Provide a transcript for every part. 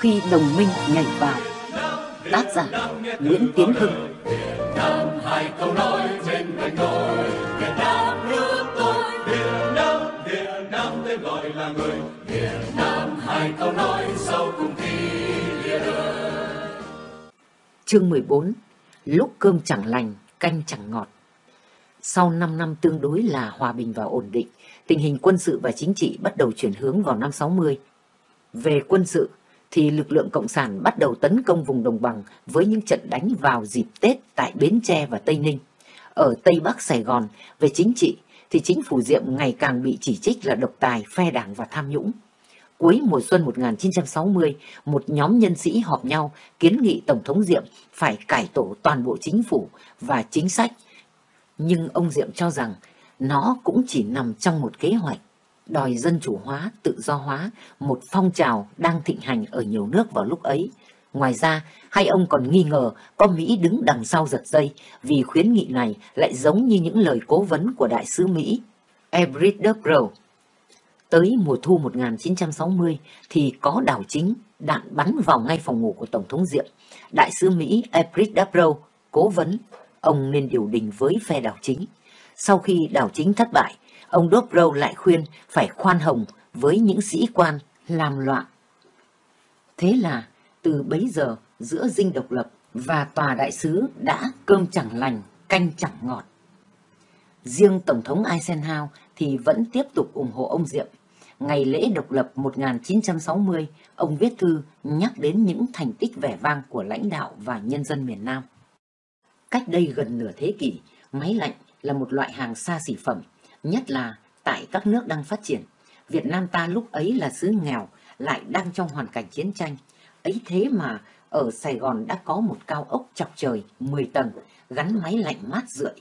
khi đồng minh nhảy vào. Tác giả Nguyễn Tiến Hưng Chương 14 Lúc cơm chẳng lành, canh chẳng ngọt Sau 5 năm tương đối là hòa bình và ổn định, tình hình quân sự và chính trị bắt đầu chuyển hướng vào năm 60. Về quân sự, thì lực lượng Cộng sản bắt đầu tấn công vùng đồng bằng với những trận đánh vào dịp Tết tại Bến Tre và Tây Ninh. Ở Tây Bắc Sài Gòn, về chính trị, thì chính phủ Diệm ngày càng bị chỉ trích là độc tài, phe đảng và tham nhũng. Cuối mùa xuân 1960, một nhóm nhân sĩ họp nhau kiến nghị Tổng thống Diệm phải cải tổ toàn bộ chính phủ và chính sách. Nhưng ông Diệm cho rằng nó cũng chỉ nằm trong một kế hoạch đòi dân chủ hóa, tự do hóa, một phong trào đang thịnh hành ở nhiều nước vào lúc ấy. Ngoài ra, hai ông còn nghi ngờ có Mỹ đứng đằng sau giật dây vì khuyến nghị này lại giống như những lời cố vấn của đại sứ Mỹ Everett Dubrow. Tới mùa thu 1960 thì có đảo chính đạn bắn vào ngay phòng ngủ của Tổng thống Diệm. Đại sứ Mỹ Everett Dubrow cố vấn ông nên điều đình với phe đảo chính. Sau khi đảo chính thất bại, ông Dobrow lại khuyên phải khoan hồng với những sĩ quan làm loạn. Thế là từ bấy giờ giữa dinh độc lập và tòa đại sứ đã cơm chẳng lành, canh chẳng ngọt. Riêng Tổng thống Eisenhower thì vẫn tiếp tục ủng hộ ông Diệm. Ngày lễ độc lập 1960, ông viết thư nhắc đến những thành tích vẻ vang của lãnh đạo và nhân dân miền Nam. Cách đây gần nửa thế kỷ, máy lạnh là một loại hàng xa xỉ phẩm nhất là tại các nước đang phát triển. Việt Nam ta lúc ấy là xứ nghèo, lại đang trong hoàn cảnh chiến tranh. Ấy thế mà ở Sài Gòn đã có một cao ốc chọc trời 10 tầng gắn máy lạnh mát rượi.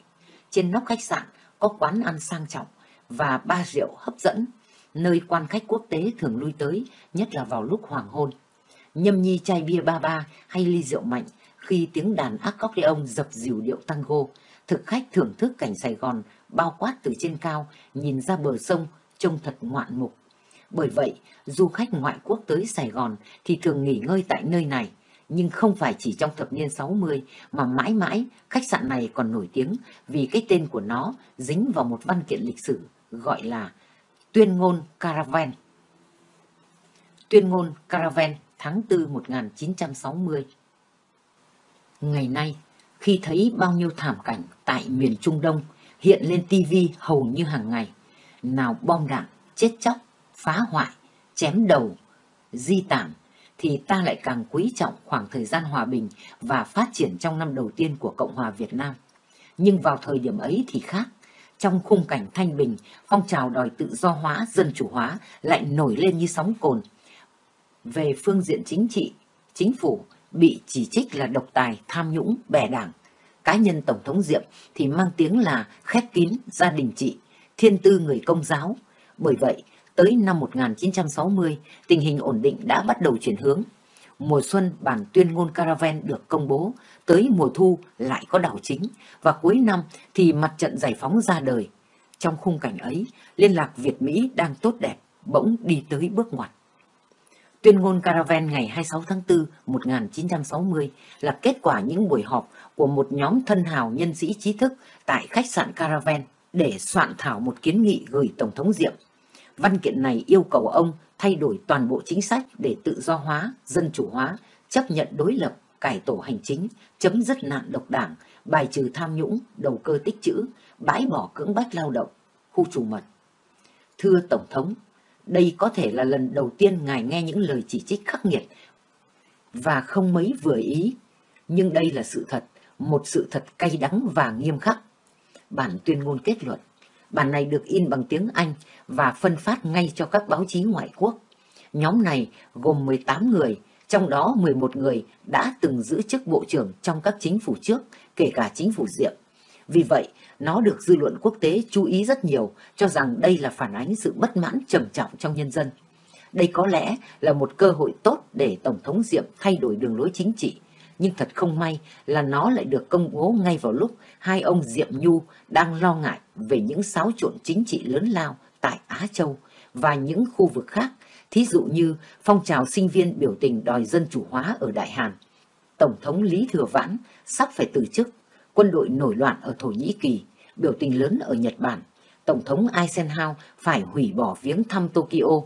Trên nóc khách sạn có quán ăn sang trọng và ba rượu hấp dẫn, nơi quan khách quốc tế thường lui tới, nhất là vào lúc hoàng hôn. Nhâm nhi chai bia ba ba hay ly rượu mạnh khi tiếng đàn accordion dập dìu điệu tango, thực khách thưởng thức cảnh Sài Gòn bao quát từ trên cao, nhìn ra bờ sông, trông thật ngoạn mục. Bởi vậy, du khách ngoại quốc tới Sài Gòn thì thường nghỉ ngơi tại nơi này, nhưng không phải chỉ trong thập niên 60 mà mãi mãi khách sạn này còn nổi tiếng vì cái tên của nó dính vào một văn kiện lịch sử gọi là Tuyên ngôn Caravan. Tuyên ngôn Caravan tháng 4 1960 Ngày nay, khi thấy bao nhiêu thảm cảnh tại miền Trung Đông, hiện lên tivi hầu như hàng ngày. Nào bom đạn, chết chóc, phá hoại, chém đầu, di tản, thì ta lại càng quý trọng khoảng thời gian hòa bình và phát triển trong năm đầu tiên của Cộng hòa Việt Nam. Nhưng vào thời điểm ấy thì khác. Trong khung cảnh thanh bình, phong trào đòi tự do hóa, dân chủ hóa lại nổi lên như sóng cồn. Về phương diện chính trị, chính phủ bị chỉ trích là độc tài, tham nhũng, bè đảng cá nhân Tổng thống Diệm thì mang tiếng là khép kín gia đình chị, thiên tư người công giáo. Bởi vậy, tới năm 1960, tình hình ổn định đã bắt đầu chuyển hướng. Mùa xuân bản tuyên ngôn Caravan được công bố, tới mùa thu lại có đảo chính, và cuối năm thì mặt trận giải phóng ra đời. Trong khung cảnh ấy, liên lạc Việt-Mỹ đang tốt đẹp, bỗng đi tới bước ngoặt. Tuyên ngôn Caravan ngày 26 tháng 4 1960 là kết quả những buổi họp của một nhóm thân hào nhân sĩ trí thức tại khách sạn Caravan để soạn thảo một kiến nghị gửi Tổng thống Diệm. Văn kiện này yêu cầu ông thay đổi toàn bộ chính sách để tự do hóa, dân chủ hóa, chấp nhận đối lập, cải tổ hành chính, chấm dứt nạn độc đảng, bài trừ tham nhũng, đầu cơ tích trữ, bãi bỏ cưỡng bách lao động, khu trù mật. Thưa Tổng thống, đây có thể là lần đầu tiên Ngài nghe những lời chỉ trích khắc nghiệt và không mấy vừa ý. Nhưng đây là sự thật, một sự thật cay đắng và nghiêm khắc. Bản tuyên ngôn kết luận, bản này được in bằng tiếng Anh và phân phát ngay cho các báo chí ngoại quốc. Nhóm này gồm 18 người, trong đó 11 người đã từng giữ chức bộ trưởng trong các chính phủ trước, kể cả chính phủ Diệm. Vì vậy, nó được dư luận quốc tế chú ý rất nhiều, cho rằng đây là phản ánh sự bất mãn trầm trọng trong nhân dân. Đây có lẽ là một cơ hội tốt để Tổng thống Diệm thay đổi đường lối chính trị, nhưng thật không may là nó lại được công bố ngay vào lúc hai ông Diệm Nhu đang lo ngại về những xáo trộn chính trị lớn lao tại Á Châu và những khu vực khác. Thí dụ như phong trào sinh viên biểu tình đòi dân chủ hóa ở Đại Hàn. Tổng thống Lý Thừa Vãn sắp phải từ chức, quân đội nổi loạn ở Thổ Nhĩ Kỳ, biểu tình lớn ở Nhật Bản, Tổng thống Eisenhower phải hủy bỏ viếng thăm Tokyo,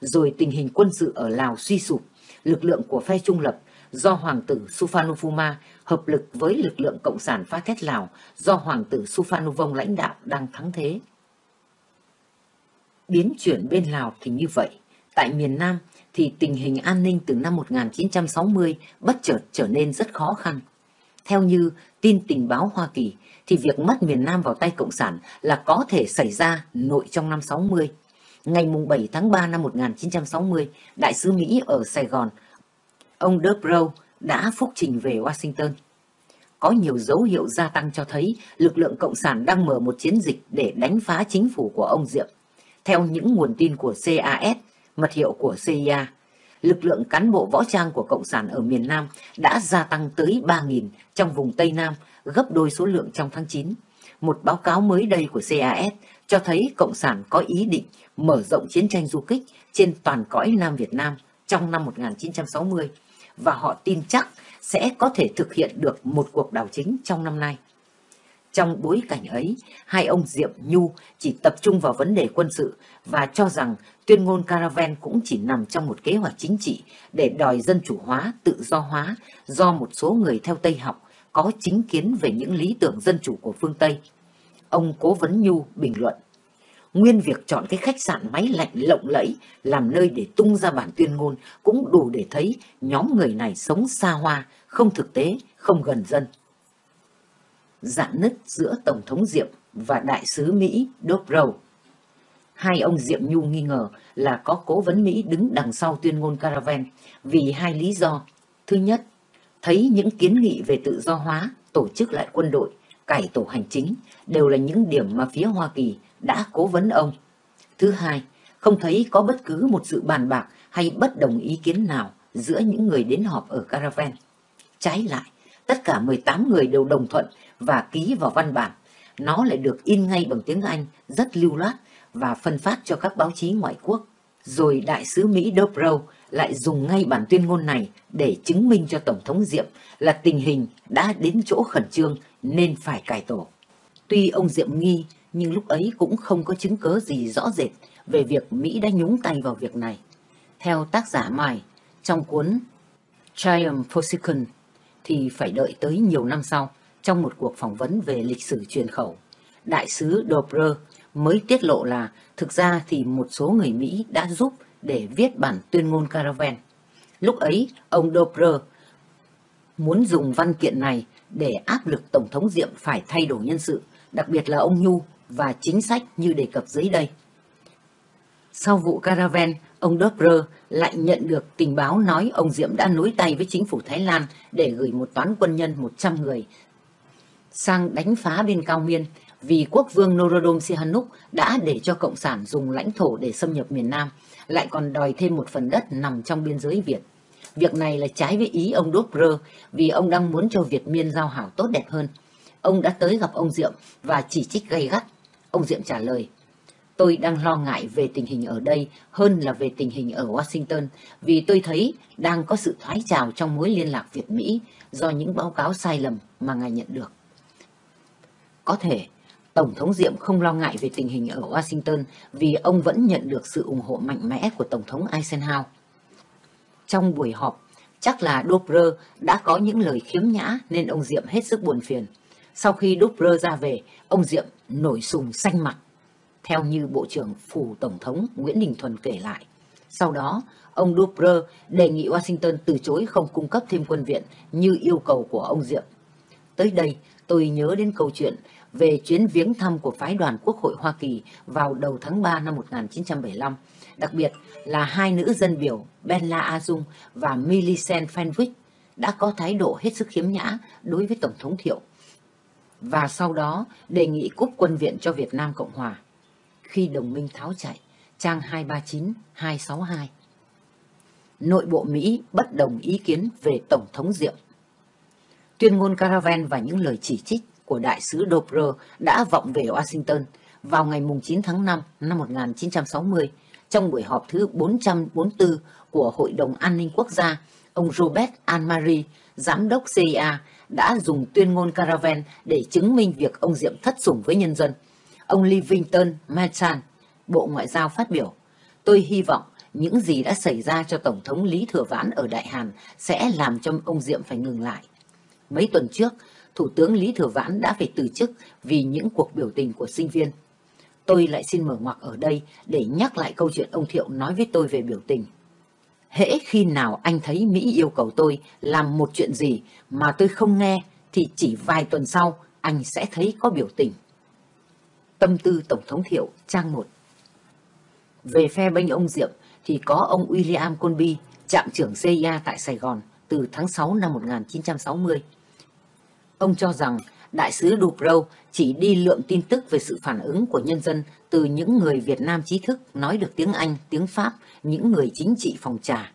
rồi tình hình quân sự ở Lào suy sụp, lực lượng của phe trung lập do Hoàng tử Suphanuvuma hợp lực với lực lượng Cộng sản Pha Thét Lào do Hoàng tử Suphanuvong lãnh đạo đang thắng thế. Biến chuyển bên Lào thì như vậy. Tại miền Nam thì tình hình an ninh từ năm 1960 bất chợt trở nên rất khó khăn. Theo như tin tình báo Hoa Kỳ thì việc mất miền Nam vào tay Cộng sản là có thể xảy ra nội trong năm 60. Ngày 7 tháng 3 năm 1960, Đại sứ Mỹ ở Sài Gòn, ông Dubrow đã phúc trình về Washington. Có nhiều dấu hiệu gia tăng cho thấy lực lượng Cộng sản đang mở một chiến dịch để đánh phá chính phủ của ông Diệm. Theo những nguồn tin của CAS, mật hiệu của CIA, lực lượng cán bộ võ trang của Cộng sản ở miền Nam đã gia tăng tới 3.000 trong vùng Tây Nam, gấp đôi số lượng trong tháng 9. Một báo cáo mới đây của CAS cho thấy Cộng sản có ý định mở rộng chiến tranh du kích trên toàn cõi Nam Việt Nam trong năm 1960 và họ tin chắc sẽ có thể thực hiện được một cuộc đảo chính trong năm nay. Trong bối cảnh ấy, hai ông Diệm Nhu chỉ tập trung vào vấn đề quân sự và cho rằng tuyên ngôn Caravan cũng chỉ nằm trong một kế hoạch chính trị để đòi dân chủ hóa, tự do hóa do một số người theo Tây học có chính kiến về những lý tưởng dân chủ của phương Tây. Ông Cố Vấn Nhu bình luận, nguyên việc chọn cái khách sạn máy lạnh lộng lẫy làm nơi để tung ra bản tuyên ngôn cũng đủ để thấy nhóm người này sống xa hoa, không thực tế, không gần dân. Dạn nứt giữa Tổng thống Diệm và Đại sứ Mỹ Dobrow. Hai ông Diệm Nhu nghi ngờ là có cố vấn Mỹ đứng đằng sau tuyên ngôn Caravan vì hai lý do. Thứ nhất, thấy những kiến nghị về tự do hóa, tổ chức lại quân đội, cải tổ hành chính đều là những điểm mà phía Hoa Kỳ đã cố vấn ông. Thứ hai, không thấy có bất cứ một sự bàn bạc hay bất đồng ý kiến nào giữa những người đến họp ở Caravan. Trái lại, tất cả 18 người đều đồng thuận và ký vào văn bản. Nó lại được in ngay bằng tiếng Anh, rất lưu loát và phân phát cho các báo chí ngoại quốc. Rồi đại sứ Mỹ Dobrow lại dùng ngay bản tuyên ngôn này để chứng minh cho Tổng thống Diệm là tình hình đã đến chỗ khẩn trương nên phải cải tổ. Tuy ông Diệm nghi nhưng lúc ấy cũng không có chứng cớ gì rõ rệt về việc Mỹ đã nhúng tay vào việc này. Theo tác giả Mai, trong cuốn Triumph Forsaken thì phải đợi tới nhiều năm sau trong một cuộc phỏng vấn về lịch sử truyền khẩu. Đại sứ Dobrer mới tiết lộ là thực ra thì một số người Mỹ đã giúp để viết bản tuyên ngôn Caravan. Lúc ấy, ông Dobrer muốn dùng văn kiện này để áp lực Tổng thống Diệm phải thay đổi nhân sự, đặc biệt là ông Nhu và chính sách như đề cập dưới đây. Sau vụ Caravan, ông Dobrer lại nhận được tình báo nói ông Diệm đã nối tay với chính phủ Thái Lan để gửi một toán quân nhân 100 người sang đánh phá bên Cao Miên vì quốc vương Norodom Sihanouk đã để cho Cộng sản dùng lãnh thổ để xâm nhập miền Nam, lại còn đòi thêm một phần đất nằm trong biên giới Việt. Việc này là trái với ý ông Dobrer vì ông đang muốn cho Việt Miên giao hảo tốt đẹp hơn. Ông đã tới gặp ông Diệm và chỉ trích gay gắt Ông Diệm trả lời, tôi đang lo ngại về tình hình ở đây hơn là về tình hình ở Washington vì tôi thấy đang có sự thoái trào trong mối liên lạc Việt-Mỹ do những báo cáo sai lầm mà ngài nhận được. Có thể, Tổng thống Diệm không lo ngại về tình hình ở Washington vì ông vẫn nhận được sự ủng hộ mạnh mẽ của Tổng thống Eisenhower. Trong buổi họp, chắc là Dobrer đã có những lời khiếm nhã nên ông Diệm hết sức buồn phiền. Sau khi Dobrer ra về, ông Diệm nổi sùng xanh mặt, theo như Bộ trưởng Phủ Tổng thống Nguyễn Đình Thuần kể lại. Sau đó, ông Dupre đề nghị Washington từ chối không cung cấp thêm quân viện như yêu cầu của ông Diệm. Tới đây, tôi nhớ đến câu chuyện về chuyến viếng thăm của phái đoàn Quốc hội Hoa Kỳ vào đầu tháng 3 năm 1975, đặc biệt là hai nữ dân biểu Bella Azung và Millicent Fenwick đã có thái độ hết sức khiếm nhã đối với Tổng thống Thiệu và sau đó đề nghị cúp quân viện cho Việt Nam Cộng Hòa. Khi đồng minh tháo chạy, trang 239-262. Nội bộ Mỹ bất đồng ý kiến về Tổng thống Diệm. Tuyên ngôn Caravan và những lời chỉ trích của đại sứ Dobro đã vọng về Washington vào ngày 9 tháng 5 năm 1960 trong buổi họp thứ 444 của Hội đồng An ninh Quốc gia, ông Robert Anne-Marie, giám đốc CIA, đã dùng tuyên ngôn Caravan để chứng minh việc ông Diệm thất sủng với nhân dân. Ông Livington Machan, Bộ Ngoại giao phát biểu, tôi hy vọng những gì đã xảy ra cho Tổng thống Lý Thừa Vãn ở Đại Hàn sẽ làm cho ông Diệm phải ngừng lại. Mấy tuần trước, Thủ tướng Lý Thừa Vãn đã phải từ chức vì những cuộc biểu tình của sinh viên. Tôi lại xin mở ngoặc ở đây để nhắc lại câu chuyện ông Thiệu nói với tôi về biểu tình. Hễ khi nào anh thấy Mỹ yêu cầu tôi làm một chuyện gì mà tôi không nghe thì chỉ vài tuần sau anh sẽ thấy có biểu tình. Tâm tư Tổng thống Thiệu trang 1 Về phe bên ông Diệm thì có ông William Colby, trạm trưởng CIA tại Sài Gòn từ tháng 6 năm 1960. Ông cho rằng đại sứ Dubrow chỉ đi lượm tin tức về sự phản ứng của nhân dân từ những người Việt Nam trí thức nói được tiếng Anh, tiếng Pháp, những người chính trị phòng trà.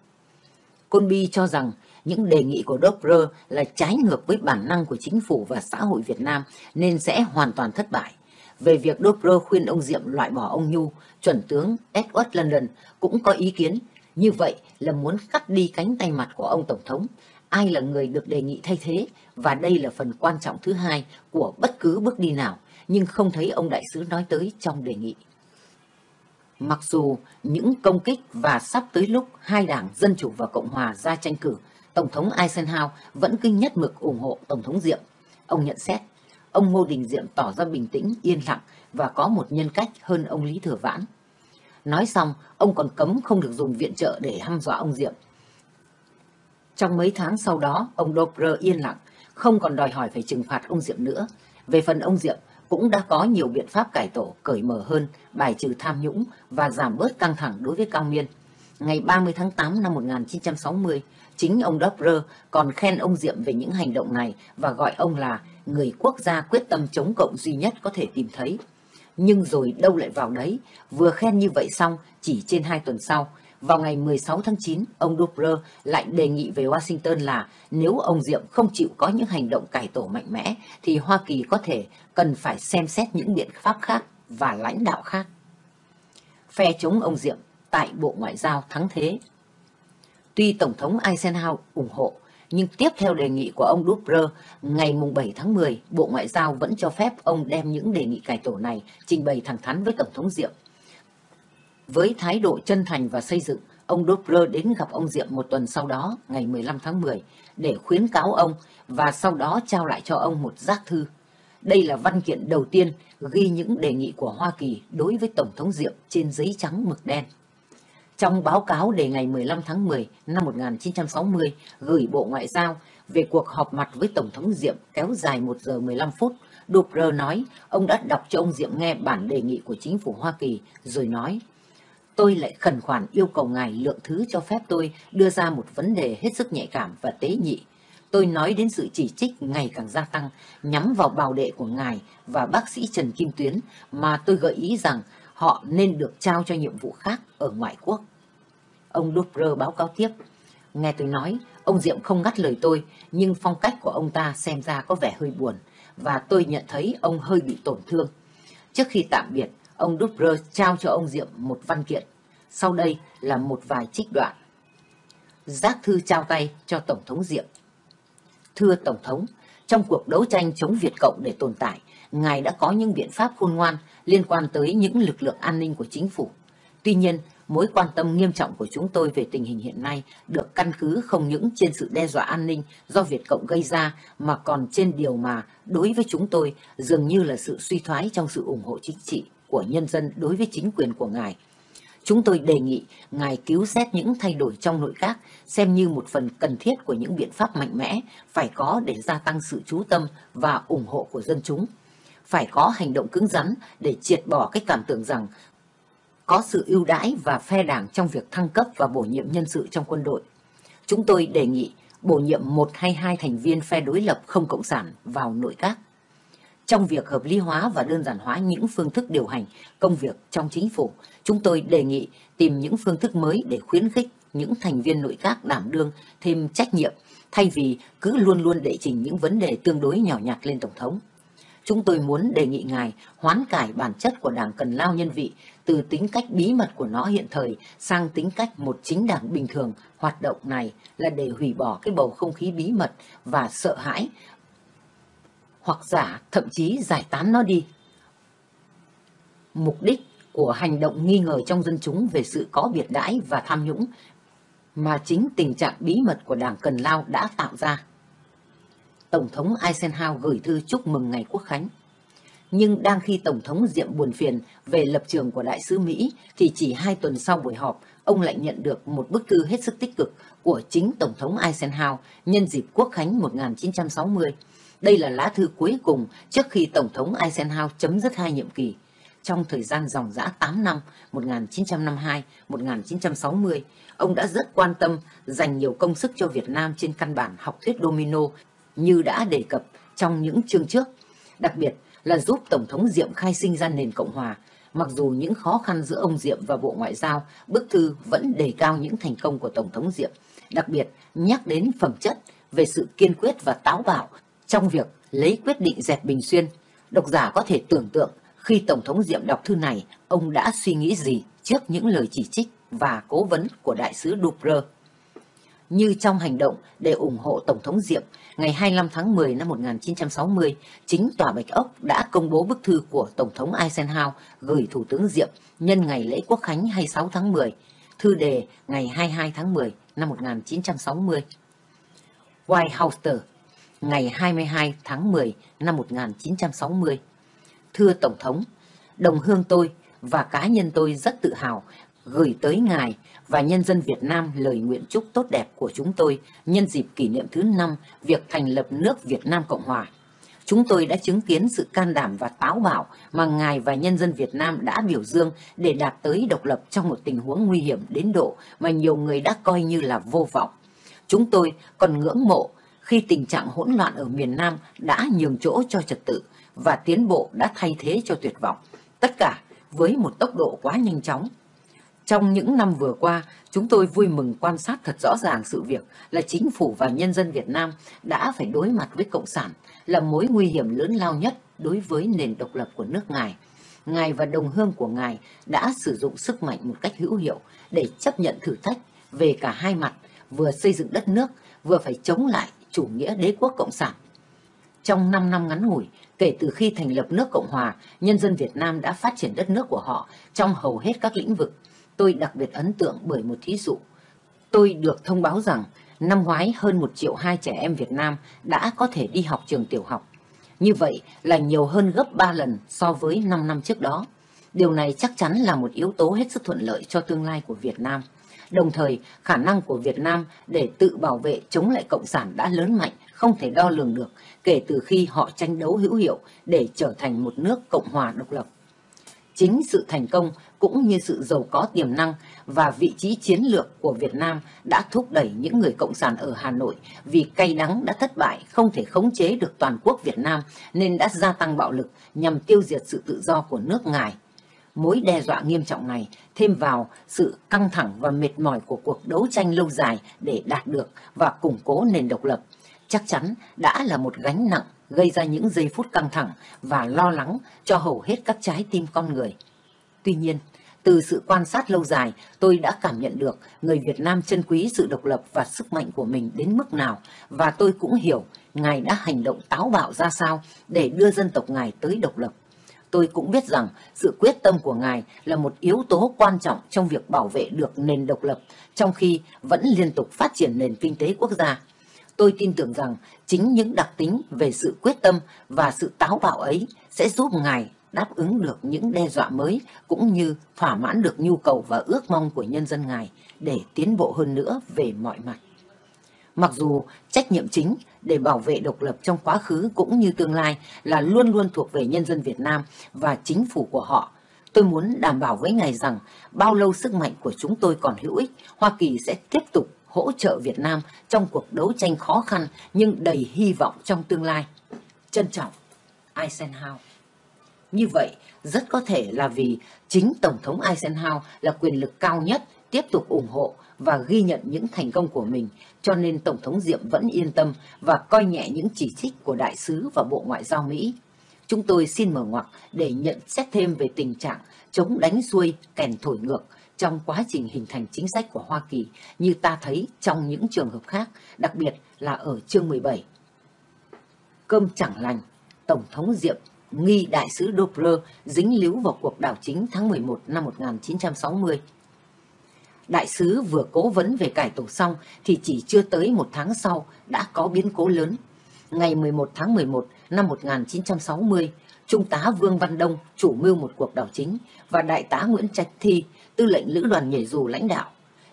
Colby cho rằng những đề nghị của Doppler là trái ngược với bản năng của chính phủ và xã hội Việt Nam nên sẽ hoàn toàn thất bại. Về việc Doppler khuyên ông Diệm loại bỏ ông Nhu, chuẩn tướng Edward London cũng có ý kiến như vậy là muốn cắt đi cánh tay mặt của ông Tổng thống. Ai là người được đề nghị thay thế và đây là phần quan trọng thứ hai của bất cứ bước đi nào nhưng không thấy ông đại sứ nói tới trong đề nghị. Mặc dù những công kích và sắp tới lúc hai đảng Dân Chủ và Cộng Hòa ra tranh cử, Tổng thống Eisenhower vẫn kinh nhất mực ủng hộ Tổng thống Diệm. Ông nhận xét, ông Ngô Đình Diệm tỏ ra bình tĩnh, yên lặng và có một nhân cách hơn ông Lý Thừa Vãn. Nói xong, ông còn cấm không được dùng viện trợ để hăm dọa ông Diệm. Trong mấy tháng sau đó, ông Dobre yên lặng, không còn đòi hỏi phải trừng phạt ông Diệm nữa. Về phần ông Diệm, cũng đã có nhiều biện pháp cải tổ, cởi mở hơn, bài trừ tham nhũng và giảm bớt căng thẳng đối với Cao Miên. Ngày 30 tháng 8 năm 1960, chính ông Dobre còn khen ông Diệm về những hành động này và gọi ông là người quốc gia quyết tâm chống cộng duy nhất có thể tìm thấy. Nhưng rồi đâu lại vào đấy, vừa khen như vậy xong, chỉ trên hai tuần sau, vào ngày 16 tháng 9, ông Doppler lại đề nghị về Washington là nếu ông Diệm không chịu có những hành động cải tổ mạnh mẽ, thì Hoa Kỳ có thể cần phải xem xét những biện pháp khác và lãnh đạo khác. Phe chống ông Diệm tại Bộ Ngoại giao thắng thế. Tuy Tổng thống Eisenhower ủng hộ, nhưng tiếp theo đề nghị của ông Doppler, ngày 7 tháng 10, Bộ Ngoại giao vẫn cho phép ông đem những đề nghị cải tổ này trình bày thẳng thắn với Tổng thống Diệm với thái độ chân thành và xây dựng, ông Doppler đến gặp ông Diệm một tuần sau đó, ngày 15 tháng 10, để khuyến cáo ông và sau đó trao lại cho ông một giác thư. Đây là văn kiện đầu tiên ghi những đề nghị của Hoa Kỳ đối với Tổng thống Diệm trên giấy trắng mực đen. Trong báo cáo đề ngày 15 tháng 10 năm 1960 gửi Bộ Ngoại giao về cuộc họp mặt với Tổng thống Diệm kéo dài 1 giờ 15 phút, Doppler nói ông đã đọc cho ông Diệm nghe bản đề nghị của chính phủ Hoa Kỳ rồi nói tôi lại khẩn khoản yêu cầu ngài lượng thứ cho phép tôi đưa ra một vấn đề hết sức nhạy cảm và tế nhị. Tôi nói đến sự chỉ trích ngày càng gia tăng nhắm vào bào đệ của ngài và bác sĩ Trần Kim Tuyến mà tôi gợi ý rằng họ nên được trao cho nhiệm vụ khác ở ngoại quốc. Ông Dupre báo cáo tiếp. Nghe tôi nói, ông Diệm không ngắt lời tôi, nhưng phong cách của ông ta xem ra có vẻ hơi buồn, và tôi nhận thấy ông hơi bị tổn thương. Trước khi tạm biệt, ông Dupre trao cho ông Diệm một văn kiện. Sau đây là một vài trích đoạn. Giác thư trao tay cho Tổng thống Diệm. Thưa Tổng thống, trong cuộc đấu tranh chống Việt Cộng để tồn tại, Ngài đã có những biện pháp khôn ngoan liên quan tới những lực lượng an ninh của chính phủ. Tuy nhiên, mối quan tâm nghiêm trọng của chúng tôi về tình hình hiện nay được căn cứ không những trên sự đe dọa an ninh do Việt Cộng gây ra mà còn trên điều mà đối với chúng tôi dường như là sự suy thoái trong sự ủng hộ chính trị của nhân dân đối với chính quyền của Ngài. Chúng tôi đề nghị Ngài cứu xét những thay đổi trong nội các, xem như một phần cần thiết của những biện pháp mạnh mẽ phải có để gia tăng sự chú tâm và ủng hộ của dân chúng. Phải có hành động cứng rắn để triệt bỏ cái cảm tưởng rằng có sự ưu đãi và phe đảng trong việc thăng cấp và bổ nhiệm nhân sự trong quân đội. Chúng tôi đề nghị bổ nhiệm một hay hai thành viên phe đối lập không cộng sản vào nội các trong việc hợp lý hóa và đơn giản hóa những phương thức điều hành công việc trong chính phủ, chúng tôi đề nghị tìm những phương thức mới để khuyến khích những thành viên nội các đảm đương thêm trách nhiệm thay vì cứ luôn luôn đệ trình những vấn đề tương đối nhỏ nhặt lên Tổng thống. chúng tôi muốn đề nghị Ngài hoán cải bản chất của Đảng Cần Lao Nhân Vị từ tính cách bí mật của nó hiện thời sang tính cách một chính đảng bình thường. Hoạt động này là để hủy bỏ cái bầu không khí bí mật và sợ hãi hoặc giả thậm chí giải tán nó đi. Mục đích của hành động nghi ngờ trong dân chúng về sự có biệt đãi và tham nhũng mà chính tình trạng bí mật của Đảng Cần Lao đã tạo ra. Tổng thống Eisenhower gửi thư chúc mừng ngày Quốc khánh. Nhưng đang khi Tổng thống Diệm buồn phiền về lập trường của đại sứ Mỹ thì chỉ hai tuần sau buổi họp, ông lại nhận được một bức thư hết sức tích cực của chính Tổng thống Eisenhower nhân dịp Quốc khánh 1960. Đây là lá thư cuối cùng trước khi Tổng thống Eisenhower chấm dứt hai nhiệm kỳ. Trong thời gian dòng dã 8 năm 1952-1960, ông đã rất quan tâm dành nhiều công sức cho Việt Nam trên căn bản học thuyết domino như đã đề cập trong những chương trước, đặc biệt là giúp Tổng thống Diệm khai sinh ra nền Cộng Hòa. Mặc dù những khó khăn giữa ông Diệm và Bộ Ngoại giao, bức thư vẫn đề cao những thành công của Tổng thống Diệm, đặc biệt nhắc đến phẩm chất về sự kiên quyết và táo bạo trong việc lấy quyết định dẹp Bình Xuyên. Độc giả có thể tưởng tượng khi Tổng thống Diệm đọc thư này, ông đã suy nghĩ gì trước những lời chỉ trích và cố vấn của đại sứ Dupre. Như trong hành động để ủng hộ Tổng thống Diệm, ngày 25 tháng 10 năm 1960, chính Tòa Bạch Ốc đã công bố bức thư của Tổng thống Eisenhower gửi Thủ tướng Diệm nhân ngày lễ Quốc khánh 26 tháng 10, thư đề ngày 22 tháng 10 năm 1960. White House, ngày 22 tháng 10 năm 1960. Thưa Tổng thống, đồng hương tôi và cá nhân tôi rất tự hào gửi tới Ngài và nhân dân Việt Nam lời nguyện chúc tốt đẹp của chúng tôi nhân dịp kỷ niệm thứ năm việc thành lập nước Việt Nam Cộng Hòa. Chúng tôi đã chứng kiến sự can đảm và táo bạo mà Ngài và nhân dân Việt Nam đã biểu dương để đạt tới độc lập trong một tình huống nguy hiểm đến độ mà nhiều người đã coi như là vô vọng. Chúng tôi còn ngưỡng mộ khi tình trạng hỗn loạn ở miền Nam đã nhường chỗ cho trật tự và tiến bộ đã thay thế cho tuyệt vọng. Tất cả với một tốc độ quá nhanh chóng trong những năm vừa qua, chúng tôi vui mừng quan sát thật rõ ràng sự việc là chính phủ và nhân dân Việt Nam đã phải đối mặt với Cộng sản là mối nguy hiểm lớn lao nhất đối với nền độc lập của nước Ngài. Ngài và đồng hương của Ngài đã sử dụng sức mạnh một cách hữu hiệu để chấp nhận thử thách về cả hai mặt, vừa xây dựng đất nước, vừa phải chống lại chủ nghĩa đế quốc Cộng sản. Trong 5 năm ngắn ngủi, kể từ khi thành lập nước Cộng Hòa, nhân dân Việt Nam đã phát triển đất nước của họ trong hầu hết các lĩnh vực tôi đặc biệt ấn tượng bởi một thí dụ. Tôi được thông báo rằng năm ngoái hơn một triệu hai trẻ em Việt Nam đã có thể đi học trường tiểu học. Như vậy là nhiều hơn gấp 3 lần so với 5 năm trước đó. Điều này chắc chắn là một yếu tố hết sức thuận lợi cho tương lai của Việt Nam. Đồng thời, khả năng của Việt Nam để tự bảo vệ chống lại Cộng sản đã lớn mạnh, không thể đo lường được kể từ khi họ tranh đấu hữu hiệu để trở thành một nước Cộng hòa độc lập. Chính sự thành công cũng như sự giàu có tiềm năng và vị trí chiến lược của Việt Nam đã thúc đẩy những người cộng sản ở Hà Nội vì cay đắng đã thất bại không thể khống chế được toàn quốc Việt Nam nên đã gia tăng bạo lực nhằm tiêu diệt sự tự do của nước ngài. Mối đe dọa nghiêm trọng này thêm vào sự căng thẳng và mệt mỏi của cuộc đấu tranh lâu dài để đạt được và củng cố nền độc lập chắc chắn đã là một gánh nặng gây ra những giây phút căng thẳng và lo lắng cho hầu hết các trái tim con người. Tuy nhiên, từ sự quan sát lâu dài, tôi đã cảm nhận được người Việt Nam trân quý sự độc lập và sức mạnh của mình đến mức nào và tôi cũng hiểu Ngài đã hành động táo bạo ra sao để đưa dân tộc Ngài tới độc lập. Tôi cũng biết rằng sự quyết tâm của Ngài là một yếu tố quan trọng trong việc bảo vệ được nền độc lập, trong khi vẫn liên tục phát triển nền kinh tế quốc gia. Tôi tin tưởng rằng chính những đặc tính về sự quyết tâm và sự táo bạo ấy sẽ giúp Ngài đáp ứng được những đe dọa mới cũng như thỏa mãn được nhu cầu và ước mong của nhân dân Ngài để tiến bộ hơn nữa về mọi mặt. Mặc dù trách nhiệm chính để bảo vệ độc lập trong quá khứ cũng như tương lai là luôn luôn thuộc về nhân dân Việt Nam và chính phủ của họ, tôi muốn đảm bảo với Ngài rằng bao lâu sức mạnh của chúng tôi còn hữu ích, Hoa Kỳ sẽ tiếp tục hỗ trợ Việt Nam trong cuộc đấu tranh khó khăn nhưng đầy hy vọng trong tương lai. Trân trọng, Eisenhower. Như vậy, rất có thể là vì chính Tổng thống Eisenhower là quyền lực cao nhất tiếp tục ủng hộ và ghi nhận những thành công của mình, cho nên Tổng thống Diệm vẫn yên tâm và coi nhẹ những chỉ trích của đại sứ và Bộ Ngoại giao Mỹ. chúng tôi xin mở ngoặc để nhận xét thêm về tình trạng chống đánh xuôi kèn thổi ngược trong quá trình hình thành chính sách của Hoa Kỳ như ta thấy trong những trường hợp khác, đặc biệt là ở chương 17. Cơm chẳng lành, Tổng thống Diệm nghi đại sứ Doppler dính líu vào cuộc đảo chính tháng 11 năm 1960. Đại sứ vừa cố vấn về cải tổ xong thì chỉ chưa tới một tháng sau đã có biến cố lớn. Ngày 11 tháng 11 năm 1960, Trung tá Vương Văn Đông chủ mưu một cuộc đảo chính và Đại tá Nguyễn Trạch Thi, tư lệnh lữ đoàn nhảy dù lãnh đạo.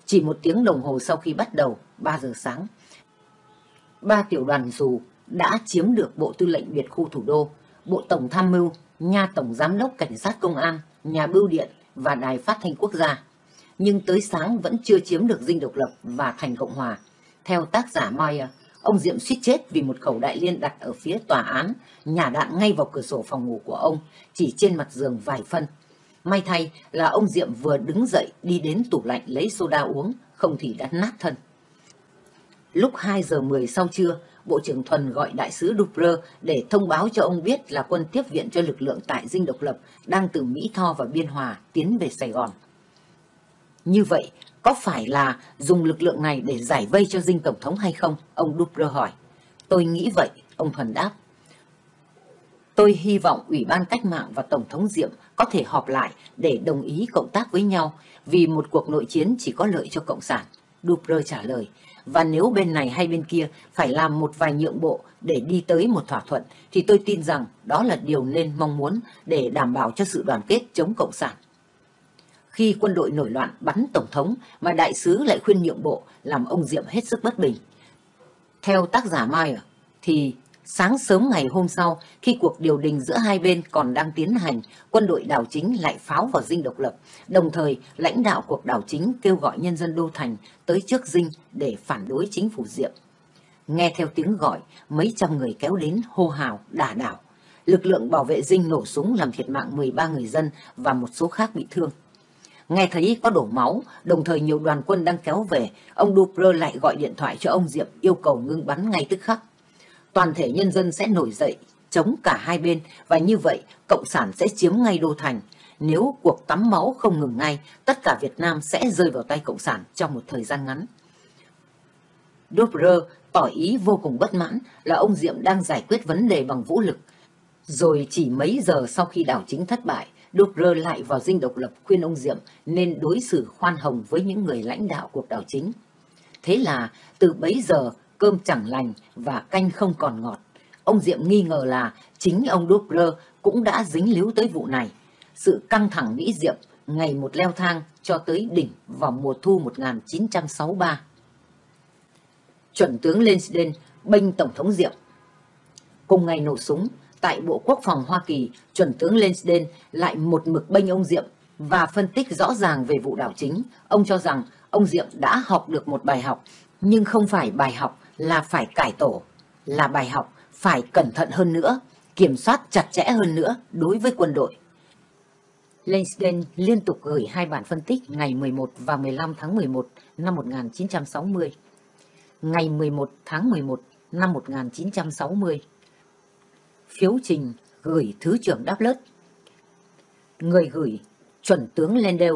Chỉ một tiếng đồng hồ sau khi bắt đầu, 3 giờ sáng, ba tiểu đoàn dù đã chiếm được Bộ Tư lệnh Biệt khu thủ đô, Bộ Tổng Tham mưu, Nhà Tổng Giám đốc Cảnh sát Công an, Nhà Bưu điện và Đài Phát thanh Quốc gia. Nhưng tới sáng vẫn chưa chiếm được dinh độc lập và thành Cộng Hòa. Theo tác giả Moyer, ông Diệm suýt chết vì một khẩu đại liên đặt ở phía tòa án, nhả đạn ngay vào cửa sổ phòng ngủ của ông, chỉ trên mặt giường vài phân. May thay là ông Diệm vừa đứng dậy đi đến tủ lạnh lấy soda uống, không thì đã nát thân. Lúc 2 giờ 10 sau trưa, Bộ trưởng Thuần gọi đại sứ Dupre để thông báo cho ông biết là quân tiếp viện cho lực lượng tại Dinh Độc Lập đang từ Mỹ Tho và Biên Hòa tiến về Sài Gòn. Như vậy, có phải là dùng lực lượng này để giải vây cho Dinh Tổng thống hay không? Ông Dupre hỏi. Tôi nghĩ vậy, ông Thuần đáp. Tôi hy vọng Ủy ban Cách mạng và Tổng thống Diệm có thể họp lại để đồng ý cộng tác với nhau vì một cuộc nội chiến chỉ có lợi cho Cộng sản. Dupre trả lời, và nếu bên này hay bên kia phải làm một vài nhượng bộ để đi tới một thỏa thuận thì tôi tin rằng đó là điều nên mong muốn để đảm bảo cho sự đoàn kết chống Cộng sản. Khi quân đội nổi loạn bắn Tổng thống mà đại sứ lại khuyên nhượng bộ làm ông Diệm hết sức bất bình. Theo tác giả Mai thì Sáng sớm ngày hôm sau, khi cuộc điều đình giữa hai bên còn đang tiến hành, quân đội đảo chính lại pháo vào dinh độc lập. Đồng thời, lãnh đạo cuộc đảo chính kêu gọi nhân dân Đô Thành tới trước dinh để phản đối chính phủ Diệm. Nghe theo tiếng gọi, mấy trăm người kéo đến hô hào, đả đảo. Lực lượng bảo vệ dinh nổ súng làm thiệt mạng 13 người dân và một số khác bị thương. Nghe thấy có đổ máu, đồng thời nhiều đoàn quân đang kéo về, ông Dupre lại gọi điện thoại cho ông Diệm yêu cầu ngưng bắn ngay tức khắc. Toàn thể nhân dân sẽ nổi dậy chống cả hai bên và như vậy cộng sản sẽ chiếm ngay đô thành. Nếu cuộc tắm máu không ngừng ngay tất cả việt nam sẽ rơi vào tay cộng sản trong một thời gian ngắn. Dupre tỏ ý vô cùng bất mãn là ông Diệm đang giải quyết vấn đề bằng vũ lực. Rồi chỉ mấy giờ sau khi đảo chính thất bại, Doppler lại vào dinh độc lập khuyên ông Diệm nên đối xử khoan hồng với những người lãnh đạo cuộc đảo chính. Thế là từ bấy giờ cơm chẳng lành và canh không còn ngọt. Ông Diệm nghi ngờ là chính ông Doppler cũng đã dính líu tới vụ này. Sự căng thẳng Mỹ Diệm ngày một leo thang cho tới đỉnh vào mùa thu 1963. Chuẩn tướng Lensden bênh Tổng thống Diệm. Cùng ngày nổ súng, tại Bộ Quốc phòng Hoa Kỳ, chuẩn tướng Lensden lại một mực bênh ông Diệm và phân tích rõ ràng về vụ đảo chính. Ông cho rằng ông Diệm đã học được một bài học, nhưng không phải bài học là phải cải tổ, là bài học phải cẩn thận hơn nữa, kiểm soát chặt chẽ hơn nữa đối với quân đội. Langston liên tục gửi hai bản phân tích ngày 11 và 15 tháng 11 năm 1960. Ngày 11 tháng 11 năm 1960. Phiếu trình gửi Thứ trưởng Đáp Lớt. Người gửi chuẩn tướng Lendell.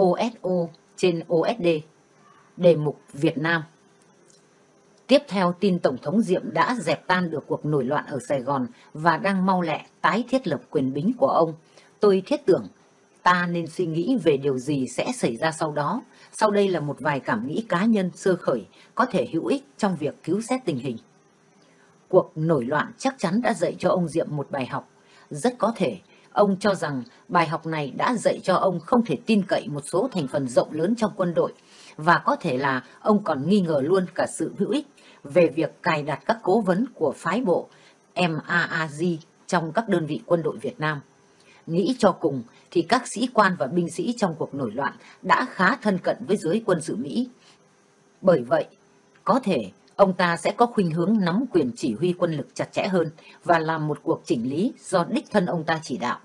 OSO trên OSD. Đề mục Việt Nam. Tiếp theo, tin Tổng thống Diệm đã dẹp tan được cuộc nổi loạn ở Sài Gòn và đang mau lẹ tái thiết lập quyền bính của ông. Tôi thiết tưởng ta nên suy nghĩ về điều gì sẽ xảy ra sau đó. Sau đây là một vài cảm nghĩ cá nhân sơ khởi có thể hữu ích trong việc cứu xét tình hình. Cuộc nổi loạn chắc chắn đã dạy cho ông Diệm một bài học. Rất có thể ông cho rằng bài học này đã dạy cho ông không thể tin cậy một số thành phần rộng lớn trong quân đội và có thể là ông còn nghi ngờ luôn cả sự hữu ích về việc cài đặt các cố vấn của phái bộ MAAG trong các đơn vị quân đội Việt Nam. Nghĩ cho cùng thì các sĩ quan và binh sĩ trong cuộc nổi loạn đã khá thân cận với giới quân sự Mỹ. Bởi vậy, có thể ông ta sẽ có khuynh hướng nắm quyền chỉ huy quân lực chặt chẽ hơn và làm một cuộc chỉnh lý do đích thân ông ta chỉ đạo.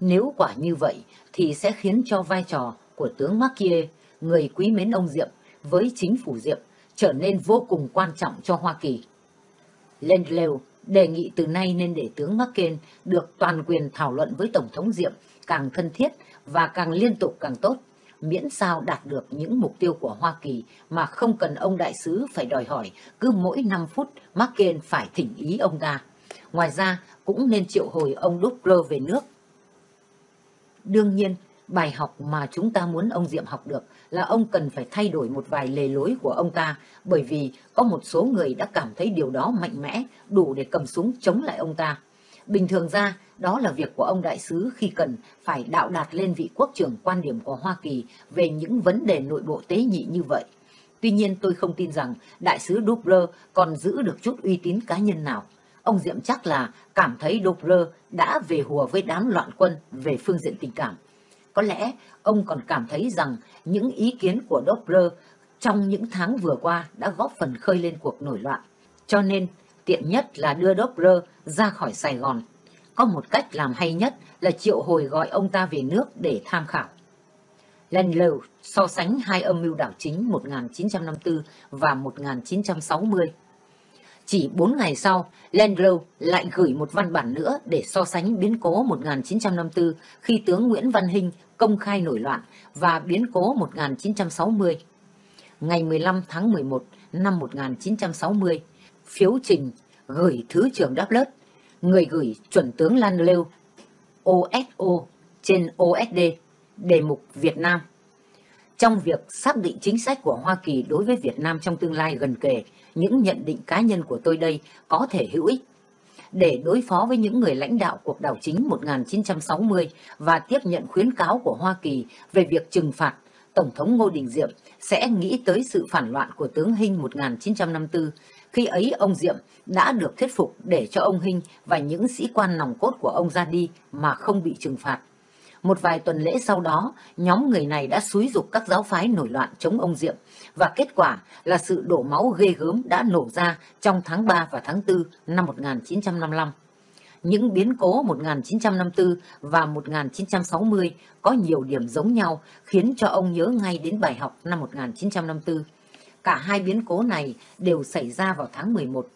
Nếu quả như vậy thì sẽ khiến cho vai trò của tướng Marquier, người quý mến ông Diệm, với chính phủ Diệm trở nên vô cùng quan trọng cho Hoa Kỳ. Lendlew đề nghị từ nay nên để tướng McCain được toàn quyền thảo luận với Tổng thống Diệm càng thân thiết và càng liên tục càng tốt, miễn sao đạt được những mục tiêu của Hoa Kỳ mà không cần ông đại sứ phải đòi hỏi cứ mỗi 5 phút McCain phải thỉnh ý ông ta. Ngoài ra, cũng nên triệu hồi ông Dubrow về nước. Đương nhiên, bài học mà chúng ta muốn ông Diệm học được là ông cần phải thay đổi một vài lề lối của ông ta bởi vì có một số người đã cảm thấy điều đó mạnh mẽ đủ để cầm súng chống lại ông ta. Bình thường ra, đó là việc của ông đại sứ khi cần phải đạo đạt lên vị quốc trưởng quan điểm của Hoa Kỳ về những vấn đề nội bộ tế nhị như vậy. Tuy nhiên tôi không tin rằng đại sứ Dubler còn giữ được chút uy tín cá nhân nào. Ông Diệm chắc là cảm thấy Dubler đã về hùa với đám loạn quân về phương diện tình cảm. Có lẽ ông còn cảm thấy rằng những ý kiến của Dubler trong những tháng vừa qua đã góp phần khơi lên cuộc nổi loạn. Cho nên, tiện nhất là đưa Dubler ra khỏi Sài Gòn. Có một cách làm hay nhất là triệu hồi gọi ông ta về nước để tham khảo. Landlow so sánh hai âm mưu đảo chính 1954 và 1960. Chỉ 4 ngày sau, Landlow lại gửi một văn bản nữa để so sánh biến cố 1954 khi tướng Nguyễn Văn Hinh công khai nổi loạn và biến cố 1960. Ngày 15 tháng 11 năm 1960, phiếu trình gửi Thứ trưởng Đáp Lớt, người gửi chuẩn tướng lan lưu OSO trên OSD đề mục Việt Nam. Trong việc xác định chính sách của Hoa Kỳ đối với Việt Nam trong tương lai gần kề, những nhận định cá nhân của tôi đây có thể hữu ích. Để đối phó với những người lãnh đạo cuộc đảo chính 1960 và tiếp nhận khuyến cáo của Hoa Kỳ về việc trừng phạt, Tổng thống Ngô Đình Diệm sẽ nghĩ tới sự phản loạn của tướng Hinh 1954. Khi ấy ông Diệm đã được thuyết phục để cho ông Hinh và những sĩ quan nòng cốt của ông ra đi mà không bị trừng phạt. Một vài tuần lễ sau đó, nhóm người này đã xúi dục các giáo phái nổi loạn chống ông Diệm và kết quả là sự đổ máu ghê gớm đã nổ ra trong tháng 3 và tháng 4 năm 1955. Những biến cố 1954 và 1960 có nhiều điểm giống nhau khiến cho ông nhớ ngay đến bài học năm 1954. Cả hai biến cố này đều xảy ra vào tháng 11.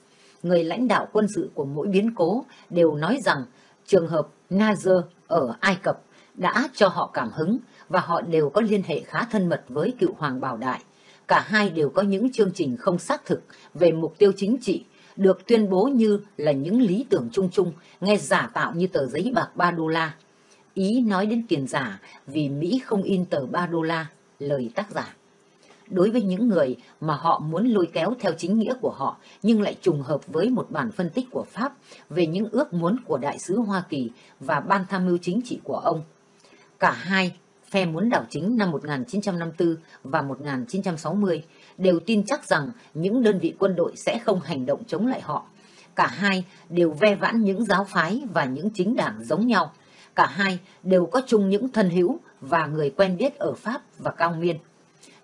Người lãnh đạo quân sự của mỗi biến cố đều nói rằng trường hợp Nazar ở Ai Cập đã cho họ cảm hứng và họ đều có liên hệ khá thân mật với cựu hoàng Bảo Đại. Cả hai đều có những chương trình không xác thực về mục tiêu chính trị, được tuyên bố như là những lý tưởng chung chung, nghe giả tạo như tờ giấy bạc 3 đô la. Ý nói đến tiền giả vì Mỹ không in tờ 3 đô la, lời tác giả. Đối với những người mà họ muốn lôi kéo theo chính nghĩa của họ, nhưng lại trùng hợp với một bản phân tích của Pháp về những ước muốn của Đại sứ Hoa Kỳ và Ban tham mưu chính trị của ông. Cả hai phe muốn đảo chính năm 1954 và 1960 đều tin chắc rằng những đơn vị quân đội sẽ không hành động chống lại họ. Cả hai đều ve vãn những giáo phái và những chính đảng giống nhau. Cả hai đều có chung những thân hữu và người quen biết ở Pháp và Cao Miên.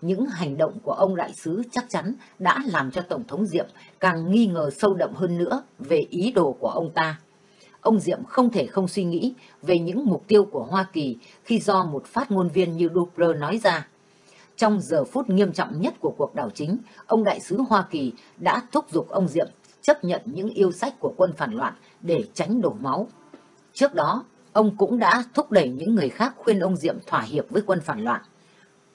Những hành động của ông đại sứ chắc chắn đã làm cho Tổng thống Diệm càng nghi ngờ sâu đậm hơn nữa về ý đồ của ông ta ông Diệm không thể không suy nghĩ về những mục tiêu của Hoa Kỳ khi do một phát ngôn viên như Dupler nói ra. Trong giờ phút nghiêm trọng nhất của cuộc đảo chính, ông đại sứ Hoa Kỳ đã thúc giục ông Diệm chấp nhận những yêu sách của quân phản loạn để tránh đổ máu. Trước đó, ông cũng đã thúc đẩy những người khác khuyên ông Diệm thỏa hiệp với quân phản loạn.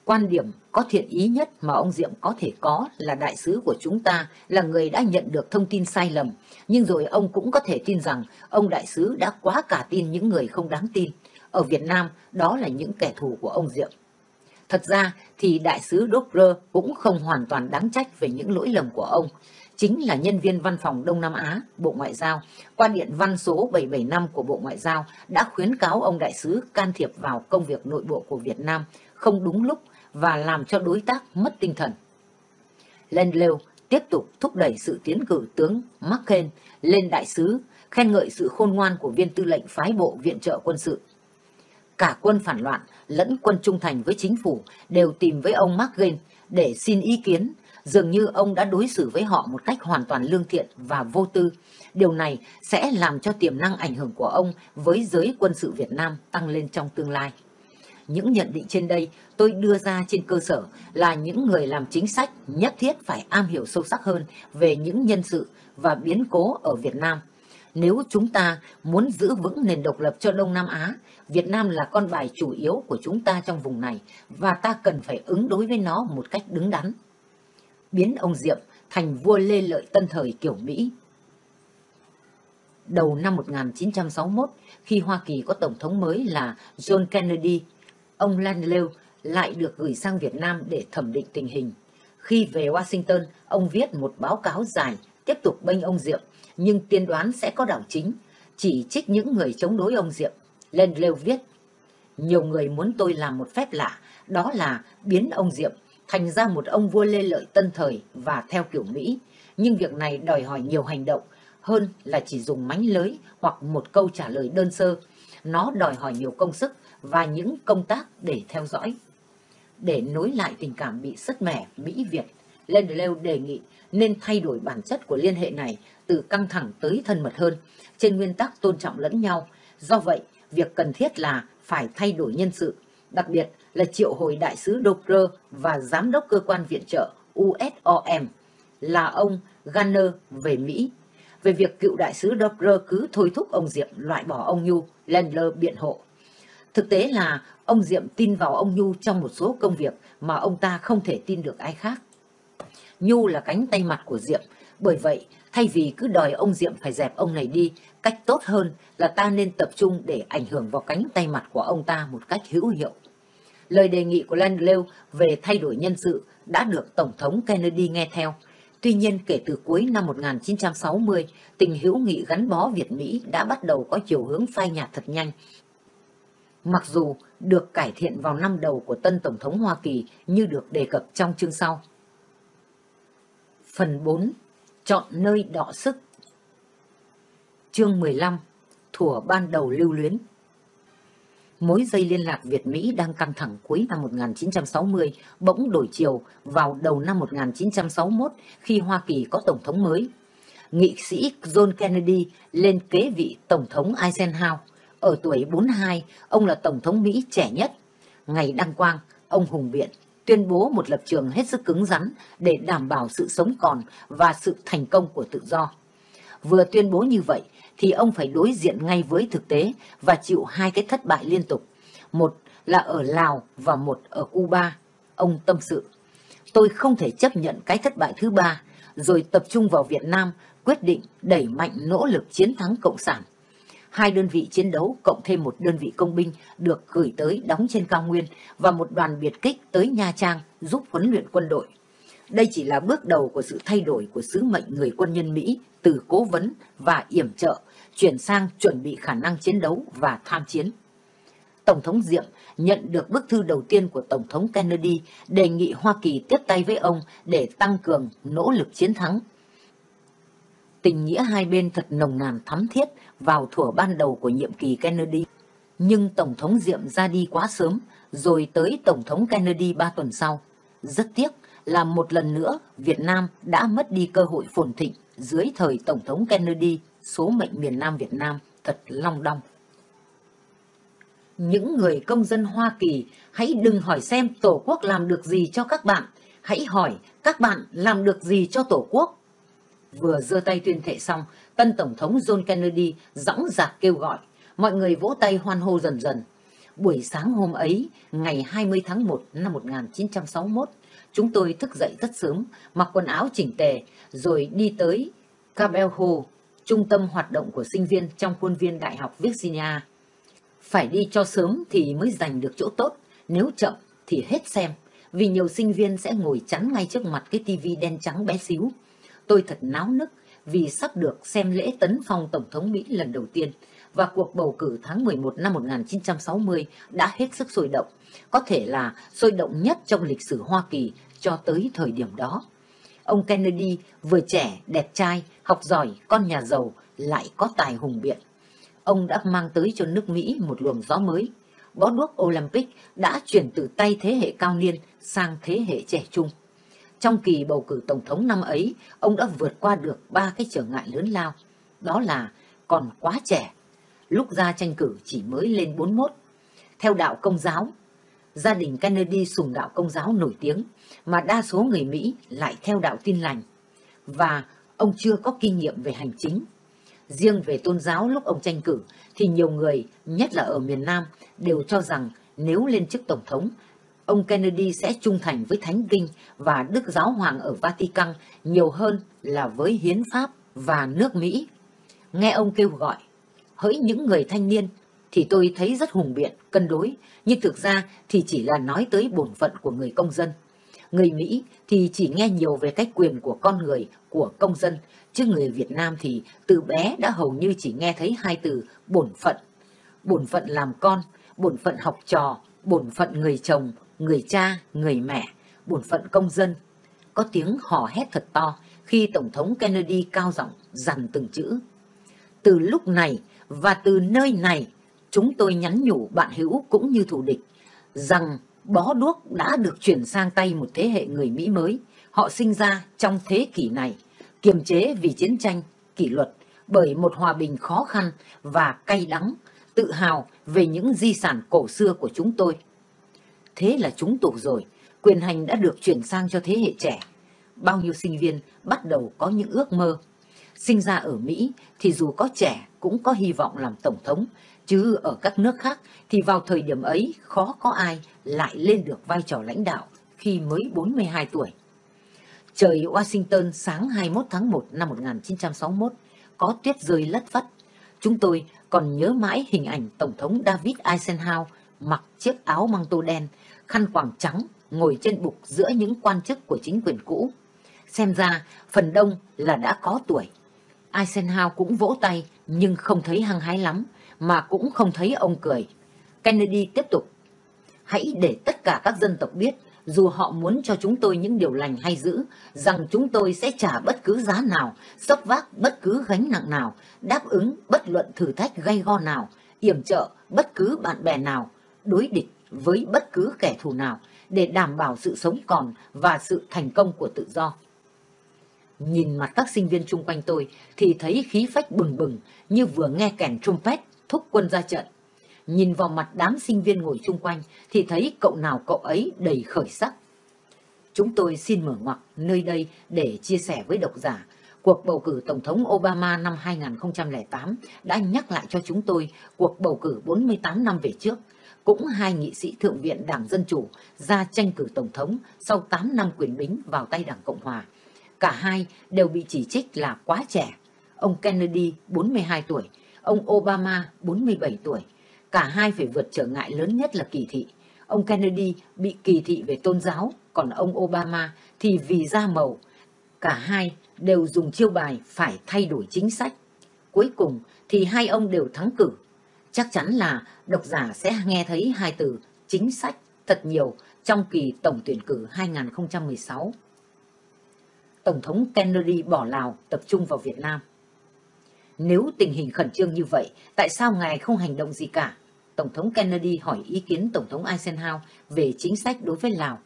Quan điểm có thiện ý nhất mà ông Diệm có thể có là đại sứ của chúng ta là người đã nhận được thông tin sai lầm. Nhưng rồi ông cũng có thể tin rằng ông đại sứ đã quá cả tin những người không đáng tin. Ở Việt Nam, đó là những kẻ thù của ông Diệm. Thật ra thì đại sứ Doppler cũng không hoàn toàn đáng trách về những lỗi lầm của ông. Chính là nhân viên văn phòng Đông Nam Á, Bộ Ngoại giao, qua điện văn số 775 của Bộ Ngoại giao đã khuyến cáo ông đại sứ can thiệp vào công việc nội bộ của Việt Nam không đúng lúc và làm cho đối tác mất tinh thần. Landlew tiếp tục thúc đẩy sự tiến cử tướng McCain lên đại sứ, khen ngợi sự khôn ngoan của viên tư lệnh phái bộ viện trợ quân sự. Cả quân phản loạn lẫn quân trung thành với chính phủ đều tìm với ông McCain để xin ý kiến, dường như ông đã đối xử với họ một cách hoàn toàn lương thiện và vô tư. Điều này sẽ làm cho tiềm năng ảnh hưởng của ông với giới quân sự Việt Nam tăng lên trong tương lai. Những nhận định trên đây tôi đưa ra trên cơ sở là những người làm chính sách nhất thiết phải am hiểu sâu sắc hơn về những nhân sự và biến cố ở Việt Nam. Nếu chúng ta muốn giữ vững nền độc lập cho Đông Nam Á, Việt Nam là con bài chủ yếu của chúng ta trong vùng này và ta cần phải ứng đối với nó một cách đứng đắn. Biến ông Diệm thành vua lê lợi tân thời kiểu Mỹ. Đầu năm 1961, khi Hoa Kỳ có tổng thống mới là John Kennedy, ông Landlew lại được gửi sang Việt Nam để thẩm định tình hình. Khi về Washington, ông viết một báo cáo dài tiếp tục bênh ông Diệm, nhưng tiên đoán sẽ có đảo chính, chỉ trích những người chống đối ông Diệm. Landlew viết, nhiều người muốn tôi làm một phép lạ, đó là biến ông Diệm thành ra một ông vua lê lợi tân thời và theo kiểu Mỹ. Nhưng việc này đòi hỏi nhiều hành động hơn là chỉ dùng mánh lưới hoặc một câu trả lời đơn sơ. Nó đòi hỏi nhiều công sức và những công tác để theo dõi. Để nối lại tình cảm bị sứt mẻ Mỹ-Việt, Landlew đề nghị nên thay đổi bản chất của liên hệ này từ căng thẳng tới thân mật hơn, trên nguyên tắc tôn trọng lẫn nhau. Do vậy, việc cần thiết là phải thay đổi nhân sự, đặc biệt là triệu hồi đại sứ Doppler và giám đốc cơ quan viện trợ USOM là ông Gunner về Mỹ. Về việc cựu đại sứ Doppler cứ thôi thúc ông Diệm loại bỏ ông Nhu, Landler biện hộ. Thực tế là ông Diệm tin vào ông Nhu trong một số công việc mà ông ta không thể tin được ai khác. Nhu là cánh tay mặt của Diệm, bởi vậy thay vì cứ đòi ông Diệm phải dẹp ông này đi, cách tốt hơn là ta nên tập trung để ảnh hưởng vào cánh tay mặt của ông ta một cách hữu hiệu. Lời đề nghị của Landlew về thay đổi nhân sự đã được Tổng thống Kennedy nghe theo. Tuy nhiên kể từ cuối năm 1960, tình hữu nghị gắn bó Việt-Mỹ đã bắt đầu có chiều hướng phai nhạt thật nhanh. Mặc dù được cải thiện vào năm đầu của tân Tổng thống Hoa Kỳ như được đề cập trong chương sau. Phần 4. Chọn nơi đọ sức Chương 15. Thủa ban đầu lưu luyến mối dây liên lạc Việt-Mỹ đang căng thẳng cuối năm 1960 bỗng đổi chiều vào đầu năm 1961 khi Hoa Kỳ có Tổng thống mới. Nghị sĩ John Kennedy lên kế vị Tổng thống Eisenhower. Ở tuổi 42, ông là Tổng thống Mỹ trẻ nhất. Ngày đăng quang, ông hùng biện, tuyên bố một lập trường hết sức cứng rắn để đảm bảo sự sống còn và sự thành công của tự do. Vừa tuyên bố như vậy, thì ông phải đối diện ngay với thực tế và chịu hai cái thất bại liên tục. Một là ở Lào và một ở Cuba. Ông tâm sự, tôi không thể chấp nhận cái thất bại thứ ba, rồi tập trung vào Việt Nam, quyết định đẩy mạnh nỗ lực chiến thắng Cộng sản. Hai đơn vị chiến đấu cộng thêm một đơn vị công binh được gửi tới đóng trên cao nguyên và một đoàn biệt kích tới Nha Trang giúp huấn luyện quân đội. Đây chỉ là bước đầu của sự thay đổi của sứ mệnh người quân nhân Mỹ từ cố vấn và yểm trợ, chuyển sang chuẩn bị khả năng chiến đấu và tham chiến. Tổng thống Diệm nhận được bức thư đầu tiên của Tổng thống Kennedy đề nghị Hoa Kỳ tiếp tay với ông để tăng cường nỗ lực chiến thắng. Tình nghĩa hai bên thật nồng nàn thắm thiết vào thuở ban đầu của nhiệm kỳ Kennedy. Nhưng Tổng thống Diệm ra đi quá sớm, rồi tới Tổng thống Kennedy ba tuần sau. Rất tiếc là một lần nữa Việt Nam đã mất đi cơ hội phồn thịnh dưới thời Tổng thống Kennedy, số mệnh miền Nam Việt Nam thật long đong. Những người công dân Hoa Kỳ hãy đừng hỏi xem Tổ quốc làm được gì cho các bạn, hãy hỏi các bạn làm được gì cho Tổ quốc. Vừa giơ tay tuyên thệ xong, tân Tổng thống John Kennedy dõng dạc kêu gọi, mọi người vỗ tay hoan hô dần dần. Buổi sáng hôm ấy, ngày 20 tháng 1 năm 1961, Chúng tôi thức dậy rất sớm, mặc quần áo chỉnh tề, rồi đi tới Cabell Hall, trung tâm hoạt động của sinh viên trong khuôn viên Đại học Virginia. Phải đi cho sớm thì mới giành được chỗ tốt, nếu chậm thì hết xem, vì nhiều sinh viên sẽ ngồi chắn ngay trước mặt cái tivi đen trắng bé xíu. Tôi thật náo nức vì sắp được xem lễ tấn phong Tổng thống Mỹ lần đầu tiên và cuộc bầu cử tháng 11 năm 1960 đã hết sức sôi động, có thể là sôi động nhất trong lịch sử Hoa Kỳ cho tới thời điểm đó. Ông Kennedy vừa trẻ, đẹp trai, học giỏi, con nhà giàu, lại có tài hùng biện. Ông đã mang tới cho nước Mỹ một luồng gió mới. Bó đuốc Olympic đã chuyển từ tay thế hệ cao niên sang thế hệ trẻ trung. Trong kỳ bầu cử tổng thống năm ấy, ông đã vượt qua được ba cái trở ngại lớn lao. Đó là còn quá trẻ, lúc ra tranh cử chỉ mới lên 41. Theo đạo công giáo, gia đình Kennedy sùng đạo công giáo nổi tiếng, mà đa số người Mỹ lại theo đạo tin lành. Và ông chưa có kinh nghiệm về hành chính. Riêng về tôn giáo lúc ông tranh cử thì nhiều người, nhất là ở miền Nam, đều cho rằng nếu lên chức Tổng thống, ông Kennedy sẽ trung thành với Thánh Kinh và Đức Giáo Hoàng ở Vatican nhiều hơn là với hiến pháp và nước Mỹ. Nghe ông kêu gọi, hỡi những người thanh niên, thì tôi thấy rất hùng biện, cân đối, nhưng thực ra thì chỉ là nói tới bổn phận của người công dân. Người Mỹ thì chỉ nghe nhiều về cách quyền của con người, của công dân, chứ người Việt Nam thì từ bé đã hầu như chỉ nghe thấy hai từ bổn phận. Bổn phận làm con, bổn phận học trò, bổn phận người chồng, người cha, người mẹ, bổn phận công dân. Có tiếng hò hét thật to khi Tổng thống Kennedy cao giọng dằn từng chữ. Từ lúc này và từ nơi này, chúng tôi nhắn nhủ bạn hữu cũng như thù địch rằng bó đuốc đã được chuyển sang tay một thế hệ người Mỹ mới. Họ sinh ra trong thế kỷ này, kiềm chế vì chiến tranh, kỷ luật, bởi một hòa bình khó khăn và cay đắng, tự hào về những di sản cổ xưa của chúng tôi. Thế là chúng tụ rồi, quyền hành đã được chuyển sang cho thế hệ trẻ. Bao nhiêu sinh viên bắt đầu có những ước mơ. Sinh ra ở Mỹ thì dù có trẻ cũng có hy vọng làm tổng thống, chứ ở các nước khác thì vào thời điểm ấy khó có ai lại lên được vai trò lãnh đạo khi mới 42 tuổi. Trời Washington sáng 21 tháng 1 năm 1961 có tuyết rơi lất vất. Chúng tôi còn nhớ mãi hình ảnh Tổng thống David Eisenhower mặc chiếc áo măng tô đen, khăn quàng trắng, ngồi trên bục giữa những quan chức của chính quyền cũ. Xem ra phần đông là đã có tuổi. Eisenhower cũng vỗ tay nhưng không thấy hăng hái lắm, mà cũng không thấy ông cười. Kennedy tiếp tục. Hãy để tất cả các dân tộc biết, dù họ muốn cho chúng tôi những điều lành hay dữ, rằng chúng tôi sẽ trả bất cứ giá nào, sốc vác bất cứ gánh nặng nào, đáp ứng bất luận thử thách gây go nào, yểm trợ bất cứ bạn bè nào, đối địch với bất cứ kẻ thù nào, để đảm bảo sự sống còn và sự thành công của tự do. Nhìn mặt các sinh viên chung quanh tôi thì thấy khí phách bừng bừng như vừa nghe kèn trumpet thúc quân ra trận. Nhìn vào mặt đám sinh viên ngồi chung quanh thì thấy cậu nào cậu ấy đầy khởi sắc. Chúng tôi xin mở ngoặc nơi đây để chia sẻ với độc giả. Cuộc bầu cử Tổng thống Obama năm 2008 đã nhắc lại cho chúng tôi cuộc bầu cử 48 năm về trước. Cũng hai nghị sĩ Thượng viện Đảng Dân Chủ ra tranh cử Tổng thống sau 8 năm quyền bính vào tay Đảng Cộng Hòa. Cả hai đều bị chỉ trích là quá trẻ. Ông Kennedy 42 tuổi, ông Obama 47 tuổi. Cả hai phải vượt trở ngại lớn nhất là kỳ thị. Ông Kennedy bị kỳ thị về tôn giáo, còn ông Obama thì vì da màu. Cả hai đều dùng chiêu bài phải thay đổi chính sách. Cuối cùng thì hai ông đều thắng cử. Chắc chắn là độc giả sẽ nghe thấy hai từ chính sách thật nhiều trong kỳ tổng tuyển cử 2016. Tổng thống Kennedy bỏ Lào tập trung vào Việt Nam. Nếu tình hình khẩn trương như vậy, tại sao ngài không hành động gì cả? Tổng thống Kennedy hỏi ý kiến Tổng thống Eisenhower về chính sách đối với Lào.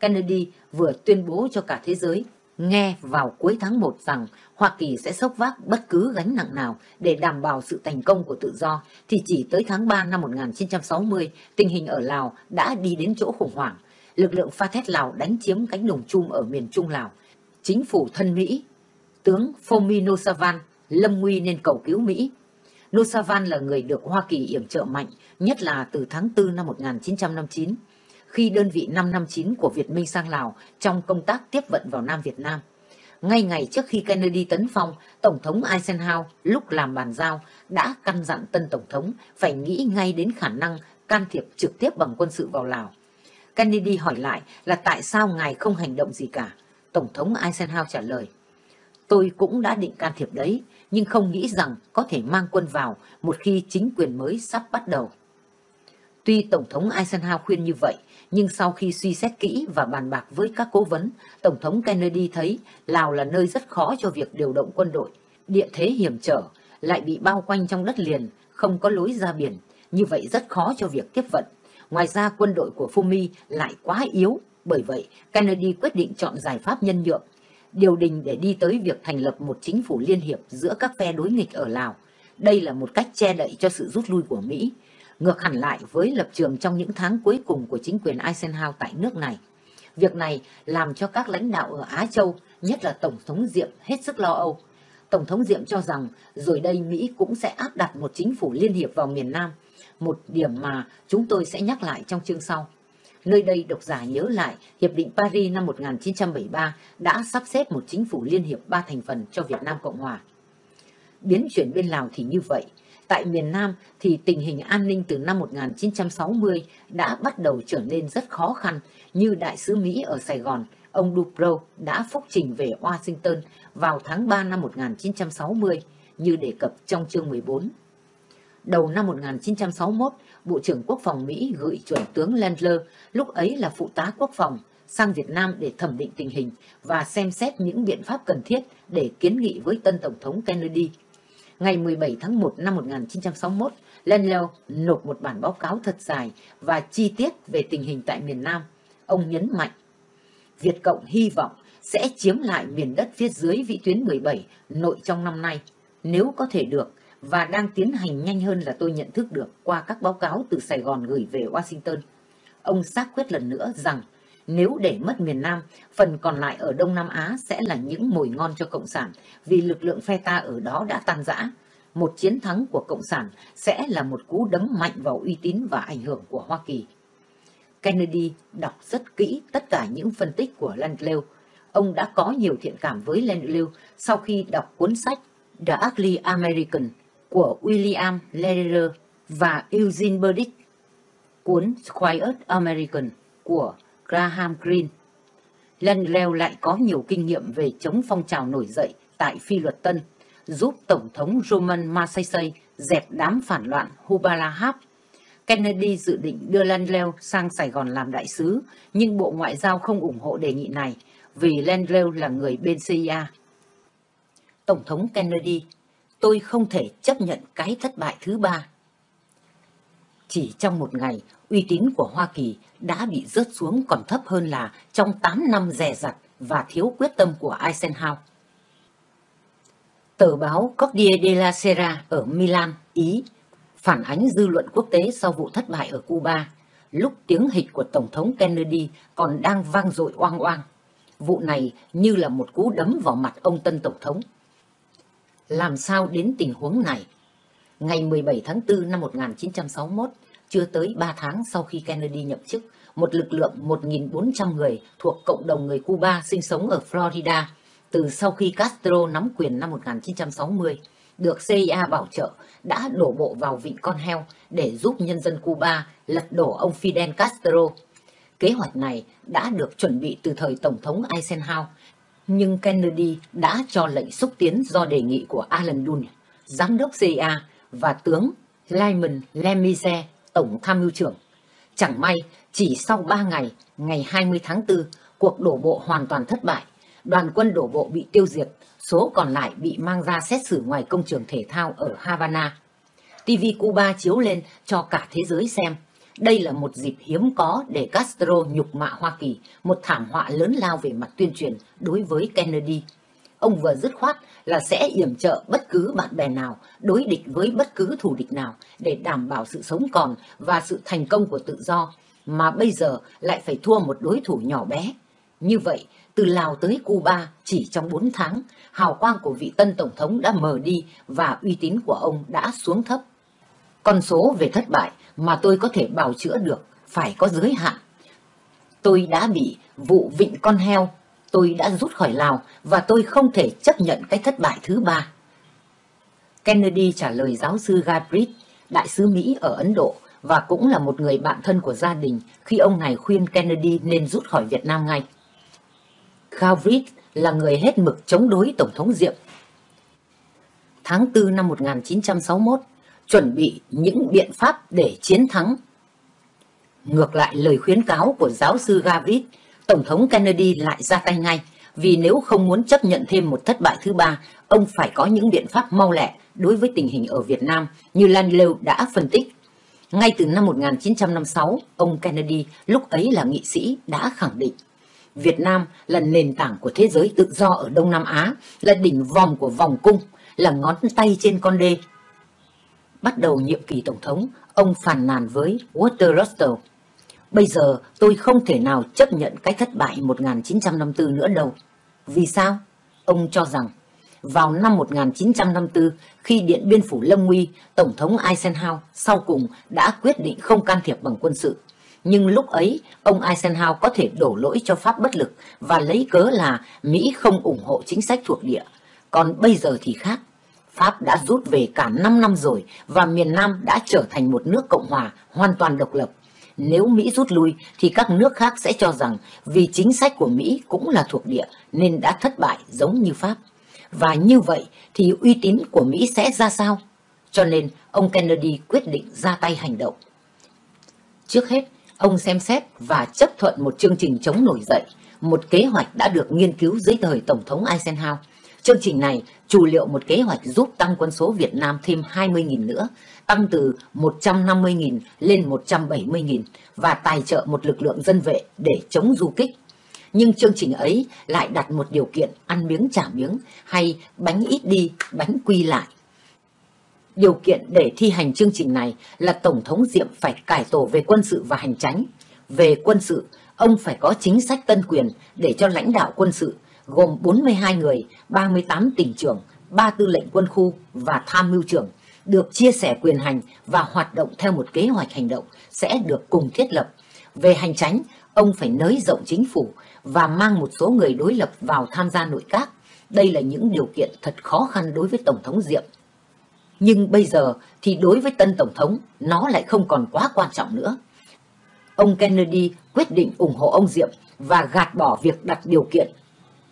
Kennedy vừa tuyên bố cho cả thế giới nghe vào cuối tháng 1 rằng Hoa Kỳ sẽ sốc vác bất cứ gánh nặng nào để đảm bảo sự thành công của tự do, thì chỉ tới tháng 3 năm 1960, tình hình ở Lào đã đi đến chỗ khủng hoảng. Lực lượng pha thét Lào đánh chiếm cánh đồng chung ở miền Trung Lào. Chính phủ thân Mỹ, tướng Fomi Nosavan lâm nguy nên cầu cứu Mỹ. Nusavan là người được Hoa Kỳ yểm trợ mạnh, nhất là từ tháng 4 năm 1959, khi đơn vị 559 của Việt Minh sang Lào trong công tác tiếp vận vào Nam Việt Nam. Ngay ngày trước khi Kennedy tấn phong, Tổng thống Eisenhower lúc làm bàn giao đã căn dặn tân Tổng thống phải nghĩ ngay đến khả năng can thiệp trực tiếp bằng quân sự vào Lào. Kennedy hỏi lại là tại sao ngài không hành động gì cả. Tổng thống Eisenhower trả lời, tôi cũng đã định can thiệp đấy, nhưng không nghĩ rằng có thể mang quân vào một khi chính quyền mới sắp bắt đầu. Tuy Tổng thống Eisenhower khuyên như vậy, nhưng sau khi suy xét kỹ và bàn bạc với các cố vấn, Tổng thống Kennedy thấy Lào là nơi rất khó cho việc điều động quân đội. Địa thế hiểm trở, lại bị bao quanh trong đất liền, không có lối ra biển, như vậy rất khó cho việc tiếp vận. Ngoài ra quân đội của Fumi lại quá yếu, bởi vậy Kennedy quyết định chọn giải pháp nhân nhượng điều đình để đi tới việc thành lập một chính phủ liên hiệp giữa các phe đối nghịch ở Lào. Đây là một cách che đậy cho sự rút lui của Mỹ, ngược hẳn lại với lập trường trong những tháng cuối cùng của chính quyền Eisenhower tại nước này. Việc này làm cho các lãnh đạo ở Á Châu, nhất là Tổng thống Diệm, hết sức lo âu. Tổng thống Diệm cho rằng rồi đây Mỹ cũng sẽ áp đặt một chính phủ liên hiệp vào miền Nam, một điểm mà chúng tôi sẽ nhắc lại trong chương sau. Nơi đây độc giả nhớ lại Hiệp định Paris năm 1973 đã sắp xếp một chính phủ liên hiệp ba thành phần cho Việt Nam Cộng Hòa. Biến chuyển bên Lào thì như vậy. Tại miền Nam thì tình hình an ninh từ năm 1960 đã bắt đầu trở nên rất khó khăn như Đại sứ Mỹ ở Sài Gòn, ông Dubrow đã phúc trình về Washington vào tháng 3 năm 1960 như đề cập trong chương 14. Đầu năm 1961, Bộ trưởng Quốc phòng Mỹ gửi chuẩn tướng Landler, lúc ấy là phụ tá quốc phòng, sang Việt Nam để thẩm định tình hình và xem xét những biện pháp cần thiết để kiến nghị với tân Tổng thống Kennedy. Ngày 17 tháng 1 năm 1961, Landler nộp một bản báo cáo thật dài và chi tiết về tình hình tại miền Nam. Ông nhấn mạnh, Việt Cộng hy vọng sẽ chiếm lại miền đất phía dưới vĩ tuyến 17 nội trong năm nay, nếu có thể được, và đang tiến hành nhanh hơn là tôi nhận thức được qua các báo cáo từ Sài Gòn gửi về Washington. Ông xác quyết lần nữa rằng nếu để mất miền Nam, phần còn lại ở Đông Nam Á sẽ là những mồi ngon cho Cộng sản vì lực lượng phe ta ở đó đã tan rã. Một chiến thắng của Cộng sản sẽ là một cú đấm mạnh vào uy tín và ảnh hưởng của Hoa Kỳ. Kennedy đọc rất kỹ tất cả những phân tích của Landlew. Ông đã có nhiều thiện cảm với Landlew sau khi đọc cuốn sách The Ugly American của William Lederer và Eugene Burdick, cuốn Quiet American của Graham Greene. Landlew lại có nhiều kinh nghiệm về chống phong trào nổi dậy tại Phi luật Tân, giúp Tổng thống Roman Magsaysay dẹp đám phản loạn Hubala Hap Kennedy dự định đưa Landlew sang Sài Gòn làm đại sứ, nhưng Bộ Ngoại giao không ủng hộ đề nghị này vì Landlew là người bên CIA. Tổng thống Kennedy, tôi không thể chấp nhận cái thất bại thứ ba. Chỉ trong một ngày, uy tín của Hoa Kỳ đã bị rớt xuống còn thấp hơn là trong 8 năm rè rặt và thiếu quyết tâm của Eisenhower. Tờ báo Corriere della Sera ở Milan, Ý phản ánh dư luận quốc tế sau vụ thất bại ở Cuba, lúc tiếng hịch của Tổng thống Kennedy còn đang vang dội oang oang. Vụ này như là một cú đấm vào mặt ông tân Tổng thống. Làm sao đến tình huống này? Ngày 17 tháng 4 năm 1961, chưa tới 3 tháng sau khi Kennedy nhậm chức, một lực lượng 1.400 người thuộc cộng đồng người Cuba sinh sống ở Florida từ sau khi Castro nắm quyền năm 1960 được CIA bảo trợ đã đổ bộ vào vịnh con heo để giúp nhân dân Cuba lật đổ ông Fidel Castro. Kế hoạch này đã được chuẩn bị từ thời Tổng thống Eisenhower, nhưng Kennedy đã cho lệnh xúc tiến do đề nghị của Alan Dulles, giám đốc CIA và tướng Lyman Lemise, tổng tham mưu trưởng. Chẳng may, chỉ sau 3 ngày, ngày 20 tháng 4, cuộc đổ bộ hoàn toàn thất bại. Đoàn quân đổ bộ bị tiêu diệt số còn lại bị mang ra xét xử ngoài công trường thể thao ở Havana. TV Cuba chiếu lên cho cả thế giới xem. Đây là một dịp hiếm có để Castro nhục mạ Hoa Kỳ, một thảm họa lớn lao về mặt tuyên truyền đối với Kennedy. Ông vừa dứt khoát là sẽ yểm trợ bất cứ bạn bè nào, đối địch với bất cứ thù địch nào để đảm bảo sự sống còn và sự thành công của tự do, mà bây giờ lại phải thua một đối thủ nhỏ bé. Như vậy, từ Lào tới Cuba chỉ trong 4 tháng, hào quang của vị tân tổng thống đã mờ đi và uy tín của ông đã xuống thấp. Con số về thất bại mà tôi có thể bào chữa được phải có giới hạn. Tôi đã bị vụ vịnh con heo, tôi đã rút khỏi Lào và tôi không thể chấp nhận cái thất bại thứ ba. Kennedy trả lời giáo sư Gabriel, đại sứ Mỹ ở Ấn Độ và cũng là một người bạn thân của gia đình khi ông này khuyên Kennedy nên rút khỏi Việt Nam ngay. Gabriel là người hết mực chống đối Tổng thống Diệm. Tháng 4 năm 1961, chuẩn bị những biện pháp để chiến thắng. Ngược lại lời khuyến cáo của giáo sư Gavitt, Tổng thống Kennedy lại ra tay ngay, vì nếu không muốn chấp nhận thêm một thất bại thứ ba, ông phải có những biện pháp mau lẹ đối với tình hình ở Việt Nam như Lan Lêu đã phân tích. Ngay từ năm 1956, ông Kennedy lúc ấy là nghị sĩ đã khẳng định Việt Nam là nền tảng của thế giới tự do ở Đông Nam Á, là đỉnh vòng của vòng cung, là ngón tay trên con đê. Bắt đầu nhiệm kỳ Tổng thống, ông phàn nàn với Walter Rostow. Bây giờ tôi không thể nào chấp nhận cái thất bại 1954 nữa đâu. Vì sao? Ông cho rằng Vào năm 1954, khi Điện Biên Phủ lâm nguy, Tổng thống Eisenhower sau cùng đã quyết định không can thiệp bằng quân sự. Nhưng lúc ấy, ông Eisenhower có thể đổ lỗi cho Pháp bất lực và lấy cớ là Mỹ không ủng hộ chính sách thuộc địa. Còn bây giờ thì khác. Pháp đã rút về cả 5 năm rồi và miền Nam đã trở thành một nước Cộng hòa hoàn toàn độc lập. Nếu Mỹ rút lui thì các nước khác sẽ cho rằng vì chính sách của Mỹ cũng là thuộc địa nên đã thất bại giống như Pháp. Và như vậy thì uy tín của Mỹ sẽ ra sao? Cho nên ông Kennedy quyết định ra tay hành động. Trước hết, ông xem xét và chấp thuận một chương trình chống nổi dậy, một kế hoạch đã được nghiên cứu dưới thời Tổng thống Eisenhower. Chương trình này chủ liệu một kế hoạch giúp tăng quân số Việt Nam thêm 20.000 nữa, tăng từ 150.000 lên 170.000 và tài trợ một lực lượng dân vệ để chống du kích. Nhưng chương trình ấy lại đặt một điều kiện ăn miếng trả miếng hay bánh ít đi, bánh quy lại. Điều kiện để thi hành chương trình này là Tổng thống Diệm phải cải tổ về quân sự và hành tránh. Về quân sự, ông phải có chính sách tân quyền để cho lãnh đạo quân sự gồm 42 người, 38 tỉnh trưởng, 3 tư lệnh quân khu và tham mưu trưởng được chia sẻ quyền hành và hoạt động theo một kế hoạch hành động sẽ được cùng thiết lập. Về hành tránh, ông phải nới rộng chính phủ và mang một số người đối lập vào tham gia nội các. Đây là những điều kiện thật khó khăn đối với Tổng thống Diệm. Nhưng bây giờ thì đối với tân Tổng thống, nó lại không còn quá quan trọng nữa. Ông Kennedy quyết định ủng hộ ông Diệm và gạt bỏ việc đặt điều kiện.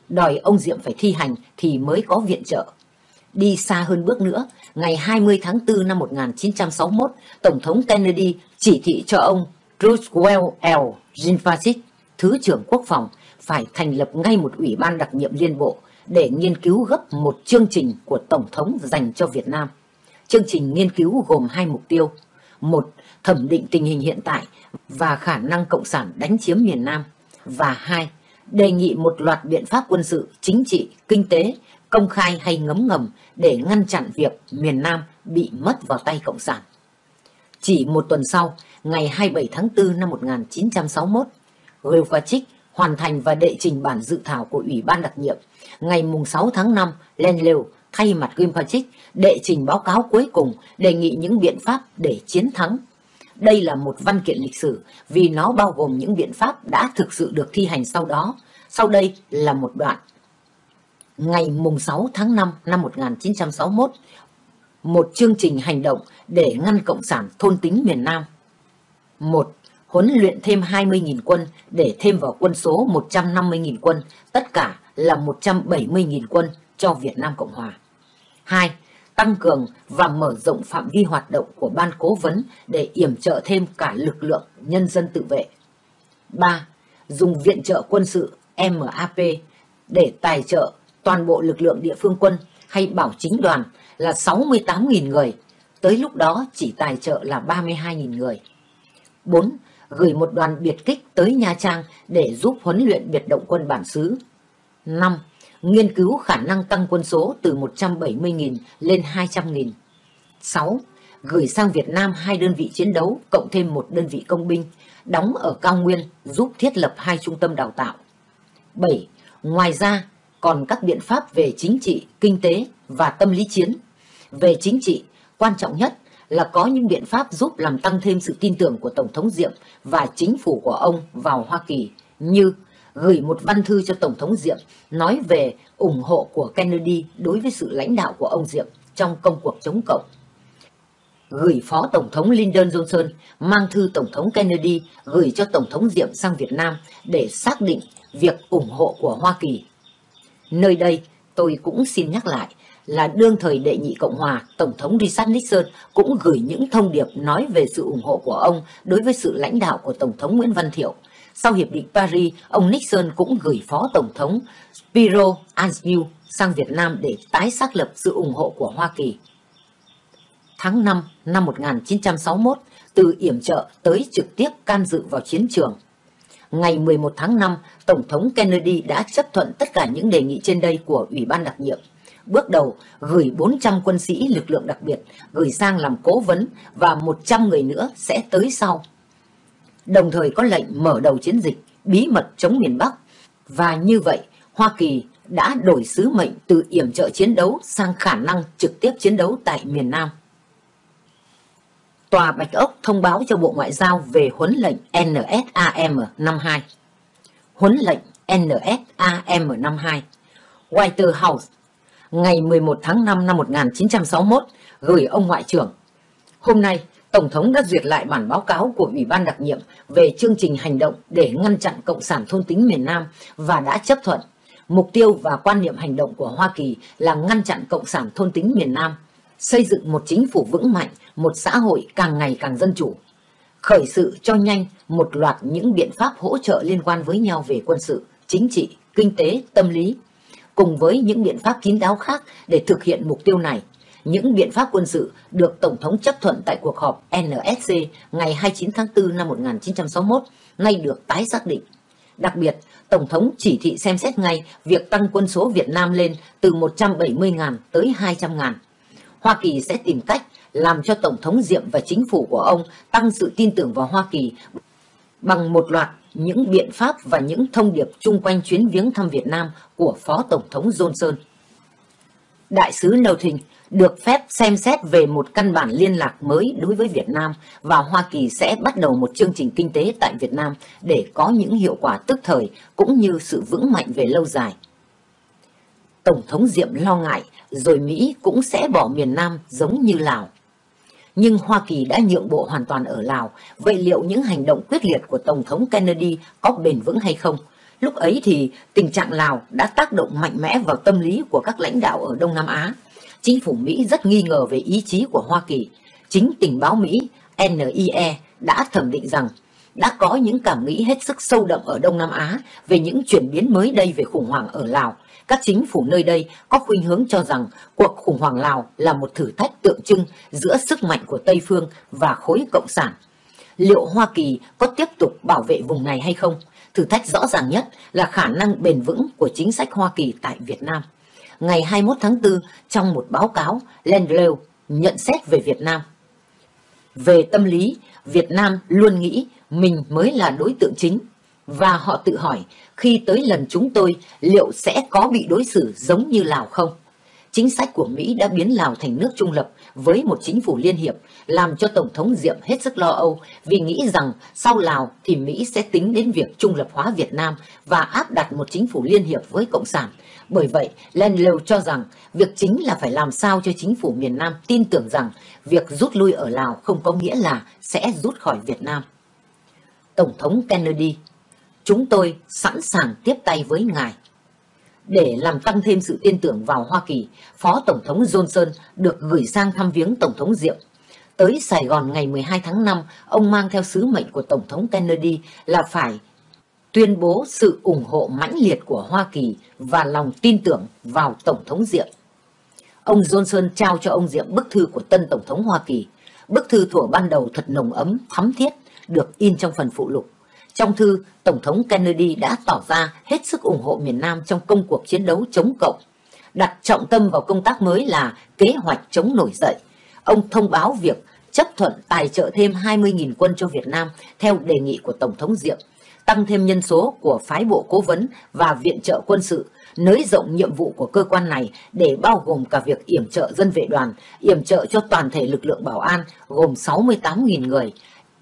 Đòi ông Diệm phải thi hành thì mới có viện trợ. Đi xa hơn bước nữa, ngày 20 tháng 4 năm 1961, Tổng thống Kennedy chỉ thị cho ông Roosevelt L. Ginfacich, Thứ trưởng Quốc phòng, phải thành lập ngay một ủy ban đặc nhiệm liên bộ để nghiên cứu gấp một chương trình của Tổng thống dành cho Việt Nam. Chương trình nghiên cứu gồm hai mục tiêu. Một, thẩm định tình hình hiện tại và khả năng Cộng sản đánh chiếm miền Nam. Và hai, đề nghị một loạt biện pháp quân sự, chính trị, kinh tế, công khai hay ngấm ngầm để ngăn chặn việc miền Nam bị mất vào tay Cộng sản. Chỉ một tuần sau, ngày 27 tháng 4 năm 1961, Gorbachev hoàn thành và đệ trình bản dự thảo của Ủy ban đặc nhiệm. Ngày 6 tháng 5, Lenleu thay mặt Gorbachev đệ trình báo cáo cuối cùng đề nghị những biện pháp để chiến thắng. Đây là một văn kiện lịch sử vì nó bao gồm những biện pháp đã thực sự được thi hành sau đó. Sau đây là một đoạn. Ngày mùng 6 tháng 5 năm 1961, một chương trình hành động để ngăn Cộng sản thôn tính miền Nam. một Huấn luyện thêm 20.000 quân để thêm vào quân số 150.000 quân, tất cả là 170.000 quân cho Việt Nam Cộng Hòa. 2. Tăng cường và mở rộng phạm vi hoạt động của Ban Cố vấn để yểm trợ thêm cả lực lượng nhân dân tự vệ. 3. Dùng viện trợ quân sự MAP để tài trợ toàn bộ lực lượng địa phương quân hay bảo chính đoàn là 68.000 người, tới lúc đó chỉ tài trợ là 32.000 người. 4. Gửi một đoàn biệt kích tới Nha Trang để giúp huấn luyện biệt động quân bản xứ. 5. Nghiên cứu khả năng tăng quân số từ 170.000 lên 200.000. 6. Gửi sang Việt Nam hai đơn vị chiến đấu cộng thêm một đơn vị công binh, đóng ở cao nguyên giúp thiết lập hai trung tâm đào tạo. 7. Ngoài ra, còn các biện pháp về chính trị, kinh tế và tâm lý chiến. Về chính trị, quan trọng nhất là có những biện pháp giúp làm tăng thêm sự tin tưởng của Tổng thống Diệm và chính phủ của ông vào Hoa Kỳ như gửi một văn thư cho Tổng thống Diệm nói về ủng hộ của Kennedy đối với sự lãnh đạo của ông Diệm trong công cuộc chống cộng. Gửi Phó Tổng thống Lyndon Johnson mang thư Tổng thống Kennedy gửi cho Tổng thống Diệm sang Việt Nam để xác định việc ủng hộ của Hoa Kỳ. Nơi đây tôi cũng xin nhắc lại là đương thời đệ nhị Cộng Hòa, Tổng thống Richard Nixon cũng gửi những thông điệp nói về sự ủng hộ của ông đối với sự lãnh đạo của Tổng thống Nguyễn Văn Thiệu. Sau Hiệp định Paris, ông Nixon cũng gửi Phó Tổng thống Spiro Agnew sang Việt Nam để tái xác lập sự ủng hộ của Hoa Kỳ. Tháng 5 năm 1961, từ yểm trợ tới trực tiếp can dự vào chiến trường. Ngày 11 tháng 5, Tổng thống Kennedy đã chấp thuận tất cả những đề nghị trên đây của Ủy ban đặc nhiệm. Bước đầu, gửi 400 quân sĩ lực lượng đặc biệt, gửi sang làm cố vấn và 100 người nữa sẽ tới sau. Đồng thời có lệnh mở đầu chiến dịch bí mật chống miền Bắc. Và như vậy, Hoa Kỳ đã đổi sứ mệnh từ yểm trợ chiến đấu sang khả năng trực tiếp chiến đấu tại miền Nam. Tòa Bạch Ốc thông báo cho Bộ Ngoại giao về huấn lệnh NSAM 52. Huấn lệnh NSAM 52 White House ngày 11 tháng 5 năm 1961 gửi ông Ngoại trưởng. Hôm nay, Tổng thống đã duyệt lại bản báo cáo của Ủy ban đặc nhiệm về chương trình hành động để ngăn chặn Cộng sản thôn tính miền Nam và đã chấp thuận. Mục tiêu và quan niệm hành động của Hoa Kỳ là ngăn chặn Cộng sản thôn tính miền Nam, xây dựng một chính phủ vững mạnh, một xã hội càng ngày càng dân chủ. Khởi sự cho nhanh một loạt những biện pháp hỗ trợ liên quan với nhau về quân sự, chính trị, kinh tế, tâm lý, cùng với những biện pháp kín đáo khác để thực hiện mục tiêu này những biện pháp quân sự được Tổng thống chấp thuận tại cuộc họp NSC ngày 29 tháng 4 năm 1961 nay được tái xác định. Đặc biệt, Tổng thống chỉ thị xem xét ngay việc tăng quân số Việt Nam lên từ 170.000 tới 200.000. Hoa Kỳ sẽ tìm cách làm cho Tổng thống Diệm và chính phủ của ông tăng sự tin tưởng vào Hoa Kỳ bằng một loạt những biện pháp và những thông điệp chung quanh chuyến viếng thăm Việt Nam của Phó Tổng thống Johnson. Đại sứ Nothing được phép xem xét về một căn bản liên lạc mới đối với Việt Nam và Hoa Kỳ sẽ bắt đầu một chương trình kinh tế tại Việt Nam để có những hiệu quả tức thời cũng như sự vững mạnh về lâu dài. Tổng thống Diệm lo ngại rồi Mỹ cũng sẽ bỏ miền Nam giống như Lào. Nhưng Hoa Kỳ đã nhượng bộ hoàn toàn ở Lào, vậy liệu những hành động quyết liệt của Tổng thống Kennedy có bền vững hay không? Lúc ấy thì tình trạng Lào đã tác động mạnh mẽ vào tâm lý của các lãnh đạo ở Đông Nam Á chính phủ Mỹ rất nghi ngờ về ý chí của Hoa Kỳ. Chính tình báo Mỹ NIE đã thẩm định rằng đã có những cảm nghĩ hết sức sâu đậm ở Đông Nam Á về những chuyển biến mới đây về khủng hoảng ở Lào. Các chính phủ nơi đây có khuynh hướng cho rằng cuộc khủng hoảng Lào là một thử thách tượng trưng giữa sức mạnh của Tây Phương và khối Cộng sản. Liệu Hoa Kỳ có tiếp tục bảo vệ vùng này hay không? Thử thách rõ ràng nhất là khả năng bền vững của chính sách Hoa Kỳ tại Việt Nam ngày 21 tháng 4 trong một báo cáo Landlew nhận xét về Việt Nam. Về tâm lý, Việt Nam luôn nghĩ mình mới là đối tượng chính và họ tự hỏi khi tới lần chúng tôi liệu sẽ có bị đối xử giống như Lào không? Chính sách của Mỹ đã biến Lào thành nước trung lập với một chính phủ liên hiệp, làm cho Tổng thống Diệm hết sức lo âu vì nghĩ rằng sau Lào thì Mỹ sẽ tính đến việc trung lập hóa Việt Nam và áp đặt một chính phủ liên hiệp với Cộng sản. Bởi vậy, Len Lêu cho rằng việc chính là phải làm sao cho chính phủ miền Nam tin tưởng rằng việc rút lui ở Lào không có nghĩa là sẽ rút khỏi Việt Nam. Tổng thống Kennedy, chúng tôi sẵn sàng tiếp tay với ngài. Để làm tăng thêm sự tin tưởng vào Hoa Kỳ, Phó Tổng thống Johnson được gửi sang thăm viếng Tổng thống Diệm. Tới Sài Gòn ngày 12 tháng 5, ông mang theo sứ mệnh của Tổng thống Kennedy là phải tuyên bố sự ủng hộ mãnh liệt của Hoa Kỳ và lòng tin tưởng vào Tổng thống Diệm. Ông Johnson trao cho ông Diệm bức thư của tân Tổng thống Hoa Kỳ. Bức thư thuở ban đầu thật nồng ấm, thắm thiết, được in trong phần phụ lục. Trong thư, Tổng thống Kennedy đã tỏ ra hết sức ủng hộ miền Nam trong công cuộc chiến đấu chống cộng, đặt trọng tâm vào công tác mới là kế hoạch chống nổi dậy. Ông thông báo việc chấp thuận tài trợ thêm 20.000 quân cho Việt Nam theo đề nghị của Tổng thống Diệm, tăng thêm nhân số của phái bộ cố vấn và viện trợ quân sự, nới rộng nhiệm vụ của cơ quan này để bao gồm cả việc yểm trợ dân vệ đoàn, yểm trợ cho toàn thể lực lượng bảo an gồm 68.000 người,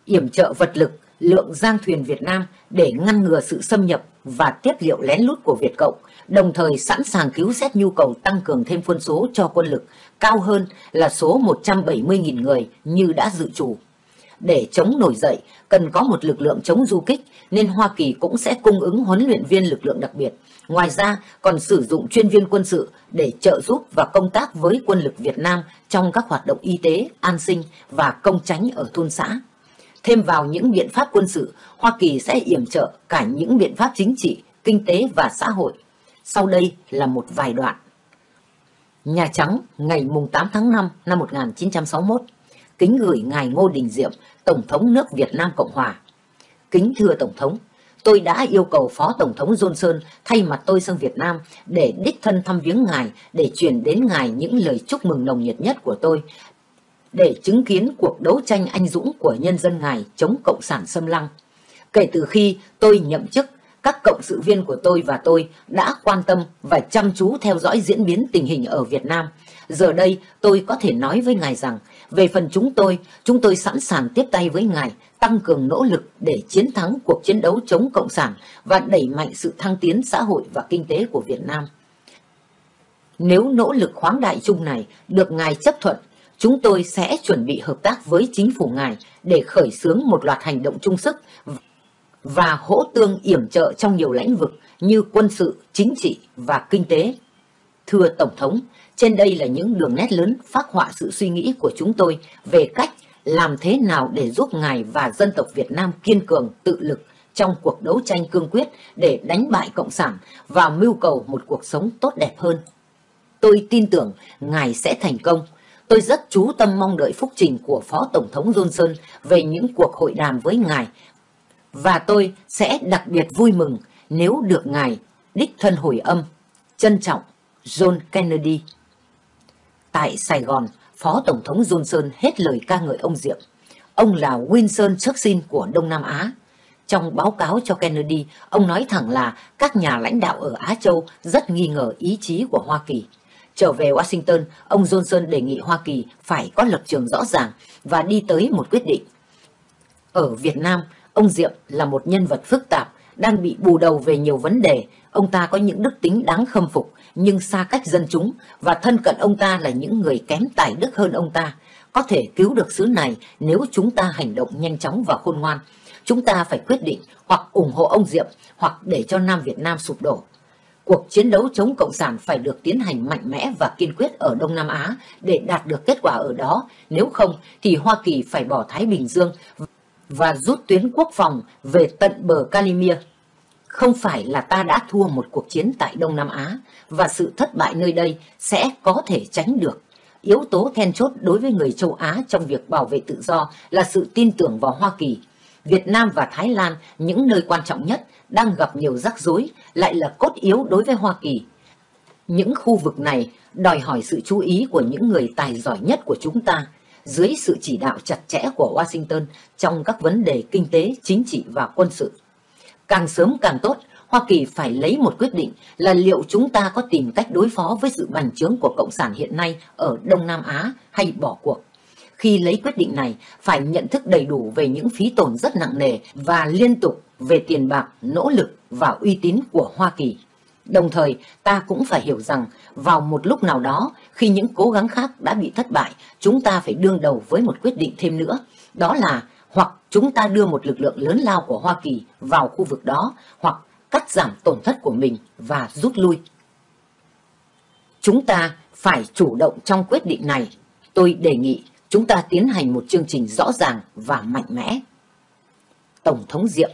yểm trợ vật lực, lượng giang thuyền Việt Nam để ngăn ngừa sự xâm nhập và tiếp liệu lén lút của Việt Cộng, đồng thời sẵn sàng cứu xét nhu cầu tăng cường thêm quân số cho quân lực, cao hơn là số 170.000 người như đã dự chủ. Để chống nổi dậy, cần có một lực lượng chống du kích, nên Hoa Kỳ cũng sẽ cung ứng huấn luyện viên lực lượng đặc biệt. Ngoài ra, còn sử dụng chuyên viên quân sự để trợ giúp và công tác với quân lực Việt Nam trong các hoạt động y tế, an sinh và công tránh ở thôn xã. Thêm vào những biện pháp quân sự, Hoa Kỳ sẽ yểm trợ cả những biện pháp chính trị, kinh tế và xã hội. Sau đây là một vài đoạn. Nhà Trắng ngày 8 tháng 5 năm 1961 kính gửi Ngài Ngô Đình Diệm, Tổng thống nước Việt Nam Cộng Hòa. Kính thưa Tổng thống, tôi đã yêu cầu Phó Tổng thống Johnson thay mặt tôi sang Việt Nam để đích thân thăm viếng Ngài để truyền đến Ngài những lời chúc mừng nồng nhiệt nhất của tôi để chứng kiến cuộc đấu tranh anh dũng của nhân dân Ngài chống Cộng sản xâm lăng. Kể từ khi tôi nhậm chức, các cộng sự viên của tôi và tôi đã quan tâm và chăm chú theo dõi diễn biến tình hình ở Việt Nam. Giờ đây tôi có thể nói với ngài rằng, về phần chúng tôi, chúng tôi sẵn sàng tiếp tay với ngài, tăng cường nỗ lực để chiến thắng cuộc chiến đấu chống Cộng sản và đẩy mạnh sự thăng tiến xã hội và kinh tế của Việt Nam. Nếu nỗ lực khoáng đại chung này được ngài chấp thuận, chúng tôi sẽ chuẩn bị hợp tác với chính phủ ngài để khởi xướng một loạt hành động chung sức và hỗ tương yểm trợ trong nhiều lĩnh vực như quân sự, chính trị và kinh tế. Thưa Tổng thống, trên đây là những đường nét lớn phát họa sự suy nghĩ của chúng tôi về cách làm thế nào để giúp ngài và dân tộc Việt Nam kiên cường, tự lực trong cuộc đấu tranh cương quyết để đánh bại Cộng sản và mưu cầu một cuộc sống tốt đẹp hơn. Tôi tin tưởng ngài sẽ thành công. Tôi rất chú tâm mong đợi phúc trình của Phó Tổng thống Johnson về những cuộc hội đàm với ngài và tôi sẽ đặc biệt vui mừng nếu được ngài đích thân hồi âm. Trân trọng, John Kennedy. Tại Sài Gòn, Phó Tổng thống Johnson hết lời ca ngợi ông Diệm. Ông là Winston Churchill của Đông Nam Á. Trong báo cáo cho Kennedy, ông nói thẳng là các nhà lãnh đạo ở Á Châu rất nghi ngờ ý chí của Hoa Kỳ. Trở về Washington, ông Johnson đề nghị Hoa Kỳ phải có lập trường rõ ràng và đi tới một quyết định. Ở Việt Nam, ông Diệm là một nhân vật phức tạp, đang bị bù đầu về nhiều vấn đề. Ông ta có những đức tính đáng khâm phục, nhưng xa cách dân chúng và thân cận ông ta là những người kém tài đức hơn ông ta. Có thể cứu được xứ này nếu chúng ta hành động nhanh chóng và khôn ngoan. Chúng ta phải quyết định hoặc ủng hộ ông Diệm hoặc để cho Nam Việt Nam sụp đổ. Cuộc chiến đấu chống Cộng sản phải được tiến hành mạnh mẽ và kiên quyết ở Đông Nam Á để đạt được kết quả ở đó. Nếu không thì Hoa Kỳ phải bỏ Thái Bình Dương và rút tuyến quốc phòng về tận bờ Calimir. Không phải là ta đã thua một cuộc chiến tại Đông Nam Á và sự thất bại nơi đây sẽ có thể tránh được. Yếu tố then chốt đối với người châu Á trong việc bảo vệ tự do là sự tin tưởng vào Hoa Kỳ. Việt Nam và Thái Lan, những nơi quan trọng nhất, đang gặp nhiều rắc rối, lại là cốt yếu đối với Hoa Kỳ. Những khu vực này đòi hỏi sự chú ý của những người tài giỏi nhất của chúng ta, dưới sự chỉ đạo chặt chẽ của Washington trong các vấn đề kinh tế, chính trị và quân sự. Càng sớm càng tốt, Hoa Kỳ phải lấy một quyết định là liệu chúng ta có tìm cách đối phó với sự bành trướng của Cộng sản hiện nay ở Đông Nam Á hay bỏ cuộc. Khi lấy quyết định này, phải nhận thức đầy đủ về những phí tổn rất nặng nề và liên tục về tiền bạc, nỗ lực và uy tín của Hoa Kỳ. Đồng thời, ta cũng phải hiểu rằng vào một lúc nào đó, khi những cố gắng khác đã bị thất bại, chúng ta phải đương đầu với một quyết định thêm nữa. Đó là hoặc chúng ta đưa một lực lượng lớn lao của Hoa Kỳ vào khu vực đó, hoặc cắt giảm tổn thất của mình và rút lui. Chúng ta phải chủ động trong quyết định này. Tôi đề nghị chúng ta tiến hành một chương trình rõ ràng và mạnh mẽ. Tổng thống Diệm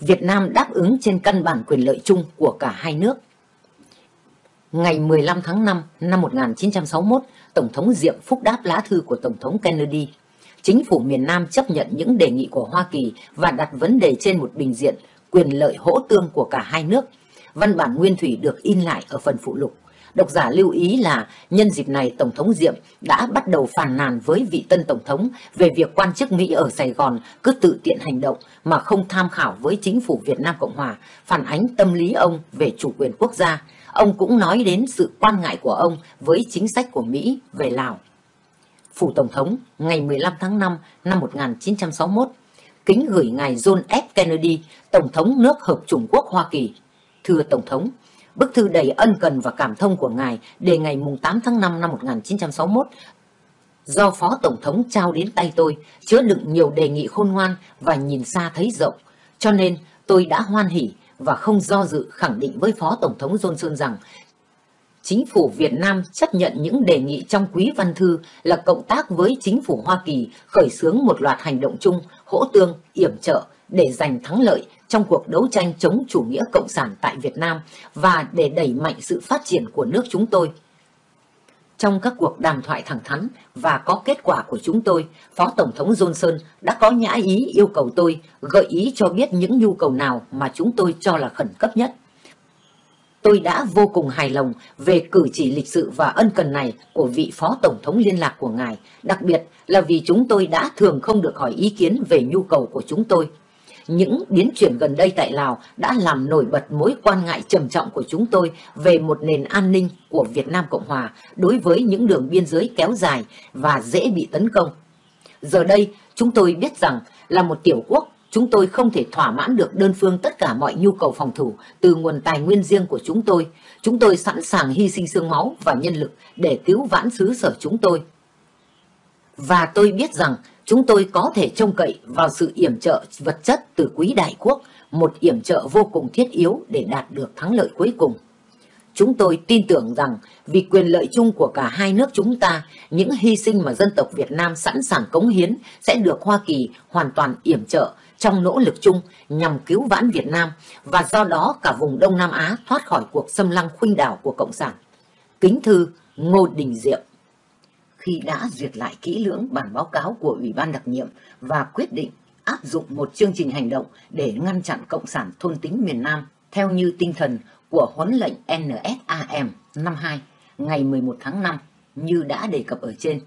Việt Nam đáp ứng trên căn bản quyền lợi chung của cả hai nước. Ngày 15 tháng 5 năm 1961, Tổng thống Diệm phúc đáp lá thư của Tổng thống Kennedy. Chính phủ miền Nam chấp nhận những đề nghị của Hoa Kỳ và đặt vấn đề trên một bình diện quyền lợi hỗ tương của cả hai nước. Văn bản nguyên thủy được in lại ở phần phụ lục. Độc giả lưu ý là nhân dịp này Tổng thống Diệm đã bắt đầu phàn nàn với vị tân Tổng thống về việc quan chức Mỹ ở Sài Gòn cứ tự tiện hành động mà không tham khảo với chính phủ Việt Nam Cộng Hòa, phản ánh tâm lý ông về chủ quyền quốc gia. Ông cũng nói đến sự quan ngại của ông với chính sách của Mỹ về Lào. Phủ Tổng thống ngày 15 tháng 5 năm 1961 kính gửi ngài John F. Kennedy, Tổng thống nước Hợp chủng quốc Hoa Kỳ. Thưa Tổng thống, Bức thư đầy ân cần và cảm thông của ngài đề ngày 8 tháng 5 năm 1961 do Phó Tổng thống trao đến tay tôi chứa đựng nhiều đề nghị khôn ngoan và nhìn xa thấy rộng. Cho nên tôi đã hoan hỉ và không do dự khẳng định với Phó Tổng thống Johnson rằng Chính phủ Việt Nam chấp nhận những đề nghị trong quý văn thư là cộng tác với chính phủ Hoa Kỳ khởi xướng một loạt hành động chung, hỗ tương, yểm trợ để giành thắng lợi trong cuộc đấu tranh chống chủ nghĩa cộng sản tại Việt Nam và để đẩy mạnh sự phát triển của nước chúng tôi. Trong các cuộc đàm thoại thẳng thắn và có kết quả của chúng tôi, Phó Tổng thống Johnson đã có nhã ý yêu cầu tôi gợi ý cho biết những nhu cầu nào mà chúng tôi cho là khẩn cấp nhất. Tôi đã vô cùng hài lòng về cử chỉ lịch sự và ân cần này của vị Phó Tổng thống liên lạc của ngài, đặc biệt là vì chúng tôi đã thường không được hỏi ý kiến về nhu cầu của chúng tôi những biến chuyển gần đây tại Lào đã làm nổi bật mối quan ngại trầm trọng của chúng tôi về một nền an ninh của Việt Nam Cộng Hòa đối với những đường biên giới kéo dài và dễ bị tấn công. Giờ đây, chúng tôi biết rằng là một tiểu quốc, chúng tôi không thể thỏa mãn được đơn phương tất cả mọi nhu cầu phòng thủ từ nguồn tài nguyên riêng của chúng tôi. Chúng tôi sẵn sàng hy sinh xương máu và nhân lực để cứu vãn xứ sở chúng tôi. Và tôi biết rằng chúng tôi có thể trông cậy vào sự yểm trợ vật chất từ quý đại quốc, một yểm trợ vô cùng thiết yếu để đạt được thắng lợi cuối cùng. Chúng tôi tin tưởng rằng vì quyền lợi chung của cả hai nước chúng ta, những hy sinh mà dân tộc Việt Nam sẵn sàng cống hiến sẽ được Hoa Kỳ hoàn toàn yểm trợ trong nỗ lực chung nhằm cứu vãn Việt Nam và do đó cả vùng Đông Nam Á thoát khỏi cuộc xâm lăng khuynh đảo của Cộng sản. Kính thư Ngô Đình Diệm khi đã duyệt lại kỹ lưỡng bản báo cáo của Ủy ban đặc nhiệm và quyết định áp dụng một chương trình hành động để ngăn chặn Cộng sản thôn tính miền Nam theo như tinh thần của huấn lệnh NSAM năm 2 ngày 11 tháng 5 như đã đề cập ở trên.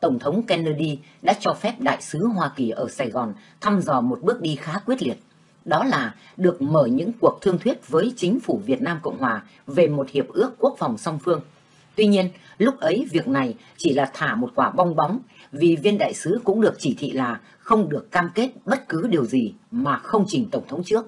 Tổng thống Kennedy đã cho phép đại sứ Hoa Kỳ ở Sài Gòn thăm dò một bước đi khá quyết liệt. Đó là được mở những cuộc thương thuyết với chính phủ Việt Nam Cộng Hòa về một hiệp ước quốc phòng song phương. Tuy nhiên, lúc ấy việc này chỉ là thả một quả bong bóng vì viên đại sứ cũng được chỉ thị là không được cam kết bất cứ điều gì mà không trình Tổng thống trước.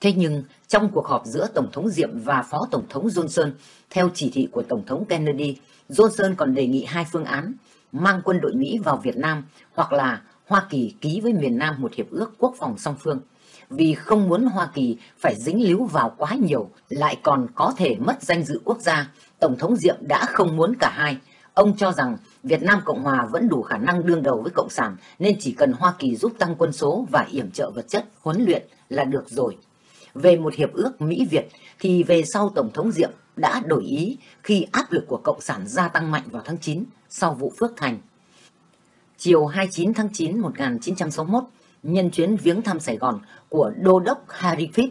Thế nhưng, trong cuộc họp giữa Tổng thống Diệm và Phó Tổng thống Johnson, theo chỉ thị của Tổng thống Kennedy, Johnson còn đề nghị hai phương án, mang quân đội Mỹ vào Việt Nam hoặc là Hoa Kỳ ký với miền Nam một hiệp ước quốc phòng song phương. Vì không muốn Hoa Kỳ phải dính líu vào quá nhiều, lại còn có thể mất danh dự quốc gia, Tổng thống Diệm đã không muốn cả hai. Ông cho rằng Việt Nam Cộng Hòa vẫn đủ khả năng đương đầu với Cộng sản nên chỉ cần Hoa Kỳ giúp tăng quân số và yểm trợ vật chất, huấn luyện là được rồi. Về một hiệp ước Mỹ-Việt thì về sau Tổng thống Diệm đã đổi ý khi áp lực của Cộng sản gia tăng mạnh vào tháng 9 sau vụ Phước Thành. Chiều 29 tháng 9 1961, nhân chuyến viếng thăm Sài Gòn của Đô đốc Harry fitt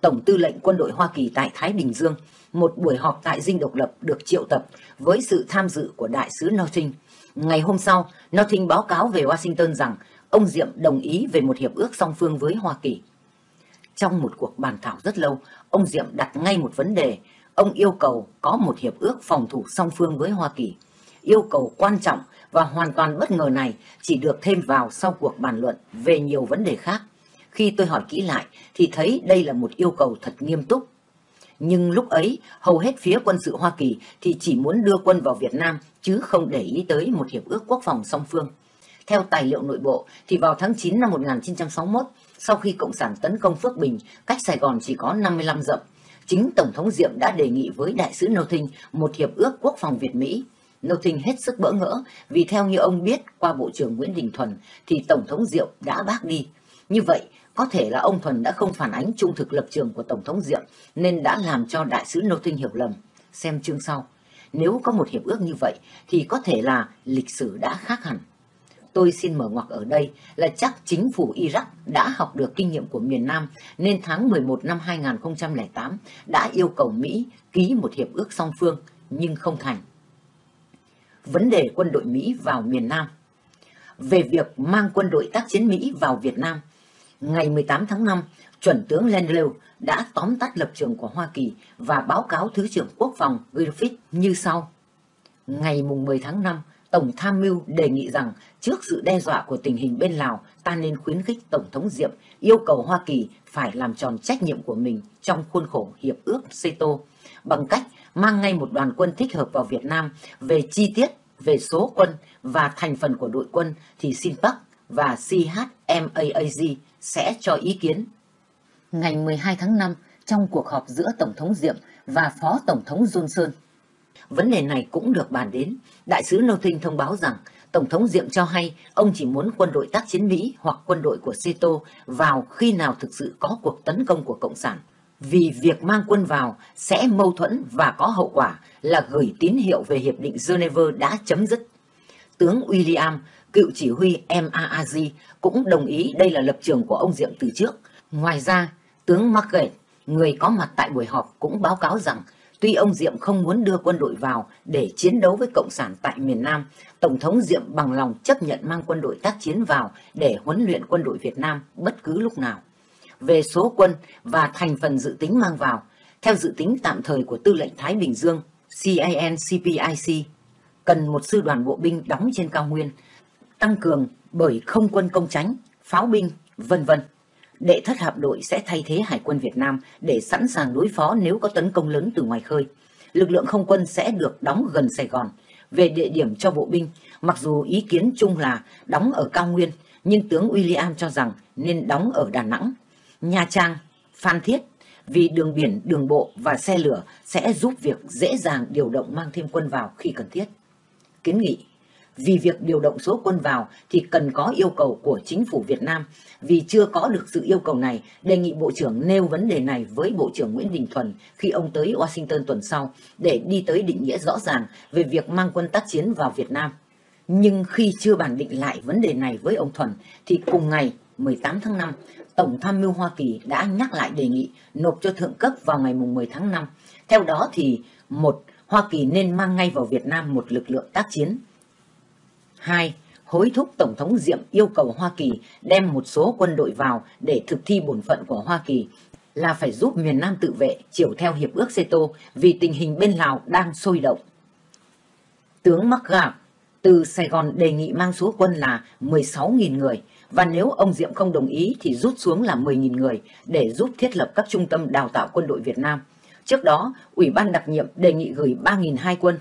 Tổng tư lệnh quân đội Hoa Kỳ tại Thái Bình Dương, một buổi họp tại Dinh Độc Lập được triệu tập với sự tham dự của Đại sứ Northing. Ngày hôm sau, Northing báo cáo về Washington rằng ông Diệm đồng ý về một hiệp ước song phương với Hoa Kỳ. Trong một cuộc bàn thảo rất lâu, ông Diệm đặt ngay một vấn đề. Ông yêu cầu có một hiệp ước phòng thủ song phương với Hoa Kỳ. Yêu cầu quan trọng và hoàn toàn bất ngờ này chỉ được thêm vào sau cuộc bàn luận về nhiều vấn đề khác. Khi tôi hỏi kỹ lại thì thấy đây là một yêu cầu thật nghiêm túc. Nhưng lúc ấy, hầu hết phía quân sự Hoa Kỳ thì chỉ muốn đưa quân vào Việt Nam chứ không để ý tới một hiệp ước quốc phòng song phương. Theo tài liệu nội bộ thì vào tháng 9 năm 1961, sau khi Cộng sản tấn công Phước Bình, cách Sài Gòn chỉ có 55 dặm, chính Tổng thống Diệm đã đề nghị với đại sứ Nô Thinh một hiệp ước quốc phòng Việt-Mỹ. Nô Thinh hết sức bỡ ngỡ vì theo như ông biết qua Bộ trưởng Nguyễn Đình Thuần thì Tổng thống Diệm đã bác đi. Như vậy, có thể là ông Thuần đã không phản ánh trung thực lập trường của Tổng thống Diệm nên đã làm cho đại sứ Nô tinh hiểu lầm. Xem chương sau. Nếu có một hiệp ước như vậy thì có thể là lịch sử đã khác hẳn. Tôi xin mở ngoặc ở đây là chắc chính phủ Iraq đã học được kinh nghiệm của miền Nam nên tháng 11 năm 2008 đã yêu cầu Mỹ ký một hiệp ước song phương nhưng không thành. Vấn đề quân đội Mỹ vào miền Nam Về việc mang quân đội tác chiến Mỹ vào Việt Nam, ngày 18 tháng 5, chuẩn tướng Landrieu đã tóm tắt lập trường của Hoa Kỳ và báo cáo Thứ trưởng Quốc phòng Griffith như sau. Ngày 10 tháng 5, Tổng tham mưu đề nghị rằng trước sự đe dọa của tình hình bên Lào, ta nên khuyến khích Tổng thống Diệm yêu cầu Hoa Kỳ phải làm tròn trách nhiệm của mình trong khuôn khổ Hiệp ước CETO bằng cách mang ngay một đoàn quân thích hợp vào Việt Nam về chi tiết, về số quân và thành phần của đội quân thì Sinpac và CHMAAG sẽ cho ý kiến. Ngày 12 tháng 5, trong cuộc họp giữa Tổng thống Diệm và Phó Tổng thống Johnson, Vấn đề này cũng được bàn đến. Đại sứ Nô Thinh thông báo rằng Tổng thống Diệm cho hay ông chỉ muốn quân đội tác chiến Mỹ hoặc quân đội của SETO vào khi nào thực sự có cuộc tấn công của Cộng sản. Vì việc mang quân vào sẽ mâu thuẫn và có hậu quả là gửi tín hiệu về Hiệp định Geneva đã chấm dứt. Tướng William, cựu chỉ huy MAAG, cũng đồng ý đây là lập trường của ông Diệm từ trước. Ngoài ra, tướng Margaret, người có mặt tại buổi họp cũng báo cáo rằng Tuy ông Diệm không muốn đưa quân đội vào để chiến đấu với Cộng sản tại miền Nam, Tổng thống Diệm bằng lòng chấp nhận mang quân đội tác chiến vào để huấn luyện quân đội Việt Nam bất cứ lúc nào. Về số quân và thành phần dự tính mang vào, theo dự tính tạm thời của Tư lệnh Thái Bình Dương CANCPIC, cần một sư đoàn bộ binh đóng trên cao nguyên, tăng cường bởi không quân công tránh, pháo binh, vân vân. Đệ thất hạm đội sẽ thay thế Hải quân Việt Nam để sẵn sàng đối phó nếu có tấn công lớn từ ngoài khơi. Lực lượng không quân sẽ được đóng gần Sài Gòn. Về địa điểm cho bộ binh, mặc dù ý kiến chung là đóng ở cao nguyên, nhưng tướng William cho rằng nên đóng ở Đà Nẵng, Nha Trang, Phan Thiết vì đường biển, đường bộ và xe lửa sẽ giúp việc dễ dàng điều động mang thêm quân vào khi cần thiết. Kiến nghị vì việc điều động số quân vào thì cần có yêu cầu của chính phủ Việt Nam. Vì chưa có được sự yêu cầu này, đề nghị Bộ trưởng nêu vấn đề này với Bộ trưởng Nguyễn Đình Thuần khi ông tới Washington tuần sau để đi tới định nghĩa rõ ràng về việc mang quân tác chiến vào Việt Nam. Nhưng khi chưa bàn định lại vấn đề này với ông Thuần thì cùng ngày 18 tháng 5, Tổng tham mưu Hoa Kỳ đã nhắc lại đề nghị nộp cho thượng cấp vào ngày 10 tháng 5. Theo đó thì một Hoa Kỳ nên mang ngay vào Việt Nam một lực lượng tác chiến 2. Hối thúc Tổng thống Diệm yêu cầu Hoa Kỳ đem một số quân đội vào để thực thi bổn phận của Hoa Kỳ là phải giúp miền Nam tự vệ chiều theo Hiệp ước CETO vì tình hình bên Lào đang sôi động. Tướng McGrath từ Sài Gòn đề nghị mang số quân là 16.000 người và nếu ông Diệm không đồng ý thì rút xuống là 10.000 người để giúp thiết lập các trung tâm đào tạo quân đội Việt Nam. Trước đó, Ủy ban đặc nhiệm đề nghị gửi 3.002 quân.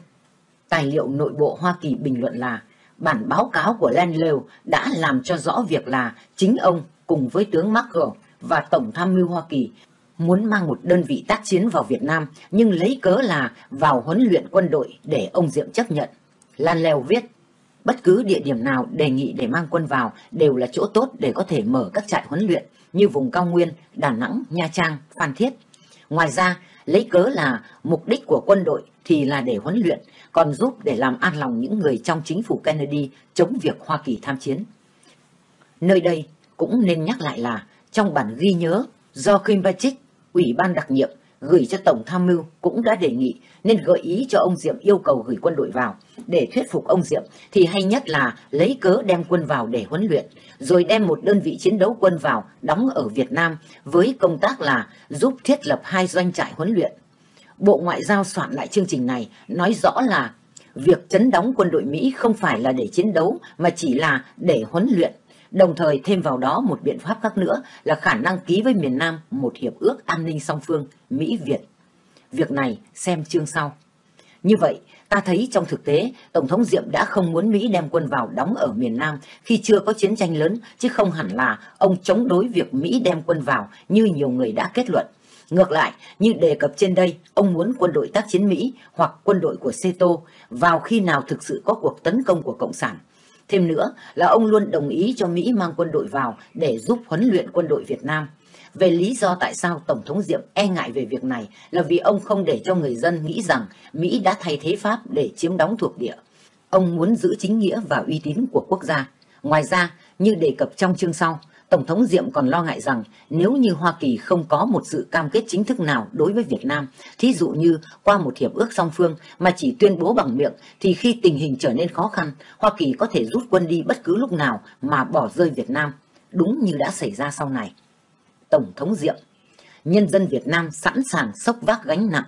Tài liệu nội bộ Hoa Kỳ bình luận là bản báo cáo của Landlew đã làm cho rõ việc là chính ông cùng với tướng Markle và Tổng tham mưu Hoa Kỳ muốn mang một đơn vị tác chiến vào Việt Nam nhưng lấy cớ là vào huấn luyện quân đội để ông Diệm chấp nhận. Lan Lêu viết, bất cứ địa điểm nào đề nghị để mang quân vào đều là chỗ tốt để có thể mở các trại huấn luyện như vùng cao nguyên, Đà Nẵng, Nha Trang, Phan Thiết. Ngoài ra, lấy cớ là mục đích của quân đội thì là để huấn luyện, còn giúp để làm an lòng những người trong chính phủ Kennedy chống việc Hoa Kỳ tham chiến. Nơi đây cũng nên nhắc lại là trong bản ghi nhớ do Kimbachik, Ủy ban đặc nhiệm gửi cho Tổng tham mưu cũng đã đề nghị nên gợi ý cho ông Diệm yêu cầu gửi quân đội vào. Để thuyết phục ông Diệm thì hay nhất là lấy cớ đem quân vào để huấn luyện, rồi đem một đơn vị chiến đấu quân vào đóng ở Việt Nam với công tác là giúp thiết lập hai doanh trại huấn luyện Bộ Ngoại giao soạn lại chương trình này nói rõ là việc chấn đóng quân đội Mỹ không phải là để chiến đấu mà chỉ là để huấn luyện. Đồng thời thêm vào đó một biện pháp khác nữa là khả năng ký với miền Nam một hiệp ước an ninh song phương Mỹ-Việt. Việc này xem chương sau. Như vậy, ta thấy trong thực tế, Tổng thống Diệm đã không muốn Mỹ đem quân vào đóng ở miền Nam khi chưa có chiến tranh lớn, chứ không hẳn là ông chống đối việc Mỹ đem quân vào như nhiều người đã kết luận. Ngược lại, như đề cập trên đây, ông muốn quân đội tác chiến Mỹ hoặc quân đội của Seto vào khi nào thực sự có cuộc tấn công của Cộng sản. Thêm nữa là ông luôn đồng ý cho Mỹ mang quân đội vào để giúp huấn luyện quân đội Việt Nam. Về lý do tại sao Tổng thống Diệm e ngại về việc này là vì ông không để cho người dân nghĩ rằng Mỹ đã thay thế Pháp để chiếm đóng thuộc địa. Ông muốn giữ chính nghĩa và uy tín của quốc gia. Ngoài ra, như đề cập trong chương sau, Tổng thống Diệm còn lo ngại rằng nếu như Hoa Kỳ không có một sự cam kết chính thức nào đối với Việt Nam, thí dụ như qua một hiệp ước song phương mà chỉ tuyên bố bằng miệng, thì khi tình hình trở nên khó khăn, Hoa Kỳ có thể rút quân đi bất cứ lúc nào mà bỏ rơi Việt Nam, đúng như đã xảy ra sau này. Tổng thống Diệm Nhân dân Việt Nam sẵn sàng sốc vác gánh nặng.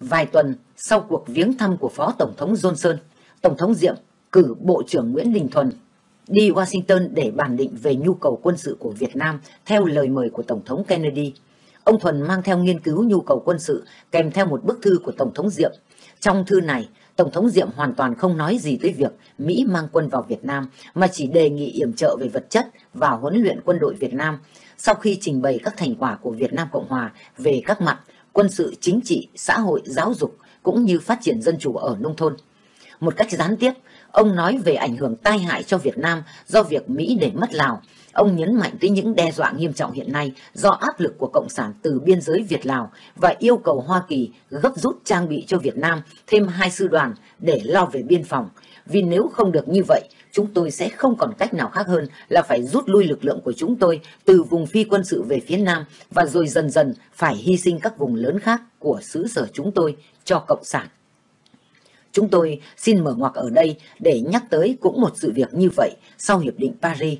Vài tuần sau cuộc viếng thăm của Phó Tổng thống Johnson, Tổng thống Diệm cử Bộ trưởng Nguyễn Đình Thuần đi Washington để bàn định về nhu cầu quân sự của Việt Nam theo lời mời của Tổng thống Kennedy. Ông Thuần mang theo nghiên cứu nhu cầu quân sự kèm theo một bức thư của Tổng thống Diệm. Trong thư này, Tổng thống Diệm hoàn toàn không nói gì tới việc Mỹ mang quân vào Việt Nam, mà chỉ đề nghị yểm trợ về vật chất và huấn luyện quân đội Việt Nam. Sau khi trình bày các thành quả của Việt Nam Cộng Hòa về các mặt quân sự, chính trị, xã hội, giáo dục cũng như phát triển dân chủ ở nông thôn. Một cách gián tiếp, Ông nói về ảnh hưởng tai hại cho Việt Nam do việc Mỹ để mất Lào. Ông nhấn mạnh tới những đe dọa nghiêm trọng hiện nay do áp lực của Cộng sản từ biên giới Việt-Lào và yêu cầu Hoa Kỳ gấp rút trang bị cho Việt Nam thêm hai sư đoàn để lo về biên phòng. Vì nếu không được như vậy, chúng tôi sẽ không còn cách nào khác hơn là phải rút lui lực lượng của chúng tôi từ vùng phi quân sự về phía Nam và rồi dần dần phải hy sinh các vùng lớn khác của xứ sở chúng tôi cho Cộng sản. Chúng tôi xin mở ngoặc ở đây để nhắc tới cũng một sự việc như vậy sau Hiệp định Paris.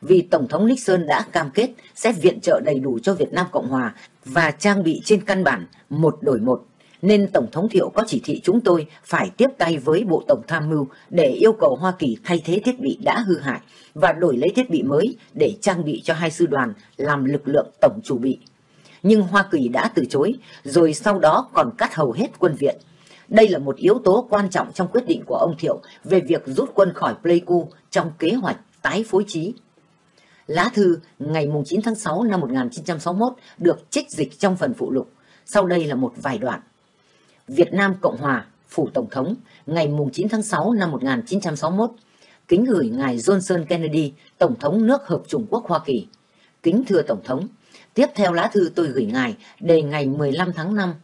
Vì Tổng thống Nixon đã cam kết sẽ viện trợ đầy đủ cho Việt Nam Cộng Hòa và trang bị trên căn bản một đổi một. Nên Tổng thống Thiệu có chỉ thị chúng tôi phải tiếp tay với Bộ Tổng Tham mưu để yêu cầu Hoa Kỳ thay thế thiết bị đã hư hại và đổi lấy thiết bị mới để trang bị cho hai sư đoàn làm lực lượng tổng chủ bị. Nhưng Hoa Kỳ đã từ chối, rồi sau đó còn cắt hầu hết quân viện. Đây là một yếu tố quan trọng trong quyết định của ông Thiệu về việc rút quân khỏi Pleiku trong kế hoạch tái phối trí. Lá thư ngày 9 tháng 6 năm 1961 được trích dịch trong phần phụ lục. Sau đây là một vài đoạn. Việt Nam Cộng Hòa, Phủ Tổng thống, ngày 9 tháng 6 năm 1961. Kính gửi Ngài Johnson Kennedy, Tổng thống nước Hợp Trung Quốc Hoa Kỳ. Kính thưa Tổng thống, tiếp theo lá thư tôi gửi Ngài đề ngày 15 tháng 5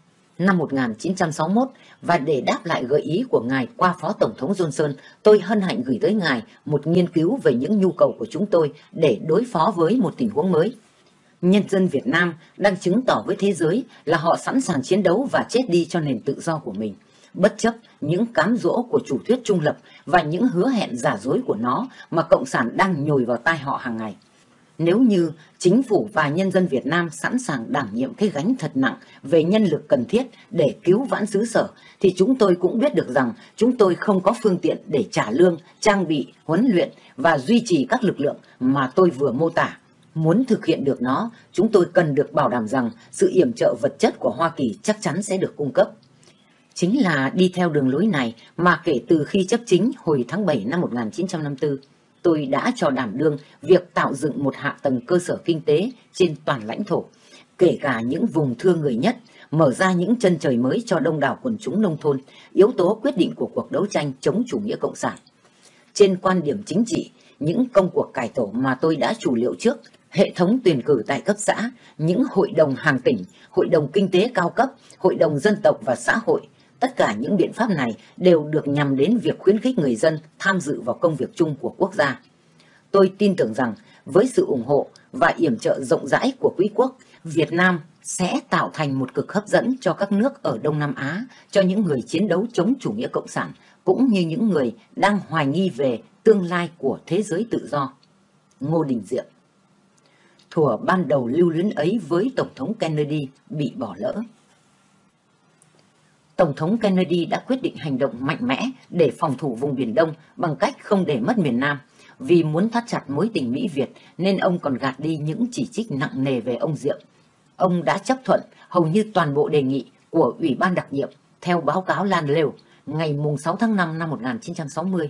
năm 1961 và để đáp lại gợi ý của Ngài qua Phó Tổng thống Johnson, tôi hân hạnh gửi tới Ngài một nghiên cứu về những nhu cầu của chúng tôi để đối phó với một tình huống mới. Nhân dân Việt Nam đang chứng tỏ với thế giới là họ sẵn sàng chiến đấu và chết đi cho nền tự do của mình, bất chấp những cám dỗ của chủ thuyết trung lập và những hứa hẹn giả dối của nó mà Cộng sản đang nhồi vào tai họ hàng ngày. Nếu như chính phủ và nhân dân Việt Nam sẵn sàng đảm nhiệm cái gánh thật nặng về nhân lực cần thiết để cứu vãn xứ sở, thì chúng tôi cũng biết được rằng chúng tôi không có phương tiện để trả lương, trang bị, huấn luyện và duy trì các lực lượng mà tôi vừa mô tả. Muốn thực hiện được nó, chúng tôi cần được bảo đảm rằng sự yểm trợ vật chất của Hoa Kỳ chắc chắn sẽ được cung cấp. Chính là đi theo đường lối này mà kể từ khi chấp chính hồi tháng 7 năm 1954, tôi đã cho đảm đương việc tạo dựng một hạ tầng cơ sở kinh tế trên toàn lãnh thổ, kể cả những vùng thưa người nhất, mở ra những chân trời mới cho đông đảo quần chúng nông thôn, yếu tố quyết định của cuộc đấu tranh chống chủ nghĩa cộng sản. Trên quan điểm chính trị, những công cuộc cải tổ mà tôi đã chủ liệu trước, hệ thống tuyển cử tại cấp xã, những hội đồng hàng tỉnh, hội đồng kinh tế cao cấp, hội đồng dân tộc và xã hội, Tất cả những biện pháp này đều được nhằm đến việc khuyến khích người dân tham dự vào công việc chung của quốc gia. Tôi tin tưởng rằng với sự ủng hộ và yểm trợ rộng rãi của quý quốc, Việt Nam sẽ tạo thành một cực hấp dẫn cho các nước ở Đông Nam Á, cho những người chiến đấu chống chủ nghĩa cộng sản, cũng như những người đang hoài nghi về tương lai của thế giới tự do. Ngô Đình Diệm Thủa ban đầu lưu luyến ấy với Tổng thống Kennedy bị bỏ lỡ. Tổng thống Kennedy đã quyết định hành động mạnh mẽ để phòng thủ vùng Biển Đông bằng cách không để mất miền Nam. Vì muốn thắt chặt mối tình Mỹ-Việt nên ông còn gạt đi những chỉ trích nặng nề về ông Diệm. Ông đã chấp thuận hầu như toàn bộ đề nghị của Ủy ban đặc nhiệm theo báo cáo Lan Lều ngày 6 tháng 5 năm 1960.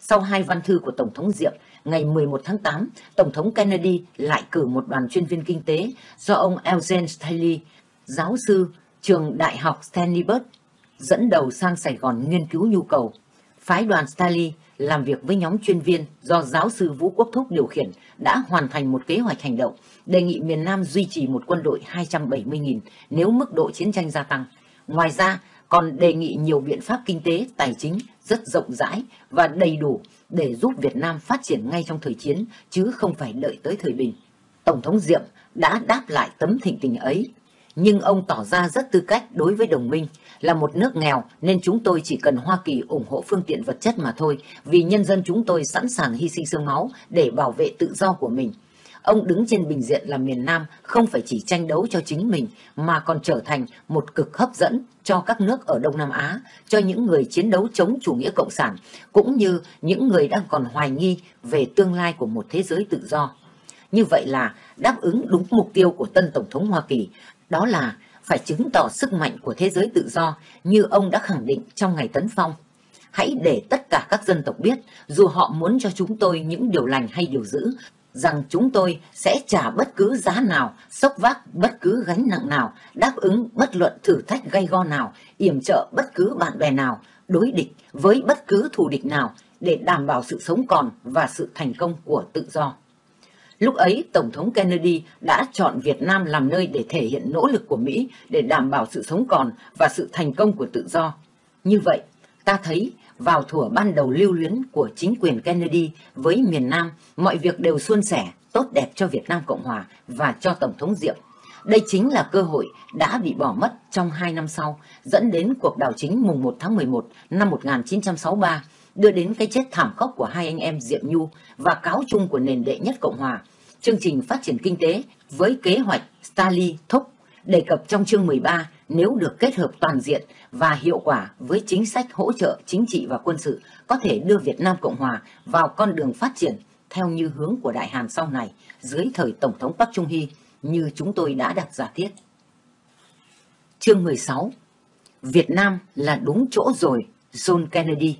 Sau hai văn thư của Tổng thống Diệm, ngày 11 tháng 8, Tổng thống Kennedy lại cử một đoàn chuyên viên kinh tế do ông Eugene Staley, giáo sư trường Đại học Stanford dẫn đầu sang Sài Gòn nghiên cứu nhu cầu. Phái đoàn Staley làm việc với nhóm chuyên viên do giáo sư Vũ Quốc Thúc điều khiển đã hoàn thành một kế hoạch hành động, đề nghị miền Nam duy trì một quân đội 270.000 nếu mức độ chiến tranh gia tăng. Ngoài ra, còn đề nghị nhiều biện pháp kinh tế, tài chính rất rộng rãi và đầy đủ để giúp Việt Nam phát triển ngay trong thời chiến, chứ không phải đợi tới thời bình. Tổng thống Diệm đã đáp lại tấm thịnh tình ấy nhưng ông tỏ ra rất tư cách đối với đồng minh. Là một nước nghèo nên chúng tôi chỉ cần Hoa Kỳ ủng hộ phương tiện vật chất mà thôi, vì nhân dân chúng tôi sẵn sàng hy sinh xương máu để bảo vệ tự do của mình. Ông đứng trên bình diện là miền Nam không phải chỉ tranh đấu cho chính mình mà còn trở thành một cực hấp dẫn cho các nước ở Đông Nam Á, cho những người chiến đấu chống chủ nghĩa cộng sản, cũng như những người đang còn hoài nghi về tương lai của một thế giới tự do. Như vậy là đáp ứng đúng mục tiêu của tân Tổng thống Hoa Kỳ, đó là phải chứng tỏ sức mạnh của thế giới tự do như ông đã khẳng định trong ngày tấn phong. Hãy để tất cả các dân tộc biết, dù họ muốn cho chúng tôi những điều lành hay điều dữ, rằng chúng tôi sẽ trả bất cứ giá nào, sốc vác bất cứ gánh nặng nào, đáp ứng bất luận thử thách gay go nào, yểm trợ bất cứ bạn bè nào, đối địch với bất cứ thù địch nào để đảm bảo sự sống còn và sự thành công của tự do. Lúc ấy, Tổng thống Kennedy đã chọn Việt Nam làm nơi để thể hiện nỗ lực của Mỹ để đảm bảo sự sống còn và sự thành công của tự do. Như vậy, ta thấy vào thủa ban đầu lưu luyến của chính quyền Kennedy với miền Nam, mọi việc đều suôn sẻ, tốt đẹp cho Việt Nam Cộng Hòa và cho Tổng thống Diệm. Đây chính là cơ hội đã bị bỏ mất trong hai năm sau, dẫn đến cuộc đảo chính mùng 1 tháng 11 năm 1963, đưa đến cái chết thảm khốc của hai anh em Diệm Nhu và cáo chung của nền đệ nhất Cộng Hòa. Chương trình phát triển kinh tế với kế hoạch Stalin thúc đề cập trong chương 13 nếu được kết hợp toàn diện và hiệu quả với chính sách hỗ trợ chính trị và quân sự có thể đưa Việt Nam Cộng Hòa vào con đường phát triển theo như hướng của Đại Hàn sau này dưới thời Tổng thống Park Chung Hy như chúng tôi đã đặt giả thiết. Chương 16 Việt Nam là đúng chỗ rồi, John Kennedy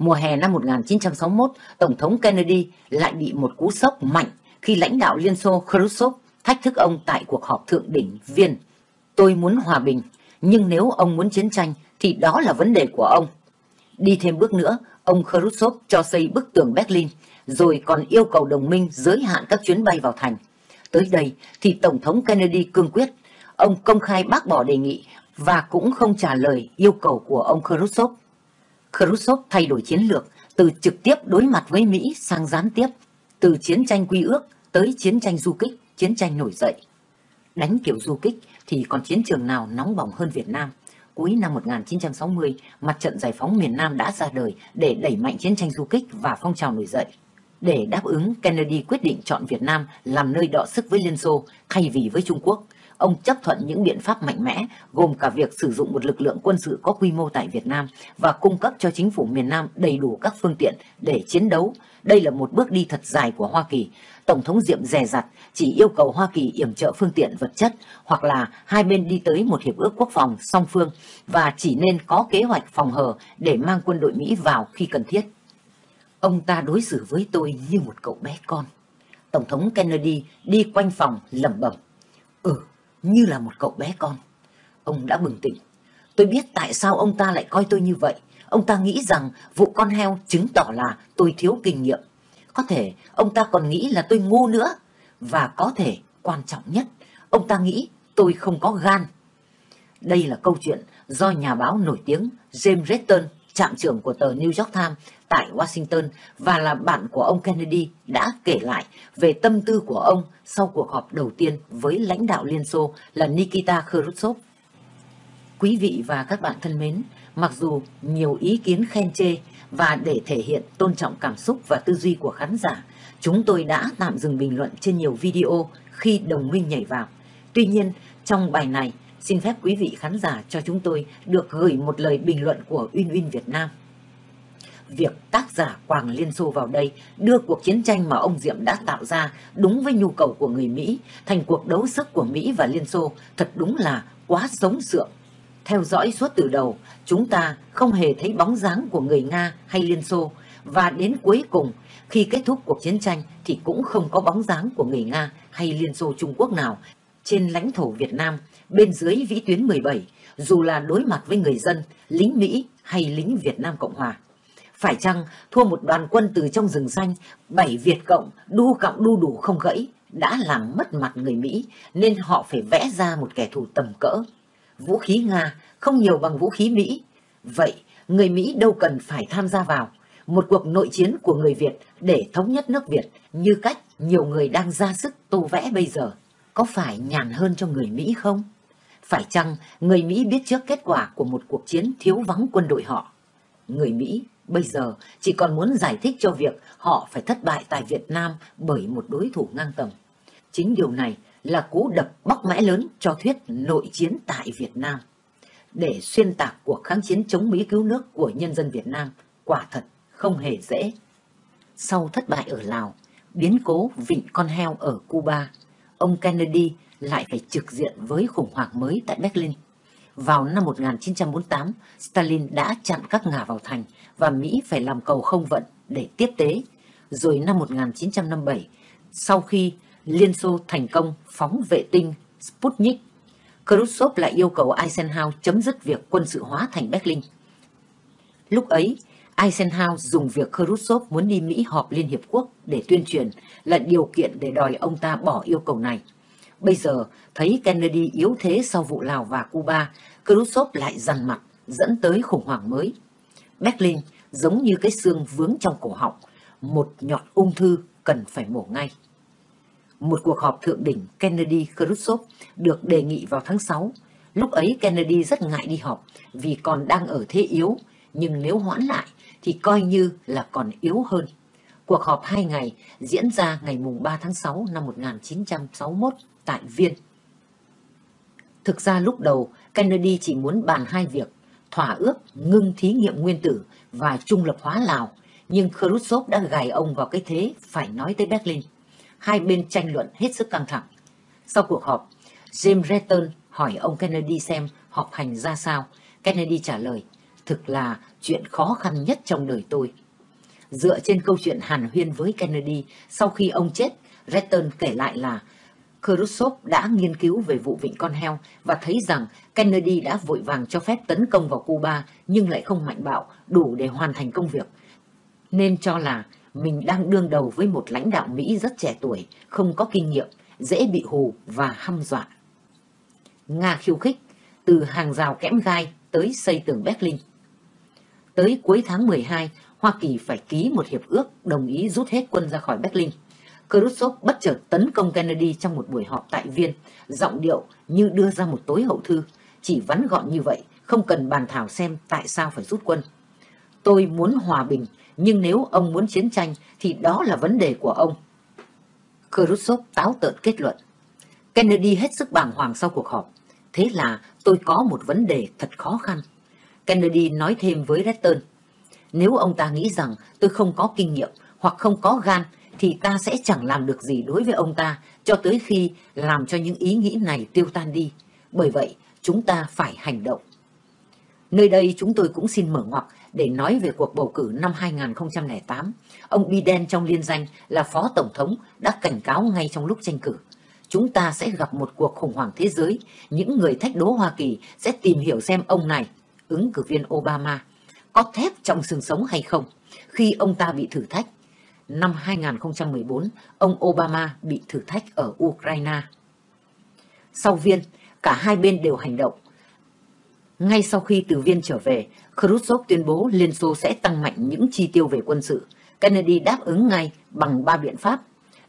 Mùa hè năm 1961, Tổng thống Kennedy lại bị một cú sốc mạnh khi lãnh đạo Liên Xô Khrushchev thách thức ông tại cuộc họp thượng đỉnh Viên. Tôi muốn hòa bình, nhưng nếu ông muốn chiến tranh thì đó là vấn đề của ông. Đi thêm bước nữa, ông Khrushchev cho xây bức tường Berlin, rồi còn yêu cầu đồng minh giới hạn các chuyến bay vào thành. Tới đây thì Tổng thống Kennedy cương quyết, ông công khai bác bỏ đề nghị và cũng không trả lời yêu cầu của ông Khrushchev. Khrushchev thay đổi chiến lược từ trực tiếp đối mặt với Mỹ sang gián tiếp, từ chiến tranh quy ước tới chiến tranh du kích, chiến tranh nổi dậy. Đánh kiểu du kích thì còn chiến trường nào nóng bỏng hơn Việt Nam. Cuối năm 1960, mặt trận giải phóng miền Nam đã ra đời để đẩy mạnh chiến tranh du kích và phong trào nổi dậy. Để đáp ứng, Kennedy quyết định chọn Việt Nam làm nơi đọ sức với Liên Xô thay vì với Trung Quốc. Ông chấp thuận những biện pháp mạnh mẽ, gồm cả việc sử dụng một lực lượng quân sự có quy mô tại Việt Nam và cung cấp cho chính phủ miền Nam đầy đủ các phương tiện để chiến đấu. Đây là một bước đi thật dài của Hoa Kỳ. Tổng thống Diệm dè dặt chỉ yêu cầu Hoa Kỳ yểm trợ phương tiện vật chất hoặc là hai bên đi tới một hiệp ước quốc phòng song phương và chỉ nên có kế hoạch phòng hờ để mang quân đội Mỹ vào khi cần thiết. Ông ta đối xử với tôi như một cậu bé con. Tổng thống Kennedy đi quanh phòng lẩm bẩm. Ừ, như là một cậu bé con. Ông đã bừng tỉnh. Tôi biết tại sao ông ta lại coi tôi như vậy. Ông ta nghĩ rằng vụ con heo chứng tỏ là tôi thiếu kinh nghiệm. Có thể ông ta còn nghĩ là tôi ngu nữa. Và có thể, quan trọng nhất, ông ta nghĩ tôi không có gan. Đây là câu chuyện do nhà báo nổi tiếng James Redton, trạm trưởng của tờ New York Times tại Washington và là bạn của ông Kennedy đã kể lại về tâm tư của ông sau cuộc họp đầu tiên với lãnh đạo Liên Xô là Nikita Khrushchev. Quý vị và các bạn thân mến, mặc dù nhiều ý kiến khen chê và để thể hiện tôn trọng cảm xúc và tư duy của khán giả, chúng tôi đã tạm dừng bình luận trên nhiều video khi đồng minh nhảy vào. Tuy nhiên, trong bài này, xin phép quý vị khán giả cho chúng tôi được gửi một lời bình luận của Uyên Uyên Việt Nam việc tác giả Quảng Liên Xô vào đây đưa cuộc chiến tranh mà ông Diệm đã tạo ra đúng với nhu cầu của người Mỹ thành cuộc đấu sức của Mỹ và Liên Xô thật đúng là quá sống sượng. Theo dõi suốt từ đầu, chúng ta không hề thấy bóng dáng của người Nga hay Liên Xô và đến cuối cùng khi kết thúc cuộc chiến tranh thì cũng không có bóng dáng của người Nga hay Liên Xô Trung Quốc nào trên lãnh thổ Việt Nam bên dưới vĩ tuyến 17 dù là đối mặt với người dân, lính Mỹ hay lính Việt Nam Cộng Hòa. Phải chăng thua một đoàn quân từ trong rừng xanh, bảy Việt Cộng đu cọng đu đủ không gãy, đã làm mất mặt người Mỹ nên họ phải vẽ ra một kẻ thù tầm cỡ. Vũ khí Nga không nhiều bằng vũ khí Mỹ. Vậy người Mỹ đâu cần phải tham gia vào một cuộc nội chiến của người Việt để thống nhất nước Việt như cách nhiều người đang ra sức tô vẽ bây giờ. Có phải nhàn hơn cho người Mỹ không? Phải chăng người Mỹ biết trước kết quả của một cuộc chiến thiếu vắng quân đội họ? Người Mỹ Bây giờ chỉ còn muốn giải thích cho việc họ phải thất bại tại Việt Nam bởi một đối thủ ngang tầm. Chính điều này là cú đập bóc mẽ lớn cho thuyết nội chiến tại Việt Nam. Để xuyên tạc cuộc kháng chiến chống Mỹ cứu nước của nhân dân Việt Nam quả thật không hề dễ. Sau thất bại ở Lào, biến cố vịnh con heo ở Cuba, ông Kennedy lại phải trực diện với khủng hoảng mới tại Berlin. Vào năm 1948, Stalin đã chặn các ngả vào thành và Mỹ phải làm cầu không vận để tiếp tế. Rồi năm 1957, sau khi Liên Xô thành công phóng vệ tinh Sputnik, Khrushchev lại yêu cầu Eisenhower chấm dứt việc quân sự hóa thành Berlin. Lúc ấy, Eisenhower dùng việc Khrushchev muốn đi Mỹ họp Liên Hiệp Quốc để tuyên truyền là điều kiện để đòi ông ta bỏ yêu cầu này. Bây giờ, thấy Kennedy yếu thế sau vụ Lào và Cuba, Khrushchev lại dằn mặt, dẫn tới khủng hoảng mới. Berlin giống như cái xương vướng trong cổ họng, một nhọt ung thư cần phải mổ ngay. Một cuộc họp thượng đỉnh Kennedy-Khrushchev được đề nghị vào tháng 6. Lúc ấy Kennedy rất ngại đi họp vì còn đang ở thế yếu, nhưng nếu hoãn lại thì coi như là còn yếu hơn. Cuộc họp hai ngày diễn ra ngày mùng 3 tháng 6 năm 1961 tại Viên. Thực ra lúc đầu Kennedy chỉ muốn bàn hai việc, thỏa ước ngưng thí nghiệm nguyên tử và trung lập hóa Lào, nhưng Khrushchev đã gài ông vào cái thế phải nói tới Berlin. Hai bên tranh luận hết sức căng thẳng. Sau cuộc họp, James Retton hỏi ông Kennedy xem họp hành ra sao. Kennedy trả lời, thực là chuyện khó khăn nhất trong đời tôi. Dựa trên câu chuyện hàn huyên với Kennedy sau khi ông chết, Retton kể lại là Khrushchev đã nghiên cứu về vụ vịnh con heo và thấy rằng Kennedy đã vội vàng cho phép tấn công vào Cuba nhưng lại không mạnh bạo đủ để hoàn thành công việc. Nên cho là mình đang đương đầu với một lãnh đạo Mỹ rất trẻ tuổi, không có kinh nghiệm, dễ bị hù và hăm dọa. Nga khiêu khích từ hàng rào kẽm gai tới xây tường Berlin. Tới cuối tháng 12, Hoa Kỳ phải ký một hiệp ước đồng ý rút hết quân ra khỏi Berlin. Khrushchev bất chợt tấn công Kennedy trong một buổi họp tại Viên, giọng điệu như đưa ra một tối hậu thư, chỉ vắn gọn như vậy, không cần bàn thảo xem tại sao phải rút quân. Tôi muốn hòa bình, nhưng nếu ông muốn chiến tranh thì đó là vấn đề của ông. Khrushchev táo tợn kết luận. Kennedy hết sức bàng hoàng sau cuộc họp. Thế là tôi có một vấn đề thật khó khăn. Kennedy nói thêm với Retton. Nếu ông ta nghĩ rằng tôi không có kinh nghiệm hoặc không có gan thì ta sẽ chẳng làm được gì đối với ông ta cho tới khi làm cho những ý nghĩ này tiêu tan đi. Bởi vậy, chúng ta phải hành động. Nơi đây chúng tôi cũng xin mở ngoặc để nói về cuộc bầu cử năm 2008. Ông Biden trong liên danh là phó tổng thống đã cảnh cáo ngay trong lúc tranh cử. Chúng ta sẽ gặp một cuộc khủng hoảng thế giới. Những người thách đố Hoa Kỳ sẽ tìm hiểu xem ông này, ứng cử viên Obama, có thép trong xương sống hay không khi ông ta bị thử thách năm 2014, ông Obama bị thử thách ở Ukraine. Sau viên, cả hai bên đều hành động. Ngay sau khi từ viên trở về, Khrushchev tuyên bố Liên Xô sẽ tăng mạnh những chi tiêu về quân sự. Kennedy đáp ứng ngay bằng ba biện pháp,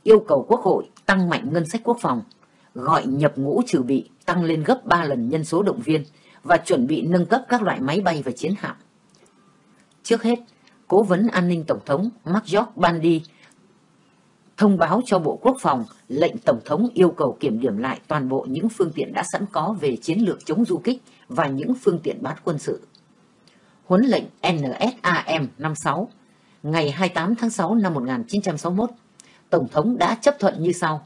yêu cầu Quốc hội tăng mạnh ngân sách quốc phòng, gọi nhập ngũ trừ bị tăng lên gấp 3 lần nhân số động viên và chuẩn bị nâng cấp các loại máy bay và chiến hạm. Trước hết, Cố vấn an ninh Tổng thống Mark Bandi thông báo cho Bộ Quốc phòng lệnh Tổng thống yêu cầu kiểm điểm lại toàn bộ những phương tiện đã sẵn có về chiến lược chống du kích và những phương tiện bát quân sự. Huấn lệnh NSAM 56 ngày 28 tháng 6 năm 1961, Tổng thống đã chấp thuận như sau.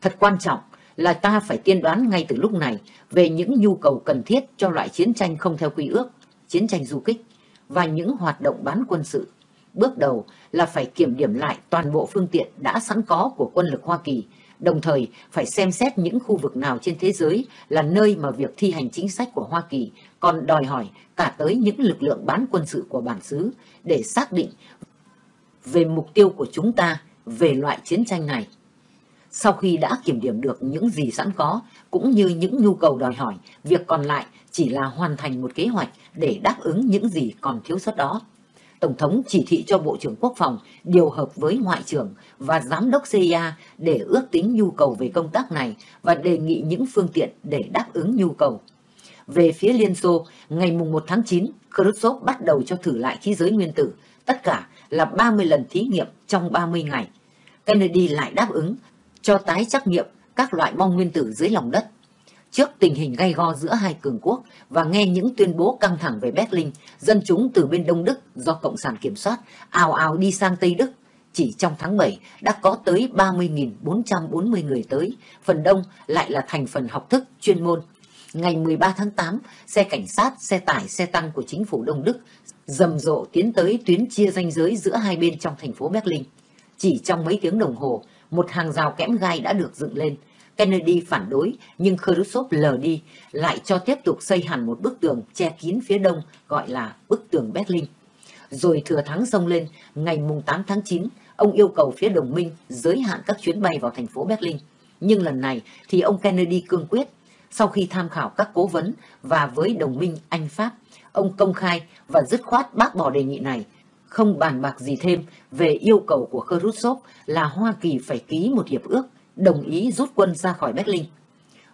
Thật quan trọng là ta phải tiên đoán ngay từ lúc này về những nhu cầu cần thiết cho loại chiến tranh không theo quy ước, chiến tranh du kích và những hoạt động bán quân sự. Bước đầu là phải kiểm điểm lại toàn bộ phương tiện đã sẵn có của quân lực Hoa Kỳ, đồng thời phải xem xét những khu vực nào trên thế giới là nơi mà việc thi hành chính sách của Hoa Kỳ còn đòi hỏi cả tới những lực lượng bán quân sự của bản xứ để xác định về mục tiêu của chúng ta về loại chiến tranh này. Sau khi đã kiểm điểm được những gì sẵn có, cũng như những nhu cầu đòi hỏi, việc còn lại chỉ là hoàn thành một kế hoạch để đáp ứng những gì còn thiếu sót đó. Tổng thống chỉ thị cho Bộ trưởng Quốc phòng điều hợp với Ngoại trưởng và Giám đốc CIA để ước tính nhu cầu về công tác này và đề nghị những phương tiện để đáp ứng nhu cầu. Về phía Liên Xô, ngày 1 tháng 9, Khrushchev bắt đầu cho thử lại khí giới nguyên tử, tất cả là 30 lần thí nghiệm trong 30 ngày. Kennedy lại đáp ứng cho tái trắc nghiệm các loại bom nguyên tử dưới lòng đất. Trước tình hình gay go giữa hai cường quốc và nghe những tuyên bố căng thẳng về Berlin, dân chúng từ bên Đông Đức do Cộng sản kiểm soát ào ào đi sang Tây Đức. Chỉ trong tháng 7 đã có tới 30.440 người tới, phần đông lại là thành phần học thức, chuyên môn. Ngày 13 tháng 8, xe cảnh sát, xe tải, xe tăng của chính phủ Đông Đức rầm rộ tiến tới tuyến chia ranh giới giữa hai bên trong thành phố Berlin. Chỉ trong mấy tiếng đồng hồ, một hàng rào kẽm gai đã được dựng lên. Kennedy phản đối, nhưng Khrushchev lờ đi, lại cho tiếp tục xây hẳn một bức tường che kín phía đông gọi là bức tường Berlin. rồi thừa thắng xông lên, ngày mùng 8 tháng 9, ông yêu cầu phía đồng minh giới hạn các chuyến bay vào thành phố Berlin. Nhưng lần này thì ông Kennedy cương quyết. Sau khi tham khảo các cố vấn và với đồng minh Anh Pháp, ông công khai và dứt khoát bác bỏ đề nghị này, không bàn bạc gì thêm về yêu cầu của Khrushchev là Hoa Kỳ phải ký một hiệp ước đồng ý rút quân ra khỏi Berlin.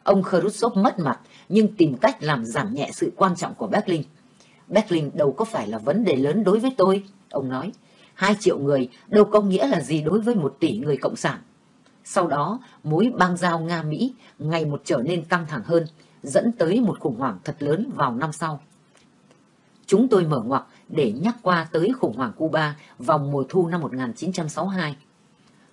Ông Khrushchev mất mặt nhưng tìm cách làm giảm nhẹ sự quan trọng của Berlin. Berlin đâu có phải là vấn đề lớn đối với tôi, ông nói. Hai triệu người đâu có nghĩa là gì đối với một tỷ người cộng sản. Sau đó, mối bang giao Nga-Mỹ ngày một trở nên căng thẳng hơn, dẫn tới một khủng hoảng thật lớn vào năm sau. Chúng tôi mở ngoặc để nhắc qua tới khủng hoảng Cuba vào mùa thu năm 1962.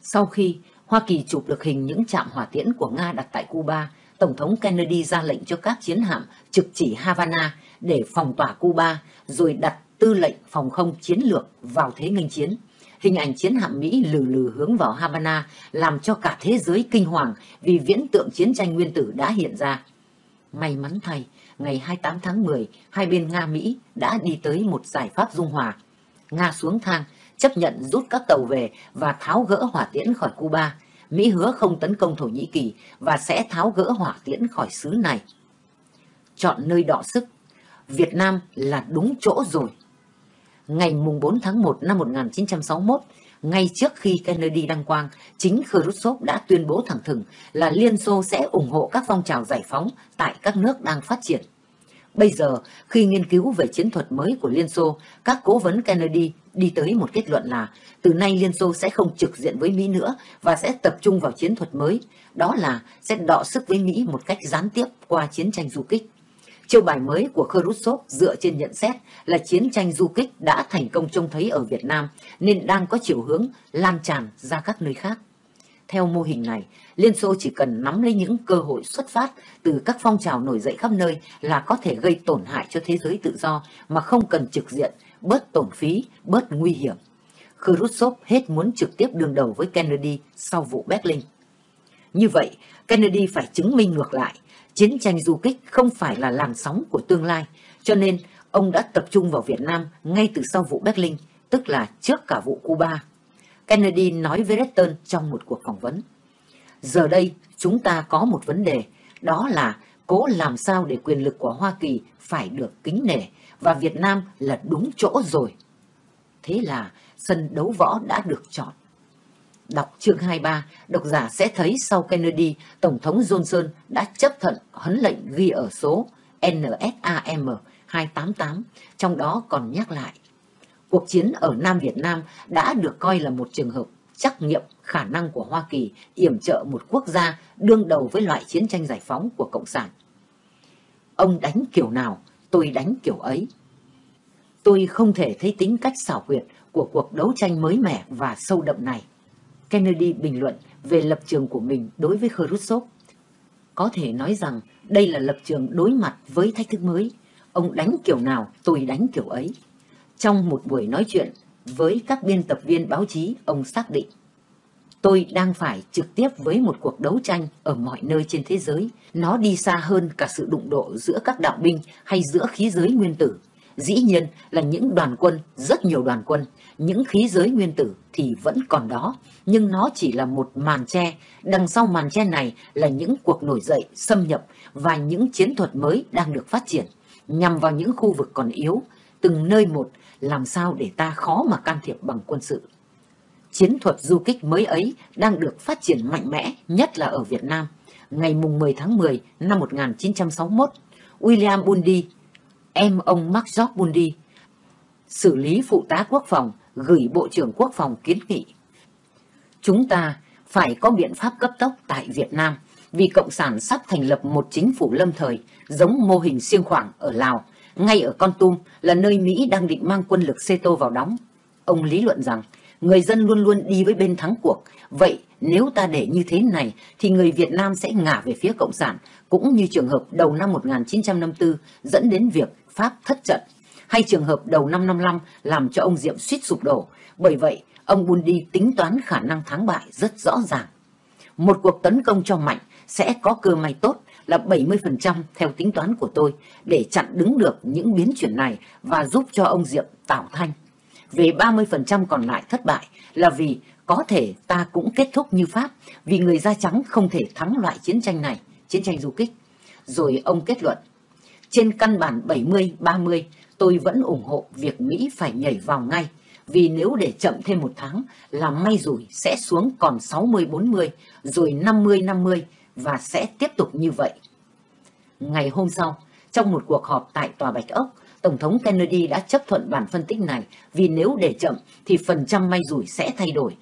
Sau khi Hoa Kỳ chụp được hình những trạm hỏa tiễn của Nga đặt tại Cuba, Tổng thống Kennedy ra lệnh cho các chiến hạm trực chỉ Havana để phòng tỏa Cuba, rồi đặt tư lệnh phòng không chiến lược vào thế nghênh chiến. Hình ảnh chiến hạm Mỹ lừ lừ hướng vào Havana làm cho cả thế giới kinh hoàng vì viễn tượng chiến tranh nguyên tử đã hiện ra. May mắn thay, ngày 28 tháng 10, hai bên Nga-Mỹ đã đi tới một giải pháp dung hòa. Nga xuống thang, chấp nhận rút các tàu về và tháo gỡ hỏa tiễn khỏi Cuba. Mỹ hứa không tấn công Thổ Nhĩ Kỳ và sẽ tháo gỡ hỏa tiễn khỏi xứ này. Chọn nơi đọ sức, Việt Nam là đúng chỗ rồi. Ngày mùng 4 tháng 1 năm 1961, ngay trước khi Kennedy đăng quang, chính Khrushchev đã tuyên bố thẳng thừng là Liên Xô sẽ ủng hộ các phong trào giải phóng tại các nước đang phát triển. Bây giờ, khi nghiên cứu về chiến thuật mới của Liên Xô, các cố vấn Kennedy đi tới một kết luận là từ nay Liên Xô sẽ không trực diện với Mỹ nữa và sẽ tập trung vào chiến thuật mới, đó là sẽ đọ sức với Mỹ một cách gián tiếp qua chiến tranh du kích. Chiêu bài mới của Khrushchev dựa trên nhận xét là chiến tranh du kích đã thành công trông thấy ở Việt Nam nên đang có chiều hướng lan tràn ra các nơi khác. Theo mô hình này, Liên Xô chỉ cần nắm lấy những cơ hội xuất phát từ các phong trào nổi dậy khắp nơi là có thể gây tổn hại cho thế giới tự do mà không cần trực diện, bớt tổn phí, bớt nguy hiểm. Khrushchev hết muốn trực tiếp đương đầu với Kennedy sau vụ Berlin. Như vậy, Kennedy phải chứng minh ngược lại, chiến tranh du kích không phải là làn sóng của tương lai, cho nên ông đã tập trung vào Việt Nam ngay từ sau vụ Berlin, tức là trước cả vụ Cuba. Kennedy nói với Retton trong một cuộc phỏng vấn. Giờ đây, chúng ta có một vấn đề, đó là cố làm sao để quyền lực của Hoa Kỳ phải được kính nể và Việt Nam là đúng chỗ rồi. Thế là sân đấu võ đã được chọn. Đọc chương 23, độc giả sẽ thấy sau Kennedy, Tổng thống Johnson đã chấp thuận huấn lệnh ghi ở số NSAM 288, trong đó còn nhắc lại. Cuộc chiến ở Nam Việt Nam đã được coi là một trường hợp trắc nghiệm khả năng của Hoa Kỳ yểm trợ một quốc gia đương đầu với loại chiến tranh giải phóng của Cộng sản. Ông đánh kiểu nào, tôi đánh kiểu ấy. Tôi không thể thấy tính cách xảo quyệt của cuộc đấu tranh mới mẻ và sâu đậm này. Kennedy bình luận về lập trường của mình đối với Khrushchev. Có thể nói rằng đây là lập trường đối mặt với thách thức mới. Ông đánh kiểu nào, tôi đánh kiểu ấy. Trong một buổi nói chuyện với các biên tập viên báo chí, ông xác định tôi đang phải trực tiếp với một cuộc đấu tranh ở mọi nơi trên thế giới. Nó đi xa hơn cả sự đụng độ giữa các đạo binh hay giữa khí giới nguyên tử. Dĩ nhiên là những đoàn quân, rất nhiều đoàn quân, những khí giới nguyên tử thì vẫn còn đó, nhưng nó chỉ là một màn che. Đằng sau màn che này là những cuộc nổi dậy, xâm nhập và những chiến thuật mới đang được phát triển, nhằm vào những khu vực còn yếu, từng nơi một, làm sao để ta khó mà can thiệp bằng quân sự. Chiến thuật du kích mới ấy đang được phát triển mạnh mẽ, nhất là ở Việt Nam. Ngày mùng 10 tháng 10 năm 1961, William Bundy, em ông Mark George Bundy, xử lý phụ tá quốc phòng gửi Bộ trưởng Quốc phòng kiến nghị. Chúng ta phải có biện pháp cấp tốc tại Việt Nam vì Cộng sản sắp thành lập một chính phủ lâm thời giống mô hình siêng khoảng ở Lào, ngay ở Con Tum là nơi Mỹ đang định mang quân lực Ceto vào đóng. Ông lý luận rằng người dân luôn luôn đi với bên thắng cuộc. Vậy nếu ta để như thế này thì người Việt Nam sẽ ngả về phía Cộng sản cũng như trường hợp đầu năm 1954 dẫn đến việc Pháp thất trận hay trường hợp đầu năm 55 làm cho ông Diệm suýt sụp đổ. Bởi vậy, ông Bundy tính toán khả năng thắng bại rất rõ ràng. Một cuộc tấn công cho mạnh sẽ có cơ may tốt là 70% theo tính toán của tôi để chặn đứng được những biến chuyển này và giúp cho ông Diệm tạo thanh. Về 30% còn lại thất bại là vì có thể ta cũng kết thúc như Pháp vì người da trắng không thể thắng loại chiến tranh này, chiến tranh du kích. Rồi ông kết luận, trên căn bản 70-30 tôi vẫn ủng hộ việc Mỹ phải nhảy vào ngay vì nếu để chậm thêm một tháng là may rủi sẽ xuống còn 60-40 rồi 50-50 và sẽ tiếp tục như vậy. Ngày hôm sau, trong một cuộc họp tại Tòa Bạch Ốc, Tổng thống Kennedy đã chấp thuận bản phân tích này vì nếu để chậm thì phần trăm may rủi sẽ thay đổi.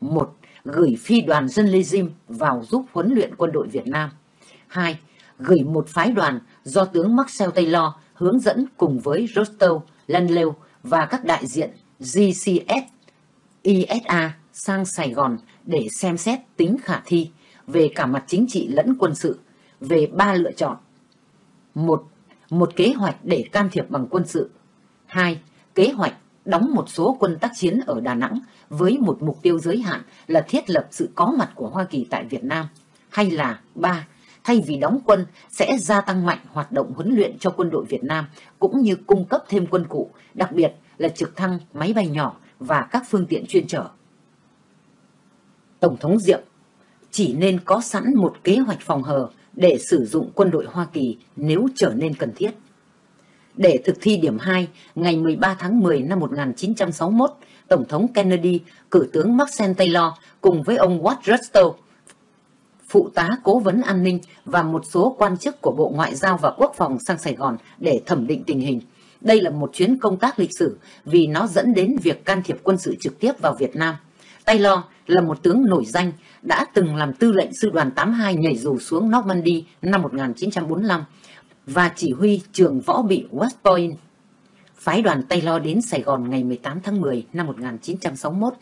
Một, gửi phi đoàn dân Lê Diêm vào giúp huấn luyện quân đội Việt Nam. Hai, gửi một phái đoàn do tướng Marcel Taylor hướng dẫn cùng với Rostow, Lanleu và các đại diện GCS, ISA sang Sài Gòn để xem xét tính khả thi về cả mặt chính trị lẫn quân sự về ba lựa chọn. Một, một kế hoạch để can thiệp bằng quân sự. Hai, kế hoạch đóng một số quân tác chiến ở Đà Nẵng với một mục tiêu giới hạn là thiết lập sự có mặt của Hoa Kỳ tại Việt Nam. Hay là ba, thay vì đóng quân sẽ gia tăng mạnh hoạt động huấn luyện cho quân đội Việt Nam cũng như cung cấp thêm quân cụ, đặc biệt là trực thăng, máy bay nhỏ và các phương tiện chuyên trở. Tổng thống Diệm chỉ nên có sẵn một kế hoạch phòng hờ để sử dụng quân đội Hoa Kỳ nếu trở nên cần thiết. Để thực thi điểm 2, ngày 13 tháng 10 năm 1961, Tổng thống Kennedy cử tướng Maxen Taylor cùng với ông Watt Rustow, phụ tá cố vấn an ninh và một số quan chức của Bộ Ngoại giao và Quốc phòng sang Sài Gòn để thẩm định tình hình. Đây là một chuyến công tác lịch sử vì nó dẫn đến việc can thiệp quân sự trực tiếp vào Việt Nam. Taylor là một tướng nổi danh, đã từng làm tư lệnh sư đoàn 82 nhảy dù xuống Normandy năm 1945 và chỉ huy trường võ bị West Point. Phái đoàn Taylor đến Sài Gòn ngày 18 tháng 10 năm 1961.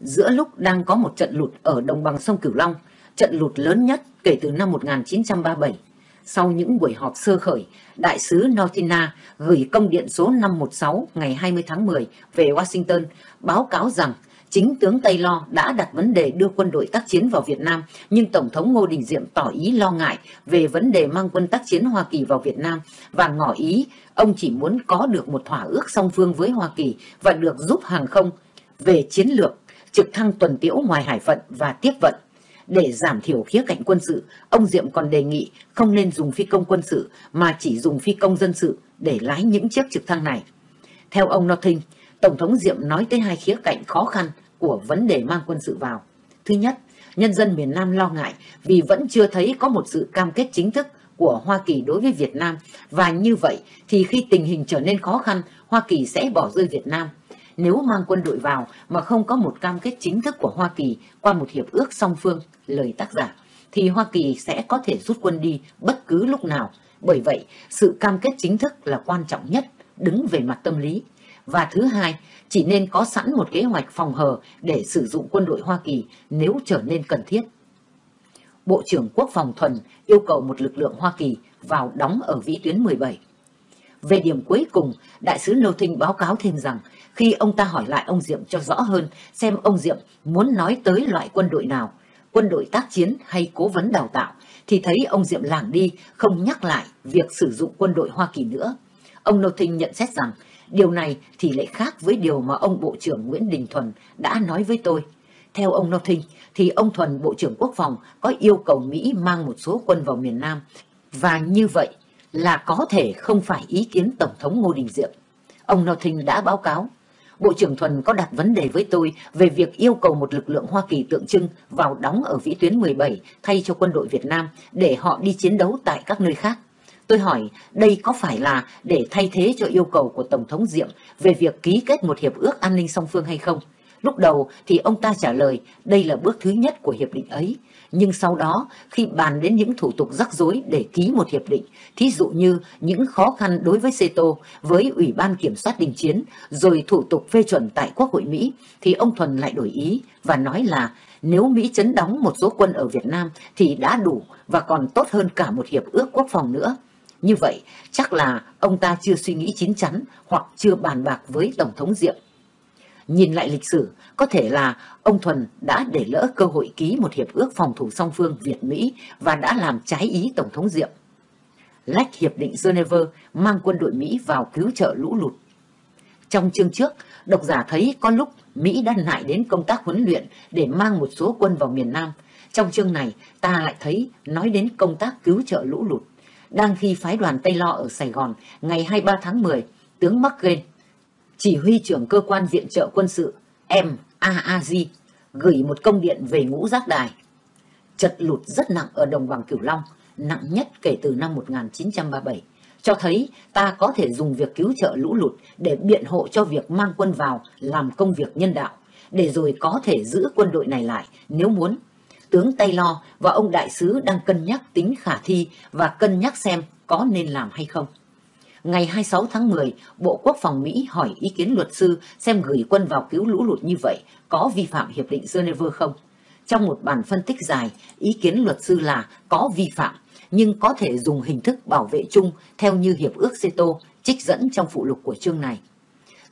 Giữa lúc đang có một trận lụt ở đồng bằng sông Cửu Long, trận lụt lớn nhất kể từ năm 1937. Sau những buổi họp sơ khởi, Đại sứ Nortina gửi công điện số 516 ngày 20 tháng 10 về Washington báo cáo rằng chính tướng tây lo đã đặt vấn đề đưa quân đội tác chiến vào Việt Nam, nhưng Tổng thống Ngô Đình Diệm tỏ ý lo ngại về vấn đề mang quân tác chiến Hoa Kỳ vào Việt Nam và ngỏ ý ông chỉ muốn có được một thỏa ước song phương với Hoa Kỳ và được giúp hàng không về chiến lược, trực thăng tuần tiễu ngoài hải phận và tiếp vận. Để giảm thiểu khía cạnh quân sự, ông Diệm còn đề nghị không nên dùng phi công quân sự mà chỉ dùng phi công dân sự để lái những chiếc trực thăng này. Theo ông Nothing Tổng thống Diệm nói tới hai khía cạnh khó khăn của vấn đề mang quân sự vào. Thứ nhất, nhân dân miền Nam lo ngại vì vẫn chưa thấy có một sự cam kết chính thức của Hoa Kỳ đối với Việt Nam và như vậy thì khi tình hình trở nên khó khăn, Hoa Kỳ sẽ bỏ rơi Việt Nam. Nếu mang quân đội vào mà không có một cam kết chính thức của Hoa Kỳ qua một hiệp ước song phương, lời tác giả, thì Hoa Kỳ sẽ có thể rút quân đi bất cứ lúc nào. Bởi vậy, sự cam kết chính thức là quan trọng nhất, đứng về mặt tâm lý. Và thứ hai, chỉ nên có sẵn một kế hoạch phòng hờ để sử dụng quân đội Hoa Kỳ nếu trở nên cần thiết. Bộ trưởng Quốc phòng Thuần yêu cầu một lực lượng Hoa Kỳ vào đóng ở vĩ tuyến 17. Về điểm cuối cùng, Đại sứ Nô Thinh báo cáo thêm rằng khi ông ta hỏi lại ông Diệm cho rõ hơn xem ông Diệm muốn nói tới loại quân đội nào, quân đội tác chiến hay cố vấn đào tạo, thì thấy ông Diệm lảng đi không nhắc lại việc sử dụng quân đội Hoa Kỳ nữa. Ông Nô Thinh nhận xét rằng Điều này thì lại khác với điều mà ông Bộ trưởng Nguyễn Đình Thuần đã nói với tôi. Theo ông Nothing, thì ông Thuần Bộ trưởng Quốc phòng có yêu cầu Mỹ mang một số quân vào miền Nam. Và như vậy là có thể không phải ý kiến Tổng thống Ngô Đình Diệm. Ông Nothing đã báo cáo. Bộ trưởng Thuần có đặt vấn đề với tôi về việc yêu cầu một lực lượng Hoa Kỳ tượng trưng vào đóng ở vĩ tuyến 17 thay cho quân đội Việt Nam để họ đi chiến đấu tại các nơi khác. Tôi hỏi đây có phải là để thay thế cho yêu cầu của Tổng thống Diệm về việc ký kết một hiệp ước an ninh song phương hay không? Lúc đầu thì ông ta trả lời đây là bước thứ nhất của hiệp định ấy. Nhưng sau đó, khi bàn đến những thủ tục rắc rối để ký một hiệp định, thí dụ như những khó khăn đối với CETO, với Ủy ban Kiểm soát Đình Chiến, rồi thủ tục phê chuẩn tại Quốc hội Mỹ, thì ông Thuần lại đổi ý và nói là nếu Mỹ chấn đóng một số quân ở Việt Nam thì đã đủ và còn tốt hơn cả một hiệp ước quốc phòng nữa. Như vậy, chắc là ông ta chưa suy nghĩ chín chắn hoặc chưa bàn bạc với Tổng thống Diệm. Nhìn lại lịch sử, có thể là ông Thuần đã để lỡ cơ hội ký một hiệp ước phòng thủ song phương Việt-Mỹ và đã làm trái ý Tổng thống Diệm. Lách Hiệp định Geneva mang quân đội Mỹ vào cứu trợ lũ lụt. Trong chương trước, độc giả thấy có lúc Mỹ đã nại đến công tác huấn luyện để mang một số quân vào miền Nam. Trong chương này, ta lại thấy nói đến công tác cứu trợ lũ lụt. Đang khi phái đoàn Tây Lo ở Sài Gòn ngày 23 tháng 10, tướng McGain, chỉ huy trưởng cơ quan viện trợ quân sự MAAG, gửi một công điện về ngũ giác đài. Chật lụt rất nặng ở đồng bằng Cửu Long, nặng nhất kể từ năm 1937 cho thấy ta có thể dùng việc cứu trợ lũ lụt để biện hộ cho việc mang quân vào làm công việc nhân đạo, để rồi có thể giữ quân đội này lại nếu muốn. Tướng Taylor và ông đại sứ đang cân nhắc tính khả thi và cân nhắc xem có nên làm hay không. Ngày 26 tháng 10, Bộ Quốc phòng Mỹ hỏi ý kiến luật sư xem gửi quân vào cứu lũ lụt như vậy có vi phạm Hiệp định Geneva không. Trong một bản phân tích dài, ý kiến luật sư là có vi phạm nhưng có thể dùng hình thức bảo vệ chung theo như Hiệp ước CETO trích dẫn trong phụ lục của chương này.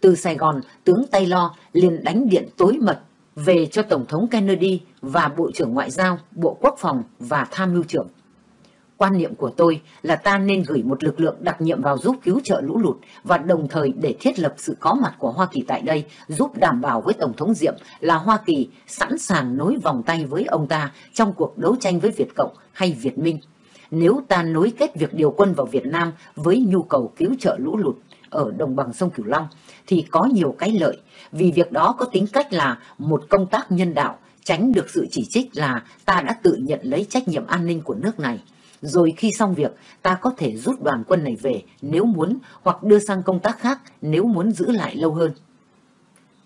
Từ Sài Gòn, tướng Taylor liền đánh điện tối mật về cho Tổng thống Kennedy và Bộ trưởng Ngoại giao, Bộ Quốc phòng và Tham mưu trưởng. Quan niệm của tôi là ta nên gửi một lực lượng đặc nhiệm vào giúp cứu trợ lũ lụt và đồng thời để thiết lập sự có mặt của Hoa Kỳ tại đây giúp đảm bảo với Tổng thống Diệm là Hoa Kỳ sẵn sàng nối vòng tay với ông ta trong cuộc đấu tranh với Việt Cộng hay Việt Minh nếu ta nối kết việc điều quân vào Việt Nam với nhu cầu cứu trợ lũ lụt ở đồng bằng sông Cửu Long thì có nhiều cái lợi vì việc đó có tính cách là một công tác nhân đạo tránh được sự chỉ trích là ta đã tự nhận lấy trách nhiệm an ninh của nước này. Rồi khi xong việc, ta có thể rút đoàn quân này về nếu muốn hoặc đưa sang công tác khác nếu muốn giữ lại lâu hơn.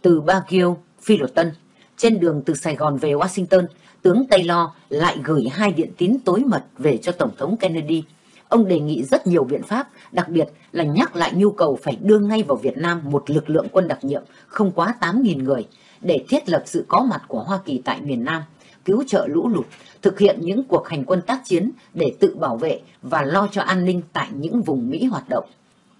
Từ Baguio, Philoten, trên đường từ Sài Gòn về Washington, tướng Taylor lại gửi hai điện tín tối mật về cho Tổng thống Kennedy. Ông đề nghị rất nhiều biện pháp, đặc biệt là nhắc lại nhu cầu phải đưa ngay vào Việt Nam một lực lượng quân đặc nhiệm không quá 8.000 người để thiết lập sự có mặt của Hoa Kỳ tại miền Nam, cứu trợ lũ lụt, thực hiện những cuộc hành quân tác chiến để tự bảo vệ và lo cho an ninh tại những vùng Mỹ hoạt động,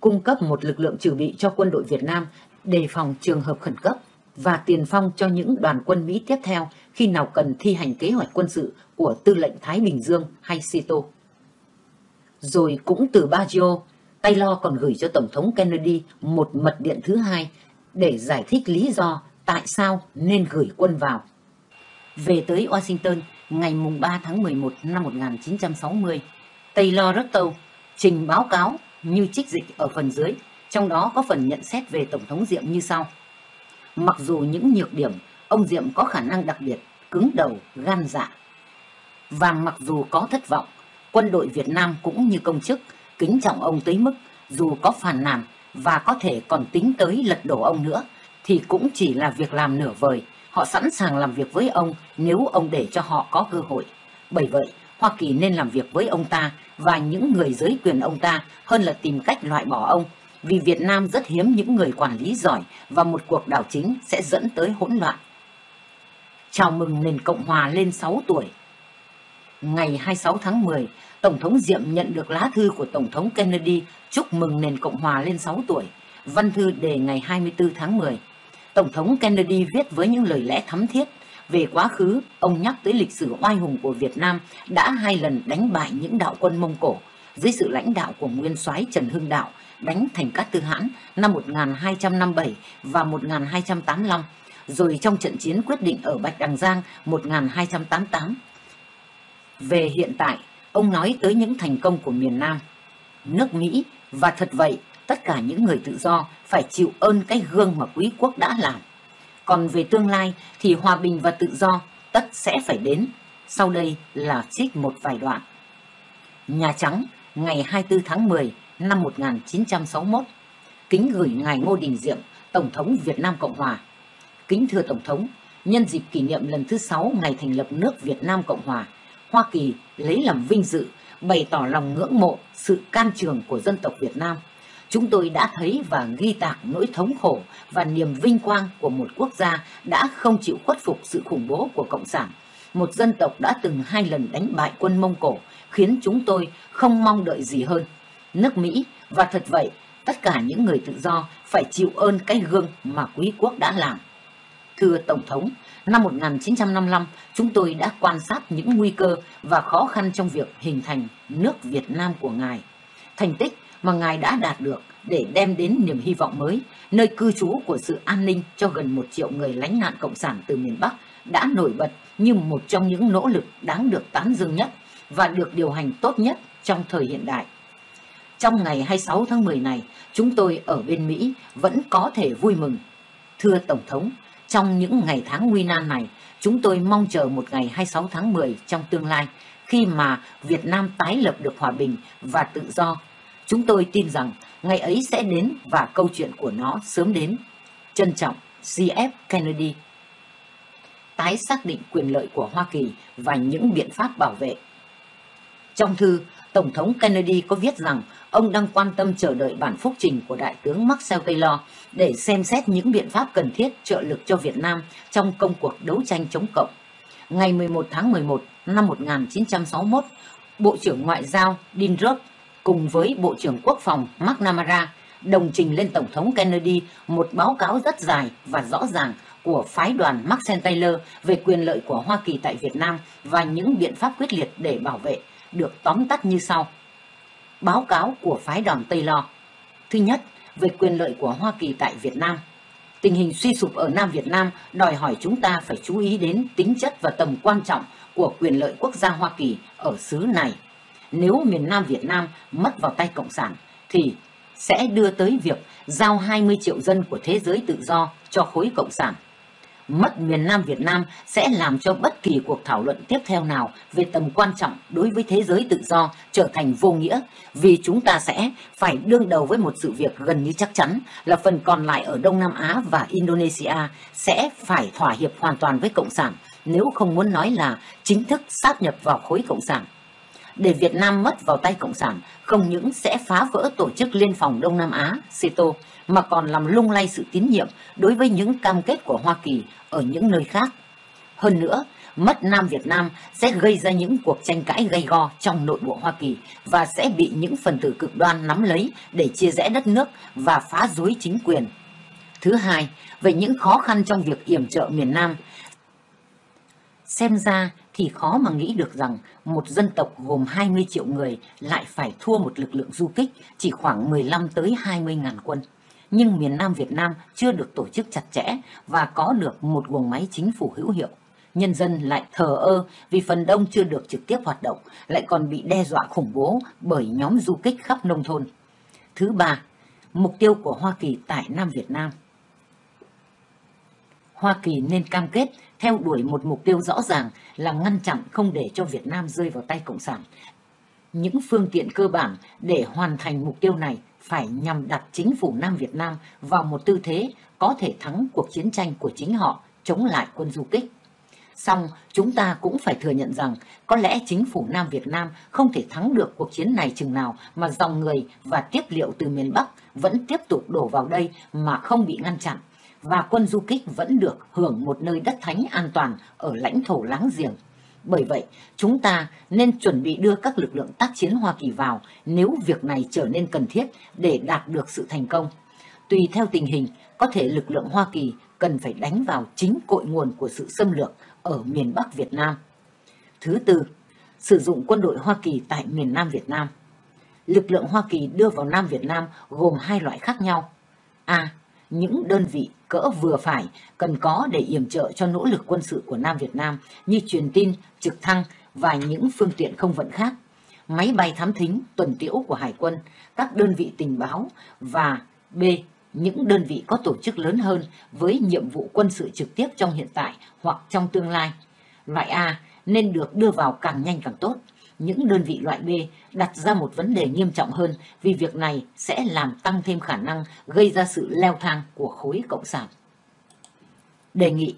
cung cấp một lực lượng trừ bị cho quân đội Việt Nam đề phòng trường hợp khẩn cấp và tiền phong cho những đoàn quân Mỹ tiếp theo khi nào cần thi hành kế hoạch quân sự của Tư lệnh Thái Bình Dương hay SITO. Rồi cũng từ Baggio, Taylor còn gửi cho Tổng thống Kennedy một mật điện thứ hai để giải thích lý do tại sao nên gửi quân vào. Về tới Washington ngày 3 tháng 11 năm 1960, Taylor rất trình báo cáo như trích dịch ở phần dưới, trong đó có phần nhận xét về Tổng thống Diệm như sau. Mặc dù những nhược điểm, ông Diệm có khả năng đặc biệt, cứng đầu, gan dạ. Và mặc dù có thất vọng, quân đội Việt Nam cũng như công chức kính trọng ông tới mức dù có phàn nàn và có thể còn tính tới lật đổ ông nữa thì cũng chỉ là việc làm nửa vời. Họ sẵn sàng làm việc với ông nếu ông để cho họ có cơ hội. Bởi vậy, Hoa Kỳ nên làm việc với ông ta và những người giới quyền ông ta hơn là tìm cách loại bỏ ông vì Việt Nam rất hiếm những người quản lý giỏi và một cuộc đảo chính sẽ dẫn tới hỗn loạn. Chào mừng nền Cộng Hòa lên 6 tuổi. Ngày 26 tháng 10, Tổng thống Diệm nhận được lá thư của Tổng thống Kennedy chúc mừng nền Cộng Hòa lên 6 tuổi. Văn thư đề ngày 24 tháng 10. Tổng thống Kennedy viết với những lời lẽ thắm thiết. Về quá khứ, ông nhắc tới lịch sử oai hùng của Việt Nam đã hai lần đánh bại những đạo quân Mông Cổ dưới sự lãnh đạo của nguyên soái Trần Hưng Đạo đánh thành Cát Tư Hãn năm 1257 và 1285, rồi trong trận chiến quyết định ở Bạch Đằng Giang 1288. Về hiện tại, ông nói tới những thành công của miền Nam, nước Mỹ và thật vậy, tất cả những người tự do phải chịu ơn cái gương mà quý quốc đã làm. Còn về tương lai thì hòa bình và tự do tất sẽ phải đến. Sau đây là trích một vài đoạn. Nhà Trắng ngày 24 tháng 10 năm 1961. Kính gửi Ngài Ngô Đình Diệm, Tổng thống Việt Nam Cộng Hòa. Kính thưa Tổng thống, nhân dịp kỷ niệm lần thứ 6 ngày thành lập nước Việt Nam Cộng Hòa, Hoa Kỳ lấy làm vinh dự, bày tỏ lòng ngưỡng mộ sự can trường của dân tộc Việt Nam. Chúng tôi đã thấy và ghi tạc nỗi thống khổ và niềm vinh quang của một quốc gia đã không chịu khuất phục sự khủng bố của Cộng sản. Một dân tộc đã từng hai lần đánh bại quân Mông Cổ, khiến chúng tôi không mong đợi gì hơn nước Mỹ và thật vậy, tất cả những người tự do phải chịu ơn cái gương mà quý quốc đã làm. Thưa Tổng thống, năm 1955, chúng tôi đã quan sát những nguy cơ và khó khăn trong việc hình thành nước Việt Nam của Ngài. Thành tích mà Ngài đã đạt được để đem đến niềm hy vọng mới, nơi cư trú của sự an ninh cho gần một triệu người lánh nạn Cộng sản từ miền Bắc đã nổi bật như một trong những nỗ lực đáng được tán dương nhất và được điều hành tốt nhất trong thời hiện đại. Trong ngày 26 tháng 10 này, chúng tôi ở bên Mỹ vẫn có thể vui mừng. Thưa Tổng thống, trong những ngày tháng nguy nan này, chúng tôi mong chờ một ngày 26 tháng 10 trong tương lai khi mà Việt Nam tái lập được hòa bình và tự do. Chúng tôi tin rằng ngày ấy sẽ đến và câu chuyện của nó sớm đến. Trân trọng, C.F. Kennedy tái xác định quyền lợi của Hoa Kỳ và những biện pháp bảo vệ. Trong thư, Tổng thống Kennedy có viết rằng ông đang quan tâm chờ đợi bản phúc trình của Đại tướng Marcel Taylor để xem xét những biện pháp cần thiết trợ lực cho Việt Nam trong công cuộc đấu tranh chống Cộng. Ngày 11 tháng 11 năm 1961, Bộ trưởng Ngoại giao Dindrop cùng với Bộ trưởng Quốc phòng McNamara đồng trình lên Tổng thống Kennedy một báo cáo rất dài và rõ ràng của phái đoàn Maxen Taylor về quyền lợi của Hoa Kỳ tại Việt Nam và những biện pháp quyết liệt để bảo vệ được tóm tắt như sau. Báo cáo của phái đoàn Tây Lo. Thứ nhất, về quyền lợi của Hoa Kỳ tại Việt Nam. Tình hình suy sụp ở Nam Việt Nam đòi hỏi chúng ta phải chú ý đến tính chất và tầm quan trọng của quyền lợi quốc gia Hoa Kỳ ở xứ này. Nếu miền Nam Việt Nam mất vào tay Cộng sản thì sẽ đưa tới việc giao 20 triệu dân của thế giới tự do cho khối Cộng sản mất miền Nam Việt Nam sẽ làm cho bất kỳ cuộc thảo luận tiếp theo nào về tầm quan trọng đối với thế giới tự do trở thành vô nghĩa vì chúng ta sẽ phải đương đầu với một sự việc gần như chắc chắn là phần còn lại ở Đông Nam Á và Indonesia sẽ phải thỏa hiệp hoàn toàn với Cộng sản nếu không muốn nói là chính thức sát nhập vào khối Cộng sản. Để Việt Nam mất vào tay Cộng sản không những sẽ phá vỡ tổ chức Liên phòng Đông Nam Á, CETO, mà còn làm lung lay sự tín nhiệm đối với những cam kết của Hoa Kỳ ở những nơi khác. Hơn nữa, mất Nam Việt Nam sẽ gây ra những cuộc tranh cãi gay go trong nội bộ Hoa Kỳ và sẽ bị những phần tử cực đoan nắm lấy để chia rẽ đất nước và phá rối chính quyền. Thứ hai, về những khó khăn trong việc yểm trợ miền Nam. Xem ra thì khó mà nghĩ được rằng một dân tộc gồm 20 triệu người lại phải thua một lực lượng du kích chỉ khoảng 15 tới 20 ngàn quân nhưng miền Nam Việt Nam chưa được tổ chức chặt chẽ và có được một guồng máy chính phủ hữu hiệu. Nhân dân lại thờ ơ vì phần đông chưa được trực tiếp hoạt động, lại còn bị đe dọa khủng bố bởi nhóm du kích khắp nông thôn. Thứ ba, mục tiêu của Hoa Kỳ tại Nam Việt Nam. Hoa Kỳ nên cam kết theo đuổi một mục tiêu rõ ràng là ngăn chặn không để cho Việt Nam rơi vào tay Cộng sản. Những phương tiện cơ bản để hoàn thành mục tiêu này phải nhằm đặt chính phủ Nam Việt Nam vào một tư thế có thể thắng cuộc chiến tranh của chính họ, chống lại quân du kích. Song chúng ta cũng phải thừa nhận rằng có lẽ chính phủ Nam Việt Nam không thể thắng được cuộc chiến này chừng nào mà dòng người và tiếp liệu từ miền Bắc vẫn tiếp tục đổ vào đây mà không bị ngăn chặn, và quân du kích vẫn được hưởng một nơi đất thánh an toàn ở lãnh thổ láng giềng bởi vậy, chúng ta nên chuẩn bị đưa các lực lượng tác chiến Hoa Kỳ vào nếu việc này trở nên cần thiết để đạt được sự thành công. Tùy theo tình hình, có thể lực lượng Hoa Kỳ cần phải đánh vào chính cội nguồn của sự xâm lược ở miền Bắc Việt Nam. Thứ tư, sử dụng quân đội Hoa Kỳ tại miền Nam Việt Nam. Lực lượng Hoa Kỳ đưa vào Nam Việt Nam gồm hai loại khác nhau. A những đơn vị cỡ vừa phải cần có để yểm trợ cho nỗ lực quân sự của Nam Việt Nam như truyền tin, trực thăng và những phương tiện không vận khác, máy bay thám thính, tuần tiễu của Hải quân, các đơn vị tình báo và B. Những đơn vị có tổ chức lớn hơn với nhiệm vụ quân sự trực tiếp trong hiện tại hoặc trong tương lai. Loại A nên được đưa vào càng nhanh càng tốt những đơn vị loại B đặt ra một vấn đề nghiêm trọng hơn vì việc này sẽ làm tăng thêm khả năng gây ra sự leo thang của khối cộng sản. Đề nghị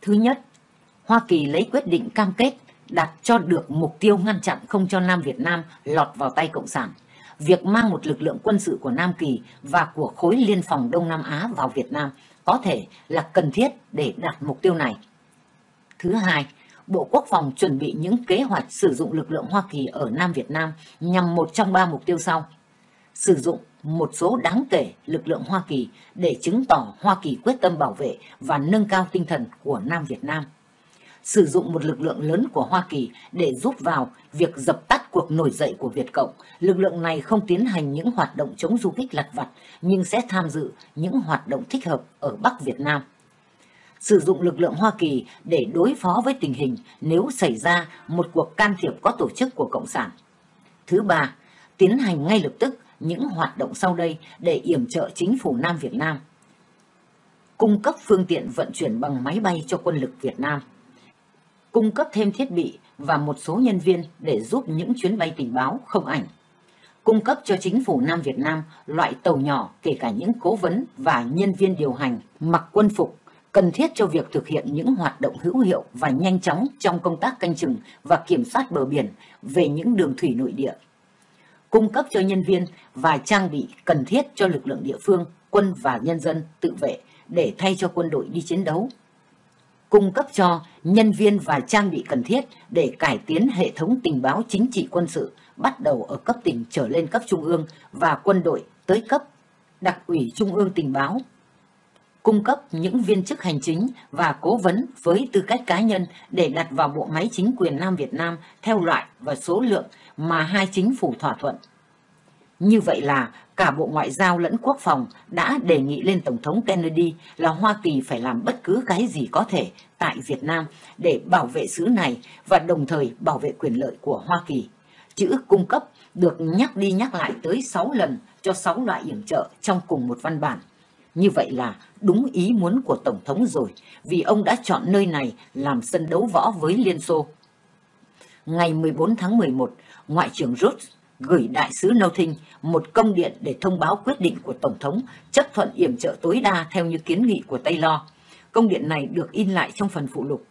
Thứ nhất, Hoa Kỳ lấy quyết định cam kết đặt cho được mục tiêu ngăn chặn không cho Nam Việt Nam lọt vào tay Cộng sản. Việc mang một lực lượng quân sự của Nam Kỳ và của khối liên phòng Đông Nam Á vào Việt Nam có thể là cần thiết để đạt mục tiêu này. Thứ hai, Bộ Quốc phòng chuẩn bị những kế hoạch sử dụng lực lượng Hoa Kỳ ở Nam Việt Nam nhằm một trong ba mục tiêu sau. Sử dụng một số đáng kể lực lượng Hoa Kỳ để chứng tỏ Hoa Kỳ quyết tâm bảo vệ và nâng cao tinh thần của Nam Việt Nam. sử dụng một lực lượng lớn của Hoa Kỳ để giúp vào việc dập tắt cuộc nổi dậy của Việt Cộng. Lực lượng này không tiến hành những hoạt động chống du kích lặt vặt, nhưng sẽ tham dự những hoạt động thích hợp ở Bắc Việt Nam. Sử dụng lực lượng Hoa Kỳ để đối phó với tình hình nếu xảy ra một cuộc can thiệp có tổ chức của Cộng sản. Thứ ba, tiến hành ngay lập tức những hoạt động sau đây để yểm trợ chính phủ Nam Việt Nam. Cung cấp phương tiện vận chuyển bằng máy bay cho quân lực Việt Nam. Cung cấp thêm thiết bị và một số nhân viên để giúp những chuyến bay tình báo không ảnh. Cung cấp cho chính phủ Nam Việt Nam loại tàu nhỏ kể cả những cố vấn và nhân viên điều hành mặc quân phục cần thiết cho việc thực hiện những hoạt động hữu hiệu và nhanh chóng trong công tác canh chừng và kiểm soát bờ biển về những đường thủy nội địa cung cấp cho nhân viên và trang bị cần thiết cho lực lượng địa phương, quân và nhân dân tự vệ để thay cho quân đội đi chiến đấu. Cung cấp cho nhân viên và trang bị cần thiết để cải tiến hệ thống tình báo chính trị quân sự bắt đầu ở cấp tỉnh trở lên cấp trung ương và quân đội tới cấp đặc ủy trung ương tình báo cung cấp những viên chức hành chính và cố vấn với tư cách cá nhân để đặt vào bộ máy chính quyền Nam Việt Nam theo loại và số lượng mà hai chính phủ thỏa thuận. Như vậy là cả Bộ Ngoại giao lẫn Quốc phòng đã đề nghị lên Tổng thống Kennedy là Hoa Kỳ phải làm bất cứ cái gì có thể tại Việt Nam để bảo vệ xứ này và đồng thời bảo vệ quyền lợi của Hoa Kỳ. Chữ cung cấp được nhắc đi nhắc lại tới 6 lần cho 6 loại yểm trợ trong cùng một văn bản. Như vậy là đúng ý muốn của Tổng thống rồi, vì ông đã chọn nơi này làm sân đấu võ với Liên Xô. Ngày 14 tháng 11, Ngoại trưởng Rhodes gửi đại sứ Nothing một công điện để thông báo quyết định của Tổng thống chấp thuận yểm trợ tối đa theo như kiến nghị của Taylor. Công điện này được in lại trong phần phụ lục.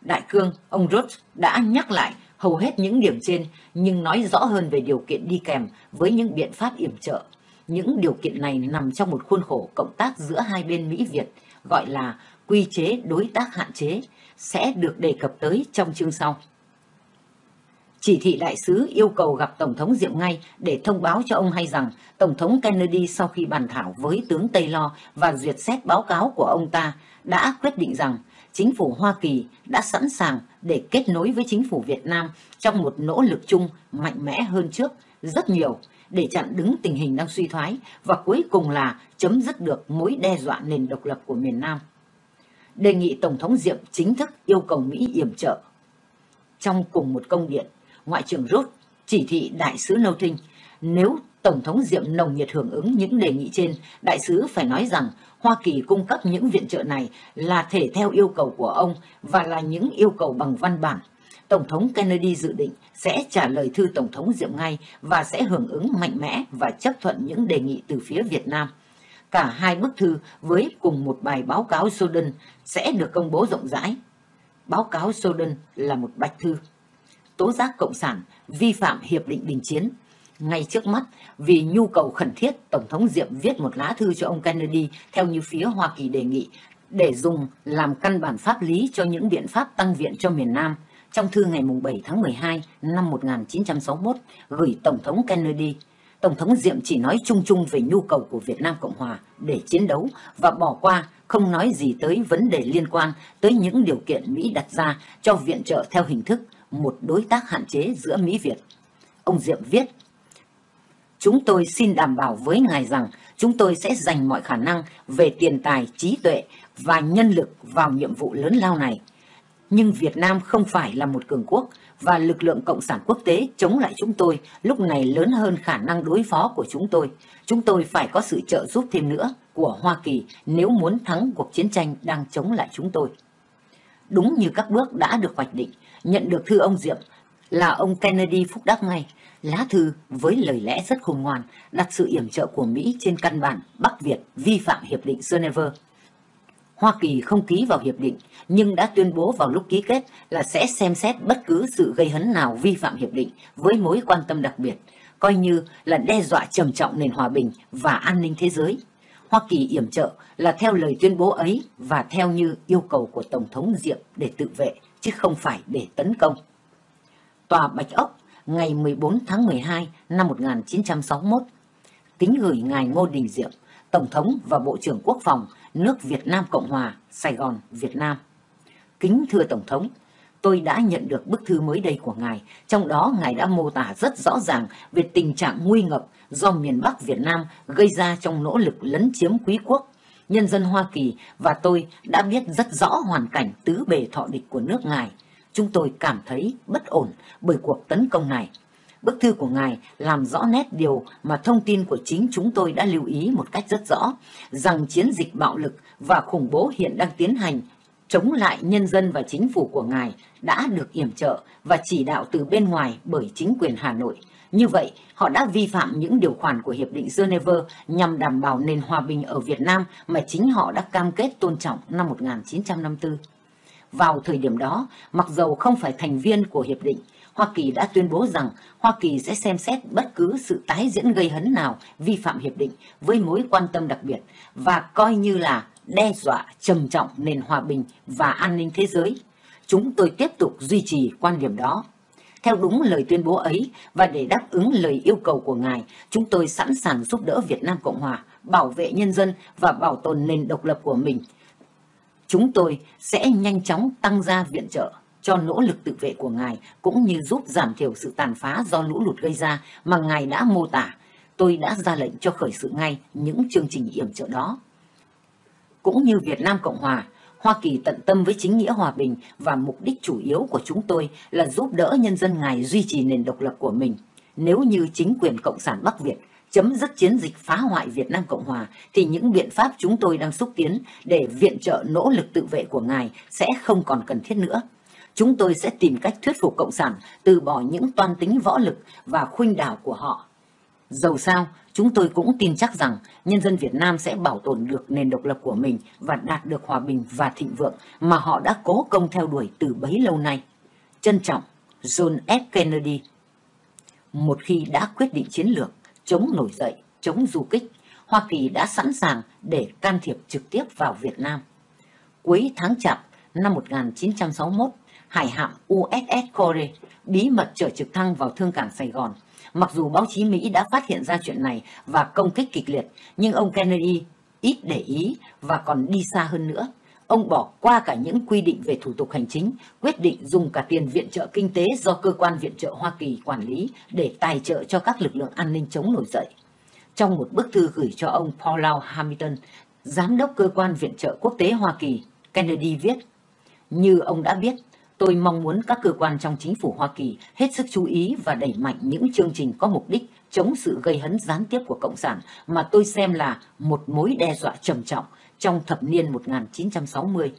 Đại cương, ông Rhodes đã nhắc lại hầu hết những điểm trên nhưng nói rõ hơn về điều kiện đi kèm với những biện pháp yểm trợ những điều kiện này nằm trong một khuôn khổ cộng tác giữa hai bên Mỹ Việt, gọi là quy chế đối tác hạn chế, sẽ được đề cập tới trong chương sau. Chỉ thị đại sứ yêu cầu gặp Tổng thống Diệm ngay để thông báo cho ông hay rằng Tổng thống Kennedy sau khi bàn thảo với tướng Taylor và duyệt xét báo cáo của ông ta đã quyết định rằng chính phủ Hoa Kỳ đã sẵn sàng để kết nối với chính phủ Việt Nam trong một nỗ lực chung mạnh mẽ hơn trước rất nhiều để chặn đứng tình hình đang suy thoái và cuối cùng là chấm dứt được mối đe dọa nền độc lập của miền Nam. Đề nghị Tổng thống Diệm chính thức yêu cầu Mỹ yểm trợ. Trong cùng một công điện, Ngoại trưởng Rốt chỉ thị Đại sứ Nâu Trinh nếu Tổng thống Diệm nồng nhiệt hưởng ứng những đề nghị trên, đại sứ phải nói rằng Hoa Kỳ cung cấp những viện trợ này là thể theo yêu cầu của ông và là những yêu cầu bằng văn bản Tổng thống Kennedy dự định sẽ trả lời thư Tổng thống Diệm ngay và sẽ hưởng ứng mạnh mẽ và chấp thuận những đề nghị từ phía Việt Nam. Cả hai bức thư với cùng một bài báo cáo Soden sẽ được công bố rộng rãi. Báo cáo Soden là một bạch thư. Tố giác Cộng sản vi phạm Hiệp định Đình Chiến. Ngay trước mắt, vì nhu cầu khẩn thiết, Tổng thống Diệm viết một lá thư cho ông Kennedy theo như phía Hoa Kỳ đề nghị để dùng làm căn bản pháp lý cho những biện pháp tăng viện cho miền Nam – trong thư ngày 7 tháng 12 năm 1961 gửi Tổng thống Kennedy, Tổng thống Diệm chỉ nói chung chung về nhu cầu của Việt Nam Cộng Hòa để chiến đấu và bỏ qua không nói gì tới vấn đề liên quan tới những điều kiện Mỹ đặt ra cho viện trợ theo hình thức một đối tác hạn chế giữa Mỹ Việt. Ông Diệm viết, Chúng tôi xin đảm bảo với ngài rằng chúng tôi sẽ dành mọi khả năng về tiền tài, trí tuệ và nhân lực vào nhiệm vụ lớn lao này nhưng Việt Nam không phải là một cường quốc và lực lượng cộng sản quốc tế chống lại chúng tôi lúc này lớn hơn khả năng đối phó của chúng tôi. Chúng tôi phải có sự trợ giúp thêm nữa của Hoa Kỳ nếu muốn thắng cuộc chiến tranh đang chống lại chúng tôi. Đúng như các bước đã được hoạch định, nhận được thư ông Diệm là ông Kennedy phúc đáp ngay. Lá thư với lời lẽ rất khôn ngoan đặt sự yểm trợ của Mỹ trên căn bản Bắc Việt vi phạm Hiệp định Geneva Hoa Kỳ không ký vào hiệp định nhưng đã tuyên bố vào lúc ký kết là sẽ xem xét bất cứ sự gây hấn nào vi phạm hiệp định với mối quan tâm đặc biệt, coi như là đe dọa trầm trọng nền hòa bình và an ninh thế giới. Hoa Kỳ yểm trợ là theo lời tuyên bố ấy và theo như yêu cầu của Tổng thống Diệm để tự vệ, chứ không phải để tấn công. Tòa Bạch Ốc ngày 14 tháng 12 năm 1961 kính gửi Ngài Ngô Đình Diệm, Tổng thống và Bộ trưởng Quốc phòng nước Việt Nam Cộng Hòa, Sài Gòn, Việt Nam. Kính thưa Tổng thống, tôi đã nhận được bức thư mới đây của ngài, trong đó ngài đã mô tả rất rõ ràng về tình trạng nguy ngập do miền Bắc Việt Nam gây ra trong nỗ lực lấn chiếm quý quốc. Nhân dân Hoa Kỳ và tôi đã biết rất rõ hoàn cảnh tứ bề thọ địch của nước ngài. Chúng tôi cảm thấy bất ổn bởi cuộc tấn công này. Bức thư của ngài làm rõ nét điều mà thông tin của chính chúng tôi đã lưu ý một cách rất rõ, rằng chiến dịch bạo lực và khủng bố hiện đang tiến hành chống lại nhân dân và chính phủ của ngài đã được yểm trợ và chỉ đạo từ bên ngoài bởi chính quyền Hà Nội. Như vậy, họ đã vi phạm những điều khoản của Hiệp định Geneva nhằm đảm bảo nền hòa bình ở Việt Nam mà chính họ đã cam kết tôn trọng năm 1954. Vào thời điểm đó, mặc dầu không phải thành viên của Hiệp định, Hoa Kỳ đã tuyên bố rằng Hoa Kỳ sẽ xem xét bất cứ sự tái diễn gây hấn nào vi phạm hiệp định với mối quan tâm đặc biệt và coi như là đe dọa trầm trọng nền hòa bình và an ninh thế giới. Chúng tôi tiếp tục duy trì quan điểm đó. Theo đúng lời tuyên bố ấy và để đáp ứng lời yêu cầu của Ngài, chúng tôi sẵn sàng giúp đỡ Việt Nam Cộng Hòa, bảo vệ nhân dân và bảo tồn nền độc lập của mình. Chúng tôi sẽ nhanh chóng tăng ra viện trợ cho nỗ lực tự vệ của Ngài cũng như giúp giảm thiểu sự tàn phá do lũ lụt gây ra mà Ngài đã mô tả. Tôi đã ra lệnh cho khởi sự ngay những chương trình yểm trợ đó. Cũng như Việt Nam Cộng Hòa, Hoa Kỳ tận tâm với chính nghĩa hòa bình và mục đích chủ yếu của chúng tôi là giúp đỡ nhân dân Ngài duy trì nền độc lập của mình. Nếu như chính quyền Cộng sản Bắc Việt chấm dứt chiến dịch phá hoại Việt Nam Cộng Hòa thì những biện pháp chúng tôi đang xúc tiến để viện trợ nỗ lực tự vệ của Ngài sẽ không còn cần thiết nữa chúng tôi sẽ tìm cách thuyết phục Cộng sản từ bỏ những toan tính võ lực và khuynh đảo của họ. Dầu sao, chúng tôi cũng tin chắc rằng nhân dân Việt Nam sẽ bảo tồn được nền độc lập của mình và đạt được hòa bình và thịnh vượng mà họ đã cố công theo đuổi từ bấy lâu nay. Trân trọng, John F. Kennedy Một khi đã quyết định chiến lược chống nổi dậy, chống du kích, Hoa Kỳ đã sẵn sàng để can thiệp trực tiếp vào Việt Nam. Cuối tháng Chạp năm 1961, hải hạm USS corey bí mật chở trực thăng vào thương cảng Sài Gòn. Mặc dù báo chí Mỹ đã phát hiện ra chuyện này và công kích kịch liệt, nhưng ông Kennedy ít để ý và còn đi xa hơn nữa. Ông bỏ qua cả những quy định về thủ tục hành chính, quyết định dùng cả tiền viện trợ kinh tế do cơ quan viện trợ Hoa Kỳ quản lý để tài trợ cho các lực lượng an ninh chống nổi dậy. Trong một bức thư gửi cho ông Paul Hamilton, giám đốc cơ quan viện trợ quốc tế Hoa Kỳ, Kennedy viết, như ông đã biết, Tôi mong muốn các cơ quan trong chính phủ Hoa Kỳ hết sức chú ý và đẩy mạnh những chương trình có mục đích chống sự gây hấn gián tiếp của Cộng sản mà tôi xem là một mối đe dọa trầm trọng trong thập niên 1960.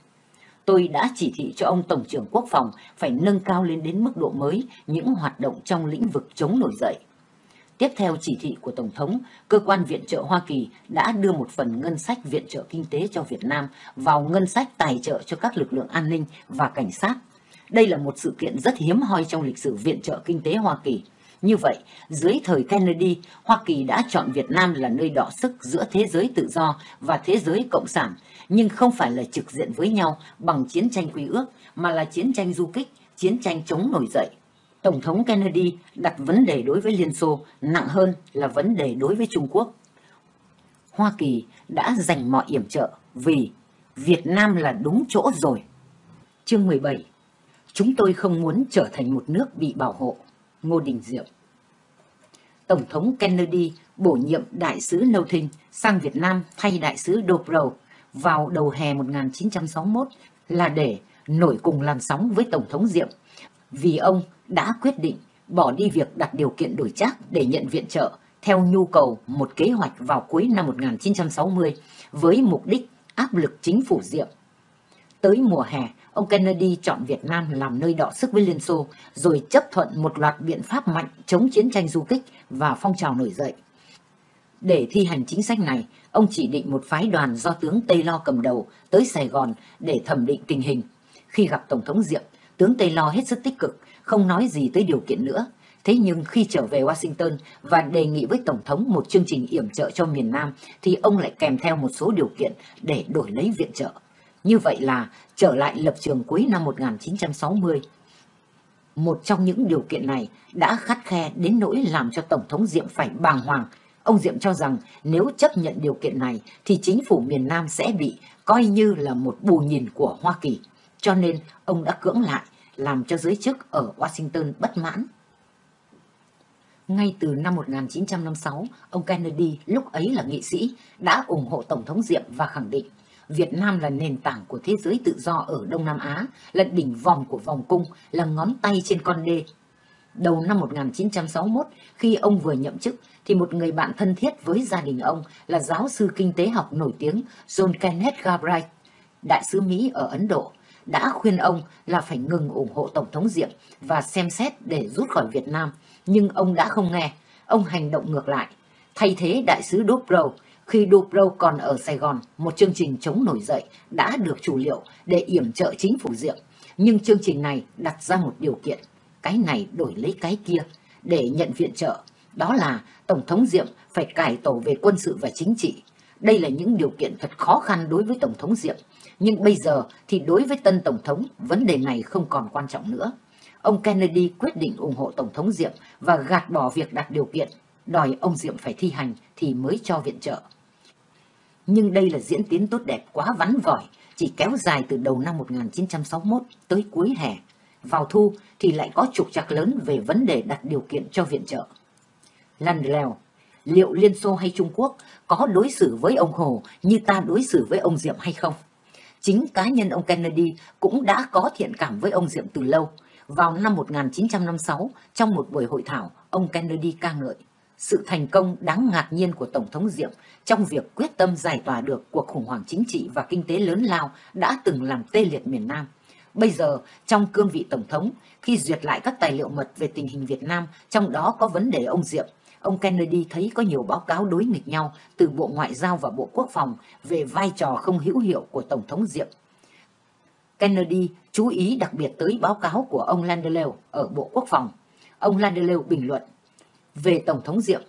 Tôi đã chỉ thị cho ông Tổng trưởng Quốc phòng phải nâng cao lên đến mức độ mới những hoạt động trong lĩnh vực chống nổi dậy. Tiếp theo chỉ thị của Tổng thống, cơ quan viện trợ Hoa Kỳ đã đưa một phần ngân sách viện trợ kinh tế cho Việt Nam vào ngân sách tài trợ cho các lực lượng an ninh và cảnh sát đây là một sự kiện rất hiếm hoi trong lịch sử viện trợ kinh tế Hoa Kỳ. Như vậy, dưới thời Kennedy, Hoa Kỳ đã chọn Việt Nam là nơi đọ sức giữa thế giới tự do và thế giới cộng sản, nhưng không phải là trực diện với nhau bằng chiến tranh quy ước, mà là chiến tranh du kích, chiến tranh chống nổi dậy. Tổng thống Kennedy đặt vấn đề đối với Liên Xô nặng hơn là vấn đề đối với Trung Quốc. Hoa Kỳ đã dành mọi yểm trợ vì Việt Nam là đúng chỗ rồi. Chương 17 Chúng tôi không muốn trở thành một nước bị bảo hộ. Ngô Đình Diệm Tổng thống Kennedy bổ nhiệm đại sứ Thinh sang Việt Nam thay đại sứ Dobro vào đầu hè 1961 là để nổi cùng làn sóng với Tổng thống Diệm vì ông đã quyết định bỏ đi việc đặt điều kiện đổi chắc để nhận viện trợ theo nhu cầu một kế hoạch vào cuối năm 1960 với mục đích áp lực chính phủ Diệm. Tới mùa hè, ông Kennedy chọn Việt Nam làm nơi đọ sức với Liên Xô, rồi chấp thuận một loạt biện pháp mạnh chống chiến tranh du kích và phong trào nổi dậy. Để thi hành chính sách này, ông chỉ định một phái đoàn do tướng Tây Lo cầm đầu tới Sài Gòn để thẩm định tình hình. Khi gặp Tổng thống Diệm, tướng Tây Lo hết sức tích cực, không nói gì tới điều kiện nữa. Thế nhưng khi trở về Washington và đề nghị với Tổng thống một chương trình yểm trợ cho miền Nam, thì ông lại kèm theo một số điều kiện để đổi lấy viện trợ. Như vậy là trở lại lập trường cuối năm 1960. Một trong những điều kiện này đã khắt khe đến nỗi làm cho Tổng thống Diệm phải bàng hoàng. Ông Diệm cho rằng nếu chấp nhận điều kiện này thì chính phủ miền Nam sẽ bị coi như là một bù nhìn của Hoa Kỳ. Cho nên ông đã cưỡng lại, làm cho giới chức ở Washington bất mãn. Ngay từ năm 1956, ông Kennedy lúc ấy là nghị sĩ đã ủng hộ Tổng thống Diệm và khẳng định Việt Nam là nền tảng của thế giới tự do ở Đông Nam Á, là đỉnh vòng của vòng cung, là ngón tay trên con đê. Đầu năm 1961, khi ông vừa nhậm chức, thì một người bạn thân thiết với gia đình ông là giáo sư kinh tế học nổi tiếng John Kenneth Galbraith, đại sứ Mỹ ở Ấn Độ, đã khuyên ông là phải ngừng ủng hộ Tổng thống Diệm và xem xét để rút khỏi Việt Nam. Nhưng ông đã không nghe, ông hành động ngược lại. Thay thế đại sứ Dobro, khi Dubrow còn ở Sài Gòn, một chương trình chống nổi dậy đã được chủ liệu để yểm trợ chính phủ Diệm. Nhưng chương trình này đặt ra một điều kiện, cái này đổi lấy cái kia để nhận viện trợ. Đó là Tổng thống Diệm phải cải tổ về quân sự và chính trị. Đây là những điều kiện thật khó khăn đối với Tổng thống Diệm. Nhưng bây giờ thì đối với tân Tổng thống, vấn đề này không còn quan trọng nữa. Ông Kennedy quyết định ủng hộ Tổng thống Diệm và gạt bỏ việc đặt điều kiện, đòi ông Diệm phải thi hành thì mới cho viện trợ. Nhưng đây là diễn tiến tốt đẹp quá vắn vỏi, chỉ kéo dài từ đầu năm 1961 tới cuối hè. Vào thu thì lại có trục trặc lớn về vấn đề đặt điều kiện cho viện trợ. Lăn lèo, liệu Liên Xô hay Trung Quốc có đối xử với ông Hồ như ta đối xử với ông Diệm hay không? Chính cá nhân ông Kennedy cũng đã có thiện cảm với ông Diệm từ lâu. Vào năm 1956, trong một buổi hội thảo, ông Kennedy ca ngợi sự thành công đáng ngạc nhiên của Tổng thống Diệm trong việc quyết tâm giải tỏa được cuộc khủng hoảng chính trị và kinh tế lớn lao đã từng làm tê liệt miền Nam. Bây giờ, trong cương vị Tổng thống, khi duyệt lại các tài liệu mật về tình hình Việt Nam, trong đó có vấn đề ông Diệm, ông Kennedy thấy có nhiều báo cáo đối nghịch nhau từ Bộ Ngoại giao và Bộ Quốc phòng về vai trò không hữu hiệu của Tổng thống Diệm. Kennedy chú ý đặc biệt tới báo cáo của ông Landeleu ở Bộ Quốc phòng. Ông Landeleu bình luận về Tổng thống Diệm.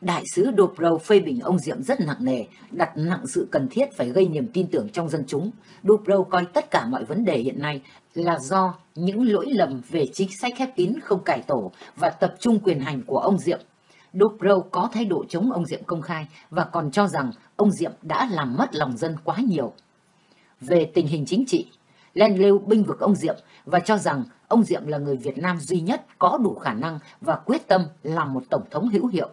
Đại sứ Dobro phê bình ông Diệm rất nặng nề, đặt nặng sự cần thiết phải gây niềm tin tưởng trong dân chúng. Dobro coi tất cả mọi vấn đề hiện nay là do những lỗi lầm về chính sách khép kín không cải tổ và tập trung quyền hành của ông Diệm. Dobro có thái độ chống ông Diệm công khai và còn cho rằng ông Diệm đã làm mất lòng dân quá nhiều. Về tình hình chính trị, Len Lêu binh vực ông Diệm và cho rằng ông Diệm là người Việt Nam duy nhất có đủ khả năng và quyết tâm làm một tổng thống hữu hiệu.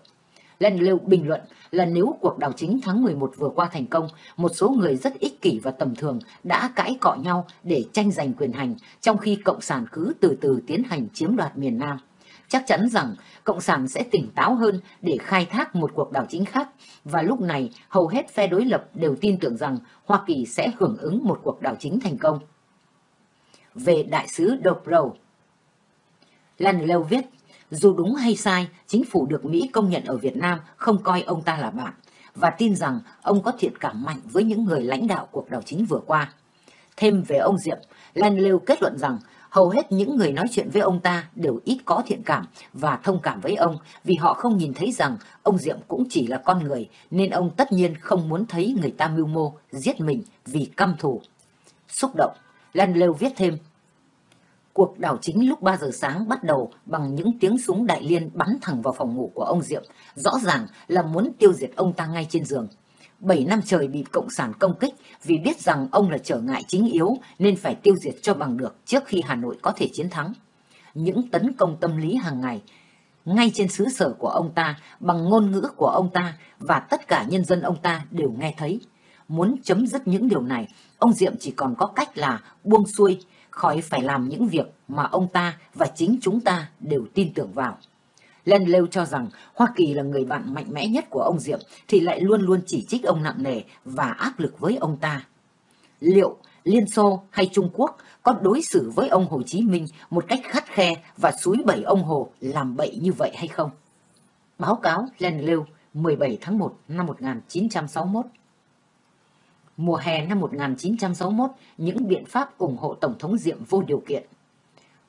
Len lưu bình luận là nếu cuộc đảo chính tháng 11 vừa qua thành công, một số người rất ích kỷ và tầm thường đã cãi cọ nhau để tranh giành quyền hành, trong khi Cộng sản cứ từ từ tiến hành chiếm đoạt miền Nam. Chắc chắn rằng Cộng sản sẽ tỉnh táo hơn để khai thác một cuộc đảo chính khác, và lúc này hầu hết phe đối lập đều tin tưởng rằng Hoa Kỳ sẽ hưởng ứng một cuộc đảo chính thành công về đại sứ Dobro. Lan Lêu viết, dù đúng hay sai, chính phủ được Mỹ công nhận ở Việt Nam không coi ông ta là bạn và tin rằng ông có thiện cảm mạnh với những người lãnh đạo cuộc đảo chính vừa qua. Thêm về ông Diệm, Lan Lêu kết luận rằng hầu hết những người nói chuyện với ông ta đều ít có thiện cảm và thông cảm với ông vì họ không nhìn thấy rằng ông Diệm cũng chỉ là con người nên ông tất nhiên không muốn thấy người ta mưu mô, giết mình vì căm thù. Xúc động, Lan Lêu viết thêm, Cuộc đảo chính lúc 3 giờ sáng bắt đầu bằng những tiếng súng đại liên bắn thẳng vào phòng ngủ của ông Diệm, rõ ràng là muốn tiêu diệt ông ta ngay trên giường. Bảy năm trời bị Cộng sản công kích vì biết rằng ông là trở ngại chính yếu nên phải tiêu diệt cho bằng được trước khi Hà Nội có thể chiến thắng. Những tấn công tâm lý hàng ngày, ngay trên xứ sở của ông ta, bằng ngôn ngữ của ông ta và tất cả nhân dân ông ta đều nghe thấy. Muốn chấm dứt những điều này, ông Diệm chỉ còn có cách là buông xuôi, khỏi phải làm những việc mà ông ta và chính chúng ta đều tin tưởng vào. Len Lêu cho rằng Hoa Kỳ là người bạn mạnh mẽ nhất của ông Diệm thì lại luôn luôn chỉ trích ông nặng nề và áp lực với ông ta. Liệu Liên Xô hay Trung Quốc có đối xử với ông Hồ Chí Minh một cách khắt khe và suối bẩy ông Hồ làm bậy như vậy hay không? Báo cáo Len Lêu 17 tháng 1 năm 1961 mùa hè năm 1961 những biện pháp ủng hộ Tổng thống Diệm vô điều kiện.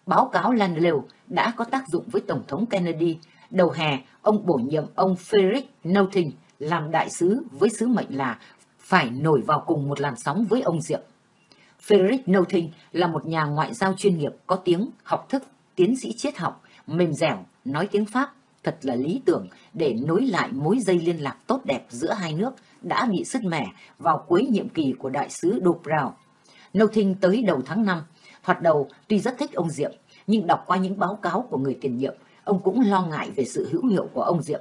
Báo cáo Lan Lều đã có tác dụng với Tổng thống Kennedy. Đầu hè, ông bổ nhiệm ông Frederick Knowlton làm đại sứ với sứ mệnh là phải nổi vào cùng một làn sóng với ông Diệm. Frederick Knowlton là một nhà ngoại giao chuyên nghiệp có tiếng, học thức, tiến sĩ triết học, mềm dẻo, nói tiếng Pháp, thật là lý tưởng để nối lại mối dây liên lạc tốt đẹp giữa hai nước đã bị sứt mẻ vào cuối nhiệm kỳ của đại sứ Dobrau. Nâu Thinh tới đầu tháng 5, Thoạt đầu tuy rất thích ông Diệm, nhưng đọc qua những báo cáo của người tiền nhiệm, ông cũng lo ngại về sự hữu hiệu của ông Diệm.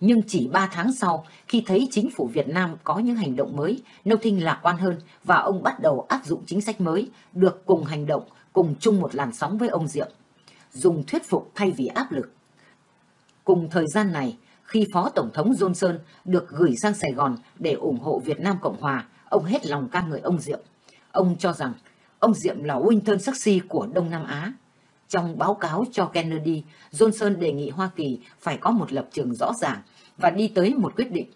Nhưng chỉ 3 tháng sau, khi thấy chính phủ Việt Nam có những hành động mới, Nâu Thinh lạc quan hơn và ông bắt đầu áp dụng chính sách mới, được cùng hành động, cùng chung một làn sóng với ông Diệm. Dùng thuyết phục thay vì áp lực. Cùng thời gian này, khi Phó Tổng thống Johnson được gửi sang Sài Gòn để ủng hộ Việt Nam Cộng Hòa, ông hết lòng ca ngợi ông Diệm. Ông cho rằng ông Diệm là Winston Saxey của Đông Nam Á. Trong báo cáo cho Kennedy, Johnson đề nghị Hoa Kỳ phải có một lập trường rõ ràng và đi tới một quyết định.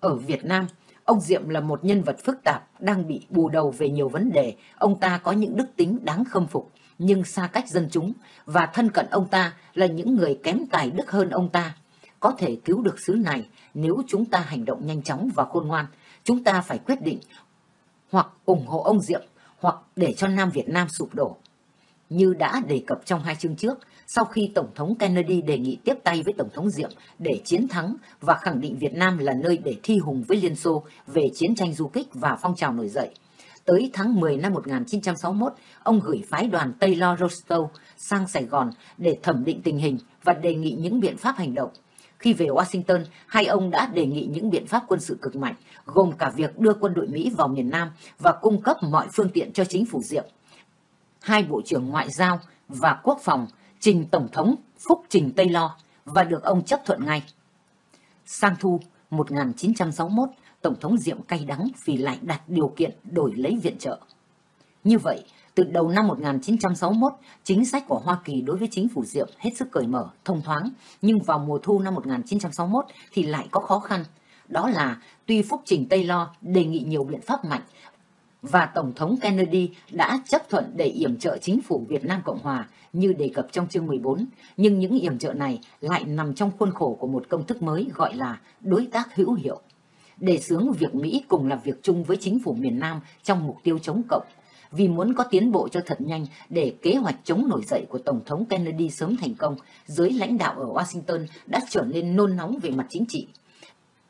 Ở Việt Nam, ông Diệm là một nhân vật phức tạp, đang bị bù đầu về nhiều vấn đề. Ông ta có những đức tính đáng khâm phục, nhưng xa cách dân chúng, và thân cận ông ta là những người kém tài đức hơn ông ta. Có thể cứu được xứ này nếu chúng ta hành động nhanh chóng và khôn ngoan. Chúng ta phải quyết định hoặc ủng hộ ông Diệm hoặc để cho Nam Việt Nam sụp đổ. Như đã đề cập trong hai chương trước, sau khi Tổng thống Kennedy đề nghị tiếp tay với Tổng thống Diệm để chiến thắng và khẳng định Việt Nam là nơi để thi hùng với Liên Xô về chiến tranh du kích và phong trào nổi dậy. Tới tháng 10 năm 1961, ông gửi phái đoàn Taylor Rostow sang Sài Gòn để thẩm định tình hình và đề nghị những biện pháp hành động. Khi về Washington, hai ông đã đề nghị những biện pháp quân sự cực mạnh, gồm cả việc đưa quân đội Mỹ vào miền Nam và cung cấp mọi phương tiện cho chính phủ Diệm. Hai Bộ trưởng Ngoại giao và Quốc phòng trình Tổng thống Phúc Trình Taylor và được ông chấp thuận ngay. Sang thu 1961, Tổng thống Diệm cay đắng vì lại đặt điều kiện đổi lấy viện trợ. Như vậy, từ đầu năm 1961, chính sách của Hoa Kỳ đối với chính phủ Diệm hết sức cởi mở, thông thoáng, nhưng vào mùa thu năm 1961 thì lại có khó khăn. Đó là tuy Phúc Trình tây lo đề nghị nhiều biện pháp mạnh và Tổng thống Kennedy đã chấp thuận để yểm trợ chính phủ Việt Nam Cộng Hòa như đề cập trong chương 14, nhưng những yểm trợ này lại nằm trong khuôn khổ của một công thức mới gọi là đối tác hữu hiệu. Đề xướng việc Mỹ cùng làm việc chung với chính phủ miền Nam trong mục tiêu chống cộng, vì muốn có tiến bộ cho thật nhanh để kế hoạch chống nổi dậy của Tổng thống Kennedy sớm thành công, giới lãnh đạo ở Washington đã trở nên nôn nóng về mặt chính trị.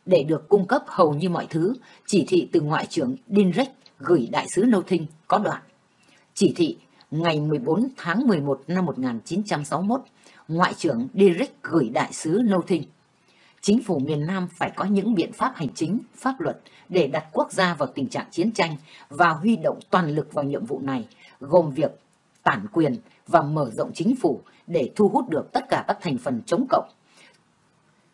Để được cung cấp hầu như mọi thứ, chỉ thị từ Ngoại trưởng Dinrich gửi đại sứ Nâu Thinh có đoạn. Chỉ thị ngày 14 tháng 11 năm 1961, Ngoại trưởng Dinrich gửi đại sứ Nâu Thinh. Chính phủ miền Nam phải có những biện pháp hành chính, pháp luật để đặt quốc gia vào tình trạng chiến tranh và huy động toàn lực vào nhiệm vụ này, gồm việc tản quyền và mở rộng chính phủ để thu hút được tất cả các thành phần chống cộng.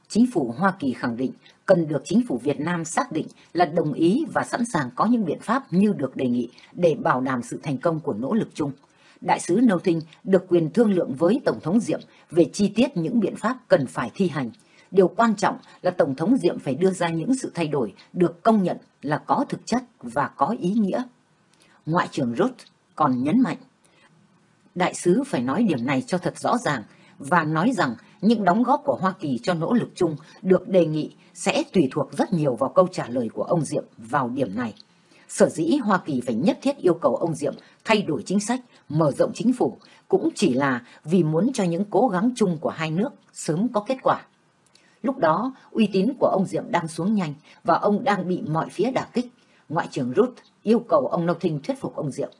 Chính phủ Hoa Kỳ khẳng định cần được chính phủ Việt Nam xác định là đồng ý và sẵn sàng có những biện pháp như được đề nghị để bảo đảm sự thành công của nỗ lực chung. Đại sứ Nâu Thinh được quyền thương lượng với Tổng thống Diệm về chi tiết những biện pháp cần phải thi hành. Điều quan trọng là Tổng thống Diệm phải đưa ra những sự thay đổi được công nhận là có thực chất và có ý nghĩa. Ngoại trưởng rút còn nhấn mạnh, Đại sứ phải nói điểm này cho thật rõ ràng và nói rằng những đóng góp của Hoa Kỳ cho nỗ lực chung được đề nghị sẽ tùy thuộc rất nhiều vào câu trả lời của ông Diệm vào điểm này. Sở dĩ Hoa Kỳ phải nhất thiết yêu cầu ông Diệm thay đổi chính sách, mở rộng chính phủ cũng chỉ là vì muốn cho những cố gắng chung của hai nước sớm có kết quả. Lúc đó, uy tín của ông Diệm đang xuống nhanh và ông đang bị mọi phía đả kích. Ngoại trưởng Ruth yêu cầu ông Nothing thuyết phục ông Diệm.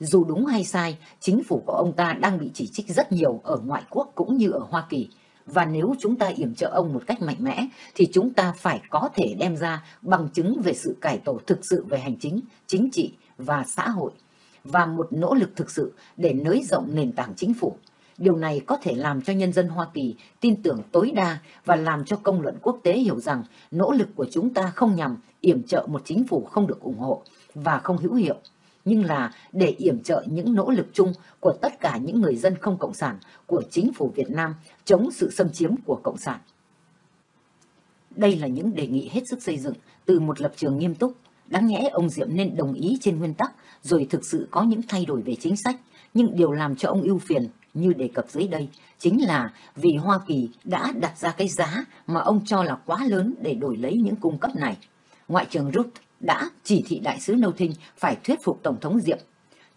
Dù đúng hay sai, chính phủ của ông ta đang bị chỉ trích rất nhiều ở ngoại quốc cũng như ở Hoa Kỳ. Và nếu chúng ta yểm trợ ông một cách mạnh mẽ, thì chúng ta phải có thể đem ra bằng chứng về sự cải tổ thực sự về hành chính, chính trị và xã hội, và một nỗ lực thực sự để nới rộng nền tảng chính phủ. Điều này có thể làm cho nhân dân Hoa Kỳ tin tưởng tối đa và làm cho công luận quốc tế hiểu rằng nỗ lực của chúng ta không nhằm yểm trợ một chính phủ không được ủng hộ và không hữu hiệu, nhưng là để yểm trợ những nỗ lực chung của tất cả những người dân không cộng sản của chính phủ Việt Nam chống sự xâm chiếm của cộng sản. Đây là những đề nghị hết sức xây dựng từ một lập trường nghiêm túc. Đáng nhẽ ông Diệm nên đồng ý trên nguyên tắc rồi thực sự có những thay đổi về chính sách. Nhưng điều làm cho ông ưu phiền như đề cập dưới đây chính là vì Hoa Kỳ đã đặt ra cái giá mà ông cho là quá lớn để đổi lấy những cung cấp này. Ngoại trưởng Ruth đã chỉ thị đại sứ Nâu Thinh phải thuyết phục Tổng thống Diệm.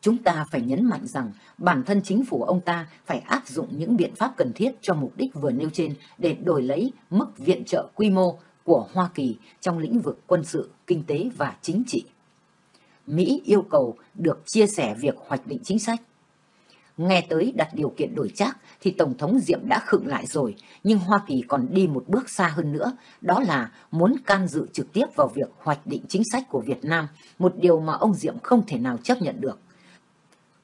Chúng ta phải nhấn mạnh rằng bản thân chính phủ ông ta phải áp dụng những biện pháp cần thiết cho mục đích vừa nêu trên để đổi lấy mức viện trợ quy mô của Hoa Kỳ trong lĩnh vực quân sự, kinh tế và chính trị. Mỹ yêu cầu được chia sẻ việc hoạch định chính sách Nghe tới đặt điều kiện đổi trác thì Tổng thống Diệm đã khựng lại rồi, nhưng Hoa Kỳ còn đi một bước xa hơn nữa, đó là muốn can dự trực tiếp vào việc hoạch định chính sách của Việt Nam, một điều mà ông Diệm không thể nào chấp nhận được.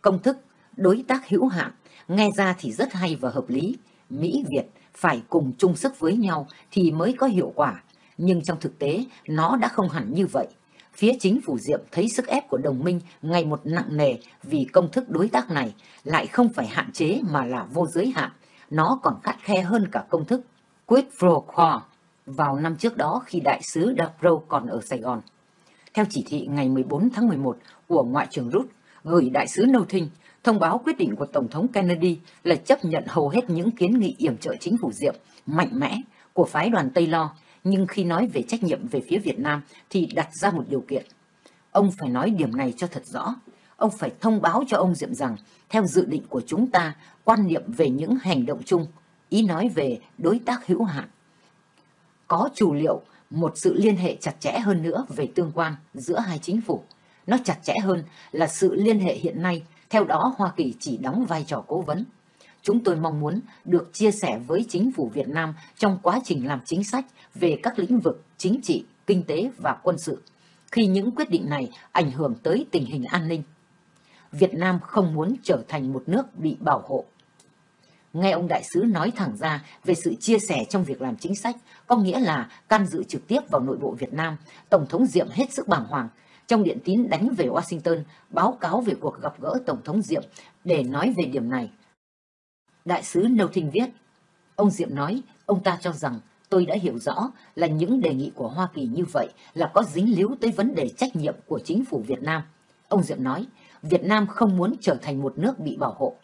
Công thức đối tác hữu hạn nghe ra thì rất hay và hợp lý. Mỹ Việt phải cùng chung sức với nhau thì mới có hiệu quả, nhưng trong thực tế nó đã không hẳn như vậy. Phía chính phủ Diệm thấy sức ép của đồng minh ngày một nặng nề vì công thức đối tác này lại không phải hạn chế mà là vô giới hạn. Nó còn khắt khe hơn cả công thức quid pro quo vào năm trước đó khi đại sứ Dabro còn ở Sài Gòn. Theo chỉ thị ngày 14 tháng 11 của Ngoại trưởng Rút gửi đại sứ Thinh, thông báo quyết định của Tổng thống Kennedy là chấp nhận hầu hết những kiến nghị yểm trợ chính phủ Diệm mạnh mẽ của phái đoàn Tây Lo nhưng khi nói về trách nhiệm về phía Việt Nam thì đặt ra một điều kiện. Ông phải nói điểm này cho thật rõ. Ông phải thông báo cho ông Diệm rằng, theo dự định của chúng ta, quan niệm về những hành động chung, ý nói về đối tác hữu hạn. Có chủ liệu một sự liên hệ chặt chẽ hơn nữa về tương quan giữa hai chính phủ. Nó chặt chẽ hơn là sự liên hệ hiện nay, theo đó Hoa Kỳ chỉ đóng vai trò cố vấn. Chúng tôi mong muốn được chia sẻ với chính phủ Việt Nam trong quá trình làm chính sách về các lĩnh vực chính trị, kinh tế và quân sự, khi những quyết định này ảnh hưởng tới tình hình an ninh. Việt Nam không muốn trở thành một nước bị bảo hộ. Nghe ông đại sứ nói thẳng ra về sự chia sẻ trong việc làm chính sách, có nghĩa là can dự trực tiếp vào nội bộ Việt Nam, Tổng thống Diệm hết sức bàng hoàng. Trong điện tín đánh về Washington, báo cáo về cuộc gặp gỡ Tổng thống Diệm để nói về điểm này. Đại sứ Nâu Thinh viết, ông Diệm nói, ông ta cho rằng tôi đã hiểu rõ là những đề nghị của Hoa Kỳ như vậy là có dính líu tới vấn đề trách nhiệm của chính phủ Việt Nam. Ông Diệm nói, Việt Nam không muốn trở thành một nước bị bảo hộ.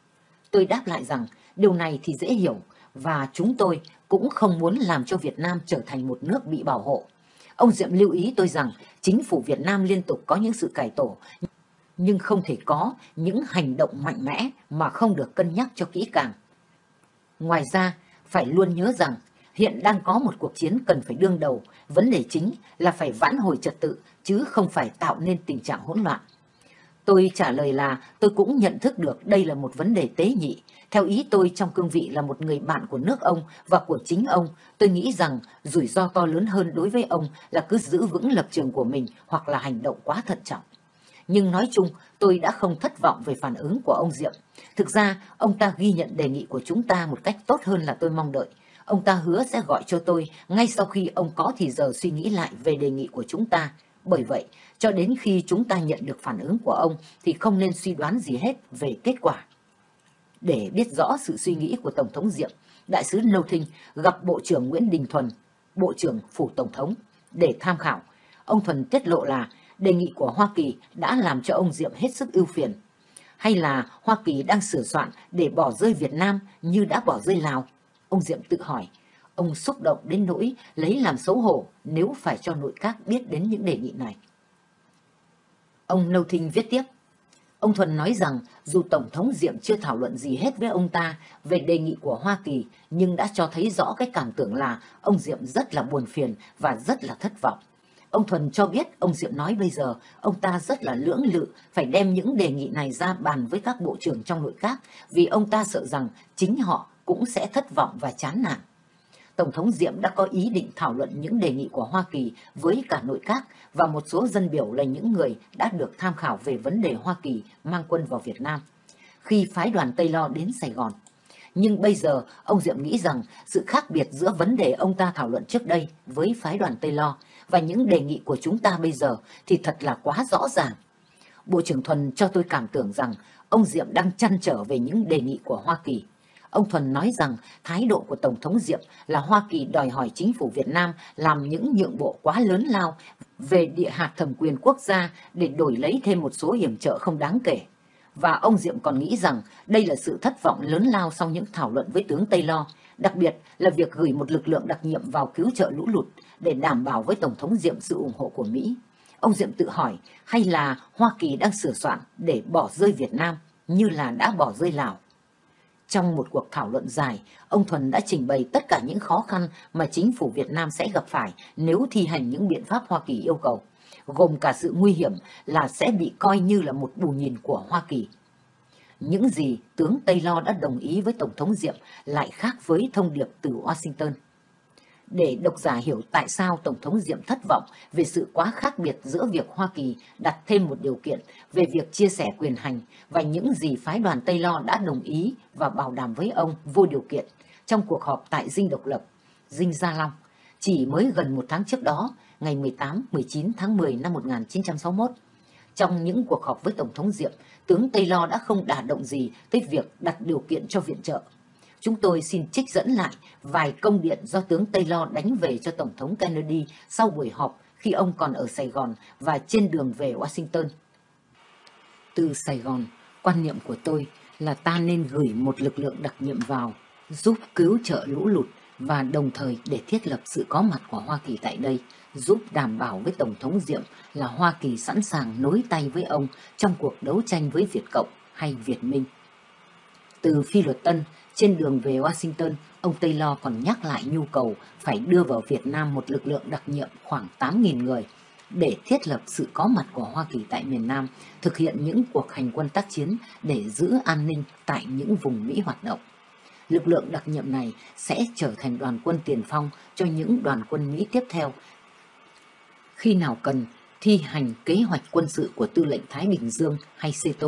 Tôi đáp lại rằng điều này thì dễ hiểu và chúng tôi cũng không muốn làm cho Việt Nam trở thành một nước bị bảo hộ. Ông Diệm lưu ý tôi rằng chính phủ Việt Nam liên tục có những sự cải tổ nhưng không thể có những hành động mạnh mẽ mà không được cân nhắc cho kỹ càng. Ngoài ra, phải luôn nhớ rằng hiện đang có một cuộc chiến cần phải đương đầu, vấn đề chính là phải vãn hồi trật tự chứ không phải tạo nên tình trạng hỗn loạn. Tôi trả lời là tôi cũng nhận thức được đây là một vấn đề tế nhị. Theo ý tôi trong cương vị là một người bạn của nước ông và của chính ông, tôi nghĩ rằng rủi ro to lớn hơn đối với ông là cứ giữ vững lập trường của mình hoặc là hành động quá thận trọng nhưng nói chung tôi đã không thất vọng về phản ứng của ông Diệm. Thực ra, ông ta ghi nhận đề nghị của chúng ta một cách tốt hơn là tôi mong đợi. Ông ta hứa sẽ gọi cho tôi ngay sau khi ông có thì giờ suy nghĩ lại về đề nghị của chúng ta. Bởi vậy, cho đến khi chúng ta nhận được phản ứng của ông thì không nên suy đoán gì hết về kết quả. Để biết rõ sự suy nghĩ của Tổng thống Diệm, Đại sứ lâu Thinh gặp Bộ trưởng Nguyễn Đình Thuần, Bộ trưởng Phủ Tổng thống, để tham khảo. Ông Thuần tiết lộ là đề nghị của Hoa Kỳ đã làm cho ông Diệm hết sức ưu phiền? Hay là Hoa Kỳ đang sửa soạn để bỏ rơi Việt Nam như đã bỏ rơi Lào? Ông Diệm tự hỏi, ông xúc động đến nỗi lấy làm xấu hổ nếu phải cho nội các biết đến những đề nghị này. Ông Nâu Thinh viết tiếp, Ông Thuần nói rằng dù Tổng thống Diệm chưa thảo luận gì hết với ông ta về đề nghị của Hoa Kỳ, nhưng đã cho thấy rõ cái cảm tưởng là ông Diệm rất là buồn phiền và rất là thất vọng. Ông Thuần cho biết ông Diệm nói bây giờ ông ta rất là lưỡng lự phải đem những đề nghị này ra bàn với các bộ trưởng trong nội các vì ông ta sợ rằng chính họ cũng sẽ thất vọng và chán nản. Tổng thống Diệm đã có ý định thảo luận những đề nghị của Hoa Kỳ với cả nội các và một số dân biểu là những người đã được tham khảo về vấn đề Hoa Kỳ mang quân vào Việt Nam. Khi phái đoàn Tây Lo đến Sài Gòn, nhưng bây giờ ông Diệm nghĩ rằng sự khác biệt giữa vấn đề ông ta thảo luận trước đây với phái đoàn Tây Lo và những đề nghị của chúng ta bây giờ thì thật là quá rõ ràng. Bộ trưởng Thuần cho tôi cảm tưởng rằng ông Diệm đang chăn trở về những đề nghị của Hoa Kỳ. Ông Thuần nói rằng thái độ của Tổng thống Diệm là Hoa Kỳ đòi hỏi chính phủ Việt Nam làm những nhượng bộ quá lớn lao về địa hạt thẩm quyền quốc gia để đổi lấy thêm một số hiểm trợ không đáng kể. Và ông Diệm còn nghĩ rằng đây là sự thất vọng lớn lao sau những thảo luận với tướng Tây Lo, đặc biệt là việc gửi một lực lượng đặc nhiệm vào cứu trợ lũ lụt để đảm bảo với Tổng thống Diệm sự ủng hộ của Mỹ. Ông Diệm tự hỏi hay là Hoa Kỳ đang sửa soạn để bỏ rơi Việt Nam như là đã bỏ rơi Lào. Trong một cuộc thảo luận dài, ông Thuần đã trình bày tất cả những khó khăn mà chính phủ Việt Nam sẽ gặp phải nếu thi hành những biện pháp Hoa Kỳ yêu cầu gồm cả sự nguy hiểm là sẽ bị coi như là một bù nhìn của Hoa Kỳ. những gì tướng Tây Lo đã đồng ý với Tổng thống Diệm lại khác với thông điệp từ Washington. Để độc giả hiểu tại sao Tổng thống Diệm thất vọng về sự quá khác biệt giữa việc Hoa Kỳ đặt thêm một điều kiện về việc chia sẻ quyền hành và những gì phái đoàn Tây Lo đã đồng ý và bảo đảm với ông vô điều kiện trong cuộc họp tại Dinh Độc Lập, Dinh Gia Long, chỉ mới gần một tháng trước đó, ngày 18-19 tháng 10 năm 1961. Trong những cuộc họp với Tổng thống Diệm, tướng Tây Lo đã không đả động gì tới việc đặt điều kiện cho viện trợ. Chúng tôi xin trích dẫn lại vài công điện do tướng Taylor đánh về cho Tổng thống Kennedy sau buổi họp khi ông còn ở Sài Gòn và trên đường về Washington. Từ Sài Gòn, quan niệm của tôi là ta nên gửi một lực lượng đặc nhiệm vào giúp cứu trợ lũ lụt và đồng thời để thiết lập sự có mặt của Hoa Kỳ tại đây, giúp đảm bảo với Tổng thống Diệm là Hoa Kỳ sẵn sàng nối tay với ông trong cuộc đấu tranh với Việt Cộng hay Việt Minh. Từ Phi Luật Tân, trên đường về Washington, ông Taylor còn nhắc lại nhu cầu phải đưa vào Việt Nam một lực lượng đặc nhiệm khoảng 8.000 người để thiết lập sự có mặt của Hoa Kỳ tại miền Nam, thực hiện những cuộc hành quân tác chiến để giữ an ninh tại những vùng Mỹ hoạt động lực lượng đặc nhiệm này sẽ trở thành đoàn quân tiền phong cho những đoàn quân Mỹ tiếp theo. Khi nào cần, thi hành kế hoạch quân sự của Tư lệnh Thái Bình Dương hay SETO.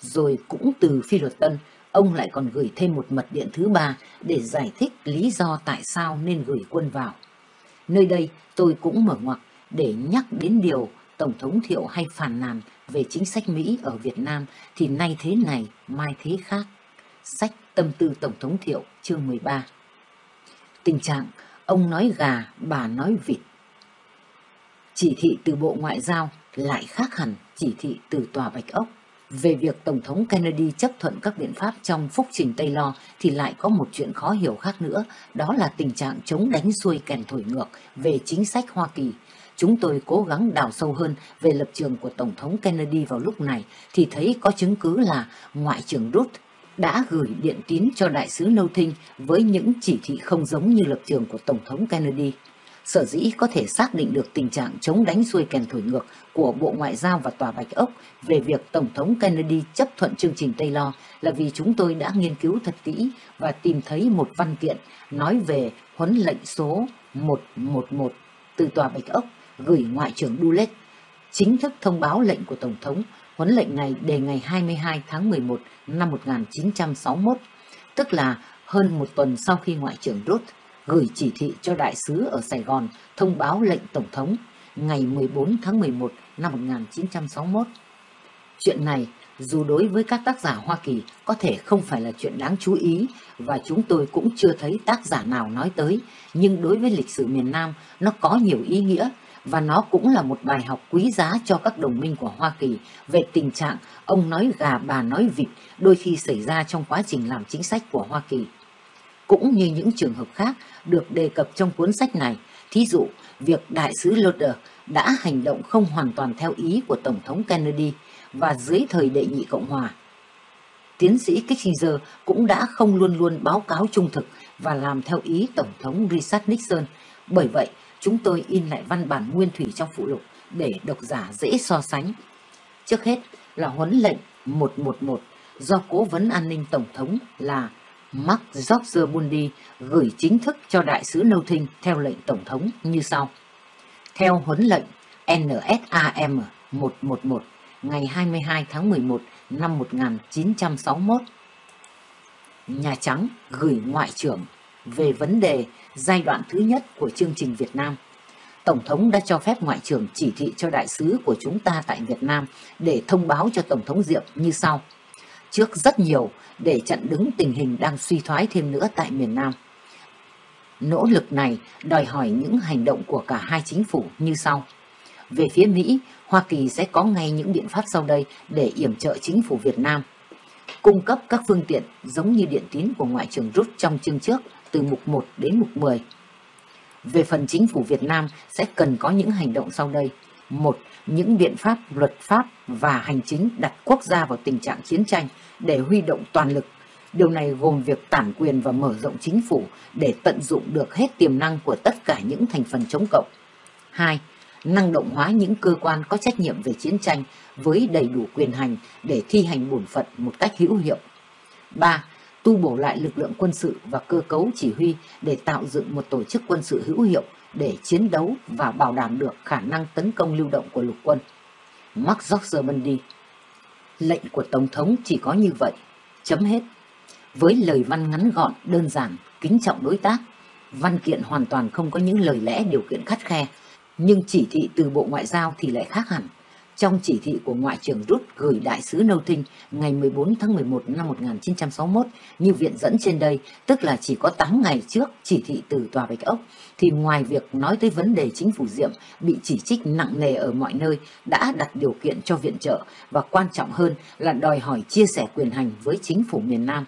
Rồi cũng từ phi luật tân, ông lại còn gửi thêm một mật điện thứ ba để giải thích lý do tại sao nên gửi quân vào. Nơi đây tôi cũng mở ngoặc để nhắc đến điều Tổng thống Thiệu hay phàn nàn về chính sách Mỹ ở Việt Nam thì nay thế này, mai thế khác. Sách Tâm tư Tổng thống Thiệu chương 13 Tình trạng ông nói gà, bà nói vịt Chỉ thị từ Bộ Ngoại giao lại khác hẳn chỉ thị từ Tòa Bạch Ốc. Về việc Tổng thống Kennedy chấp thuận các biện pháp trong phúc trình Taylor thì lại có một chuyện khó hiểu khác nữa, đó là tình trạng chống đánh xuôi kèn thổi ngược về chính sách Hoa Kỳ. Chúng tôi cố gắng đào sâu hơn về lập trường của Tổng thống Kennedy vào lúc này thì thấy có chứng cứ là Ngoại trưởng Ruth đã gửi điện tín cho đại sứ Nâu Thinh với những chỉ thị không giống như lập trường của Tổng thống Kennedy. Sở dĩ có thể xác định được tình trạng chống đánh xuôi kèn thổi ngược của Bộ Ngoại giao và Tòa Bạch Ốc về việc Tổng thống Kennedy chấp thuận chương trình Taylor là vì chúng tôi đã nghiên cứu thật kỹ và tìm thấy một văn kiện nói về huấn lệnh số 111 từ Tòa Bạch Ốc gửi Ngoại trưởng Dulles. Chính thức thông báo lệnh của Tổng thống Huấn lệnh này đề ngày 22 tháng 11 năm 1961, tức là hơn một tuần sau khi Ngoại trưởng Ruth gửi chỉ thị cho đại sứ ở Sài Gòn thông báo lệnh Tổng thống ngày 14 tháng 11 năm 1961. Chuyện này dù đối với các tác giả Hoa Kỳ có thể không phải là chuyện đáng chú ý và chúng tôi cũng chưa thấy tác giả nào nói tới, nhưng đối với lịch sử miền Nam nó có nhiều ý nghĩa và nó cũng là một bài học quý giá cho các đồng minh của Hoa Kỳ về tình trạng ông nói gà bà nói vịt đôi khi xảy ra trong quá trình làm chính sách của Hoa Kỳ. Cũng như những trường hợp khác được đề cập trong cuốn sách này, thí dụ việc đại sứ Loder đã hành động không hoàn toàn theo ý của Tổng thống Kennedy và dưới thời đệ nhị Cộng Hòa. Tiến sĩ Kissinger cũng đã không luôn luôn báo cáo trung thực và làm theo ý Tổng thống Richard Nixon. Bởi vậy, chúng tôi in lại văn bản nguyên thủy trong phụ lục để độc giả dễ so sánh. Trước hết là huấn lệnh 111 do Cố vấn An ninh Tổng thống là Mark George Bundy gửi chính thức cho Đại sứ Nâu Thinh theo lệnh Tổng thống như sau. Theo huấn lệnh NSAM 111 ngày 22 tháng 11 năm 1961, Nhà Trắng gửi Ngoại trưởng về vấn đề giai đoạn thứ nhất của chương trình Việt Nam. Tổng thống đã cho phép Ngoại trưởng chỉ thị cho đại sứ của chúng ta tại Việt Nam để thông báo cho Tổng thống Diệm như sau. Trước rất nhiều để chặn đứng tình hình đang suy thoái thêm nữa tại miền Nam. Nỗ lực này đòi hỏi những hành động của cả hai chính phủ như sau. Về phía Mỹ, Hoa Kỳ sẽ có ngay những biện pháp sau đây để yểm trợ chính phủ Việt Nam. Cung cấp các phương tiện giống như điện tín của Ngoại trưởng Rút trong chương trước từ mục 1 đến mục 10. Về phần chính phủ Việt Nam sẽ cần có những hành động sau đây. Một, những biện pháp luật pháp và hành chính đặt quốc gia vào tình trạng chiến tranh để huy động toàn lực. Điều này gồm việc tản quyền và mở rộng chính phủ để tận dụng được hết tiềm năng của tất cả những thành phần chống cộng. Hai, năng động hóa những cơ quan có trách nhiệm về chiến tranh với đầy đủ quyền hành để thi hành bổn phận một cách hữu hiệu. 3. Tu bổ lại lực lượng quân sự và cơ cấu chỉ huy để tạo dựng một tổ chức quân sự hữu hiệu để chiến đấu và bảo đảm được khả năng tấn công lưu động của lục quân. Mark Zuckerberg Lệnh của Tổng thống chỉ có như vậy. Chấm hết. Với lời văn ngắn gọn, đơn giản, kính trọng đối tác, văn kiện hoàn toàn không có những lời lẽ điều kiện khắt khe, nhưng chỉ thị từ Bộ Ngoại giao thì lại khác hẳn. Trong chỉ thị của Ngoại trưởng Rút gửi Đại sứ Nâu Thinh ngày 14 tháng 11 năm 1961 như viện dẫn trên đây, tức là chỉ có 8 ngày trước chỉ thị từ Tòa Bạch Ốc, thì ngoài việc nói tới vấn đề chính phủ Diệm bị chỉ trích nặng nề ở mọi nơi đã đặt điều kiện cho viện trợ và quan trọng hơn là đòi hỏi chia sẻ quyền hành với chính phủ miền Nam.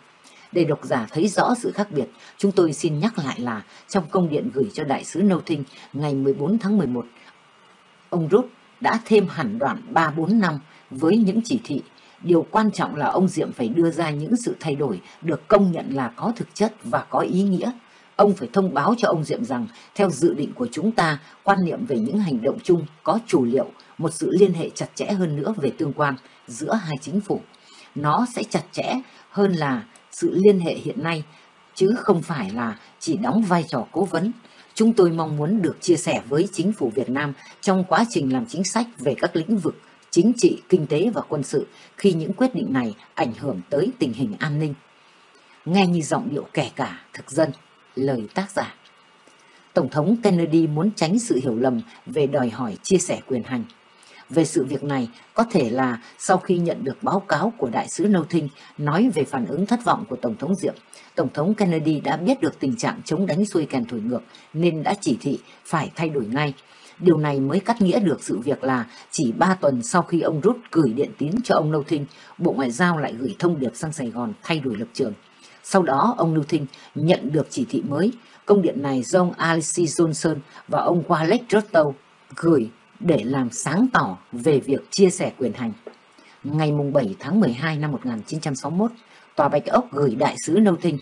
Để độc giả thấy rõ sự khác biệt, chúng tôi xin nhắc lại là trong công điện gửi cho Đại sứ Nâu Thinh ngày 14 tháng 11, ông Rút đã thêm hẳn đoạn 3-4 năm với những chỉ thị. Điều quan trọng là ông Diệm phải đưa ra những sự thay đổi được công nhận là có thực chất và có ý nghĩa. Ông phải thông báo cho ông Diệm rằng, theo dự định của chúng ta, quan niệm về những hành động chung có chủ liệu, một sự liên hệ chặt chẽ hơn nữa về tương quan giữa hai chính phủ. Nó sẽ chặt chẽ hơn là sự liên hệ hiện nay, chứ không phải là chỉ đóng vai trò cố vấn. Chúng tôi mong muốn được chia sẻ với chính phủ Việt Nam trong quá trình làm chính sách về các lĩnh vực chính trị, kinh tế và quân sự khi những quyết định này ảnh hưởng tới tình hình an ninh. Nghe như giọng điệu kẻ cả, thực dân, lời tác giả. Tổng thống Kennedy muốn tránh sự hiểu lầm về đòi hỏi chia sẻ quyền hành. Về sự việc này, có thể là sau khi nhận được báo cáo của đại sứ Nâu Thinh nói về phản ứng thất vọng của Tổng thống Diệm, Tổng thống Kennedy đã biết được tình trạng chống đánh xuôi kèn thổi ngược nên đã chỉ thị phải thay đổi ngay. Điều này mới cắt nghĩa được sự việc là chỉ 3 tuần sau khi ông Rút gửi điện tín cho ông Nâu Thinh, Bộ Ngoại giao lại gửi thông điệp sang Sài Gòn thay đổi lập trường. Sau đó, ông Nâu Thinh nhận được chỉ thị mới. Công điện này do ông Alice Johnson và ông Wallace Rostow gửi để làm sáng tỏ về việc chia sẻ quyền hành. Ngày 7 tháng 12 năm 1961, Tòa Bạch Ốc gửi đại sứ Nâu Thinh.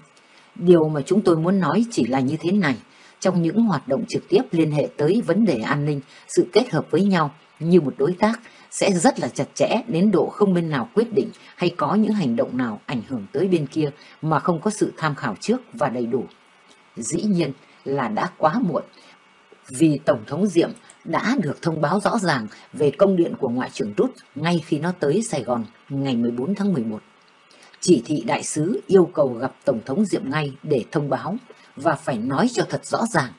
Điều mà chúng tôi muốn nói chỉ là như thế này. Trong những hoạt động trực tiếp liên hệ tới vấn đề an ninh, sự kết hợp với nhau như một đối tác sẽ rất là chặt chẽ đến độ không bên nào quyết định hay có những hành động nào ảnh hưởng tới bên kia mà không có sự tham khảo trước và đầy đủ. Dĩ nhiên là đã quá muộn vì Tổng thống Diệm đã được thông báo rõ ràng về công điện của Ngoại trưởng Rút ngay khi nó tới Sài Gòn ngày 14 tháng 11. Chỉ thị đại sứ yêu cầu gặp Tổng thống Diệm ngay để thông báo và phải nói cho thật rõ ràng.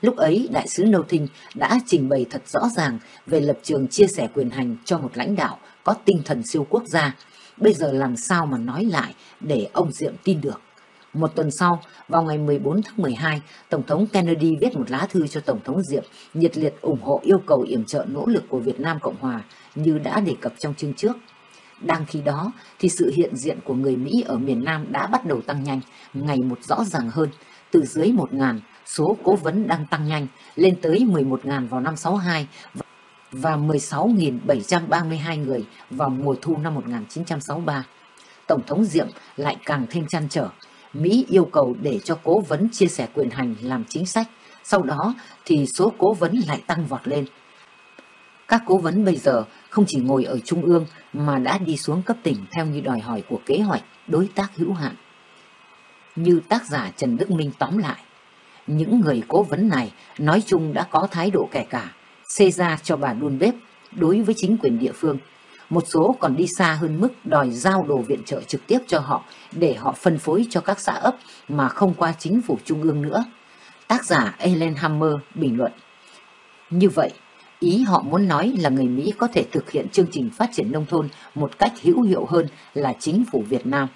Lúc ấy, đại sứ Nâu Thinh đã trình bày thật rõ ràng về lập trường chia sẻ quyền hành cho một lãnh đạo có tinh thần siêu quốc gia. Bây giờ làm sao mà nói lại để ông Diệm tin được. Một tuần sau, vào ngày 14 tháng 12, Tổng thống Kennedy viết một lá thư cho Tổng thống Diệm nhiệt liệt ủng hộ yêu cầu yểm trợ nỗ lực của Việt Nam Cộng Hòa như đã đề cập trong chương trước. Đang khi đó thì sự hiện diện của người Mỹ ở miền Nam đã bắt đầu tăng nhanh, ngày một rõ ràng hơn. Từ dưới 1.000, số cố vấn đang tăng nhanh, lên tới 11.000 vào năm 62 và 16.732 người vào mùa thu năm 1963. Tổng thống Diệm lại càng thêm chăn trở Mỹ yêu cầu để cho cố vấn chia sẻ quyền hành làm chính sách, sau đó thì số cố vấn lại tăng vọt lên. Các cố vấn bây giờ không chỉ ngồi ở trung ương mà đã đi xuống cấp tỉnh theo như đòi hỏi của kế hoạch đối tác hữu hạn. Như tác giả Trần Đức Minh tóm lại, những người cố vấn này nói chung đã có thái độ kẻ cả, xê ra cho bà đun bếp đối với chính quyền địa phương một số còn đi xa hơn mức đòi giao đồ viện trợ trực tiếp cho họ để họ phân phối cho các xã ấp mà không qua chính phủ trung ương nữa. Tác giả Ellen Hammer bình luận. Như vậy, ý họ muốn nói là người Mỹ có thể thực hiện chương trình phát triển nông thôn một cách hữu hiệu hơn là chính phủ Việt Nam.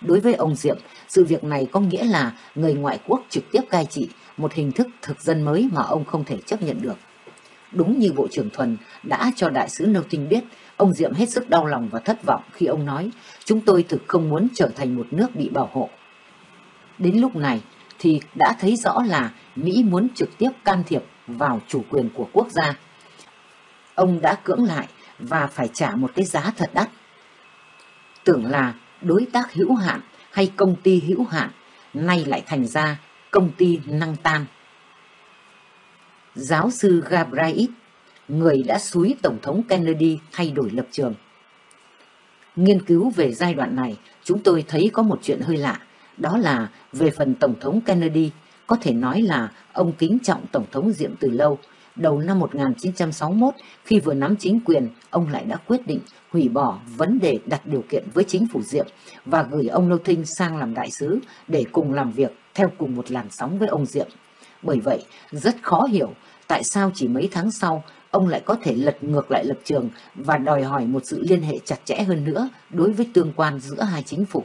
Đối với ông Diệm, sự việc này có nghĩa là người ngoại quốc trực tiếp cai trị một hình thức thực dân mới mà ông không thể chấp nhận được. Đúng như Bộ trưởng Thuần đã cho đại sứ Nâu Tinh biết, ông Diệm hết sức đau lòng và thất vọng khi ông nói chúng tôi thực không muốn trở thành một nước bị bảo hộ. Đến lúc này thì đã thấy rõ là Mỹ muốn trực tiếp can thiệp vào chủ quyền của quốc gia. Ông đã cưỡng lại và phải trả một cái giá thật đắt. Tưởng là đối tác hữu hạn hay công ty hữu hạn, nay lại thành ra công ty năng tan. Giáo sư Gabriel người đã xúi Tổng thống Kennedy thay đổi lập trường. Nghiên cứu về giai đoạn này, chúng tôi thấy có một chuyện hơi lạ, đó là về phần Tổng thống Kennedy, có thể nói là ông kính trọng Tổng thống Diệm từ lâu. Đầu năm 1961, khi vừa nắm chính quyền, ông lại đã quyết định hủy bỏ vấn đề đặt điều kiện với chính phủ Diệm và gửi ông Nô Thinh sang làm đại sứ để cùng làm việc theo cùng một làn sóng với ông Diệm. Bởi vậy, rất khó hiểu tại sao chỉ mấy tháng sau ông lại có thể lật ngược lại lập trường và đòi hỏi một sự liên hệ chặt chẽ hơn nữa đối với tương quan giữa hai chính phủ.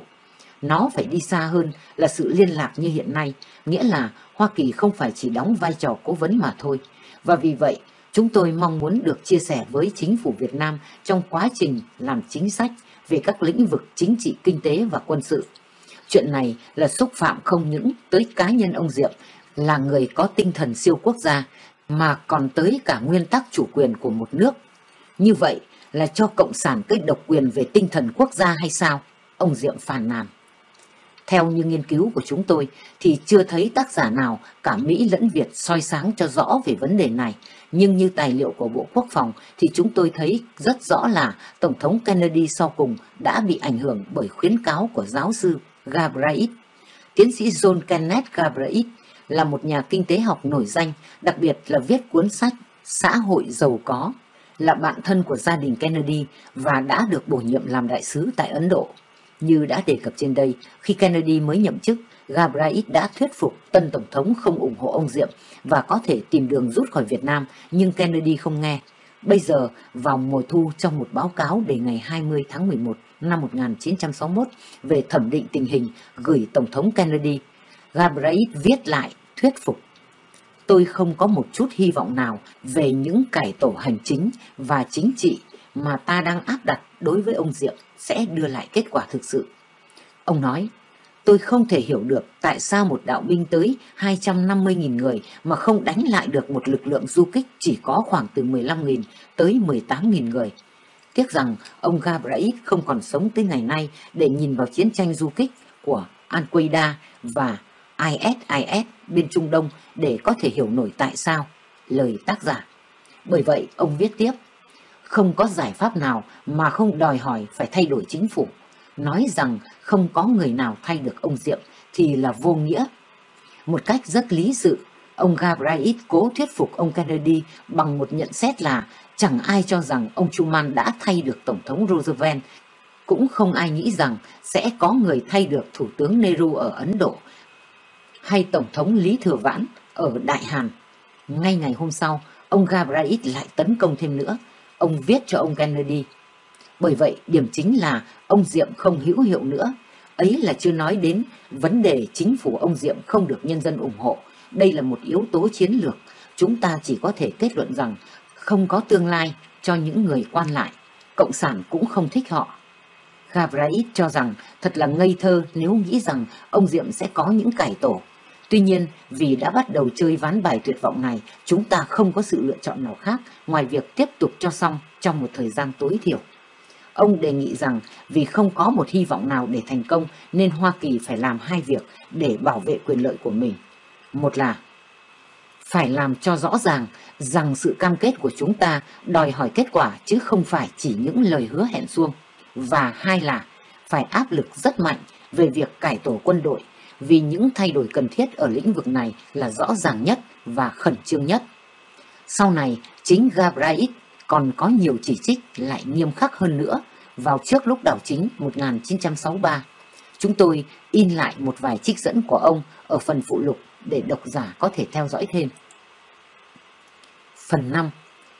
Nó phải đi xa hơn là sự liên lạc như hiện nay, nghĩa là Hoa Kỳ không phải chỉ đóng vai trò cố vấn mà thôi. Và vì vậy, chúng tôi mong muốn được chia sẻ với chính phủ Việt Nam trong quá trình làm chính sách về các lĩnh vực chính trị, kinh tế và quân sự. Chuyện này là xúc phạm không những tới cá nhân ông Diệm là người có tinh thần siêu quốc gia mà còn tới cả nguyên tắc chủ quyền của một nước. Như vậy là cho Cộng sản cái độc quyền về tinh thần quốc gia hay sao? Ông Diệm phàn nàn. Theo như nghiên cứu của chúng tôi, thì chưa thấy tác giả nào cả Mỹ lẫn Việt soi sáng cho rõ về vấn đề này. Nhưng như tài liệu của Bộ Quốc phòng thì chúng tôi thấy rất rõ là Tổng thống Kennedy sau cùng đã bị ảnh hưởng bởi khuyến cáo của giáo sư Gabriel. Tiến sĩ John Kenneth Gabriel là một nhà kinh tế học nổi danh, đặc biệt là viết cuốn sách Xã hội giàu có, là bạn thân của gia đình Kennedy và đã được bổ nhiệm làm đại sứ tại Ấn Độ. Như đã đề cập trên đây, khi Kennedy mới nhậm chức, Gabriel đã thuyết phục tân tổng thống không ủng hộ ông Diệm và có thể tìm đường rút khỏi Việt Nam, nhưng Kennedy không nghe. Bây giờ, vào mùa thu trong một báo cáo đề ngày 20 tháng 11 năm 1961 về thẩm định tình hình gửi Tổng thống Kennedy, Gabriel viết lại thuyết phục. Tôi không có một chút hy vọng nào về những cải tổ hành chính và chính trị mà ta đang áp đặt đối với ông Diệm sẽ đưa lại kết quả thực sự. Ông nói, tôi không thể hiểu được tại sao một đạo binh tới 250.000 người mà không đánh lại được một lực lượng du kích chỉ có khoảng từ 15.000 tới 18.000 người. Tiếc rằng ông Gabriel không còn sống tới ngày nay để nhìn vào chiến tranh du kích của Al-Qaeda và ISIS bên Trung Đông để có thể hiểu nổi tại sao. Lời tác giả. Bởi vậy, ông viết tiếp, không có giải pháp nào mà không đòi hỏi phải thay đổi chính phủ. Nói rằng không có người nào thay được ông Diệm thì là vô nghĩa. Một cách rất lý sự, ông Gabriel cố thuyết phục ông Kennedy bằng một nhận xét là chẳng ai cho rằng ông Truman đã thay được Tổng thống Roosevelt. Cũng không ai nghĩ rằng sẽ có người thay được Thủ tướng Nehru ở Ấn Độ hay Tổng thống Lý Thừa Vãn ở Đại Hàn. Ngay ngày hôm sau, ông Gabriel lại tấn công thêm nữa. Ông viết cho ông Kennedy. Bởi vậy, điểm chính là ông Diệm không hữu hiệu nữa. Ấy là chưa nói đến vấn đề chính phủ ông Diệm không được nhân dân ủng hộ. Đây là một yếu tố chiến lược. Chúng ta chỉ có thể kết luận rằng không có tương lai cho những người quan lại. Cộng sản cũng không thích họ. Gavrait cho rằng thật là ngây thơ nếu nghĩ rằng ông Diệm sẽ có những cải tổ Tuy nhiên, vì đã bắt đầu chơi ván bài tuyệt vọng này, chúng ta không có sự lựa chọn nào khác ngoài việc tiếp tục cho xong trong một thời gian tối thiểu. Ông đề nghị rằng vì không có một hy vọng nào để thành công nên Hoa Kỳ phải làm hai việc để bảo vệ quyền lợi của mình. Một là phải làm cho rõ ràng rằng sự cam kết của chúng ta đòi hỏi kết quả chứ không phải chỉ những lời hứa hẹn suông. Và hai là phải áp lực rất mạnh về việc cải tổ quân đội vì những thay đổi cần thiết ở lĩnh vực này là rõ ràng nhất và khẩn trương nhất. Sau này, chính Gabriel còn có nhiều chỉ trích lại nghiêm khắc hơn nữa vào trước lúc đảo chính 1963. Chúng tôi in lại một vài trích dẫn của ông ở phần phụ lục để độc giả có thể theo dõi thêm. Phần 5.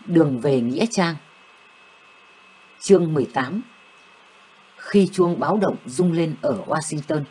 Đường về Nghĩa Trang Chương 18 Khi chuông báo động rung lên ở Washington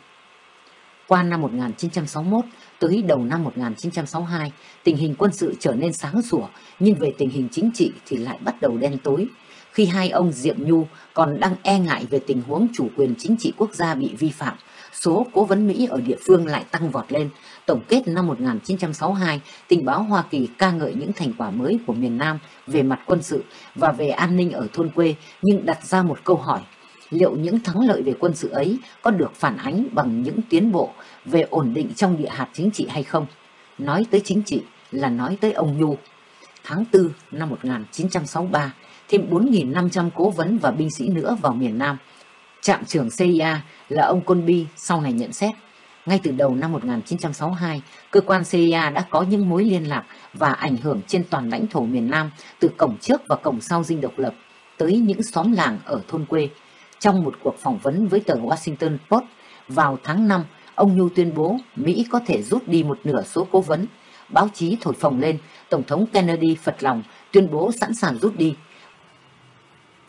qua năm 1961 tới đầu năm 1962, tình hình quân sự trở nên sáng sủa, nhưng về tình hình chính trị thì lại bắt đầu đen tối. Khi hai ông Diệm Nhu còn đang e ngại về tình huống chủ quyền chính trị quốc gia bị vi phạm, số cố vấn Mỹ ở địa phương lại tăng vọt lên. Tổng kết năm 1962, tình báo Hoa Kỳ ca ngợi những thành quả mới của miền Nam về mặt quân sự và về an ninh ở thôn quê, nhưng đặt ra một câu hỏi liệu những thắng lợi về quân sự ấy có được phản ánh bằng những tiến bộ về ổn định trong địa hạt chính trị hay không. Nói tới chính trị là nói tới ông Nhu. tháng 4 năm 1963, thêm 4.500 cố vấn và binh sĩ nữa vào miền Nam. Trạm trưởng CIA là ông Colby sau này nhận xét. Ngay từ đầu năm 1962, cơ quan CIA đã có những mối liên lạc và ảnh hưởng trên toàn lãnh thổ miền Nam từ cổng trước và cổng sau dinh độc lập tới những xóm làng ở thôn quê. Trong một cuộc phỏng vấn với tờ Washington Post vào tháng 5, ông Nhu tuyên bố Mỹ có thể rút đi một nửa số cố vấn. Báo chí thổi phồng lên, Tổng thống Kennedy phật lòng tuyên bố sẵn sàng rút đi.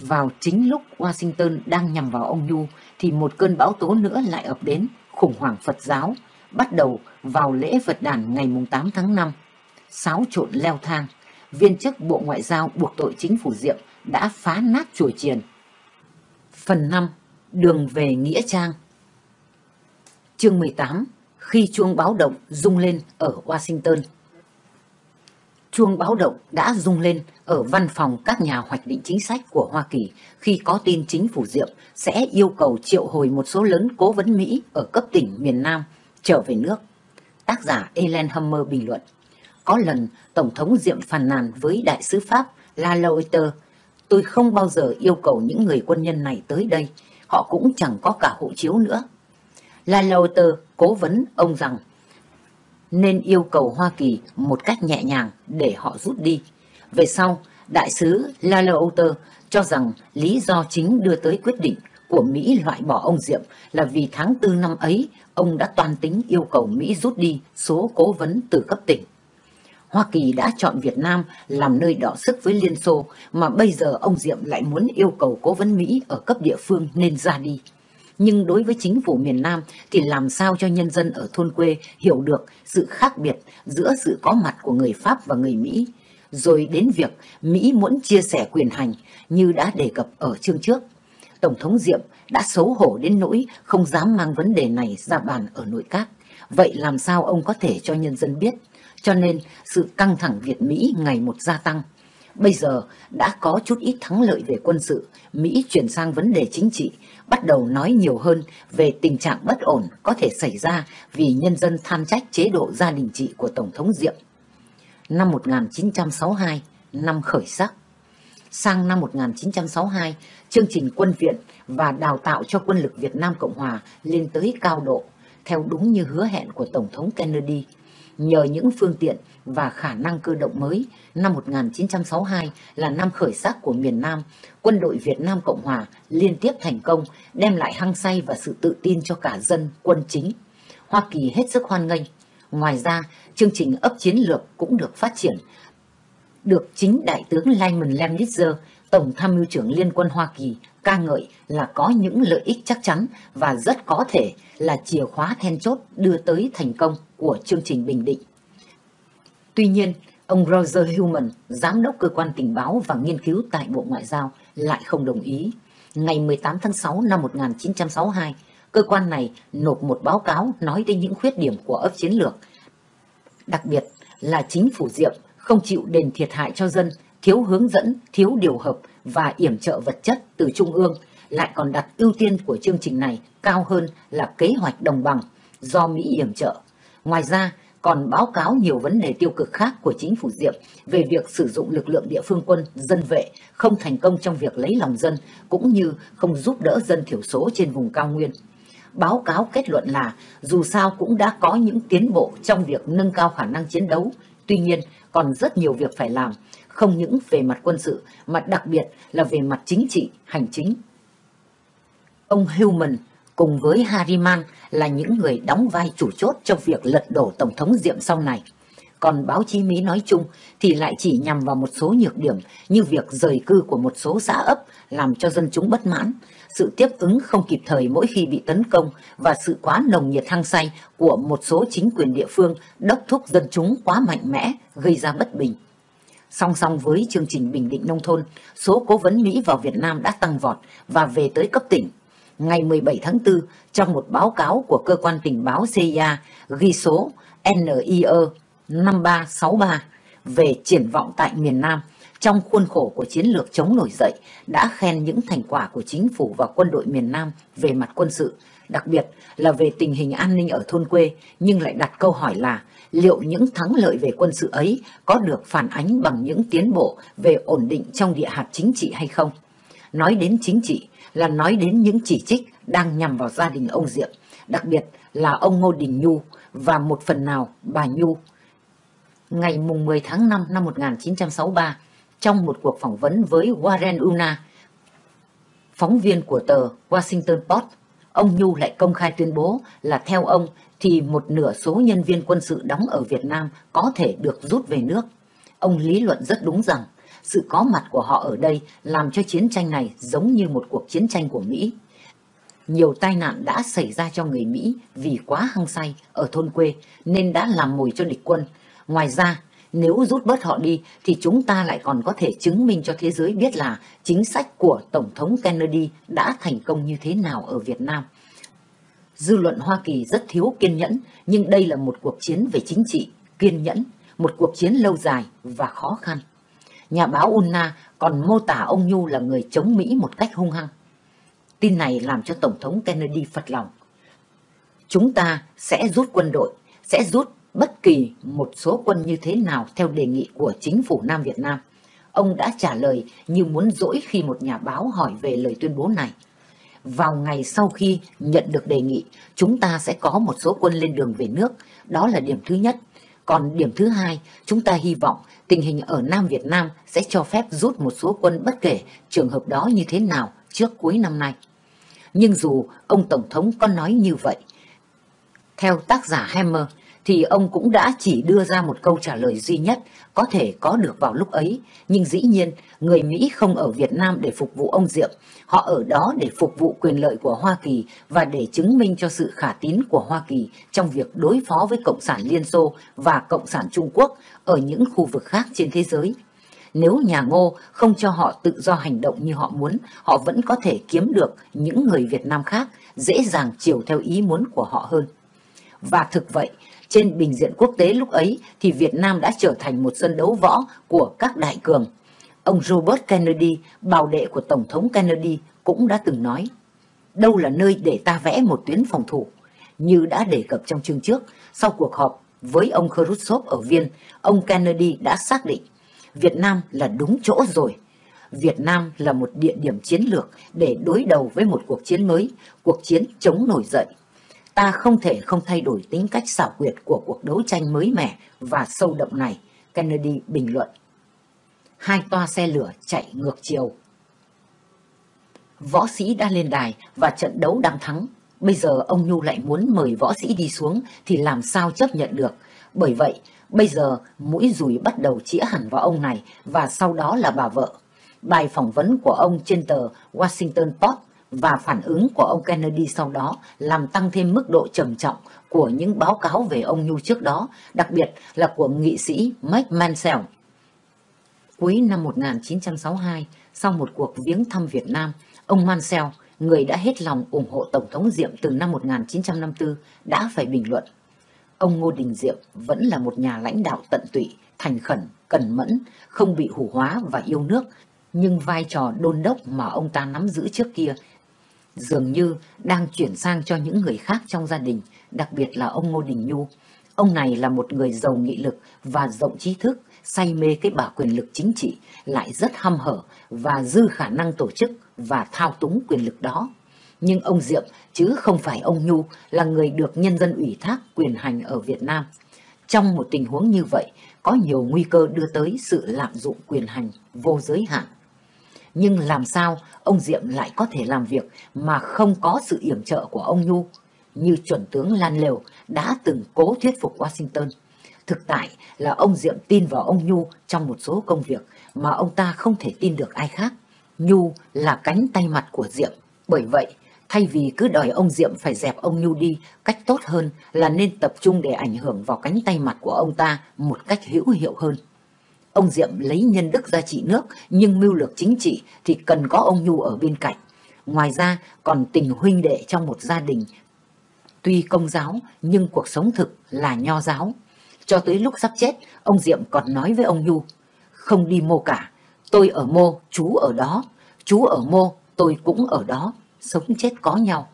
Vào chính lúc Washington đang nhằm vào ông Nhu thì một cơn bão tố nữa lại ập đến, khủng hoảng Phật giáo, bắt đầu vào lễ Phật đàn ngày 8 tháng 5. sáu trộn leo thang, viên chức Bộ Ngoại giao buộc tội chính phủ Diệm đã phá nát chùa chiền. Phần 5. Đường về Nghĩa Trang Chương 18 Khi chuông báo động rung lên ở Washington Chuông báo động đã rung lên ở văn phòng các nhà hoạch định chính sách của Hoa Kỳ khi có tin chính phủ Diệm sẽ yêu cầu triệu hồi một số lớn cố vấn Mỹ ở cấp tỉnh miền Nam trở về nước. Tác giả Ellen Hummer bình luận, có lần Tổng thống Diệm phàn nàn với Đại sứ Pháp La Loiter, tôi không bao giờ yêu cầu những người quân nhân này tới đây, họ cũng chẳng có cả hộ chiếu nữa. La Loiter cố vấn ông rằng nên yêu cầu Hoa Kỳ một cách nhẹ nhàng để họ rút đi. Về sau, đại sứ Lala Outer cho rằng lý do chính đưa tới quyết định của Mỹ loại bỏ ông Diệm là vì tháng 4 năm ấy, ông đã toàn tính yêu cầu Mỹ rút đi số cố vấn từ cấp tỉnh. Hoa Kỳ đã chọn Việt Nam làm nơi đọ sức với Liên Xô, mà bây giờ ông Diệm lại muốn yêu cầu cố vấn Mỹ ở cấp địa phương nên ra đi nhưng đối với chính phủ miền Nam thì làm sao cho nhân dân ở thôn quê hiểu được sự khác biệt giữa sự có mặt của người Pháp và người Mỹ, rồi đến việc Mỹ muốn chia sẻ quyền hành như đã đề cập ở chương trước. Tổng thống Diệm đã xấu hổ đến nỗi không dám mang vấn đề này ra bàn ở nội các. Vậy làm sao ông có thể cho nhân dân biết? Cho nên sự căng thẳng Việt-Mỹ ngày một gia tăng. Bây giờ đã có chút ít thắng lợi về quân sự, Mỹ chuyển sang vấn đề chính trị, bắt đầu nói nhiều hơn về tình trạng bất ổn có thể xảy ra vì nhân dân than trách chế độ gia đình trị của Tổng thống Diệm. Năm 1962, năm khởi sắc. Sang năm 1962, chương trình quân viện và đào tạo cho quân lực Việt Nam Cộng Hòa lên tới cao độ, theo đúng như hứa hẹn của Tổng thống Kennedy. Nhờ những phương tiện và khả năng cơ động mới, năm 1962 là năm khởi sắc của miền Nam, quân đội Việt Nam Cộng Hòa liên tiếp thành công, đem lại hăng say và sự tự tin cho cả dân, quân chính. Hoa Kỳ hết sức hoan nghênh. Ngoài ra, chương trình ấp chiến lược cũng được phát triển. Được chính Đại tướng Lyman Lemnitzer Tổng tham mưu trưởng Liên quân Hoa Kỳ, ca ngợi là có những lợi ích chắc chắn và rất có thể là chìa khóa then chốt đưa tới thành công của chương trình Bình Định. Tuy nhiên, ông Roger Human, giám đốc cơ quan tình báo và nghiên cứu tại Bộ Ngoại giao, lại không đồng ý. Ngày 18 tháng 6 năm 1962, cơ quan này nộp một báo cáo nói đến những khuyết điểm của ấp chiến lược. Đặc biệt là chính phủ Diệm không chịu đền thiệt hại cho dân, thiếu hướng dẫn, thiếu điều hợp và yểm trợ vật chất từ Trung ương, lại còn đặt ưu tiên của chương trình này cao hơn là kế hoạch đồng bằng do Mỹ yểm trợ. Ngoài ra, còn báo cáo nhiều vấn đề tiêu cực khác của chính phủ Diệm về việc sử dụng lực lượng địa phương quân, dân vệ không thành công trong việc lấy lòng dân cũng như không giúp đỡ dân thiểu số trên vùng cao nguyên. Báo cáo kết luận là dù sao cũng đã có những tiến bộ trong việc nâng cao khả năng chiến đấu, tuy nhiên còn rất nhiều việc phải làm, không những về mặt quân sự mà đặc biệt là về mặt chính trị, hành chính. Ông Hillman cùng với Hariman là những người đóng vai chủ chốt trong việc lật đổ Tổng thống Diệm sau này. Còn báo chí Mỹ nói chung thì lại chỉ nhằm vào một số nhược điểm như việc rời cư của một số xã ấp làm cho dân chúng bất mãn, sự tiếp ứng không kịp thời mỗi khi bị tấn công và sự quá nồng nhiệt hăng say của một số chính quyền địa phương đốc thúc dân chúng quá mạnh mẽ gây ra bất bình. Song song với chương trình bình định nông thôn, số cố vấn Mỹ vào Việt Nam đã tăng vọt và về tới cấp tỉnh ngày 17 tháng 4 trong một báo cáo của cơ quan tình báo CIA ghi số NIE 5363 về triển vọng tại miền Nam trong khuôn khổ của chiến lược chống nổi dậy đã khen những thành quả của chính phủ và quân đội miền Nam về mặt quân sự, đặc biệt là về tình hình an ninh ở thôn quê, nhưng lại đặt câu hỏi là liệu những thắng lợi về quân sự ấy có được phản ánh bằng những tiến bộ về ổn định trong địa hạt chính trị hay không? Nói đến chính trị là nói đến những chỉ trích đang nhằm vào gia đình ông Diệm, đặc biệt là ông Ngô Đình Nhu và một phần nào bà Nhu. Ngày 10 tháng 5 năm 1963, trong một cuộc phỏng vấn với Warren Una, phóng viên của tờ Washington Post, ông Nhu lại công khai tuyên bố là theo ông thì một nửa số nhân viên quân sự đóng ở Việt Nam có thể được rút về nước. Ông lý luận rất đúng rằng sự có mặt của họ ở đây làm cho chiến tranh này giống như một cuộc chiến tranh của Mỹ. Nhiều tai nạn đã xảy ra cho người Mỹ vì quá hăng say ở thôn quê nên đã làm mồi cho địch quân. Ngoài ra, nếu rút bớt họ đi thì chúng ta lại còn có thể chứng minh cho thế giới biết là chính sách của Tổng thống Kennedy đã thành công như thế nào ở Việt Nam. Dư luận Hoa Kỳ rất thiếu kiên nhẫn, nhưng đây là một cuộc chiến về chính trị, kiên nhẫn, một cuộc chiến lâu dài và khó khăn. Nhà báo Unna còn mô tả ông Nhu là người chống Mỹ một cách hung hăng. Tin này làm cho Tổng thống Kennedy phật lòng. Chúng ta sẽ rút quân đội, sẽ rút bất kỳ một số quân như thế nào theo đề nghị của chính phủ Nam Việt Nam. Ông đã trả lời như muốn dỗi khi một nhà báo hỏi về lời tuyên bố này. Vào ngày sau khi nhận được đề nghị, chúng ta sẽ có một số quân lên đường về nước. Đó là điểm thứ nhất. Còn điểm thứ hai, chúng ta hy vọng tình hình ở Nam Việt Nam sẽ cho phép rút một số quân bất kể trường hợp đó như thế nào trước cuối năm nay. Nhưng dù ông Tổng thống có nói như vậy, theo tác giả Hammer, thì ông cũng đã chỉ đưa ra một câu trả lời duy nhất có thể có được vào lúc ấy. Nhưng dĩ nhiên, người Mỹ không ở Việt Nam để phục vụ ông Diệm, họ ở đó để phục vụ quyền lợi của Hoa Kỳ và để chứng minh cho sự khả tín của Hoa Kỳ trong việc đối phó với Cộng sản Liên Xô và Cộng sản Trung Quốc ở những khu vực khác trên thế giới. Nếu nhà Ngô không cho họ tự do hành động như họ muốn, họ vẫn có thể kiếm được những người Việt Nam khác dễ dàng chiều theo ý muốn của họ hơn. Và thực vậy, trên bình diện quốc tế lúc ấy thì Việt Nam đã trở thành một sân đấu võ của các đại cường. Ông Robert Kennedy, bảo đệ của Tổng thống Kennedy cũng đã từng nói, đâu là nơi để ta vẽ một tuyến phòng thủ. Như đã đề cập trong chương trước, sau cuộc họp với ông Khrushchev ở Viên, ông Kennedy đã xác định Việt Nam là đúng chỗ rồi. Việt Nam là một địa điểm chiến lược để đối đầu với một cuộc chiến mới, cuộc chiến chống nổi dậy ta không thể không thay đổi tính cách xảo quyệt của cuộc đấu tranh mới mẻ và sâu đậm này, Kennedy bình luận. Hai toa xe lửa chạy ngược chiều. Võ sĩ đã lên đài và trận đấu đang thắng. Bây giờ ông Nhu lại muốn mời võ sĩ đi xuống thì làm sao chấp nhận được. Bởi vậy, bây giờ mũi dùi bắt đầu chĩa hẳn vào ông này và sau đó là bà vợ. Bài phỏng vấn của ông trên tờ Washington Post và phản ứng của ông Kennedy sau đó làm tăng thêm mức độ trầm trọng của những báo cáo về ông Nhu trước đó, đặc biệt là của nghị sĩ Mike Mansell. Cuối năm 1962, sau một cuộc viếng thăm Việt Nam, ông Mansell, người đã hết lòng ủng hộ Tổng thống Diệm từ năm 1954, đã phải bình luận. Ông Ngô Đình Diệm vẫn là một nhà lãnh đạo tận tụy, thành khẩn, cẩn mẫn, không bị hủ hóa và yêu nước, nhưng vai trò đôn đốc mà ông ta nắm giữ trước kia dường như đang chuyển sang cho những người khác trong gia đình, đặc biệt là ông Ngô Đình Nhu. Ông này là một người giàu nghị lực và rộng trí thức, say mê cái bảo quyền lực chính trị, lại rất hăm hở và dư khả năng tổ chức và thao túng quyền lực đó. Nhưng ông Diệm chứ không phải ông Nhu là người được nhân dân ủy thác quyền hành ở Việt Nam. Trong một tình huống như vậy, có nhiều nguy cơ đưa tới sự lạm dụng quyền hành vô giới hạn nhưng làm sao ông Diệm lại có thể làm việc mà không có sự yểm trợ của ông Nhu, như chuẩn tướng Lan Lều đã từng cố thuyết phục Washington. Thực tại là ông Diệm tin vào ông Nhu trong một số công việc mà ông ta không thể tin được ai khác. Nhu là cánh tay mặt của Diệm. Bởi vậy, thay vì cứ đòi ông Diệm phải dẹp ông Nhu đi, cách tốt hơn là nên tập trung để ảnh hưởng vào cánh tay mặt của ông ta một cách hữu hiệu hơn. Ông Diệm lấy nhân đức ra trị nước, nhưng mưu lược chính trị thì cần có ông Nhu ở bên cạnh. Ngoài ra còn tình huynh đệ trong một gia đình. Tuy công giáo nhưng cuộc sống thực là nho giáo. Cho tới lúc sắp chết, ông Diệm còn nói với ông Nhu, không đi mô cả, Tôi ở mô, chú ở đó, chú ở mô, tôi cũng ở đó, sống chết có nhau.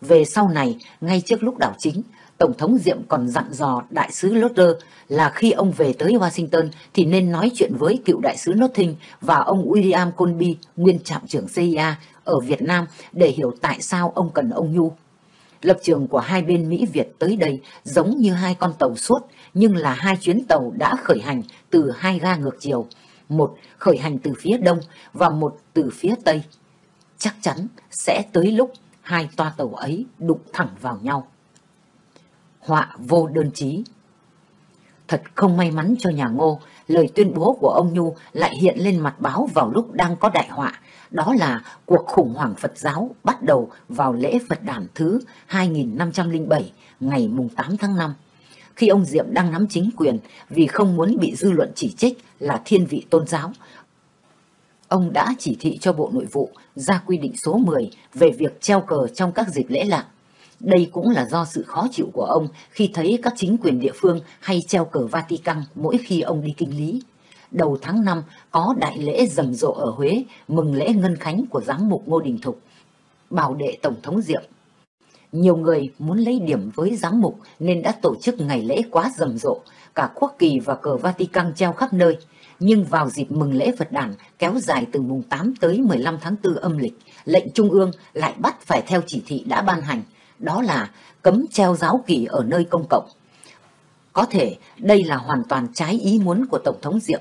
Về sau này, ngay trước lúc đảo chính, Tổng thống Diệm còn dặn dò đại sứ Lotter là khi ông về tới Washington thì nên nói chuyện với cựu đại sứ Notting và ông William Colby, nguyên trạm trưởng CIA ở Việt Nam để hiểu tại sao ông cần ông Nhu. Lập trường của hai bên Mỹ Việt tới đây giống như hai con tàu suốt nhưng là hai chuyến tàu đã khởi hành từ hai ga ngược chiều, một khởi hành từ phía đông và một từ phía tây. Chắc chắn sẽ tới lúc hai toa tàu ấy đụng thẳng vào nhau. Họa vô đơn chí Thật không may mắn cho nhà Ngô, lời tuyên bố của ông Nhu lại hiện lên mặt báo vào lúc đang có đại họa. Đó là cuộc khủng hoảng Phật giáo bắt đầu vào lễ Phật đản thứ 2507 ngày mùng 8 tháng 5. Khi ông Diệm đang nắm chính quyền vì không muốn bị dư luận chỉ trích là thiên vị tôn giáo, ông đã chỉ thị cho Bộ Nội vụ ra quy định số 10 về việc treo cờ trong các dịp lễ lạc. Đây cũng là do sự khó chịu của ông khi thấy các chính quyền địa phương hay treo cờ Vatican mỗi khi ông đi kinh lý. Đầu tháng 5 có đại lễ rầm rộ ở Huế mừng lễ ngân khánh của giám mục Ngô Đình Thục, bảo đệ Tổng thống Diệm. Nhiều người muốn lấy điểm với giám mục nên đã tổ chức ngày lễ quá rầm rộ, cả quốc kỳ và cờ Vatican treo khắp nơi. Nhưng vào dịp mừng lễ Phật đản kéo dài từ mùng 8 tới 15 tháng 4 âm lịch, lệnh Trung ương lại bắt phải theo chỉ thị đã ban hành, đó là cấm treo giáo kỳ ở nơi công cộng. Có thể đây là hoàn toàn trái ý muốn của Tổng thống Diệm.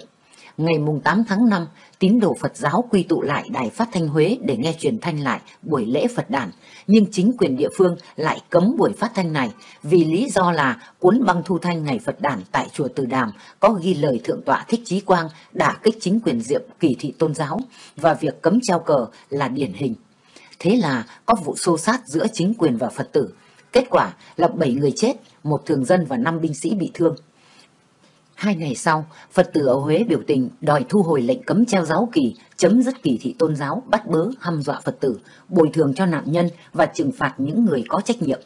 Ngày mùng 8 tháng 5, tín đồ Phật giáo quy tụ lại Đài Phát Thanh Huế để nghe truyền thanh lại buổi lễ Phật đàn, nhưng chính quyền địa phương lại cấm buổi phát thanh này vì lý do là cuốn băng thu thanh ngày Phật đàn tại chùa Từ Đàm có ghi lời Thượng tọa Thích Chí Quang đả kích chính quyền Diệm kỳ thị tôn giáo và việc cấm treo cờ là điển hình. Thế là có vụ xô sát giữa chính quyền và Phật tử. Kết quả là 7 người chết, một thường dân và 5 binh sĩ bị thương. Hai ngày sau, Phật tử ở Huế biểu tình đòi thu hồi lệnh cấm treo giáo kỳ, chấm dứt kỳ thị tôn giáo, bắt bớ, hăm dọa Phật tử, bồi thường cho nạn nhân và trừng phạt những người có trách nhiệm.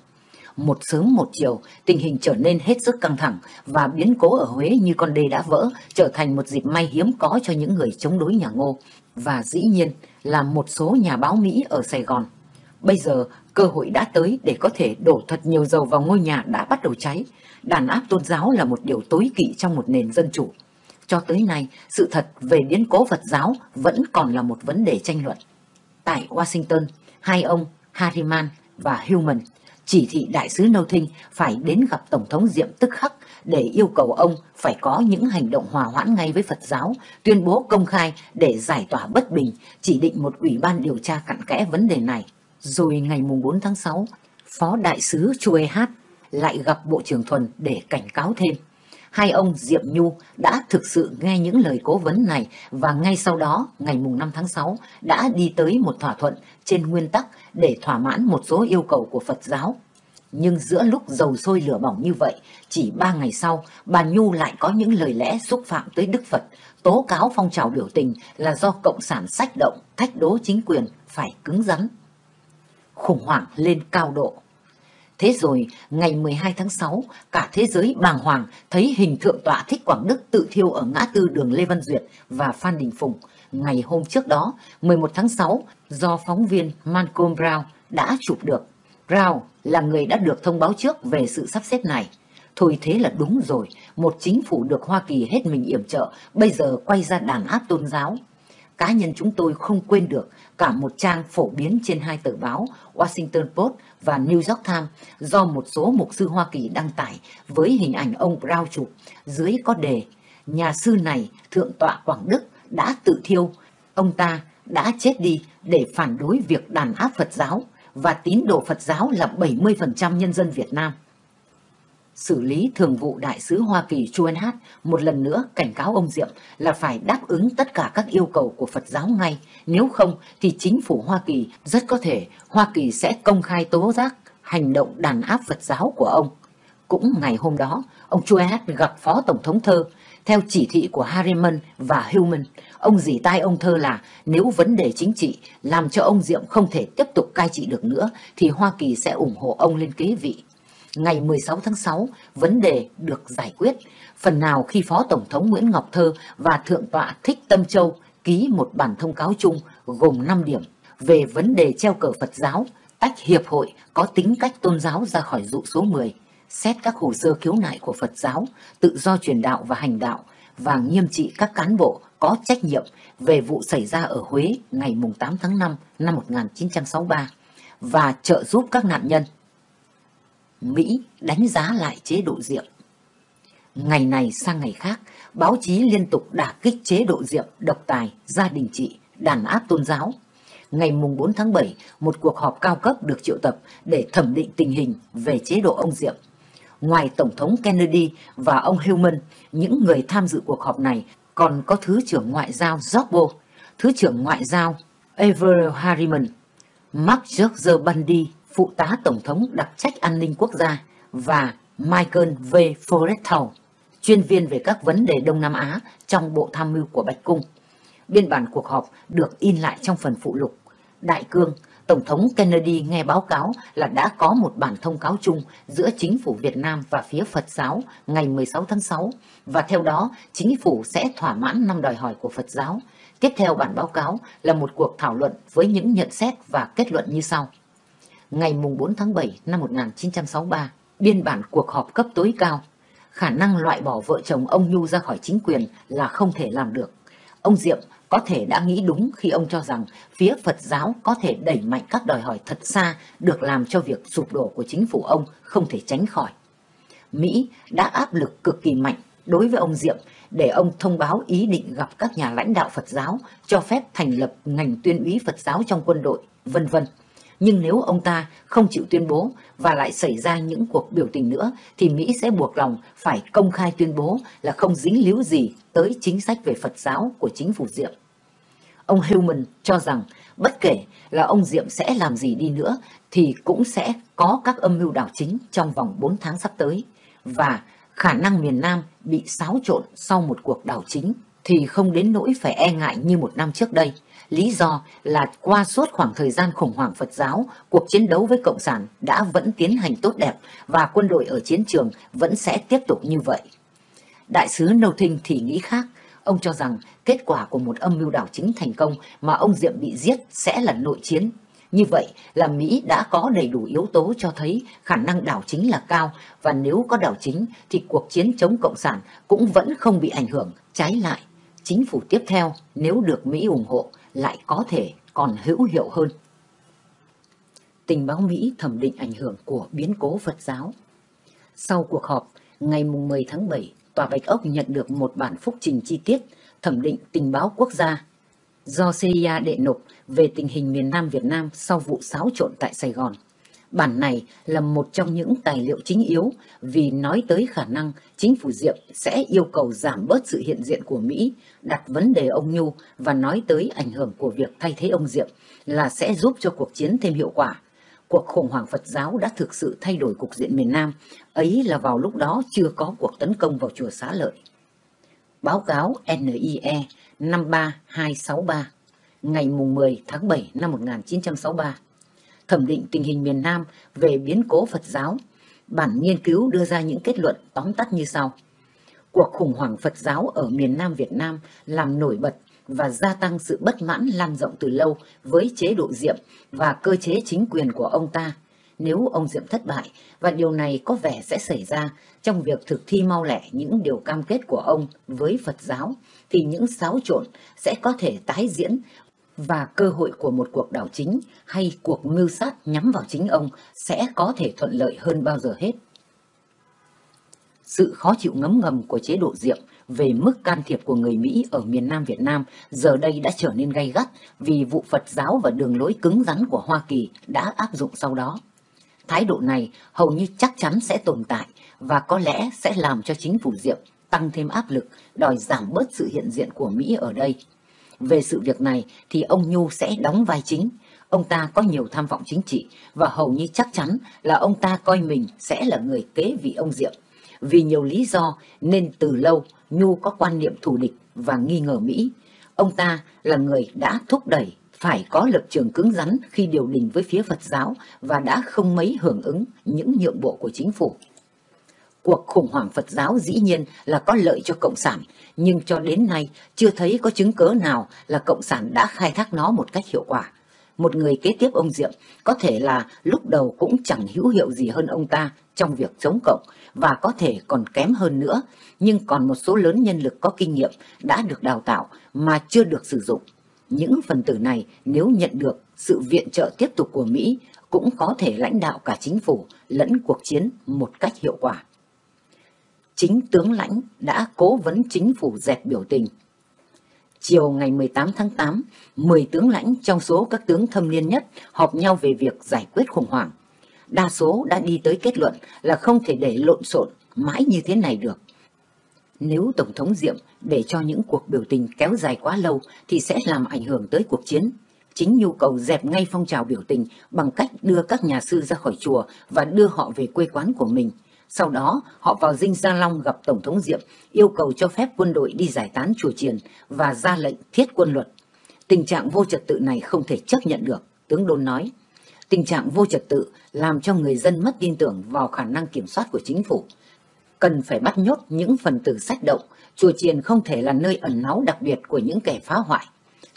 Một sớm một chiều, tình hình trở nên hết sức căng thẳng và biến cố ở Huế như con đê đã vỡ, trở thành một dịp may hiếm có cho những người chống đối nhà Ngô. Và dĩ nhiên là một số nhà báo Mỹ ở Sài Gòn. Bây giờ, cơ hội đã tới để có thể đổ thật nhiều dầu vào ngôi nhà đã bắt đầu cháy. Đàn áp tôn giáo là một điều tối kỵ trong một nền dân chủ. Cho tới nay, sự thật về biến cố Phật giáo vẫn còn là một vấn đề tranh luận. Tại Washington, hai ông Harriman và Human chỉ thị đại sứ Nâu Thinh phải đến gặp Tổng thống Diệm tức khắc để yêu cầu ông phải có những hành động hòa hoãn ngay với Phật giáo, tuyên bố công khai để giải tỏa bất bình, chỉ định một ủy ban điều tra cặn kẽ vấn đề này. Rồi ngày mùng 4 tháng 6, Phó Đại sứ Chue Hát lại gặp Bộ trưởng Thuần để cảnh cáo thêm. Hai ông Diệm Nhu đã thực sự nghe những lời cố vấn này và ngay sau đó, ngày mùng 5 tháng 6, đã đi tới một thỏa thuận trên nguyên tắc để thỏa mãn một số yêu cầu của Phật giáo. Nhưng giữa lúc dầu sôi lửa bỏng như vậy, chỉ ba ngày sau, bà Nhu lại có những lời lẽ xúc phạm tới Đức Phật, tố cáo phong trào biểu tình là do Cộng sản sách động, thách đố chính quyền, phải cứng rắn. Khủng hoảng lên cao độ. Thế rồi, ngày 12 tháng 6, cả thế giới bàng hoàng thấy hình thượng tọa Thích Quảng Đức tự thiêu ở ngã tư đường Lê Văn Duyệt và Phan Đình Phùng. Ngày hôm trước đó, 11 tháng 6, do phóng viên Malcolm Brown đã chụp được. Brown là người đã được thông báo trước về sự sắp xếp này. Thôi thế là đúng rồi, một chính phủ được Hoa Kỳ hết mình yểm trợ, bây giờ quay ra đàn áp tôn giáo. Cá nhân chúng tôi không quên được cả một trang phổ biến trên hai tờ báo Washington Post và New York Times do một số mục sư Hoa Kỳ đăng tải với hình ảnh ông Brown chụp. Dưới có đề, nhà sư này, Thượng tọa Quảng Đức, đã tự thiêu. Ông ta đã chết đi để phản đối việc đàn áp Phật giáo và tín đồ Phật giáo là 70% nhân dân Việt Nam. Xử lý thường vụ đại sứ Hoa Kỳ Chu Ân Hát một lần nữa cảnh cáo ông Diệm là phải đáp ứng tất cả các yêu cầu của Phật giáo ngay. Nếu không thì chính phủ Hoa Kỳ rất có thể Hoa Kỳ sẽ công khai tố giác hành động đàn áp Phật giáo của ông. Cũng ngày hôm đó, ông Chuan Hát gặp Phó Tổng thống Thơ theo chỉ thị của Harriman và Human ông dì tai ông Thơ là nếu vấn đề chính trị làm cho ông Diệm không thể tiếp tục cai trị được nữa thì Hoa Kỳ sẽ ủng hộ ông lên kế vị. Ngày 16 tháng 6, vấn đề được giải quyết. Phần nào khi Phó Tổng thống Nguyễn Ngọc Thơ và Thượng tọa Thích Tâm Châu ký một bản thông cáo chung gồm 5 điểm về vấn đề treo cờ Phật giáo, tách hiệp hội có tính cách tôn giáo ra khỏi dụ số 10, xét các hồ sơ khiếu nại của Phật giáo, tự do truyền đạo và hành đạo và nghiêm trị các cán bộ có trách nhiệm về vụ xảy ra ở Huế ngày 8 tháng 5 năm 1963 và trợ giúp các nạn nhân. Mỹ đánh giá lại chế độ diệm. Ngày này sang ngày khác, báo chí liên tục đả kích chế độ diệm, độc tài, gia đình trị, đàn áp tôn giáo. Ngày 4 tháng 7, một cuộc họp cao cấp được triệu tập để thẩm định tình hình về chế độ ông Diệm. Ngoài Tổng thống Kennedy và ông Hillman, những người tham dự cuộc họp này còn có Thứ trưởng Ngoại giao Jobbo, Thứ trưởng Ngoại giao Ever Harriman, Mark George Bundy, Phụ tá Tổng thống đặc trách an ninh quốc gia và Michael V. Forrestal, chuyên viên về các vấn đề Đông Nam Á trong Bộ Tham mưu của Bạch Cung. Biên bản cuộc họp được in lại trong phần phụ lục. Đại cương, Tổng thống Kennedy nghe báo cáo là đã có một bản thông cáo chung giữa chính phủ Việt Nam và phía Phật giáo ngày 16 tháng 6 và theo đó chính phủ sẽ thỏa mãn năm đòi hỏi của Phật giáo. Tiếp theo bản báo cáo là một cuộc thảo luận với những nhận xét và kết luận như sau. Ngày 4 tháng 7 năm 1963, biên bản cuộc họp cấp tối cao, khả năng loại bỏ vợ chồng ông Nhu ra khỏi chính quyền là không thể làm được. Ông Diệm có thể đã nghĩ đúng khi ông cho rằng phía Phật giáo có thể đẩy mạnh các đòi hỏi thật xa được làm cho việc sụp đổ của chính phủ ông không thể tránh khỏi. Mỹ đã áp lực cực kỳ mạnh đối với ông Diệm để ông thông báo ý định gặp các nhà lãnh đạo Phật giáo cho phép thành lập ngành tuyên úy Phật giáo trong quân đội, vân vân. Nhưng nếu ông ta không chịu tuyên bố và lại xảy ra những cuộc biểu tình nữa thì Mỹ sẽ buộc lòng phải công khai tuyên bố là không dính líu gì tới chính sách về Phật giáo của chính phủ Diệm. Ông Hillman cho rằng bất kể là ông Diệm sẽ làm gì đi nữa thì cũng sẽ có các âm mưu đảo chính trong vòng 4 tháng sắp tới và khả năng miền Nam bị xáo trộn sau một cuộc đảo chính thì không đến nỗi phải e ngại như một năm trước đây. Lý do là qua suốt khoảng thời gian khủng hoảng Phật giáo, cuộc chiến đấu với Cộng sản đã vẫn tiến hành tốt đẹp và quân đội ở chiến trường vẫn sẽ tiếp tục như vậy. Đại sứ Nâu Thinh thì nghĩ khác. Ông cho rằng kết quả của một âm mưu đảo chính thành công mà ông Diệm bị giết sẽ là nội chiến. Như vậy là Mỹ đã có đầy đủ yếu tố cho thấy khả năng đảo chính là cao và nếu có đảo chính thì cuộc chiến chống Cộng sản cũng vẫn không bị ảnh hưởng. Trái lại, chính phủ tiếp theo nếu được Mỹ ủng hộ lại có thể còn hữu hiệu hơn. Tình báo Mỹ thẩm định ảnh hưởng của biến cố Phật giáo. Sau cuộc họp, ngày 10 tháng 7, Tòa Bạch Ốc nhận được một bản phúc trình chi tiết thẩm định tình báo quốc gia do CIA đệ nộp về tình hình miền Nam Việt Nam sau vụ xáo trộn tại Sài Gòn. Bản này là một trong những tài liệu chính yếu vì nói tới khả năng chính phủ Diệm sẽ yêu cầu giảm bớt sự hiện diện của Mỹ, đặt vấn đề ông Nhu và nói tới ảnh hưởng của việc thay thế ông Diệm là sẽ giúp cho cuộc chiến thêm hiệu quả. Cuộc khủng hoảng Phật giáo đã thực sự thay đổi cục diện miền Nam, ấy là vào lúc đó chưa có cuộc tấn công vào chùa Xá Lợi. Báo cáo NIE 53263 ngày 10 tháng 7 năm 1963 thẩm định tình hình miền Nam về biến cố Phật giáo. Bản nghiên cứu đưa ra những kết luận tóm tắt như sau. Cuộc khủng hoảng Phật giáo ở miền Nam Việt Nam làm nổi bật và gia tăng sự bất mãn lan rộng từ lâu với chế độ Diệm và cơ chế chính quyền của ông ta. Nếu ông Diệm thất bại, và điều này có vẻ sẽ xảy ra trong việc thực thi mau lẹ những điều cam kết của ông với Phật giáo, thì những xáo trộn sẽ có thể tái diễn và cơ hội của một cuộc đảo chính hay cuộc mưu sát nhắm vào chính ông sẽ có thể thuận lợi hơn bao giờ hết. Sự khó chịu ngấm ngầm của chế độ Diệm về mức can thiệp của người Mỹ ở miền Nam Việt Nam giờ đây đã trở nên gay gắt vì vụ Phật giáo và đường lối cứng rắn của Hoa Kỳ đã áp dụng sau đó. Thái độ này hầu như chắc chắn sẽ tồn tại và có lẽ sẽ làm cho chính phủ Diệm tăng thêm áp lực, đòi giảm bớt sự hiện diện của Mỹ ở đây. Về sự việc này thì ông Nhu sẽ đóng vai chính. Ông ta có nhiều tham vọng chính trị và hầu như chắc chắn là ông ta coi mình sẽ là người kế vị ông Diệm. Vì nhiều lý do nên từ lâu Nhu có quan niệm thù địch và nghi ngờ Mỹ. Ông ta là người đã thúc đẩy phải có lập trường cứng rắn khi điều đình với phía Phật giáo và đã không mấy hưởng ứng những nhượng bộ của chính phủ. Cuộc khủng hoảng Phật giáo dĩ nhiên là có lợi cho Cộng sản, nhưng cho đến nay chưa thấy có chứng cớ nào là Cộng sản đã khai thác nó một cách hiệu quả. Một người kế tiếp ông Diệm có thể là lúc đầu cũng chẳng hữu hiệu gì hơn ông ta trong việc chống Cộng và có thể còn kém hơn nữa, nhưng còn một số lớn nhân lực có kinh nghiệm đã được đào tạo mà chưa được sử dụng. Những phần tử này nếu nhận được sự viện trợ tiếp tục của Mỹ cũng có thể lãnh đạo cả chính phủ lẫn cuộc chiến một cách hiệu quả. Chính tướng lãnh đã cố vấn chính phủ dẹp biểu tình. Chiều ngày 18 tháng 8, 10 tướng lãnh trong số các tướng thâm niên nhất họp nhau về việc giải quyết khủng hoảng. Đa số đã đi tới kết luận là không thể để lộn xộn mãi như thế này được. Nếu Tổng thống Diệm để cho những cuộc biểu tình kéo dài quá lâu thì sẽ làm ảnh hưởng tới cuộc chiến. Chính nhu cầu dẹp ngay phong trào biểu tình bằng cách đưa các nhà sư ra khỏi chùa và đưa họ về quê quán của mình. Sau đó, họ vào Dinh Gia Long gặp Tổng thống Diệm, yêu cầu cho phép quân đội đi giải tán chùa triền và ra lệnh thiết quân luật. Tình trạng vô trật tự này không thể chấp nhận được, tướng Đôn nói. Tình trạng vô trật tự làm cho người dân mất tin tưởng vào khả năng kiểm soát của chính phủ. Cần phải bắt nhốt những phần tử sách động, chùa triền không thể là nơi ẩn náu đặc biệt của những kẻ phá hoại.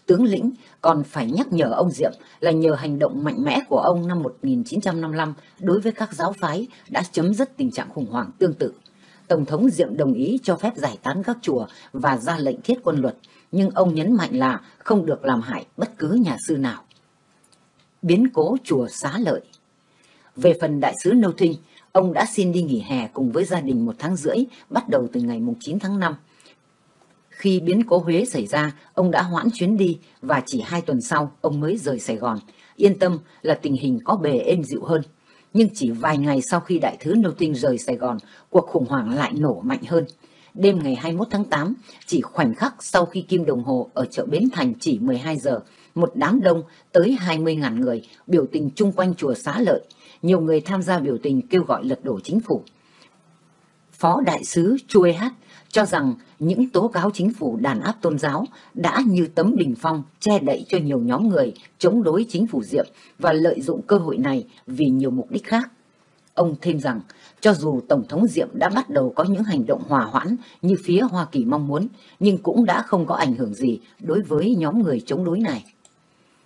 Tướng lĩnh còn phải nhắc nhở ông Diệm là nhờ hành động mạnh mẽ của ông năm 1955 đối với các giáo phái đã chấm dứt tình trạng khủng hoảng tương tự. Tổng thống Diệm đồng ý cho phép giải tán các chùa và ra lệnh thiết quân luật, nhưng ông nhấn mạnh là không được làm hại bất cứ nhà sư nào. Biến cố chùa xá lợi Về phần đại sứ Nâu Thinh, ông đã xin đi nghỉ hè cùng với gia đình một tháng rưỡi, bắt đầu từ ngày 9 tháng 5. Khi biến cố Huế xảy ra, ông đã hoãn chuyến đi và chỉ hai tuần sau ông mới rời Sài Gòn, yên tâm là tình hình có bề êm dịu hơn. Nhưng chỉ vài ngày sau khi đại thứ Nô Tinh rời Sài Gòn, cuộc khủng hoảng lại nổ mạnh hơn. Đêm ngày 21 tháng 8, chỉ khoảnh khắc sau khi kim đồng hồ ở chợ Bến Thành chỉ 12 giờ, một đám đông tới 20.000 người biểu tình chung quanh chùa Xá Lợi. Nhiều người tham gia biểu tình kêu gọi lật đổ chính phủ. Phó đại sứ Chue Hát cho rằng những tố cáo chính phủ đàn áp tôn giáo đã như tấm bình phong che đậy cho nhiều nhóm người chống đối chính phủ Diệm và lợi dụng cơ hội này vì nhiều mục đích khác. Ông thêm rằng, cho dù Tổng thống Diệm đã bắt đầu có những hành động hòa hoãn như phía Hoa Kỳ mong muốn, nhưng cũng đã không có ảnh hưởng gì đối với nhóm người chống đối này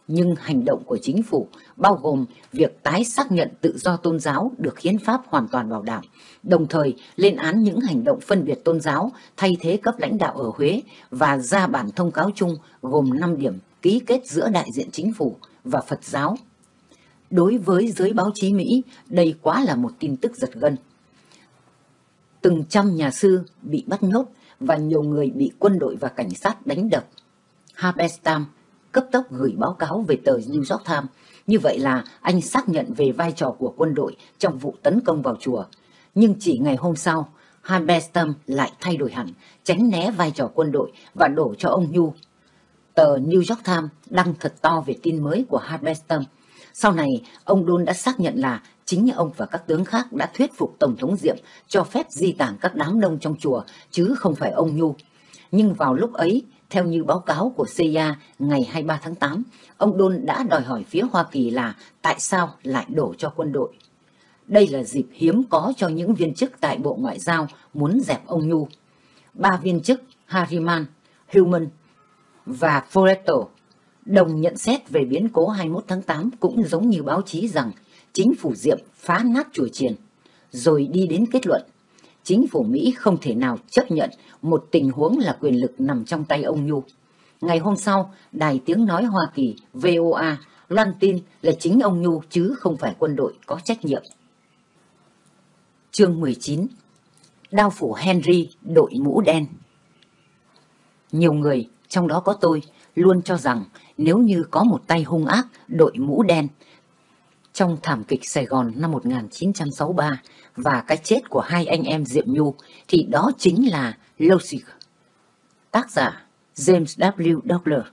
nhưng hành động của chính phủ bao gồm việc tái xác nhận tự do tôn giáo được hiến pháp hoàn toàn bảo đảm, đồng thời lên án những hành động phân biệt tôn giáo thay thế cấp lãnh đạo ở Huế và ra bản thông cáo chung gồm 5 điểm ký kết giữa đại diện chính phủ và Phật giáo. Đối với giới báo chí Mỹ, đây quá là một tin tức giật gân. Từng trăm nhà sư bị bắt nhốt và nhiều người bị quân đội và cảnh sát đánh đập. Harpestam cấp tốc gửi báo cáo về tờ New York Times. Như vậy là anh xác nhận về vai trò của quân đội trong vụ tấn công vào chùa. Nhưng chỉ ngày hôm sau, Halberstam lại thay đổi hẳn, tránh né vai trò quân đội và đổ cho ông Nhu. Tờ New York Times đăng thật to về tin mới của Halberstam. Sau này, ông Đôn đã xác nhận là chính ông và các tướng khác đã thuyết phục Tổng thống Diệm cho phép di tản các đám đông trong chùa, chứ không phải ông Nhu. Nhưng vào lúc ấy, theo như báo cáo của CIA ngày 23 tháng 8, ông Đôn đã đòi hỏi phía Hoa Kỳ là tại sao lại đổ cho quân đội. Đây là dịp hiếm có cho những viên chức tại Bộ Ngoại giao muốn dẹp ông Nhu. Ba viên chức Harriman, Human và Foretto đồng nhận xét về biến cố 21 tháng 8 cũng giống như báo chí rằng chính phủ Diệm phá nát chùa chiền, rồi đi đến kết luận chính phủ Mỹ không thể nào chấp nhận một tình huống là quyền lực nằm trong tay ông Nhu. Ngày hôm sau, Đài Tiếng Nói Hoa Kỳ VOA loan tin là chính ông Nhu chứ không phải quân đội có trách nhiệm. Chương 19 Đao phủ Henry đội mũ đen Nhiều người, trong đó có tôi, luôn cho rằng nếu như có một tay hung ác đội mũ đen trong thảm kịch Sài Gòn năm 1963 và cái chết của hai anh em Diệm Nhu thì đó chính là Logic. Tác giả James W. Douglas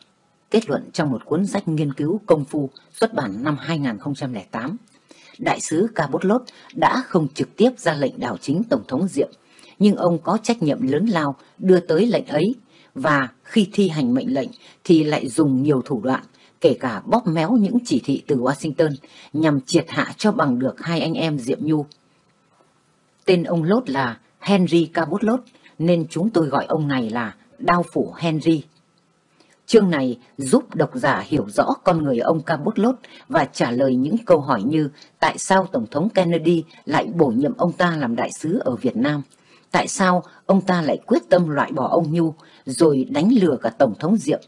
kết luận trong một cuốn sách nghiên cứu công phu xuất bản năm 2008. Đại sứ Cabotlot đã không trực tiếp ra lệnh đảo chính Tổng thống Diệm, nhưng ông có trách nhiệm lớn lao đưa tới lệnh ấy và khi thi hành mệnh lệnh thì lại dùng nhiều thủ đoạn kể cả bóp méo những chỉ thị từ Washington nhằm triệt hạ cho bằng được hai anh em Diệm Nhu Tên ông Lốt là Henry Cabot Lốt, nên chúng tôi gọi ông này là Đao Phủ Henry. Chương này giúp độc giả hiểu rõ con người ông Cabot Lốt và trả lời những câu hỏi như tại sao Tổng thống Kennedy lại bổ nhiệm ông ta làm đại sứ ở Việt Nam? Tại sao ông ta lại quyết tâm loại bỏ ông Nhu rồi đánh lừa cả Tổng thống Diệm?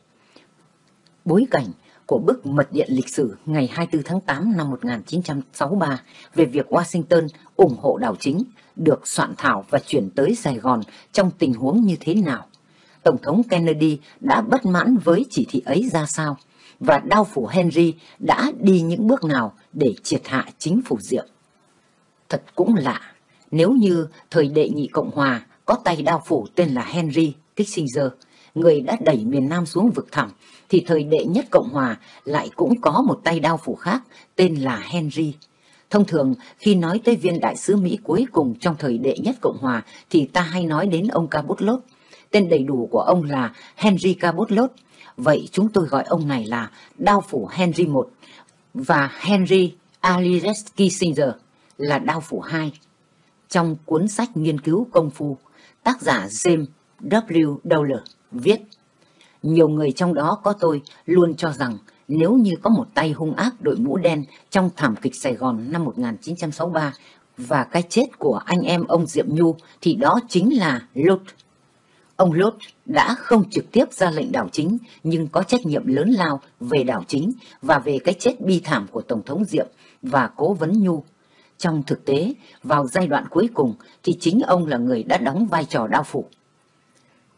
Bối cảnh của bức mật điện lịch sử ngày 24 tháng 8 năm 1963 về việc Washington ủng hộ đảo chính được soạn thảo và chuyển tới Sài Gòn trong tình huống như thế nào? Tổng thống Kennedy đã bất mãn với chỉ thị ấy ra sao? Và đao phủ Henry đã đi những bước nào để triệt hạ chính phủ Diệm? Thật cũng lạ, nếu như thời đệ nhị Cộng Hòa có tay đao phủ tên là Henry Kissinger, người đã đẩy miền Nam xuống vực thẳm, thì thời đệ nhất Cộng Hòa lại cũng có một tay đao phủ khác tên là Henry. Thông thường khi nói tới viên đại sứ Mỹ cuối cùng trong thời đệ nhất Cộng Hòa thì ta hay nói đến ông Cabot Lodge. Tên đầy đủ của ông là Henry Cabot Lodge. Vậy chúng tôi gọi ông này là đao phủ Henry I và Henry Alires Kissinger là đao phủ hai. Trong cuốn sách nghiên cứu công phu, tác giả James W. Dowler viết nhiều người trong đó có tôi luôn cho rằng nếu như có một tay hung ác đội mũ đen trong thảm kịch Sài Gòn năm 1963 và cái chết của anh em ông Diệm Nhu thì đó chính là Lốt. Ông Lốt đã không trực tiếp ra lệnh đảo chính nhưng có trách nhiệm lớn lao về đảo chính và về cái chết bi thảm của Tổng thống Diệm và cố vấn Nhu. Trong thực tế, vào giai đoạn cuối cùng thì chính ông là người đã đóng vai trò đao phủ.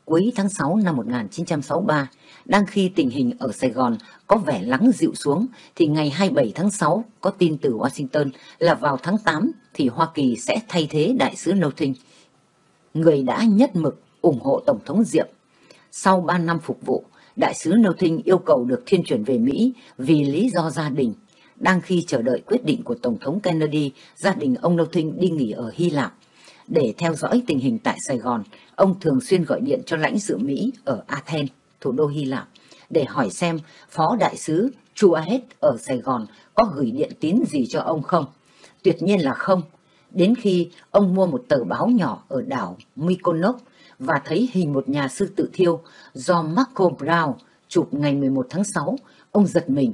Cuối tháng 6 năm 1963, đang khi tình hình ở Sài Gòn có vẻ lắng dịu xuống, thì ngày 27 tháng 6 có tin từ Washington là vào tháng 8 thì Hoa Kỳ sẽ thay thế đại sứ Nothing, người đã nhất mực ủng hộ Tổng thống Diệm. Sau 3 năm phục vụ, đại sứ Nothing yêu cầu được thiên chuyển về Mỹ vì lý do gia đình. Đang khi chờ đợi quyết định của Tổng thống Kennedy, gia đình ông Nothing đi nghỉ ở Hy Lạp. Để theo dõi tình hình tại Sài Gòn, ông thường xuyên gọi điện cho lãnh sự Mỹ ở Athens, thủ đô Hy Lạp, để hỏi xem Phó Đại sứ Chuahed ở Sài Gòn có gửi điện tín gì cho ông không. Tuyệt nhiên là không. Đến khi ông mua một tờ báo nhỏ ở đảo Mykonos và thấy hình một nhà sư tự thiêu do Marco Brown chụp ngày 11 tháng 6, ông giật mình.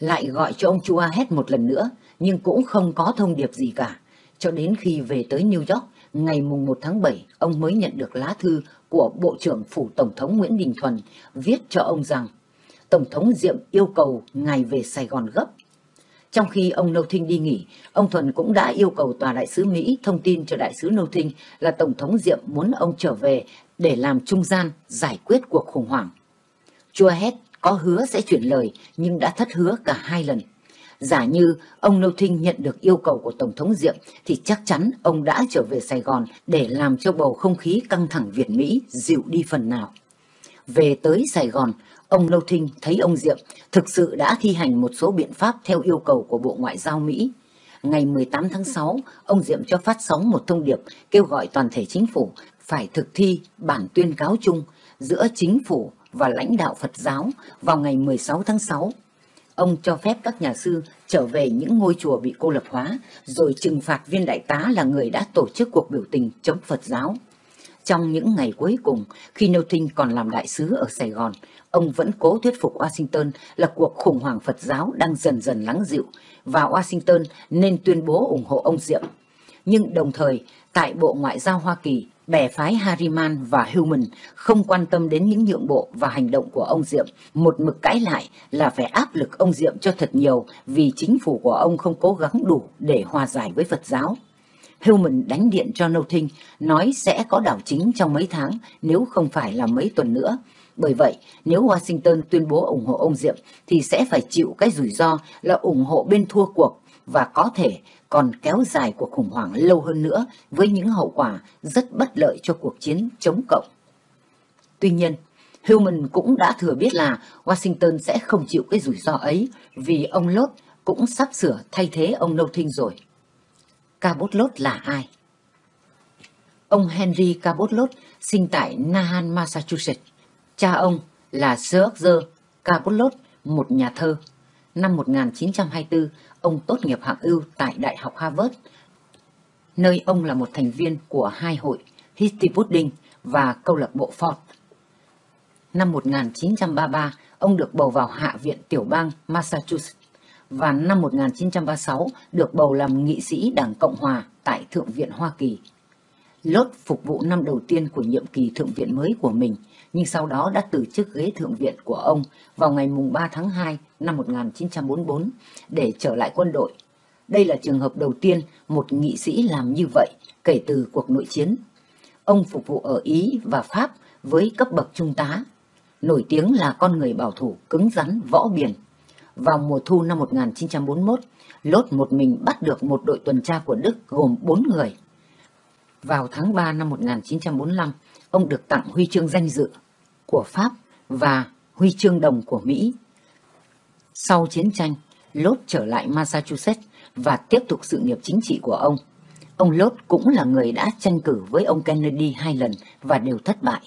Lại gọi cho ông Chuahet một lần nữa, nhưng cũng không có thông điệp gì cả. Cho đến khi về tới New York, ngày mùng 1 tháng 7, ông mới nhận được lá thư của Bộ trưởng Phủ Tổng thống Nguyễn Đình Thuần viết cho ông rằng Tổng thống Diệm yêu cầu ngài về Sài Gòn gấp. Trong khi ông Nâu Thinh đi nghỉ, ông Thuần cũng đã yêu cầu Tòa Đại sứ Mỹ thông tin cho Đại sứ Nâu Thinh là Tổng thống Diệm muốn ông trở về để làm trung gian giải quyết cuộc khủng hoảng. Chua Hét có hứa sẽ chuyển lời nhưng đã thất hứa cả hai lần. Giả như ông Nâu Thinh nhận được yêu cầu của Tổng thống Diệm thì chắc chắn ông đã trở về Sài Gòn để làm cho bầu không khí căng thẳng Việt-Mỹ dịu đi phần nào. Về tới Sài Gòn, ông Nâu Thinh thấy ông Diệm thực sự đã thi hành một số biện pháp theo yêu cầu của Bộ Ngoại giao Mỹ. Ngày 18 tháng 6, ông Diệm cho phát sóng một thông điệp kêu gọi toàn thể chính phủ phải thực thi bản tuyên cáo chung giữa chính phủ và lãnh đạo Phật giáo vào ngày 16 tháng 6 ông cho phép các nhà sư trở về những ngôi chùa bị cô lập hóa, rồi trừng phạt viên đại tá là người đã tổ chức cuộc biểu tình chống Phật giáo. Trong những ngày cuối cùng, khi Newton còn làm đại sứ ở Sài Gòn, ông vẫn cố thuyết phục Washington là cuộc khủng hoảng Phật giáo đang dần dần lắng dịu và Washington nên tuyên bố ủng hộ ông Diệm. Nhưng đồng thời, tại Bộ Ngoại giao Hoa Kỳ, bè phái Hariman và Human không quan tâm đến những nhượng bộ và hành động của ông Diệm, một mực cãi lại là phải áp lực ông Diệm cho thật nhiều vì chính phủ của ông không cố gắng đủ để hòa giải với Phật giáo. Human đánh điện cho Nothing nói sẽ có đảo chính trong mấy tháng nếu không phải là mấy tuần nữa. Bởi vậy, nếu Washington tuyên bố ủng hộ ông Diệm thì sẽ phải chịu cái rủi ro là ủng hộ bên thua cuộc và có thể còn kéo dài cuộc khủng hoảng lâu hơn nữa với những hậu quả rất bất lợi cho cuộc chiến chống cộng. Tuy nhiên, Human cũng đã thừa biết là Washington sẽ không chịu cái rủi ro ấy vì ông Lốt cũng sắp sửa thay thế ông Nothing rồi. Cabot Lốt là ai? Ông Henry Cabot Lốt sinh tại Nahan, Massachusetts. Cha ông là Sir Arthur Cabot Lốt, một nhà thơ. Năm 1924, ông tốt nghiệp hạng ưu tại Đại học Harvard. nơi ông là một thành viên của hai hội Hitty Pudding và câu lạc bộ Ford. Năm 1933, ông được bầu vào Hạ viện tiểu bang Massachusetts và năm 1936 được bầu làm nghị sĩ Đảng Cộng Hòa tại Thượng viện Hoa Kỳ. Lốt phục vụ năm đầu tiên của nhiệm kỳ Thượng viện mới của mình, nhưng sau đó đã từ chức ghế Thượng viện của ông vào ngày 3 tháng 2 năm 1944 để trở lại quân đội. Đây là trường hợp đầu tiên một nghị sĩ làm như vậy kể từ cuộc nội chiến. Ông phục vụ ở Ý và Pháp với cấp bậc trung tá, nổi tiếng là con người bảo thủ cứng rắn võ biển. Vào mùa thu năm 1941, Lốt một mình bắt được một đội tuần tra của Đức gồm 4 người. Vào tháng 3 năm 1945, ông được tặng huy chương danh dự của Pháp và huy chương đồng của Mỹ. Sau chiến tranh, Lốt trở lại Massachusetts và tiếp tục sự nghiệp chính trị của ông. Ông Lốt cũng là người đã tranh cử với ông Kennedy hai lần và đều thất bại.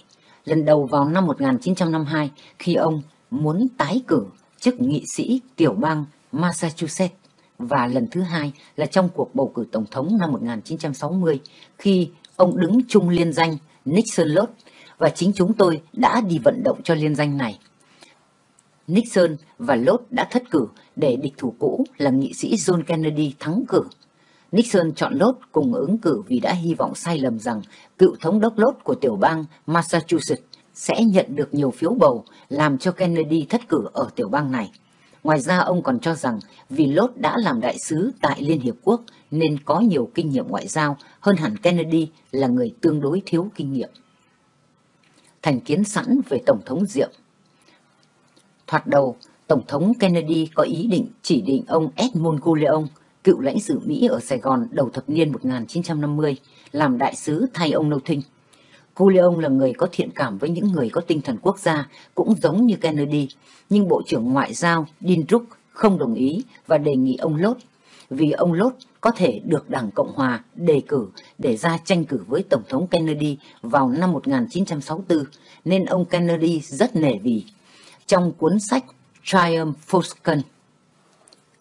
Lần đầu vào năm 1952 khi ông muốn tái cử chức nghị sĩ tiểu bang Massachusetts và lần thứ hai là trong cuộc bầu cử tổng thống năm 1960 khi ông đứng chung liên danh Nixon Lốt và chính chúng tôi đã đi vận động cho liên danh này. Nixon và Lốt đã thất cử để địch thủ cũ là nghị sĩ John Kennedy thắng cử. Nixon chọn Lốt cùng ứng cử vì đã hy vọng sai lầm rằng cựu thống đốc Lốt của tiểu bang Massachusetts sẽ nhận được nhiều phiếu bầu, làm cho Kennedy thất cử ở tiểu bang này. Ngoài ra, ông còn cho rằng vì Lốt đã làm đại sứ tại Liên Hiệp Quốc nên có nhiều kinh nghiệm ngoại giao hơn hẳn Kennedy là người tương đối thiếu kinh nghiệm. Thành kiến sẵn về Tổng thống Diệm Thoạt đầu, Tổng thống Kennedy có ý định chỉ định ông Edmund Gulleon, cựu lãnh sự Mỹ ở Sài Gòn đầu thập niên 1950, làm đại sứ thay ông Notting. Gulleon là người có thiện cảm với những người có tinh thần quốc gia, cũng giống như Kennedy, nhưng Bộ trưởng Ngoại giao Dean Ruck không đồng ý và đề nghị ông Lốt, vì ông Lốt có thể được Đảng Cộng Hòa đề cử để ra tranh cử với Tổng thống Kennedy vào năm 1964, nên ông Kennedy rất nể vì. Trong cuốn sách Triumph Fosken,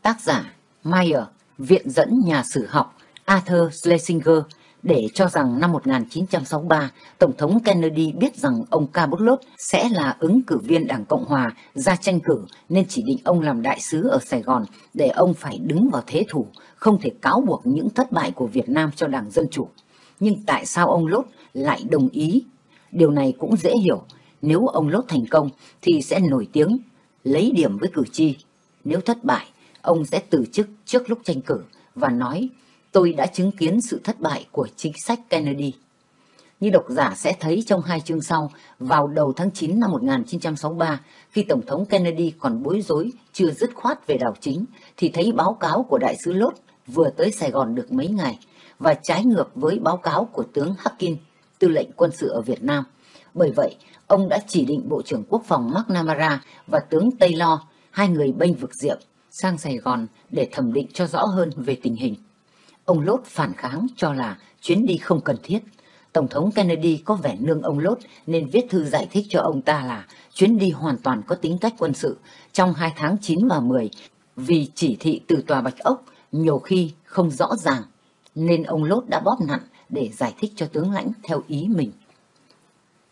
tác giả Meyer, viện dẫn nhà sử học Arthur Schlesinger để cho rằng năm 1963, Tổng thống Kennedy biết rằng ông Cabot sẽ là ứng cử viên Đảng Cộng Hòa ra tranh cử nên chỉ định ông làm đại sứ ở Sài Gòn để ông phải đứng vào thế thủ, không thể cáo buộc những thất bại của Việt Nam cho Đảng Dân Chủ. Nhưng tại sao ông Lốt lại đồng ý? Điều này cũng dễ hiểu. Nếu ông Lốt thành công thì sẽ nổi tiếng, lấy điểm với cử tri. Nếu thất bại, ông sẽ từ chức trước lúc tranh cử và nói tôi đã chứng kiến sự thất bại của chính sách Kennedy. Như độc giả sẽ thấy trong hai chương sau, vào đầu tháng 9 năm 1963, khi Tổng thống Kennedy còn bối rối, chưa dứt khoát về đảo chính, thì thấy báo cáo của đại sứ Lốt vừa tới Sài Gòn được mấy ngày, và trái ngược với báo cáo của tướng Hackin, tư lệnh quân sự ở Việt Nam. Bởi vậy, ông đã chỉ định Bộ trưởng Quốc phòng McNamara và tướng Taylor, hai người bênh vực diệm, sang Sài Gòn để thẩm định cho rõ hơn về tình hình. Ông Lốt phản kháng cho là chuyến đi không cần thiết. Tổng thống Kennedy có vẻ nương ông Lốt nên viết thư giải thích cho ông ta là chuyến đi hoàn toàn có tính cách quân sự trong hai tháng 9 và 10 vì chỉ thị từ tòa Bạch Ốc nhiều khi không rõ ràng nên ông Lốt đã bóp nặn để giải thích cho tướng lãnh theo ý mình.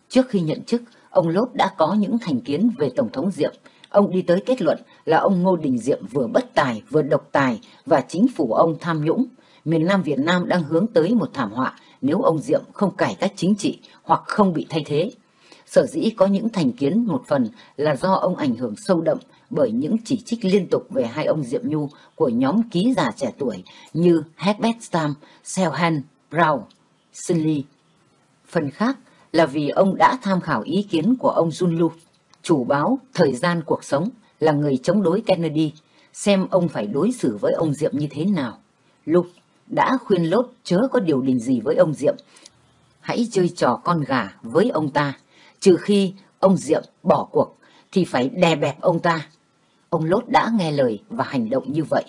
Trước khi nhận chức, ông Lốt đã có những thành kiến về Tổng thống Diệm. Ông đi tới kết luận là ông Ngô Đình Diệm vừa bất tài vừa độc tài và chính phủ ông tham nhũng miền Nam Việt Nam đang hướng tới một thảm họa nếu ông Diệm không cải cách chính trị hoặc không bị thay thế. Sở dĩ có những thành kiến một phần là do ông ảnh hưởng sâu đậm bởi những chỉ trích liên tục về hai ông Diệm Nhu của nhóm ký giả trẻ tuổi như Herbert Stam, Selhan, Brown, Sinley. Phần khác là vì ông đã tham khảo ý kiến của ông junlu, chủ báo Thời gian cuộc sống, là người chống đối Kennedy, xem ông phải đối xử với ông Diệm như thế nào. Lu đã khuyên lốt chớ có điều đình gì với ông Diệm. Hãy chơi trò con gà với ông ta, trừ khi ông Diệm bỏ cuộc thì phải đè bẹp ông ta. Ông Lốt đã nghe lời và hành động như vậy.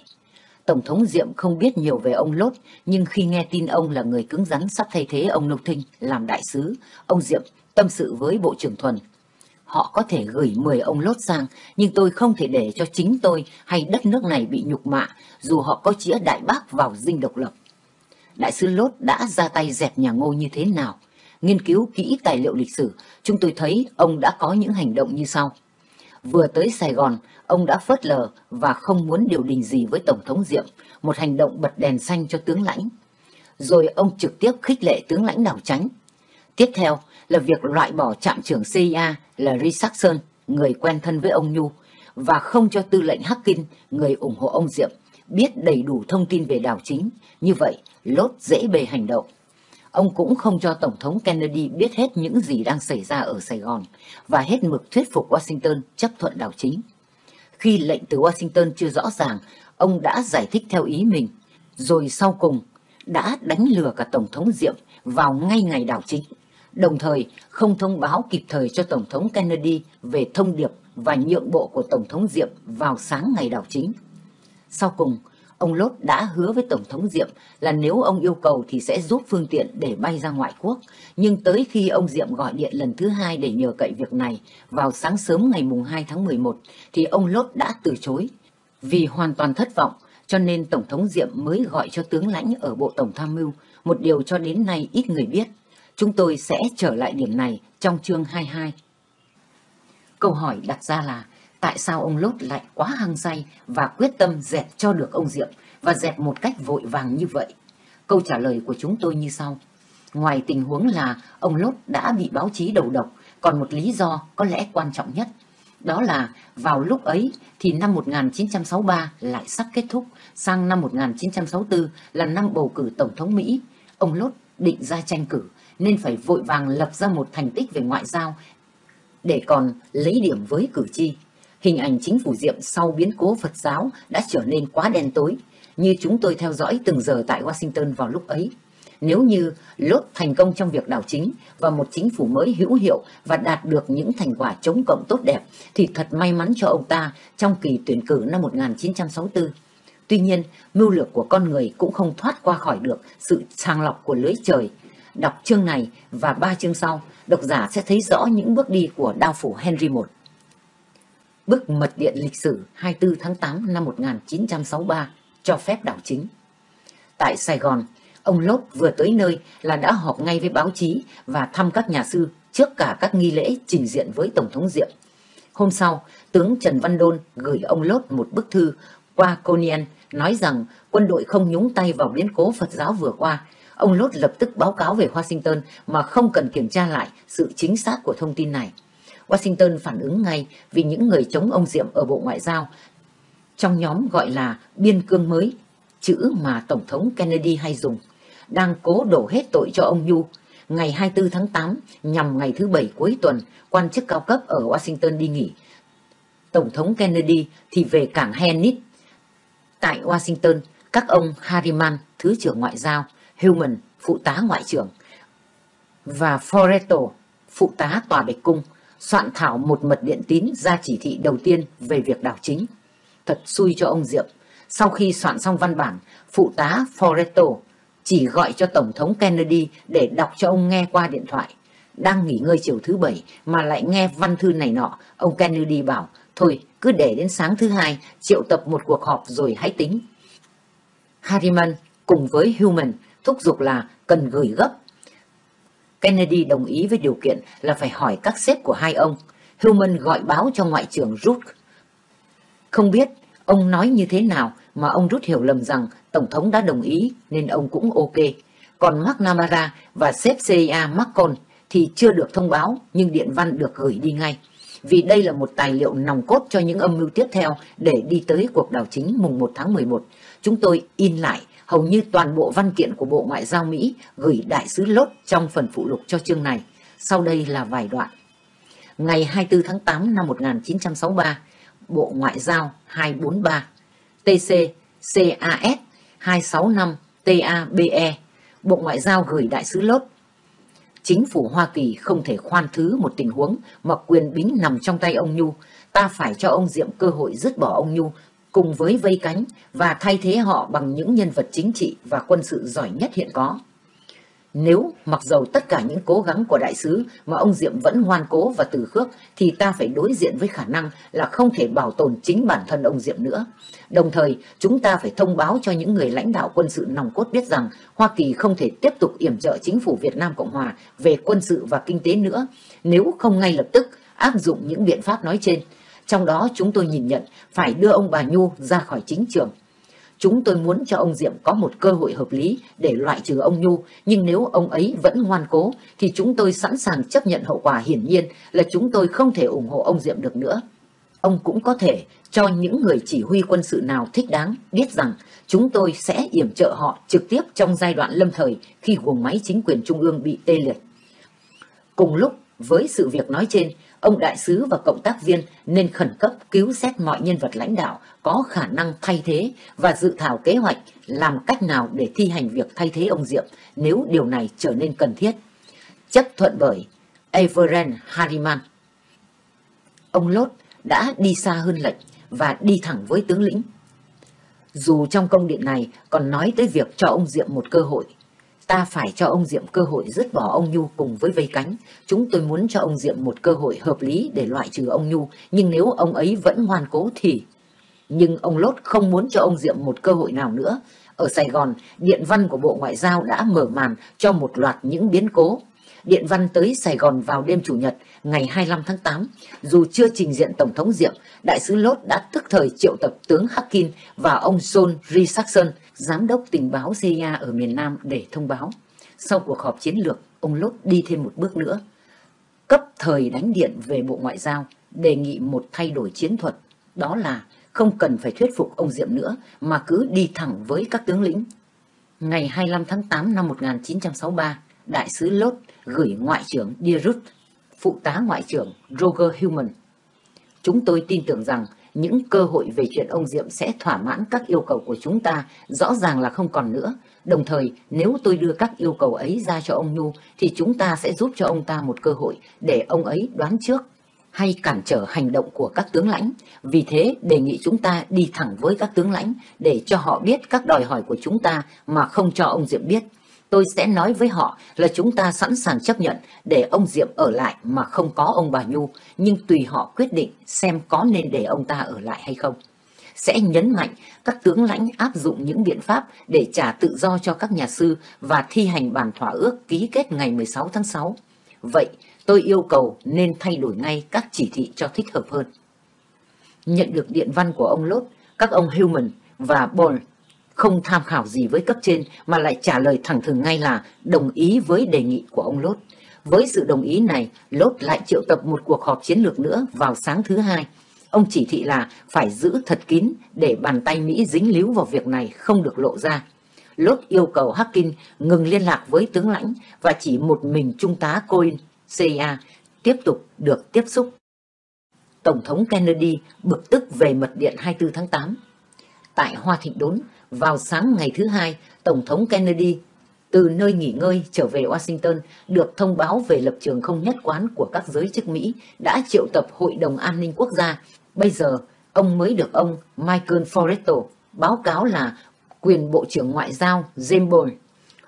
Tổng thống Diệm không biết nhiều về ông Lốt, nhưng khi nghe tin ông là người cứng rắn sắp thay thế ông Nông Thinh làm đại sứ, ông Diệm tâm sự với Bộ trưởng Thuần. Họ có thể gửi 10 ông Lốt sang, nhưng tôi không thể để cho chính tôi hay đất nước này bị nhục mạ, dù họ có chĩa đại bác vào dinh độc lập. đại sứ Lốt đã ra tay dẹp nhà Ngô như thế nào. Nghiên cứu kỹ tài liệu lịch sử, chúng tôi thấy ông đã có những hành động như sau. Vừa tới Sài Gòn, ông đã phớt lờ và không muốn điều đình gì với Tổng thống Diệm, một hành động bật đèn xanh cho tướng lãnh. Rồi ông trực tiếp khích lệ tướng lãnh đảo tránh. Tiếp theo là việc loại bỏ trạm trưởng CIA là Richardson, người quen thân với ông Nhu, và không cho tư lệnh Hackin, người ủng hộ ông Diệm, biết đầy đủ thông tin về đảo chính. Như vậy, lốt dễ bề hành động. Ông cũng không cho Tổng thống Kennedy biết hết những gì đang xảy ra ở Sài Gòn và hết mực thuyết phục Washington chấp thuận đảo chính. Khi lệnh từ Washington chưa rõ ràng, ông đã giải thích theo ý mình, rồi sau cùng đã đánh lừa cả Tổng thống Diệm vào ngay ngày đảo chính, đồng thời không thông báo kịp thời cho Tổng thống Kennedy về thông điệp và nhượng bộ của Tổng thống Diệm vào sáng ngày đảo chính. Sau cùng, ông Lốt đã hứa với Tổng thống Diệm là nếu ông yêu cầu thì sẽ giúp phương tiện để bay ra ngoại quốc. Nhưng tới khi ông Diệm gọi điện lần thứ hai để nhờ cậy việc này vào sáng sớm ngày mùng 2 tháng 11 thì ông Lốt đã từ chối. Vì hoàn toàn thất vọng cho nên Tổng thống Diệm mới gọi cho tướng lãnh ở Bộ Tổng Tham mưu, một điều cho đến nay ít người biết. Chúng tôi sẽ trở lại điểm này trong chương 22. Câu hỏi đặt ra là tại sao ông Lốt lại quá hăng say và quyết tâm dẹp cho được ông Diệm và dẹp một cách vội vàng như vậy? Câu trả lời của chúng tôi như sau. Ngoài tình huống là ông Lốt đã bị báo chí đầu độc, còn một lý do có lẽ quan trọng nhất. Đó là vào lúc ấy thì năm 1963 lại sắp kết thúc, sang năm 1964 là năm bầu cử Tổng thống Mỹ. Ông Lốt định ra tranh cử nên phải vội vàng lập ra một thành tích về ngoại giao để còn lấy điểm với cử tri. Hình ảnh chính phủ Diệm sau biến cố Phật giáo đã trở nên quá đen tối, như chúng tôi theo dõi từng giờ tại Washington vào lúc ấy. Nếu như lốt thành công trong việc đảo chính và một chính phủ mới hữu hiệu và đạt được những thành quả chống cộng tốt đẹp, thì thật may mắn cho ông ta trong kỳ tuyển cử năm 1964. Tuy nhiên, mưu lược của con người cũng không thoát qua khỏi được sự sàng lọc của lưới trời. Đọc chương này và ba chương sau, độc giả sẽ thấy rõ những bước đi của đao phủ Henry I. Bức mật điện lịch sử 24 tháng 8 năm 1963 cho phép đảo chính. Tại Sài Gòn, ông Lốt vừa tới nơi là đã họp ngay với báo chí và thăm các nhà sư trước cả các nghi lễ trình diện với Tổng thống Diệm. Hôm sau, tướng Trần Văn Đôn gửi ông Lốt một bức thư qua Conien nói rằng quân đội không nhúng tay vào biến cố Phật giáo vừa qua. Ông Lốt lập tức báo cáo về Washington mà không cần kiểm tra lại sự chính xác của thông tin này. Washington phản ứng ngay vì những người chống ông Diệm ở Bộ Ngoại giao trong nhóm gọi là biên cương mới, chữ mà Tổng thống Kennedy hay dùng, đang cố đổ hết tội cho ông Nhu. Ngày 24 tháng 8, nhằm ngày thứ Bảy cuối tuần, quan chức cao cấp ở Washington đi nghỉ. Tổng thống Kennedy thì về cảng Hennit. Tại Washington, các ông Harriman, Thứ trưởng Ngoại giao, Hillman, Phụ tá Ngoại trưởng, và Foreto, Phụ tá Tòa Bạch Cung, soạn thảo một mật điện tín ra chỉ thị đầu tiên về việc đảo chính. Thật xui cho ông Diệm. Sau khi soạn xong văn bản, phụ tá Foreto chỉ gọi cho Tổng thống Kennedy để đọc cho ông nghe qua điện thoại. Đang nghỉ ngơi chiều thứ bảy mà lại nghe văn thư này nọ, ông Kennedy bảo, thôi cứ để đến sáng thứ hai triệu tập một cuộc họp rồi hãy tính. Harriman cùng với Human thúc giục là cần gửi gấp Kennedy đồng ý với điều kiện là phải hỏi các sếp của hai ông. Human gọi báo cho Ngoại trưởng Root. Không biết ông nói như thế nào mà ông Root hiểu lầm rằng Tổng thống đã đồng ý nên ông cũng ok. Còn McNamara và sếp CIA McCon thì chưa được thông báo nhưng điện văn được gửi đi ngay. Vì đây là một tài liệu nòng cốt cho những âm mưu tiếp theo để đi tới cuộc đảo chính mùng 1 tháng 11. Chúng tôi in lại hầu như toàn bộ văn kiện của Bộ Ngoại giao Mỹ gửi đại sứ Lốt trong phần phụ lục cho chương này. Sau đây là vài đoạn. Ngày 24 tháng 8 năm 1963, Bộ Ngoại giao 243, TC CAS 265 TABE, Bộ Ngoại giao gửi đại sứ Lốt. Chính phủ Hoa Kỳ không thể khoan thứ một tình huống mà quyền bính nằm trong tay ông Nhu. Ta phải cho ông Diệm cơ hội dứt bỏ ông Nhu cùng với vây cánh và thay thế họ bằng những nhân vật chính trị và quân sự giỏi nhất hiện có. Nếu mặc dầu tất cả những cố gắng của đại sứ mà ông Diệm vẫn ngoan cố và từ khước thì ta phải đối diện với khả năng là không thể bảo tồn chính bản thân ông Diệm nữa. Đồng thời, chúng ta phải thông báo cho những người lãnh đạo quân sự nòng cốt biết rằng Hoa Kỳ không thể tiếp tục yểm trợ chính phủ Việt Nam Cộng Hòa về quân sự và kinh tế nữa nếu không ngay lập tức áp dụng những biện pháp nói trên. Trong đó chúng tôi nhìn nhận phải đưa ông bà Nhu ra khỏi chính trường Chúng tôi muốn cho ông Diệm có một cơ hội hợp lý để loại trừ ông Nhu, nhưng nếu ông ấy vẫn ngoan cố thì chúng tôi sẵn sàng chấp nhận hậu quả hiển nhiên là chúng tôi không thể ủng hộ ông Diệm được nữa. Ông cũng có thể cho những người chỉ huy quân sự nào thích đáng biết rằng chúng tôi sẽ yểm trợ họ trực tiếp trong giai đoạn lâm thời khi guồng máy chính quyền trung ương bị tê liệt. Cùng lúc với sự việc nói trên, ông đại sứ và cộng tác viên nên khẩn cấp cứu xét mọi nhân vật lãnh đạo có khả năng thay thế và dự thảo kế hoạch làm cách nào để thi hành việc thay thế ông Diệm nếu điều này trở nên cần thiết. Chấp thuận bởi Everen Harriman, Ông Lốt đã đi xa hơn lệnh và đi thẳng với tướng lĩnh. Dù trong công điện này còn nói tới việc cho ông Diệm một cơ hội, Ta phải cho ông Diệm cơ hội dứt bỏ ông Nhu cùng với vây cánh. Chúng tôi muốn cho ông Diệm một cơ hội hợp lý để loại trừ ông Nhu, nhưng nếu ông ấy vẫn ngoan cố thì... Nhưng ông Lốt không muốn cho ông Diệm một cơ hội nào nữa. Ở Sài Gòn, điện văn của Bộ Ngoại giao đã mở màn cho một loạt những biến cố. Điện văn tới Sài Gòn vào đêm Chủ nhật, ngày 25 tháng 8. Dù chưa trình diện Tổng thống Diệm, Đại sứ Lốt đã tức thời triệu tập tướng Hackin và ông John Richardson giám đốc tình báo CIA ở miền Nam để thông báo. Sau cuộc họp chiến lược, ông Lốt đi thêm một bước nữa. Cấp thời đánh điện về Bộ Ngoại giao, đề nghị một thay đổi chiến thuật. Đó là không cần phải thuyết phục ông Diệm nữa, mà cứ đi thẳng với các tướng lĩnh. Ngày 25 tháng 8 năm 1963, Đại sứ Lốt gửi Ngoại trưởng Dierut, phụ tá Ngoại trưởng Roger Human. Chúng tôi tin tưởng rằng những cơ hội về chuyện ông Diệm sẽ thỏa mãn các yêu cầu của chúng ta rõ ràng là không còn nữa. Đồng thời, nếu tôi đưa các yêu cầu ấy ra cho ông Nhu, thì chúng ta sẽ giúp cho ông ta một cơ hội để ông ấy đoán trước hay cản trở hành động của các tướng lãnh. Vì thế, đề nghị chúng ta đi thẳng với các tướng lãnh để cho họ biết các đòi hỏi của chúng ta mà không cho ông Diệm biết tôi sẽ nói với họ là chúng ta sẵn sàng chấp nhận để ông Diệm ở lại mà không có ông bà Nhu, nhưng tùy họ quyết định xem có nên để ông ta ở lại hay không. Sẽ nhấn mạnh các tướng lãnh áp dụng những biện pháp để trả tự do cho các nhà sư và thi hành bản thỏa ước ký kết ngày 16 tháng 6. Vậy, tôi yêu cầu nên thay đổi ngay các chỉ thị cho thích hợp hơn. Nhận được điện văn của ông Lốt, các ông Human và Ball không tham khảo gì với cấp trên mà lại trả lời thẳng thừng ngay là đồng ý với đề nghị của ông Lốt. Với sự đồng ý này, Lốt lại triệu tập một cuộc họp chiến lược nữa vào sáng thứ hai. Ông chỉ thị là phải giữ thật kín để bàn tay Mỹ dính líu vào việc này không được lộ ra. Lốt yêu cầu Harkin ngừng liên lạc với tướng lãnh và chỉ một mình Trung tá Cohen, CIA, tiếp tục được tiếp xúc. Tổng thống Kennedy bực tức về mật điện 24 tháng 8. Tại Hoa Thịnh Đốn, vào sáng ngày thứ hai, Tổng thống Kennedy từ nơi nghỉ ngơi trở về Washington được thông báo về lập trường không nhất quán của các giới chức Mỹ đã triệu tập Hội đồng An ninh Quốc gia. Bây giờ, ông mới được ông Michael Foretto báo cáo là quyền Bộ trưởng Ngoại giao James Bond,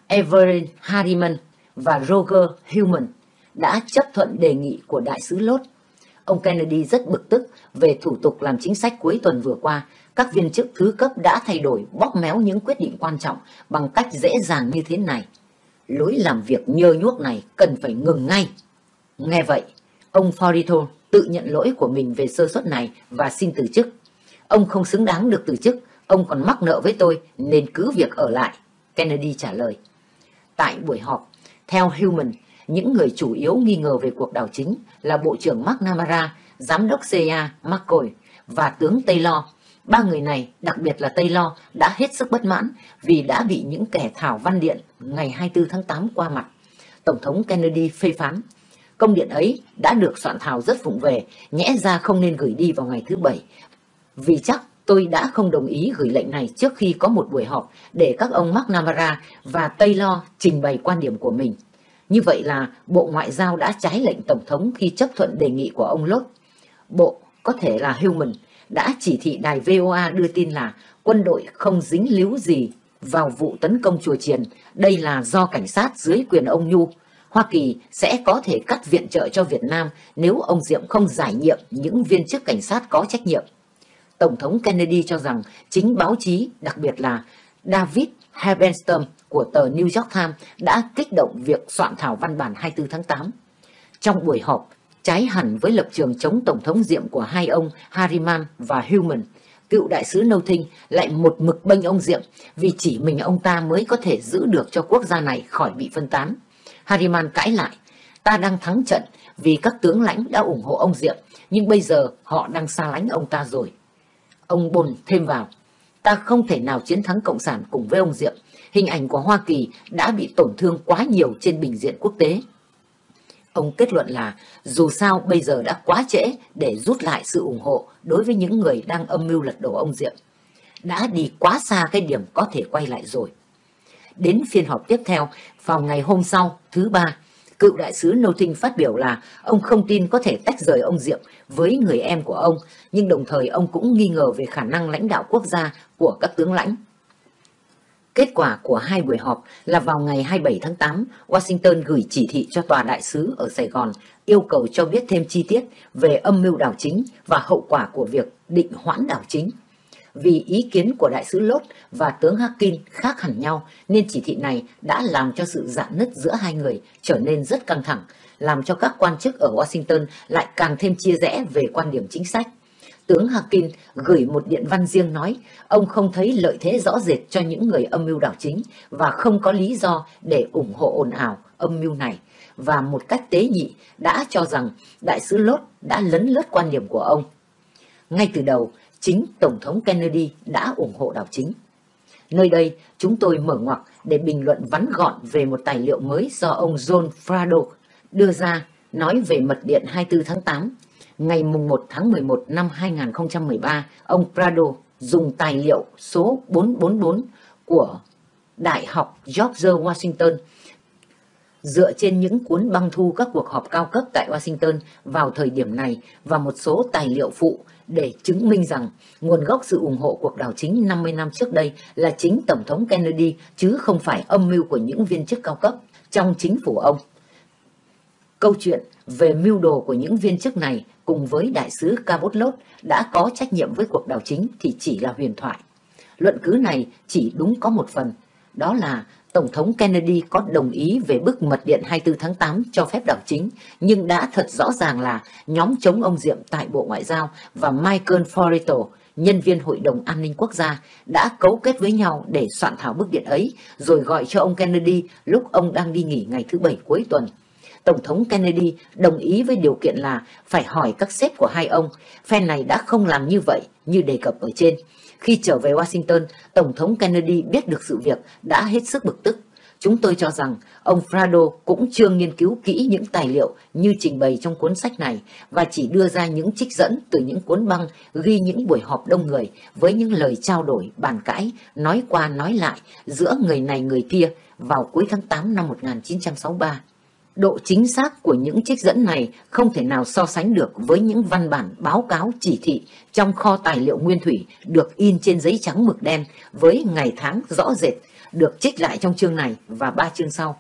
Everett Harriman và Roger Human đã chấp thuận đề nghị của đại sứ Lốt. Ông Kennedy rất bực tức về thủ tục làm chính sách cuối tuần vừa qua các viên chức thứ cấp đã thay đổi bóp méo những quyết định quan trọng bằng cách dễ dàng như thế này. Lối làm việc nhơ nhuốc này cần phải ngừng ngay. Nghe vậy, ông Forito tự nhận lỗi của mình về sơ suất này và xin từ chức. Ông không xứng đáng được từ chức, ông còn mắc nợ với tôi nên cứ việc ở lại, Kennedy trả lời. Tại buổi họp, theo Human, những người chủ yếu nghi ngờ về cuộc đảo chính là Bộ trưởng McNamara, Giám đốc CIA McCoy và tướng Taylor Ba người này, đặc biệt là Tây Lo đã hết sức bất mãn vì đã bị những kẻ thảo văn điện ngày 24 tháng 8 qua mặt. Tổng thống Kennedy phê phán. Công điện ấy đã được soạn thảo rất vụng về, nhẽ ra không nên gửi đi vào ngày thứ Bảy. Vì chắc tôi đã không đồng ý gửi lệnh này trước khi có một buổi họp để các ông McNamara và Taylor trình bày quan điểm của mình. Như vậy là Bộ Ngoại giao đã trái lệnh Tổng thống khi chấp thuận đề nghị của ông Lốt. Bộ có thể là Human đã chỉ thị đài VOA đưa tin là quân đội không dính líu gì vào vụ tấn công chùa Chiền, đây là do cảnh sát dưới quyền ông Nhu. Hoa Kỳ sẽ có thể cắt viện trợ cho Việt Nam nếu ông Diệm không giải nhiệm những viên chức cảnh sát có trách nhiệm. Tổng thống Kennedy cho rằng chính báo chí, đặc biệt là David Herbenstorm của tờ New York Times đã kích động việc soạn thảo văn bản 24 tháng 8. Trong buổi họp, trái hẳn với lập trường chống Tổng thống Diệm của hai ông Harriman và Human. cựu đại sứ Nâu Thinh lại một mực bênh ông Diệm vì chỉ mình ông ta mới có thể giữ được cho quốc gia này khỏi bị phân tán. Harriman cãi lại, ta đang thắng trận vì các tướng lãnh đã ủng hộ ông Diệm, nhưng bây giờ họ đang xa lánh ông ta rồi. Ông Bồn thêm vào, ta không thể nào chiến thắng Cộng sản cùng với ông Diệm. Hình ảnh của Hoa Kỳ đã bị tổn thương quá nhiều trên bình diện quốc tế. Ông kết luận là dù sao bây giờ đã quá trễ để rút lại sự ủng hộ đối với những người đang âm mưu lật đổ ông Diệm. Đã đi quá xa cái điểm có thể quay lại rồi. Đến phiên họp tiếp theo, vào ngày hôm sau, thứ ba, cựu đại sứ Nô Thinh phát biểu là ông không tin có thể tách rời ông Diệm với người em của ông, nhưng đồng thời ông cũng nghi ngờ về khả năng lãnh đạo quốc gia của các tướng lãnh. Kết quả của hai buổi họp là vào ngày 27 tháng 8, Washington gửi chỉ thị cho tòa đại sứ ở Sài Gòn yêu cầu cho biết thêm chi tiết về âm mưu đảo chính và hậu quả của việc định hoãn đảo chính. Vì ý kiến của đại sứ Lốt và tướng Hakin khác hẳn nhau nên chỉ thị này đã làm cho sự giãn nứt giữa hai người trở nên rất căng thẳng, làm cho các quan chức ở Washington lại càng thêm chia rẽ về quan điểm chính sách tướng Hakin gửi một điện văn riêng nói ông không thấy lợi thế rõ rệt cho những người âm mưu đảo chính và không có lý do để ủng hộ ồn ào âm mưu này và một cách tế nhị đã cho rằng đại sứ Lốt đã lấn lướt quan điểm của ông. Ngay từ đầu, chính Tổng thống Kennedy đã ủng hộ đảo chính. Nơi đây, chúng tôi mở ngoặc để bình luận vắn gọn về một tài liệu mới do ông John Frado đưa ra nói về mật điện 24 tháng 8 ngày 1 tháng 11 năm 2013, ông Prado dùng tài liệu số 444 của Đại học George Washington dựa trên những cuốn băng thu các cuộc họp cao cấp tại Washington vào thời điểm này và một số tài liệu phụ để chứng minh rằng nguồn gốc sự ủng hộ cuộc đảo chính 50 năm trước đây là chính Tổng thống Kennedy chứ không phải âm mưu của những viên chức cao cấp trong chính phủ ông. Câu chuyện về mưu đồ của những viên chức này cùng với đại sứ Cabot đã có trách nhiệm với cuộc đảo chính thì chỉ là huyền thoại. Luận cứ này chỉ đúng có một phần, đó là Tổng thống Kennedy có đồng ý về bức mật điện 24 tháng 8 cho phép đảo chính, nhưng đã thật rõ ràng là nhóm chống ông Diệm tại Bộ Ngoại giao và Michael Forito, nhân viên Hội đồng An ninh Quốc gia, đã cấu kết với nhau để soạn thảo bức điện ấy, rồi gọi cho ông Kennedy lúc ông đang đi nghỉ ngày thứ Bảy cuối tuần. Tổng thống Kennedy đồng ý với điều kiện là phải hỏi các sếp của hai ông. Phe này đã không làm như vậy như đề cập ở trên. Khi trở về Washington, Tổng thống Kennedy biết được sự việc đã hết sức bực tức. Chúng tôi cho rằng ông Frado cũng chưa nghiên cứu kỹ những tài liệu như trình bày trong cuốn sách này và chỉ đưa ra những trích dẫn từ những cuốn băng ghi những buổi họp đông người với những lời trao đổi, bàn cãi, nói qua nói lại giữa người này người kia vào cuối tháng 8 năm 1963. Độ chính xác của những trích dẫn này không thể nào so sánh được với những văn bản báo cáo chỉ thị trong kho tài liệu nguyên thủy được in trên giấy trắng mực đen với ngày tháng rõ rệt, được trích lại trong chương này và ba chương sau.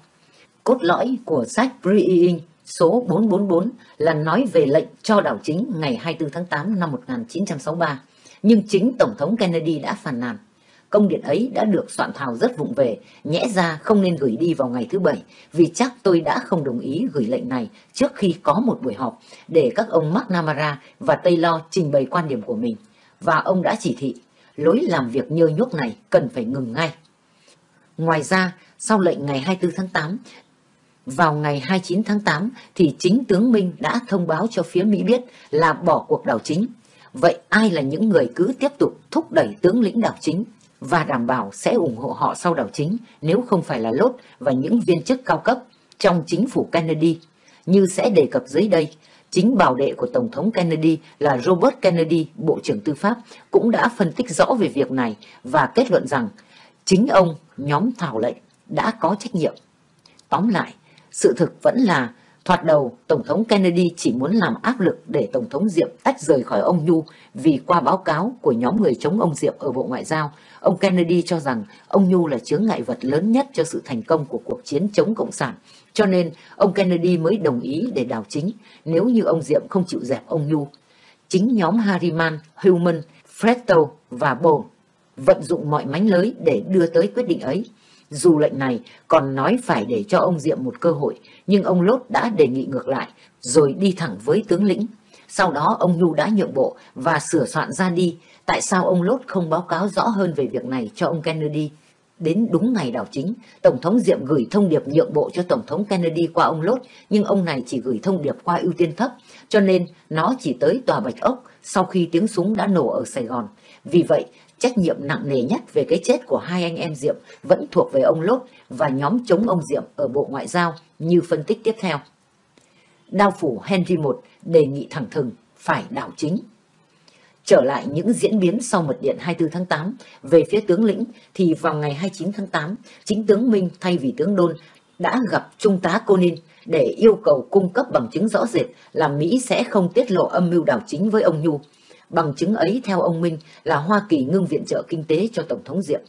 Cốt lõi của sách pre- in số 444 là nói về lệnh cho đảo chính ngày 24 tháng 8 năm 1963. Nhưng chính Tổng thống Kennedy đã phàn nàn công điện ấy đã được soạn thảo rất vụng về, nhẽ ra không nên gửi đi vào ngày thứ bảy, vì chắc tôi đã không đồng ý gửi lệnh này trước khi có một buổi họp để các ông McNamara và Taylor trình bày quan điểm của mình. Và ông đã chỉ thị, lối làm việc nhơ nhuốc này cần phải ngừng ngay. Ngoài ra, sau lệnh ngày 24 tháng 8, vào ngày 29 tháng 8 thì chính tướng Minh đã thông báo cho phía Mỹ biết là bỏ cuộc đảo chính. Vậy ai là những người cứ tiếp tục thúc đẩy tướng lĩnh đảo chính và đảm bảo sẽ ủng hộ họ sau đảo chính nếu không phải là Lốt và những viên chức cao cấp trong chính phủ Kennedy. Như sẽ đề cập dưới đây, chính bảo đệ của Tổng thống Kennedy là Robert Kennedy, Bộ trưởng Tư pháp, cũng đã phân tích rõ về việc này và kết luận rằng chính ông, nhóm thảo lệnh, đã có trách nhiệm. Tóm lại, sự thực vẫn là Thoạt đầu, Tổng thống Kennedy chỉ muốn làm áp lực để Tổng thống Diệm tách rời khỏi ông Nhu vì qua báo cáo của nhóm người chống ông Diệm ở Bộ Ngoại giao, ông Kennedy cho rằng ông Nhu là chướng ngại vật lớn nhất cho sự thành công của cuộc chiến chống Cộng sản. Cho nên, ông Kennedy mới đồng ý để đảo chính nếu như ông Diệm không chịu dẹp ông Nhu. Chính nhóm Harriman, Human, Fretto và bồ vận dụng mọi mánh lới để đưa tới quyết định ấy. Dù lệnh này còn nói phải để cho ông Diệm một cơ hội, nhưng ông Lốt đã đề nghị ngược lại, rồi đi thẳng với tướng lĩnh. Sau đó ông Nhu đã nhượng bộ và sửa soạn ra đi. Tại sao ông Lốt không báo cáo rõ hơn về việc này cho ông Kennedy? Đến đúng ngày đảo chính, Tổng thống Diệm gửi thông điệp nhượng bộ cho Tổng thống Kennedy qua ông Lốt, nhưng ông này chỉ gửi thông điệp qua ưu tiên thấp, cho nên nó chỉ tới tòa Bạch Ốc sau khi tiếng súng đã nổ ở Sài Gòn. Vì vậy, trách nhiệm nặng nề nhất về cái chết của hai anh em Diệm vẫn thuộc về ông Lốt và nhóm chống ông Diệm ở Bộ Ngoại giao như phân tích tiếp theo. Đao phủ Henry I đề nghị thẳng thừng phải đảo chính. Trở lại những diễn biến sau mật điện 24 tháng 8, về phía tướng lĩnh thì vào ngày 29 tháng 8, chính tướng Minh thay vì tướng Đôn đã gặp Trung tá Conin để yêu cầu cung cấp bằng chứng rõ rệt là Mỹ sẽ không tiết lộ âm mưu đảo chính với ông Nhu. Bằng chứng ấy theo ông Minh là Hoa Kỳ ngưng viện trợ kinh tế cho Tổng thống Diệm.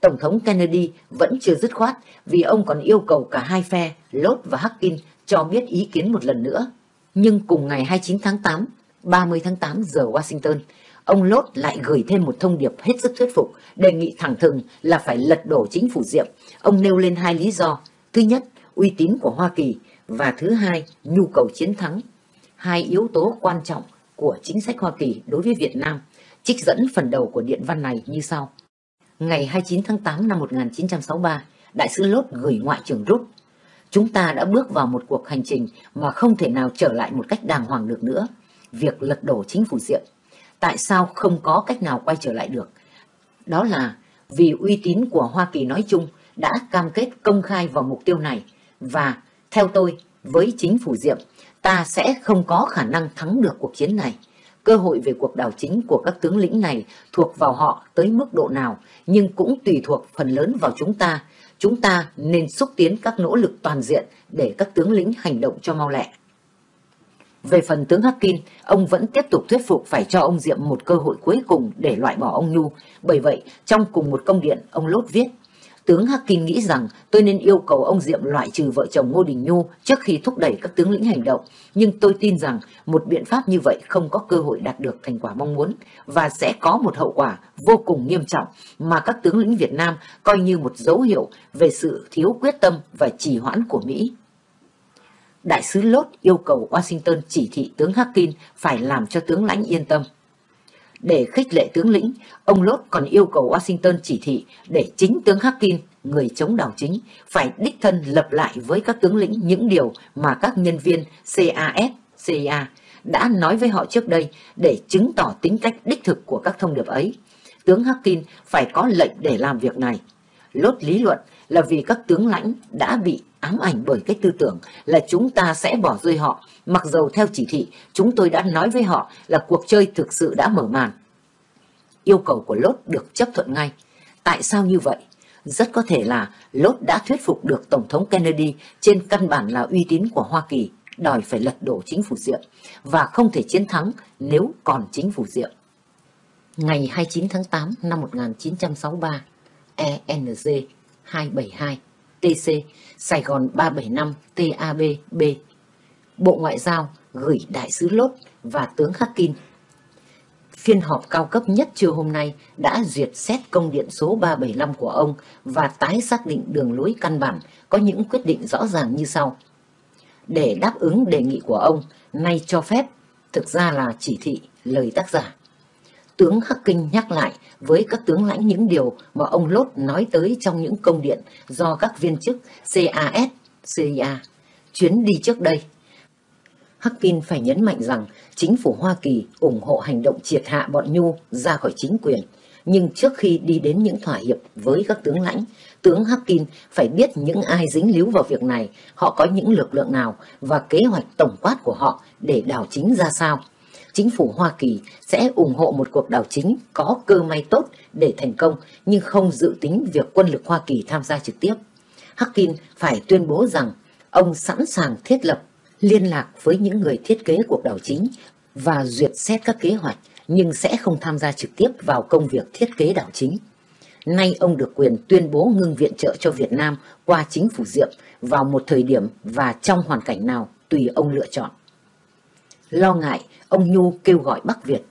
Tổng thống Kennedy vẫn chưa dứt khoát vì ông còn yêu cầu cả hai phe, Lốt và Hackin, cho biết ý kiến một lần nữa. Nhưng cùng ngày 29 tháng 8, 30 tháng 8 giờ Washington, ông Lốt lại gửi thêm một thông điệp hết sức thuyết phục, đề nghị thẳng thừng là phải lật đổ chính phủ Diệm. Ông nêu lên hai lý do. Thứ nhất, uy tín của Hoa Kỳ và thứ hai, nhu cầu chiến thắng. Hai yếu tố quan trọng của chính sách Hoa Kỳ đối với Việt Nam, trích dẫn phần đầu của điện văn này như sau. Ngày 29 tháng 8 năm 1963, Đại sứ Lốt gửi Ngoại trưởng Rút. Chúng ta đã bước vào một cuộc hành trình mà không thể nào trở lại một cách đàng hoàng được nữa. Việc lật đổ chính phủ diện. Tại sao không có cách nào quay trở lại được? Đó là vì uy tín của Hoa Kỳ nói chung đã cam kết công khai vào mục tiêu này và theo tôi với chính phủ Diệm ta sẽ không có khả năng thắng được cuộc chiến này. Cơ hội về cuộc đảo chính của các tướng lĩnh này thuộc vào họ tới mức độ nào, nhưng cũng tùy thuộc phần lớn vào chúng ta. Chúng ta nên xúc tiến các nỗ lực toàn diện để các tướng lĩnh hành động cho mau lẹ. Về phần tướng Hakin, ông vẫn tiếp tục thuyết phục phải cho ông Diệm một cơ hội cuối cùng để loại bỏ ông Nhu. Bởi vậy, trong cùng một công điện, ông Lốt viết Tướng Hacking nghĩ rằng tôi nên yêu cầu ông Diệm loại trừ vợ chồng Ngô Đình Nhu trước khi thúc đẩy các tướng lĩnh hành động. Nhưng tôi tin rằng một biện pháp như vậy không có cơ hội đạt được thành quả mong muốn và sẽ có một hậu quả vô cùng nghiêm trọng mà các tướng lĩnh Việt Nam coi như một dấu hiệu về sự thiếu quyết tâm và trì hoãn của Mỹ. Đại sứ Lốt yêu cầu Washington chỉ thị tướng Hacking phải làm cho tướng lãnh yên tâm. Để khích lệ tướng lĩnh, ông Lốt còn yêu cầu Washington chỉ thị để chính tướng Harkin, người chống đảo chính, phải đích thân lập lại với các tướng lĩnh những điều mà các nhân viên CAS, CIA đã nói với họ trước đây để chứng tỏ tính cách đích thực của các thông điệp ấy. Tướng Harkin phải có lệnh để làm việc này. Lốt lý luận là vì các tướng lãnh đã bị ám ảnh bởi cái tư tưởng là chúng ta sẽ bỏ rơi họ, mặc dầu theo chỉ thị chúng tôi đã nói với họ là cuộc chơi thực sự đã mở màn. Yêu cầu của Lốt được chấp thuận ngay. Tại sao như vậy? Rất có thể là Lốt đã thuyết phục được Tổng thống Kennedy trên căn bản là uy tín của Hoa Kỳ đòi phải lật đổ chính phủ Diệm và không thể chiến thắng nếu còn chính phủ Diệm. Ngày 29 tháng 8 năm 1963, ENG 272 TC Sài Gòn 375 TABB Bộ Ngoại giao gửi đại sứ Lốt và tướng Hackin. Phiên họp cao cấp nhất trưa hôm nay đã duyệt xét công điện số 375 của ông và tái xác định đường lối căn bản có những quyết định rõ ràng như sau. Để đáp ứng đề nghị của ông, nay cho phép, thực ra là chỉ thị, lời tác giả tướng Khắc Kinh nhắc lại với các tướng lãnh những điều mà ông Lốt nói tới trong những công điện do các viên chức CAS, CIA chuyến đi trước đây. Hắc Kinh phải nhấn mạnh rằng chính phủ Hoa Kỳ ủng hộ hành động triệt hạ bọn Nhu ra khỏi chính quyền. Nhưng trước khi đi đến những thỏa hiệp với các tướng lãnh, tướng Hackin phải biết những ai dính líu vào việc này, họ có những lực lượng nào và kế hoạch tổng quát của họ để đảo chính ra sao chính phủ Hoa Kỳ sẽ ủng hộ một cuộc đảo chính có cơ may tốt để thành công, nhưng không dự tính việc quân lực Hoa Kỳ tham gia trực tiếp. Hackin phải tuyên bố rằng ông sẵn sàng thiết lập liên lạc với những người thiết kế cuộc đảo chính và duyệt xét các kế hoạch, nhưng sẽ không tham gia trực tiếp vào công việc thiết kế đảo chính. Nay ông được quyền tuyên bố ngưng viện trợ cho Việt Nam qua chính phủ Diệm vào một thời điểm và trong hoàn cảnh nào tùy ông lựa chọn. Lo ngại, ông Nhu kêu gọi Bắc Việt.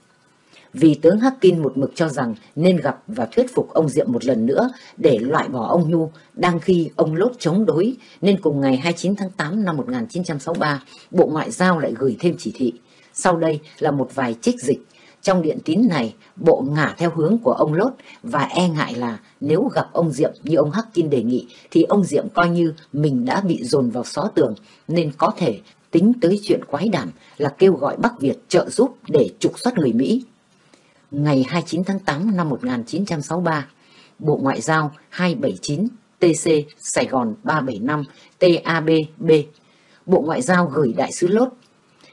Vì tướng Hakin một mực cho rằng nên gặp và thuyết phục ông Diệm một lần nữa để loại bỏ ông Nhu đang khi ông Lốt chống đối nên cùng ngày 29 tháng 8 năm 1963 Bộ Ngoại giao lại gửi thêm chỉ thị. Sau đây là một vài trích dịch trong điện tín này, bộ ngả theo hướng của ông Lốt và e ngại là nếu gặp ông Diệm như ông Hắc đề nghị thì ông Diệm coi như mình đã bị dồn vào xó tường nên có thể tính tới chuyện quái đản là kêu gọi Bắc Việt trợ giúp để trục xuất người Mỹ. Ngày 29 tháng 8 năm 1963, Bộ Ngoại giao 279 TC Sài Gòn 375 TABB, Bộ Ngoại giao gửi đại sứ Lốt.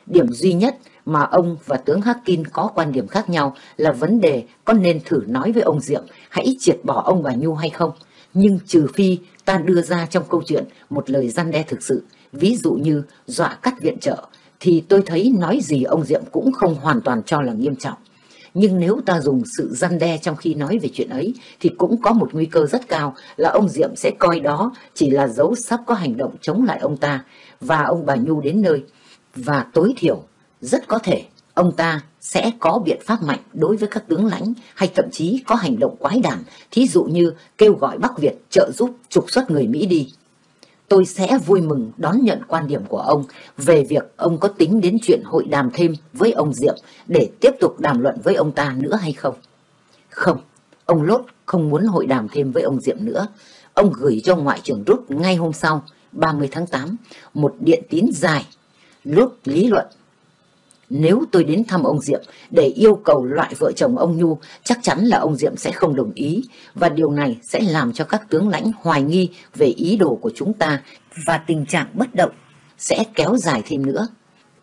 Điểm duy nhất mà ông và tướng Harkin có quan điểm khác nhau là vấn đề có nên thử nói với ông Diệm hãy triệt bỏ ông bà Nhu hay không. Nhưng trừ phi ta đưa ra trong câu chuyện một lời gian đe thực sự, ví dụ như dọa cắt viện trợ, thì tôi thấy nói gì ông Diệm cũng không hoàn toàn cho là nghiêm trọng. Nhưng nếu ta dùng sự răn đe trong khi nói về chuyện ấy thì cũng có một nguy cơ rất cao là ông Diệm sẽ coi đó chỉ là dấu sắp có hành động chống lại ông ta và ông bà Nhu đến nơi. Và tối thiểu rất có thể ông ta sẽ có biện pháp mạnh đối với các tướng lãnh hay thậm chí có hành động quái đản, thí dụ như kêu gọi Bắc Việt trợ giúp trục xuất người Mỹ đi. Tôi sẽ vui mừng đón nhận quan điểm của ông về việc ông có tính đến chuyện hội đàm thêm với ông Diệm để tiếp tục đàm luận với ông ta nữa hay không. Không, ông Lốt không muốn hội đàm thêm với ông Diệm nữa. Ông gửi cho Ngoại trưởng Rút ngay hôm sau, 30 tháng 8, một điện tín dài. Lốt lý luận nếu tôi đến thăm ông Diệm để yêu cầu loại vợ chồng ông Nhu, chắc chắn là ông Diệm sẽ không đồng ý và điều này sẽ làm cho các tướng lãnh hoài nghi về ý đồ của chúng ta và tình trạng bất động sẽ kéo dài thêm nữa.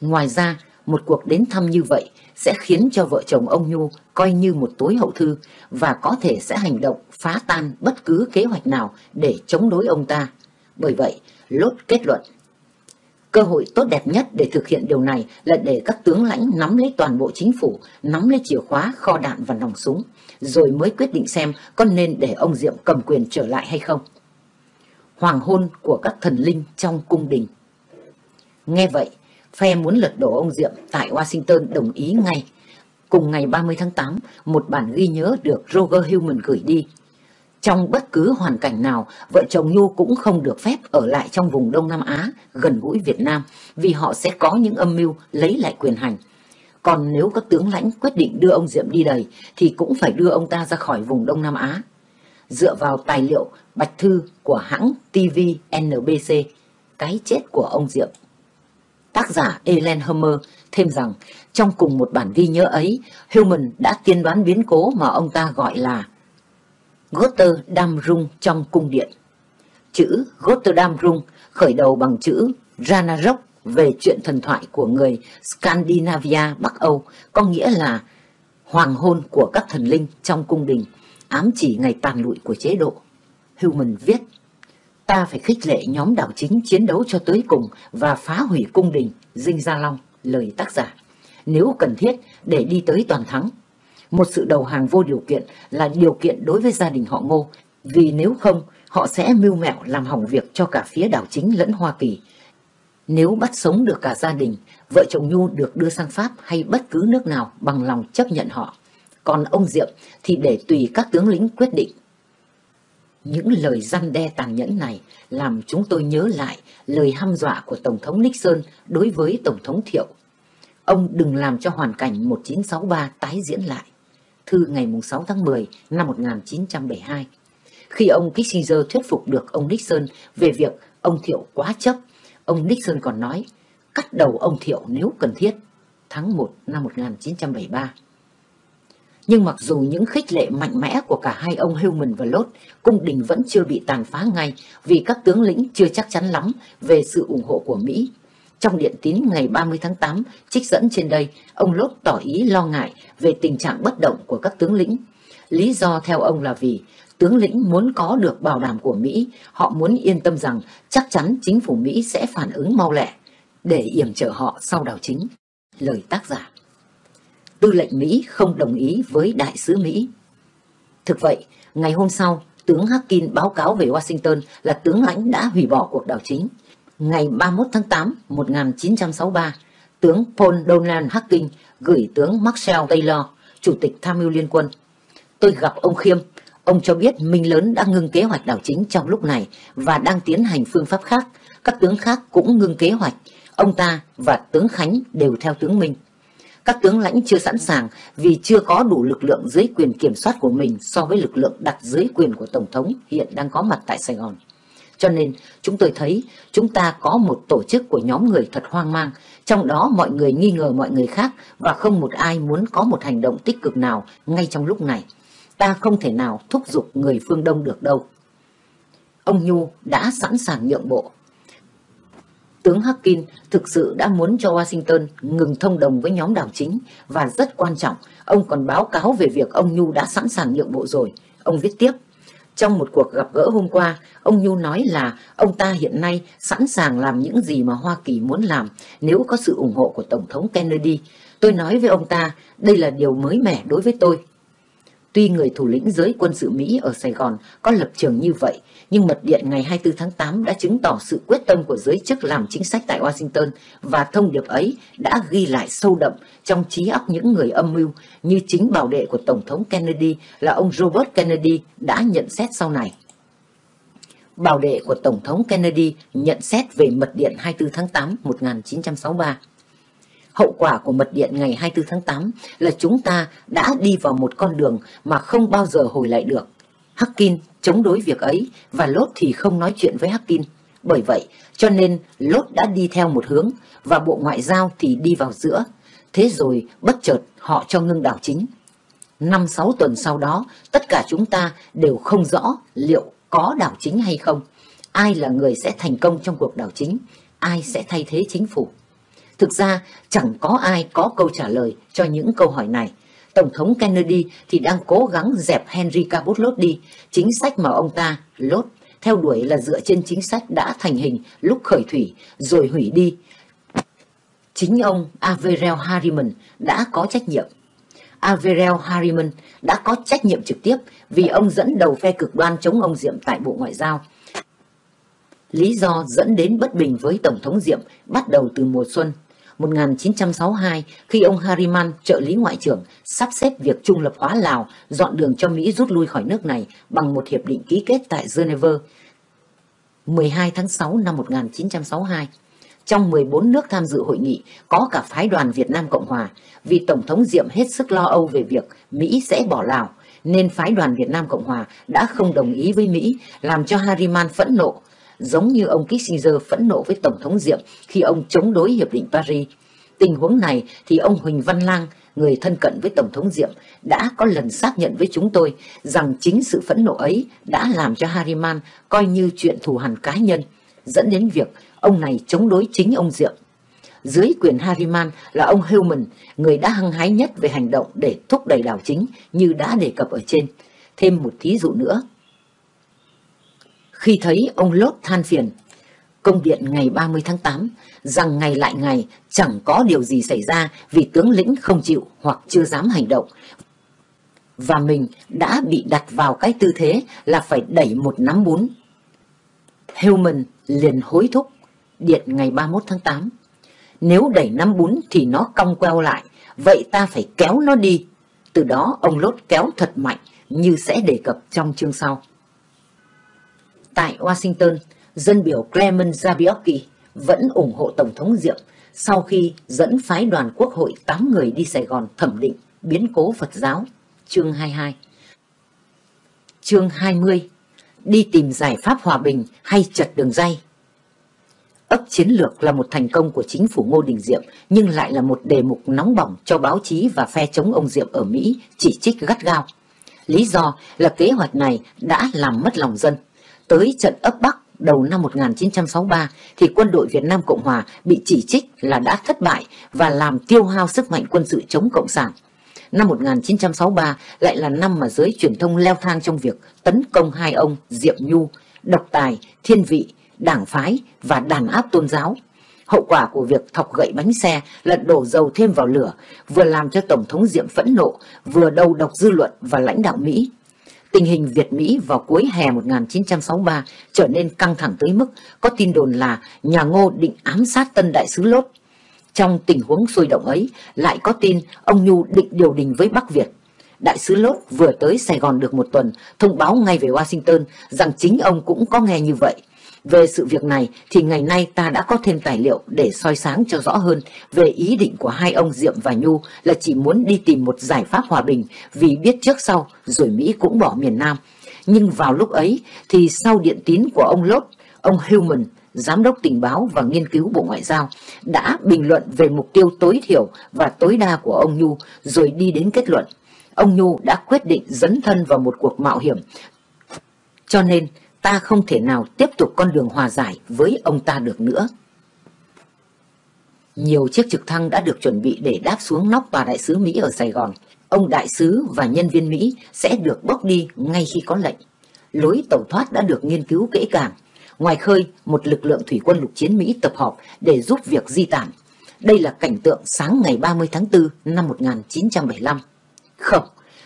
Ngoài ra, một cuộc đến thăm như vậy sẽ khiến cho vợ chồng ông Nhu coi như một tối hậu thư và có thể sẽ hành động phá tan bất cứ kế hoạch nào để chống đối ông ta. Bởi vậy, Lốt kết luận Cơ hội tốt đẹp nhất để thực hiện điều này là để các tướng lãnh nắm lấy toàn bộ chính phủ, nắm lấy chìa khóa, kho đạn và nòng súng, rồi mới quyết định xem có nên để ông Diệm cầm quyền trở lại hay không. Hoàng hôn của các thần linh trong cung đình Nghe vậy, phe muốn lật đổ ông Diệm tại Washington đồng ý ngay. Cùng ngày 30 tháng 8, một bản ghi nhớ được Roger Hillman gửi đi trong bất cứ hoàn cảnh nào, vợ chồng Nhu cũng không được phép ở lại trong vùng Đông Nam Á gần gũi Việt Nam vì họ sẽ có những âm mưu lấy lại quyền hành. Còn nếu các tướng lãnh quyết định đưa ông Diệm đi đầy thì cũng phải đưa ông ta ra khỏi vùng Đông Nam Á. Dựa vào tài liệu bạch thư của hãng TV NBC, cái chết của ông Diệm. Tác giả Ellen Hummer thêm rằng trong cùng một bản ghi nhớ ấy, Human đã tiên đoán biến cố mà ông ta gọi là Rotterdam Rung trong cung điện. Chữ Rotterdam Rung khởi đầu bằng chữ ranarok về chuyện thần thoại của người Scandinavia Bắc Âu, có nghĩa là hoàng hôn của các thần linh trong cung đình, ám chỉ ngày tàn lụi của chế độ. Human viết, ta phải khích lệ nhóm đảo chính chiến đấu cho tới cùng và phá hủy cung đình, Dinh Gia Long, lời tác giả, nếu cần thiết để đi tới toàn thắng. Một sự đầu hàng vô điều kiện là điều kiện đối với gia đình họ ngô, vì nếu không, họ sẽ mưu mẹo làm hỏng việc cho cả phía đảo chính lẫn Hoa Kỳ. Nếu bắt sống được cả gia đình, vợ chồng Nhu được đưa sang Pháp hay bất cứ nước nào bằng lòng chấp nhận họ. Còn ông Diệm thì để tùy các tướng lĩnh quyết định. Những lời răn đe tàn nhẫn này làm chúng tôi nhớ lại lời hăm dọa của Tổng thống Nixon đối với Tổng thống Thiệu. Ông đừng làm cho hoàn cảnh 1963 tái diễn lại thư ngày 6 tháng 10 năm 1972. Khi ông Kissinger thuyết phục được ông Nixon về việc ông Thiệu quá chấp, ông Nixon còn nói cắt đầu ông Thiệu nếu cần thiết tháng 1 năm 1973. Nhưng mặc dù những khích lệ mạnh mẽ của cả hai ông Hillman và Lốt, cung đình vẫn chưa bị tàn phá ngay vì các tướng lĩnh chưa chắc chắn lắm về sự ủng hộ của Mỹ trong điện tín ngày 30 tháng 8, trích dẫn trên đây, ông Lốt tỏ ý lo ngại về tình trạng bất động của các tướng lĩnh. Lý do theo ông là vì tướng lĩnh muốn có được bảo đảm của Mỹ, họ muốn yên tâm rằng chắc chắn chính phủ Mỹ sẽ phản ứng mau lẹ. để yểm trợ họ sau đảo chính. Lời tác giả Tư lệnh Mỹ không đồng ý với đại sứ Mỹ. Thực vậy, ngày hôm sau, tướng Harkin báo cáo về Washington là tướng lãnh đã hủy bỏ cuộc đảo chính. Ngày 31 tháng 8, 1963, tướng Paul Donald Harkin gửi tướng Marcel Taylor, chủ tịch tham mưu liên quân. Tôi gặp ông Khiêm, ông cho biết Minh Lớn đã ngưng kế hoạch đảo chính trong lúc này và đang tiến hành phương pháp khác. Các tướng khác cũng ngưng kế hoạch. Ông ta và tướng Khánh đều theo tướng Minh. Các tướng lãnh chưa sẵn sàng vì chưa có đủ lực lượng dưới quyền kiểm soát của mình so với lực lượng đặt dưới quyền của Tổng thống hiện đang có mặt tại Sài Gòn. Cho nên chúng tôi thấy chúng ta có một tổ chức của nhóm người thật hoang mang, trong đó mọi người nghi ngờ mọi người khác và không một ai muốn có một hành động tích cực nào ngay trong lúc này. Ta không thể nào thúc giục người phương Đông được đâu. Ông Nhu đã sẵn sàng nhượng bộ. Tướng Harkin thực sự đã muốn cho Washington ngừng thông đồng với nhóm đảo chính và rất quan trọng, ông còn báo cáo về việc ông Nhu đã sẵn sàng nhượng bộ rồi. Ông viết tiếp, trong một cuộc gặp gỡ hôm qua, ông Nhu nói là ông ta hiện nay sẵn sàng làm những gì mà Hoa Kỳ muốn làm nếu có sự ủng hộ của Tổng thống Kennedy. Tôi nói với ông ta, đây là điều mới mẻ đối với tôi. Tuy người thủ lĩnh giới quân sự Mỹ ở Sài Gòn có lập trường như vậy, nhưng mật điện ngày 24 tháng 8 đã chứng tỏ sự quyết tâm của giới chức làm chính sách tại Washington và thông điệp ấy đã ghi lại sâu đậm trong trí óc những người âm mưu như chính bảo đệ của Tổng thống Kennedy là ông Robert Kennedy đã nhận xét sau này. Bảo đệ của Tổng thống Kennedy nhận xét về mật điện 24 tháng 8 1963. Hậu quả của mật điện ngày 24 tháng 8 là chúng ta đã đi vào một con đường mà không bao giờ hồi lại được. Harkin chống đối việc ấy và Lốt thì không nói chuyện với Harkin. Bởi vậy, cho nên Lốt đã đi theo một hướng và Bộ Ngoại giao thì đi vào giữa. Thế rồi bất chợt họ cho ngưng đảo chính. Năm sáu tuần sau đó, tất cả chúng ta đều không rõ liệu có đảo chính hay không. Ai là người sẽ thành công trong cuộc đảo chính, ai sẽ thay thế chính phủ. Thực ra chẳng có ai có câu trả lời cho những câu hỏi này. Tổng thống Kennedy thì đang cố gắng dẹp Henry Cabot Lốt đi. Chính sách mà ông ta, Lốt, theo đuổi là dựa trên chính sách đã thành hình lúc khởi thủy rồi hủy đi. Chính ông Averell Harriman đã có trách nhiệm. Averell Harriman đã có trách nhiệm trực tiếp vì ông dẫn đầu phe cực đoan chống ông Diệm tại Bộ Ngoại giao. Lý do dẫn đến bất bình với Tổng thống Diệm bắt đầu từ mùa xuân 1962 khi ông Harriman, trợ lý ngoại trưởng, sắp xếp việc trung lập hóa Lào dọn đường cho Mỹ rút lui khỏi nước này bằng một hiệp định ký kết tại Geneva 12 tháng 6 năm 1962. Trong 14 nước tham dự hội nghị có cả phái đoàn Việt Nam Cộng Hòa vì Tổng thống Diệm hết sức lo âu về việc Mỹ sẽ bỏ Lào nên phái đoàn Việt Nam Cộng Hòa đã không đồng ý với Mỹ làm cho Harriman phẫn nộ giống như ông Kissinger phẫn nộ với Tổng thống Diệm khi ông chống đối Hiệp định Paris. Tình huống này thì ông Huỳnh Văn Lang, người thân cận với Tổng thống Diệm, đã có lần xác nhận với chúng tôi rằng chính sự phẫn nộ ấy đã làm cho Harriman coi như chuyện thù hằn cá nhân, dẫn đến việc ông này chống đối chính ông Diệm. Dưới quyền Harriman là ông Hillman, người đã hăng hái nhất về hành động để thúc đẩy đảo chính như đã đề cập ở trên. Thêm một thí dụ nữa, khi thấy ông Lốt than phiền, công điện ngày 30 tháng 8 rằng ngày lại ngày chẳng có điều gì xảy ra vì tướng lĩnh không chịu hoặc chưa dám hành động. Và mình đã bị đặt vào cái tư thế là phải đẩy một nắm bún. Hillman liền hối thúc, điện ngày 31 tháng 8. Nếu đẩy nắm bún thì nó cong queo lại, vậy ta phải kéo nó đi. Từ đó ông Lốt kéo thật mạnh như sẽ đề cập trong chương sau. Tại Washington, dân biểu Clement Zabioki vẫn ủng hộ Tổng thống Diệm sau khi dẫn phái đoàn quốc hội 8 người đi Sài Gòn thẩm định biến cố Phật giáo, chương 22. Chương 20. Đi tìm giải pháp hòa bình hay chật đường dây. Ấp chiến lược là một thành công của chính phủ Ngô Đình Diệm nhưng lại là một đề mục nóng bỏng cho báo chí và phe chống ông Diệm ở Mỹ chỉ trích gắt gao. Lý do là kế hoạch này đã làm mất lòng dân tới trận ấp Bắc đầu năm 1963 thì quân đội Việt Nam Cộng Hòa bị chỉ trích là đã thất bại và làm tiêu hao sức mạnh quân sự chống Cộng sản. Năm 1963 lại là năm mà giới truyền thông leo thang trong việc tấn công hai ông Diệm Nhu, độc tài, thiên vị, đảng phái và đàn áp tôn giáo. Hậu quả của việc thọc gậy bánh xe là đổ dầu thêm vào lửa, vừa làm cho Tổng thống Diệm phẫn nộ, vừa đầu độc dư luận và lãnh đạo Mỹ. Tình hình Việt-Mỹ vào cuối hè 1963 trở nên căng thẳng tới mức có tin đồn là nhà Ngô định ám sát tân đại sứ Lốt. Trong tình huống sôi động ấy, lại có tin ông Nhu định điều đình với Bắc Việt. Đại sứ Lốt vừa tới Sài Gòn được một tuần, thông báo ngay về Washington rằng chính ông cũng có nghe như vậy. Về sự việc này thì ngày nay ta đã có thêm tài liệu để soi sáng cho rõ hơn về ý định của hai ông Diệm và Nhu là chỉ muốn đi tìm một giải pháp hòa bình vì biết trước sau rồi Mỹ cũng bỏ miền Nam. Nhưng vào lúc ấy thì sau điện tín của ông Lốt, ông Human, Giám đốc tình báo và nghiên cứu Bộ Ngoại giao, đã bình luận về mục tiêu tối thiểu và tối đa của ông Nhu rồi đi đến kết luận. Ông Nhu đã quyết định dấn thân vào một cuộc mạo hiểm. Cho nên, ta không thể nào tiếp tục con đường hòa giải với ông ta được nữa. Nhiều chiếc trực thăng đã được chuẩn bị để đáp xuống nóc tòa đại sứ Mỹ ở Sài Gòn. Ông đại sứ và nhân viên Mỹ sẽ được bốc đi ngay khi có lệnh. Lối tàu thoát đã được nghiên cứu kỹ càng. Ngoài khơi, một lực lượng thủy quân lục chiến Mỹ tập họp để giúp việc di tản. Đây là cảnh tượng sáng ngày 30 tháng 4 năm 1975. Không,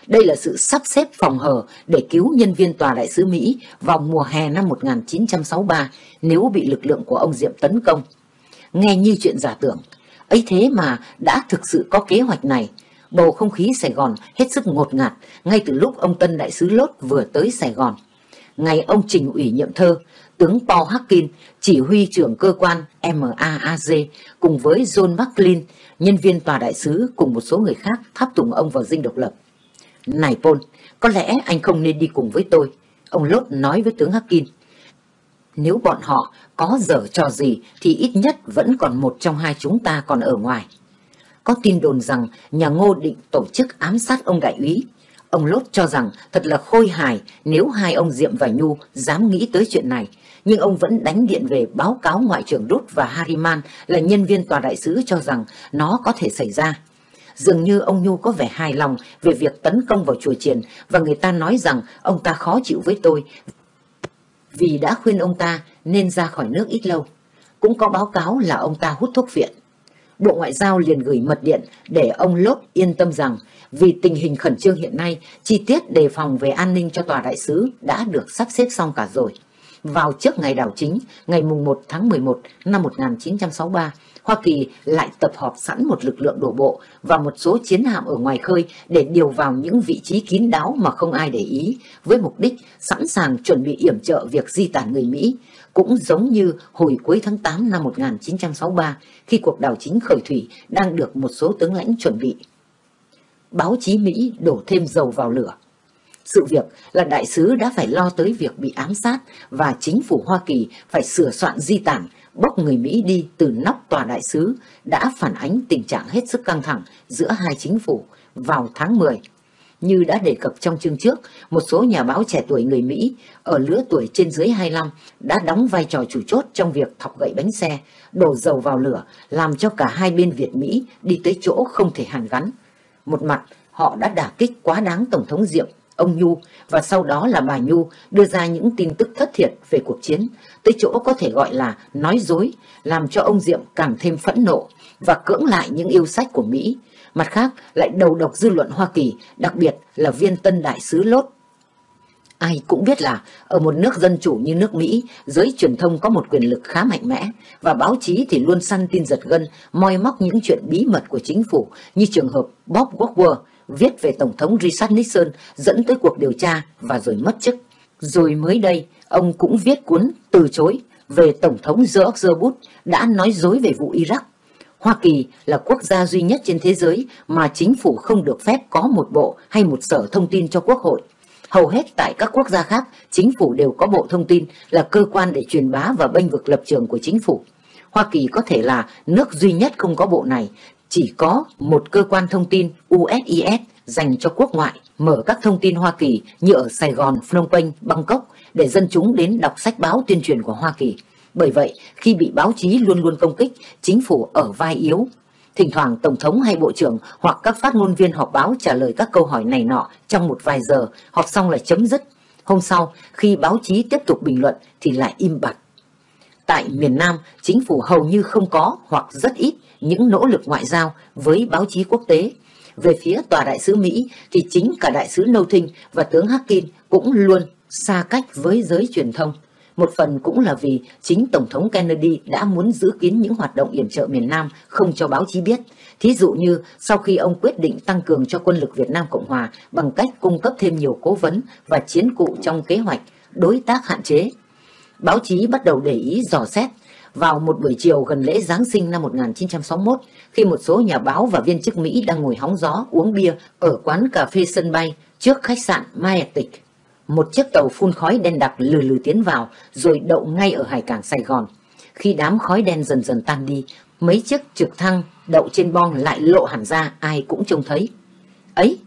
đây là sự sắp xếp phòng hờ để cứu nhân viên tòa đại sứ Mỹ vào mùa hè năm 1963 nếu bị lực lượng của ông Diệm tấn công. Nghe như chuyện giả tưởng, ấy thế mà đã thực sự có kế hoạch này. Bầu không khí Sài Gòn hết sức ngột ngạt ngay từ lúc ông Tân Đại sứ Lốt vừa tới Sài Gòn. Ngày ông trình ủy nhiệm thơ, tướng Paul Hackin, chỉ huy trưởng cơ quan MAAG cùng với John McLean, nhân viên tòa đại sứ cùng một số người khác tháp tùng ông vào dinh độc lập. Này Paul, có lẽ anh không nên đi cùng với tôi. Ông Lốt nói với tướng Harkin. Nếu bọn họ có dở trò gì thì ít nhất vẫn còn một trong hai chúng ta còn ở ngoài. Có tin đồn rằng nhà ngô định tổ chức ám sát ông đại úy. Ông Lốt cho rằng thật là khôi hài nếu hai ông Diệm và Nhu dám nghĩ tới chuyện này. Nhưng ông vẫn đánh điện về báo cáo Ngoại trưởng Rút và Harriman là nhân viên tòa đại sứ cho rằng nó có thể xảy ra. Dường như ông Nhu có vẻ hài lòng về việc tấn công vào chùa triển và người ta nói rằng ông ta khó chịu với tôi vì đã khuyên ông ta nên ra khỏi nước ít lâu. Cũng có báo cáo là ông ta hút thuốc viện. Bộ Ngoại giao liền gửi mật điện để ông Lốt yên tâm rằng vì tình hình khẩn trương hiện nay, chi tiết đề phòng về an ninh cho tòa đại sứ đã được sắp xếp xong cả rồi. Vào trước ngày đảo chính, ngày mùng 1 tháng 11 năm 1963, Hoa Kỳ lại tập hợp sẵn một lực lượng đổ bộ và một số chiến hạm ở ngoài khơi để điều vào những vị trí kín đáo mà không ai để ý, với mục đích sẵn sàng chuẩn bị yểm trợ việc di tản người Mỹ, cũng giống như hồi cuối tháng 8 năm 1963 khi cuộc đảo chính khởi thủy đang được một số tướng lãnh chuẩn bị. Báo chí Mỹ đổ thêm dầu vào lửa. Sự việc là đại sứ đã phải lo tới việc bị ám sát và chính phủ Hoa Kỳ phải sửa soạn di tản bóc người Mỹ đi từ nóc tòa đại sứ đã phản ánh tình trạng hết sức căng thẳng giữa hai chính phủ vào tháng 10. Như đã đề cập trong chương trước, một số nhà báo trẻ tuổi người Mỹ ở lứa tuổi trên dưới 25 đã đóng vai trò chủ chốt trong việc thọc gậy bánh xe, đổ dầu vào lửa, làm cho cả hai bên Việt Mỹ đi tới chỗ không thể hàn gắn. Một mặt, họ đã đả kích quá đáng Tổng thống Diệm ông Nhu và sau đó là bà Nhu đưa ra những tin tức thất thiệt về cuộc chiến, tới chỗ có thể gọi là nói dối, làm cho ông Diệm càng thêm phẫn nộ và cưỡng lại những yêu sách của Mỹ. Mặt khác lại đầu độc dư luận Hoa Kỳ, đặc biệt là viên tân đại sứ Lốt. Ai cũng biết là ở một nước dân chủ như nước Mỹ, giới truyền thông có một quyền lực khá mạnh mẽ và báo chí thì luôn săn tin giật gân, moi móc những chuyện bí mật của chính phủ như trường hợp Bob Walker, viết về Tổng thống Richard Nixon dẫn tới cuộc điều tra và rồi mất chức. Rồi mới đây, ông cũng viết cuốn từ chối về Tổng thống George Bush đã nói dối về vụ Iraq. Hoa Kỳ là quốc gia duy nhất trên thế giới mà chính phủ không được phép có một bộ hay một sở thông tin cho quốc hội. Hầu hết tại các quốc gia khác, chính phủ đều có bộ thông tin là cơ quan để truyền bá và bênh vực lập trường của chính phủ. Hoa Kỳ có thể là nước duy nhất không có bộ này, chỉ có một cơ quan thông tin USIS dành cho quốc ngoại mở các thông tin Hoa Kỳ như ở Sài Gòn, Phnom Penh, Bangkok để dân chúng đến đọc sách báo tuyên truyền của Hoa Kỳ. Bởi vậy, khi bị báo chí luôn luôn công kích, chính phủ ở vai yếu. Thỉnh thoảng Tổng thống hay Bộ trưởng hoặc các phát ngôn viên họp báo trả lời các câu hỏi này nọ trong một vài giờ, họp xong là chấm dứt. Hôm sau, khi báo chí tiếp tục bình luận thì lại im bặt. Tại miền Nam, chính phủ hầu như không có hoặc rất ít những nỗ lực ngoại giao với báo chí quốc tế. Về phía tòa đại sứ Mỹ thì chính cả đại sứ Nothin và tướng Harkin cũng luôn xa cách với giới truyền thông. Một phần cũng là vì chính Tổng thống Kennedy đã muốn giữ kín những hoạt động yểm trợ miền Nam không cho báo chí biết. Thí dụ như sau khi ông quyết định tăng cường cho quân lực Việt Nam Cộng Hòa bằng cách cung cấp thêm nhiều cố vấn và chiến cụ trong kế hoạch, đối tác hạn chế. Báo chí bắt đầu để ý dò xét vào một buổi chiều gần lễ Giáng sinh năm 1961, khi một số nhà báo và viên chức Mỹ đang ngồi hóng gió uống bia ở quán cà phê sân bay trước khách sạn Majestic một chiếc tàu phun khói đen đặc lừ lừ tiến vào rồi đậu ngay ở hải cảng Sài Gòn. Khi đám khói đen dần dần tan đi, mấy chiếc trực thăng đậu trên bong lại lộ hẳn ra ai cũng trông thấy. Ấy,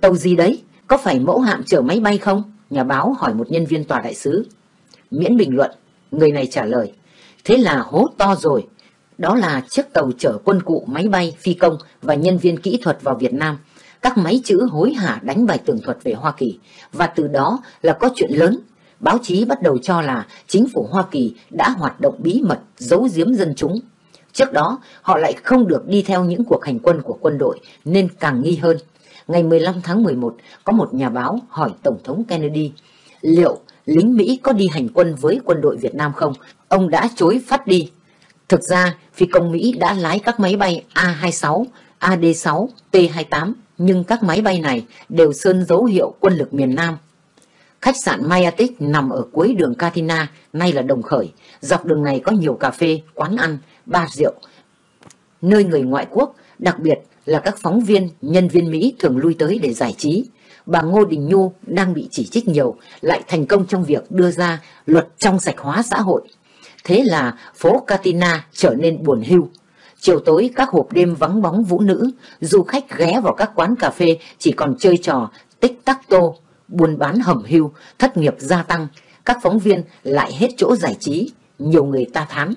tàu gì đấy? Có phải mẫu hạm chở máy bay không? Nhà báo hỏi một nhân viên tòa đại sứ. Miễn bình luận, người này trả lời. Thế là hố to rồi. Đó là chiếc tàu chở quân cụ, máy bay, phi công và nhân viên kỹ thuật vào Việt Nam các máy chữ hối hả đánh bài tường thuật về Hoa Kỳ và từ đó là có chuyện lớn. Báo chí bắt đầu cho là chính phủ Hoa Kỳ đã hoạt động bí mật giấu giếm dân chúng. Trước đó, họ lại không được đi theo những cuộc hành quân của quân đội nên càng nghi hơn. Ngày 15 tháng 11, có một nhà báo hỏi Tổng thống Kennedy liệu lính Mỹ có đi hành quân với quân đội Việt Nam không? Ông đã chối phát đi. Thực ra, phi công Mỹ đã lái các máy bay A-26, AD-6, T-28 nhưng các máy bay này đều sơn dấu hiệu quân lực miền Nam. Khách sạn Mayatic nằm ở cuối đường Katina, nay là Đồng Khởi. Dọc đường này có nhiều cà phê, quán ăn, bar rượu, nơi người ngoại quốc, đặc biệt là các phóng viên, nhân viên Mỹ thường lui tới để giải trí. Bà Ngô Đình Nhu đang bị chỉ trích nhiều, lại thành công trong việc đưa ra luật trong sạch hóa xã hội. Thế là phố Katina trở nên buồn hưu. Chiều tối các hộp đêm vắng bóng vũ nữ, du khách ghé vào các quán cà phê chỉ còn chơi trò tích tắc tô, buôn bán hầm hưu, thất nghiệp gia tăng, các phóng viên lại hết chỗ giải trí, nhiều người ta thán.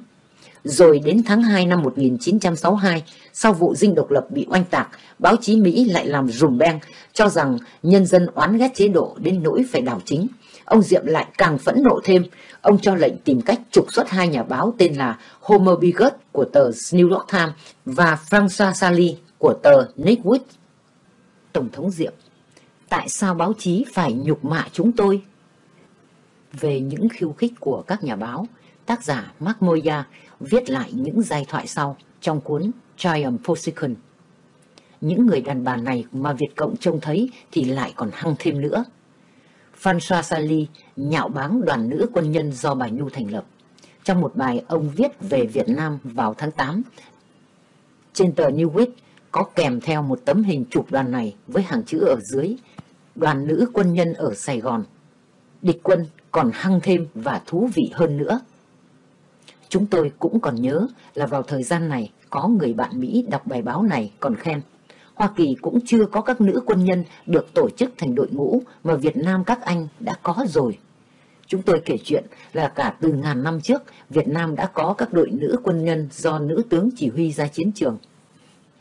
Rồi đến tháng 2 năm 1962, sau vụ dinh độc lập bị oanh tạc, báo chí Mỹ lại làm rùm beng, cho rằng nhân dân oán ghét chế độ đến nỗi phải đảo chính. Ông Diệm lại càng phẫn nộ thêm, ông cho lệnh tìm cách trục xuất hai nhà báo tên là Homer Bigot của tờ New York Times và François Sally của tờ Newsweek. Tổng thống Diệm, tại sao báo chí phải nhục mạ chúng tôi? Về những khiêu khích của các nhà báo, tác giả Mark Moya viết lại những giai thoại sau trong cuốn Triumph Position. Những người đàn bà này mà Việt Cộng trông thấy thì lại còn hăng thêm nữa. François Sally nhạo báng đoàn nữ quân nhân do bà Nhu thành lập. Trong một bài ông viết về Việt Nam vào tháng 8, trên tờ New Week có kèm theo một tấm hình chụp đoàn này với hàng chữ ở dưới đoàn nữ quân nhân ở Sài Gòn. Địch quân còn hăng thêm và thú vị hơn nữa. Chúng tôi cũng còn nhớ là vào thời gian này có người bạn Mỹ đọc bài báo này còn khen Hoa Kỳ cũng chưa có các nữ quân nhân được tổ chức thành đội ngũ mà Việt Nam các anh đã có rồi. Chúng tôi kể chuyện là cả từ ngàn năm trước, Việt Nam đã có các đội nữ quân nhân do nữ tướng chỉ huy ra chiến trường.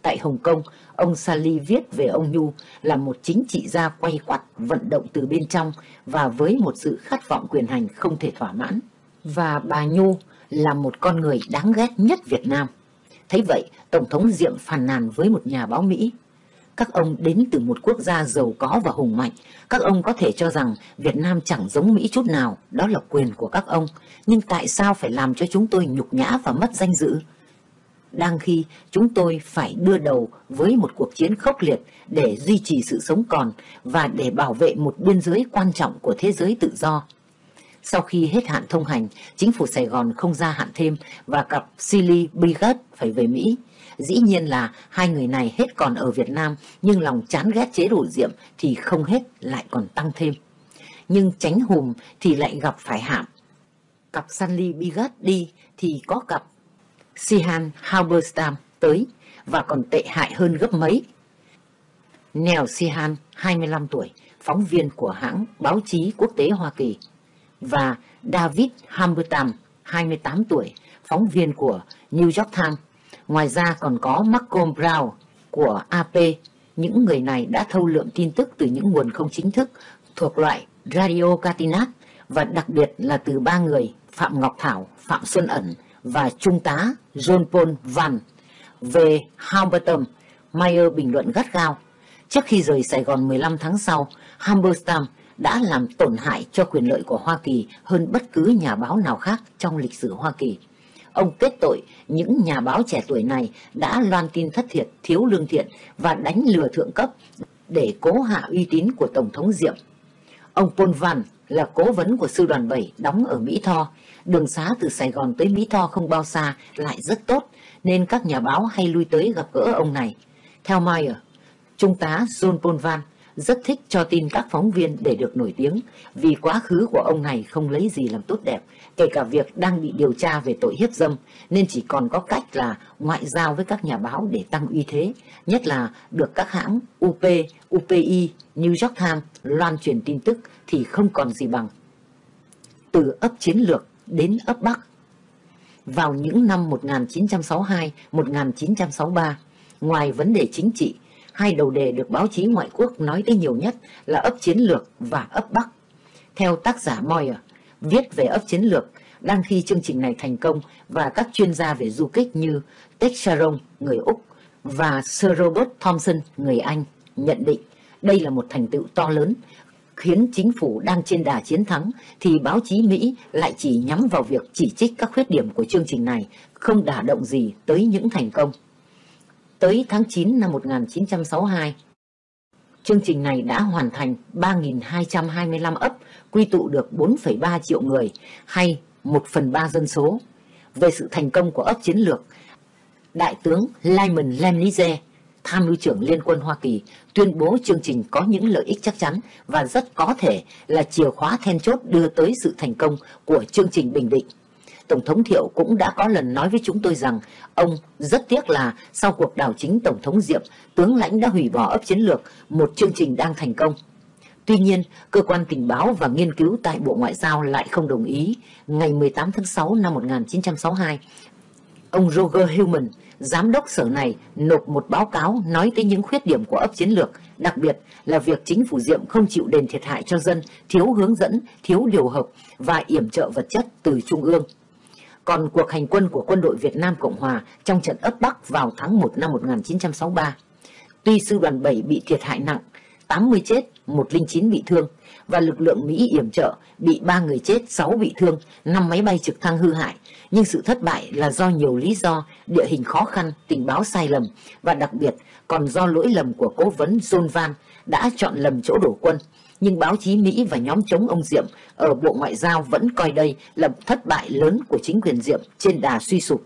Tại Hồng Kông, ông Sally viết về ông Nhu là một chính trị gia quay quặt, vận động từ bên trong và với một sự khát vọng quyền hành không thể thỏa mãn. Và bà Nhu là một con người đáng ghét nhất Việt Nam. Thấy vậy, Tổng thống Diệm phàn nàn với một nhà báo Mỹ. Các ông đến từ một quốc gia giàu có và hùng mạnh. Các ông có thể cho rằng Việt Nam chẳng giống Mỹ chút nào, đó là quyền của các ông. Nhưng tại sao phải làm cho chúng tôi nhục nhã và mất danh dự? Đang khi chúng tôi phải đưa đầu với một cuộc chiến khốc liệt để duy trì sự sống còn và để bảo vệ một biên giới quan trọng của thế giới tự do. Sau khi hết hạn thông hành, chính phủ Sài Gòn không gia hạn thêm và cặp Silly Brigade phải về Mỹ. Dĩ nhiên là hai người này hết còn ở Việt Nam, nhưng lòng chán ghét chế độ diệm thì không hết lại còn tăng thêm. Nhưng tránh hùm thì lại gặp phải hạm. Cặp Stanley Bigot đi thì có cặp Sihan Halberstam tới và còn tệ hại hơn gấp mấy. Nèo Sihan, 25 tuổi, phóng viên của hãng báo chí quốc tế Hoa Kỳ và David Hambertam, 28 tuổi, phóng viên của New York Times. Ngoài ra còn có Malcolm Brown của AP. Những người này đã thâu lượm tin tức từ những nguồn không chính thức thuộc loại Radio Catinat và đặc biệt là từ ba người Phạm Ngọc Thảo, Phạm Xuân Ẩn và Trung tá John Paul Van. Về Humberton, Mayer bình luận gắt gao. Trước khi rời Sài Gòn 15 tháng sau, Humberstam đã làm tổn hại cho quyền lợi của Hoa Kỳ hơn bất cứ nhà báo nào khác trong lịch sử Hoa Kỳ. Ông kết tội những nhà báo trẻ tuổi này đã loan tin thất thiệt, thiếu lương thiện và đánh lừa thượng cấp để cố hạ uy tín của Tổng thống Diệm. Ông Paul Van là cố vấn của sư đoàn 7 đóng ở Mỹ Tho. Đường xá từ Sài Gòn tới Mỹ Tho không bao xa lại rất tốt, nên các nhà báo hay lui tới gặp gỡ ông này. Theo Meyer, Trung tá John Paul Van rất thích cho tin các phóng viên để được nổi tiếng vì quá khứ của ông này không lấy gì làm tốt đẹp, kể cả việc đang bị điều tra về tội hiếp dâm nên chỉ còn có cách là ngoại giao với các nhà báo để tăng uy thế, nhất là được các hãng UP, UPI, New York Times loan truyền tin tức thì không còn gì bằng. Từ ấp chiến lược đến ấp Bắc Vào những năm 1962-1963, ngoài vấn đề chính trị, hai đầu đề được báo chí ngoại quốc nói tới nhiều nhất là ấp chiến lược và ấp Bắc. Theo tác giả Moyer, viết về ấp chiến lược đang khi chương trình này thành công và các chuyên gia về du kích như Tech Sharon, người Úc, và Sir Robert Thompson, người Anh, nhận định đây là một thành tựu to lớn, khiến chính phủ đang trên đà chiến thắng thì báo chí Mỹ lại chỉ nhắm vào việc chỉ trích các khuyết điểm của chương trình này, không đả động gì tới những thành công. Tới tháng 9 năm 1962, chương trình này đã hoàn thành 3.225 ấp, quy tụ được 4,3 triệu người, hay 1 phần 3 dân số. Về sự thành công của ấp chiến lược, Đại tướng Lyman Lemnize, tham mưu trưởng Liên quân Hoa Kỳ, tuyên bố chương trình có những lợi ích chắc chắn và rất có thể là chìa khóa then chốt đưa tới sự thành công của chương trình Bình Định. Tổng thống Thiệu cũng đã có lần nói với chúng tôi rằng ông rất tiếc là sau cuộc đảo chính Tổng thống Diệm, tướng lãnh đã hủy bỏ ấp chiến lược, một chương trình đang thành công. Tuy nhiên, cơ quan tình báo và nghiên cứu tại Bộ Ngoại giao lại không đồng ý. Ngày 18 tháng 6 năm 1962, ông Roger Hillman, giám đốc sở này, nộp một báo cáo nói tới những khuyết điểm của ấp chiến lược, đặc biệt là việc chính phủ Diệm không chịu đền thiệt hại cho dân, thiếu hướng dẫn, thiếu điều hợp và yểm trợ vật chất từ Trung ương. Còn cuộc hành quân của quân đội Việt Nam Cộng Hòa trong trận ấp Bắc vào tháng 1 năm 1963. Tuy sư đoàn 7 bị thiệt hại nặng, 80 chết, 109 bị thương, và lực lượng Mỹ yểm trợ bị 3 người chết, 6 bị thương, 5 máy bay trực thăng hư hại. Nhưng sự thất bại là do nhiều lý do, địa hình khó khăn, tình báo sai lầm, và đặc biệt còn do lỗi lầm của cố vấn John Van đã chọn lầm chỗ đổ quân nhưng báo chí Mỹ và nhóm chống ông Diệm ở Bộ Ngoại giao vẫn coi đây là thất bại lớn của chính quyền Diệm trên đà suy sụp.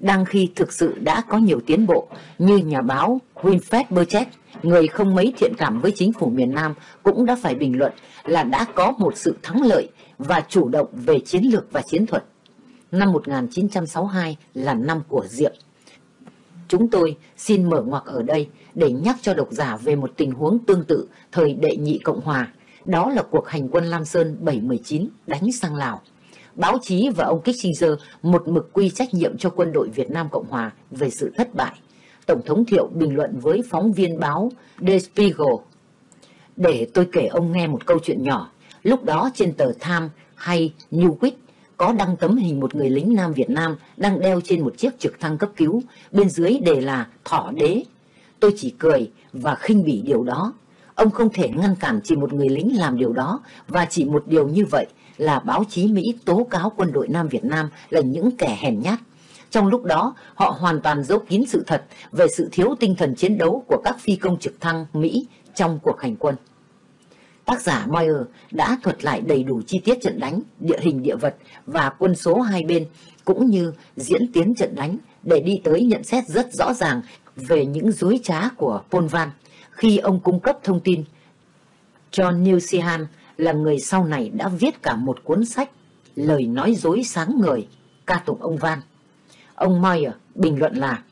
Đang khi thực sự đã có nhiều tiến bộ, như nhà báo Winfred Burchett, người không mấy thiện cảm với chính phủ miền Nam, cũng đã phải bình luận là đã có một sự thắng lợi và chủ động về chiến lược và chiến thuật. Năm 1962 là năm của Diệm. Chúng tôi xin mở ngoặc ở đây để nhắc cho độc giả về một tình huống tương tự thời đệ nhị Cộng Hòa. Đó là cuộc hành quân Lam Sơn 719 đánh sang Lào. Báo chí và ông Kissinger một mực quy trách nhiệm cho quân đội Việt Nam Cộng Hòa về sự thất bại. Tổng thống Thiệu bình luận với phóng viên báo Der Spiegel. Để tôi kể ông nghe một câu chuyện nhỏ. Lúc đó trên tờ Time hay Newsweek có đăng tấm hình một người lính Nam Việt Nam đang đeo trên một chiếc trực thăng cấp cứu, bên dưới đề là thỏ đế. Tôi chỉ cười và khinh bỉ điều đó. Ông không thể ngăn cản chỉ một người lính làm điều đó và chỉ một điều như vậy là báo chí Mỹ tố cáo quân đội Nam Việt Nam là những kẻ hèn nhát. Trong lúc đó, họ hoàn toàn giấu kín sự thật về sự thiếu tinh thần chiến đấu của các phi công trực thăng Mỹ trong cuộc hành quân. Tác giả Moyer đã thuật lại đầy đủ chi tiết trận đánh, địa hình địa vật và quân số hai bên, cũng như diễn tiến trận đánh để đi tới nhận xét rất rõ ràng về những dối trá của Polvan khi ông cung cấp thông tin. John Newsehan là người sau này đã viết cả một cuốn sách Lời nói dối sáng người, ca tụng ông Van. Ông Meyer bình luận là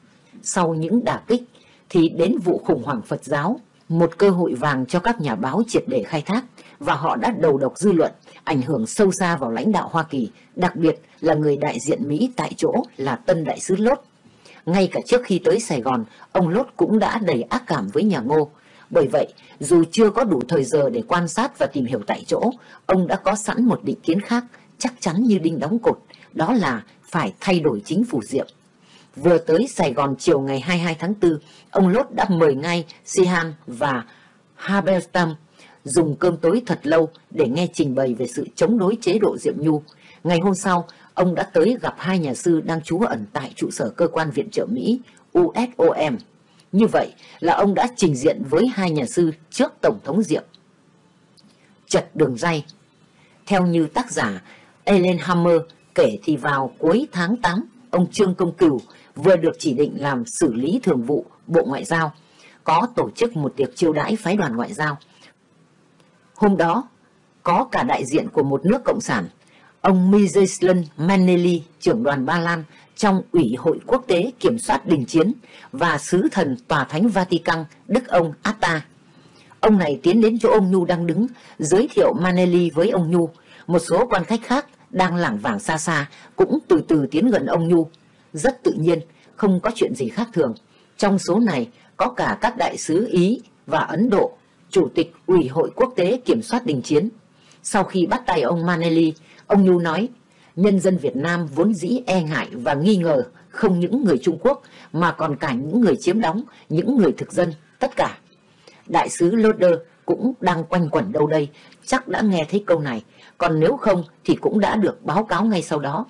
sau những đả kích thì đến vụ khủng hoảng Phật giáo một cơ hội vàng cho các nhà báo triệt để khai thác và họ đã đầu độc dư luận, ảnh hưởng sâu xa vào lãnh đạo Hoa Kỳ, đặc biệt là người đại diện Mỹ tại chỗ là tân đại sứ Lốt. Ngay cả trước khi tới Sài Gòn, ông Lốt cũng đã đầy ác cảm với nhà Ngô. Bởi vậy, dù chưa có đủ thời giờ để quan sát và tìm hiểu tại chỗ, ông đã có sẵn một định kiến khác, chắc chắn như đinh đóng cột, đó là phải thay đổi chính phủ Diệm. Vừa tới Sài Gòn chiều ngày 22 tháng 4, ông Lốt đã mời ngay Sihan và Haberstam dùng cơm tối thật lâu để nghe trình bày về sự chống đối chế độ Diệm Nhu. Ngày hôm sau, ông đã tới gặp hai nhà sư đang trú ẩn tại trụ sở cơ quan viện trợ Mỹ USOM. Như vậy là ông đã trình diện với hai nhà sư trước Tổng thống Diệm. Chật đường dây Theo như tác giả Ellen Hammer kể thì vào cuối tháng 8, ông Trương Công Cửu vừa được chỉ định làm xử lý thường vụ Bộ Ngoại giao, có tổ chức một tiệc chiêu đãi phái đoàn ngoại giao. Hôm đó, có cả đại diện của một nước cộng sản, ông Mijeslan Maneli, trưởng đoàn Ba Lan trong Ủy hội quốc tế kiểm soát đình chiến và sứ thần tòa thánh Vatican Đức ông Atta. Ông này tiến đến chỗ ông Nhu đang đứng, giới thiệu Maneli với ông Nhu. Một số quan khách khác đang lảng vảng xa xa cũng từ từ tiến gần ông Nhu. Rất tự nhiên, không có chuyện gì khác thường. Trong số này có cả các đại sứ Ý và Ấn Độ, Chủ tịch Ủy hội quốc tế kiểm soát đình chiến. Sau khi bắt tay ông Maneli, ông Nhu nói, nhân dân Việt Nam vốn dĩ e ngại và nghi ngờ không những người Trung Quốc mà còn cả những người chiếm đóng, những người thực dân, tất cả. Đại sứ Loder cũng đang quanh quẩn đâu đây, chắc đã nghe thấy câu này, còn nếu không thì cũng đã được báo cáo ngay sau đó.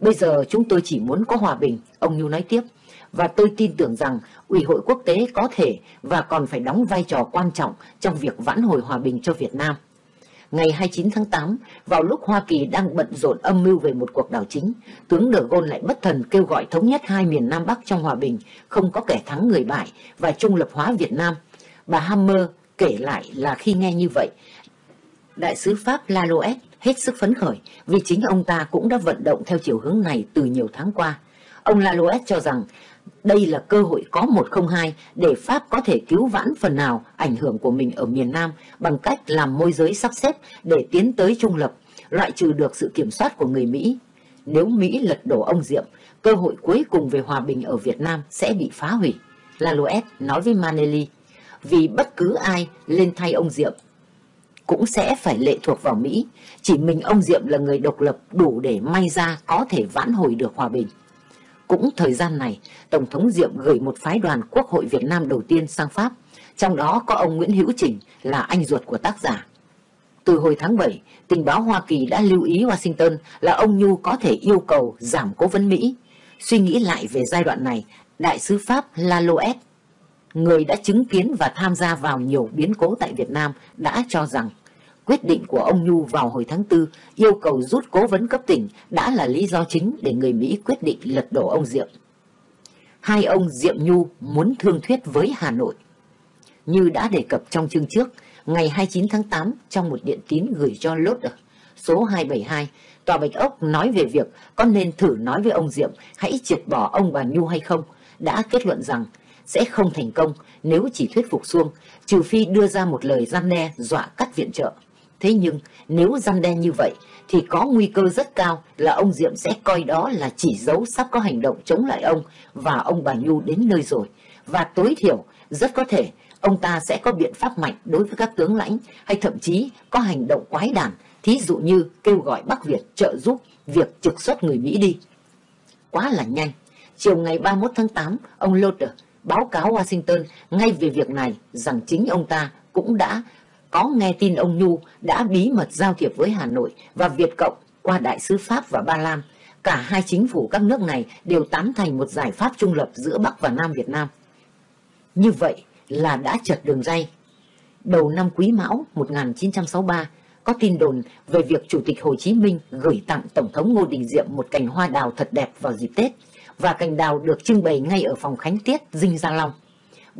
Bây giờ chúng tôi chỉ muốn có hòa bình, ông Nhu nói tiếp, và tôi tin tưởng rằng Ủy hội quốc tế có thể và còn phải đóng vai trò quan trọng trong việc vãn hồi hòa bình cho Việt Nam. Ngày 29 tháng 8, vào lúc Hoa Kỳ đang bận rộn âm mưu về một cuộc đảo chính, tướng De Gaulle lại bất thần kêu gọi thống nhất hai miền Nam Bắc trong hòa bình, không có kẻ thắng người bại và trung lập hóa Việt Nam. Bà Hammer kể lại là khi nghe như vậy, đại sứ Pháp Laloet hết sức phấn khởi vì chính ông ta cũng đã vận động theo chiều hướng này từ nhiều tháng qua. Ông Laloet cho rằng đây là cơ hội có một không hai để Pháp có thể cứu vãn phần nào ảnh hưởng của mình ở miền Nam bằng cách làm môi giới sắp xếp để tiến tới trung lập, loại trừ được sự kiểm soát của người Mỹ. Nếu Mỹ lật đổ ông Diệm, cơ hội cuối cùng về hòa bình ở Việt Nam sẽ bị phá hủy. Laloet nói với Maneli, vì bất cứ ai lên thay ông Diệm cũng sẽ phải lệ thuộc vào Mỹ. Chỉ mình ông Diệm là người độc lập đủ để may ra có thể vãn hồi được hòa bình. Cũng thời gian này, Tổng thống Diệm gửi một phái đoàn Quốc hội Việt Nam đầu tiên sang Pháp, trong đó có ông Nguyễn Hữu Trình là anh ruột của tác giả. Từ hồi tháng 7, tình báo Hoa Kỳ đã lưu ý Washington là ông Nhu có thể yêu cầu giảm cố vấn Mỹ. Suy nghĩ lại về giai đoạn này, Đại sứ Pháp Laloet, người đã chứng kiến và tham gia vào nhiều biến cố tại Việt Nam, đã cho rằng quyết định của ông Nhu vào hồi tháng 4 yêu cầu rút cố vấn cấp tỉnh đã là lý do chính để người Mỹ quyết định lật đổ ông Diệm. Hai ông Diệm Nhu muốn thương thuyết với Hà Nội. Như đã đề cập trong chương trước, ngày 29 tháng 8 trong một điện tín gửi cho Lốt số 272, Tòa Bạch Ốc nói về việc có nên thử nói với ông Diệm hãy triệt bỏ ông bà Nhu hay không, đã kết luận rằng sẽ không thành công nếu chỉ thuyết phục xuông, trừ phi đưa ra một lời gian đe dọa cắt viện trợ. Thế nhưng nếu răn đen như vậy thì có nguy cơ rất cao là ông Diệm sẽ coi đó là chỉ dấu sắp có hành động chống lại ông và ông bà Nhu đến nơi rồi. Và tối thiểu rất có thể ông ta sẽ có biện pháp mạnh đối với các tướng lãnh hay thậm chí có hành động quái đản, thí dụ như kêu gọi Bắc Việt trợ giúp việc trục xuất người Mỹ đi. Quá là nhanh. Chiều ngày 31 tháng 8, ông Loder báo cáo Washington ngay về việc này rằng chính ông ta cũng đã có nghe tin ông Nhu đã bí mật giao thiệp với Hà Nội và Việt Cộng qua Đại sứ Pháp và Ba Lan. Cả hai chính phủ các nước này đều tán thành một giải pháp trung lập giữa Bắc và Nam Việt Nam. Như vậy là đã chật đường dây. Đầu năm Quý Mão 1963, có tin đồn về việc Chủ tịch Hồ Chí Minh gửi tặng Tổng thống Ngô Đình Diệm một cành hoa đào thật đẹp vào dịp Tết và cành đào được trưng bày ngay ở phòng khánh tiết Dinh Gia Long.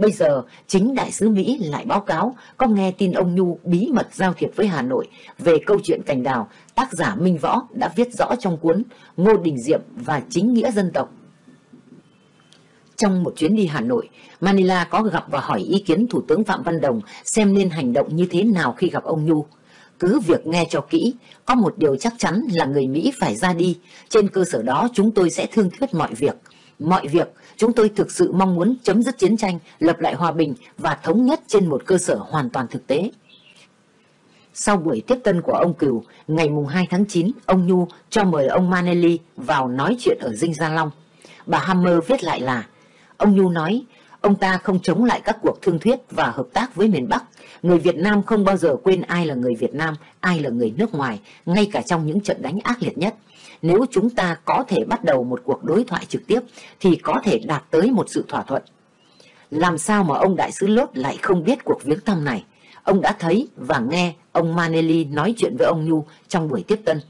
Bây giờ, chính đại sứ Mỹ lại báo cáo có nghe tin ông Nhu bí mật giao thiệp với Hà Nội về câu chuyện cành đào, tác giả Minh Võ đã viết rõ trong cuốn Ngô Đình Diệm và Chính nghĩa dân tộc. Trong một chuyến đi Hà Nội, Manila có gặp và hỏi ý kiến Thủ tướng Phạm Văn Đồng xem nên hành động như thế nào khi gặp ông Nhu. Cứ việc nghe cho kỹ, có một điều chắc chắn là người Mỹ phải ra đi. Trên cơ sở đó chúng tôi sẽ thương thuyết mọi việc. Mọi việc Chúng tôi thực sự mong muốn chấm dứt chiến tranh, lập lại hòa bình và thống nhất trên một cơ sở hoàn toàn thực tế. Sau buổi tiếp tân của ông Cửu, ngày mùng 2 tháng 9, ông Nhu cho mời ông Manelli vào nói chuyện ở Dinh Gia Long. Bà Hammer viết lại là, ông Nhu nói, ông ta không chống lại các cuộc thương thuyết và hợp tác với miền Bắc. Người Việt Nam không bao giờ quên ai là người Việt Nam, ai là người nước ngoài, ngay cả trong những trận đánh ác liệt nhất. Nếu chúng ta có thể bắt đầu một cuộc đối thoại trực tiếp, thì có thể đạt tới một sự thỏa thuận. Làm sao mà ông đại sứ Lốt lại không biết cuộc viếng thăm này? Ông đã thấy và nghe ông Manelli nói chuyện với ông Nhu trong buổi tiếp tân.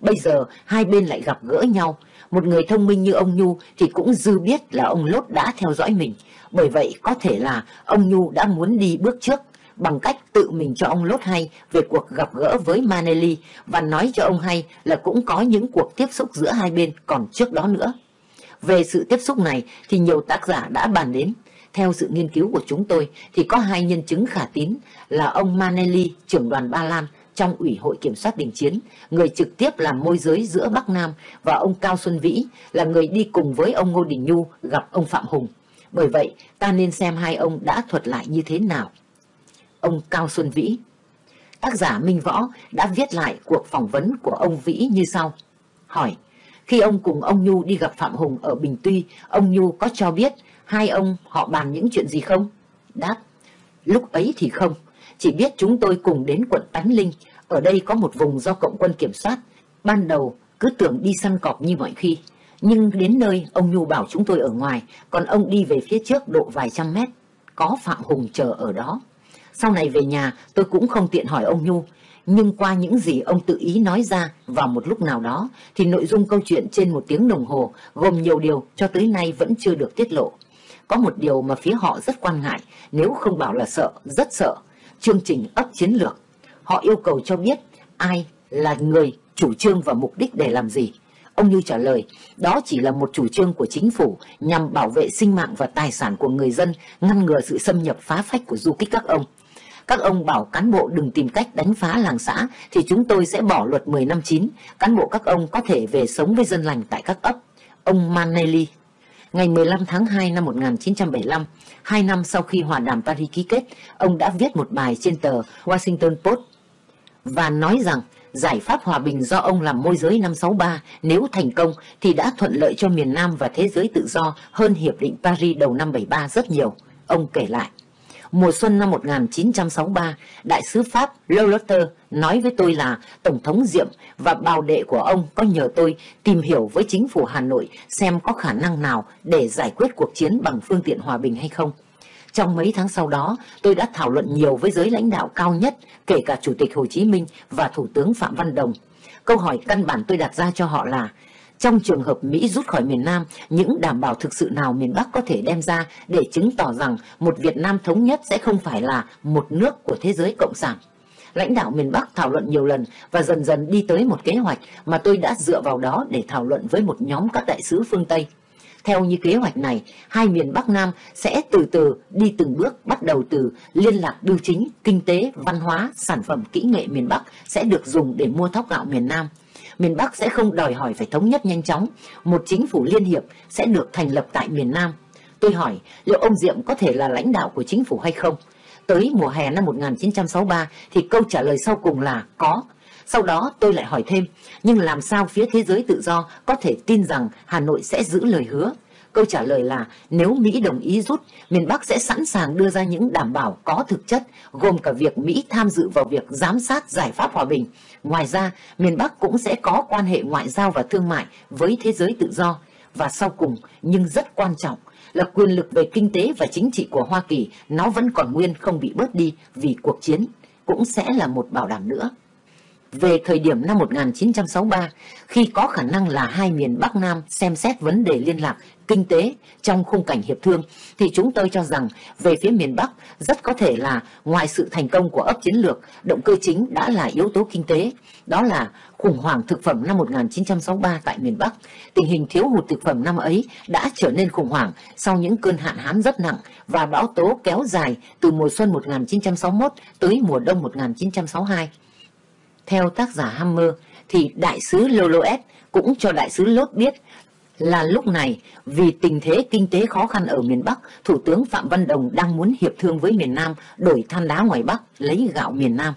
Bây giờ hai bên lại gặp gỡ nhau. Một người thông minh như ông Nhu thì cũng dư biết là ông Lốt đã theo dõi mình. Bởi vậy có thể là ông Nhu đã muốn đi bước trước bằng cách tự mình cho ông Lốt hay về cuộc gặp gỡ với Manelli và nói cho ông hay là cũng có những cuộc tiếp xúc giữa hai bên còn trước đó nữa. Về sự tiếp xúc này thì nhiều tác giả đã bàn đến. Theo sự nghiên cứu của chúng tôi thì có hai nhân chứng khả tín là ông Manelli, trưởng đoàn Ba Lan trong Ủy hội Kiểm soát Đình Chiến, người trực tiếp làm môi giới giữa Bắc Nam và ông Cao Xuân Vĩ là người đi cùng với ông Ngô Đình Nhu gặp ông Phạm Hùng. Bởi vậy, ta nên xem hai ông đã thuật lại như thế nào. Ông Cao Xuân Vĩ Tác giả Minh Võ đã viết lại cuộc phỏng vấn của ông Vĩ như sau. Hỏi, khi ông cùng ông Nhu đi gặp Phạm Hùng ở Bình Tuy, ông Nhu có cho biết hai ông họ bàn những chuyện gì không? Đáp, lúc ấy thì không, chỉ biết chúng tôi cùng đến quận Tánh Linh, ở đây có một vùng do cộng quân kiểm soát. Ban đầu cứ tưởng đi săn cọp như mọi khi, nhưng đến nơi ông Nhu bảo chúng tôi ở ngoài, còn ông đi về phía trước độ vài trăm mét. Có Phạm Hùng chờ ở đó. Sau này về nhà tôi cũng không tiện hỏi ông Nhu, nhưng qua những gì ông tự ý nói ra vào một lúc nào đó thì nội dung câu chuyện trên một tiếng đồng hồ gồm nhiều điều cho tới nay vẫn chưa được tiết lộ. Có một điều mà phía họ rất quan ngại, nếu không bảo là sợ, rất sợ. Chương trình ấp chiến lược. Họ yêu cầu cho biết ai là người chủ trương và mục đích để làm gì. Ông Như trả lời, đó chỉ là một chủ trương của chính phủ nhằm bảo vệ sinh mạng và tài sản của người dân, ngăn ngừa sự xâm nhập phá phách của du kích các ông. Các ông bảo cán bộ đừng tìm cách đánh phá làng xã thì chúng tôi sẽ bỏ luật 10 năm 9 Cán bộ các ông có thể về sống với dân lành tại các ấp. Ông Manelli Ngày 15 tháng 2 năm 1975, hai năm sau khi hòa đàm Paris ký kết, ông đã viết một bài trên tờ Washington Post và nói rằng giải pháp hòa bình do ông làm môi giới năm 63 nếu thành công thì đã thuận lợi cho miền Nam và thế giới tự do hơn Hiệp định Paris đầu năm 73 rất nhiều. Ông kể lại. Mùa xuân năm 1963, đại sứ Pháp Lolotter nói với tôi là Tổng thống Diệm và bào đệ của ông có nhờ tôi tìm hiểu với chính phủ Hà Nội xem có khả năng nào để giải quyết cuộc chiến bằng phương tiện hòa bình hay không. Trong mấy tháng sau đó, tôi đã thảo luận nhiều với giới lãnh đạo cao nhất, kể cả Chủ tịch Hồ Chí Minh và Thủ tướng Phạm Văn Đồng. Câu hỏi căn bản tôi đặt ra cho họ là trong trường hợp Mỹ rút khỏi miền Nam, những đảm bảo thực sự nào miền Bắc có thể đem ra để chứng tỏ rằng một Việt Nam thống nhất sẽ không phải là một nước của thế giới cộng sản. Lãnh đạo miền Bắc thảo luận nhiều lần và dần dần đi tới một kế hoạch mà tôi đã dựa vào đó để thảo luận với một nhóm các đại sứ phương Tây. Theo như kế hoạch này, hai miền Bắc Nam sẽ từ từ đi từng bước bắt đầu từ liên lạc bưu chính, kinh tế, văn hóa, sản phẩm kỹ nghệ miền Bắc sẽ được dùng để mua thóc gạo miền Nam miền Bắc sẽ không đòi hỏi phải thống nhất nhanh chóng. Một chính phủ liên hiệp sẽ được thành lập tại miền Nam. Tôi hỏi liệu ông Diệm có thể là lãnh đạo của chính phủ hay không? Tới mùa hè năm 1963 thì câu trả lời sau cùng là có. Sau đó tôi lại hỏi thêm, nhưng làm sao phía thế giới tự do có thể tin rằng Hà Nội sẽ giữ lời hứa? Câu trả lời là nếu Mỹ đồng ý rút, miền Bắc sẽ sẵn sàng đưa ra những đảm bảo có thực chất, gồm cả việc Mỹ tham dự vào việc giám sát giải pháp hòa bình. Ngoài ra, miền Bắc cũng sẽ có quan hệ ngoại giao và thương mại với thế giới tự do. Và sau cùng, nhưng rất quan trọng, là quyền lực về kinh tế và chính trị của Hoa Kỳ nó vẫn còn nguyên không bị bớt đi vì cuộc chiến cũng sẽ là một bảo đảm nữa về thời điểm năm 1963 khi có khả năng là hai miền Bắc Nam xem xét vấn đề liên lạc kinh tế trong khung cảnh hiệp thương thì chúng tôi cho rằng về phía miền Bắc rất có thể là ngoài sự thành công của ấp chiến lược, động cơ chính đã là yếu tố kinh tế, đó là khủng hoảng thực phẩm năm 1963 tại miền Bắc. Tình hình thiếu hụt thực phẩm năm ấy đã trở nên khủng hoảng sau những cơn hạn hán rất nặng và bão tố kéo dài từ mùa xuân 1961 tới mùa đông 1962. Theo tác giả Hammer thì đại sứ Loloet cũng cho đại sứ Lốt biết là lúc này vì tình thế kinh tế khó khăn ở miền Bắc, Thủ tướng Phạm Văn Đồng đang muốn hiệp thương với miền Nam đổi than đá ngoài Bắc lấy gạo miền Nam.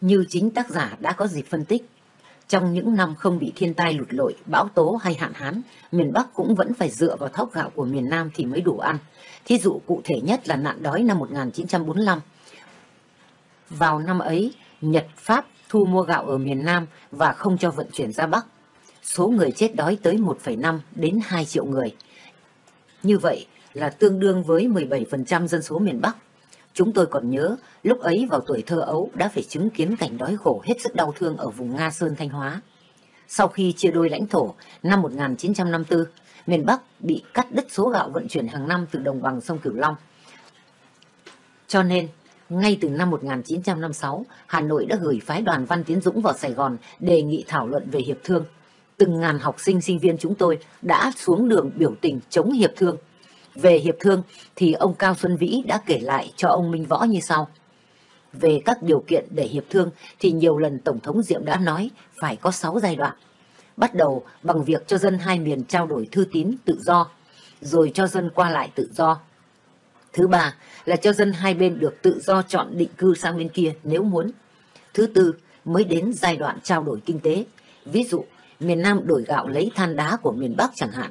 Như chính tác giả đã có dịp phân tích, trong những năm không bị thiên tai lụt lội, bão tố hay hạn hán, miền Bắc cũng vẫn phải dựa vào thóc gạo của miền Nam thì mới đủ ăn. Thí dụ cụ thể nhất là nạn đói năm 1945. Vào năm ấy, Nhật Pháp thu mua gạo ở miền Nam và không cho vận chuyển ra Bắc. Số người chết đói tới 1,5 đến 2 triệu người. Như vậy là tương đương với 17% dân số miền Bắc. Chúng tôi còn nhớ lúc ấy vào tuổi thơ ấu đã phải chứng kiến cảnh đói khổ hết sức đau thương ở vùng Nga Sơn Thanh Hóa. Sau khi chia đôi lãnh thổ năm 1954, miền Bắc bị cắt đứt số gạo vận chuyển hàng năm từ đồng bằng sông Cửu Long. Cho nên, ngay từ năm 1956, Hà Nội đã gửi phái đoàn Văn Tiến Dũng vào Sài Gòn đề nghị thảo luận về hiệp thương. Từng ngàn học sinh sinh viên chúng tôi đã xuống đường biểu tình chống hiệp thương. Về hiệp thương thì ông Cao Xuân Vĩ đã kể lại cho ông Minh Võ như sau. Về các điều kiện để hiệp thương thì nhiều lần Tổng thống Diệm đã nói phải có 6 giai đoạn. Bắt đầu bằng việc cho dân hai miền trao đổi thư tín tự do, rồi cho dân qua lại tự do. Thứ ba là cho dân hai bên được tự do chọn định cư sang bên kia nếu muốn. Thứ tư mới đến giai đoạn trao đổi kinh tế. Ví dụ, miền Nam đổi gạo lấy than đá của miền Bắc chẳng hạn.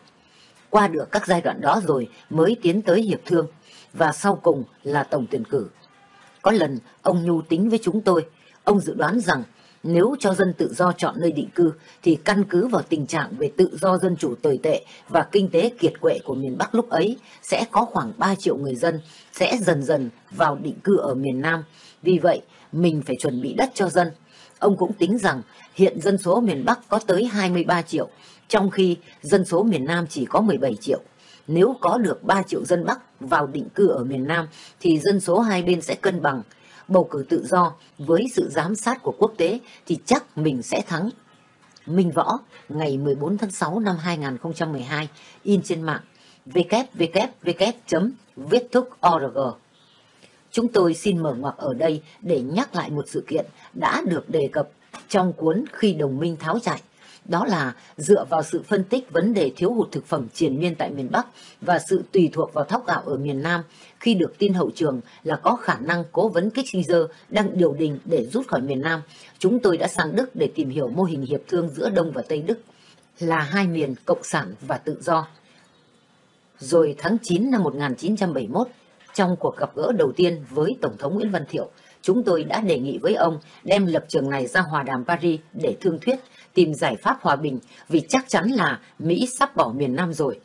Qua được các giai đoạn đó rồi mới tiến tới hiệp thương và sau cùng là tổng tuyển cử. Có lần ông Nhu tính với chúng tôi, ông dự đoán rằng nếu cho dân tự do chọn nơi định cư thì căn cứ vào tình trạng về tự do dân chủ tồi tệ và kinh tế kiệt quệ của miền Bắc lúc ấy sẽ có khoảng 3 triệu người dân sẽ dần dần vào định cư ở miền Nam. Vì vậy, mình phải chuẩn bị đất cho dân. Ông cũng tính rằng hiện dân số miền Bắc có tới 23 triệu, trong khi dân số miền Nam chỉ có 17 triệu. Nếu có được 3 triệu dân Bắc vào định cư ở miền Nam thì dân số hai bên sẽ cân bằng. Bầu cử tự do với sự giám sát của quốc tế thì chắc mình sẽ thắng. Minh Võ, ngày 14 tháng 6 năm 2012, in trên mạng www.vietthúc.org. Chúng tôi xin mở ngoặc ở đây để nhắc lại một sự kiện đã được đề cập trong cuốn Khi đồng minh tháo chạy đó là dựa vào sự phân tích vấn đề thiếu hụt thực phẩm triền miên tại miền Bắc và sự tùy thuộc vào thóc gạo ở miền Nam khi được tin hậu trường là có khả năng cố vấn Kissinger đang điều đình để rút khỏi miền Nam. Chúng tôi đã sang Đức để tìm hiểu mô hình hiệp thương giữa Đông và Tây Đức là hai miền cộng sản và tự do. Rồi tháng 9 năm 1971, trong cuộc gặp gỡ đầu tiên với Tổng thống Nguyễn Văn Thiệu, chúng tôi đã đề nghị với ông đem lập trường này ra hòa đàm Paris để thương thuyết tìm giải pháp hòa bình vì chắc chắn là Mỹ sắp bỏ miền Nam rồi.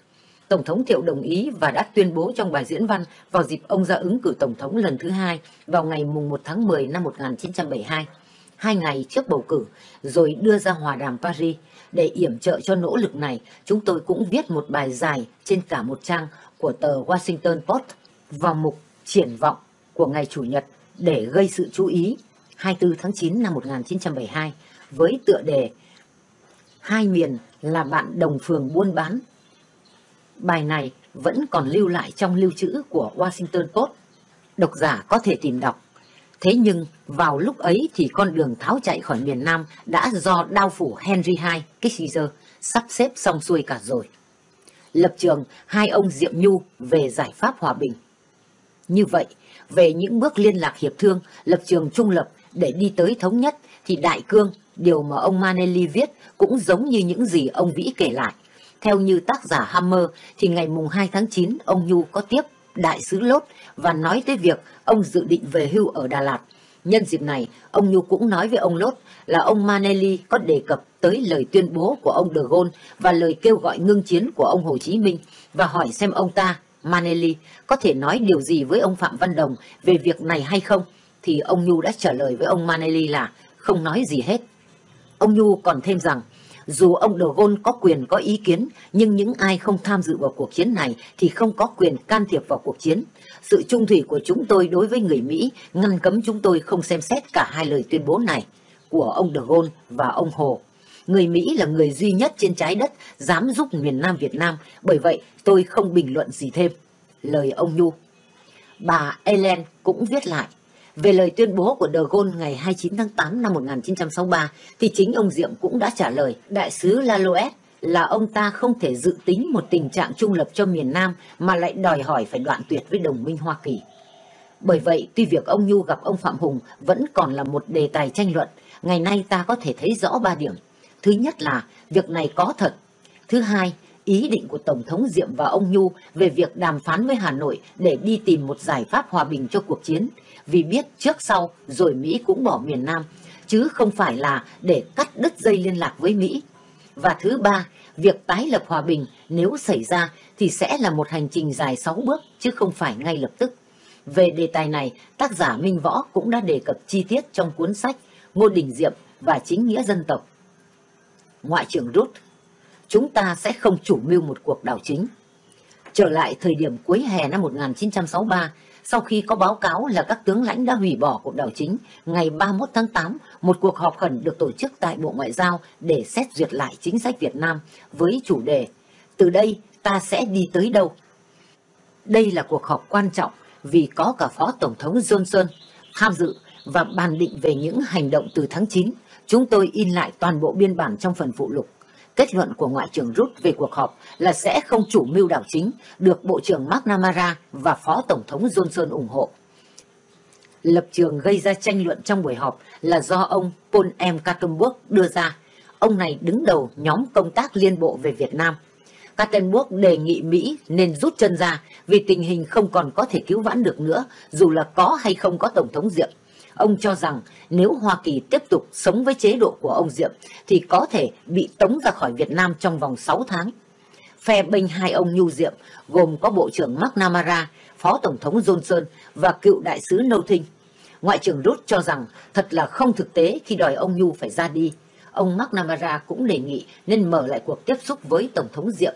Tổng thống Thiệu đồng ý và đã tuyên bố trong bài diễn văn vào dịp ông ra ứng cử Tổng thống lần thứ hai vào ngày mùng 1 tháng 10 năm 1972, hai ngày trước bầu cử, rồi đưa ra hòa đàm Paris. Để yểm trợ cho nỗ lực này, chúng tôi cũng viết một bài dài trên cả một trang của tờ Washington Post vào mục triển vọng của ngày Chủ nhật để gây sự chú ý 24 tháng 9 năm 1972 với tựa đề hai miền là bạn đồng phường buôn bán. Bài này vẫn còn lưu lại trong lưu trữ của Washington Post. Độc giả có thể tìm đọc. Thế nhưng vào lúc ấy thì con đường tháo chạy khỏi miền Nam đã do đao phủ Henry II Kissinger sắp xếp xong xuôi cả rồi. Lập trường hai ông Diệm Nhu về giải pháp hòa bình. Như vậy, về những bước liên lạc hiệp thương, lập trường trung lập để đi tới thống nhất thì Đại Cương, điều mà ông Manelli viết cũng giống như những gì ông Vĩ kể lại. Theo như tác giả Hammer thì ngày mùng 2 tháng 9 ông Nhu có tiếp đại sứ Lốt và nói tới việc ông dự định về hưu ở Đà Lạt. Nhân dịp này, ông Nhu cũng nói với ông Lốt là ông Manelli có đề cập tới lời tuyên bố của ông De Gaulle và lời kêu gọi ngưng chiến của ông Hồ Chí Minh và hỏi xem ông ta, Manelli, có thể nói điều gì với ông Phạm Văn Đồng về việc này hay không. Thì ông Nhu đã trả lời với ông Manelli là không nói gì hết. Ông Nhu còn thêm rằng, dù ông De Gaulle có quyền có ý kiến, nhưng những ai không tham dự vào cuộc chiến này thì không có quyền can thiệp vào cuộc chiến. Sự trung thủy của chúng tôi đối với người Mỹ ngăn cấm chúng tôi không xem xét cả hai lời tuyên bố này của ông De Gaulle và ông Hồ. Người Mỹ là người duy nhất trên trái đất dám giúp miền Nam Việt Nam, bởi vậy tôi không bình luận gì thêm. Lời ông Nhu. Bà Ellen cũng viết lại. Về lời tuyên bố của De Gaulle ngày 29 tháng 8 năm 1963 thì chính ông Diệm cũng đã trả lời đại sứ Laloet là ông ta không thể dự tính một tình trạng trung lập cho miền Nam mà lại đòi hỏi phải đoạn tuyệt với đồng minh Hoa Kỳ. Bởi vậy, tuy việc ông Nhu gặp ông Phạm Hùng vẫn còn là một đề tài tranh luận, ngày nay ta có thể thấy rõ ba điểm. Thứ nhất là việc này có thật. Thứ hai, ý định của Tổng thống Diệm và ông Nhu về việc đàm phán với Hà Nội để đi tìm một giải pháp hòa bình cho cuộc chiến, vì biết trước sau rồi Mỹ cũng bỏ miền Nam, chứ không phải là để cắt đứt dây liên lạc với Mỹ. Và thứ ba, việc tái lập hòa bình nếu xảy ra thì sẽ là một hành trình dài 6 bước chứ không phải ngay lập tức. Về đề tài này, tác giả Minh Võ cũng đã đề cập chi tiết trong cuốn sách Ngô Đình Diệm và Chính nghĩa dân tộc. Ngoại trưởng Rút, chúng ta sẽ không chủ mưu một cuộc đảo chính. Trở lại thời điểm cuối hè năm 1963, sau khi có báo cáo là các tướng lãnh đã hủy bỏ cuộc đảo chính, ngày 31 tháng 8, một cuộc họp khẩn được tổ chức tại Bộ Ngoại giao để xét duyệt lại chính sách Việt Nam với chủ đề Từ đây ta sẽ đi tới đâu? Đây là cuộc họp quan trọng vì có cả Phó Tổng thống Johnson tham dự và bàn định về những hành động từ tháng 9. Chúng tôi in lại toàn bộ biên bản trong phần phụ lục. Kết luận của Ngoại trưởng Rút về cuộc họp là sẽ không chủ mưu đảo chính, được Bộ trưởng McNamara và Phó Tổng thống Johnson ủng hộ. Lập trường gây ra tranh luận trong buổi họp là do ông Paul M. Kattenburg đưa ra. Ông này đứng đầu nhóm công tác liên bộ về Việt Nam. Kattenburg đề nghị Mỹ nên rút chân ra vì tình hình không còn có thể cứu vãn được nữa, dù là có hay không có Tổng thống Diệm. Ông cho rằng nếu Hoa Kỳ tiếp tục sống với chế độ của ông Diệm thì có thể bị tống ra khỏi Việt Nam trong vòng 6 tháng. Phe bênh hai ông Nhu Diệm gồm có Bộ trưởng McNamara, Phó Tổng thống Johnson và cựu đại sứ Nâu Thinh. Ngoại trưởng Rút cho rằng thật là không thực tế khi đòi ông Nhu phải ra đi. Ông McNamara cũng đề nghị nên mở lại cuộc tiếp xúc với Tổng thống Diệm.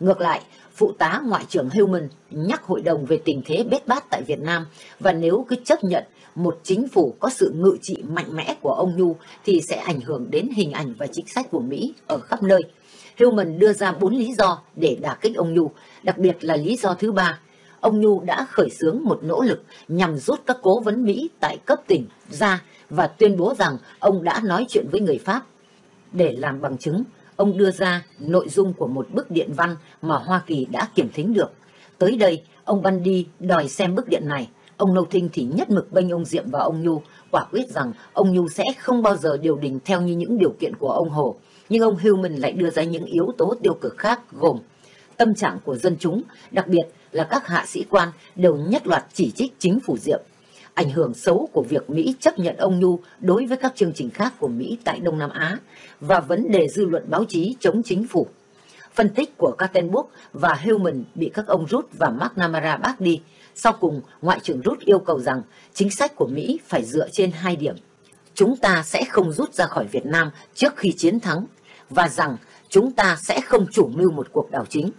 Ngược lại, phụ tá Ngoại trưởng Hillman nhắc hội đồng về tình thế bết bát tại Việt Nam và nếu cứ chấp nhận một chính phủ có sự ngự trị mạnh mẽ của ông Nhu thì sẽ ảnh hưởng đến hình ảnh và chính sách của Mỹ ở khắp nơi. Hillman đưa ra bốn lý do để đả kích ông Nhu, đặc biệt là lý do thứ ba. Ông Nhu đã khởi xướng một nỗ lực nhằm rút các cố vấn Mỹ tại cấp tỉnh ra và tuyên bố rằng ông đã nói chuyện với người Pháp. Để làm bằng chứng, ông đưa ra nội dung của một bức điện văn mà Hoa Kỳ đã kiểm thính được. Tới đây, ông Bundy đòi xem bức điện này. Ông Nâu Thinh thì nhất mực bênh ông Diệm và ông Nhu, quả quyết rằng ông Nhu sẽ không bao giờ điều đình theo như những điều kiện của ông Hồ. Nhưng ông Human lại đưa ra những yếu tố tiêu cực khác gồm tâm trạng của dân chúng, đặc biệt là các hạ sĩ quan đều nhất loạt chỉ trích chính phủ Diệm. Ảnh hưởng xấu của việc Mỹ chấp nhận ông Nhu đối với các chương trình khác của Mỹ tại Đông Nam Á và vấn đề dư luận báo chí chống chính phủ. Phân tích của Kattenburg và Hillman bị các ông Rút và McNamara bác đi. Sau cùng, Ngoại trưởng Rút yêu cầu rằng chính sách của Mỹ phải dựa trên hai điểm. Chúng ta sẽ không rút ra khỏi Việt Nam trước khi chiến thắng và rằng chúng ta sẽ không chủ mưu một cuộc đảo chính.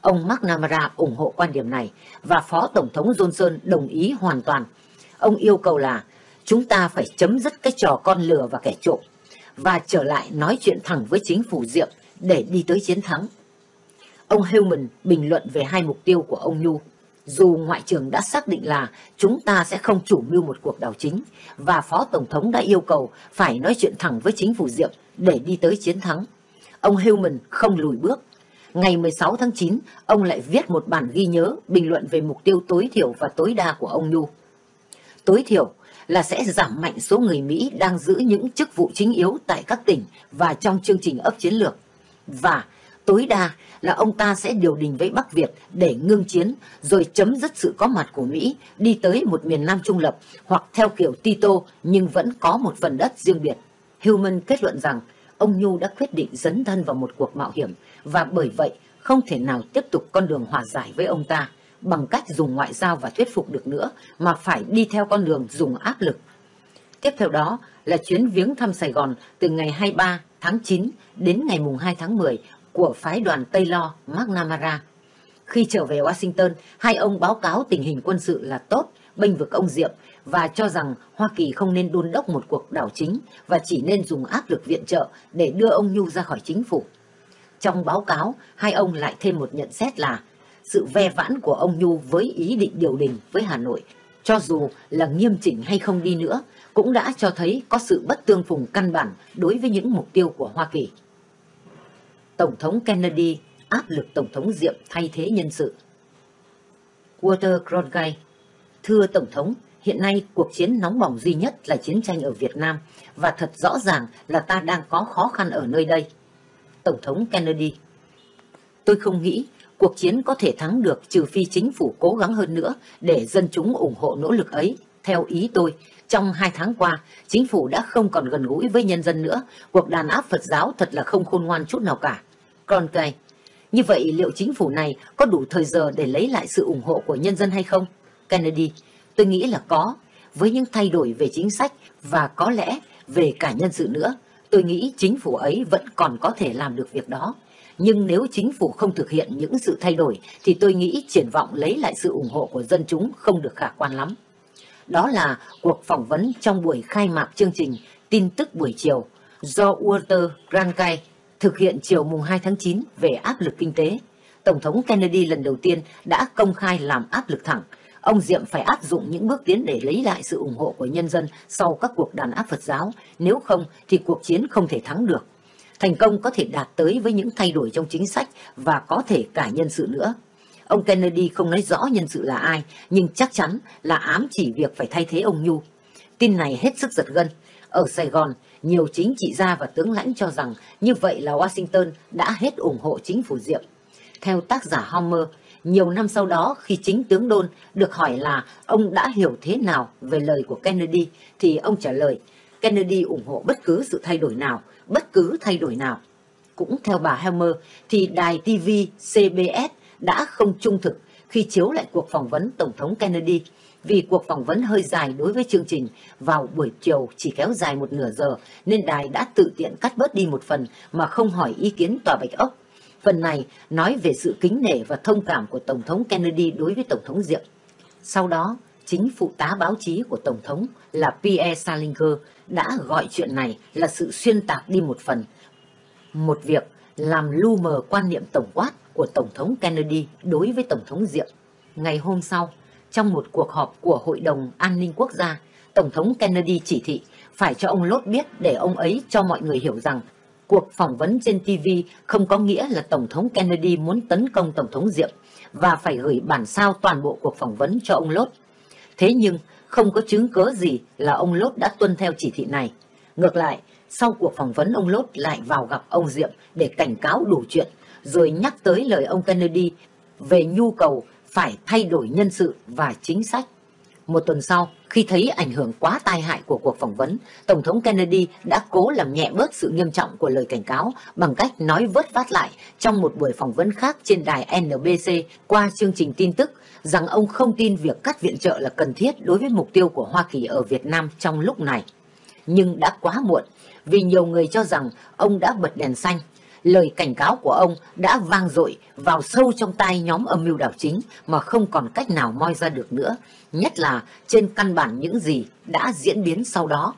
Ông McNamara ủng hộ quan điểm này và Phó Tổng thống Johnson đồng ý hoàn toàn. Ông yêu cầu là chúng ta phải chấm dứt cái trò con lừa và kẻ trộm và trở lại nói chuyện thẳng với chính phủ Diệm để đi tới chiến thắng. Ông Hillman bình luận về hai mục tiêu của ông Nhu. Dù Ngoại trưởng đã xác định là chúng ta sẽ không chủ mưu một cuộc đảo chính và Phó Tổng thống đã yêu cầu phải nói chuyện thẳng với chính phủ Diệm để đi tới chiến thắng. Ông Hillman không lùi bước. Ngày 16 tháng 9, ông lại viết một bản ghi nhớ bình luận về mục tiêu tối thiểu và tối đa của ông Nhu. Tối thiểu là sẽ giảm mạnh số người Mỹ đang giữ những chức vụ chính yếu tại các tỉnh và trong chương trình ấp chiến lược. Và tối đa là ông ta sẽ điều đình với Bắc Việt để ngưng chiến, rồi chấm dứt sự có mặt của Mỹ, đi tới một miền Nam trung lập, hoặc theo kiểu Tito, nhưng vẫn có một phần đất riêng biệt. Human kết luận rằng, ông Nhu đã quyết định dấn thân vào một cuộc mạo hiểm, và bởi vậy, không thể nào tiếp tục con đường hòa giải với ông ta bằng cách dùng ngoại giao và thuyết phục được nữa, mà phải đi theo con đường dùng áp lực. Tiếp theo đó là chuyến viếng thăm Sài Gòn từ ngày 23 tháng 9 đến ngày mùng 2 tháng 10 của phái đoàn Taylor McNamara. Khi trở về Washington, hai ông báo cáo tình hình quân sự là tốt, bênh vực ông Diệm và cho rằng Hoa Kỳ không nên đôn đốc một cuộc đảo chính và chỉ nên dùng áp lực viện trợ để đưa ông Nhu ra khỏi chính phủ. Trong báo cáo, hai ông lại thêm một nhận xét là sự ve vãn của ông Nhu với ý định điều đình với Hà Nội, cho dù là nghiêm chỉnh hay không đi nữa, cũng đã cho thấy có sự bất tương phùng căn bản đối với những mục tiêu của Hoa Kỳ. Tổng thống Kennedy áp lực Tổng thống Diệm thay thế nhân sự. Walter Cronkite Thưa Tổng thống, hiện nay cuộc chiến nóng bỏng duy nhất là chiến tranh ở Việt Nam và thật rõ ràng là ta đang có khó khăn ở nơi đây. Tổng thống Kennedy Tôi không nghĩ cuộc chiến có thể thắng được trừ phi chính phủ cố gắng hơn nữa để dân chúng ủng hộ nỗ lực ấy. Theo ý tôi, trong hai tháng qua, chính phủ đã không còn gần gũi với nhân dân nữa. Cuộc đàn áp Phật giáo thật là không khôn ngoan chút nào cả. Cronkite. như vậy liệu chính phủ này có đủ thời giờ để lấy lại sự ủng hộ của nhân dân hay không? Kennedy, tôi nghĩ là có. Với những thay đổi về chính sách và có lẽ về cả nhân sự nữa, tôi nghĩ chính phủ ấy vẫn còn có thể làm được việc đó. Nhưng nếu chính phủ không thực hiện những sự thay đổi thì tôi nghĩ triển vọng lấy lại sự ủng hộ của dân chúng không được khả quan lắm. Đó là cuộc phỏng vấn trong buổi khai mạc chương trình tin tức buổi chiều do Walter Cronkite thực hiện chiều mùng 2 tháng 9 về áp lực kinh tế. Tổng thống Kennedy lần đầu tiên đã công khai làm áp lực thẳng. Ông Diệm phải áp dụng những bước tiến để lấy lại sự ủng hộ của nhân dân sau các cuộc đàn áp Phật giáo. Nếu không thì cuộc chiến không thể thắng được. Thành công có thể đạt tới với những thay đổi trong chính sách và có thể cả nhân sự nữa. Ông Kennedy không nói rõ nhân sự là ai, nhưng chắc chắn là ám chỉ việc phải thay thế ông Nhu. Tin này hết sức giật gân. Ở Sài Gòn, nhiều chính trị gia và tướng lãnh cho rằng như vậy là Washington đã hết ủng hộ chính phủ Diệm. Theo tác giả Homer, nhiều năm sau đó khi chính tướng Đôn được hỏi là ông đã hiểu thế nào về lời của Kennedy, thì ông trả lời Kennedy ủng hộ bất cứ sự thay đổi nào, bất cứ thay đổi nào. Cũng theo bà Helmer, thì đài TV CBS đã không trung thực khi chiếu lại cuộc phỏng vấn Tổng thống Kennedy vì cuộc phỏng vấn hơi dài đối với chương trình vào buổi chiều chỉ kéo dài một nửa giờ nên đài đã tự tiện cắt bớt đi một phần mà không hỏi ý kiến tòa bạch ốc. Phần này nói về sự kính nể và thông cảm của Tổng thống Kennedy đối với Tổng thống Diệm. Sau đó, chính phụ tá báo chí của Tổng thống là Pierre Salinger đã gọi chuyện này là sự xuyên tạc đi một phần. Một việc làm lu mờ quan niệm tổng quát của Tổng thống Kennedy đối với Tổng thống Diệm. Ngày hôm sau, trong một cuộc họp của Hội đồng An ninh Quốc gia, Tổng thống Kennedy chỉ thị phải cho ông Lốt biết để ông ấy cho mọi người hiểu rằng cuộc phỏng vấn trên TV không có nghĩa là Tổng thống Kennedy muốn tấn công Tổng thống Diệm và phải gửi bản sao toàn bộ cuộc phỏng vấn cho ông Lốt. Thế nhưng, không có chứng cớ gì là ông Lốt đã tuân theo chỉ thị này. Ngược lại, sau cuộc phỏng vấn ông Lốt lại vào gặp ông Diệm để cảnh cáo đủ chuyện, rồi nhắc tới lời ông Kennedy về nhu cầu phải thay đổi nhân sự và chính sách. Một tuần sau, khi thấy ảnh hưởng quá tai hại của cuộc phỏng vấn, Tổng thống Kennedy đã cố làm nhẹ bớt sự nghiêm trọng của lời cảnh cáo bằng cách nói vớt vát lại trong một buổi phỏng vấn khác trên đài NBC qua chương trình tin tức rằng ông không tin việc cắt viện trợ là cần thiết đối với mục tiêu của Hoa Kỳ ở Việt Nam trong lúc này. Nhưng đã quá muộn, vì nhiều người cho rằng ông đã bật đèn xanh lời cảnh cáo của ông đã vang dội vào sâu trong tai nhóm âm mưu đảo chính mà không còn cách nào moi ra được nữa, nhất là trên căn bản những gì đã diễn biến sau đó.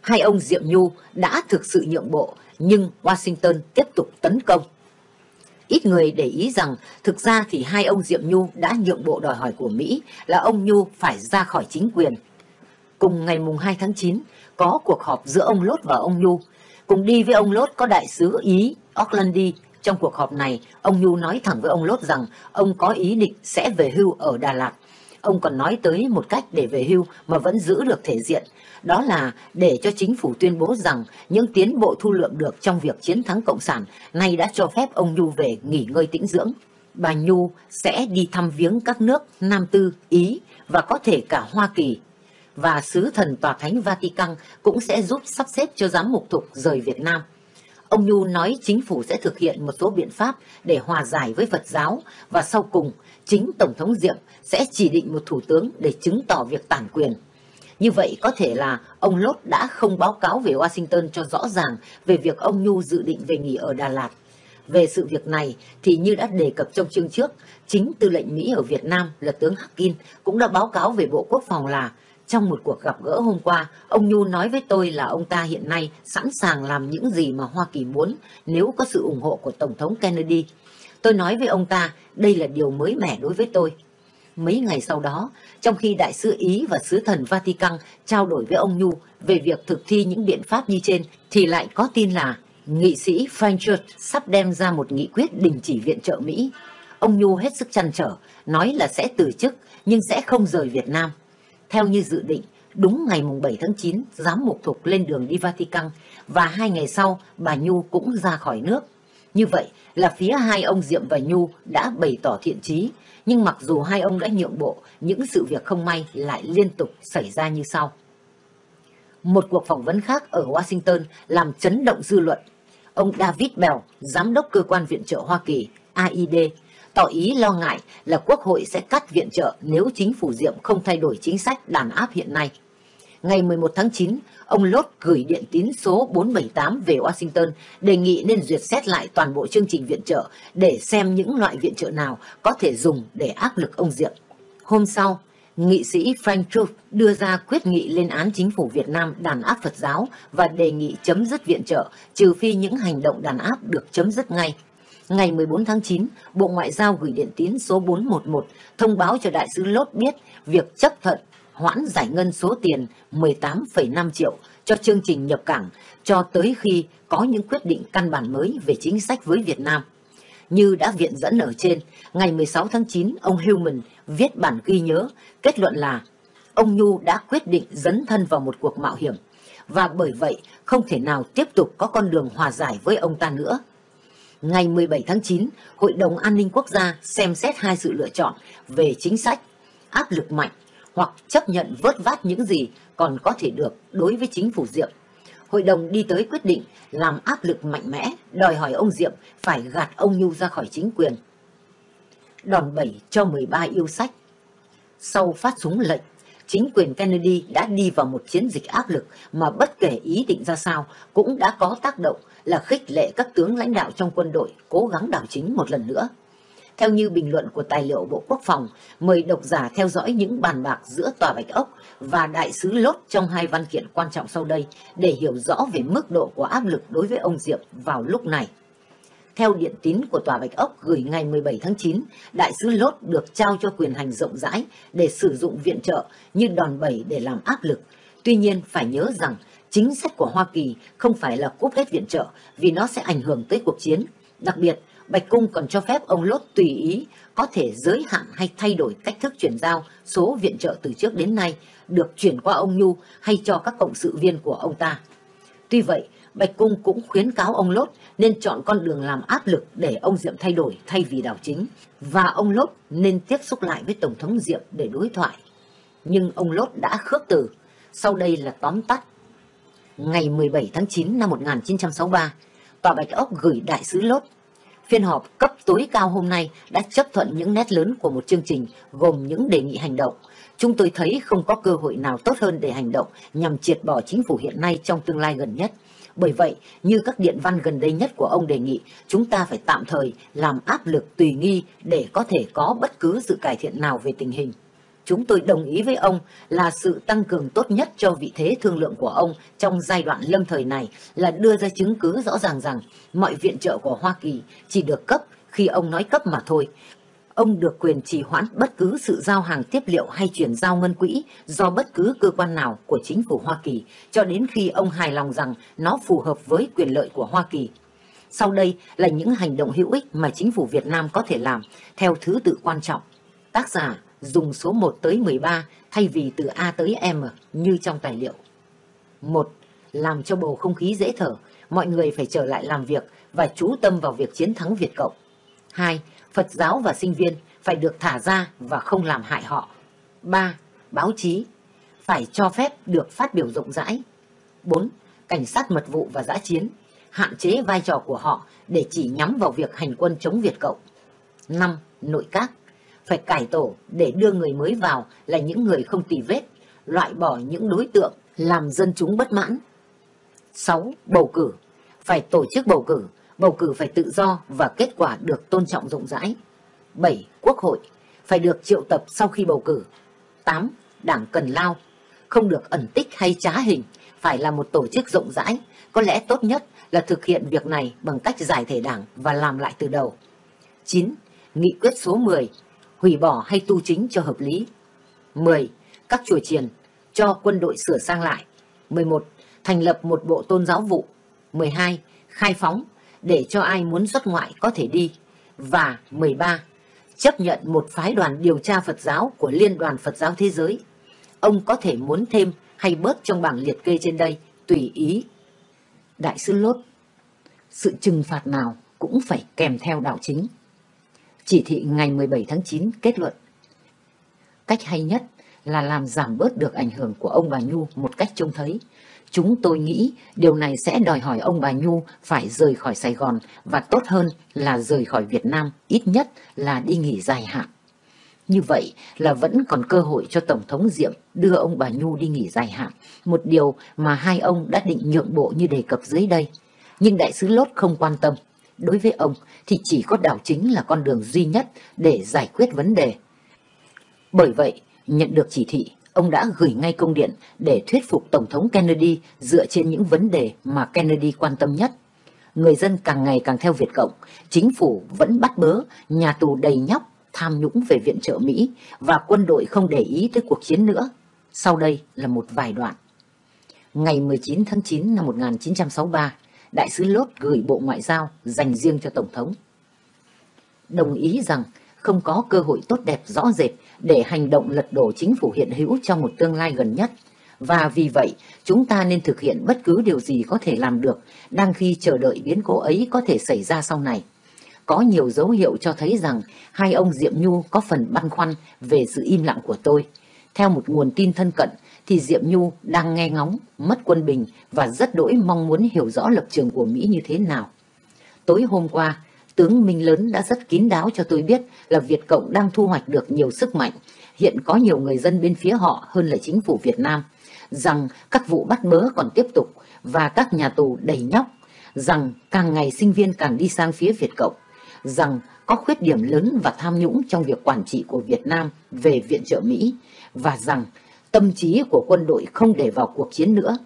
Hai ông Diệm Nhu đã thực sự nhượng bộ, nhưng Washington tiếp tục tấn công. Ít người để ý rằng thực ra thì hai ông Diệm Nhu đã nhượng bộ đòi hỏi của Mỹ là ông Nhu phải ra khỏi chính quyền. Cùng ngày mùng 2 tháng 9, có cuộc họp giữa ông Lốt và ông Nhu. Cùng đi với ông Lốt có đại sứ Ý Auckland trong cuộc họp này, ông Nhu nói thẳng với ông Lốt rằng ông có ý định sẽ về hưu ở Đà Lạt. Ông còn nói tới một cách để về hưu mà vẫn giữ được thể diện. Đó là để cho chính phủ tuyên bố rằng những tiến bộ thu lượng được trong việc chiến thắng Cộng sản nay đã cho phép ông Nhu về nghỉ ngơi tĩnh dưỡng. Bà Nhu sẽ đi thăm viếng các nước Nam Tư, Ý và có thể cả Hoa Kỳ. Và sứ thần tòa thánh Vatican cũng sẽ giúp sắp xếp cho giám mục thục rời Việt Nam. Ông Nhu nói chính phủ sẽ thực hiện một số biện pháp để hòa giải với Phật giáo và sau cùng chính Tổng thống Diệm sẽ chỉ định một thủ tướng để chứng tỏ việc tản quyền. Như vậy có thể là ông Lốt đã không báo cáo về Washington cho rõ ràng về việc ông Nhu dự định về nghỉ ở Đà Lạt. Về sự việc này thì như đã đề cập trong chương trước, chính tư lệnh Mỹ ở Việt Nam là tướng Harkin cũng đã báo cáo về Bộ Quốc phòng là trong một cuộc gặp gỡ hôm qua, ông Nhu nói với tôi là ông ta hiện nay sẵn sàng làm những gì mà Hoa Kỳ muốn nếu có sự ủng hộ của Tổng thống Kennedy. Tôi nói với ông ta, đây là điều mới mẻ đối với tôi. Mấy ngày sau đó, trong khi đại sứ Ý và sứ thần Vatican trao đổi với ông Nhu về việc thực thi những biện pháp như trên, thì lại có tin là nghị sĩ Franchot sắp đem ra một nghị quyết đình chỉ viện trợ Mỹ. ông Nhu hết sức chăn trở, nói là sẽ từ chức nhưng sẽ không rời Việt Nam. Theo như dự định, đúng ngày 7 tháng 9, giám mục thục lên đường đi Vatican và hai ngày sau bà Nhu cũng ra khỏi nước. Như vậy là phía hai ông Diệm và Nhu đã bày tỏ thiện chí, nhưng mặc dù hai ông đã nhượng bộ, những sự việc không may lại liên tục xảy ra như sau. Một cuộc phỏng vấn khác ở Washington làm chấn động dư luận. Ông David Bell, giám đốc cơ quan viện trợ Hoa Kỳ, AID, tỏ ý lo ngại là Quốc hội sẽ cắt viện trợ nếu chính phủ Diệm không thay đổi chính sách đàn áp hiện nay. Ngày 11 tháng 9, ông Lốt gửi điện tín số 478 về Washington đề nghị nên duyệt xét lại toàn bộ chương trình viện trợ để xem những loại viện trợ nào có thể dùng để áp lực ông Diệm. Hôm sau, nghị sĩ Frank Truth đưa ra quyết nghị lên án chính phủ Việt Nam đàn áp Phật giáo và đề nghị chấm dứt viện trợ trừ phi những hành động đàn áp được chấm dứt ngay. Ngày 14 tháng 9, Bộ Ngoại giao gửi điện tín số 411 thông báo cho đại sứ Lốt biết việc chấp thuận hoãn giải ngân số tiền 18,5 triệu cho chương trình nhập cảng cho tới khi có những quyết định căn bản mới về chính sách với Việt Nam. Như đã viện dẫn ở trên, ngày 16 tháng 9, ông Human viết bản ghi nhớ, kết luận là ông Nhu đã quyết định dấn thân vào một cuộc mạo hiểm và bởi vậy không thể nào tiếp tục có con đường hòa giải với ông ta nữa. Ngày 17 tháng 9, Hội đồng An ninh Quốc gia xem xét hai sự lựa chọn về chính sách áp lực mạnh hoặc chấp nhận vớt vát những gì còn có thể được đối với chính phủ Diệm. Hội đồng đi tới quyết định làm áp lực mạnh mẽ, đòi hỏi ông Diệm phải gạt ông Nhu ra khỏi chính quyền. Đòn bẩy cho 13 yêu sách Sau phát súng lệnh, chính quyền Kennedy đã đi vào một chiến dịch áp lực mà bất kể ý định ra sao cũng đã có tác động là khích lệ các tướng lãnh đạo trong quân đội cố gắng đảo chính một lần nữa. Theo như bình luận của tài liệu Bộ Quốc phòng, mời độc giả theo dõi những bàn bạc giữa Tòa Bạch Ốc và Đại sứ Lốt trong hai văn kiện quan trọng sau đây để hiểu rõ về mức độ của áp lực đối với ông Diệm vào lúc này. Theo điện tín của Tòa Bạch Ốc gửi ngày 17 tháng 9, Đại sứ Lốt được trao cho quyền hành rộng rãi để sử dụng viện trợ như đòn bẩy để làm áp lực. Tuy nhiên, phải nhớ rằng chính sách của Hoa Kỳ không phải là cúp hết viện trợ vì nó sẽ ảnh hưởng tới cuộc chiến. Đặc biệt, Bạch Cung còn cho phép ông Lốt tùy ý có thể giới hạn hay thay đổi cách thức chuyển giao số viện trợ từ trước đến nay được chuyển qua ông Nhu hay cho các cộng sự viên của ông ta. Tuy vậy, Bạch Cung cũng khuyến cáo ông Lốt nên chọn con đường làm áp lực để ông Diệm thay đổi thay vì đảo chính và ông Lốt nên tiếp xúc lại với Tổng thống Diệm để đối thoại. Nhưng ông Lốt đã khước từ. Sau đây là tóm tắt. Ngày 17 tháng 9 năm 1963, Tòa Bạch Ốc gửi đại sứ Lốt Phiên họp cấp tối cao hôm nay đã chấp thuận những nét lớn của một chương trình gồm những đề nghị hành động. Chúng tôi thấy không có cơ hội nào tốt hơn để hành động nhằm triệt bỏ chính phủ hiện nay trong tương lai gần nhất. Bởi vậy, như các điện văn gần đây nhất của ông đề nghị, chúng ta phải tạm thời làm áp lực tùy nghi để có thể có bất cứ sự cải thiện nào về tình hình. Chúng tôi đồng ý với ông là sự tăng cường tốt nhất cho vị thế thương lượng của ông trong giai đoạn lâm thời này là đưa ra chứng cứ rõ ràng rằng mọi viện trợ của Hoa Kỳ chỉ được cấp khi ông nói cấp mà thôi. Ông được quyền trì hoãn bất cứ sự giao hàng tiếp liệu hay chuyển giao ngân quỹ do bất cứ cơ quan nào của chính phủ Hoa Kỳ, cho đến khi ông hài lòng rằng nó phù hợp với quyền lợi của Hoa Kỳ. Sau đây là những hành động hữu ích mà chính phủ Việt Nam có thể làm theo thứ tự quan trọng. Tác giả dùng số 1 tới 13 thay vì từ A tới M như trong tài liệu. 1. Làm cho bầu không khí dễ thở, mọi người phải trở lại làm việc và chú tâm vào việc chiến thắng Việt Cộng. 2. Phật giáo và sinh viên phải được thả ra và không làm hại họ. 3. Báo chí phải cho phép được phát biểu rộng rãi. 4. Cảnh sát mật vụ và giã chiến hạn chế vai trò của họ để chỉ nhắm vào việc hành quân chống Việt Cộng. 5. Nội các phải cải tổ để đưa người mới vào là những người không tì vết, loại bỏ những đối tượng làm dân chúng bất mãn. 6. Bầu cử Phải tổ chức bầu cử, bầu cử phải tự do và kết quả được tôn trọng rộng rãi. 7. Quốc hội Phải được triệu tập sau khi bầu cử. 8. Đảng cần lao Không được ẩn tích hay trá hình, phải là một tổ chức rộng rãi. Có lẽ tốt nhất là thực hiện việc này bằng cách giải thể đảng và làm lại từ đầu. 9. Nghị quyết số 10 hủy bỏ hay tu chính cho hợp lý. 10. Các chùa chiền cho quân đội sửa sang lại. 11. Thành lập một bộ tôn giáo vụ. 12. Khai phóng để cho ai muốn xuất ngoại có thể đi. Và 13. chấp nhận một phái đoàn điều tra Phật giáo của Liên đoàn Phật giáo Thế giới. Ông có thể muốn thêm hay bớt trong bảng liệt kê trên đây, tùy ý. Đại sư Lốt, sự trừng phạt nào cũng phải kèm theo đạo chính. Chỉ thị ngày 17 tháng 9 kết luận. Cách hay nhất là làm giảm bớt được ảnh hưởng của ông bà Nhu một cách trông thấy. Chúng tôi nghĩ điều này sẽ đòi hỏi ông bà Nhu phải rời khỏi Sài Gòn và tốt hơn là rời khỏi Việt Nam, ít nhất là đi nghỉ dài hạn. Như vậy là vẫn còn cơ hội cho Tổng thống Diệm đưa ông bà Nhu đi nghỉ dài hạn, một điều mà hai ông đã định nhượng bộ như đề cập dưới đây. Nhưng đại sứ Lốt không quan tâm. Đối với ông thì chỉ có đảo chính là con đường duy nhất để giải quyết vấn đề. Bởi vậy, nhận được chỉ thị, ông đã gửi ngay công điện để thuyết phục Tổng thống Kennedy dựa trên những vấn đề mà Kennedy quan tâm nhất. Người dân càng ngày càng theo Việt Cộng, chính phủ vẫn bắt bớ, nhà tù đầy nhóc, tham nhũng về viện trợ Mỹ và quân đội không để ý tới cuộc chiến nữa. Sau đây là một vài đoạn. Ngày 19 tháng 9 năm 1963, Đại sứ Lốt gửi Bộ Ngoại giao dành riêng cho Tổng thống. Đồng ý rằng không có cơ hội tốt đẹp rõ rệt để hành động lật đổ chính phủ hiện hữu trong một tương lai gần nhất. Và vì vậy, chúng ta nên thực hiện bất cứ điều gì có thể làm được, đang khi chờ đợi biến cố ấy có thể xảy ra sau này. Có nhiều dấu hiệu cho thấy rằng hai ông Diệm Nhu có phần băn khoăn về sự im lặng của tôi. Theo một nguồn tin thân cận, thì Diệm Nhu đang nghe ngóng, mất quân bình và rất đỗi mong muốn hiểu rõ lập trường của Mỹ như thế nào. Tối hôm qua, tướng Minh Lớn đã rất kín đáo cho tôi biết là Việt Cộng đang thu hoạch được nhiều sức mạnh, hiện có nhiều người dân bên phía họ hơn là chính phủ Việt Nam, rằng các vụ bắt bớ còn tiếp tục và các nhà tù đầy nhóc, rằng càng ngày sinh viên càng đi sang phía Việt Cộng, rằng có khuyết điểm lớn và tham nhũng trong việc quản trị của Việt Nam về viện trợ Mỹ, và rằng tâm trí của quân đội không để vào cuộc chiến nữa.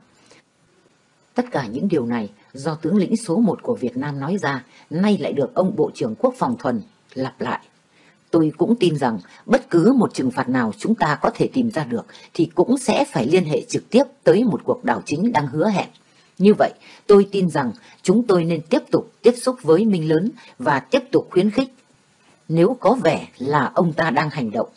Tất cả những điều này do tướng lĩnh số 1 của Việt Nam nói ra, nay lại được ông Bộ trưởng Quốc phòng Thuần lặp lại. Tôi cũng tin rằng bất cứ một trừng phạt nào chúng ta có thể tìm ra được thì cũng sẽ phải liên hệ trực tiếp tới một cuộc đảo chính đang hứa hẹn. Như vậy, tôi tin rằng chúng tôi nên tiếp tục tiếp xúc với Minh Lớn và tiếp tục khuyến khích. Nếu có vẻ là ông ta đang hành động,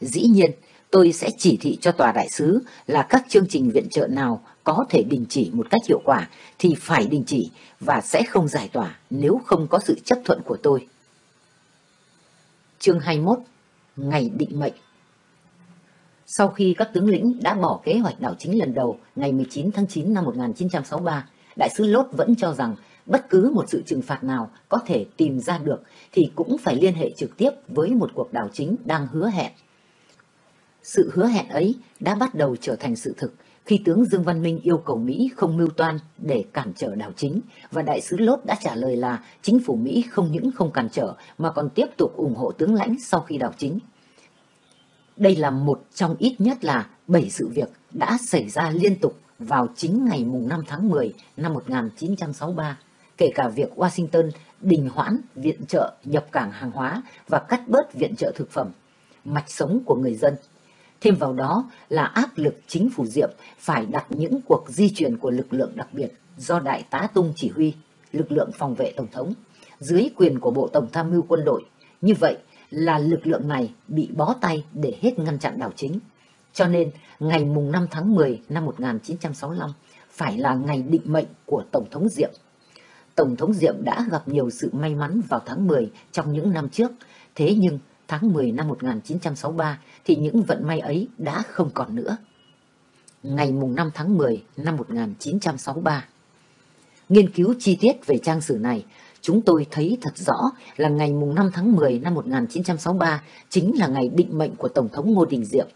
dĩ nhiên tôi sẽ chỉ thị cho tòa đại sứ là các chương trình viện trợ nào có thể đình chỉ một cách hiệu quả thì phải đình chỉ và sẽ không giải tỏa nếu không có sự chấp thuận của tôi. Chương 21 Ngày định mệnh Sau khi các tướng lĩnh đã bỏ kế hoạch đảo chính lần đầu ngày 19 tháng 9 năm 1963, Đại sứ Lốt vẫn cho rằng bất cứ một sự trừng phạt nào có thể tìm ra được thì cũng phải liên hệ trực tiếp với một cuộc đảo chính đang hứa hẹn. Sự hứa hẹn ấy đã bắt đầu trở thành sự thực khi tướng Dương Văn Minh yêu cầu Mỹ không mưu toan để cản trở đảo chính và đại sứ Lốt đã trả lời là chính phủ Mỹ không những không cản trở mà còn tiếp tục ủng hộ tướng lãnh sau khi đảo chính. Đây là một trong ít nhất là 7 sự việc đã xảy ra liên tục vào chính ngày mùng 5 tháng 10 năm 1963, kể cả việc Washington đình hoãn viện trợ nhập cảng hàng hóa và cắt bớt viện trợ thực phẩm, mạch sống của người dân Thêm vào đó là áp lực chính phủ Diệm phải đặt những cuộc di chuyển của lực lượng đặc biệt do Đại tá Tung chỉ huy, lực lượng phòng vệ Tổng thống, dưới quyền của Bộ Tổng tham mưu quân đội. Như vậy là lực lượng này bị bó tay để hết ngăn chặn đảo chính. Cho nên ngày mùng 5 tháng 10 năm 1965 phải là ngày định mệnh của Tổng thống Diệm. Tổng thống Diệm đã gặp nhiều sự may mắn vào tháng 10 trong những năm trước, thế nhưng tháng 10 năm 1963 thì những vận may ấy đã không còn nữa. Ngày mùng 5 tháng 10 năm 1963 Nghiên cứu chi tiết về trang sử này, chúng tôi thấy thật rõ là ngày mùng 5 tháng 10 năm 1963 chính là ngày định mệnh của Tổng thống Ngô Đình Diệm.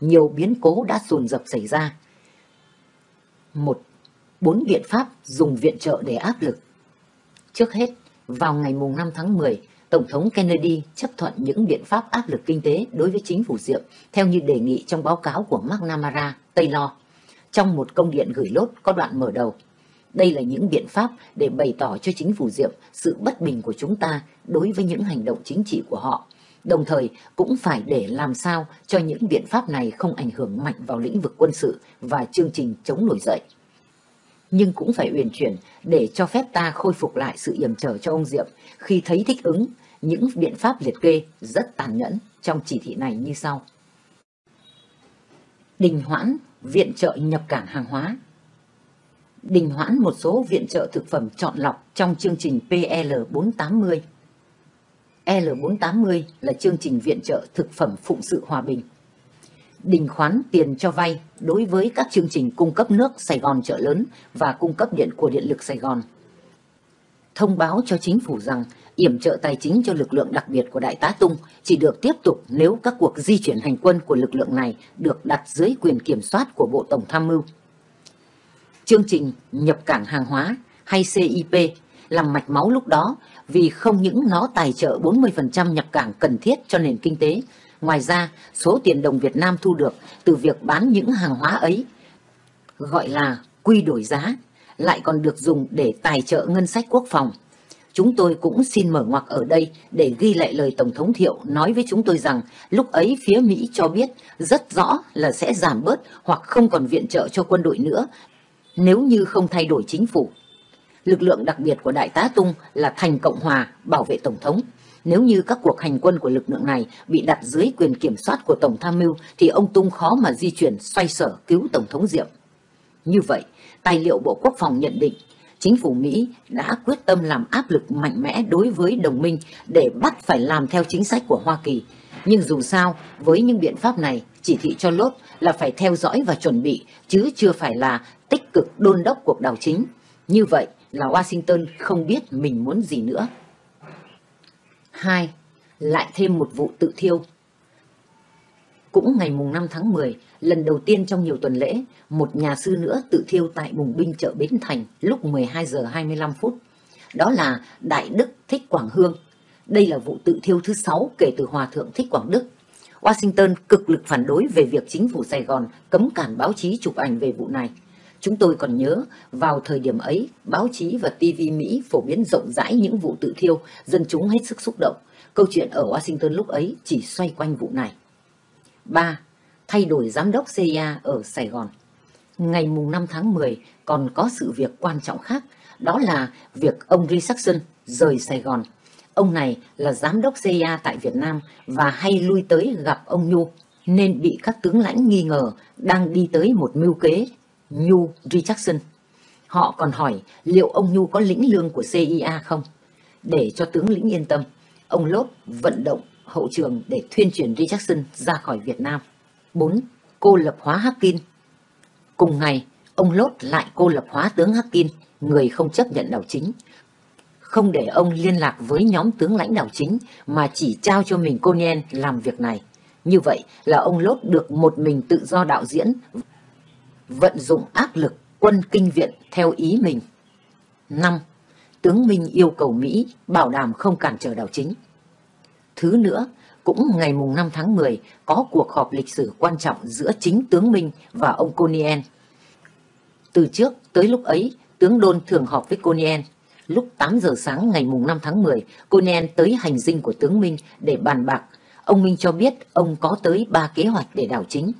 Nhiều biến cố đã dồn dập xảy ra. Một, bốn biện pháp dùng viện trợ để áp lực. Trước hết, vào ngày mùng 5 tháng 10, Tổng thống Kennedy chấp thuận những biện pháp áp lực kinh tế đối với chính phủ Diệm theo như đề nghị trong báo cáo của McNamara, Taylor, trong một công điện gửi lốt có đoạn mở đầu. Đây là những biện pháp để bày tỏ cho chính phủ Diệm sự bất bình của chúng ta đối với những hành động chính trị của họ, đồng thời cũng phải để làm sao cho những biện pháp này không ảnh hưởng mạnh vào lĩnh vực quân sự và chương trình chống nổi dậy nhưng cũng phải uyển chuyển để cho phép ta khôi phục lại sự yểm trở cho ông Diệm khi thấy thích ứng những biện pháp liệt kê rất tàn nhẫn trong chỉ thị này như sau. Đình hoãn viện trợ nhập cảng hàng hóa đình hoãn một số viện trợ thực phẩm chọn lọc trong chương trình PL480. L480 là chương trình viện trợ thực phẩm phụng sự hòa bình. Đình khoán tiền cho vay đối với các chương trình cung cấp nước Sài Gòn chợ lớn và cung cấp điện của Điện lực Sài Gòn. Thông báo cho chính phủ rằng yểm trợ tài chính cho lực lượng đặc biệt của Đại tá Tung chỉ được tiếp tục nếu các cuộc di chuyển hành quân của lực lượng này được đặt dưới quyền kiểm soát của Bộ Tổng Tham mưu. Chương trình nhập cảng hàng hóa hay CIP làm mạch máu lúc đó vì không những nó tài trợ 40% nhập cảng cần thiết cho nền kinh tế, ngoài ra số tiền đồng Việt Nam thu được từ việc bán những hàng hóa ấy gọi là quy đổi giá lại còn được dùng để tài trợ ngân sách quốc phòng. Chúng tôi cũng xin mở ngoặc ở đây để ghi lại lời Tổng thống Thiệu nói với chúng tôi rằng lúc ấy phía Mỹ cho biết rất rõ là sẽ giảm bớt hoặc không còn viện trợ cho quân đội nữa nếu như không thay đổi chính phủ. Lực lượng đặc biệt của Đại tá Tung là thành Cộng Hòa bảo vệ Tổng thống. Nếu như các cuộc hành quân của lực lượng này bị đặt dưới quyền kiểm soát của Tổng tham mưu thì ông Tung khó mà di chuyển xoay sở cứu Tổng thống Diệm. Như vậy, tài liệu Bộ Quốc phòng nhận định chính phủ Mỹ đã quyết tâm làm áp lực mạnh mẽ đối với đồng minh để bắt phải làm theo chính sách của Hoa Kỳ. Nhưng dù sao, với những biện pháp này, chỉ thị cho Lốt là phải theo dõi và chuẩn bị, chứ chưa phải là tích cực đôn đốc cuộc đảo chính. Như vậy là Washington không biết mình muốn gì nữa. 2. Lại thêm một vụ tự thiêu. Cũng ngày mùng 5 tháng 10, lần đầu tiên trong nhiều tuần lễ, một nhà sư nữa tự thiêu tại bùng binh chợ Bến Thành lúc 12 giờ 25 phút. Đó là Đại Đức Thích Quảng Hương. Đây là vụ tự thiêu thứ 6 kể từ Hòa Thượng Thích Quảng Đức. Washington cực lực phản đối về việc chính phủ Sài Gòn cấm cản báo chí chụp ảnh về vụ này. Chúng tôi còn nhớ, vào thời điểm ấy, báo chí và TV Mỹ phổ biến rộng rãi những vụ tự thiêu, dân chúng hết sức xúc động. Câu chuyện ở Washington lúc ấy chỉ xoay quanh vụ này. 3. Thay đổi giám đốc CIA ở Sài Gòn Ngày mùng 5 tháng 10 còn có sự việc quan trọng khác, đó là việc ông Richardson rời Sài Gòn. Ông này là giám đốc CIA tại Việt Nam và hay lui tới gặp ông Nhu, nên bị các tướng lãnh nghi ngờ đang đi tới một mưu kế Nhu Richardson. Họ còn hỏi liệu ông Nhu có lĩnh lương của CIA không? Để cho tướng lĩnh yên tâm, ông Lốt vận động hậu trường để thuyên chuyển Richardson ra khỏi Việt Nam. 4. Cô lập hóa Hackin Cùng ngày, ông Lốt lại cô lập hóa tướng Hackin, người không chấp nhận đảo chính. Không để ông liên lạc với nhóm tướng lãnh đảo chính mà chỉ trao cho mình cô Nien làm việc này. Như vậy là ông Lốt được một mình tự do đạo diễn vận dụng áp lực quân kinh viện theo ý mình. 5. Tướng Minh yêu cầu Mỹ bảo đảm không cản trở đảo chính. Thứ nữa, cũng ngày mùng 5 tháng 10 có cuộc họp lịch sử quan trọng giữa chính tướng Minh và ông Conien. Từ trước tới lúc ấy, tướng Đôn thường họp với Conien. Lúc 8 giờ sáng ngày mùng 5 tháng 10, Conien tới hành dinh của tướng Minh để bàn bạc. Ông Minh cho biết ông có tới 3 kế hoạch để đảo chính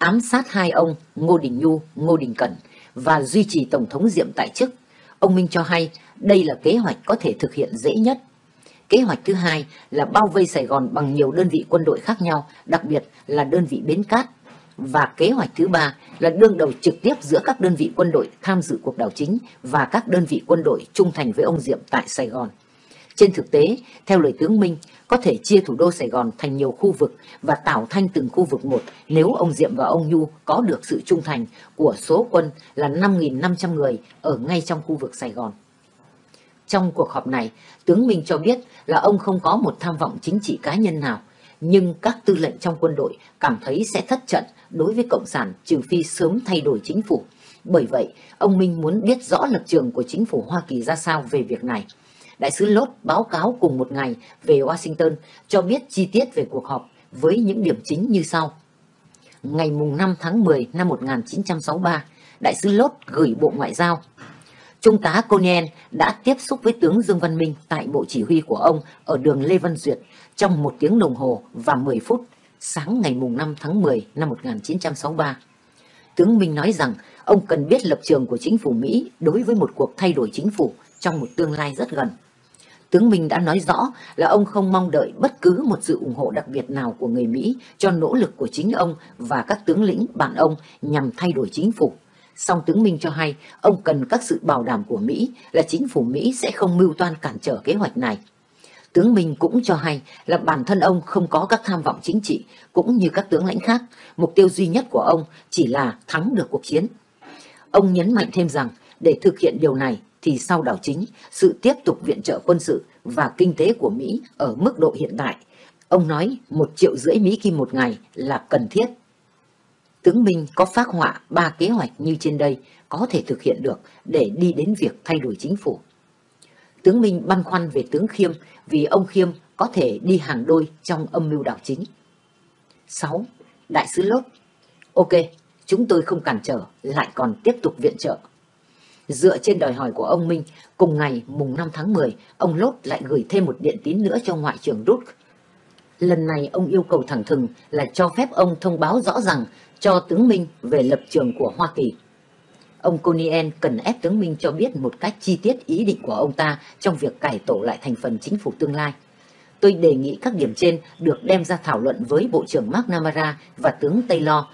ám sát hai ông Ngô Đình Nhu, Ngô Đình Cẩn và duy trì Tổng thống Diệm tại chức. Ông Minh cho hay đây là kế hoạch có thể thực hiện dễ nhất. Kế hoạch thứ hai là bao vây Sài Gòn bằng nhiều đơn vị quân đội khác nhau, đặc biệt là đơn vị bến cát. Và kế hoạch thứ ba là đương đầu trực tiếp giữa các đơn vị quân đội tham dự cuộc đảo chính và các đơn vị quân đội trung thành với ông Diệm tại Sài Gòn. Trên thực tế, theo lời tướng Minh, có thể chia thủ đô Sài Gòn thành nhiều khu vực và tạo thanh từng khu vực một nếu ông Diệm và ông Nhu có được sự trung thành của số quân là 5.500 người ở ngay trong khu vực Sài Gòn. Trong cuộc họp này, tướng Minh cho biết là ông không có một tham vọng chính trị cá nhân nào, nhưng các tư lệnh trong quân đội cảm thấy sẽ thất trận đối với Cộng sản trừ phi sớm thay đổi chính phủ. Bởi vậy, ông Minh muốn biết rõ lập trường của chính phủ Hoa Kỳ ra sao về việc này. Đại sứ Lốt báo cáo cùng một ngày về Washington cho biết chi tiết về cuộc họp với những điểm chính như sau. Ngày mùng 5 tháng 10 năm 1963, Đại sứ Lốt gửi Bộ Ngoại giao. Trung tá Conien đã tiếp xúc với tướng Dương Văn Minh tại bộ chỉ huy của ông ở đường Lê Văn Duyệt trong một tiếng đồng hồ và 10 phút sáng ngày mùng 5 tháng 10 năm 1963. Tướng Minh nói rằng ông cần biết lập trường của chính phủ Mỹ đối với một cuộc thay đổi chính phủ trong một tương lai rất gần. Tướng Minh đã nói rõ là ông không mong đợi bất cứ một sự ủng hộ đặc biệt nào của người Mỹ cho nỗ lực của chính ông và các tướng lĩnh bạn ông nhằm thay đổi chính phủ. Song tướng Minh cho hay ông cần các sự bảo đảm của Mỹ là chính phủ Mỹ sẽ không mưu toan cản trở kế hoạch này. Tướng Minh cũng cho hay là bản thân ông không có các tham vọng chính trị cũng như các tướng lãnh khác. Mục tiêu duy nhất của ông chỉ là thắng được cuộc chiến. Ông nhấn mạnh thêm rằng để thực hiện điều này thì sau đảo chính, sự tiếp tục viện trợ quân sự và kinh tế của Mỹ ở mức độ hiện tại, ông nói một triệu rưỡi Mỹ Kim một ngày là cần thiết. Tướng Minh có phát họa ba kế hoạch như trên đây có thể thực hiện được để đi đến việc thay đổi chính phủ. Tướng Minh băn khoăn về tướng Khiêm vì ông Khiêm có thể đi hàng đôi trong âm mưu đảo chính. 6. Đại sứ Lốt Ok, chúng tôi không cản trở, lại còn tiếp tục viện trợ. Dựa trên đòi hỏi của ông Minh, cùng ngày mùng 5 tháng 10, ông Lốt lại gửi thêm một điện tín nữa cho Ngoại trưởng Rút. Lần này ông yêu cầu thẳng thừng là cho phép ông thông báo rõ ràng cho tướng Minh về lập trường của Hoa Kỳ. Ông Conien cần ép tướng Minh cho biết một cách chi tiết ý định của ông ta trong việc cải tổ lại thành phần chính phủ tương lai. Tôi đề nghị các điểm trên được đem ra thảo luận với Bộ trưởng McNamara và tướng Taylor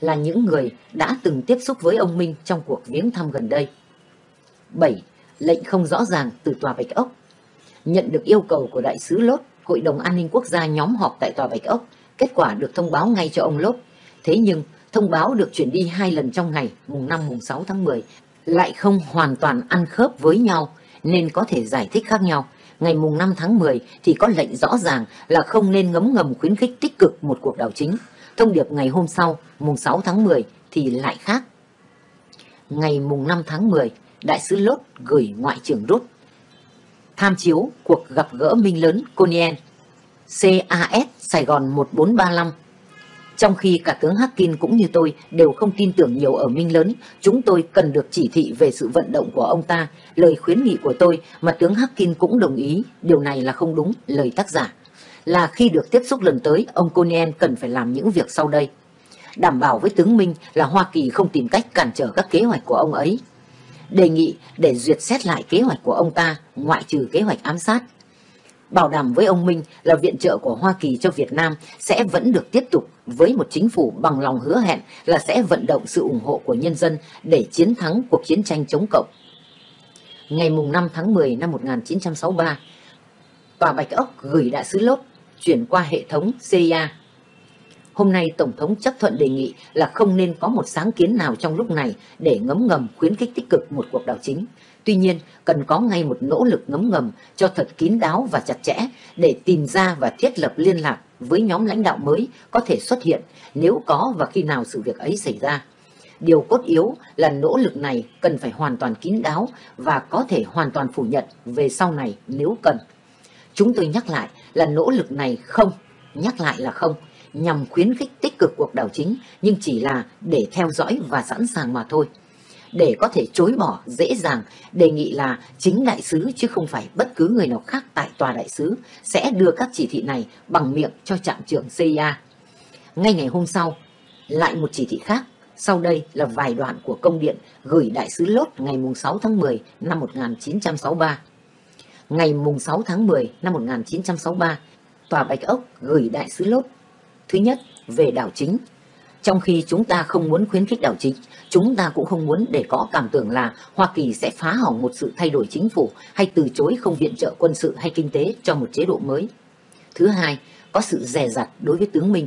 là những người đã từng tiếp xúc với ông Minh trong cuộc viếng thăm gần đây. 7. Lệnh không rõ ràng từ Tòa Bạch Ốc Nhận được yêu cầu của Đại sứ Lốt, Hội đồng An ninh Quốc gia nhóm họp tại Tòa Bạch Ốc. Kết quả được thông báo ngay cho ông Lốt. Thế nhưng, thông báo được chuyển đi hai lần trong ngày, mùng 5 mùng 6 tháng 10, lại không hoàn toàn ăn khớp với nhau, nên có thể giải thích khác nhau. Ngày mùng 5 tháng 10 thì có lệnh rõ ràng là không nên ngấm ngầm khuyến khích tích cực một cuộc đảo chính. Thông điệp ngày hôm sau, mùng 6 tháng 10 thì lại khác. Ngày mùng 5 tháng 10, Đại sứ Lốt gửi Ngoại trưởng Rút tham chiếu cuộc gặp gỡ minh lớn Conien CAS Sài Gòn 1435 trong khi cả tướng Harkin cũng như tôi đều không tin tưởng nhiều ở Minh Lớn, chúng tôi cần được chỉ thị về sự vận động của ông ta. Lời khuyến nghị của tôi mà tướng Harkin cũng đồng ý, điều này là không đúng, lời tác giả. Là khi được tiếp xúc lần tới, ông Conien cần phải làm những việc sau đây. Đảm bảo với tướng Minh là Hoa Kỳ không tìm cách cản trở các kế hoạch của ông ấy. Đề nghị để duyệt xét lại kế hoạch của ông ta, ngoại trừ kế hoạch ám sát bảo đảm với ông Minh là viện trợ của Hoa Kỳ cho Việt Nam sẽ vẫn được tiếp tục với một chính phủ bằng lòng hứa hẹn là sẽ vận động sự ủng hộ của nhân dân để chiến thắng cuộc chiến tranh chống cộng. Ngày 5 tháng 10 năm 1963, Tòa Bạch Ốc gửi đại sứ Lốp chuyển qua hệ thống CIA. Hôm nay Tổng thống chấp thuận đề nghị là không nên có một sáng kiến nào trong lúc này để ngấm ngầm khuyến khích tích cực một cuộc đảo chính. Tuy nhiên, cần có ngay một nỗ lực ngấm ngầm cho thật kín đáo và chặt chẽ để tìm ra và thiết lập liên lạc với nhóm lãnh đạo mới có thể xuất hiện nếu có và khi nào sự việc ấy xảy ra. Điều cốt yếu là nỗ lực này cần phải hoàn toàn kín đáo và có thể hoàn toàn phủ nhận về sau này nếu cần. Chúng tôi nhắc lại là nỗ lực này không, nhắc lại là không, nhằm khuyến khích tích cực cuộc đảo chính nhưng chỉ là để theo dõi và sẵn sàng mà thôi để có thể chối bỏ dễ dàng đề nghị là chính đại sứ chứ không phải bất cứ người nào khác tại tòa đại sứ sẽ đưa các chỉ thị này bằng miệng cho trạm trưởng CIA. Ngay ngày hôm sau, lại một chỉ thị khác, sau đây là vài đoạn của công điện gửi đại sứ Lốt ngày 6 tháng 10 năm 1963. Ngày 6 tháng 10 năm 1963, Tòa Bạch Ốc gửi đại sứ Lốt. Thứ nhất, về đảo chính, trong khi chúng ta không muốn khuyến khích đảo chính, chúng ta cũng không muốn để có cảm tưởng là Hoa Kỳ sẽ phá hỏng một sự thay đổi chính phủ hay từ chối không viện trợ quân sự hay kinh tế cho một chế độ mới. Thứ hai, có sự dè dặt đối với tướng Minh.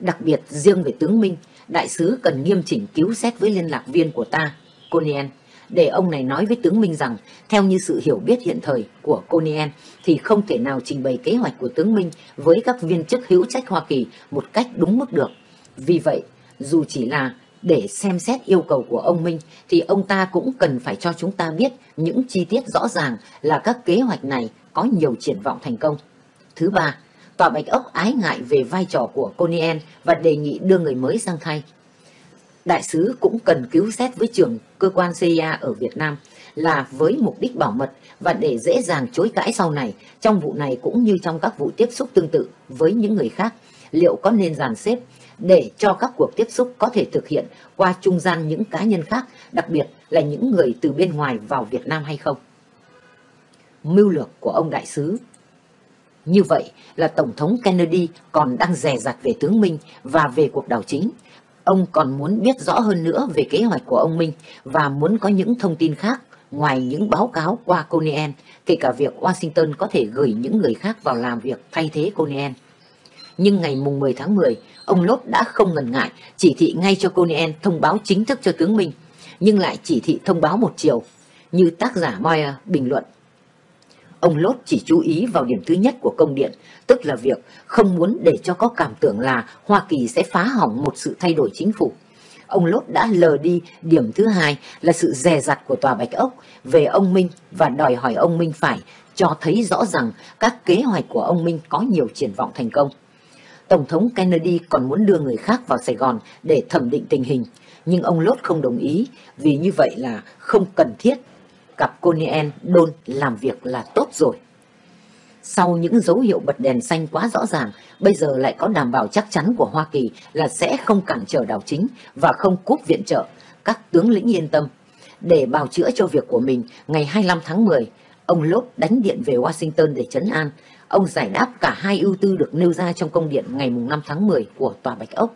Đặc biệt riêng về tướng Minh, đại sứ cần nghiêm chỉnh cứu xét với liên lạc viên của ta, Conien, để ông này nói với tướng Minh rằng, theo như sự hiểu biết hiện thời của Conien, thì không thể nào trình bày kế hoạch của tướng Minh với các viên chức hữu trách Hoa Kỳ một cách đúng mức được vì vậy, dù chỉ là để xem xét yêu cầu của ông Minh thì ông ta cũng cần phải cho chúng ta biết những chi tiết rõ ràng là các kế hoạch này có nhiều triển vọng thành công. Thứ ba, Tòa Bạch Ốc ái ngại về vai trò của Conien và đề nghị đưa người mới sang thay. Đại sứ cũng cần cứu xét với trưởng cơ quan CIA ở Việt Nam là với mục đích bảo mật và để dễ dàng chối cãi sau này trong vụ này cũng như trong các vụ tiếp xúc tương tự với những người khác liệu có nên dàn xếp để cho các cuộc tiếp xúc có thể thực hiện qua trung gian những cá nhân khác, đặc biệt là những người từ bên ngoài vào Việt Nam hay không. mưu lược của ông đại sứ. Như vậy là Tổng thống Kennedy còn đang dè dặt về tướng Minh và về cuộc đảo chính. Ông còn muốn biết rõ hơn nữa về kế hoạch của ông Minh và muốn có những thông tin khác ngoài những báo cáo qua Conien, kể cả việc Washington có thể gửi những người khác vào làm việc thay thế Conien. Nhưng ngày mùng 10 tháng 10, ông Lốt đã không ngần ngại chỉ thị ngay cho Conan thông báo chính thức cho tướng Minh, nhưng lại chỉ thị thông báo một chiều, như tác giả Moyer bình luận. Ông Lốt chỉ chú ý vào điểm thứ nhất của công điện, tức là việc không muốn để cho có cảm tưởng là Hoa Kỳ sẽ phá hỏng một sự thay đổi chính phủ. Ông Lốt đã lờ đi điểm thứ hai là sự dè dặt của Tòa Bạch Ốc về ông Minh và đòi hỏi ông Minh phải cho thấy rõ rằng các kế hoạch của ông Minh có nhiều triển vọng thành công. Tổng thống Kennedy còn muốn đưa người khác vào Sài Gòn để thẩm định tình hình, nhưng ông Lốt không đồng ý vì như vậy là không cần thiết. Cặp Conien đôn làm việc là tốt rồi. Sau những dấu hiệu bật đèn xanh quá rõ ràng, bây giờ lại có đảm bảo chắc chắn của Hoa Kỳ là sẽ không cản trở đảo chính và không cúp viện trợ. Các tướng lĩnh yên tâm. Để bào chữa cho việc của mình, ngày 25 tháng 10, ông Lốt đánh điện về Washington để chấn an. Ông giải đáp cả hai ưu tư được nêu ra trong công điện ngày 5 tháng 10 của Tòa Bạch Ốc.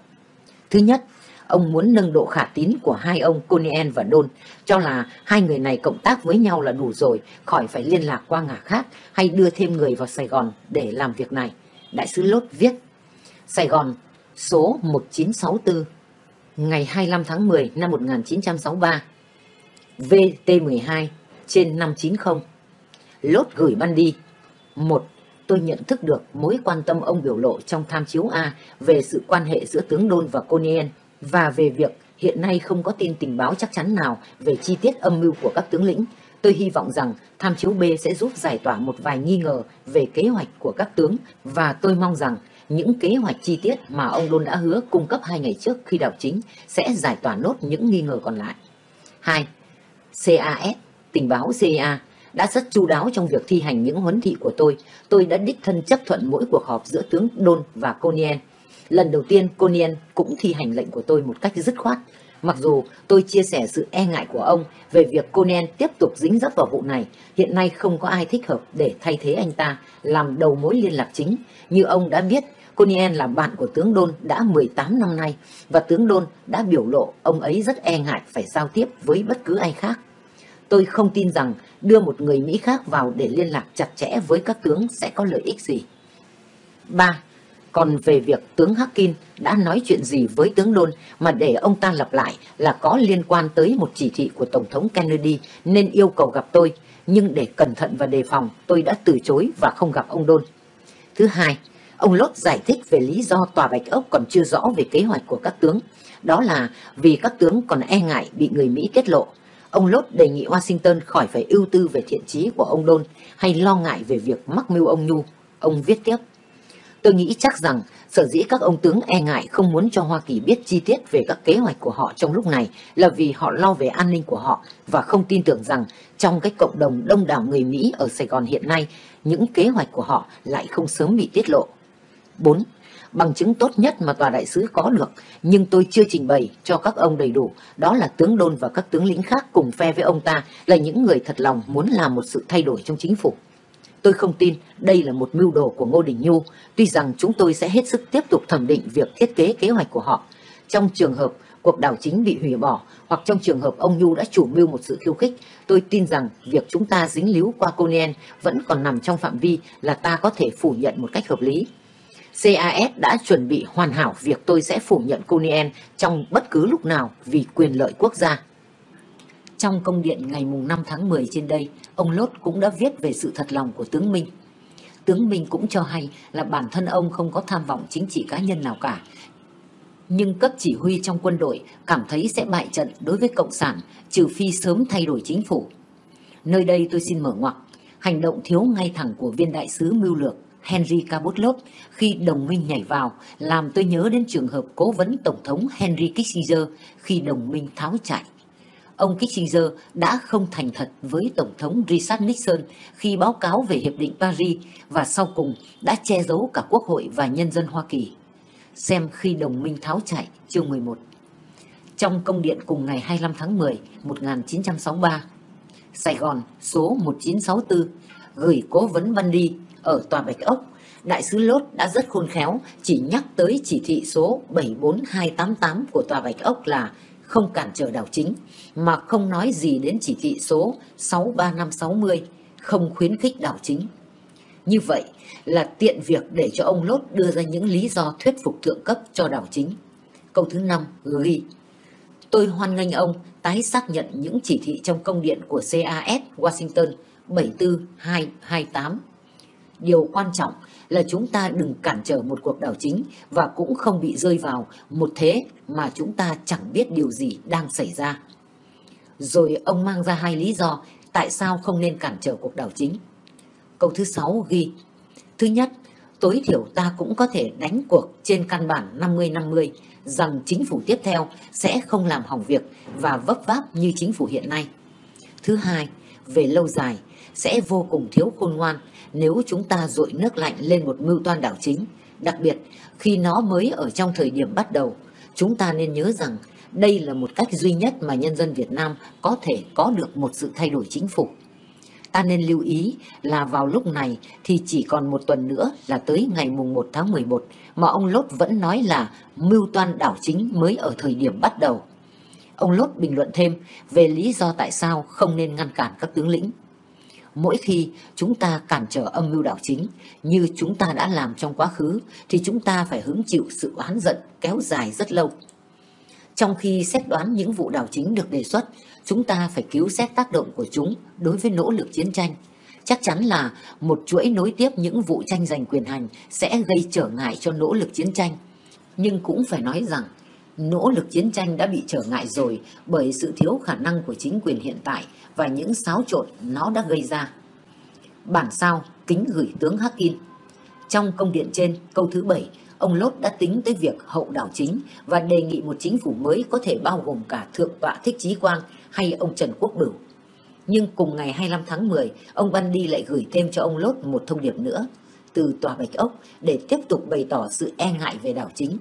Thứ nhất, ông muốn nâng độ khả tín của hai ông Conien và Don, cho là hai người này cộng tác với nhau là đủ rồi, khỏi phải liên lạc qua ngả khác hay đưa thêm người vào Sài Gòn để làm việc này. Đại sứ Lốt viết, Sài Gòn, số 1964, ngày 25 tháng 10 năm 1963, VT12 trên 590. Lốt gửi ban đi. Một, tôi nhận thức được mối quan tâm ông biểu lộ trong tham chiếu A về sự quan hệ giữa tướng Đôn và Conien và về việc hiện nay không có tin tình báo chắc chắn nào về chi tiết âm mưu của các tướng lĩnh. Tôi hy vọng rằng tham chiếu B sẽ giúp giải tỏa một vài nghi ngờ về kế hoạch của các tướng và tôi mong rằng những kế hoạch chi tiết mà ông Đôn đã hứa cung cấp hai ngày trước khi đảo chính sẽ giải tỏa nốt những nghi ngờ còn lại. 2. CAS, tình báo CIA, đã rất chu đáo trong việc thi hành những huấn thị của tôi. Tôi đã đích thân chấp thuận mỗi cuộc họp giữa tướng Đôn và Conien Lần đầu tiên Conien cũng thi hành lệnh của tôi một cách dứt khoát. Mặc dù tôi chia sẻ sự e ngại của ông về việc Conien tiếp tục dính dấp vào vụ này, hiện nay không có ai thích hợp để thay thế anh ta làm đầu mối liên lạc chính. Như ông đã biết, Conien là bạn của tướng Đôn đã 18 năm nay và tướng Đôn đã biểu lộ ông ấy rất e ngại phải giao tiếp với bất cứ ai khác. Tôi không tin rằng đưa một người Mỹ khác vào để liên lạc chặt chẽ với các tướng sẽ có lợi ích gì. 3. Còn về việc tướng Harkin đã nói chuyện gì với tướng Đôn mà để ông ta lặp lại là có liên quan tới một chỉ thị của Tổng thống Kennedy nên yêu cầu gặp tôi. Nhưng để cẩn thận và đề phòng, tôi đã từ chối và không gặp ông Đôn. Thứ hai, ông Lốt giải thích về lý do Tòa Bạch Ốc còn chưa rõ về kế hoạch của các tướng. Đó là vì các tướng còn e ngại bị người Mỹ tiết lộ. Ông Lốt đề nghị Washington khỏi phải ưu tư về thiện trí của ông Đôn hay lo ngại về việc mắc mưu ông Nhu. Ông viết tiếp. Tôi nghĩ chắc rằng sở dĩ các ông tướng e ngại không muốn cho Hoa Kỳ biết chi tiết về các kế hoạch của họ trong lúc này là vì họ lo về an ninh của họ và không tin tưởng rằng trong cái cộng đồng đông đảo người Mỹ ở Sài Gòn hiện nay, những kế hoạch của họ lại không sớm bị tiết lộ. 4. Bằng chứng tốt nhất mà tòa đại sứ có được, nhưng tôi chưa trình bày cho các ông đầy đủ, đó là tướng Đôn và các tướng lĩnh khác cùng phe với ông ta là những người thật lòng muốn làm một sự thay đổi trong chính phủ. Tôi không tin đây là một mưu đồ của Ngô Đình Nhu, tuy rằng chúng tôi sẽ hết sức tiếp tục thẩm định việc thiết kế kế hoạch của họ. Trong trường hợp cuộc đảo chính bị hủy bỏ hoặc trong trường hợp ông Nhu đã chủ mưu một sự khiêu khích, tôi tin rằng việc chúng ta dính líu qua Conien vẫn còn nằm trong phạm vi là ta có thể phủ nhận một cách hợp lý. CAS đã chuẩn bị hoàn hảo việc tôi sẽ phủ nhận Kunien trong bất cứ lúc nào vì quyền lợi quốc gia. Trong công điện ngày 5 tháng 10 trên đây, ông Lốt cũng đã viết về sự thật lòng của tướng Minh. Tướng Minh cũng cho hay là bản thân ông không có tham vọng chính trị cá nhân nào cả. Nhưng cấp chỉ huy trong quân đội cảm thấy sẽ bại trận đối với Cộng sản trừ phi sớm thay đổi chính phủ. Nơi đây tôi xin mở ngoặc, hành động thiếu ngay thẳng của viên đại sứ mưu lược Henry Cabot khi đồng minh nhảy vào làm tôi nhớ đến trường hợp cố vấn Tổng thống Henry Kissinger khi đồng minh tháo chạy ông Kissinger đã không thành thật với Tổng thống Richard Nixon khi báo cáo về Hiệp định Paris và sau cùng đã che giấu cả Quốc hội và nhân dân Hoa Kỳ. Xem khi đồng minh tháo chạy, chương 11. Trong công điện cùng ngày 25 tháng 10, 1963, Sài Gòn số 1964, gửi cố vấn Văn Đi ở Tòa Bạch Ốc, Đại sứ Lốt đã rất khôn khéo chỉ nhắc tới chỉ thị số 74288 của Tòa Bạch Ốc là không cản trở đảo chính, mà không nói gì đến chỉ thị số 63560 không khuyến khích đảo chính. Như vậy là tiện việc để cho ông Lốt đưa ra những lý do thuyết phục thượng cấp cho đảo chính. Câu thứ 5 ghi Tôi hoan nghênh ông tái xác nhận những chỉ thị trong công điện của CAS Washington 74228. Điều quan trọng là chúng ta đừng cản trở một cuộc đảo chính và cũng không bị rơi vào một thế mà chúng ta chẳng biết điều gì đang xảy ra. Rồi ông mang ra hai lý do tại sao không nên cản trở cuộc đảo chính. Câu thứ sáu ghi Thứ nhất, tối thiểu ta cũng có thể đánh cuộc trên căn bản 50-50 rằng chính phủ tiếp theo sẽ không làm hỏng việc và vấp váp như chính phủ hiện nay. Thứ hai, về lâu dài sẽ vô cùng thiếu khôn ngoan nếu chúng ta dội nước lạnh lên một mưu toan đảo chính. Đặc biệt, khi nó mới ở trong thời điểm bắt đầu, chúng ta nên nhớ rằng đây là một cách duy nhất mà nhân dân Việt Nam có thể có được một sự thay đổi chính phủ. Ta nên lưu ý là vào lúc này thì chỉ còn một tuần nữa là tới ngày mùng 1 tháng 11 mà ông Lốt vẫn nói là mưu toan đảo chính mới ở thời điểm bắt đầu. Ông Lốt bình luận thêm về lý do tại sao không nên ngăn cản các tướng lĩnh. Mỗi khi chúng ta cản trở âm mưu đảo chính như chúng ta đã làm trong quá khứ thì chúng ta phải hứng chịu sự oán giận kéo dài rất lâu. Trong khi xét đoán những vụ đảo chính được đề xuất, chúng ta phải cứu xét tác động của chúng đối với nỗ lực chiến tranh. Chắc chắn là một chuỗi nối tiếp những vụ tranh giành quyền hành sẽ gây trở ngại cho nỗ lực chiến tranh. Nhưng cũng phải nói rằng, nỗ lực chiến tranh đã bị trở ngại rồi bởi sự thiếu khả năng của chính quyền hiện tại và những xáo trộn nó đã gây ra. Bản sao kính gửi tướng Hakin. Trong công điện trên, câu thứ bảy ông Lốt đã tính tới việc hậu đảo chính và đề nghị một chính phủ mới có thể bao gồm cả Thượng tọa Thích Chí Quang hay ông Trần Quốc Bửu. Nhưng cùng ngày 25 tháng 10, ông Văn Đi lại gửi thêm cho ông Lốt một thông điệp nữa từ Tòa Bạch Ốc để tiếp tục bày tỏ sự e ngại về đảo chính.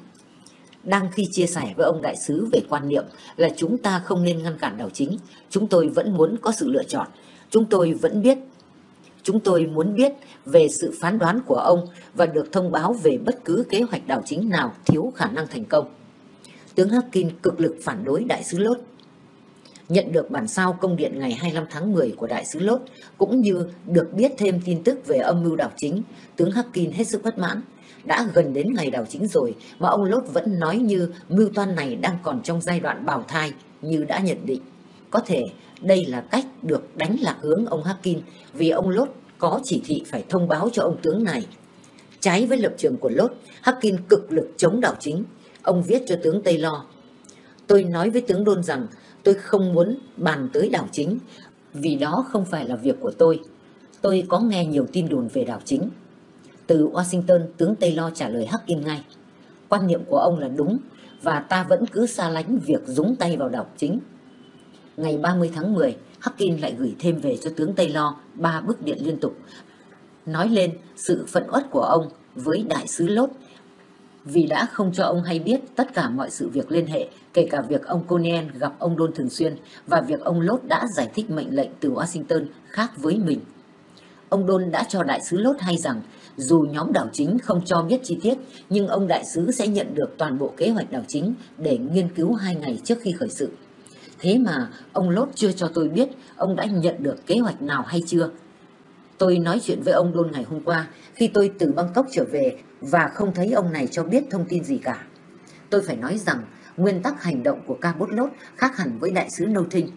Đang khi chia sẻ với ông đại sứ về quan niệm là chúng ta không nên ngăn cản đảo chính, chúng tôi vẫn muốn có sự lựa chọn. Chúng tôi vẫn biết Chúng tôi muốn biết về sự phán đoán của ông và được thông báo về bất cứ kế hoạch đảo chính nào thiếu khả năng thành công. Tướng Harkin cực lực phản đối đại sứ Lốt. Nhận được bản sao công điện ngày 25 tháng 10 của đại sứ Lốt, cũng như được biết thêm tin tức về âm mưu đảo chính, tướng Harkin hết sức bất mãn. Đã gần đến ngày đảo chính rồi mà ông Lốt vẫn nói như mưu toan này đang còn trong giai đoạn bào thai như đã nhận định. Có thể đây là cách được đánh lạc hướng ông Hakin vì ông Lốt có chỉ thị phải thông báo cho ông tướng này. Trái với lập trường của Lốt, Hakin cực lực chống đảo chính. Ông viết cho tướng Taylor. Tôi nói với tướng Đôn rằng tôi không muốn bàn tới đảo chính vì đó không phải là việc của tôi. Tôi có nghe nhiều tin đồn về đảo chính. Từ Washington, tướng Taylor trả lời Hakin ngay. Quan niệm của ông là đúng và ta vẫn cứ xa lánh việc dúng tay vào đảo chính ngày 30 tháng 10, Hakin lại gửi thêm về cho tướng Taylor ba bức điện liên tục, nói lên sự phẫn uất của ông với đại sứ Lốt vì đã không cho ông hay biết tất cả mọi sự việc liên hệ, kể cả việc ông Conien gặp ông Đôn thường xuyên và việc ông Lốt đã giải thích mệnh lệnh từ Washington khác với mình. Ông Đôn đã cho đại sứ Lốt hay rằng dù nhóm đảo chính không cho biết chi tiết, nhưng ông đại sứ sẽ nhận được toàn bộ kế hoạch đảo chính để nghiên cứu hai ngày trước khi khởi sự. Thế mà ông Lốt chưa cho tôi biết ông đã nhận được kế hoạch nào hay chưa. Tôi nói chuyện với ông luôn ngày hôm qua khi tôi từ Bangkok trở về và không thấy ông này cho biết thông tin gì cả. Tôi phải nói rằng nguyên tắc hành động của ca bốt lốt khác hẳn với đại sứ Nô Trinh.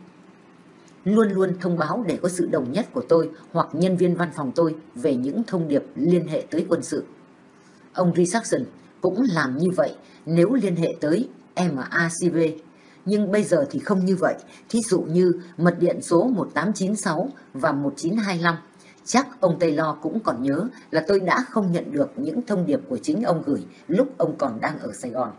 Luôn luôn thông báo để có sự đồng nhất của tôi hoặc nhân viên văn phòng tôi về những thông điệp liên hệ tới quân sự. Ông Richardson cũng làm như vậy nếu liên hệ tới MACV nhưng bây giờ thì không như vậy. Thí dụ như mật điện số 1896 và 1925. Chắc ông Taylor cũng còn nhớ là tôi đã không nhận được những thông điệp của chính ông gửi lúc ông còn đang ở Sài Gòn.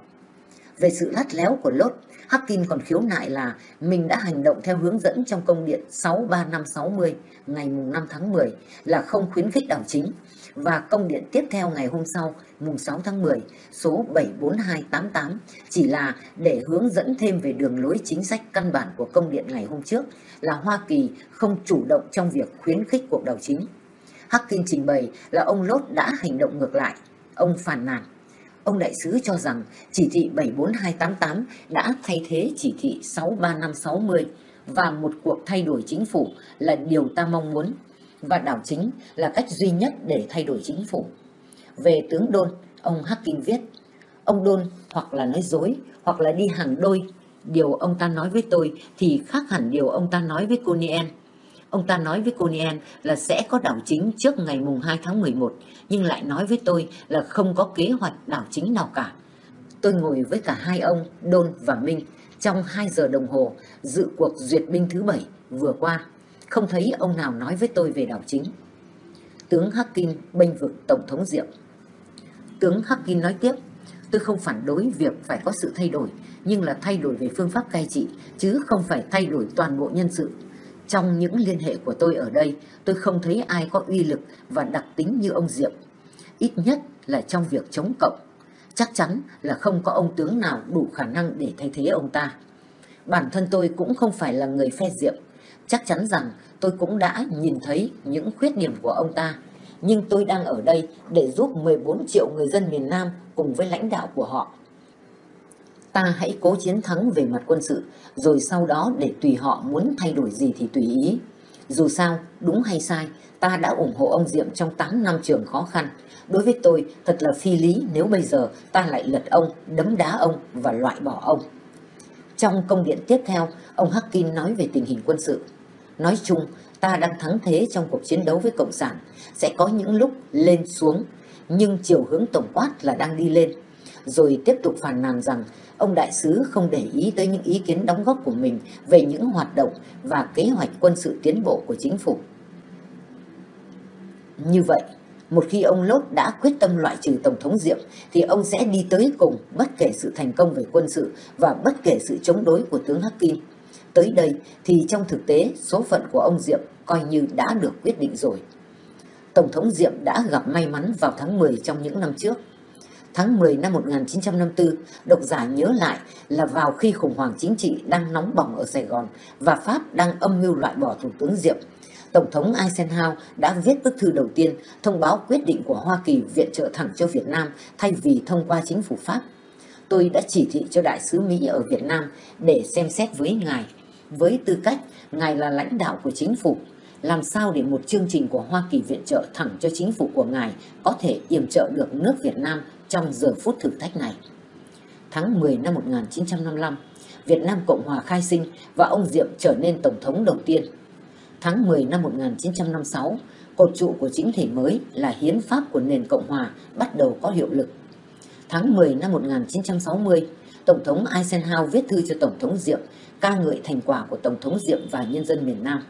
Về sự lắt léo của Lốt, Hackin còn khiếu nại là mình đã hành động theo hướng dẫn trong công điện 63560 ngày 5 tháng 10 là không khuyến khích đảo chính và công điện tiếp theo ngày hôm sau, mùng 6 tháng 10, số 74288 chỉ là để hướng dẫn thêm về đường lối chính sách căn bản của công điện ngày hôm trước là Hoa Kỳ không chủ động trong việc khuyến khích cuộc đảo chính. Hacking trình bày là ông Lốt đã hành động ngược lại. Ông phàn nàn. Ông đại sứ cho rằng chỉ thị 74288 đã thay thế chỉ thị 63560 và một cuộc thay đổi chính phủ là điều ta mong muốn và đảo chính là cách duy nhất để thay đổi chính phủ. Về tướng Đôn, ông Hacking viết, ông Đôn hoặc là nói dối hoặc là đi hàng đôi. Điều ông ta nói với tôi thì khác hẳn điều ông ta nói với cô Nien. Ông ta nói với cô Nien là sẽ có đảo chính trước ngày mùng 2 tháng 11, nhưng lại nói với tôi là không có kế hoạch đảo chính nào cả. Tôi ngồi với cả hai ông, Đôn và Minh, trong 2 giờ đồng hồ dự cuộc duyệt binh thứ bảy vừa qua. Không thấy ông nào nói với tôi về đảo chính. Tướng Hacking bênh vực Tổng thống Diệm. Tướng Hacking nói tiếp, tôi không phản đối việc phải có sự thay đổi, nhưng là thay đổi về phương pháp cai trị, chứ không phải thay đổi toàn bộ nhân sự. Trong những liên hệ của tôi ở đây, tôi không thấy ai có uy lực và đặc tính như ông Diệm. Ít nhất là trong việc chống cộng. Chắc chắn là không có ông tướng nào đủ khả năng để thay thế ông ta. Bản thân tôi cũng không phải là người phe Diệm. Chắc chắn rằng tôi cũng đã nhìn thấy những khuyết điểm của ông ta. Nhưng tôi đang ở đây để giúp 14 triệu người dân miền Nam cùng với lãnh đạo của họ ta hãy cố chiến thắng về mặt quân sự, rồi sau đó để tùy họ muốn thay đổi gì thì tùy ý. Dù sao, đúng hay sai, ta đã ủng hộ ông Diệm trong 8 năm trường khó khăn. Đối với tôi, thật là phi lý nếu bây giờ ta lại lật ông, đấm đá ông và loại bỏ ông. Trong công điện tiếp theo, ông Hackin nói về tình hình quân sự. Nói chung, ta đang thắng thế trong cuộc chiến đấu với Cộng sản. Sẽ có những lúc lên xuống, nhưng chiều hướng tổng quát là đang đi lên. Rồi tiếp tục phàn nàn rằng ông đại sứ không để ý tới những ý kiến đóng góp của mình về những hoạt động và kế hoạch quân sự tiến bộ của chính phủ. Như vậy, một khi ông Lốt đã quyết tâm loại trừ Tổng thống Diệm thì ông sẽ đi tới cùng bất kể sự thành công về quân sự và bất kể sự chống đối của tướng Hắc Kim. Tới đây thì trong thực tế số phận của ông Diệm coi như đã được quyết định rồi. Tổng thống Diệm đã gặp may mắn vào tháng 10 trong những năm trước tháng 10 năm 1954, độc giả nhớ lại là vào khi khủng hoảng chính trị đang nóng bỏng ở Sài Gòn và Pháp đang âm mưu loại bỏ Thủ tướng Diệm. Tổng thống Eisenhower đã viết bức thư đầu tiên thông báo quyết định của Hoa Kỳ viện trợ thẳng cho Việt Nam thay vì thông qua chính phủ Pháp. Tôi đã chỉ thị cho đại sứ Mỹ ở Việt Nam để xem xét với ngài. Với tư cách, ngài là lãnh đạo của chính phủ, làm sao để một chương trình của Hoa Kỳ viện trợ thẳng cho chính phủ của ngài có thể yểm trợ được nước Việt Nam trong giờ phút thử thách này. Tháng 10 năm 1955, Việt Nam Cộng Hòa khai sinh và ông Diệm trở nên Tổng thống đầu tiên. Tháng 10 năm 1956, cột trụ của chính thể mới là hiến pháp của nền Cộng Hòa bắt đầu có hiệu lực. Tháng 10 năm 1960, Tổng thống Eisenhower viết thư cho Tổng thống Diệm ca ngợi thành quả của Tổng thống Diệm và nhân dân miền Nam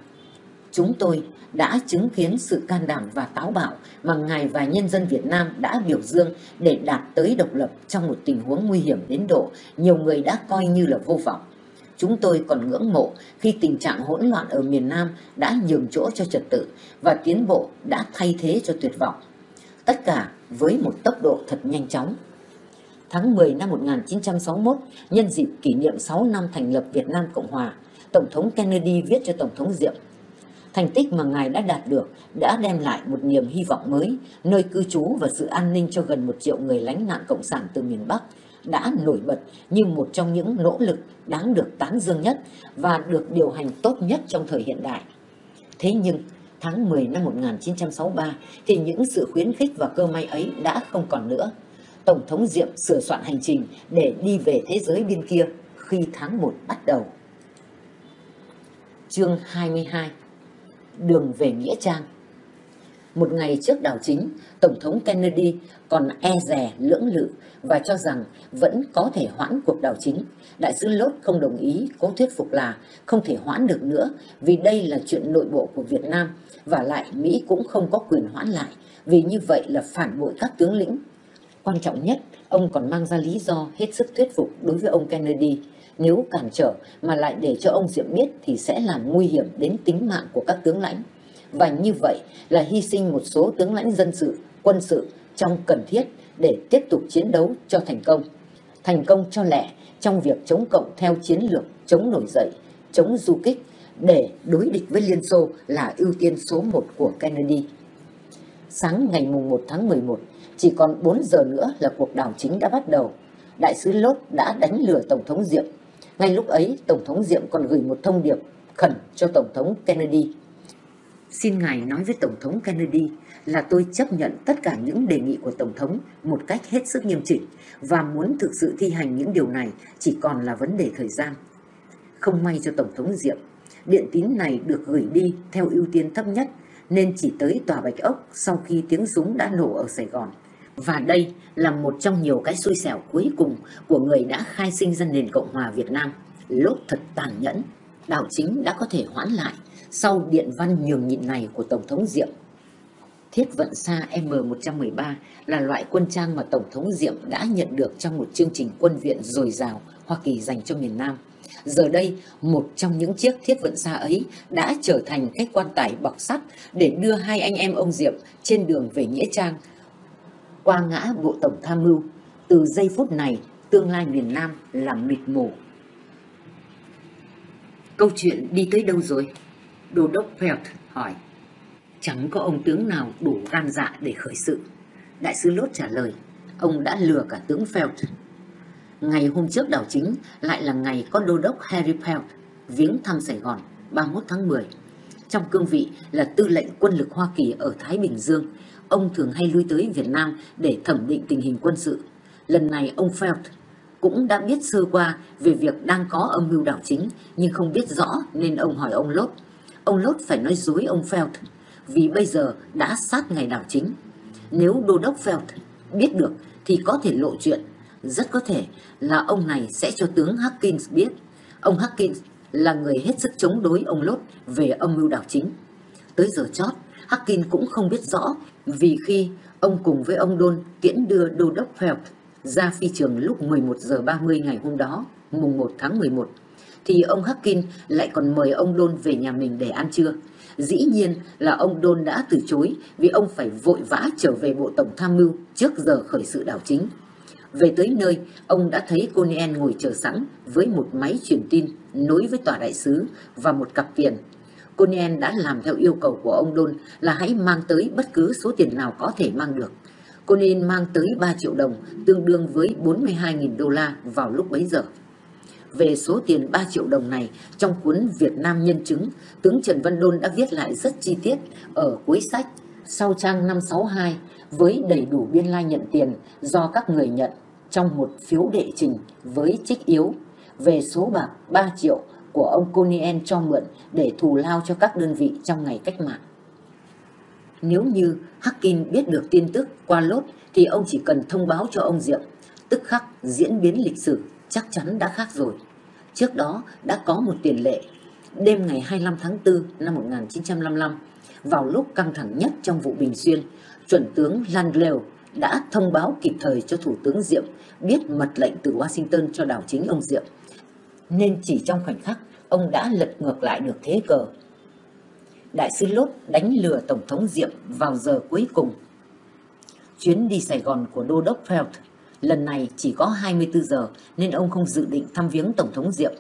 chúng tôi đã chứng kiến sự can đảm và táo bạo mà Ngài và nhân dân Việt Nam đã biểu dương để đạt tới độc lập trong một tình huống nguy hiểm đến độ nhiều người đã coi như là vô vọng. Chúng tôi còn ngưỡng mộ khi tình trạng hỗn loạn ở miền Nam đã nhường chỗ cho trật tự và tiến bộ đã thay thế cho tuyệt vọng. Tất cả với một tốc độ thật nhanh chóng. Tháng 10 năm 1961, nhân dịp kỷ niệm 6 năm thành lập Việt Nam Cộng Hòa, Tổng thống Kennedy viết cho Tổng thống Diệm Thành tích mà Ngài đã đạt được đã đem lại một niềm hy vọng mới, nơi cư trú và sự an ninh cho gần một triệu người lánh nạn Cộng sản từ miền Bắc đã nổi bật như một trong những nỗ lực đáng được tán dương nhất và được điều hành tốt nhất trong thời hiện đại. Thế nhưng, tháng 10 năm 1963 thì những sự khuyến khích và cơ may ấy đã không còn nữa. Tổng thống Diệm sửa soạn hành trình để đi về thế giới bên kia khi tháng 1 bắt đầu. Chương 22 đường về Nghĩa Trang. Một ngày trước đảo chính, Tổng thống Kennedy còn e rè lưỡng lự và cho rằng vẫn có thể hoãn cuộc đảo chính. Đại sứ Lốt không đồng ý, cố thuyết phục là không thể hoãn được nữa vì đây là chuyện nội bộ của Việt Nam và lại Mỹ cũng không có quyền hoãn lại vì như vậy là phản bội các tướng lĩnh. Quan trọng nhất, ông còn mang ra lý do hết sức thuyết phục đối với ông Kennedy nếu cản trở mà lại để cho ông Diệm biết thì sẽ làm nguy hiểm đến tính mạng của các tướng lãnh. Và như vậy là hy sinh một số tướng lãnh dân sự, quân sự trong cần thiết để tiếp tục chiến đấu cho thành công. Thành công cho lẹ trong việc chống cộng theo chiến lược chống nổi dậy, chống du kích để đối địch với Liên Xô là ưu tiên số một của Kennedy. sáng ngày mùng 1 tháng 11, chỉ còn 4 giờ nữa là cuộc đảo chính đã bắt đầu. Đại sứ Lốt đã đánh lừa Tổng thống Diệm. Ngay lúc ấy, Tổng thống Diệm còn gửi một thông điệp khẩn cho Tổng thống Kennedy. Xin ngài nói với Tổng thống Kennedy là tôi chấp nhận tất cả những đề nghị của Tổng thống một cách hết sức nghiêm chỉnh và muốn thực sự thi hành những điều này chỉ còn là vấn đề thời gian. Không may cho Tổng thống Diệm, điện tín này được gửi đi theo ưu tiên thấp nhất nên chỉ tới tòa Bạch Ốc sau khi tiếng súng đã nổ ở Sài Gòn. Và đây là một trong nhiều cái xui xẻo cuối cùng của người đã khai sinh ra nền Cộng hòa Việt Nam. Lốt thật tàn nhẫn, đảo chính đã có thể hoãn lại sau điện văn nhường nhịn này của Tổng thống Diệm. Thiết vận xa M113 là loại quân trang mà Tổng thống Diệm đã nhận được trong một chương trình quân viện dồi dào Hoa Kỳ dành cho miền Nam. Giờ đây, một trong những chiếc thiết vận xa ấy đã trở thành cái quan tải bọc sắt để đưa hai anh em ông Diệm trên đường về Nghĩa Trang. Qua ngã bộ tổng tham mưu, từ giây phút này, tương lai miền Nam là mịt mù. Câu chuyện đi tới đâu rồi? Đô đốc Felt hỏi. Chẳng có ông tướng nào đủ gan dạ để khởi sự. Đại sứ Lốt trả lời, ông đã lừa cả tướng Felt. Ngày hôm trước đảo chính lại là ngày có đô đốc Harry Felt viếng thăm Sài Gòn 31 tháng 10. Trong cương vị là tư lệnh quân lực Hoa Kỳ ở Thái Bình Dương, ông thường hay lui tới Việt Nam để thẩm định tình hình quân sự. Lần này ông Felt cũng đã biết sơ qua về việc đang có âm mưu đảo chính nhưng không biết rõ nên ông hỏi ông Lốt. Ông Lốt phải nói dối ông Felt vì bây giờ đã sát ngày đảo chính. Nếu đô đốc Felt biết được thì có thể lộ chuyện. Rất có thể là ông này sẽ cho tướng Hawkins biết. Ông Hawkins là người hết sức chống đối ông Lốt về âm mưu đảo chính. Tới giờ chót, Hawkins cũng không biết rõ vì khi ông cùng với ông Đôn tiễn đưa đô đốc Felt ra phi trường lúc 11 giờ 30 ngày hôm đó, mùng 1 tháng 11, thì ông harkin lại còn mời ông Đôn về nhà mình để ăn trưa. Dĩ nhiên là ông Đôn đã từ chối vì ông phải vội vã trở về Bộ Tổng Tham mưu trước giờ khởi sự đảo chính. Về tới nơi, ông đã thấy Conien ngồi chờ sẵn với một máy truyền tin nối với tòa đại sứ và một cặp tiền. Conan đã làm theo yêu cầu của ông Đôn là hãy mang tới bất cứ số tiền nào có thể mang được. Conan mang tới 3 triệu đồng, tương đương với 42.000 đô la vào lúc bấy giờ. Về số tiền 3 triệu đồng này, trong cuốn Việt Nam Nhân chứng, tướng Trần Văn Đôn đã viết lại rất chi tiết ở cuối sách sau trang 562 với đầy đủ biên lai nhận tiền do các người nhận trong một phiếu đệ trình với trích yếu về số bạc 3 triệu của ông Conien cho mượn để thù lao cho các đơn vị trong ngày cách mạng. Nếu như Hackin biết được tin tức qua lốt thì ông chỉ cần thông báo cho ông Diệm, tức khắc diễn biến lịch sử chắc chắn đã khác rồi. Trước đó đã có một tiền lệ. Đêm ngày 25 tháng 4 năm 1955, vào lúc căng thẳng nhất trong vụ Bình Xuyên, chuẩn tướng Landleu đã thông báo kịp thời cho Thủ tướng Diệm biết mật lệnh từ Washington cho đảo chính ông Diệm. Nên chỉ trong khoảnh khắc, ông đã lật ngược lại được thế cờ. Đại sứ Lốt đánh lừa Tổng thống Diệm vào giờ cuối cùng. Chuyến đi Sài Gòn của Đô đốc Felt lần này chỉ có 24 giờ nên ông không dự định thăm viếng Tổng thống Diệm.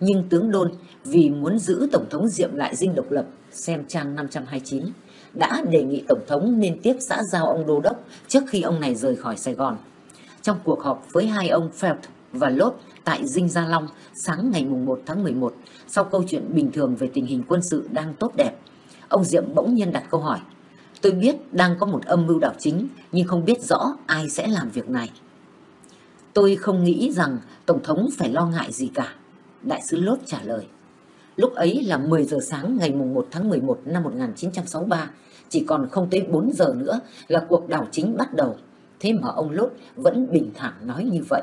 Nhưng tướng Đôn vì muốn giữ Tổng thống Diệm lại dinh độc lập, xem trang 529, đã đề nghị Tổng thống nên tiếp xã giao ông Đô Đốc trước khi ông này rời khỏi Sài Gòn. Trong cuộc họp với hai ông Felt và Lốt tại Dinh Gia Long sáng ngày 1 tháng 11, sau câu chuyện bình thường về tình hình quân sự đang tốt đẹp, ông Diệm bỗng nhiên đặt câu hỏi. Tôi biết đang có một âm mưu đảo chính, nhưng không biết rõ ai sẽ làm việc này. Tôi không nghĩ rằng Tổng thống phải lo ngại gì cả. Đại sứ Lốt trả lời. Lúc ấy là 10 giờ sáng ngày 1 tháng 11 năm 1963, chỉ còn không tới 4 giờ nữa là cuộc đảo chính bắt đầu. Thế mà ông Lốt vẫn bình thản nói như vậy.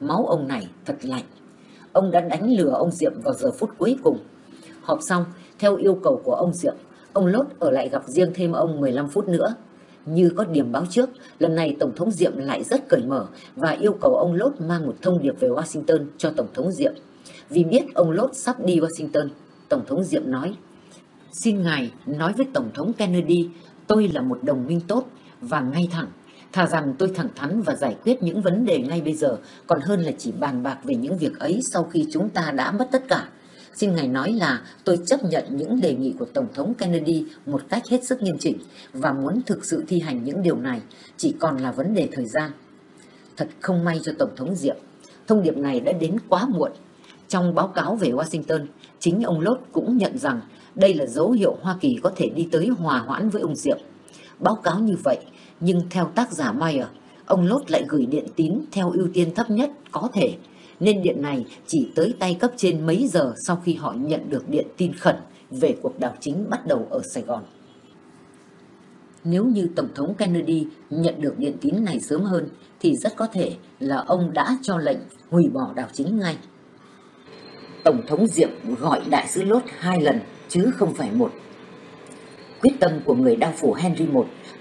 Máu ông này thật lạnh. Ông đã đánh lừa ông Diệm vào giờ phút cuối cùng. Họp xong, theo yêu cầu của ông Diệm, ông Lốt ở lại gặp riêng thêm ông 15 phút nữa. Như có điểm báo trước, lần này Tổng thống Diệm lại rất cởi mở và yêu cầu ông Lốt mang một thông điệp về Washington cho Tổng thống Diệm. Vì biết ông Lốt sắp đi Washington, Tổng thống Diệm nói, Xin Ngài nói với Tổng thống Kennedy, tôi là một đồng minh tốt và ngay thẳng. Thà rằng tôi thẳng thắn và giải quyết những vấn đề ngay bây giờ, còn hơn là chỉ bàn bạc về những việc ấy sau khi chúng ta đã mất tất cả. xin ngài nói là tôi chấp nhận những đề nghị của Tổng thống Kennedy một cách hết sức nghiêm chỉnh và muốn thực sự thi hành những điều này chỉ còn là vấn đề thời gian. Thật không may cho Tổng thống Diệm, thông điệp này đã đến quá muộn. Trong báo cáo về Washington, chính ông Lốt cũng nhận rằng đây là dấu hiệu Hoa Kỳ có thể đi tới hòa hoãn với ông Diệm. Báo cáo như vậy, nhưng theo tác giả Mayer, ông Lốt lại gửi điện tín theo ưu tiên thấp nhất có thể, nên điện này chỉ tới tay cấp trên mấy giờ sau khi họ nhận được điện tin khẩn về cuộc đảo chính bắt đầu ở Sài Gòn. Nếu như Tổng thống Kennedy nhận được điện tín này sớm hơn, thì rất có thể là ông đã cho lệnh hủy bỏ đảo chính ngay. Tổng thống Diệm gọi đại sứ Lốt hai lần, chứ không phải một. Quyết tâm của người đau phủ Henry I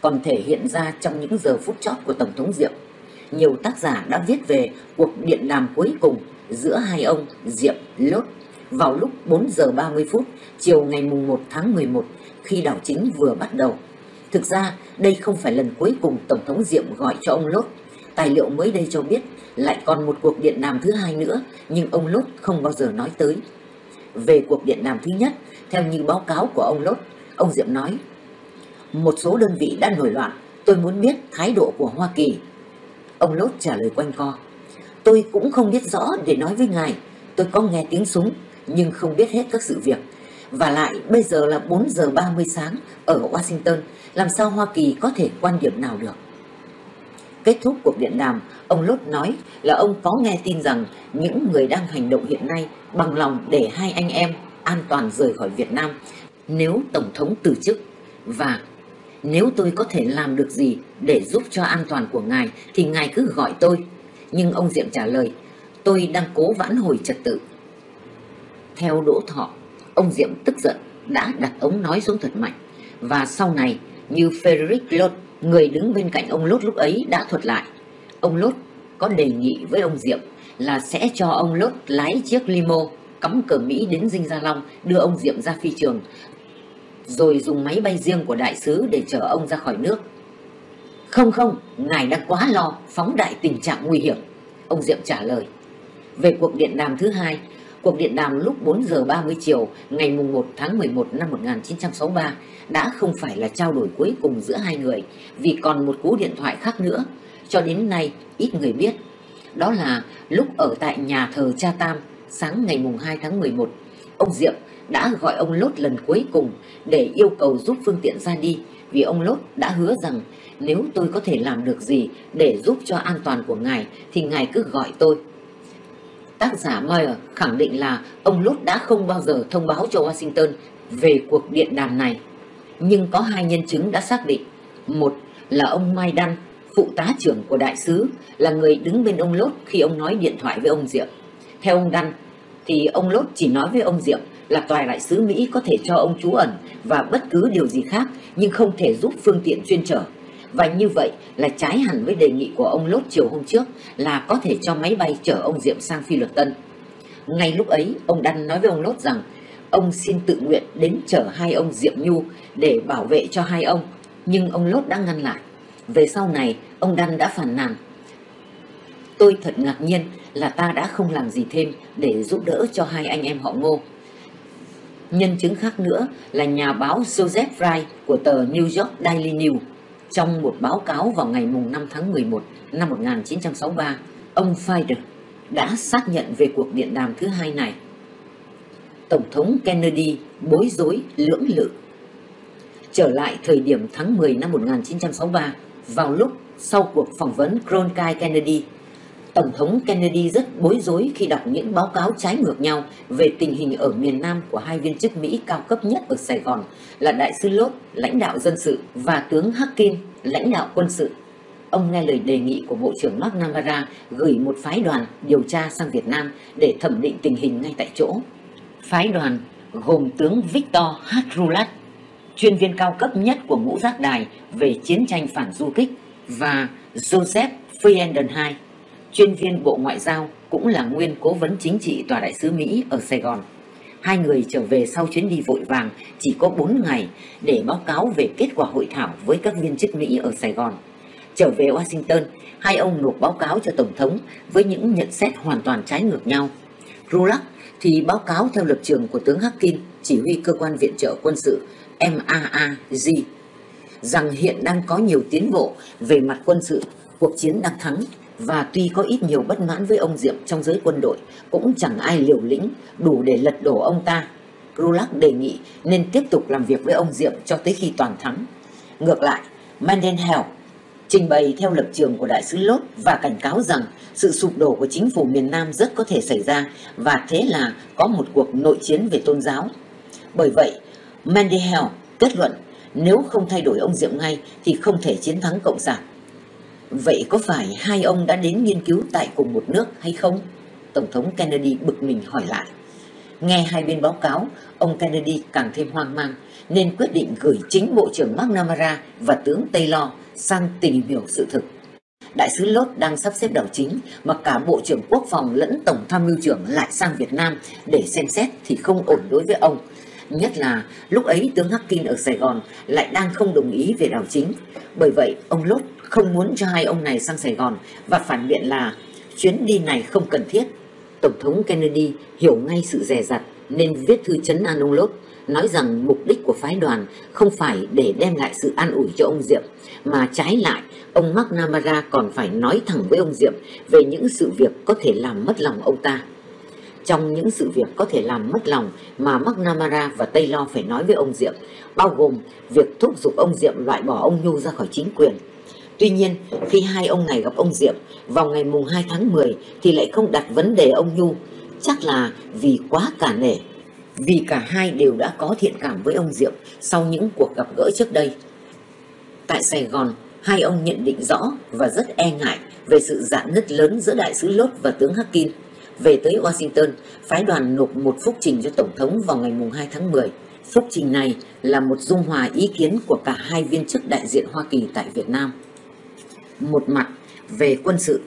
còn thể hiện ra trong những giờ phút chót của Tổng thống Diệm. Nhiều tác giả đã viết về cuộc điện đàm cuối cùng giữa hai ông Diệm Lốt vào lúc 4 giờ 30 phút chiều ngày mùng 1 tháng 11 khi đảo chính vừa bắt đầu. Thực ra, đây không phải lần cuối cùng Tổng thống Diệm gọi cho ông Lốt. Tài liệu mới đây cho biết lại còn một cuộc điện đàm thứ hai nữa, nhưng ông Lốt không bao giờ nói tới. Về cuộc điện đàm thứ nhất, theo như báo cáo của ông Lốt, ông Diệm nói, một số đơn vị đã nổi loạn, tôi muốn biết thái độ của Hoa Kỳ. Ông Lốt trả lời quanh co, tôi cũng không biết rõ để nói với ngài, tôi có nghe tiếng súng, nhưng không biết hết các sự việc. Và lại bây giờ là 4 giờ 30 sáng ở Washington, làm sao Hoa Kỳ có thể quan điểm nào được? Kết thúc cuộc điện đàm, ông Lốt nói là ông có nghe tin rằng những người đang hành động hiện nay bằng lòng để hai anh em an toàn rời khỏi Việt Nam nếu Tổng thống từ chức và nếu tôi có thể làm được gì để giúp cho an toàn của ngài thì ngài cứ gọi tôi. Nhưng ông Diệm trả lời, tôi đang cố vãn hồi trật tự. Theo Đỗ Thọ, ông Diệm tức giận đã đặt ống nói xuống thật mạnh. Và sau này, như Frederick Lott, người đứng bên cạnh ông Lốt lúc ấy đã thuật lại. Ông Lốt có đề nghị với ông Diệm là sẽ cho ông Lốt lái chiếc limo cắm cờ Mỹ đến Dinh Gia Long đưa ông Diệm ra phi trường rồi dùng máy bay riêng của đại sứ để chở ông ra khỏi nước. Không không, ngài đã quá lo, phóng đại tình trạng nguy hiểm. Ông Diệm trả lời. Về cuộc điện đàm thứ hai, cuộc điện đàm lúc 4 giờ 30 chiều ngày mùng 1 tháng 11 năm 1963 đã không phải là trao đổi cuối cùng giữa hai người vì còn một cú điện thoại khác nữa. Cho đến nay, ít người biết. Đó là lúc ở tại nhà thờ Cha Tam sáng ngày mùng 2 tháng 11, ông Diệm đã gọi ông Lốt lần cuối cùng để yêu cầu giúp phương tiện ra đi vì ông Lốt đã hứa rằng nếu tôi có thể làm được gì để giúp cho an toàn của ngài thì ngài cứ gọi tôi. Tác giả Meyer khẳng định là ông Lốt đã không bao giờ thông báo cho Washington về cuộc điện đàm này. Nhưng có hai nhân chứng đã xác định. Một là ông Mai Đăng, phụ tá trưởng của đại sứ, là người đứng bên ông Lốt khi ông nói điện thoại với ông Diệm. Theo ông Đăng, thì ông Lốt chỉ nói với ông Diệm là tòa đại sứ Mỹ có thể cho ông trú ẩn và bất cứ điều gì khác nhưng không thể giúp phương tiện chuyên trở. Và như vậy là trái hẳn với đề nghị của ông Lốt chiều hôm trước là có thể cho máy bay chở ông Diệm sang Phi Luật Tân. Ngay lúc ấy, ông Đăn nói với ông Lốt rằng ông xin tự nguyện đến chở hai ông Diệm Nhu để bảo vệ cho hai ông. Nhưng ông Lốt đã ngăn lại. Về sau này, ông Đăn đã phản nàn. Tôi thật ngạc nhiên là ta đã không làm gì thêm để giúp đỡ cho hai anh em họ ngô. Nhân chứng khác nữa là nhà báo Joseph Fry của tờ New York Daily News. Trong một báo cáo vào ngày 5 tháng 11 năm 1963, ông Fider đã xác nhận về cuộc điện đàm thứ hai này. Tổng thống Kennedy bối rối lưỡng lự. Trở lại thời điểm tháng 10 năm 1963, vào lúc sau cuộc phỏng vấn Cronkite Kennedy Tổng thống Kennedy rất bối rối khi đọc những báo cáo trái ngược nhau về tình hình ở miền Nam của hai viên chức Mỹ cao cấp nhất ở Sài Gòn là Đại sứ Lốt, lãnh đạo dân sự, và tướng Harkin, lãnh đạo quân sự. Ông nghe lời đề nghị của Bộ trưởng McNamara gửi một phái đoàn điều tra sang Việt Nam để thẩm định tình hình ngay tại chỗ. Phái đoàn gồm tướng Victor Hatrulat, chuyên viên cao cấp nhất của ngũ giác đài về chiến tranh phản du kích, và Joseph Friendenheim, chuyên viên Bộ Ngoại giao, cũng là nguyên cố vấn chính trị tòa đại sứ Mỹ ở Sài Gòn. Hai người trở về sau chuyến đi vội vàng chỉ có 4 ngày để báo cáo về kết quả hội thảo với các viên chức Mỹ ở Sài Gòn. Trở về Washington, hai ông nộp báo cáo cho Tổng thống với những nhận xét hoàn toàn trái ngược nhau. Rulak thì báo cáo theo lập trường của tướng Harkin chỉ huy cơ quan viện trợ quân sự MAAG, rằng hiện đang có nhiều tiến bộ về mặt quân sự, cuộc chiến đang thắng và tuy có ít nhiều bất mãn với ông Diệm trong giới quân đội, cũng chẳng ai liều lĩnh đủ để lật đổ ông ta. Krulak đề nghị nên tiếp tục làm việc với ông Diệm cho tới khi toàn thắng. Ngược lại, Mendenhall trình bày theo lập trường của đại sứ Lốt và cảnh cáo rằng sự sụp đổ của chính phủ miền Nam rất có thể xảy ra và thế là có một cuộc nội chiến về tôn giáo. Bởi vậy, Mendenhall kết luận nếu không thay đổi ông Diệm ngay thì không thể chiến thắng Cộng sản. Vậy có phải hai ông đã đến nghiên cứu tại cùng một nước hay không? Tổng thống Kennedy bực mình hỏi lại. Nghe hai bên báo cáo, ông Kennedy càng thêm hoang mang nên quyết định gửi chính Bộ trưởng McNamara và tướng Taylor sang tìm hiểu sự thực. Đại sứ Lốt đang sắp xếp đảo chính mà cả Bộ trưởng Quốc phòng lẫn Tổng tham mưu trưởng lại sang Việt Nam để xem xét thì không ổn đối với ông. Nhất là lúc ấy tướng Hacking ở Sài Gòn lại đang không đồng ý về đảo chính. Bởi vậy ông Lốt không muốn cho hai ông này sang Sài Gòn và phản biện là chuyến đi này không cần thiết. Tổng thống Kennedy hiểu ngay sự dè dặt nên viết thư chấn an ông Lốt nói rằng mục đích của phái đoàn không phải để đem lại sự an ủi cho ông Diệm, mà trái lại, ông McNamara còn phải nói thẳng với ông Diệm về những sự việc có thể làm mất lòng ông ta. Trong những sự việc có thể làm mất lòng mà McNamara và Taylor phải nói với ông Diệm, bao gồm việc thúc giục ông Diệm loại bỏ ông Nhu ra khỏi chính quyền. Tuy nhiên, khi hai ông này gặp ông Diệm vào ngày mùng 2 tháng 10 thì lại không đặt vấn đề ông Nhu, chắc là vì quá cả nể vì cả hai đều đã có thiện cảm với ông Diệm sau những cuộc gặp gỡ trước đây. Tại Sài Gòn, hai ông nhận định rõ và rất e ngại về sự dạn nứt lớn giữa đại sứ Lốt và tướng Hakin. Về tới Washington, phái đoàn nộp một phúc trình cho Tổng thống vào ngày 2 tháng 10. Phúc trình này là một dung hòa ý kiến của cả hai viên chức đại diện Hoa Kỳ tại Việt Nam. Một mặt về quân sự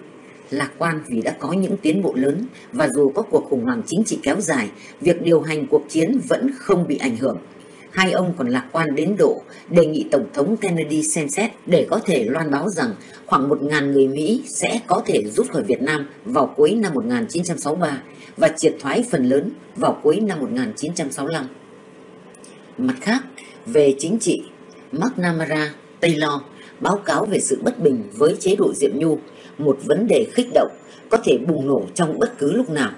lạc quan vì đã có những tiến bộ lớn và dù có cuộc khủng hoảng chính trị kéo dài, việc điều hành cuộc chiến vẫn không bị ảnh hưởng. Hai ông còn lạc quan đến độ đề nghị Tổng thống Kennedy xem xét để có thể loan báo rằng khoảng 1.000 người Mỹ sẽ có thể rút khỏi Việt Nam vào cuối năm 1963 và triệt thoái phần lớn vào cuối năm 1965. Mặt khác, về chính trị, McNamara, Taylor báo cáo về sự bất bình với chế độ Diệm Nhu, một vấn đề khích động, có thể bùng nổ trong bất cứ lúc nào.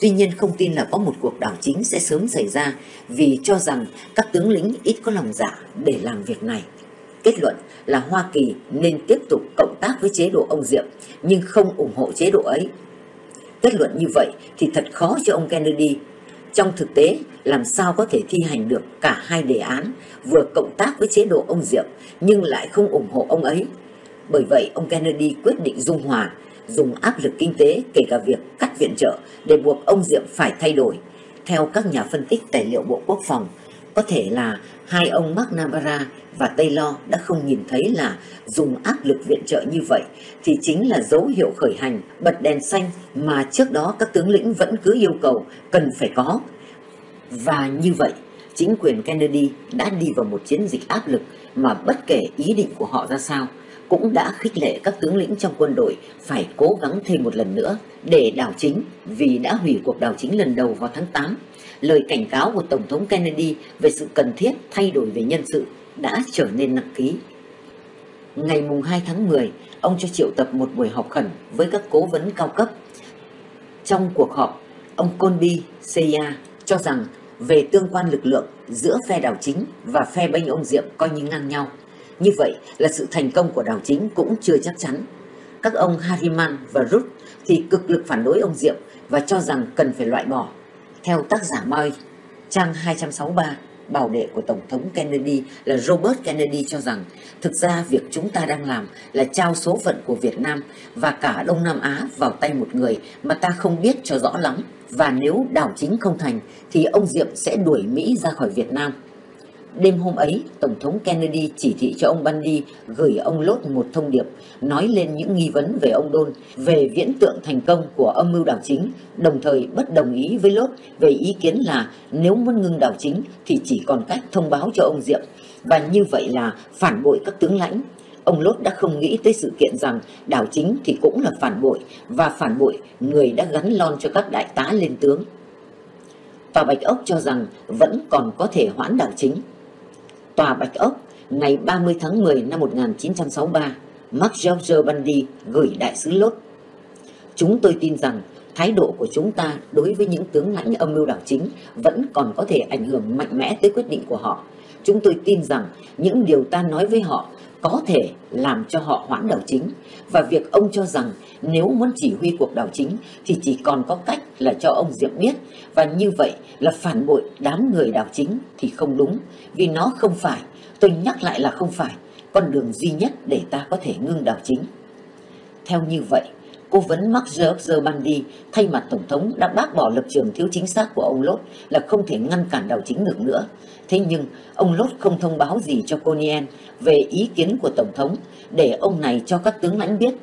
Tuy nhiên không tin là có một cuộc đảo chính sẽ sớm xảy ra, vì cho rằng các tướng lĩnh ít có lòng dạ để làm việc này. Kết luận là Hoa Kỳ nên tiếp tục cộng tác với chế độ ông Diệm, nhưng không ủng hộ chế độ ấy. Kết luận như vậy thì thật khó cho ông Kennedy. Trong thực tế, làm sao có thể thi hành được cả hai đề án vừa cộng tác với chế độ ông Diệm nhưng lại không ủng hộ ông ấy bởi vậy, ông Kennedy quyết định dung hòa, dùng áp lực kinh tế kể cả việc cắt viện trợ để buộc ông Diệm phải thay đổi. Theo các nhà phân tích tài liệu Bộ Quốc phòng, có thể là hai ông McNamara và Taylor đã không nhìn thấy là dùng áp lực viện trợ như vậy thì chính là dấu hiệu khởi hành bật đèn xanh mà trước đó các tướng lĩnh vẫn cứ yêu cầu cần phải có. Và như vậy, chính quyền Kennedy đã đi vào một chiến dịch áp lực mà bất kể ý định của họ ra sao cũng đã khích lệ các tướng lĩnh trong quân đội phải cố gắng thêm một lần nữa để đảo chính vì đã hủy cuộc đảo chính lần đầu vào tháng 8. Lời cảnh cáo của Tổng thống Kennedy về sự cần thiết thay đổi về nhân sự đã trở nên nặng ký. Ngày mùng 2 tháng 10, ông cho triệu tập một buổi họp khẩn với các cố vấn cao cấp. Trong cuộc họp, ông Colby Seya cho rằng về tương quan lực lượng giữa phe đảo chính và phe bênh ông Diệm coi như ngang nhau. Như vậy là sự thành công của đảo chính cũng chưa chắc chắn. Các ông Harriman và Ruth thì cực lực phản đối ông Diệm và cho rằng cần phải loại bỏ. Theo tác giả Moy, trang 263, bảo đệ của Tổng thống Kennedy là Robert Kennedy cho rằng, thực ra việc chúng ta đang làm là trao số phận của Việt Nam và cả Đông Nam Á vào tay một người mà ta không biết cho rõ lắm. Và nếu đảo chính không thành, thì ông Diệm sẽ đuổi Mỹ ra khỏi Việt Nam. Đêm hôm ấy, Tổng thống Kennedy chỉ thị cho ông Bundy gửi ông Lốt một thông điệp nói lên những nghi vấn về ông Đôn, về viễn tượng thành công của âm mưu đảo chính, đồng thời bất đồng ý với Lốt về ý kiến là nếu muốn ngưng đảo chính thì chỉ còn cách thông báo cho ông Diệm, và như vậy là phản bội các tướng lãnh. ông Lốt đã không nghĩ tới sự kiện rằng đảo chính thì cũng là phản bội và phản bội người đã gắn lon cho các đại tá lên tướng. Tòa Bạch Ốc cho rằng vẫn còn có thể hoãn đảo chính. Tòa Bạch Ốc ngày 30 tháng 10 năm 1963, Mark George Bundy gửi đại sứ Lốt. Chúng tôi tin rằng thái độ của chúng ta đối với những tướng lãnh âm mưu đảo chính vẫn còn có thể ảnh hưởng mạnh mẽ tới quyết định của họ. Chúng tôi tin rằng những điều ta nói với họ có thể làm cho họ hoãn đảo chính. Và việc ông cho rằng nếu muốn chỉ huy cuộc đảo chính thì chỉ còn có cách là cho ông Diệm biết. Và như vậy là phản bội đám người đảo chính thì không đúng. Vì nó không phải, tôi nhắc lại là không phải con đường duy nhất để ta có thể ngưng đảo chính. Theo như vậy, cố vấn Mark Zuckerberg thay mặt Tổng thống đã bác bỏ lập trường thiếu chính xác của ông Lốt là không thể ngăn cản đảo chính được nữa. Thế nhưng, ông Lốt không thông báo gì cho Conien về ý kiến của Tổng thống để ông này cho các tướng lãnh biết.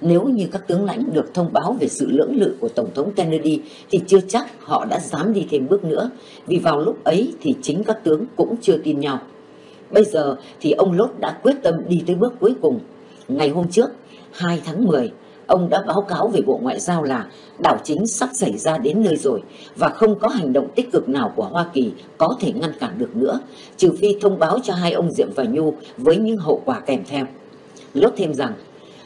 Nếu như các tướng lãnh được thông báo về sự lưỡng lự của Tổng thống Kennedy thì chưa chắc họ đã dám đi thêm bước nữa, vì vào lúc ấy thì chính các tướng cũng chưa tin nhau. Bây giờ thì ông Lốt đã quyết tâm đi tới bước cuối cùng. Ngày hôm trước, 2 tháng 10, ông đã báo cáo về Bộ Ngoại giao là đảo chính sắp xảy ra đến nơi rồi và không có hành động tích cực nào của Hoa Kỳ có thể ngăn cản được nữa, trừ phi thông báo cho hai ông Diệm và Nhu với những hậu quả kèm theo. Lốt thêm rằng,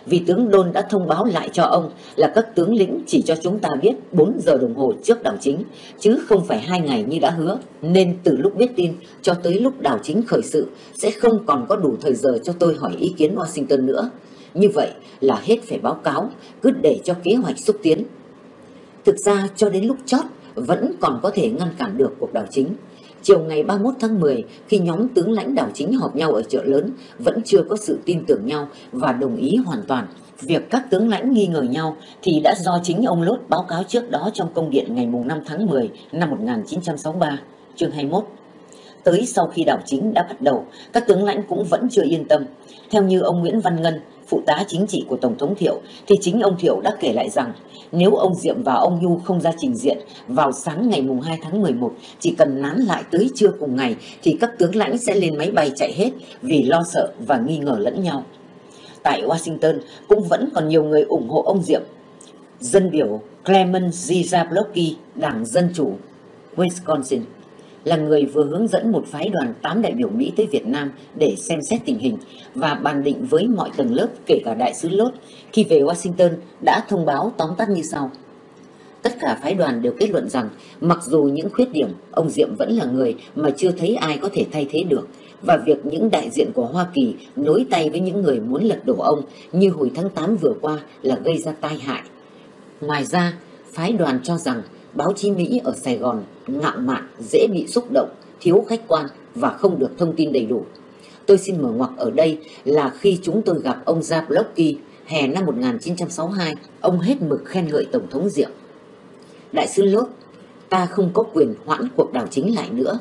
vì tướng Đôn đã thông báo lại cho ông là các tướng lĩnh chỉ cho chúng ta biết 4 giờ đồng hồ trước đảo chính, chứ không phải hai ngày như đã hứa. Nên từ lúc biết tin cho tới lúc đảo chính khởi sự sẽ không còn có đủ thời giờ cho tôi hỏi ý kiến Washington nữa. Như vậy là hết phải báo cáo, cứ để cho kế hoạch xúc tiến. Thực ra cho đến lúc chót vẫn còn có thể ngăn cản được cuộc đảo chính. Chiều ngày 31 tháng 10, khi nhóm tướng lãnh đảo chính họp nhau ở chợ lớn, vẫn chưa có sự tin tưởng nhau và đồng ý hoàn toàn. Việc các tướng lãnh nghi ngờ nhau thì đã do chính ông Lốt báo cáo trước đó trong công điện ngày 5 tháng 10 năm 1963, chương 21. Tới sau khi đảo chính đã bắt đầu, các tướng lãnh cũng vẫn chưa yên tâm. Theo như ông Nguyễn Văn Ngân, phụ tá chính trị của Tổng thống Thiệu, thì chính ông Thiệu đã kể lại rằng nếu ông Diệm và ông Nhu không ra trình diện vào sáng ngày mùng 2 tháng 11, chỉ cần nán lại tới trưa cùng ngày thì các tướng lãnh sẽ lên máy bay chạy hết vì lo sợ và nghi ngờ lẫn nhau. Tại Washington cũng vẫn còn nhiều người ủng hộ ông Diệm. Dân biểu Clement G. Đảng Dân Chủ, Wisconsin là người vừa hướng dẫn một phái đoàn 8 đại biểu Mỹ tới Việt Nam để xem xét tình hình và bàn định với mọi tầng lớp kể cả đại sứ Lốt khi về Washington đã thông báo tóm tắt như sau. Tất cả phái đoàn đều kết luận rằng mặc dù những khuyết điểm, ông Diệm vẫn là người mà chưa thấy ai có thể thay thế được và việc những đại diện của Hoa Kỳ nối tay với những người muốn lật đổ ông như hồi tháng 8 vừa qua là gây ra tai hại. Ngoài ra, phái đoàn cho rằng báo chí Mỹ ở Sài Gòn ngạo mạn, dễ bị xúc động, thiếu khách quan và không được thông tin đầy đủ. Tôi xin mở ngoặc ở đây là khi chúng tôi gặp ông Zablocki hè năm 1962, ông hết mực khen ngợi Tổng thống Diệm. Đại sứ Lốt, ta không có quyền hoãn cuộc đảo chính lại nữa.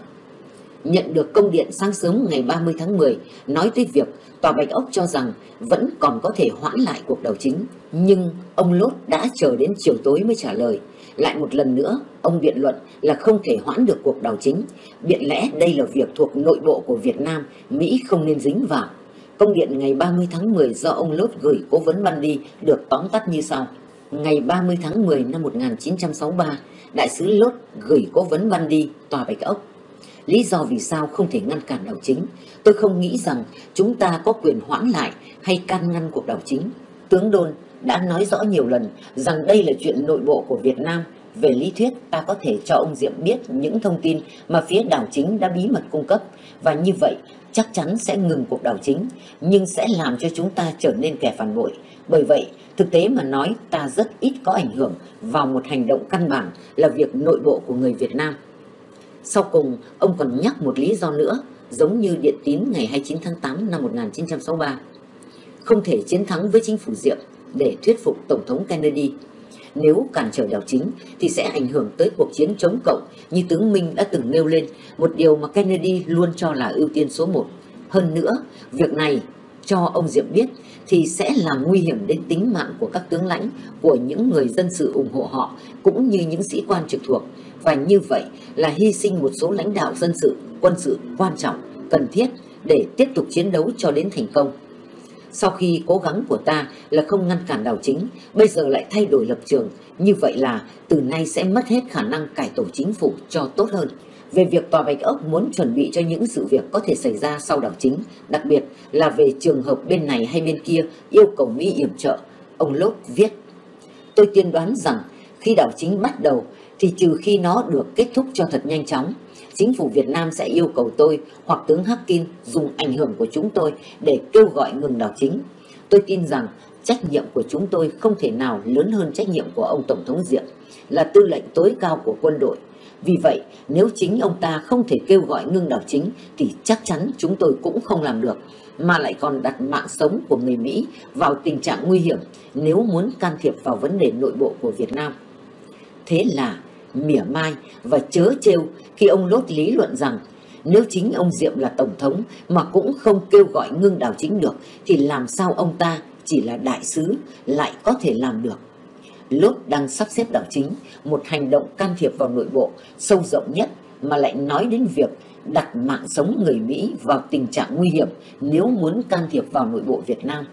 Nhận được công điện sáng sớm ngày 30 tháng 10 nói tới việc Tòa Bạch Ốc cho rằng vẫn còn có thể hoãn lại cuộc đảo chính. Nhưng ông Lốt đã chờ đến chiều tối mới trả lời. Lại một lần nữa, ông biện luận là không thể hoãn được cuộc đảo chính. Biện lẽ đây là việc thuộc nội bộ của Việt Nam, Mỹ không nên dính vào. Công điện ngày 30 tháng 10 do ông Lốt gửi cố vấn Bundy được tóm tắt như sau. Ngày 30 tháng 10 năm 1963, Đại sứ Lốt gửi cố vấn Bundy tòa Bạch Ốc. Lý do vì sao không thể ngăn cản đảo chính, tôi không nghĩ rằng chúng ta có quyền hoãn lại hay can ngăn cuộc đảo chính. Tướng Đôn đã nói rõ nhiều lần rằng đây là chuyện nội bộ của Việt Nam. Về lý thuyết, ta có thể cho ông Diệm biết những thông tin mà phía đảo chính đã bí mật cung cấp và như vậy chắc chắn sẽ ngừng cuộc đảo chính, nhưng sẽ làm cho chúng ta trở nên kẻ phản bội. Bởi vậy, thực tế mà nói ta rất ít có ảnh hưởng vào một hành động căn bản là việc nội bộ của người Việt Nam. Sau cùng, ông còn nhắc một lý do nữa, giống như điện tín ngày 29 tháng 8 năm 1963. Không thể chiến thắng với chính phủ Diệm để thuyết phục Tổng thống Kennedy. Nếu cản trở đảo chính thì sẽ ảnh hưởng tới cuộc chiến chống cộng như tướng Minh đã từng nêu lên, một điều mà Kennedy luôn cho là ưu tiên số một. Hơn nữa, việc này cho ông Diệm biết thì sẽ làm nguy hiểm đến tính mạng của các tướng lãnh, của những người dân sự ủng hộ họ, cũng như những sĩ quan trực thuộc. Và như vậy là hy sinh một số lãnh đạo dân sự, quân sự quan trọng, cần thiết để tiếp tục chiến đấu cho đến thành công. Sau khi cố gắng của ta là không ngăn cản đảo chính, bây giờ lại thay đổi lập trường, như vậy là từ nay sẽ mất hết khả năng cải tổ chính phủ cho tốt hơn. Về việc Tòa Bạch Ốc muốn chuẩn bị cho những sự việc có thể xảy ra sau đảo chính, đặc biệt là về trường hợp bên này hay bên kia yêu cầu Mỹ yểm trợ, ông Lốt viết. Tôi tiên đoán rằng khi đảo chính bắt đầu thì trừ khi nó được kết thúc cho thật nhanh chóng, chính phủ Việt Nam sẽ yêu cầu tôi hoặc tướng Harkin dùng ảnh hưởng của chúng tôi để kêu gọi ngừng đảo chính. Tôi tin rằng trách nhiệm của chúng tôi không thể nào lớn hơn trách nhiệm của ông Tổng thống Diệm, là tư lệnh tối cao của quân đội. Vì vậy, nếu chính ông ta không thể kêu gọi ngưng đảo chính thì chắc chắn chúng tôi cũng không làm được, mà lại còn đặt mạng sống của người Mỹ vào tình trạng nguy hiểm nếu muốn can thiệp vào vấn đề nội bộ của Việt Nam. Thế là mỉa mai và chớ trêu khi ông Lốt lý luận rằng nếu chính ông Diệm là tổng thống mà cũng không kêu gọi ngưng đảo chính được thì làm sao ông ta chỉ là đại sứ lại có thể làm được. Lốt đang sắp xếp đảo chính, một hành động can thiệp vào nội bộ sâu rộng nhất mà lại nói đến việc đặt mạng sống người Mỹ vào tình trạng nguy hiểm nếu muốn can thiệp vào nội bộ Việt Nam.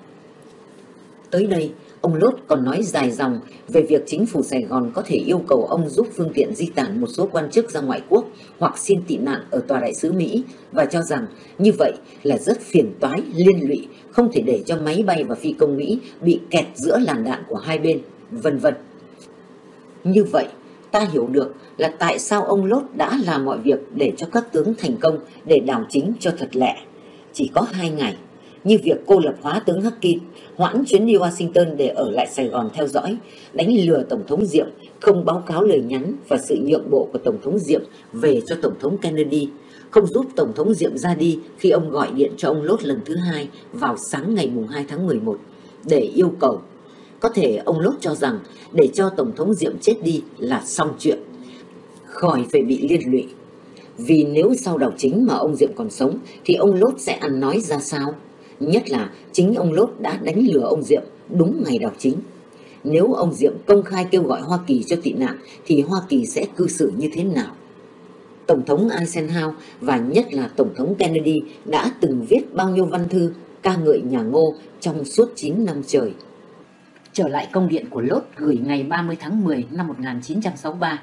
Tới đây, ông Lốt còn nói dài dòng về việc chính phủ Sài Gòn có thể yêu cầu ông giúp phương tiện di tản một số quan chức ra ngoại quốc hoặc xin tị nạn ở tòa đại sứ Mỹ và cho rằng như vậy là rất phiền toái, liên lụy, không thể để cho máy bay và phi công Mỹ bị kẹt giữa làn đạn của hai bên, vân vân. Như vậy, ta hiểu được là tại sao ông Lốt đã làm mọi việc để cho các tướng thành công để đảo chính cho thật lẹ. Chỉ có hai ngày, như việc cô lập hóa tướng Harkin, hoãn chuyến đi Washington để ở lại Sài Gòn theo dõi, đánh lừa Tổng thống Diệm, không báo cáo lời nhắn và sự nhượng bộ của Tổng thống Diệm về cho Tổng thống Kennedy, không giúp Tổng thống Diệm ra đi khi ông gọi điện cho ông Lốt lần thứ hai vào sáng ngày 2 tháng 11 để yêu cầu. Có thể ông Lốt cho rằng để cho Tổng thống Diệm chết đi là xong chuyện, khỏi phải bị liên lụy. Vì nếu sau đảo chính mà ông Diệm còn sống thì ông Lốt sẽ ăn nói ra sao? Nhất là chính ông Lốt đã đánh lừa ông Diệm đúng ngày đảo chính. Nếu ông Diệm công khai kêu gọi Hoa Kỳ cho tị nạn thì Hoa Kỳ sẽ cư xử như thế nào? Tổng thống Eisenhower và nhất là Tổng thống Kennedy đã từng viết bao nhiêu văn thư ca ngợi nhà Ngô trong suốt 9 năm trời. Trở lại công điện của Lốt gửi ngày 30 tháng 10 năm 1963.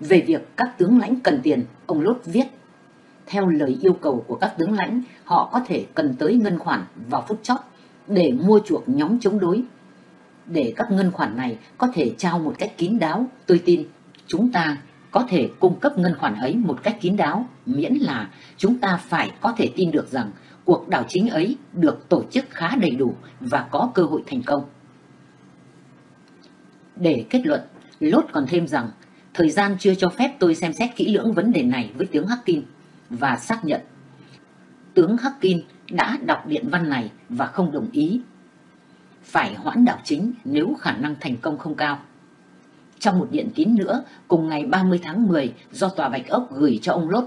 Về việc các tướng lãnh cần tiền, ông Lốt viết theo lời yêu cầu của các tướng lãnh, họ có thể cần tới ngân khoản vào phút chót để mua chuộc nhóm chống đối. Để các ngân khoản này có thể trao một cách kín đáo, tôi tin chúng ta có thể cung cấp ngân khoản ấy một cách kín đáo, miễn là chúng ta phải có thể tin được rằng cuộc đảo chính ấy được tổ chức khá đầy đủ và có cơ hội thành công. Để kết luận, Lốt còn thêm rằng thời gian chưa cho phép tôi xem xét kỹ lưỡng vấn đề này với tướng Harkin và xác nhận tướng Harkin đã đọc điện văn này và không đồng ý. Phải hoãn đảo chính nếu khả năng thành công không cao. Trong một điện tín nữa, cùng ngày 30 tháng 10 do Tòa Bạch Ốc gửi cho ông Lốt,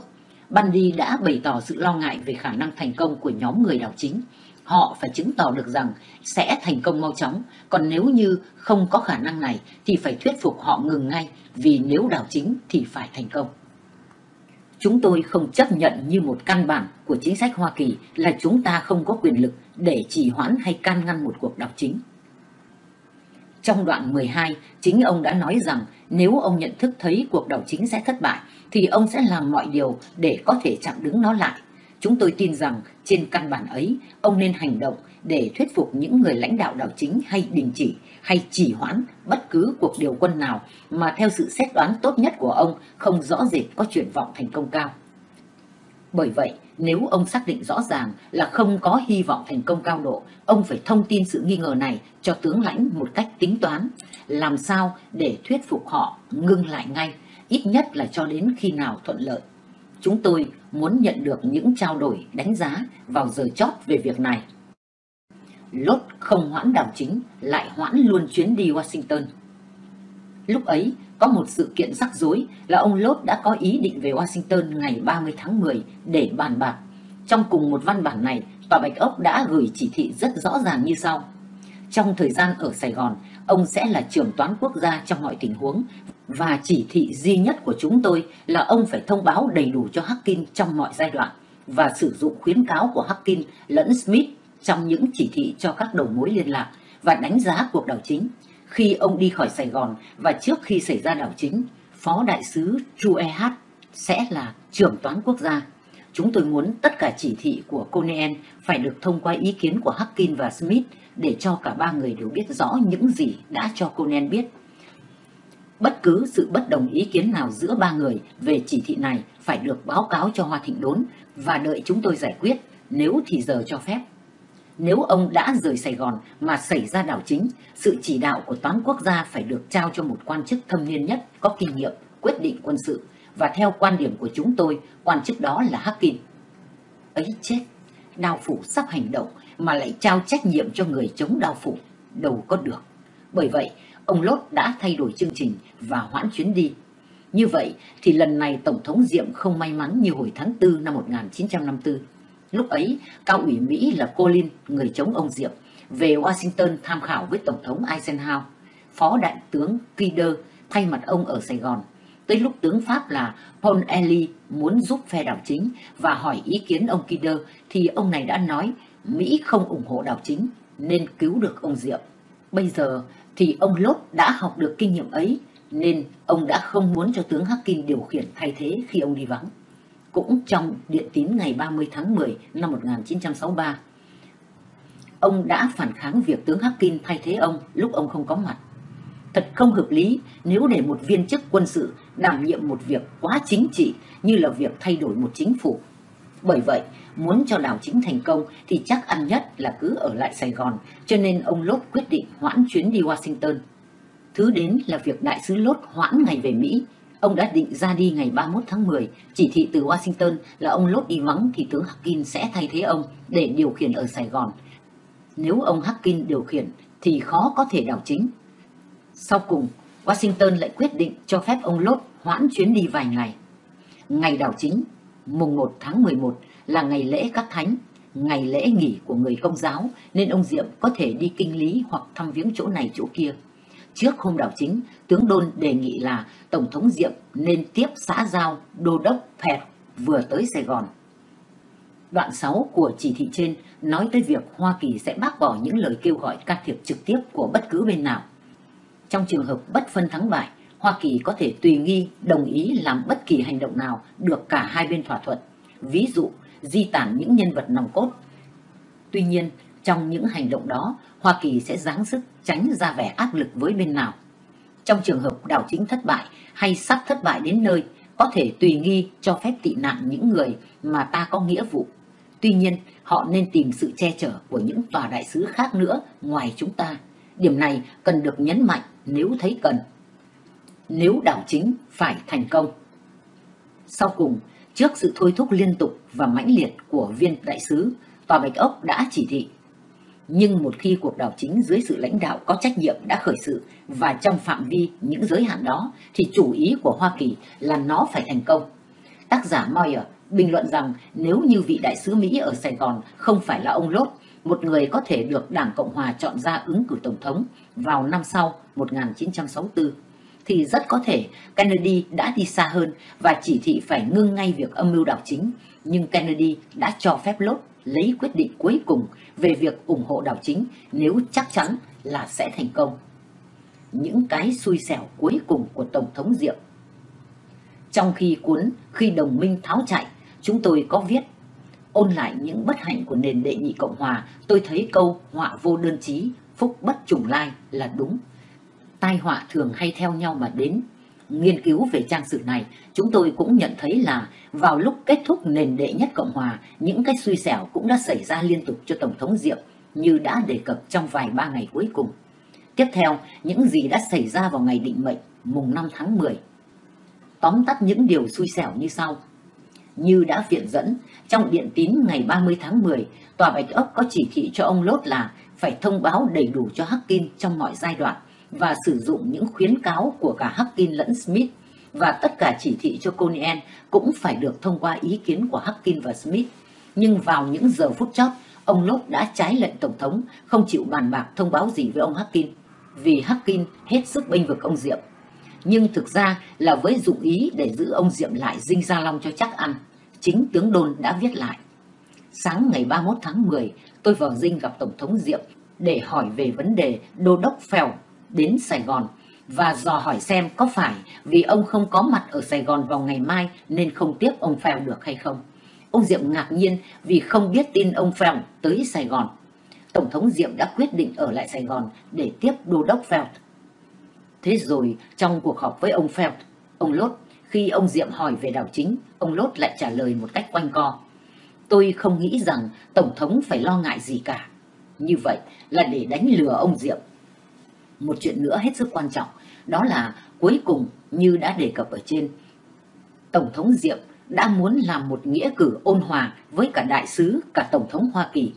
Bundy đã bày tỏ sự lo ngại về khả năng thành công của nhóm người đảo chính. Họ phải chứng tỏ được rằng sẽ thành công mau chóng, còn nếu như không có khả năng này thì phải thuyết phục họ ngừng ngay, vì nếu đảo chính thì phải thành công. Chúng tôi không chấp nhận như một căn bản của chính sách Hoa Kỳ là chúng ta không có quyền lực để trì hoãn hay can ngăn một cuộc đảo chính. Trong đoạn 12, chính ông đã nói rằng nếu ông nhận thức thấy cuộc đảo chính sẽ thất bại, thì ông sẽ làm mọi điều để có thể chặn đứng nó lại. Chúng tôi tin rằng trên căn bản ấy, ông nên hành động để thuyết phục những người lãnh đạo đảo chính hay đình chỉ hay chỉ hoãn bất cứ cuộc điều quân nào mà theo sự xét đoán tốt nhất của ông không rõ rệt có triển vọng thành công cao. Bởi vậy, nếu ông xác định rõ ràng là không có hy vọng thành công cao độ, ông phải thông tin sự nghi ngờ này cho tướng lãnh một cách tính toán, làm sao để thuyết phục họ ngưng lại ngay, ít nhất là cho đến khi nào thuận lợi. Chúng tôi muốn nhận được những trao đổi đánh giá vào giờ chót về việc này. Lốt không hoãn đảo chính, lại hoãn luôn chuyến đi Washington. Lúc ấy, có một sự kiện rắc rối là ông Lốt đã có ý định về Washington ngày 30 tháng 10 để bàn bạc. Trong cùng một văn bản này, Tòa Bạch Ốc đã gửi chỉ thị rất rõ ràng như sau. Trong thời gian ở Sài Gòn, ông sẽ là trưởng toán quốc gia trong mọi tình huống và chỉ thị duy nhất của chúng tôi là ông phải thông báo đầy đủ cho Harkin trong mọi giai đoạn và sử dụng khuyến cáo của Harkin lẫn Smith trong những chỉ thị cho các đầu mối liên lạc và đánh giá cuộc đảo chính. Khi ông đi khỏi Sài Gòn và trước khi xảy ra đảo chính, Phó Đại sứ Chu e h sẽ là trưởng toán quốc gia. Chúng tôi muốn tất cả chỉ thị của Conan phải được thông qua ý kiến của Harkin và Smith để cho cả ba người đều biết rõ những gì đã cho Conan biết. Bất cứ sự bất đồng ý kiến nào giữa ba người về chỉ thị này phải được báo cáo cho Hoa Thịnh Đốn và đợi chúng tôi giải quyết nếu thì giờ cho phép. Nếu ông đã rời Sài Gòn mà xảy ra đảo chính, sự chỉ đạo của toán quốc gia phải được trao cho một quan chức thâm niên nhất, có kinh nghiệm, quyết định quân sự. Và theo quan điểm của chúng tôi, quan chức đó là Harkin. Ấy chết, đào phủ sắp hành động mà lại trao trách nhiệm cho người chống đào phủ, đâu có được. Bởi vậy, ông Lốt đã thay đổi chương trình và hoãn chuyến đi. Như vậy thì lần này Tổng thống Diệm không may mắn như hồi tháng 4 năm 1954. Lúc ấy, cao ủy Mỹ là Colin, người chống ông Diệm, về Washington tham khảo với Tổng thống Eisenhower. Phó đại tướng Kider thay mặt ông ở Sài Gòn. Tới lúc tướng Pháp là Paul Ely muốn giúp phe đảo chính và hỏi ý kiến ông Kider thì ông này đã nói Mỹ không ủng hộ đảo chính nên cứu được ông Diệm. Bây giờ thì ông Lốt đã học được kinh nghiệm ấy nên ông đã không muốn cho tướng Harkin điều khiển thay thế khi ông đi vắng cũng trong điện tín ngày 30 tháng 10 năm 1963. Ông đã phản kháng việc tướng harkin thay thế ông lúc ông không có mặt. Thật không hợp lý nếu để một viên chức quân sự đảm nhiệm một việc quá chính trị như là việc thay đổi một chính phủ. Bởi vậy, muốn cho đảo chính thành công thì chắc ăn nhất là cứ ở lại Sài Gòn, cho nên ông Lốt quyết định hoãn chuyến đi Washington. Thứ đến là việc đại sứ Lốt hoãn ngày về Mỹ Ông đã định ra đi ngày 31 tháng 10, chỉ thị từ Washington là ông Lốt đi vắng thì tướng Hackin sẽ thay thế ông để điều khiển ở Sài Gòn. Nếu ông Hackin điều khiển thì khó có thể đảo chính. Sau cùng, Washington lại quyết định cho phép ông Lốt hoãn chuyến đi vài ngày. Ngày đảo chính, mùng 1 tháng 11 là ngày lễ các thánh, ngày lễ nghỉ của người công giáo nên ông Diệm có thể đi kinh lý hoặc thăm viếng chỗ này chỗ kia. Trước hôm đảo chính, tướng Đôn đề nghị là Tổng thống Diệm nên tiếp xã giao đô đốc Phẹt vừa tới Sài Gòn. Đoạn 6 của chỉ thị trên nói tới việc Hoa Kỳ sẽ bác bỏ những lời kêu gọi can thiệp trực tiếp của bất cứ bên nào. Trong trường hợp bất phân thắng bại, Hoa Kỳ có thể tùy nghi đồng ý làm bất kỳ hành động nào được cả hai bên thỏa thuận. Ví dụ, di tản những nhân vật nòng cốt. Tuy nhiên, trong những hành động đó, Hoa Kỳ sẽ giáng sức tránh ra vẻ áp lực với bên nào. Trong trường hợp đảo chính thất bại hay sắp thất bại đến nơi, có thể tùy nghi cho phép tị nạn những người mà ta có nghĩa vụ. Tuy nhiên, họ nên tìm sự che chở của những tòa đại sứ khác nữa ngoài chúng ta. Điểm này cần được nhấn mạnh nếu thấy cần. Nếu đảo chính phải thành công. Sau cùng, trước sự thôi thúc liên tục và mãnh liệt của viên đại sứ, Tòa Bạch Ốc đã chỉ thị nhưng một khi cuộc đảo chính dưới sự lãnh đạo có trách nhiệm đã khởi sự và trong phạm vi những giới hạn đó thì chủ ý của Hoa Kỳ là nó phải thành công. Tác giả Moyer bình luận rằng nếu như vị đại sứ Mỹ ở Sài Gòn không phải là ông Lốt, một người có thể được Đảng Cộng Hòa chọn ra ứng cử Tổng thống vào năm sau 1964, thì rất có thể Kennedy đã đi xa hơn và chỉ thị phải ngưng ngay việc âm mưu đảo chính, nhưng Kennedy đã cho phép Lốt lấy quyết định cuối cùng về việc ủng hộ đảo chính nếu chắc chắn là sẽ thành công. Những cái xui xẻo cuối cùng của Tổng thống Diệm. Trong khi cuốn Khi đồng minh tháo chạy, chúng tôi có viết ôn lại những bất hạnh của nền đệ nhị Cộng Hòa, tôi thấy câu họa vô đơn chí, phúc bất trùng lai là đúng. Tai họa thường hay theo nhau mà đến, nghiên cứu về trang sử này, chúng tôi cũng nhận thấy là vào lúc kết thúc nền đệ nhất Cộng Hòa, những cái suy xẻo cũng đã xảy ra liên tục cho Tổng thống Diệm như đã đề cập trong vài ba ngày cuối cùng. Tiếp theo, những gì đã xảy ra vào ngày định mệnh mùng 5 tháng 10. Tóm tắt những điều xui xẻo như sau. Như đã viện dẫn, trong điện tín ngày 30 tháng 10, Tòa Bạch Ốc có chỉ thị cho ông Lốt là phải thông báo đầy đủ cho hắc kim trong mọi giai đoạn và sử dụng những khuyến cáo của cả Hackin lẫn Smith và tất cả chỉ thị cho Conien cũng phải được thông qua ý kiến của Hackin và Smith. Nhưng vào những giờ phút chót, ông Lốt đã trái lệnh Tổng thống, không chịu bàn bạc thông báo gì với ông Hackin, vì Hackin hết sức bênh vực ông Diệm. Nhưng thực ra là với dụng ý để giữ ông Diệm lại dinh Gia Long cho chắc ăn, chính tướng Đôn đã viết lại. Sáng ngày 31 tháng 10, tôi vào dinh gặp Tổng thống Diệm để hỏi về vấn đề đô đốc Phèo đến Sài Gòn và dò hỏi xem có phải vì ông không có mặt ở Sài Gòn vào ngày mai nên không tiếp ông Phèo được hay không. Ông Diệm ngạc nhiên vì không biết tin ông Phèo tới Sài Gòn. Tổng thống Diệm đã quyết định ở lại Sài Gòn để tiếp đô đốc Phèo. Thế rồi trong cuộc họp với ông Phèo, ông Lốt khi ông Diệm hỏi về đảo chính, ông Lốt lại trả lời một cách quanh co. Tôi không nghĩ rằng Tổng thống phải lo ngại gì cả. Như vậy là để đánh lừa ông Diệm. Một chuyện nữa hết sức quan trọng, đó là cuối cùng như đã đề cập ở trên. Tổng thống Diệm đã muốn làm một nghĩa cử ôn hòa với cả đại sứ, cả Tổng thống Hoa Kỳ.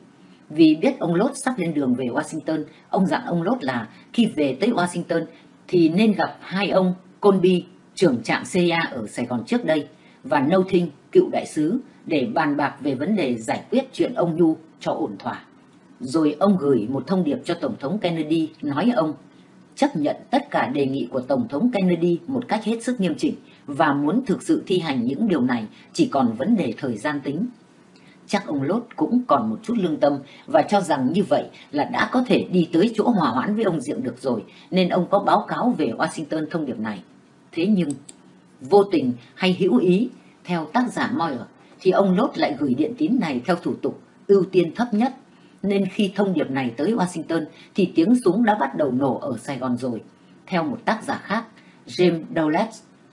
Vì biết ông Lốt sắp lên đường về Washington, ông dặn ông Lốt là khi về tới Washington thì nên gặp hai ông Colby trưởng trạm CIA ở Sài Gòn trước đây, và Nâu Thinh, cựu đại sứ, để bàn bạc về vấn đề giải quyết chuyện ông Nhu cho ổn thỏa. Rồi ông gửi một thông điệp cho Tổng thống Kennedy nói ông chấp nhận tất cả đề nghị của Tổng thống Kennedy một cách hết sức nghiêm chỉnh và muốn thực sự thi hành những điều này chỉ còn vấn đề thời gian tính. Chắc ông Lốt cũng còn một chút lương tâm và cho rằng như vậy là đã có thể đi tới chỗ hòa hoãn với ông Diệm được rồi, nên ông có báo cáo về Washington thông điệp này. Thế nhưng, vô tình hay hữu ý, theo tác giả Moyer, thì ông Lốt lại gửi điện tín này theo thủ tục ưu tiên thấp nhất. Nên khi thông điệp này tới Washington thì tiếng súng đã bắt đầu nổ ở Sài Gòn rồi. Theo một tác giả khác, James Dowlett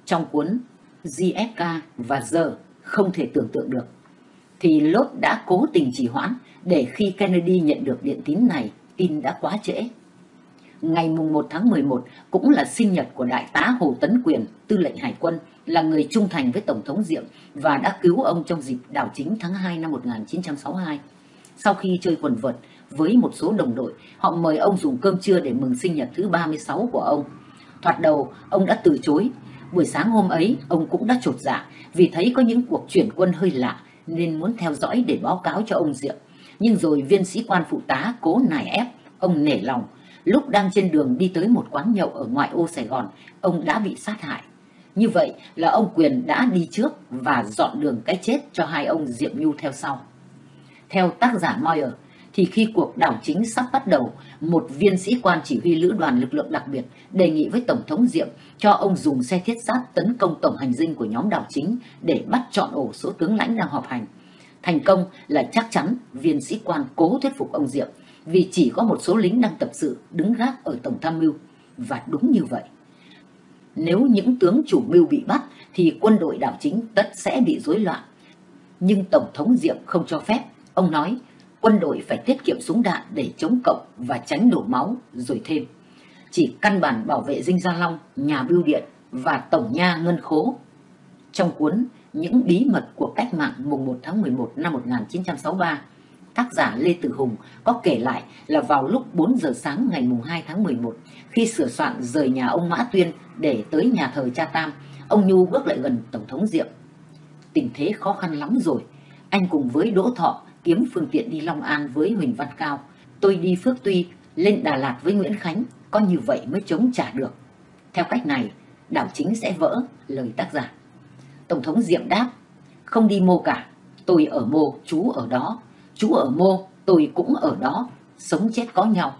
trong cuốn GFK và giờ không thể tưởng tượng được. Thì Lốt đã cố tình trì hoãn để khi Kennedy nhận được điện tín này, tin đã quá trễ ngày mùng 1 tháng 11 cũng là sinh nhật của Đại tá Hồ Tấn Quyền, tư lệnh Hải quân, là người trung thành với Tổng thống Diệm và đã cứu ông trong dịp đảo chính tháng 2 năm 1962. Sau khi chơi quần vợt với một số đồng đội, họ mời ông dùng cơm trưa để mừng sinh nhật thứ 36 của ông. Thoạt đầu, ông đã từ chối. Buổi sáng hôm ấy, ông cũng đã trột dạ vì thấy có những cuộc chuyển quân hơi lạ nên muốn theo dõi để báo cáo cho ông Diệm. Nhưng rồi viên sĩ quan phụ tá cố nài ép, ông nể lòng lúc đang trên đường đi tới một quán nhậu ở ngoại ô Sài Gòn, ông đã bị sát hại. Như vậy là ông Quyền đã đi trước và dọn đường cái chết cho hai ông Diệm Nhu theo sau. Theo tác giả Moyer, thì khi cuộc đảo chính sắp bắt đầu, một viên sĩ quan chỉ huy lữ đoàn lực lượng đặc biệt đề nghị với Tổng thống Diệm cho ông dùng xe thiết giáp tấn công tổng hành dinh của nhóm đảo chính để bắt chọn ổ số tướng lãnh đang họp hành. Thành công là chắc chắn viên sĩ quan cố thuyết phục ông Diệm vì chỉ có một số lính đang tập sự đứng gác ở tổng tham mưu. Và đúng như vậy nếu những tướng chủ mưu bị bắt thì quân đội đảo chính tất sẽ bị rối loạn. Nhưng tổng thống diệm không cho phép ông nói quân đội phải tiết kiệm súng đạn để chống cộng và tránh đổ máu rồi thêm chỉ căn bản bảo vệ dinh gia long nhà bưu điện và tổng nha ngân khố trong cuốn những bí mật của cách mạng mùng 1 tháng 11 năm 1963 tác giả Lê Tử Hùng có kể lại là vào lúc 4 giờ sáng ngày mùng 2 tháng 11, khi sửa soạn rời nhà ông Mã Tuyên để tới nhà thờ Cha Tam, ông Nhu bước lại gần Tổng thống Diệm. Tình thế khó khăn lắm rồi, anh cùng với Đỗ Thọ kiếm phương tiện đi Long An với Huỳnh Văn Cao. Tôi đi Phước Tuy, lên Đà Lạt với Nguyễn Khánh, có như vậy mới chống trả được. Theo cách này, đảo chính sẽ vỡ, lời tác giả. Tổng thống Diệm đáp, không đi mô cả, tôi ở mô, chú ở đó, chú ở mô, tôi cũng ở đó, sống chết có nhau.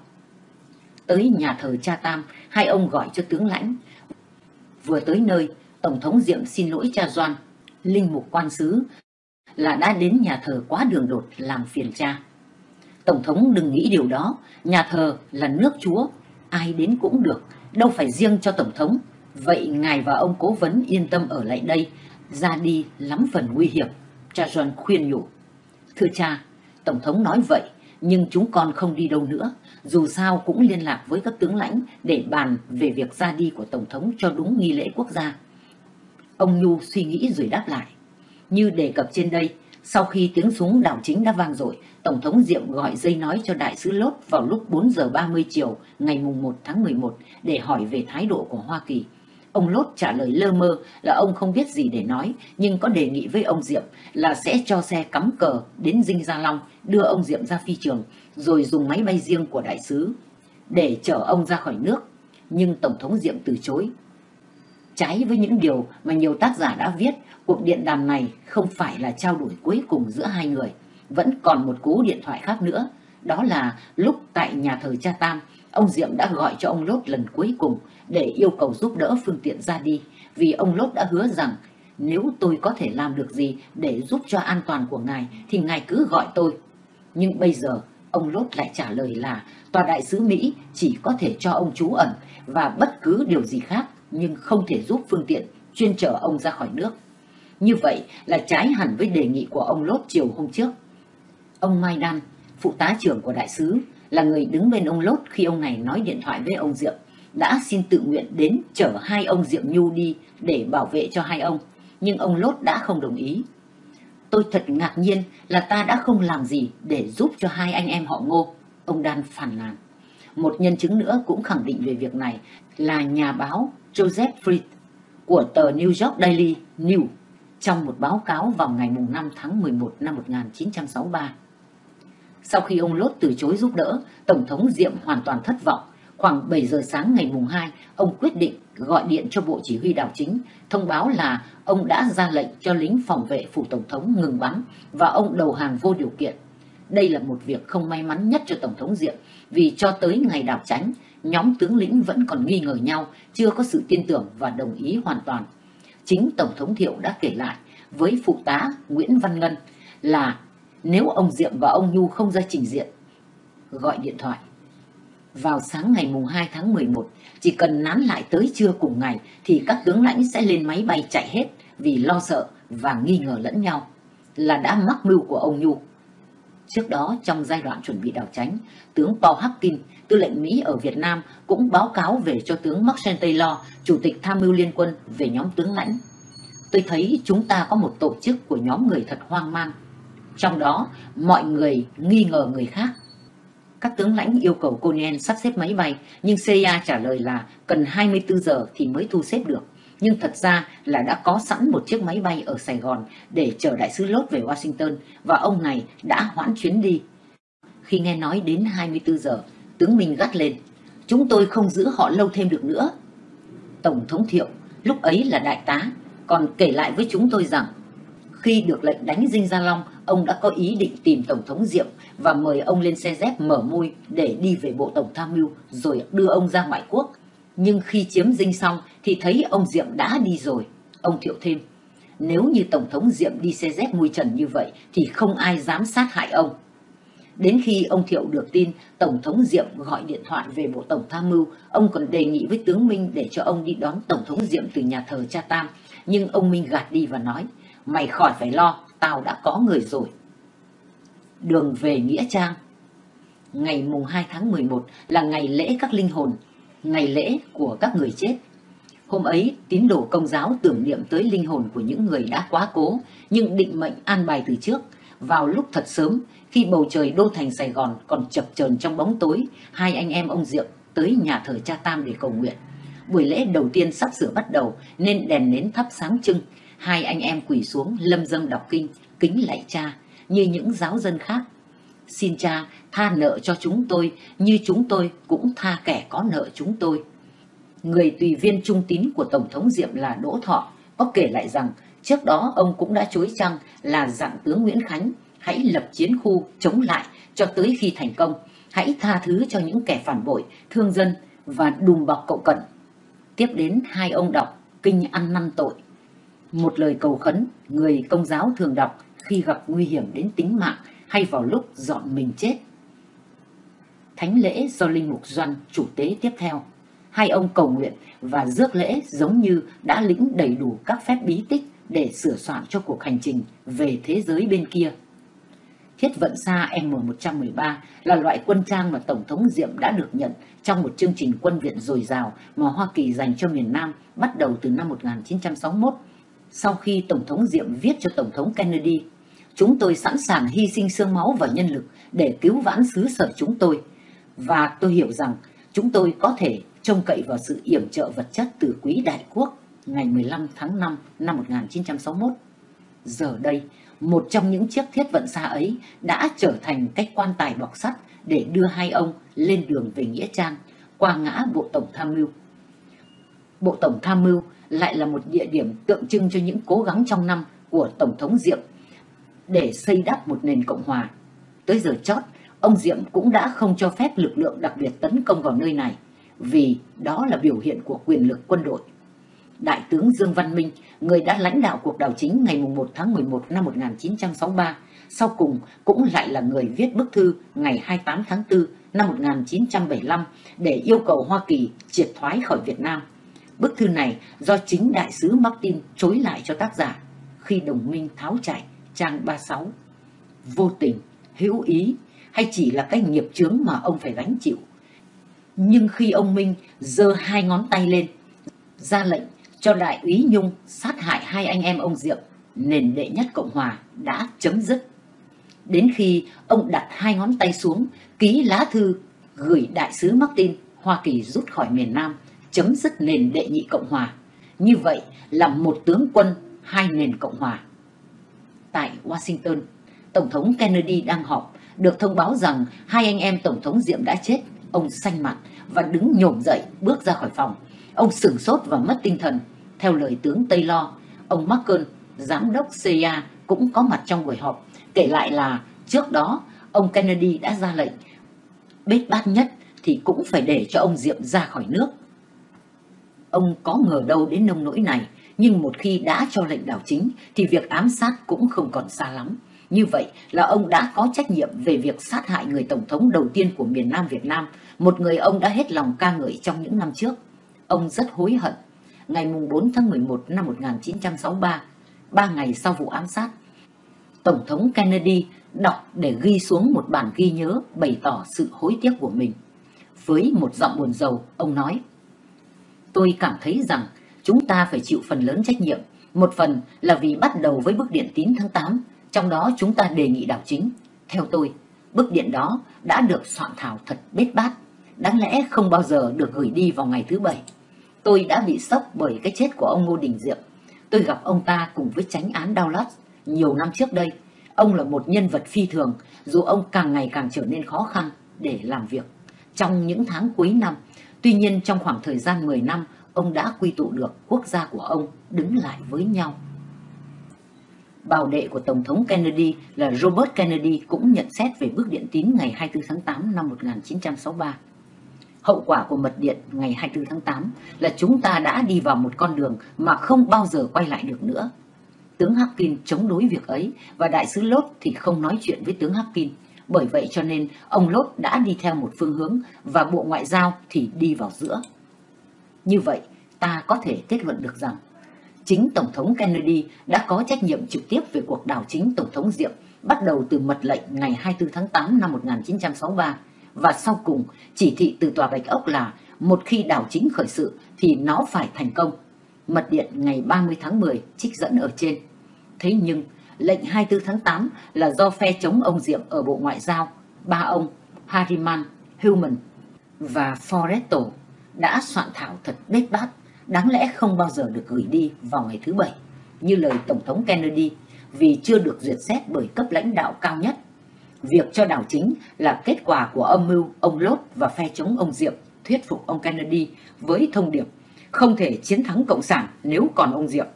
Tới nhà thờ cha Tam, hai ông gọi cho tướng lãnh. Vừa tới nơi, Tổng thống Diệm xin lỗi cha Doan, linh mục quan sứ, là đã đến nhà thờ quá đường đột làm phiền cha. Tổng thống đừng nghĩ điều đó, nhà thờ là nước chúa, ai đến cũng được, đâu phải riêng cho Tổng thống. Vậy ngài và ông cố vấn yên tâm ở lại đây, ra đi lắm phần nguy hiểm. Cha John khuyên nhủ. Thưa cha, Tổng thống nói vậy, nhưng chúng con không đi đâu nữa. Dù sao cũng liên lạc với các tướng lãnh để bàn về việc ra đi của Tổng thống cho đúng nghi lễ quốc gia. Ông Nhu suy nghĩ rồi đáp lại. Như đề cập trên đây, sau khi tiếng súng đảo chính đã vang dội, Tổng thống Diệm gọi dây nói cho đại sứ Lốt vào lúc 4 giờ 30 chiều ngày mùng 1 tháng 11 để hỏi về thái độ của Hoa Kỳ. Ông Lốt trả lời lơ mơ là ông không biết gì để nói, nhưng có đề nghị với ông Diệm là sẽ cho xe cắm cờ đến Dinh Gia Long, đưa ông Diệm ra phi trường, rồi dùng máy bay riêng của đại sứ để chở ông ra khỏi nước. Nhưng Tổng thống Diệm từ chối. Trái với những điều mà nhiều tác giả đã viết, cuộc điện đàm này không phải là trao đổi cuối cùng giữa hai người. Vẫn còn một cú điện thoại khác nữa. Đó là lúc tại nhà thờ Cha Tam, ông Diệm đã gọi cho ông Lốt lần cuối cùng để yêu cầu giúp đỡ phương tiện ra đi, vì ông Lốt đã hứa rằng nếu tôi có thể làm được gì để giúp cho an toàn của ngài thì ngài cứ gọi tôi. Nhưng bây giờ ông Lốt lại trả lời là tòa đại sứ Mỹ chỉ có thể cho ông trú ẩn và bất cứ điều gì khác nhưng không thể giúp phương tiện chuyên chở ông ra khỏi nước. Như vậy là trái hẳn với đề nghị của ông Lốt chiều hôm trước. Ông Mai Đan, phụ tá trưởng của đại sứ, là người đứng bên ông Lốt khi ông này nói điện thoại với ông Diệm, đã xin tự nguyện đến chở hai ông Diệm Nhu đi để bảo vệ cho hai ông, nhưng ông Lốt đã không đồng ý. Tôi thật ngạc nhiên là ta đã không làm gì để giúp cho hai anh em họ ngô, ông Đan phản nàn. Một nhân chứng nữa cũng khẳng định về việc này là nhà báo Joseph Fried của tờ New York Daily News trong một báo cáo vào ngày 5 tháng 11 năm 1963. Sau khi ông Lốt từ chối giúp đỡ, Tổng thống Diệm hoàn toàn thất vọng. Khoảng 7 giờ sáng ngày mùng 2, ông quyết định gọi điện cho Bộ Chỉ huy Đảo Chính, thông báo là ông đã ra lệnh cho lính phòng vệ phủ Tổng thống ngừng bắn và ông đầu hàng vô điều kiện. Đây là một việc không may mắn nhất cho Tổng thống Diệm vì cho tới ngày đảo tránh, nhóm tướng lĩnh vẫn còn nghi ngờ nhau, chưa có sự tin tưởng và đồng ý hoàn toàn. Chính Tổng thống Thiệu đã kể lại với phụ tá Nguyễn Văn Ngân là nếu ông Diệm và ông Nhu không ra trình diện, gọi điện thoại. Vào sáng ngày mùng 2 tháng 11, chỉ cần nán lại tới trưa cùng ngày thì các tướng lãnh sẽ lên máy bay chạy hết vì lo sợ và nghi ngờ lẫn nhau là đã mắc mưu của ông Nhu. Trước đó, trong giai đoạn chuẩn bị đảo tránh, tướng Paul Hackin, tư lệnh Mỹ ở Việt Nam cũng báo cáo về cho tướng Maxen Taylor, chủ tịch tham mưu liên quân về nhóm tướng lãnh. Tôi thấy chúng ta có một tổ chức của nhóm người thật hoang mang. Trong đó, mọi người nghi ngờ người khác. Các tướng lãnh yêu cầu Conan sắp xếp máy bay, nhưng CIA trả lời là cần 24 giờ thì mới thu xếp được. Nhưng thật ra là đã có sẵn một chiếc máy bay ở Sài Gòn để chở đại sứ Lốt về Washington và ông này đã hoãn chuyến đi. Khi nghe nói đến 24 giờ, tướng Minh gắt lên. Chúng tôi không giữ họ lâu thêm được nữa. Tổng thống Thiệu, lúc ấy là đại tá, còn kể lại với chúng tôi rằng khi được lệnh đánh Dinh Gia Long, ông đã có ý định tìm Tổng thống Diệm và mời ông lên xe dép mở môi để đi về Bộ Tổng Tham mưu rồi đưa ông ra ngoại quốc. Nhưng khi chiếm Dinh xong thì thấy ông Diệm đã đi rồi. Ông Thiệu thêm, nếu như Tổng thống Diệm đi xe dép mui trần như vậy thì không ai dám sát hại ông. Đến khi ông Thiệu được tin, Tổng thống Diệm gọi điện thoại về Bộ Tổng Tham mưu, ông còn đề nghị với tướng Minh để cho ông đi đón Tổng thống Diệm từ nhà thờ Cha Tam. Nhưng ông Minh gạt đi và nói, mày khỏi phải lo, tao đã có người rồi. Đường về Nghĩa Trang Ngày mùng 2 tháng 11 là ngày lễ các linh hồn, ngày lễ của các người chết. Hôm ấy, tín đồ công giáo tưởng niệm tới linh hồn của những người đã quá cố, nhưng định mệnh an bài từ trước. Vào lúc thật sớm, khi bầu trời đô thành Sài Gòn còn chập chờn trong bóng tối, hai anh em ông Diệm tới nhà thờ cha Tam để cầu nguyện. Buổi lễ đầu tiên sắp sửa bắt đầu nên đèn nến thắp sáng trưng. Hai anh em quỳ xuống lâm dâm đọc kinh, kính lạy cha như những giáo dân khác. Xin cha tha nợ cho chúng tôi như chúng tôi cũng tha kẻ có nợ chúng tôi. Người tùy viên trung tín của Tổng thống Diệm là Đỗ Thọ có kể lại rằng trước đó ông cũng đã chối chăng là dạng tướng Nguyễn Khánh hãy lập chiến khu chống lại cho tới khi thành công. Hãy tha thứ cho những kẻ phản bội, thương dân và đùm bọc cậu cận. Tiếp đến hai ông đọc kinh ăn năn tội. Một lời cầu khấn người công giáo thường đọc khi gặp nguy hiểm đến tính mạng hay vào lúc dọn mình chết. Thánh lễ do Linh Mục Doan chủ tế tiếp theo. Hai ông cầu nguyện và rước lễ giống như đã lĩnh đầy đủ các phép bí tích để sửa soạn cho cuộc hành trình về thế giới bên kia. Thiết vận xa M113 là loại quân trang mà Tổng thống Diệm đã được nhận trong một chương trình quân viện dồi dào mà Hoa Kỳ dành cho miền Nam bắt đầu từ năm 1961. Sau khi Tổng thống Diệm viết cho Tổng thống Kennedy, chúng tôi sẵn sàng hy sinh xương máu và nhân lực để cứu vãn xứ sở chúng tôi. Và tôi hiểu rằng chúng tôi có thể trông cậy vào sự yểm trợ vật chất từ quý đại quốc ngày 15 tháng 5 năm 1961. Giờ đây, một trong những chiếc thiết vận xa ấy đã trở thành cách quan tài bọc sắt để đưa hai ông lên đường về Nghĩa Trang qua ngã Bộ Tổng Tham mưu. Bộ Tổng Tham mưu lại là một địa điểm tượng trưng cho những cố gắng trong năm của Tổng thống Diệm để xây đắp một nền Cộng hòa. Tới giờ chót, ông Diệm cũng đã không cho phép lực lượng đặc biệt tấn công vào nơi này vì đó là biểu hiện của quyền lực quân đội. Đại tướng Dương Văn Minh, người đã lãnh đạo cuộc đảo chính ngày 1 tháng 11 năm 1963, sau cùng cũng lại là người viết bức thư ngày 28 tháng 4 năm 1975 để yêu cầu Hoa Kỳ triệt thoái khỏi Việt Nam. Bức thư này do chính đại sứ Martin chối lại cho tác giả khi đồng minh tháo chạy trang 36. Vô tình, hữu ý hay chỉ là cái nghiệp chướng mà ông phải gánh chịu. Nhưng khi ông Minh giơ hai ngón tay lên, ra lệnh cho đại úy Nhung sát hại hai anh em ông Diệm, nền đệ nhất Cộng Hòa đã chấm dứt. Đến khi ông đặt hai ngón tay xuống, ký lá thư gửi đại sứ Martin Hoa Kỳ rút khỏi miền Nam, chấm dứt nền đệ nhị Cộng Hòa. Như vậy là một tướng quân, hai nền Cộng Hòa. Tại Washington, Tổng thống Kennedy đang họp, được thông báo rằng hai anh em Tổng thống Diệm đã chết. Ông xanh mặt và đứng nhổm dậy bước ra khỏi phòng. Ông sửng sốt và mất tinh thần. Theo lời tướng tây lo ông Markel, giám đốc CIA cũng có mặt trong buổi họp. Kể lại là trước đó ông Kennedy đã ra lệnh bết bát nhất thì cũng phải để cho ông Diệm ra khỏi nước. Ông có ngờ đâu đến nông nỗi này, nhưng một khi đã cho lệnh đảo chính thì việc ám sát cũng không còn xa lắm. Như vậy là ông đã có trách nhiệm về việc sát hại người Tổng thống đầu tiên của miền Nam Việt Nam, một người ông đã hết lòng ca ngợi trong những năm trước. Ông rất hối hận. Ngày 4 tháng 11 năm 1963, ba ngày sau vụ ám sát, Tổng thống Kennedy đọc để ghi xuống một bản ghi nhớ bày tỏ sự hối tiếc của mình. Với một giọng buồn rầu, ông nói, Tôi cảm thấy rằng chúng ta phải chịu phần lớn trách nhiệm. Một phần là vì bắt đầu với bức điện tín tháng 8, trong đó chúng ta đề nghị đảo chính. Theo tôi, bức điện đó đã được soạn thảo thật bết bát, đáng lẽ không bao giờ được gửi đi vào ngày thứ bảy. Tôi đã bị sốc bởi cái chết của ông Ngô Đình Diệm. Tôi gặp ông ta cùng với tránh án Dallas nhiều năm trước đây. Ông là một nhân vật phi thường, dù ông càng ngày càng trở nên khó khăn để làm việc. Trong những tháng cuối năm, tuy nhiên trong khoảng thời gian 10 năm, ông đã quy tụ được quốc gia của ông đứng lại với nhau. Bảo đệ của Tổng thống Kennedy là Robert Kennedy cũng nhận xét về bức điện tín ngày 24 tháng 8 năm 1963. Hậu quả của mật điện ngày 24 tháng 8 là chúng ta đã đi vào một con đường mà không bao giờ quay lại được nữa. Tướng Harkin chống đối việc ấy và đại sứ Lốt thì không nói chuyện với tướng Harkin. Bởi vậy cho nên ông Lốt đã đi theo một phương hướng và Bộ Ngoại giao thì đi vào giữa. Như vậy, ta có thể kết luận được rằng chính Tổng thống Kennedy đã có trách nhiệm trực tiếp về cuộc đảo chính Tổng thống Diệm bắt đầu từ mật lệnh ngày 24 tháng 8 năm 1963 và sau cùng chỉ thị từ Tòa Bạch Ốc là một khi đảo chính khởi sự thì nó phải thành công. Mật điện ngày 30 tháng 10 trích dẫn ở trên. Thế nhưng lệnh 24 tháng 8 là do phe chống ông Diệm ở Bộ Ngoại giao, ba ông Harriman, Human và Foresto đã soạn thảo thật bết bát, đáng lẽ không bao giờ được gửi đi vào ngày thứ Bảy, như lời Tổng thống Kennedy, vì chưa được duyệt xét bởi cấp lãnh đạo cao nhất. Việc cho đảo chính là kết quả của âm mưu ông Lốt và phe chống ông Diệm thuyết phục ông Kennedy với thông điệp không thể chiến thắng Cộng sản nếu còn ông Diệm.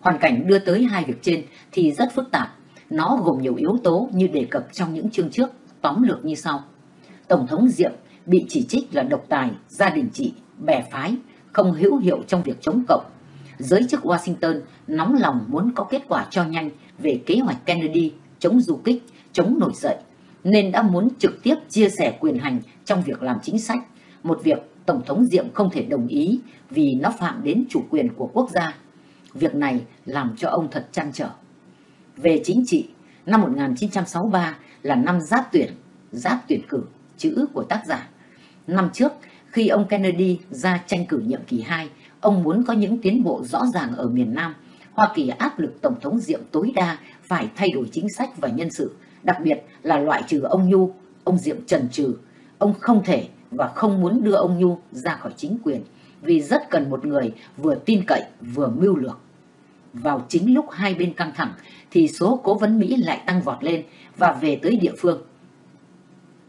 Hoàn cảnh đưa tới hai việc trên thì rất phức tạp. Nó gồm nhiều yếu tố như đề cập trong những chương trước, tóm lược như sau. Tổng thống Diệm bị chỉ trích là độc tài, gia đình trị, bè phái, không hữu hiệu trong việc chống cộng. Giới chức Washington nóng lòng muốn có kết quả cho nhanh về kế hoạch Kennedy chống du kích, chống nổi dậy, nên đã muốn trực tiếp chia sẻ quyền hành trong việc làm chính sách, một việc Tổng thống Diệm không thể đồng ý vì nó phạm đến chủ quyền của quốc gia. Việc này làm cho ông thật chăn trở. Về chính trị, năm 1963 là năm giáp tuyển, giáp tuyển cử, chữ của tác giả. Năm trước, khi ông Kennedy ra tranh cử nhiệm kỳ 2, ông muốn có những tiến bộ rõ ràng ở miền Nam. Hoa Kỳ áp lực Tổng thống Diệm tối đa phải thay đổi chính sách và nhân sự, đặc biệt là loại trừ ông Nhu, ông Diệm trần trừ. Ông không thể và không muốn đưa ông Nhu ra khỏi chính quyền vì rất cần một người vừa tin cậy vừa mưu lược. Vào chính lúc hai bên căng thẳng thì số cố vấn Mỹ lại tăng vọt lên và về tới địa phương.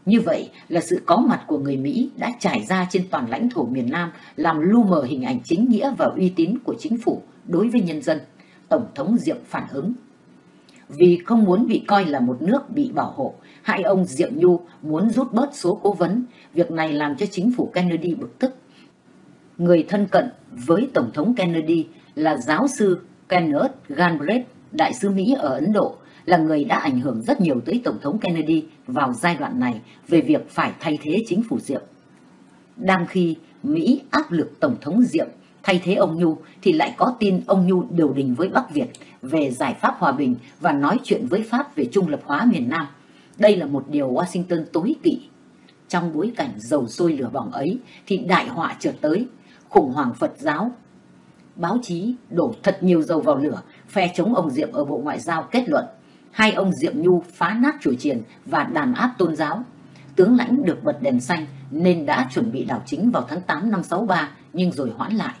Như vậy là sự có mặt của người Mỹ đã trải ra trên toàn lãnh thổ miền Nam làm lu mờ hình ảnh chính nghĩa và uy tín của chính phủ đối với nhân dân. Tổng thống Diệm phản ứng. Vì không muốn bị coi là một nước bị bảo hộ, hai ông Diệm Nhu muốn rút bớt số cố vấn. Việc này làm cho chính phủ Kennedy bực tức. Người thân cận với Tổng thống Kennedy là giáo sư Kenneth Galbraith, đại sứ Mỹ ở Ấn Độ, là người đã ảnh hưởng rất nhiều tới Tổng thống Kennedy vào giai đoạn này về việc phải thay thế chính phủ Diệm. Đang khi Mỹ áp lực Tổng thống Diệm thay thế ông Nhu thì lại có tin ông Nhu điều đình với Bắc Việt về giải pháp hòa bình và nói chuyện với Pháp về trung lập hóa miền Nam. Đây là một điều Washington tối kỵ. Trong bối cảnh dầu sôi lửa bỏng ấy thì đại họa trượt tới, khủng hoảng Phật giáo. Báo chí đổ thật nhiều dầu vào lửa, phe chống ông Diệm ở Bộ Ngoại giao kết luận hai ông Diệm Nhu phá nát chủ triền và đàn áp tôn giáo. Tướng lãnh được bật đèn xanh nên đã chuẩn bị đảo chính vào tháng 8 năm 63 nhưng rồi hoãn lại.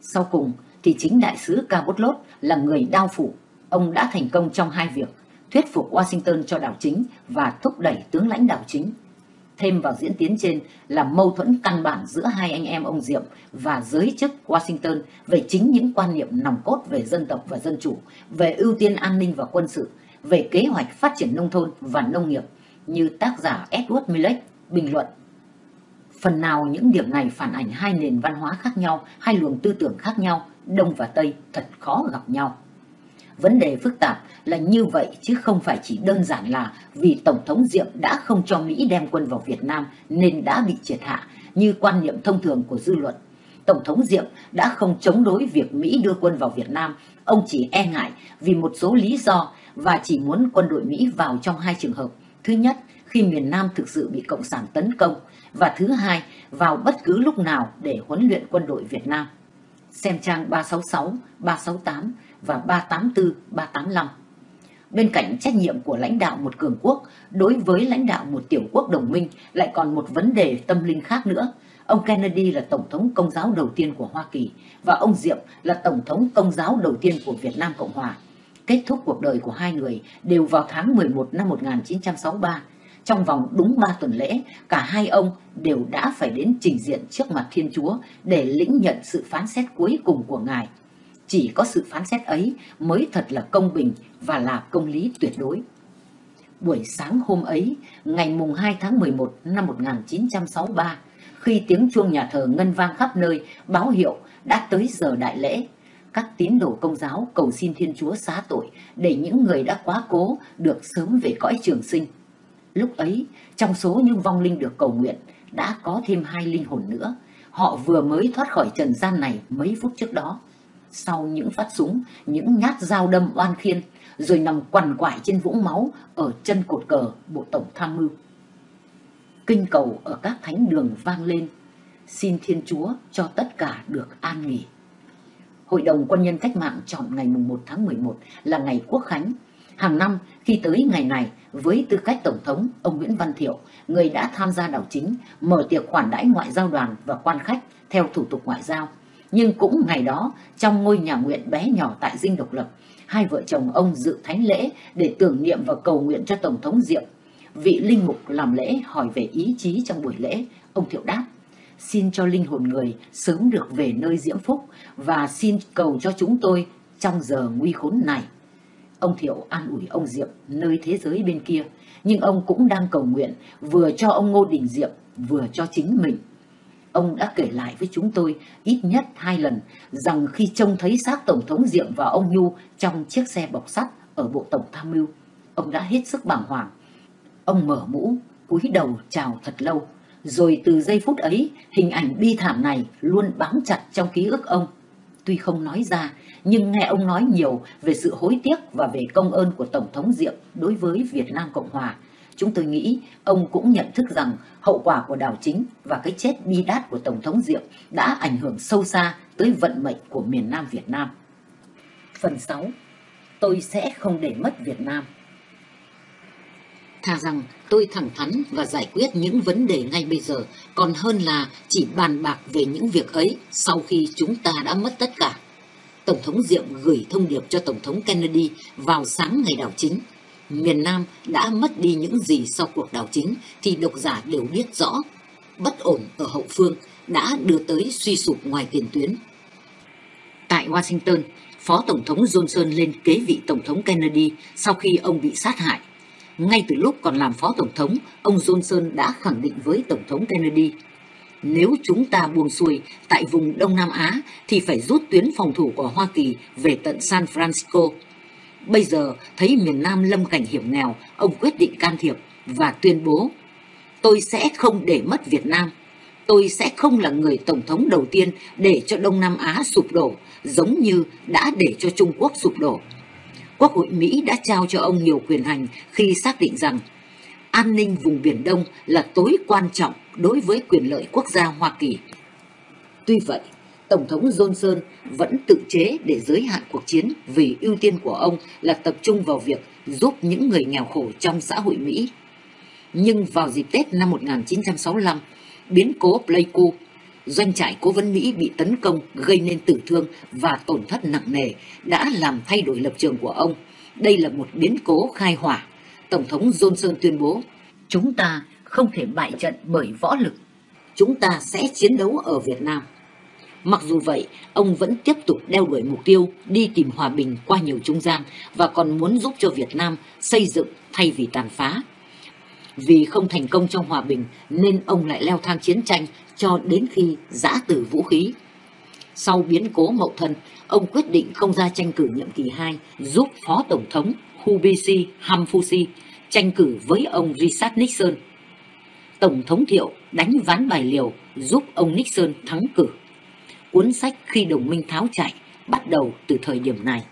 Sau cùng thì chính đại sứ Cabot là người đao phủ. Ông đã thành công trong hai việc, thuyết phục Washington cho đảo chính và thúc đẩy tướng lãnh đảo chính. Thêm vào diễn tiến trên là mâu thuẫn căn bản giữa hai anh em ông Diệm và giới chức Washington về chính những quan niệm nòng cốt về dân tộc và dân chủ, về ưu tiên an ninh và quân sự, về kế hoạch phát triển nông thôn và nông nghiệp, như tác giả Edward Millett bình luận. Phần nào những điểm này phản ảnh hai nền văn hóa khác nhau, hai luồng tư tưởng khác nhau, Đông và Tây thật khó gặp nhau. Vấn đề phức tạp là như vậy chứ không phải chỉ đơn giản là vì Tổng thống Diệm đã không cho Mỹ đem quân vào Việt Nam nên đã bị triệt hạ như quan niệm thông thường của dư luận. Tổng thống Diệm đã không chống đối việc Mỹ đưa quân vào Việt Nam, ông chỉ e ngại vì một số lý do và chỉ muốn quân đội Mỹ vào trong hai trường hợp. Thứ nhất, khi miền Nam thực sự bị Cộng sản tấn công và thứ hai, vào bất cứ lúc nào để huấn luyện quân đội Việt Nam. Xem trang 366, 368 và 384, 385. Bên cạnh trách nhiệm của lãnh đạo một cường quốc, đối với lãnh đạo một tiểu quốc đồng minh lại còn một vấn đề tâm linh khác nữa. Ông Kennedy là Tổng thống Công giáo đầu tiên của Hoa Kỳ và ông Diệm là Tổng thống Công giáo đầu tiên của Việt Nam Cộng Hòa. Kết thúc cuộc đời của hai người đều vào tháng 11 năm 1963. Trong vòng đúng 3 tuần lễ, cả hai ông đều đã phải đến trình diện trước mặt Thiên Chúa để lĩnh nhận sự phán xét cuối cùng của Ngài. Chỉ có sự phán xét ấy mới thật là công bình và là công lý tuyệt đối. Buổi sáng hôm ấy, ngày mùng 2 tháng 11 năm 1963, khi tiếng chuông nhà thờ ngân vang khắp nơi báo hiệu đã tới giờ đại lễ, các tín đồ công giáo cầu xin Thiên Chúa xá tội để những người đã quá cố được sớm về cõi trường sinh. Lúc ấy, trong số những vong linh được cầu nguyện, đã có thêm hai linh hồn nữa. Họ vừa mới thoát khỏi trần gian này mấy phút trước đó. Sau những phát súng, những nhát dao đâm oan khiên, rồi nằm quằn quại trên vũng máu ở chân cột cờ Bộ Tổng Tham mưu. Kinh cầu ở các thánh đường vang lên, xin Thiên Chúa cho tất cả được an nghỉ. Hội đồng Quân nhân Cách mạng chọn ngày mùng 1 tháng 11 là ngày Quốc Khánh. Hàng năm khi tới ngày này, với tư cách Tổng thống, ông Nguyễn Văn Thiệu, người đã tham gia đảo chính, mở tiệc khoản đãi ngoại giao đoàn và quan khách theo thủ tục ngoại giao. Nhưng cũng ngày đó, trong ngôi nhà nguyện bé nhỏ tại Dinh Độc Lập, hai vợ chồng ông dự thánh lễ để tưởng niệm và cầu nguyện cho Tổng thống Diệm. Vị linh mục làm lễ hỏi về ý chí trong buổi lễ, ông Thiệu đáp xin cho linh hồn người sớm được về nơi diễm phúc và xin cầu cho chúng tôi trong giờ nguy khốn này. Ông Thiệu an ủi ông Diệm nơi thế giới bên kia, nhưng ông cũng đang cầu nguyện vừa cho ông Ngô Đình Diệm, vừa cho chính mình. Ông đã kể lại với chúng tôi ít nhất hai lần rằng khi trông thấy xác Tổng thống Diệm và ông Nhu trong chiếc xe bọc sắt ở Bộ Tổng Tham mưu, ông đã hết sức bàng hoàng. Ông mở mũ, cúi đầu chào thật lâu, rồi từ giây phút ấy, hình ảnh bi thảm này luôn bám chặt trong ký ức ông. Tuy không nói ra, nhưng nghe ông nói nhiều về sự hối tiếc và về công ơn của Tổng thống Diệm đối với Việt Nam Cộng Hòa. Chúng tôi nghĩ ông cũng nhận thức rằng hậu quả của đảo chính và cái chết bi đát của Tổng thống Diệm đã ảnh hưởng sâu xa tới vận mệnh của miền Nam Việt Nam. Phần 6. Tôi sẽ không để mất Việt Nam. Thà rằng tôi thẳng thắn và giải quyết những vấn đề ngay bây giờ, còn hơn là chỉ bàn bạc về những việc ấy sau khi chúng ta đã mất tất cả. Tổng thống Diệm gửi thông điệp cho Tổng thống Kennedy vào sáng ngày đảo chính. Miền Nam đã mất đi những gì sau cuộc đảo chính thì độc giả đều biết rõ. Bất ổn ở hậu phương đã đưa tới suy sụp ngoài tiền tuyến. Tại Washington, Phó Tổng thống Johnson lên kế vị Tổng thống Kennedy sau khi ông bị sát hại. Ngay từ lúc còn làm Phó Tổng thống, ông Johnson đã khẳng định với Tổng thống Kennedy nếu chúng ta buông xuôi tại vùng Đông Nam Á thì phải rút tuyến phòng thủ của Hoa Kỳ về tận San Francisco. Bây giờ thấy miền Nam lâm cảnh hiểm nghèo, ông quyết định can thiệp và tuyên bố Tôi sẽ không để mất Việt Nam. Tôi sẽ không là người Tổng thống đầu tiên để cho Đông Nam Á sụp đổ, giống như đã để cho Trung Quốc sụp đổ. Quốc hội Mỹ đã trao cho ông nhiều quyền hành khi xác định rằng an ninh vùng Biển Đông là tối quan trọng đối với quyền lợi quốc gia Hoa Kỳ. Tuy vậy, Tổng thống Johnson vẫn tự chế để giới hạn cuộc chiến vì ưu tiên của ông là tập trung vào việc giúp những người nghèo khổ trong xã hội Mỹ. Nhưng vào dịp Tết năm 1965, biến cố Pleiku, doanh trại cố vấn Mỹ bị tấn công gây nên tử thương và tổn thất nặng nề đã làm thay đổi lập trường của ông. Đây là một biến cố khai hỏa. Tổng thống Johnson tuyên bố, chúng ta không thể bại trận bởi võ lực. Chúng ta sẽ chiến đấu ở Việt Nam. Mặc dù vậy, ông vẫn tiếp tục đeo đuổi mục tiêu đi tìm hòa bình qua nhiều trung gian và còn muốn giúp cho Việt Nam xây dựng thay vì tàn phá. Vì không thành công trong hòa bình nên ông lại leo thang chiến tranh cho đến khi giã từ vũ khí. Sau biến cố mậu thân, ông quyết định không ra tranh cử nhiệm kỳ 2 giúp Phó Tổng thống Hubisi Hamfusi tranh cử với ông Richard Nixon. Tổng thống Thiệu đánh ván bài liều giúp ông Nixon thắng cử. Cuốn sách Khi đồng minh tháo chạy bắt đầu từ thời điểm này.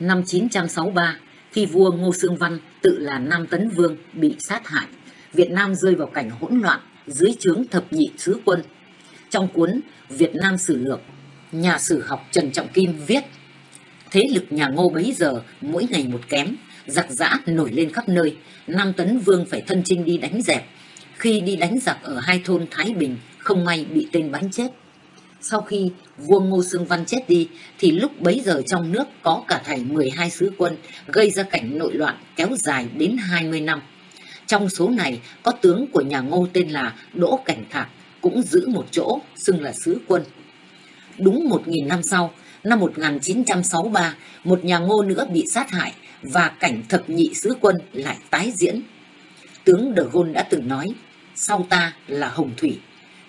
Năm 963, khi vua Ngô Sương Văn tự là Nam Tấn Vương bị sát hại, Việt Nam rơi vào cảnh hỗn loạn dưới trướng thập nhị sứ quân. Trong cuốn Việt Nam Sử Lược, nhà sử học Trần Trọng Kim viết Thế lực nhà Ngô bấy giờ mỗi ngày một kém, giặc giã nổi lên khắp nơi, Nam Tấn Vương phải thân chinh đi đánh dẹp. Khi đi đánh giặc ở hai thôn Thái Bình, không may bị tên bắn chết. Sau khi vua Ngô Sương Văn chết đi, thì lúc bấy giờ trong nước có cả thảy 12 sứ quân, gây ra cảnh nội loạn kéo dài đến 20 năm. Trong số này có tướng của nhà Ngô tên là Đỗ Cảnh Thạc, cũng giữ một chỗ, xưng là sứ quân. Đúng 1.000 năm sau, năm 1963, một nhà Ngô nữa bị sát hại và cảnh thập nhị sứ quân lại tái diễn. Tướng De Gaulle đã từng nói, sau ta là Hồng Thủy.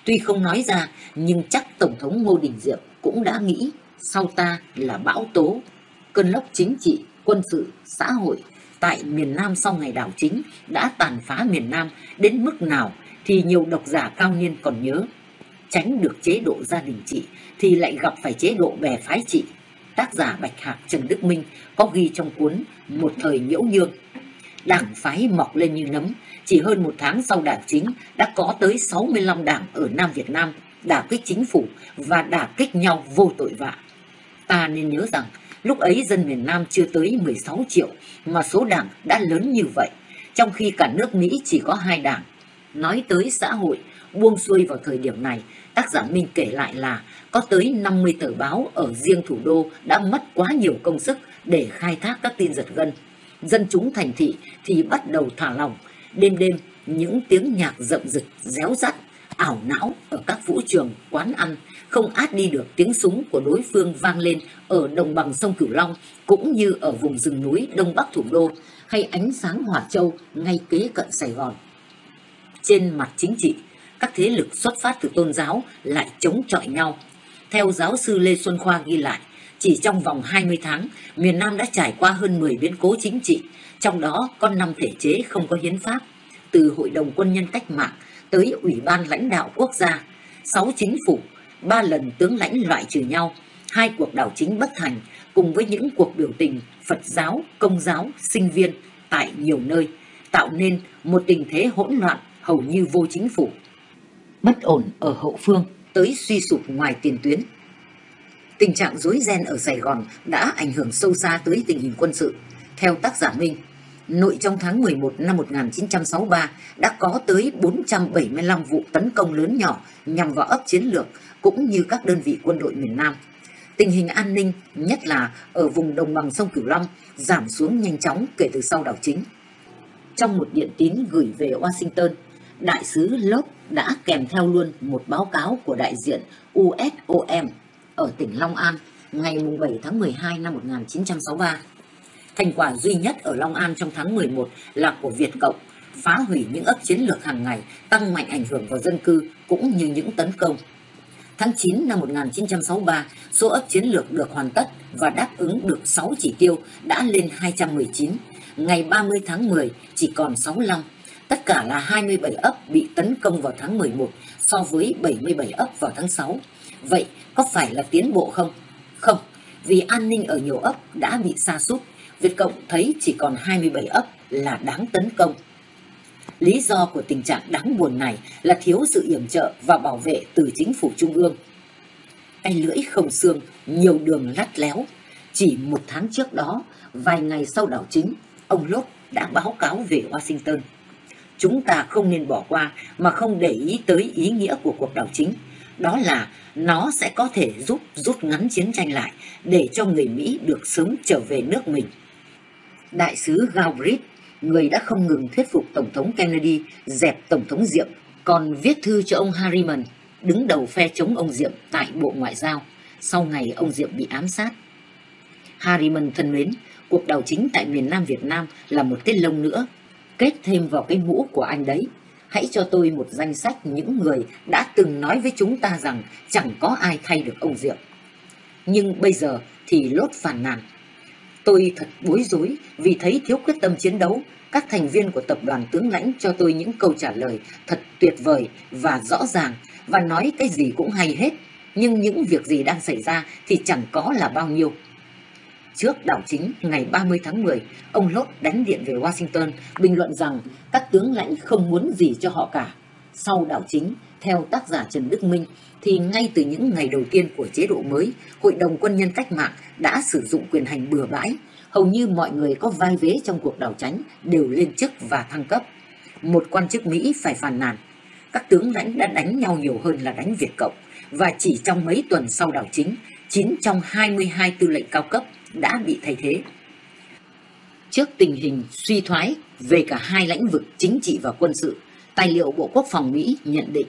Tuy không nói ra, nhưng chắc Tổng thống Ngô Đình Diệm cũng đã nghĩ sau ta là bão tố, cơn lốc chính trị, quân sự, xã hội tại miền Nam sau ngày đảo chính đã tàn phá miền Nam đến mức nào thì nhiều độc giả cao niên còn nhớ. Tránh được chế độ gia đình trị thì lại gặp phải chế độ bè phái trị tác giả Bạch Hạc Trần Đức Minh có ghi trong cuốn Một thời nhiễu nhương. Đảng phái mọc lên như nấm, chỉ hơn một tháng sau đảng chính đã có tới 65 đảng ở Nam Việt Nam đả kích chính phủ và đả kích nhau vô tội vạ. Ta nên nhớ rằng lúc ấy dân miền Nam chưa tới 16 triệu mà số đảng đã lớn như vậy, trong khi cả nước Mỹ chỉ có hai đảng. Nói tới xã hội, buông xuôi vào thời điểm này, tác giả Minh kể lại là có tới 50 tờ báo ở riêng thủ đô đã mất quá nhiều công sức để khai thác các tin giật gân. Dân chúng thành thị thì bắt đầu thả lòng, Đêm đêm, những tiếng nhạc rậm rực, réo rắt, ảo não ở các vũ trường, quán ăn không át đi được tiếng súng của đối phương vang lên ở đồng bằng sông Cửu Long cũng như ở vùng rừng núi đông bắc thủ đô hay ánh sáng hỏa châu ngay kế cận Sài Gòn. Trên mặt chính trị, các thế lực xuất phát từ tôn giáo lại chống chọi nhau theo giáo sư Lê Xuân Khoa ghi lại, chỉ trong vòng 20 tháng, miền Nam đã trải qua hơn 10 biến cố chính trị, trong đó có năm thể chế không có hiến pháp, từ Hội đồng Quân nhân Cách mạng tới Ủy ban lãnh đạo quốc gia, 6 chính phủ, ba lần tướng lãnh loại trừ nhau, hai cuộc đảo chính bất thành, cùng với những cuộc biểu tình Phật giáo, Công giáo, sinh viên tại nhiều nơi, tạo nên một tình thế hỗn loạn hầu như vô chính phủ. Bất ổn ở hậu phương tới suy sụp ngoài tiền tuyến. Tình trạng rối ren ở Sài Gòn đã ảnh hưởng sâu xa tới tình hình quân sự. Theo tác giả Minh, nội trong tháng 11 năm 1963 đã có tới 475 vụ tấn công lớn nhỏ nhằm vào ấp chiến lược cũng như các đơn vị quân đội miền Nam. Tình hình an ninh, nhất là ở vùng đồng bằng sông Cửu Long, giảm xuống nhanh chóng kể từ sau đảo chính. Trong một điện tín gửi về Washington, đại sứ Lốp đã kèm theo luôn một báo cáo của đại diện USOM ở tỉnh Long An ngày 7 tháng 12 năm 1963. Thành quả duy nhất ở Long An trong tháng 11 là của Việt Cộng, phá hủy những ấp chiến lược hàng ngày, tăng mạnh ảnh hưởng vào dân cư cũng như những tấn công. Tháng 9 năm 1963, số ấp chiến lược được hoàn tất và đáp ứng được 6 chỉ tiêu đã lên 219. Ngày 30 tháng 10 chỉ còn 65. Tất cả là 27 ấp bị tấn công vào tháng 11 so với 77 ấp vào tháng 6. Vậy có phải là tiến bộ không? Không, vì an ninh ở nhiều ấp đã bị sa sút Việt Cộng thấy chỉ còn 27 ấp là đáng tấn công. Lý do của tình trạng đáng buồn này là thiếu sự yểm trợ và bảo vệ từ chính phủ trung ương. Tay lưỡi không xương, nhiều đường lắt léo. Chỉ một tháng trước đó, vài ngày sau đảo chính, ông Lốt đã báo cáo về Washington. Chúng ta không nên bỏ qua mà không để ý tới ý nghĩa của cuộc đảo chính. Đó là nó sẽ có thể giúp rút ngắn chiến tranh lại để cho người Mỹ được sớm trở về nước mình đại sứ Galbraith, người đã không ngừng thuyết phục Tổng thống Kennedy dẹp Tổng thống Diệm, còn viết thư cho ông Harriman, đứng đầu phe chống ông Diệm tại Bộ Ngoại giao, sau ngày ông Diệm bị ám sát. Harriman thân mến, cuộc đảo chính tại miền Nam Việt Nam là một cái lông nữa, kết thêm vào cái mũ của anh đấy. Hãy cho tôi một danh sách những người đã từng nói với chúng ta rằng chẳng có ai thay được ông Diệm. Nhưng bây giờ thì lốt phản nàn Tôi thật bối rối vì thấy thiếu quyết tâm chiến đấu. Các thành viên của tập đoàn tướng lãnh cho tôi những câu trả lời thật tuyệt vời và rõ ràng và nói cái gì cũng hay hết. Nhưng những việc gì đang xảy ra thì chẳng có là bao nhiêu. Trước đảo chính ngày 30 tháng 10, ông Lốt đánh điện về Washington bình luận rằng các tướng lãnh không muốn gì cho họ cả. Sau đảo chính, theo tác giả Trần Đức Minh, thì ngay từ những ngày đầu tiên của chế độ mới, Hội đồng Quân nhân Cách mạng đã sử dụng quyền hành bừa bãi. Hầu như mọi người có vai vế trong cuộc đảo tránh đều lên chức và thăng cấp. Một quan chức Mỹ phải phàn nàn. Các tướng lãnh đã đánh nhau nhiều hơn là đánh Việt Cộng. Và chỉ trong mấy tuần sau đảo chính, 9 trong 22 tư lệnh cao cấp đã bị thay thế. Trước tình hình suy thoái về cả hai lĩnh vực chính trị và quân sự, tài liệu Bộ Quốc phòng Mỹ nhận định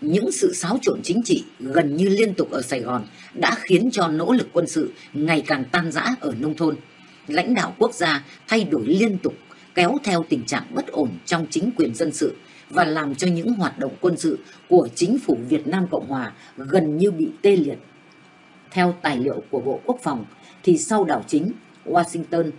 những sự xáo trộn chính trị gần như liên tục ở Sài Gòn đã khiến cho nỗ lực quân sự ngày càng tan rã ở nông thôn. Lãnh đạo quốc gia thay đổi liên tục kéo theo tình trạng bất ổn trong chính quyền dân sự và làm cho những hoạt động quân sự của chính phủ Việt Nam Cộng Hòa gần như bị tê liệt. Theo tài liệu của Bộ Quốc phòng thì sau đảo chính, Washington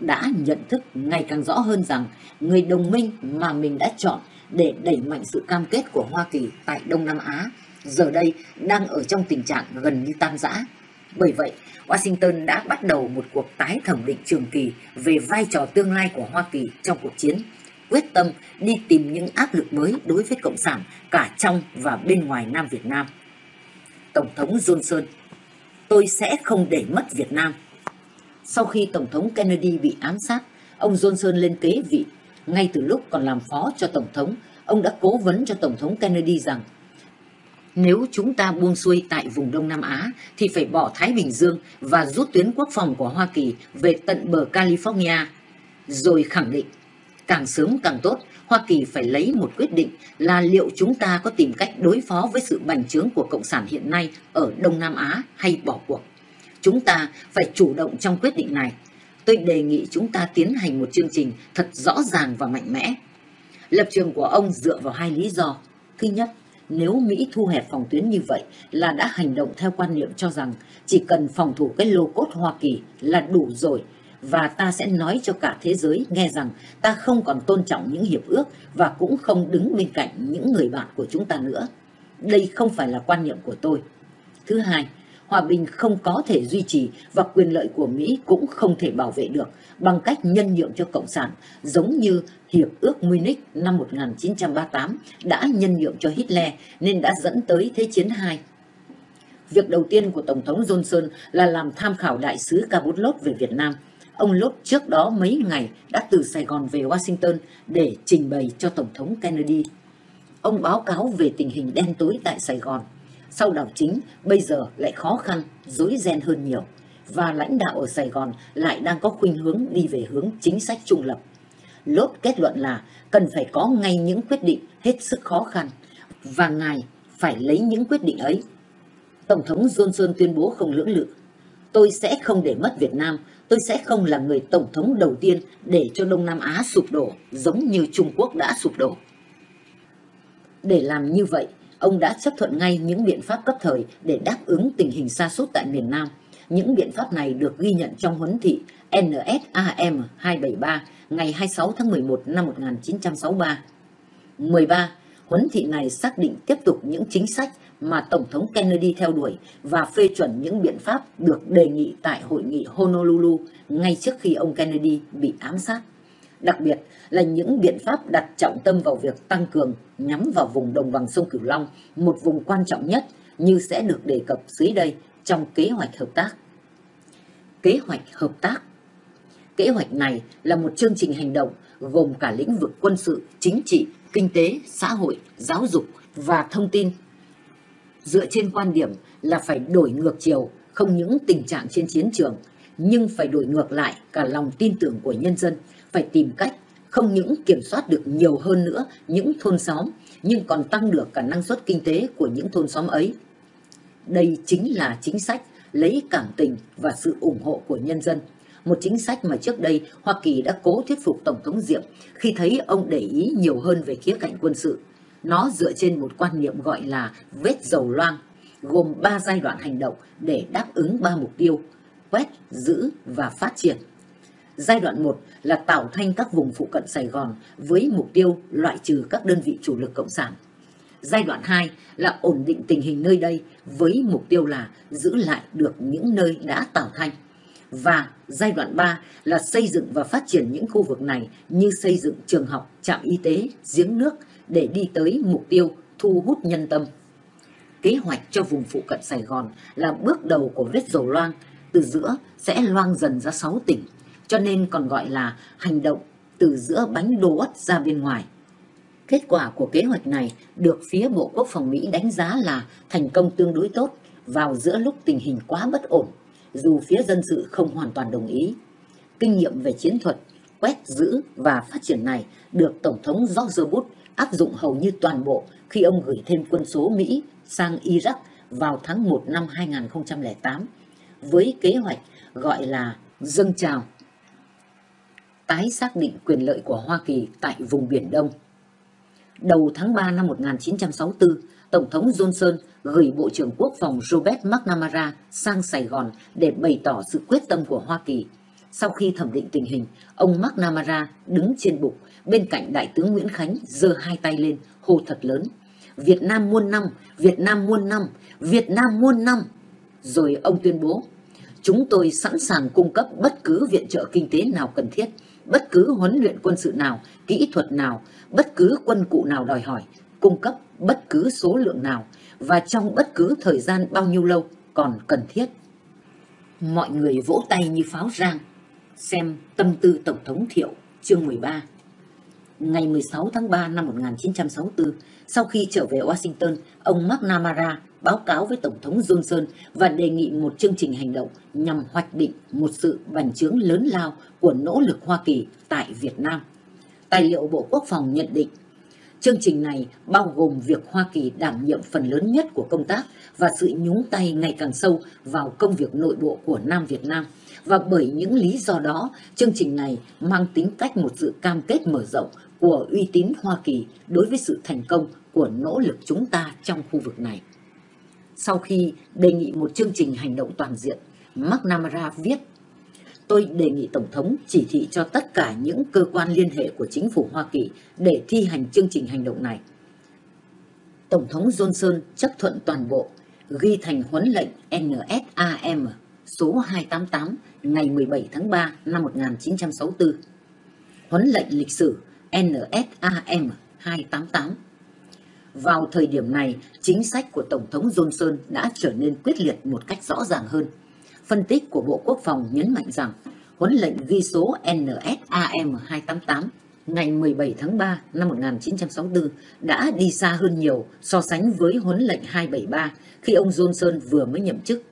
đã nhận thức ngày càng rõ hơn rằng người đồng minh mà mình đã chọn để đẩy mạnh sự cam kết của Hoa Kỳ tại Đông Nam Á, giờ đây đang ở trong tình trạng gần như tan rã. Bởi vậy, Washington đã bắt đầu một cuộc tái thẩm định trường kỳ về vai trò tương lai của Hoa Kỳ trong cuộc chiến, quyết tâm đi tìm những áp lực mới đối với Cộng sản cả trong và bên ngoài Nam Việt Nam. Tổng thống Johnson Tôi sẽ không để mất Việt Nam. Sau khi Tổng thống Kennedy bị ám sát, ông Johnson lên kế vị ngay từ lúc còn làm phó cho Tổng thống, ông đã cố vấn cho Tổng thống Kennedy rằng nếu chúng ta buông xuôi tại vùng Đông Nam Á thì phải bỏ Thái Bình Dương và rút tuyến quốc phòng của Hoa Kỳ về tận bờ California. Rồi khẳng định, càng sớm càng tốt, Hoa Kỳ phải lấy một quyết định là liệu chúng ta có tìm cách đối phó với sự bành trướng của Cộng sản hiện nay ở Đông Nam Á hay bỏ cuộc. Chúng ta phải chủ động trong quyết định này tôi đề nghị chúng ta tiến hành một chương trình thật rõ ràng và mạnh mẽ. Lập trường của ông dựa vào hai lý do. Thứ nhất, nếu Mỹ thu hẹp phòng tuyến như vậy là đã hành động theo quan niệm cho rằng chỉ cần phòng thủ cái lô cốt Hoa Kỳ là đủ rồi và ta sẽ nói cho cả thế giới nghe rằng ta không còn tôn trọng những hiệp ước và cũng không đứng bên cạnh những người bạn của chúng ta nữa. Đây không phải là quan niệm của tôi. Thứ hai, hòa bình không có thể duy trì và quyền lợi của Mỹ cũng không thể bảo vệ được bằng cách nhân nhượng cho Cộng sản, giống như Hiệp ước Munich năm 1938 đã nhân nhượng cho Hitler nên đã dẫn tới Thế chiến II. Việc đầu tiên của Tổng thống Johnson là làm tham khảo đại sứ Cabot về Việt Nam. Ông Lốt trước đó mấy ngày đã từ Sài Gòn về Washington để trình bày cho Tổng thống Kennedy. Ông báo cáo về tình hình đen tối tại Sài Gòn sau đảo chính bây giờ lại khó khăn, dối ren hơn nhiều và lãnh đạo ở Sài Gòn lại đang có khuynh hướng đi về hướng chính sách trung lập. Lốt kết luận là cần phải có ngay những quyết định hết sức khó khăn và ngài phải lấy những quyết định ấy. Tổng thống Johnson tuyên bố không lưỡng lự. Tôi sẽ không để mất Việt Nam, tôi sẽ không là người tổng thống đầu tiên để cho Đông Nam Á sụp đổ giống như Trung Quốc đã sụp đổ. Để làm như vậy, ông đã chấp thuận ngay những biện pháp cấp thời để đáp ứng tình hình sa sút tại miền Nam. Những biện pháp này được ghi nhận trong huấn thị NSAM 273 ngày 26 tháng 11 năm 1963. 13. Huấn thị này xác định tiếp tục những chính sách mà Tổng thống Kennedy theo đuổi và phê chuẩn những biện pháp được đề nghị tại hội nghị Honolulu ngay trước khi ông Kennedy bị ám sát. Đặc biệt là những biện pháp đặt trọng tâm vào việc tăng cường nhắm vào vùng đồng bằng sông Cửu Long, một vùng quan trọng nhất như sẽ được đề cập dưới đây trong kế hoạch hợp tác. Kế hoạch hợp tác Kế hoạch này là một chương trình hành động gồm cả lĩnh vực quân sự, chính trị, kinh tế, xã hội, giáo dục và thông tin. Dựa trên quan điểm là phải đổi ngược chiều, không những tình trạng trên chiến trường, nhưng phải đổi ngược lại cả lòng tin tưởng của nhân dân, phải tìm cách không những kiểm soát được nhiều hơn nữa những thôn xóm, nhưng còn tăng được cả năng suất kinh tế của những thôn xóm ấy. Đây chính là chính sách lấy cảm tình và sự ủng hộ của nhân dân một chính sách mà trước đây Hoa Kỳ đã cố thuyết phục Tổng thống Diệm khi thấy ông để ý nhiều hơn về khía cạnh quân sự. Nó dựa trên một quan niệm gọi là vết dầu loang, gồm 3 giai đoạn hành động để đáp ứng 3 mục tiêu, quét, giữ và phát triển. Giai đoạn 1 là tạo thanh các vùng phụ cận Sài Gòn với mục tiêu loại trừ các đơn vị chủ lực cộng sản. Giai đoạn 2 là ổn định tình hình nơi đây với mục tiêu là giữ lại được những nơi đã tạo thanh. Và giai đoạn 3 là xây dựng và phát triển những khu vực này như xây dựng trường học, trạm y tế, giếng nước để đi tới mục tiêu thu hút nhân tâm. Kế hoạch cho vùng phụ cận Sài Gòn là bước đầu của vết dầu loang, từ giữa sẽ loang dần ra 6 tỉnh, cho nên còn gọi là hành động từ giữa bánh đô ất ra bên ngoài. Kết quả của kế hoạch này được phía Bộ Quốc phòng Mỹ đánh giá là thành công tương đối tốt vào giữa lúc tình hình quá bất ổn dù phía dân sự không hoàn toàn đồng ý. Kinh nghiệm về chiến thuật, quét giữ và phát triển này được Tổng thống George Bush áp dụng hầu như toàn bộ khi ông gửi thêm quân số Mỹ sang Iraq vào tháng 1 năm 2008 với kế hoạch gọi là dâng trào tái xác định quyền lợi của Hoa Kỳ tại vùng Biển Đông. Đầu tháng 3 năm 1964, Tổng thống Johnson gửi Bộ trưởng Quốc phòng Robert McNamara sang Sài Gòn để bày tỏ sự quyết tâm của Hoa Kỳ. Sau khi thẩm định tình hình, ông McNamara đứng trên bục bên cạnh Đại tướng Nguyễn Khánh giơ hai tay lên hô thật lớn. Việt Nam muôn năm, Việt Nam muôn năm, Việt Nam muôn năm. Rồi ông tuyên bố, chúng tôi sẵn sàng cung cấp bất cứ viện trợ kinh tế nào cần thiết, bất cứ huấn luyện quân sự nào, kỹ thuật nào, bất cứ quân cụ nào đòi hỏi, cung cấp bất cứ số lượng nào và trong bất cứ thời gian bao nhiêu lâu còn cần thiết. Mọi người vỗ tay như pháo rang, xem tâm tư Tổng thống Thiệu, chương 13. Ngày 16 tháng 3 năm 1964, sau khi trở về Washington, ông McNamara báo cáo với Tổng thống Johnson và đề nghị một chương trình hành động nhằm hoạch định một sự bành trướng lớn lao của nỗ lực Hoa Kỳ tại Việt Nam. Tài liệu Bộ Quốc phòng nhận định Chương trình này bao gồm việc Hoa Kỳ đảm nhiệm phần lớn nhất của công tác và sự nhúng tay ngày càng sâu vào công việc nội bộ của Nam Việt Nam. Và bởi những lý do đó, chương trình này mang tính cách một sự cam kết mở rộng của uy tín Hoa Kỳ đối với sự thành công của nỗ lực chúng ta trong khu vực này. Sau khi đề nghị một chương trình hành động toàn diện, McNamara viết tôi đề nghị Tổng thống chỉ thị cho tất cả những cơ quan liên hệ của chính phủ Hoa Kỳ để thi hành chương trình hành động này. Tổng thống Johnson chấp thuận toàn bộ, ghi thành huấn lệnh NSAM số 288 ngày 17 tháng 3 năm 1964. Huấn lệnh lịch sử NSAM 288. Vào thời điểm này, chính sách của Tổng thống Johnson đã trở nên quyết liệt một cách rõ ràng hơn. Phân tích của Bộ Quốc phòng nhấn mạnh rằng huấn lệnh ghi số NSAM 288 ngày 17 tháng 3 năm 1964 đã đi xa hơn nhiều so sánh với huấn lệnh 273 khi ông Johnson vừa mới nhậm chức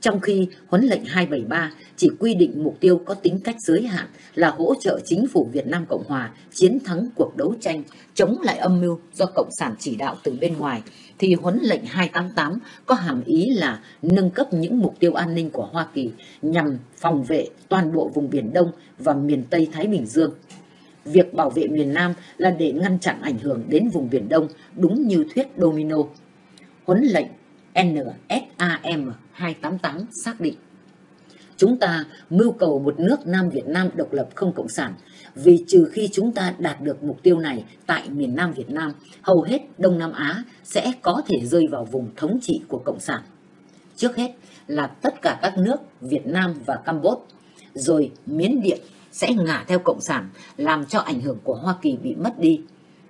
trong khi huấn lệnh 273 chỉ quy định mục tiêu có tính cách giới hạn là hỗ trợ chính phủ Việt Nam Cộng Hòa chiến thắng cuộc đấu tranh chống lại âm mưu do Cộng sản chỉ đạo từ bên ngoài, thì huấn lệnh 288 có hàm ý là nâng cấp những mục tiêu an ninh của Hoa Kỳ nhằm phòng vệ toàn bộ vùng Biển Đông và miền Tây Thái Bình Dương. Việc bảo vệ miền Nam là để ngăn chặn ảnh hưởng đến vùng Biển Đông đúng như thuyết domino. Huấn lệnh NSAM 288 xác định chúng ta mưu cầu một nước Nam Việt Nam độc lập không cộng sản vì trừ khi chúng ta đạt được mục tiêu này tại miền Nam Việt Nam, hầu hết Đông Nam Á sẽ có thể rơi vào vùng thống trị của cộng sản. Trước hết là tất cả các nước Việt Nam và Campuchia, rồi Miến Điện sẽ ngả theo cộng sản làm cho ảnh hưởng của Hoa Kỳ bị mất đi.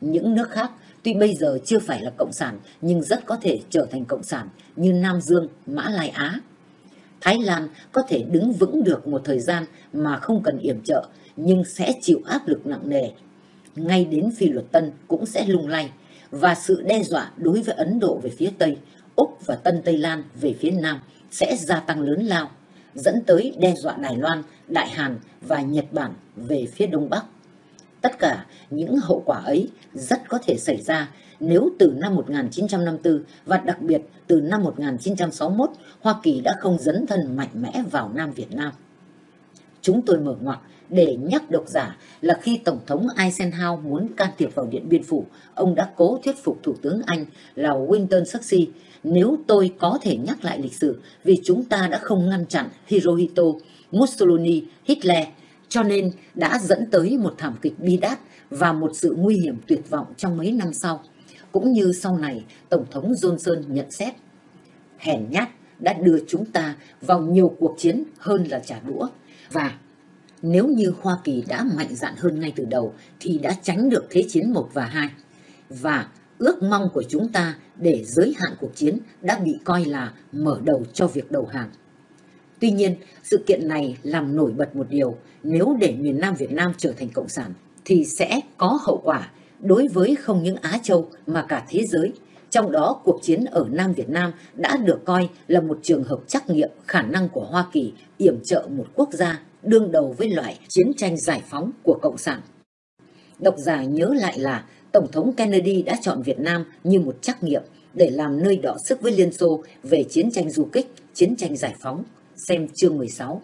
Những nước khác tuy bây giờ chưa phải là cộng sản nhưng rất có thể trở thành cộng sản như Nam Dương, Mã Lai Á. Thái Lan có thể đứng vững được một thời gian mà không cần yểm trợ nhưng sẽ chịu áp lực nặng nề. Ngay đến phi luật Tân cũng sẽ lung lay và sự đe dọa đối với Ấn Độ về phía Tây, Úc và Tân Tây Lan về phía Nam sẽ gia tăng lớn lao, dẫn tới đe dọa Đài Loan, Đại Hàn và Nhật Bản về phía Đông Bắc. Tất cả những hậu quả ấy rất có thể xảy ra nếu từ năm 1954 và đặc biệt từ năm 1961 Hoa Kỳ đã không dấn thân mạnh mẽ vào Nam Việt Nam. Chúng tôi mở ngoặc để nhắc độc giả là khi Tổng thống Eisenhower muốn can thiệp vào Điện Biên Phủ, ông đã cố thuyết phục Thủ tướng Anh là Winston Churchill nếu tôi có thể nhắc lại lịch sử vì chúng ta đã không ngăn chặn Hirohito, Mussolini, Hitler cho nên đã dẫn tới một thảm kịch bi đát và một sự nguy hiểm tuyệt vọng trong mấy năm sau. Cũng như sau này Tổng thống Johnson nhận xét, hèn nhát đã đưa chúng ta vào nhiều cuộc chiến hơn là trả đũa. Và nếu như Hoa Kỳ đã mạnh dạn hơn ngay từ đầu thì đã tránh được Thế chiến 1 và 2. Và ước mong của chúng ta để giới hạn cuộc chiến đã bị coi là mở đầu cho việc đầu hàng. Tuy nhiên, sự kiện này làm nổi bật một điều, nếu để miền Nam Việt Nam trở thành cộng sản thì sẽ có hậu quả đối với không những Á Châu mà cả thế giới. Trong đó, cuộc chiến ở Nam Việt Nam đã được coi là một trường hợp trắc nghiệm khả năng của Hoa Kỳ yểm trợ một quốc gia đương đầu với loại chiến tranh giải phóng của Cộng sản. Độc giả nhớ lại là Tổng thống Kennedy đã chọn Việt Nam như một trắc nghiệm để làm nơi đọ sức với Liên Xô về chiến tranh du kích, chiến tranh giải phóng xem chương 16.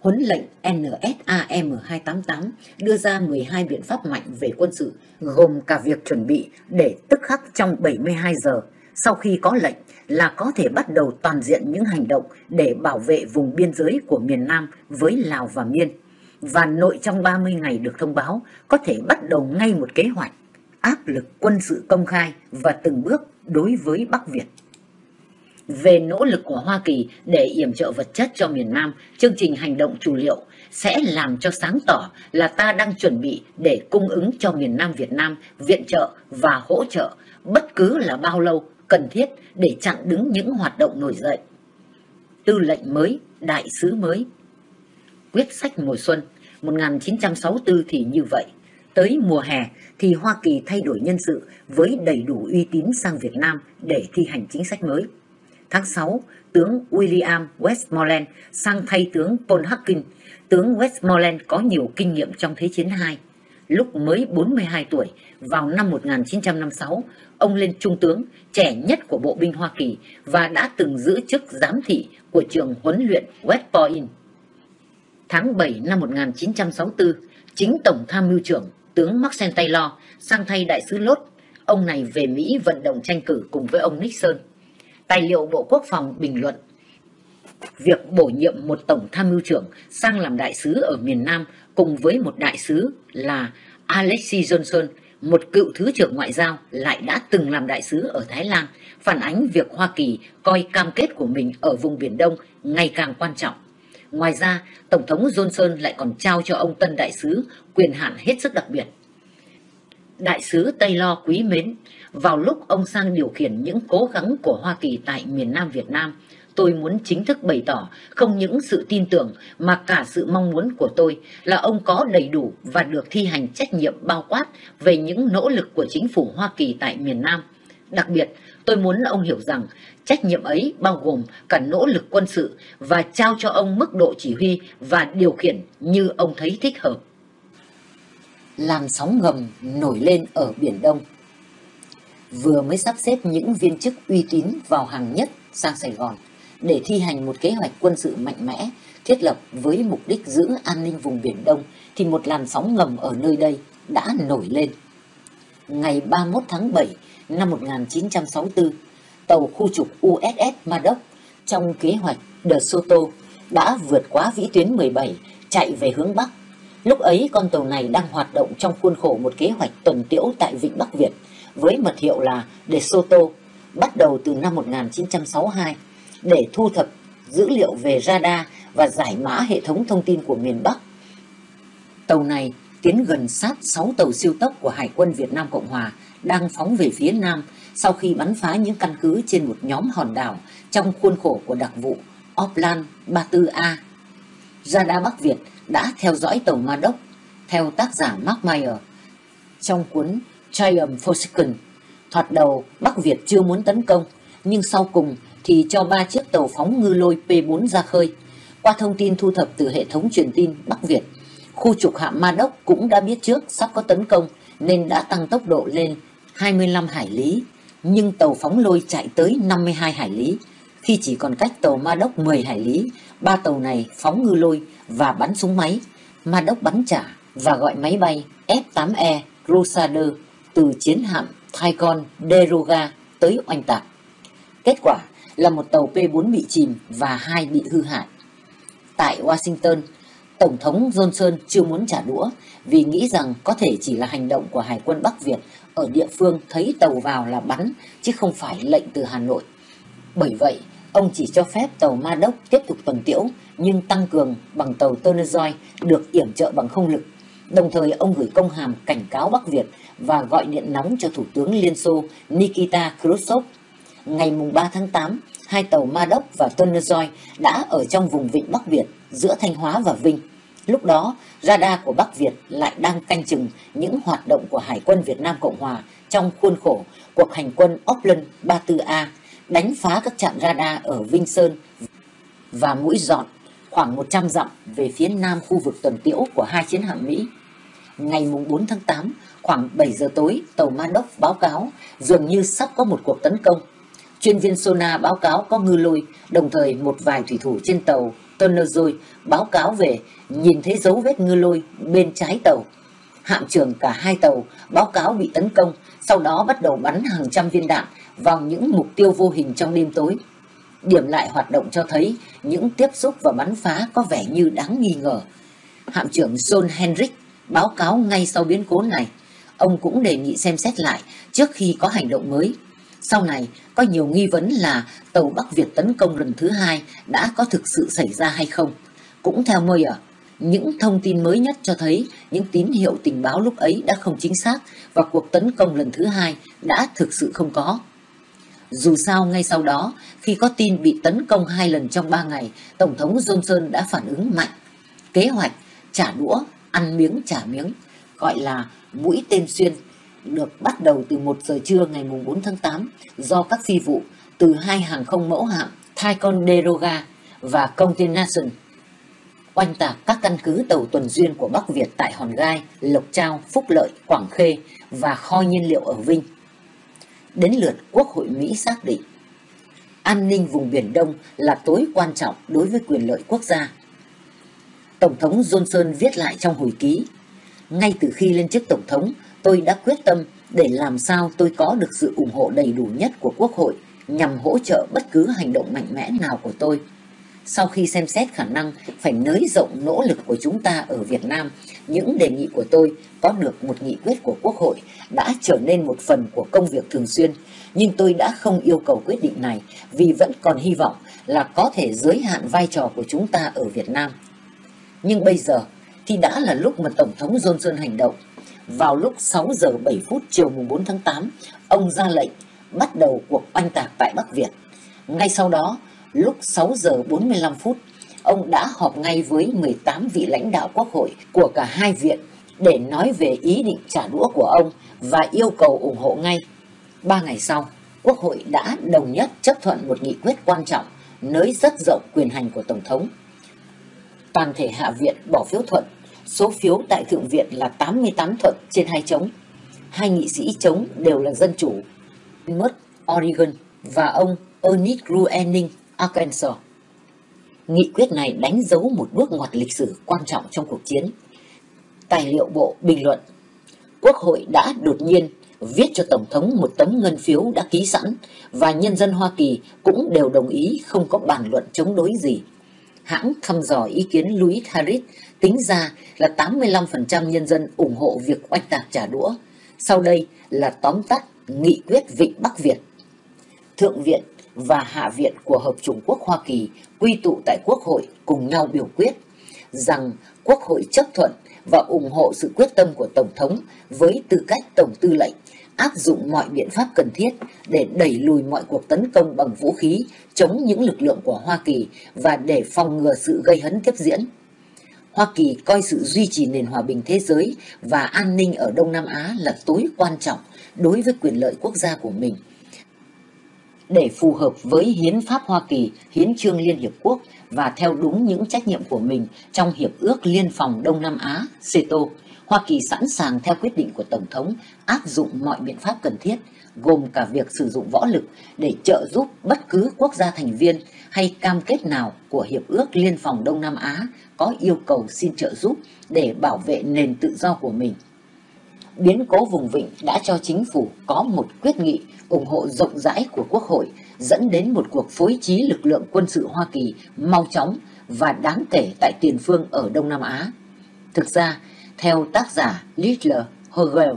Huấn lệnh NSAM 288 đưa ra 12 biện pháp mạnh về quân sự, gồm cả việc chuẩn bị để tức khắc trong 72 giờ sau khi có lệnh là có thể bắt đầu toàn diện những hành động để bảo vệ vùng biên giới của miền Nam với Lào và Miên. Và nội trong 30 ngày được thông báo có thể bắt đầu ngay một kế hoạch áp lực quân sự công khai và từng bước đối với Bắc Việt về nỗ lực của Hoa Kỳ để yểm trợ vật chất cho miền Nam, chương trình hành động chủ liệu sẽ làm cho sáng tỏ là ta đang chuẩn bị để cung ứng cho miền Nam Việt Nam viện trợ và hỗ trợ bất cứ là bao lâu cần thiết để chặn đứng những hoạt động nổi dậy. Tư lệnh mới, đại sứ mới. Quyết sách mùa xuân 1964 thì như vậy. Tới mùa hè thì Hoa Kỳ thay đổi nhân sự với đầy đủ uy tín sang Việt Nam để thi hành chính sách mới. Tháng 6, tướng William Westmoreland sang thay tướng Paul Hawkins. Tướng Westmoreland có nhiều kinh nghiệm trong Thế chiến II. Lúc mới 42 tuổi, vào năm 1956, ông lên trung tướng, trẻ nhất của bộ binh Hoa Kỳ và đã từng giữ chức giám thị của trường huấn luyện West Point. Tháng 7 năm 1964, chính Tổng tham mưu trưởng tướng Maxine Taylor sang thay đại sứ Lốt. Ông này về Mỹ vận động tranh cử cùng với ông Nixon tài liệu Bộ Quốc phòng bình luận việc bổ nhiệm một tổng tham mưu trưởng sang làm đại sứ ở miền Nam cùng với một đại sứ là Alexis Johnson, một cựu thứ trưởng ngoại giao lại đã từng làm đại sứ ở Thái Lan, phản ánh việc Hoa Kỳ coi cam kết của mình ở vùng Biển Đông ngày càng quan trọng. Ngoài ra, Tổng thống Johnson lại còn trao cho ông tân đại sứ quyền hạn hết sức đặc biệt. Đại sứ Taylor quý mến, vào lúc ông sang điều khiển những cố gắng của Hoa Kỳ tại miền Nam Việt Nam, tôi muốn chính thức bày tỏ không những sự tin tưởng mà cả sự mong muốn của tôi là ông có đầy đủ và được thi hành trách nhiệm bao quát về những nỗ lực của chính phủ Hoa Kỳ tại miền Nam Đặc biệt, tôi muốn ông hiểu rằng trách nhiệm ấy bao gồm cả nỗ lực quân sự và trao cho ông mức độ chỉ huy và điều khiển như ông thấy thích hợp. Làn sóng ngầm nổi lên ở Biển Đông. Vừa mới sắp xếp những viên chức uy tín vào hàng nhất sang Sài Gòn để thi hành một kế hoạch quân sự mạnh mẽ thiết lập với mục đích giữ an ninh vùng Biển Đông thì một làn sóng ngầm ở nơi đây đã nổi lên. Ngày 31 tháng 7 năm 1964, tàu khu trục USS Madoc trong kế hoạch De Soto đã vượt quá vĩ tuyến 17 chạy về hướng Bắc. Lúc ấy con tàu này đang hoạt động trong khuôn khổ một kế hoạch tuần tiễu tại Vịnh Bắc Việt với mật hiệu là De Soto, bắt đầu từ năm 1962 để thu thập dữ liệu về radar và giải mã hệ thống thông tin của miền Bắc. Tàu này tiến gần sát 6 tàu siêu tốc của Hải quân Việt Nam Cộng Hòa đang phóng về phía Nam sau khi bắn phá những căn cứ trên một nhóm hòn đảo trong khuôn khổ của đặc vụ Oplan 34A. Radar Bắc Việt đã theo dõi tàu Madoc theo tác giả Mark Meyer, trong cuốn Triumph Forsaken. Thoạt đầu Bắc Việt chưa muốn tấn công nhưng sau cùng thì cho ba chiếc tàu phóng ngư lôi P4 ra khơi. Qua thông tin thu thập từ hệ thống truyền tin Bắc Việt, khu trục hạm Ma Đốc cũng đã biết trước sắp có tấn công nên đã tăng tốc độ lên 25 hải lý, nhưng tàu phóng lôi chạy tới 52 hải lý. Khi chỉ còn cách tàu Ma Đốc 10 hải lý, ba tàu này phóng ngư lôi và bắn súng máy. Ma Đốc bắn trả và gọi máy bay F-8E Crusader từ chiến hạm Tycon Deroga tới oanh tạc. Kết quả là một tàu P-4 bị chìm và hai bị hư hại. Tại Washington, Tổng thống Johnson chưa muốn trả đũa vì nghĩ rằng có thể chỉ là hành động của Hải quân Bắc Việt ở địa phương thấy tàu vào là bắn chứ không phải lệnh từ Hà Nội. Bởi vậy, ông chỉ cho phép tàu Ma Đốc tiếp tục tuần tiễu nhưng tăng cường bằng tàu Tonozoy được yểm trợ bằng không lực. Đồng thời ông gửi công hàm cảnh cáo Bắc Việt và gọi điện nóng cho Thủ tướng Liên Xô Nikita Khrushchev. Ngày 3 tháng 8, hai tàu Madoc và Tonozoy đã ở trong vùng vịnh Bắc Việt giữa Thanh Hóa và Vinh. Lúc đó, radar của Bắc Việt lại đang canh chừng những hoạt động của Hải quân Việt Nam Cộng Hòa trong khuôn khổ cuộc hành quân Opland 34A đánh phá các trạm radar ở Vinh Sơn và Mũi Dọn khoảng 100 dặm về phía nam khu vực tuần tiễu của hai chiến hạm Mỹ. Ngày 4 tháng 8, khoảng 7 giờ tối, tàu Madoc báo cáo dường như sắp có một cuộc tấn công. Chuyên viên Sona báo cáo có ngư lôi, đồng thời một vài thủy thủ trên tàu Tonerzoy báo cáo về nhìn thấy dấu vết ngư lôi bên trái tàu. Hạm trưởng cả hai tàu báo cáo bị tấn công, sau đó bắt đầu bắn hàng trăm viên đạn vào những mục tiêu vô hình trong đêm tối. Điểm lại hoạt động cho thấy những tiếp xúc và bắn phá có vẻ như đáng nghi ngờ. Hạm trưởng John Henrik báo cáo ngay sau biến cố này. Ông cũng đề nghị xem xét lại trước khi có hành động mới. Sau này, có nhiều nghi vấn là tàu Bắc Việt tấn công lần thứ hai đã có thực sự xảy ra hay không. Cũng theo Moyer, những thông tin mới nhất cho thấy những tín hiệu tình báo lúc ấy đã không chính xác và cuộc tấn công lần thứ hai đã thực sự không có. Dù sao ngay sau đó, khi có tin bị tấn công hai lần trong ba ngày, Tổng thống Johnson đã phản ứng mạnh. Kế hoạch trả đũa, ăn miếng trả miếng, gọi là mũi tên xuyên, được bắt đầu từ 1 giờ trưa ngày 4 tháng 8 do các phi vụ từ hai hàng không mẫu hạm Ticonderoga và Continuation oanh tạc các căn cứ tàu tuần duyên của Bắc Việt tại Hòn Gai, Lộc Trao, Phúc Lợi, Quảng Khê và kho nhiên liệu ở Vinh. Đến lượt Quốc hội Mỹ xác định, an ninh vùng Biển Đông là tối quan trọng đối với quyền lợi quốc gia. Tổng thống Johnson viết lại trong hồi ký, ngay từ khi lên chức Tổng thống, tôi đã quyết tâm để làm sao tôi có được sự ủng hộ đầy đủ nhất của Quốc hội nhằm hỗ trợ bất cứ hành động mạnh mẽ nào của tôi sau khi xem xét khả năng phải nới rộng nỗ lực của chúng ta ở Việt Nam, những đề nghị của tôi có được một nghị quyết của Quốc hội đã trở nên một phần của công việc thường xuyên. Nhưng tôi đã không yêu cầu quyết định này vì vẫn còn hy vọng là có thể giới hạn vai trò của chúng ta ở Việt Nam. Nhưng bây giờ thì đã là lúc mà Tổng thống Johnson hành động. Vào lúc 6 giờ 7 phút chiều mùng 4 tháng 8, ông ra lệnh bắt đầu cuộc oanh tạc tại Bắc Việt. Ngay sau đó, lúc 6 giờ 45 phút, ông đã họp ngay với 18 vị lãnh đạo quốc hội của cả hai viện để nói về ý định trả đũa của ông và yêu cầu ủng hộ ngay. Ba ngày sau, Quốc hội đã đồng nhất chấp thuận một nghị quyết quan trọng nới rất rộng quyền hành của Tổng thống. Toàn thể Hạ viện bỏ phiếu thuận, số phiếu tại Thượng viện là 88 thuận trên hai chống. Hai nghị sĩ chống đều là dân chủ, mất Oregon và ông Ernest Gruening Arkansas. Nghị quyết này đánh dấu một bước ngoặt lịch sử quan trọng trong cuộc chiến. Tài liệu bộ bình luận Quốc hội đã đột nhiên viết cho Tổng thống một tấm ngân phiếu đã ký sẵn và nhân dân Hoa Kỳ cũng đều đồng ý không có bàn luận chống đối gì. Hãng thăm dò ý kiến Louis Harris tính ra là 85% nhân dân ủng hộ việc oanh tạc trả đũa. Sau đây là tóm tắt nghị quyết Vịnh Bắc Việt. Thượng viện và Hạ viện của Hợp chủng quốc Hoa Kỳ quy tụ tại Quốc hội cùng nhau biểu quyết rằng Quốc hội chấp thuận và ủng hộ sự quyết tâm của Tổng thống với tư cách Tổng tư lệnh, áp dụng mọi biện pháp cần thiết để đẩy lùi mọi cuộc tấn công bằng vũ khí chống những lực lượng của Hoa Kỳ và để phòng ngừa sự gây hấn tiếp diễn. Hoa Kỳ coi sự duy trì nền hòa bình thế giới và an ninh ở Đông Nam Á là tối quan trọng đối với quyền lợi quốc gia của mình. Để phù hợp với Hiến pháp Hoa Kỳ, Hiến trương Liên Hiệp Quốc và theo đúng những trách nhiệm của mình trong Hiệp ước Liên phòng Đông Nam Á, CETO, Hoa Kỳ sẵn sàng theo quyết định của Tổng thống áp dụng mọi biện pháp cần thiết, gồm cả việc sử dụng võ lực để trợ giúp bất cứ quốc gia thành viên hay cam kết nào của Hiệp ước Liên phòng Đông Nam Á có yêu cầu xin trợ giúp để bảo vệ nền tự do của mình. Biến cố vùng vịnh đã cho chính phủ có một quyết nghị ủng hộ rộng rãi của Quốc hội dẫn đến một cuộc phối trí lực lượng quân sự Hoa Kỳ mau chóng và đáng kể tại tiền phương ở Đông Nam Á. Thực ra, theo tác giả Littler Hogel,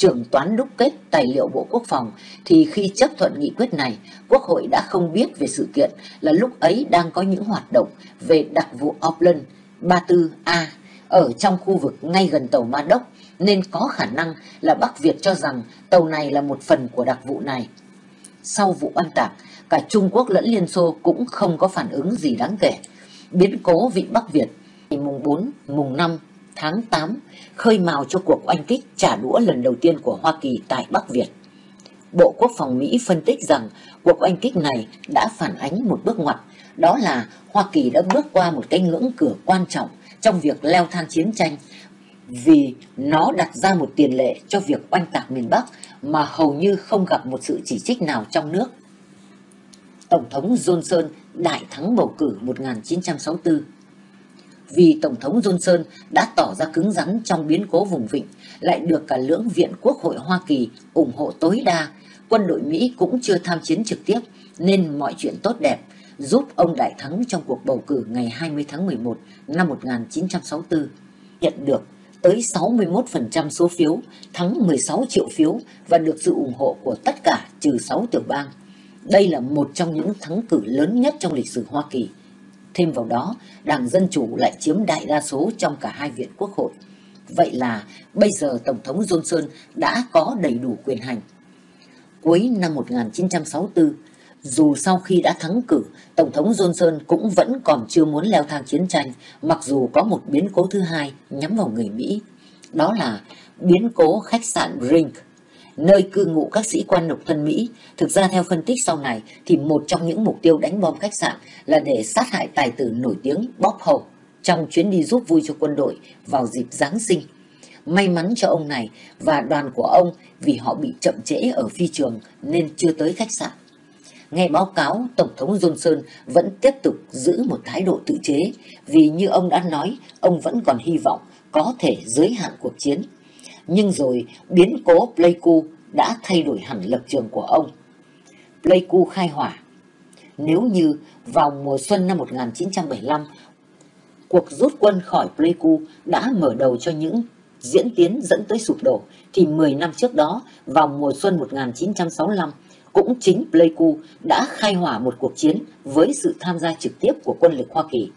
trưởng toán đúc kết tài liệu Bộ Quốc phòng, thì khi chấp thuận nghị quyết này, Quốc hội đã không biết về sự kiện là lúc ấy đang có những hoạt động về đặc vụ Auckland 34A ở trong khu vực ngay gần tàu Ma Đốc, nên có khả năng là Bắc Việt cho rằng tàu này là một phần của đặc vụ này. Sau vụ oan tạc, cả Trung Quốc lẫn Liên Xô cũng không có phản ứng gì đáng kể. Biến cố vịnh Bắc Việt ngày mùng 4, mùng 5 tháng 8 khơi mào cho cuộc oanh kích trả đũa lần đầu tiên của Hoa Kỳ tại Bắc Việt. Bộ Quốc phòng Mỹ phân tích rằng cuộc oanh kích này đã phản ánh một bước ngoặt, đó là Hoa Kỳ đã bước qua một cái ngưỡng cửa quan trọng trong việc leo thang chiến tranh vì nó đặt ra một tiền lệ cho việc oanh tạc miền Bắc mà hầu như không gặp một sự chỉ trích nào trong nước. Tổng thống Johnson đại thắng bầu cử 1964 vì Tổng thống Johnson đã tỏ ra cứng rắn trong biến cố vùng vịnh, lại được cả lưỡng viện Quốc hội Hoa Kỳ ủng hộ tối đa, quân đội Mỹ cũng chưa tham chiến trực tiếp, nên mọi chuyện tốt đẹp, giúp ông đại thắng trong cuộc bầu cử ngày 20 tháng 11 năm 1964, nhận được tới 61% số phiếu, thắng 16 triệu phiếu và được sự ủng hộ của tất cả trừ 6 tiểu bang. Đây là một trong những thắng cử lớn nhất trong lịch sử Hoa Kỳ. Thêm vào đó, Đảng Dân Chủ lại chiếm đại đa số trong cả hai viện quốc hội. Vậy là bây giờ Tổng thống Johnson đã có đầy đủ quyền hành. Cuối năm 1964, dù sau khi đã thắng cử, Tổng thống Johnson cũng vẫn còn chưa muốn leo thang chiến tranh, mặc dù có một biến cố thứ hai nhắm vào người Mỹ. Đó là biến cố khách sạn Brink nơi cư ngụ các sĩ quan độc thân Mỹ. Thực ra theo phân tích sau này thì một trong những mục tiêu đánh bom khách sạn là để sát hại tài tử nổi tiếng Bob Hope trong chuyến đi giúp vui cho quân đội vào dịp Giáng sinh. May mắn cho ông này và đoàn của ông vì họ bị chậm trễ ở phi trường nên chưa tới khách sạn. Nghe báo cáo, Tổng thống Johnson vẫn tiếp tục giữ một thái độ tự chế vì như ông đã nói, ông vẫn còn hy vọng có thể giới hạn cuộc chiến nhưng rồi biến cố Pleiku đã thay đổi hẳn lập trường của ông. Pleiku khai hỏa. Nếu như vào mùa xuân năm 1975, cuộc rút quân khỏi Pleiku đã mở đầu cho những diễn tiến dẫn tới sụp đổ, thì 10 năm trước đó, vào mùa xuân 1965, cũng chính Pleiku đã khai hỏa một cuộc chiến với sự tham gia trực tiếp của quân lực Hoa Kỳ.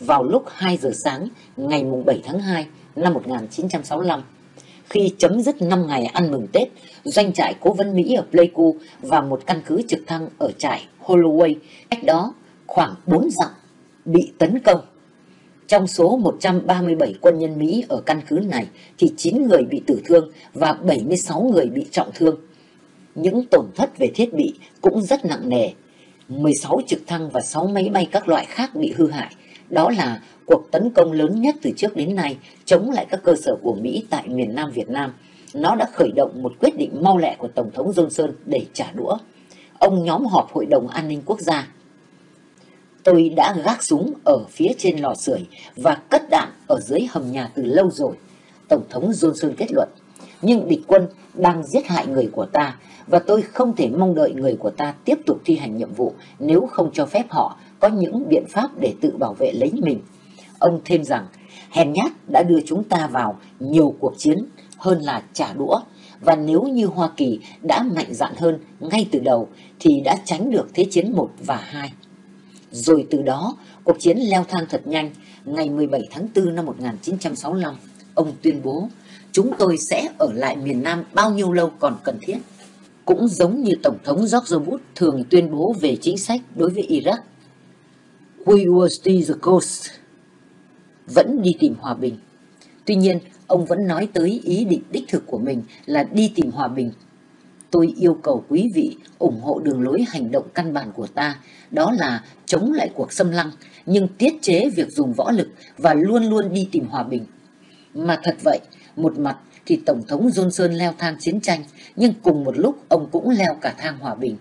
Vào lúc 2 giờ sáng ngày 7 tháng 2 năm 1965, khi chấm dứt 5 ngày ăn mừng Tết, doanh trại cố vấn Mỹ ở Pleiku và một căn cứ trực thăng ở trại Holloway, cách đó khoảng 4 dặm, bị tấn công. Trong số 137 quân nhân Mỹ ở căn cứ này thì 9 người bị tử thương và 76 người bị trọng thương. những tổn thất về thiết bị cũng rất nặng nề. 16 trực thăng và 6 máy bay các loại khác bị hư hại. Đó là cuộc tấn công lớn nhất từ trước đến nay chống lại các cơ sở của Mỹ tại miền Nam Việt Nam. Nó đã khởi động một quyết định mau lẹ của Tổng thống Johnson để trả đũa. Ông nhóm họp Hội đồng An ninh Quốc gia. Tôi đã gác súng ở phía trên lò sưởi và cất đạn ở dưới hầm nhà từ lâu rồi. Tổng thống Johnson kết luận. Nhưng địch quân đang giết hại người của ta và tôi không thể mong đợi người của ta tiếp tục thi hành nhiệm vụ nếu không cho phép họ có những biện pháp để tự bảo vệ lấy mình. Ông thêm rằng, hèn nhát đã đưa chúng ta vào nhiều cuộc chiến hơn là trả đũa và nếu như Hoa Kỳ đã mạnh dạn hơn ngay từ đầu thì đã tránh được Thế chiến 1 và 2. Rồi từ đó, cuộc chiến leo thang thật nhanh. Ngày 17 tháng 4 năm 1965, ông tuyên bố chúng tôi sẽ ở lại miền Nam bao nhiêu lâu còn cần thiết. Cũng giống như Tổng thống George Bush thường tuyên bố về chính sách đối với Iraq. We will stay the coast. Vẫn đi tìm hòa bình. Tuy nhiên, ông vẫn nói tới ý định đích thực của mình là đi tìm hòa bình. Tôi yêu cầu quý vị ủng hộ đường lối hành động căn bản của ta, đó là chống lại cuộc xâm lăng, nhưng tiết chế việc dùng võ lực và luôn luôn đi tìm hòa bình. Mà thật vậy, một mặt thì Tổng thống Johnson leo thang chiến tranh, nhưng cùng một lúc ông cũng leo cả thang hòa bình.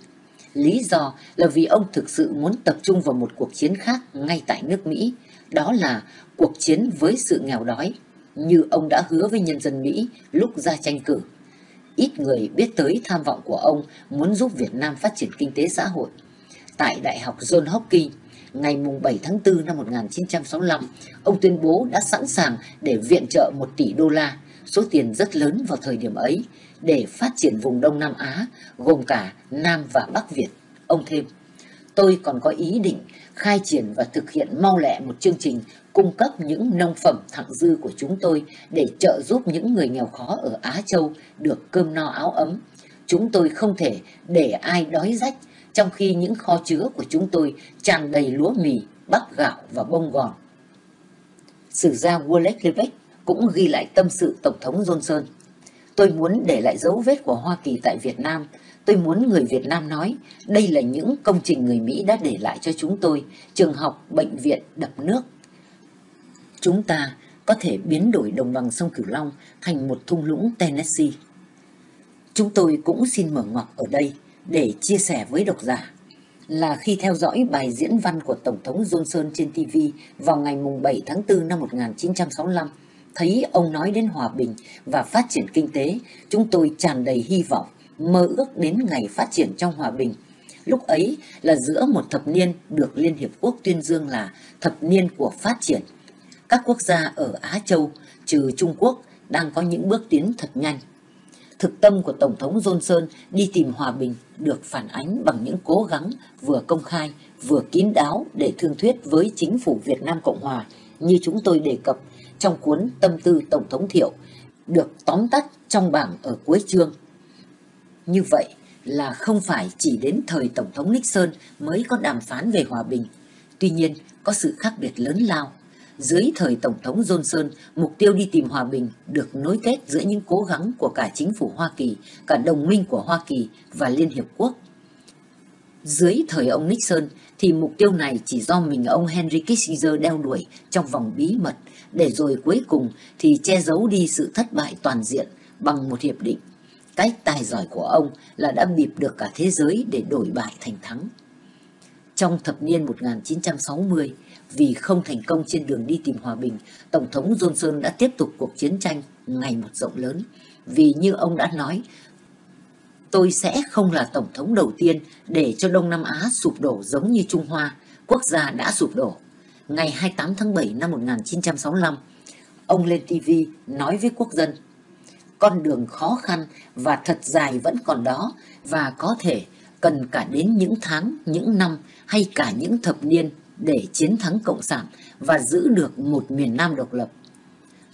Lý do là vì ông thực sự muốn tập trung vào một cuộc chiến khác ngay tại nước Mỹ, đó là cuộc chiến với sự nghèo đói, như ông đã hứa với nhân dân Mỹ lúc ra tranh cử. Ít người biết tới tham vọng của ông muốn giúp Việt Nam phát triển kinh tế xã hội. Tại Đại học John Hopkins, ngày 7 tháng 4 năm 1965, ông tuyên bố đã sẵn sàng để viện trợ 1 tỷ đô la, số tiền rất lớn vào thời điểm ấy, để phát triển vùng Đông Nam Á, gồm cả Nam và Bắc Việt. Ông thêm, tôi còn có ý định khai triển và thực hiện mau lẹ một chương trình cung cấp những nông phẩm thặng dư của chúng tôi để trợ giúp những người nghèo khó ở Á Châu được cơm no áo ấm. Chúng tôi không thể để ai đói rách, trong khi những kho chứa của chúng tôi tràn đầy lúa mì, bắp gạo và bông gòn. Sử gia Wallace Levick cũng ghi lại tâm sự Tổng thống Johnson. Tôi muốn để lại dấu vết của Hoa Kỳ tại Việt Nam. Tôi muốn người Việt Nam nói, đây là những công trình người Mỹ đã để lại cho chúng tôi, trường học, bệnh viện, đập nước. Chúng ta có thể biến đổi đồng bằng sông Cửu Long thành một thung lũng Tennessee. Chúng tôi cũng xin mở ngoặc ở đây để chia sẻ với độc giả là khi theo dõi bài diễn văn của Tổng thống Johnson trên TV vào ngày 7 tháng 4 năm 1965, thấy ông nói đến hòa bình và phát triển kinh tế, chúng tôi tràn đầy hy vọng, mơ ước đến ngày phát triển trong hòa bình. Lúc ấy là giữa một thập niên được Liên Hiệp Quốc tuyên dương là thập niên của phát triển. Các quốc gia ở Á Châu, trừ Trung Quốc, đang có những bước tiến thật nhanh. Thực tâm của Tổng thống Johnson đi tìm hòa bình được phản ánh bằng những cố gắng vừa công khai, vừa kín đáo để thương thuyết với chính phủ Việt Nam Cộng Hòa như chúng tôi đề cập trong cuốn Tâm tư Tổng thống Thiệu, được tóm tắt trong bảng ở cuối chương. Như vậy là không phải chỉ đến thời Tổng thống Nixon mới có đàm phán về hòa bình. Tuy nhiên, có sự khác biệt lớn lao. Dưới thời Tổng thống Johnson, mục tiêu đi tìm hòa bình được nối kết giữa những cố gắng của cả chính phủ Hoa Kỳ, cả đồng minh của Hoa Kỳ và Liên Hiệp Quốc. Dưới thời ông Nixon thì mục tiêu này chỉ do mình ông Henry Kissinger đeo đuổi trong vòng bí mật để rồi cuối cùng thì che giấu đi sự thất bại toàn diện bằng một hiệp định. Cái tài giỏi của ông là đã bịp được cả thế giới để đổi bại thành thắng. Trong thập niên 1960, vì không thành công trên đường đi tìm hòa bình, Tổng thống Johnson đã tiếp tục cuộc chiến tranh ngày một rộng lớn. Vì như ông đã nói, tôi sẽ không là Tổng thống đầu tiên để cho Đông Nam Á sụp đổ giống như Trung Hoa, quốc gia đã sụp đổ ngày 28 tháng 7 năm 1965, ông lên TV nói với quốc dân, con đường khó khăn và thật dài vẫn còn đó và có thể cần cả đến những tháng, những năm hay cả những thập niên để chiến thắng Cộng sản và giữ được một miền Nam độc lập.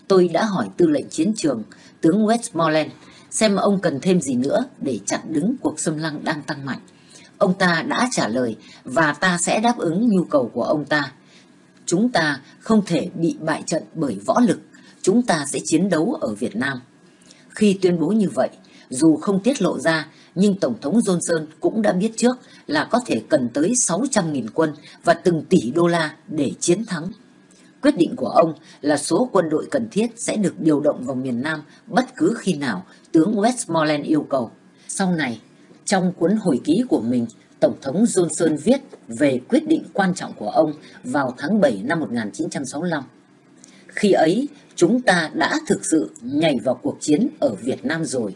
Tôi đã hỏi tư lệnh chiến trường, tướng Westmoreland, xem ông cần thêm gì nữa để chặn đứng cuộc xâm lăng đang tăng mạnh. Ông ta đã trả lời và ta sẽ đáp ứng nhu cầu của ông ta chúng ta không thể bị bại trận bởi võ lực, chúng ta sẽ chiến đấu ở Việt Nam. Khi tuyên bố như vậy, dù không tiết lộ ra, nhưng Tổng thống Johnson cũng đã biết trước là có thể cần tới 600.000 quân và từng tỷ đô la để chiến thắng. Quyết định của ông là số quân đội cần thiết sẽ được điều động vào miền Nam bất cứ khi nào tướng Westmoreland yêu cầu. Sau này, trong cuốn hồi ký của mình, Tổng thống Johnson viết về quyết định quan trọng của ông vào tháng 7 năm 1965. Khi ấy, chúng ta đã thực sự nhảy vào cuộc chiến ở Việt Nam rồi.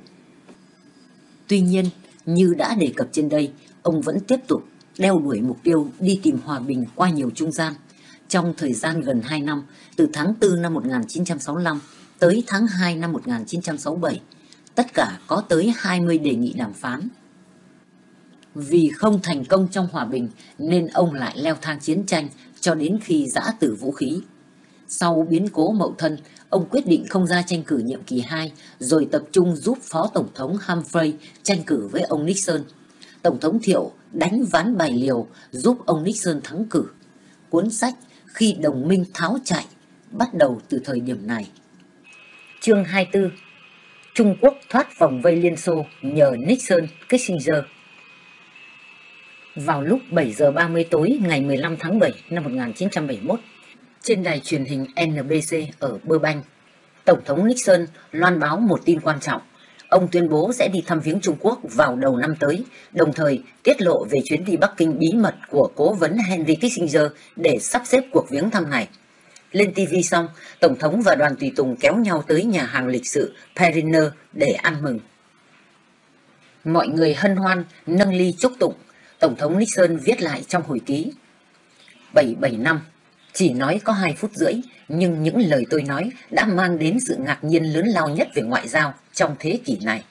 Tuy nhiên, như đã đề cập trên đây, ông vẫn tiếp tục đeo đuổi mục tiêu đi tìm hòa bình qua nhiều trung gian. Trong thời gian gần 2 năm, từ tháng 4 năm 1965 tới tháng 2 năm 1967, tất cả có tới 20 đề nghị đàm phán. Vì không thành công trong hòa bình nên ông lại leo thang chiến tranh cho đến khi giã từ vũ khí. Sau biến cố mậu thân, ông quyết định không ra tranh cử nhiệm kỳ 2 rồi tập trung giúp Phó Tổng thống Humphrey tranh cử với ông Nixon. Tổng thống Thiệu đánh ván bài liều giúp ông Nixon thắng cử. Cuốn sách Khi đồng minh tháo chạy bắt đầu từ thời điểm này. Chương 24 Trung Quốc thoát vòng vây Liên Xô nhờ Nixon Kissinger Vào lúc 7 giờ 30 tối ngày 15 tháng 7 năm 1971, trên đài truyền hình NBC ở Burbank, Tổng thống Nixon loan báo một tin quan trọng. Ông tuyên bố sẽ đi thăm viếng Trung Quốc vào đầu năm tới, đồng thời tiết lộ về chuyến đi Bắc Kinh bí mật của cố vấn Henry Kissinger để sắp xếp cuộc viếng thăm này. Lên TV xong, Tổng thống và đoàn tùy tùng kéo nhau tới nhà hàng lịch sự Perriner để ăn mừng. Mọi người hân hoan, nâng ly chúc tụng. Tổng thống Nixon viết lại trong hồi ký. 77 năm, chỉ nói có 2 phút rưỡi, nhưng những lời tôi nói đã mang đến sự ngạc nhiên lớn lao nhất về ngoại giao trong thế kỷ này.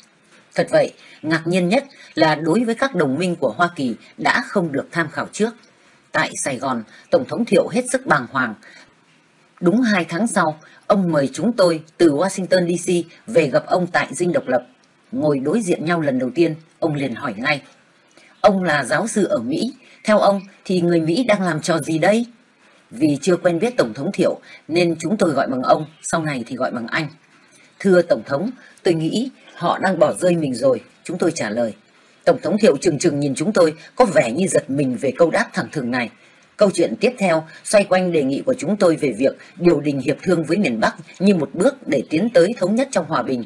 Thật vậy, ngạc nhiên nhất là đối với các đồng minh của Hoa Kỳ đã không được tham khảo trước. Tại Sài Gòn, Tổng thống Thiệu hết sức bàng hoàng. Đúng hai tháng sau, ông mời chúng tôi từ Washington DC về gặp ông tại Dinh Độc Lập. Ngồi đối diện nhau lần đầu tiên, ông liền hỏi ngay. Ông là giáo sư ở Mỹ, theo ông thì người Mỹ đang làm trò gì đây? Vì chưa quen biết Tổng thống Thiệu nên chúng tôi gọi bằng ông, sau này thì gọi bằng anh. Thưa Tổng thống, tôi nghĩ họ đang bỏ rơi mình rồi, chúng tôi trả lời. Tổng thống Thiệu trừng trừng nhìn chúng tôi có vẻ như giật mình về câu đáp thẳng thừng này. Câu chuyện tiếp theo xoay quanh đề nghị của chúng tôi về việc điều đình hiệp thương với miền Bắc như một bước để tiến tới thống nhất trong hòa bình.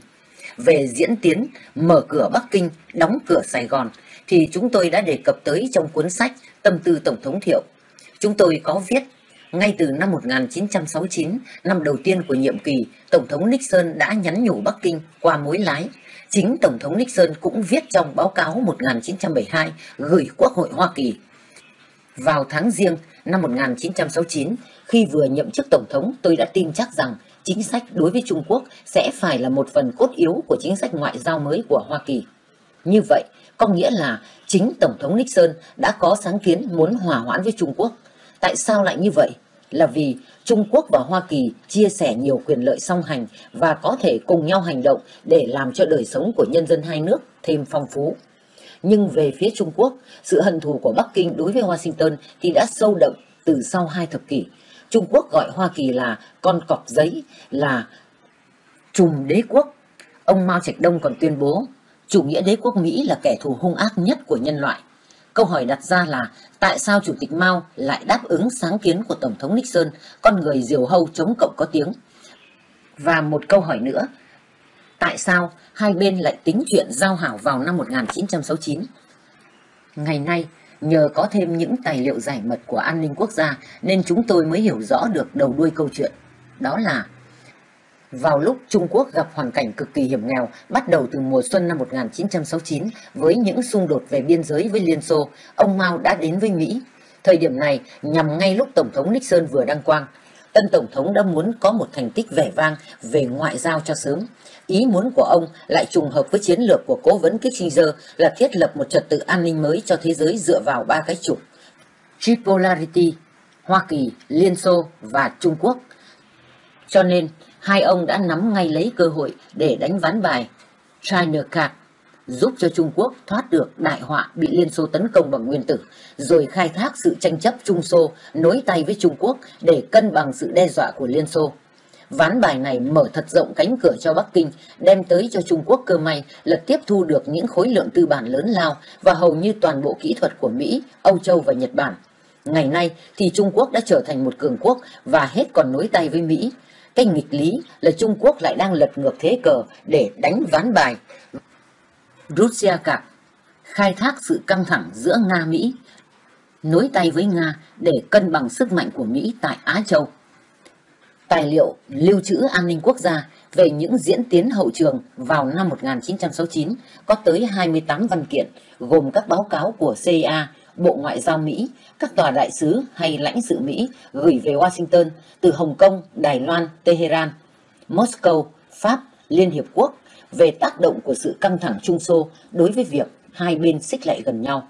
Về diễn tiến mở cửa Bắc Kinh, đóng cửa Sài Gòn thì chúng tôi đã đề cập tới trong cuốn sách Tâm tư Tổng thống Thiệu. Chúng tôi có viết ngay từ năm 1969, năm đầu tiên của nhiệm kỳ, Tổng thống Nixon đã nhắn nhủ Bắc Kinh qua mối lái. Chính Tổng thống Nixon cũng viết trong báo cáo 1972 gửi Quốc hội Hoa Kỳ. Vào tháng riêng năm 1969, khi vừa nhậm chức Tổng thống, tôi đã tin chắc rằng chính sách đối với Trung Quốc sẽ phải là một phần cốt yếu của chính sách ngoại giao mới của Hoa Kỳ. Như vậy, có nghĩa là chính Tổng thống Nixon đã có sáng kiến muốn hòa hoãn với Trung Quốc. Tại sao lại như vậy? Là vì Trung Quốc và Hoa Kỳ chia sẻ nhiều quyền lợi song hành và có thể cùng nhau hành động để làm cho đời sống của nhân dân hai nước thêm phong phú. Nhưng về phía Trung Quốc, sự hận thù của Bắc Kinh đối với Washington thì đã sâu đậm từ sau hai thập kỷ. Trung Quốc gọi Hoa Kỳ là con cọp giấy, là trùm đế quốc. Ông Mao Trạch Đông còn tuyên bố, chủ nghĩa đế quốc Mỹ là kẻ thù hung ác nhất của nhân loại. Câu hỏi đặt ra là tại sao Chủ tịch Mao lại đáp ứng sáng kiến của Tổng thống Nixon, con người diều hâu chống cộng có tiếng? Và một câu hỏi nữa, tại sao hai bên lại tính chuyện giao hảo vào năm 1969? Ngày nay, nhờ có thêm những tài liệu giải mật của an ninh quốc gia nên chúng tôi mới hiểu rõ được đầu đuôi câu chuyện. Đó là vào lúc Trung Quốc gặp hoàn cảnh cực kỳ hiểm nghèo bắt đầu từ mùa xuân năm 1969 với những xung đột về biên giới với Liên Xô, ông Mao đã đến với Mỹ. Thời điểm này nhằm ngay lúc Tổng thống Nixon vừa đăng quang. Tân Tổng thống đã muốn có một thành tích vẻ vang về ngoại giao cho sớm. Ý muốn của ông lại trùng hợp với chiến lược của cố vấn Kissinger là thiết lập một trật tự an ninh mới cho thế giới dựa vào ba cái trục. Tripolarity, Hoa Kỳ, Liên Xô và Trung Quốc. Cho nên, hai ông đã nắm ngay lấy cơ hội để đánh ván bài China Card, giúp cho Trung Quốc thoát được đại họa bị Liên Xô tấn công bằng nguyên tử, rồi khai thác sự tranh chấp Trung Xô nối tay với Trung Quốc để cân bằng sự đe dọa của Liên Xô. Ván bài này mở thật rộng cánh cửa cho Bắc Kinh, đem tới cho Trung Quốc cơ may là tiếp thu được những khối lượng tư bản lớn lao và hầu như toàn bộ kỹ thuật của Mỹ, Âu Châu và Nhật Bản. Ngày nay thì Trung Quốc đã trở thành một cường quốc và hết còn nối tay với Mỹ. Cái nghịch lý là Trung Quốc lại đang lật ngược thế cờ để đánh ván bài. Russia cạp khai thác sự căng thẳng giữa Nga-Mỹ, nối tay với Nga để cân bằng sức mạnh của Mỹ tại Á Châu. Tài liệu lưu trữ an ninh quốc gia về những diễn tiến hậu trường vào năm 1969 có tới 28 văn kiện gồm các báo cáo của CIA, Bộ Ngoại giao Mỹ, các tòa đại sứ hay lãnh sự Mỹ gửi về Washington từ Hồng Kông, Đài Loan, Tehran, Moscow, Pháp, Liên Hiệp Quốc về tác động của sự căng thẳng Trung Xô đối với việc hai bên xích lại gần nhau.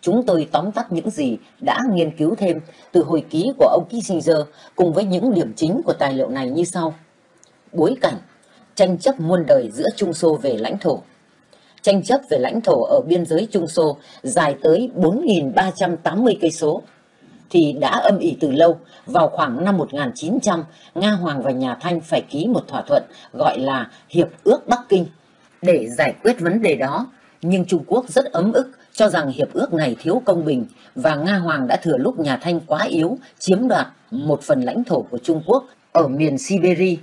Chúng tôi tóm tắt những gì đã nghiên cứu thêm từ hồi ký của ông Kissinger cùng với những điểm chính của tài liệu này như sau. Bối cảnh, tranh chấp muôn đời giữa Trung Xô về lãnh thổ. Tranh chấp về lãnh thổ ở biên giới Trung Xô dài tới 4.380 cây số thì đã âm ỉ từ lâu. Vào khoảng năm 1900, Nga Hoàng và Nhà Thanh phải ký một thỏa thuận gọi là Hiệp ước Bắc Kinh để giải quyết vấn đề đó. Nhưng Trung Quốc rất ấm ức cho rằng hiệp ước này thiếu công bình và Nga Hoàng đã thừa lúc nhà Thanh quá yếu chiếm đoạt một phần lãnh thổ của Trung Quốc ở miền Siberia.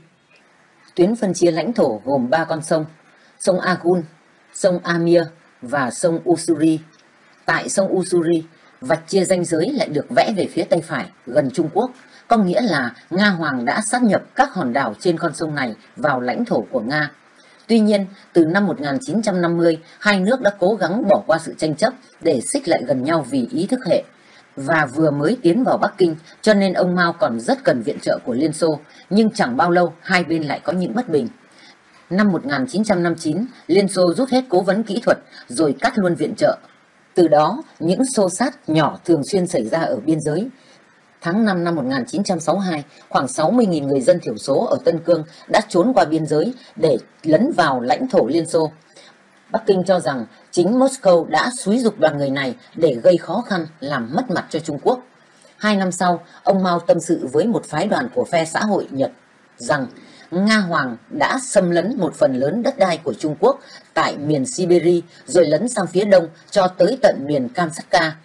Tuyến phân chia lãnh thổ gồm ba con sông, sông Agun, sông Amir và sông Usuri. Tại sông Usuri, vạch chia ranh giới lại được vẽ về phía tây phải gần Trung Quốc, có nghĩa là Nga Hoàng đã sát nhập các hòn đảo trên con sông này vào lãnh thổ của Nga Tuy nhiên, từ năm 1950, hai nước đã cố gắng bỏ qua sự tranh chấp để xích lại gần nhau vì ý thức hệ. Và vừa mới tiến vào Bắc Kinh, cho nên ông Mao còn rất cần viện trợ của Liên Xô, nhưng chẳng bao lâu hai bên lại có những bất bình. Năm 1959, Liên Xô rút hết cố vấn kỹ thuật rồi cắt luôn viện trợ. Từ đó, những xô sát nhỏ thường xuyên xảy ra ở biên giới, tháng 5 năm 1962, khoảng 60.000 người dân thiểu số ở Tân Cương đã trốn qua biên giới để lấn vào lãnh thổ Liên Xô. Bắc Kinh cho rằng chính Moscow đã xúi dục đoàn người này để gây khó khăn, làm mất mặt cho Trung Quốc. Hai năm sau, ông Mao tâm sự với một phái đoàn của phe xã hội Nhật rằng Nga Hoàng đã xâm lấn một phần lớn đất đai của Trung Quốc tại miền Siberia rồi lấn sang phía đông cho tới tận miền Kamchatka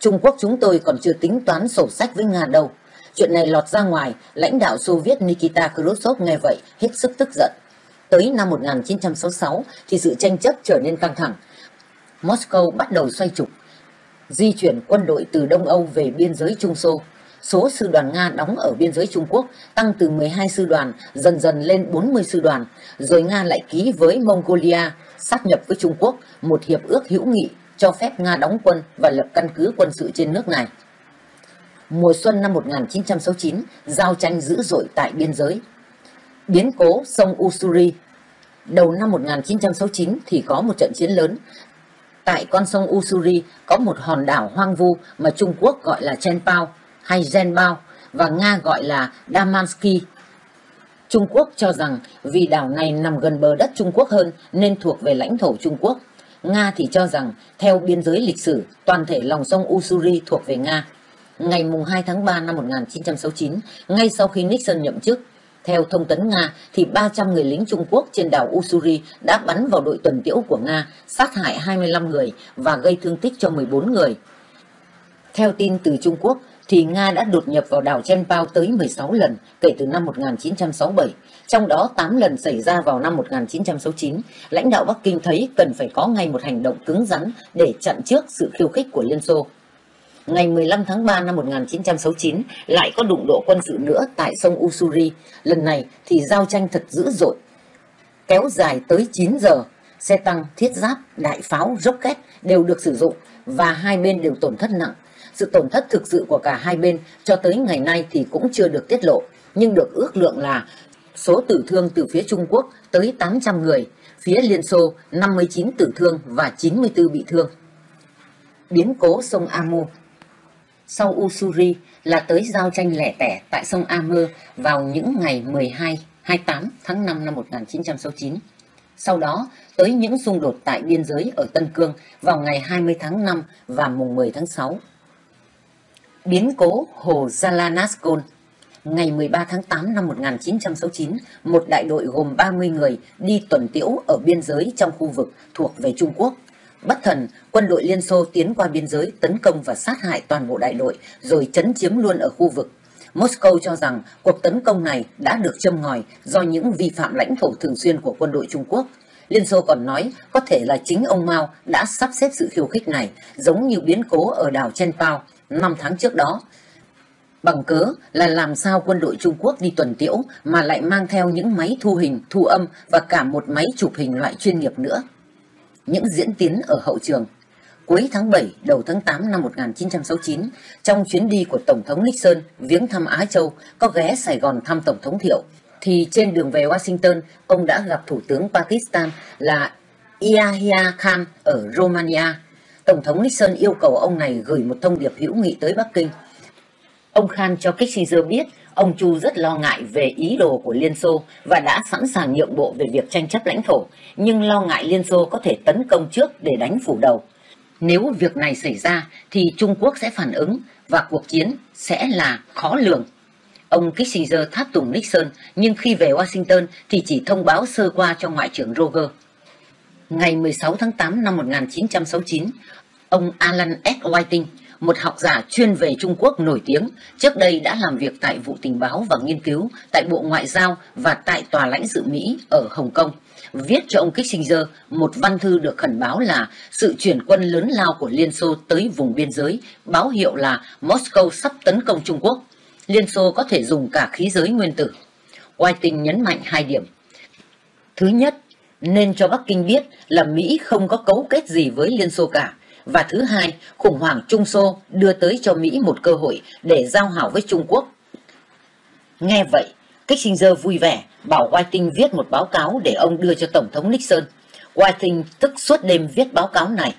Trung Quốc chúng tôi còn chưa tính toán sổ sách với Nga đâu. Chuyện này lọt ra ngoài, lãnh đạo Xô Viết Nikita Khrushchev nghe vậy hết sức tức giận. Tới năm 1966 thì sự tranh chấp trở nên căng thẳng. Moscow bắt đầu xoay trục, di chuyển quân đội từ Đông Âu về biên giới Trung Xô. Số sư đoàn Nga đóng ở biên giới Trung Quốc tăng từ 12 sư đoàn dần dần lên 40 sư đoàn, rồi Nga lại ký với Mongolia sát nhập với Trung Quốc một hiệp ước hữu nghị cho phép Nga đóng quân và lập căn cứ quân sự trên nước này. Mùa xuân năm 1969, giao tranh dữ dội tại biên giới. Biến cố sông Usuri. Đầu năm 1969 thì có một trận chiến lớn. Tại con sông Usuri có một hòn đảo hoang vu mà Trung Quốc gọi là Chenpao hay Genbao và Nga gọi là Damansky. Trung Quốc cho rằng vì đảo này nằm gần bờ đất Trung Quốc hơn nên thuộc về lãnh thổ Trung Quốc. Nga thì cho rằng theo biên giới lịch sử, toàn thể lòng sông Usuri thuộc về Nga. Ngày 2 tháng 3 năm 1969, ngay sau khi Nixon nhậm chức, theo thông tấn Nga thì 300 người lính Trung Quốc trên đảo Usuri đã bắn vào đội tuần tiễu của Nga, sát hại 25 người và gây thương tích cho 14 người. Theo tin từ Trung Quốc, thì Nga đã đột nhập vào đảo Chenpao tới 16 lần kể từ năm 1967, trong đó 8 lần xảy ra vào năm 1969. Lãnh đạo Bắc Kinh thấy cần phải có ngay một hành động cứng rắn để chặn trước sự khiêu khích của Liên Xô. Ngày 15 tháng 3 năm 1969 lại có đụng độ quân sự nữa tại sông Usuri. Lần này thì giao tranh thật dữ dội, kéo dài tới 9 giờ. Xe tăng, thiết giáp, đại pháo, rocket đều được sử dụng và hai bên đều tổn thất nặng sự tổn thất thực sự của cả hai bên cho tới ngày nay thì cũng chưa được tiết lộ, nhưng được ước lượng là số tử thương từ phía Trung Quốc tới 800 người, phía Liên Xô 59 tử thương và 94 bị thương. Biến cố sông Amu Sau Usuri là tới giao tranh lẻ tẻ tại sông Amur vào những ngày 12, 28 tháng 5 năm 1969. Sau đó tới những xung đột tại biên giới ở Tân Cương vào ngày 20 tháng 5 và mùng 10 tháng 6 biến cố hồ Zalanaskon. ngày 13 tháng 8 năm 1969, một đại đội gồm 30 người đi tuần tiễu ở biên giới trong khu vực thuộc về Trung Quốc. Bất thần, quân đội Liên Xô tiến qua biên giới tấn công và sát hại toàn bộ đại đội rồi chấn chiếm luôn ở khu vực. Moscow cho rằng cuộc tấn công này đã được châm ngòi do những vi phạm lãnh thổ thường xuyên của quân đội Trung Quốc. Liên Xô còn nói có thể là chính ông Mao đã sắp xếp sự khiêu khích này giống như biến cố ở đảo Chenpao 5 tháng trước đó bằng cớ là làm sao quân đội Trung Quốc đi tuần tiễu mà lại mang theo những máy thu hình, thu âm và cả một máy chụp hình loại chuyên nghiệp nữa. Những diễn tiến ở hậu trường Cuối tháng 7, đầu tháng 8 năm 1969, trong chuyến đi của Tổng thống Nixon viếng thăm Á Châu, có ghé Sài Gòn thăm Tổng thống Thiệu, thì trên đường về Washington, ông đã gặp Thủ tướng Pakistan là Yahya Khan ở Romania. Tổng thống Nixon yêu cầu ông này gửi một thông điệp hữu nghị tới Bắc Kinh. Ông Khan cho Kissinger biết ông Chu rất lo ngại về ý đồ của Liên Xô và đã sẵn sàng nhượng bộ về việc tranh chấp lãnh thổ, nhưng lo ngại Liên Xô có thể tấn công trước để đánh phủ đầu. Nếu việc này xảy ra thì Trung Quốc sẽ phản ứng và cuộc chiến sẽ là khó lường. Ông Kissinger tháp tùng Nixon nhưng khi về Washington thì chỉ thông báo sơ qua cho Ngoại trưởng Roger. Ngày 16 tháng 8 năm 1969, ông Alan S. Whiting, một học giả chuyên về Trung Quốc nổi tiếng, trước đây đã làm việc tại Vụ Tình báo và Nghiên cứu, tại Bộ Ngoại giao và tại Tòa lãnh sự Mỹ ở Hồng Kông, viết cho ông Kissinger một văn thư được khẩn báo là sự chuyển quân lớn lao của Liên Xô tới vùng biên giới, báo hiệu là Moscow sắp tấn công Trung Quốc. Liên Xô có thể dùng cả khí giới nguyên tử. Whiting nhấn mạnh hai điểm. Thứ nhất, nên cho Bắc Kinh biết là Mỹ không có cấu kết gì với Liên Xô cả. Và thứ hai, khủng hoảng Trung Xô đưa tới cho Mỹ một cơ hội để giao hảo với Trung Quốc. Nghe vậy, Kissinger vui vẻ, bảo Whiting viết một báo cáo để ông đưa cho Tổng thống Nixon. Whiting tức suốt đêm viết báo cáo này.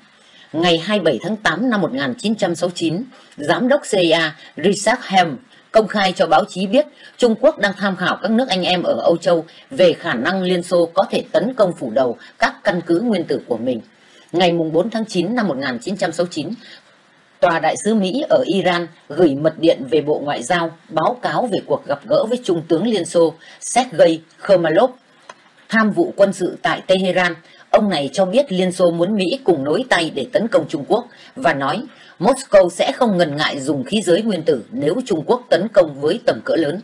Ngày 27 tháng 8 năm 1969, Giám đốc CIA Richard Helm công khai cho báo chí biết Trung Quốc đang tham khảo các nước anh em ở Âu Châu về khả năng Liên Xô có thể tấn công phủ đầu các căn cứ nguyên tử của mình. Ngày 4 tháng 9 năm 1969, Tòa đại sứ Mỹ ở Iran gửi mật điện về Bộ Ngoại giao báo cáo về cuộc gặp gỡ với Trung tướng Liên Xô Sergei Khmerlov, tham vụ quân sự tại Tehran. Ông này cho biết Liên Xô muốn Mỹ cùng nối tay để tấn công Trung Quốc và nói Moscow sẽ không ngần ngại dùng khí giới nguyên tử nếu Trung Quốc tấn công với tầm cỡ lớn.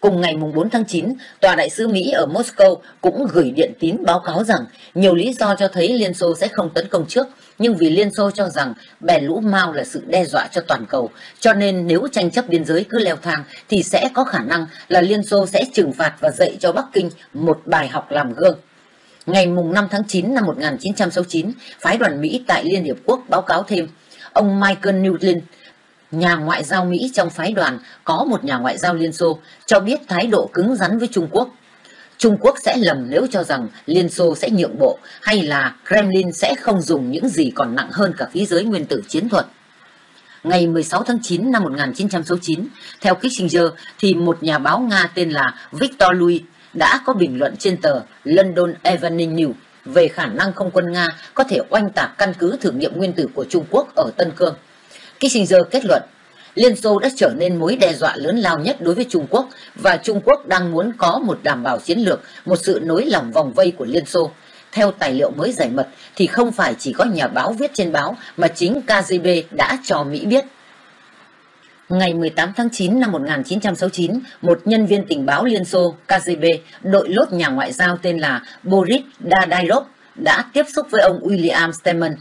Cùng ngày 4 tháng 9, Tòa đại sứ Mỹ ở Moscow cũng gửi điện tín báo cáo rằng nhiều lý do cho thấy Liên Xô sẽ không tấn công trước, nhưng vì Liên Xô cho rằng bè lũ Mao là sự đe dọa cho toàn cầu, cho nên nếu tranh chấp biên giới cứ leo thang thì sẽ có khả năng là Liên Xô sẽ trừng phạt và dạy cho Bắc Kinh một bài học làm gương. Ngày 5 tháng 9 năm 1969, phái đoàn Mỹ tại Liên Hiệp Quốc báo cáo thêm, ông Michael Newlin, nhà ngoại giao Mỹ trong phái đoàn có một nhà ngoại giao Liên Xô cho biết thái độ cứng rắn với Trung Quốc. Trung Quốc sẽ lầm nếu cho rằng Liên Xô sẽ nhượng bộ hay là Kremlin sẽ không dùng những gì còn nặng hơn cả khí giới nguyên tử chiến thuật. Ngày 16 tháng 9 năm 1969, theo Kissinger thì một nhà báo Nga tên là Victor Louis đã có bình luận trên tờ London Evening News về khả năng không quân Nga có thể oanh tạc căn cứ thử nghiệm nguyên tử của Trung Quốc ở Tân Cương. Kissinger kết luận, Liên Xô đã trở nên mối đe dọa lớn lao nhất đối với Trung Quốc và Trung Quốc đang muốn có một đảm bảo chiến lược, một sự nối lòng vòng vây của Liên Xô. Theo tài liệu mới giải mật thì không phải chỉ có nhà báo viết trên báo mà chính KGB đã cho Mỹ biết. Ngày 18 tháng 9 năm 1969, một nhân viên tình báo Liên Xô KGB đội lốt nhà ngoại giao tên là Boris Dadairov đã tiếp xúc với ông William Stemmen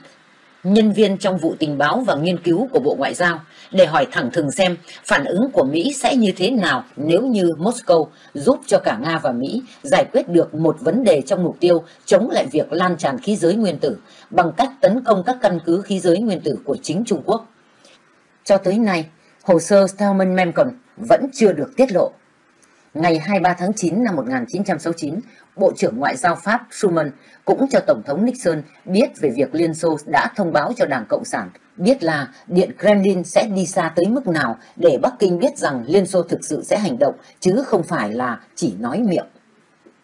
nhân viên trong vụ tình báo và nghiên cứu của Bộ Ngoại giao, để hỏi thẳng thừng xem phản ứng của Mỹ sẽ như thế nào nếu như Moscow giúp cho cả Nga và Mỹ giải quyết được một vấn đề trong mục tiêu chống lại việc lan tràn khí giới nguyên tử bằng cách tấn công các căn cứ khí giới nguyên tử của chính Trung Quốc. Cho tới nay, hồ sơ Stallman Memcon vẫn chưa được tiết lộ. Ngày 23 tháng 9 năm 1969, Bộ trưởng Ngoại giao Pháp Truman cũng cho Tổng thống Nixon biết về việc Liên Xô đã thông báo cho Đảng Cộng sản biết là Điện Kremlin sẽ đi xa tới mức nào để Bắc Kinh biết rằng Liên Xô thực sự sẽ hành động chứ không phải là chỉ nói miệng.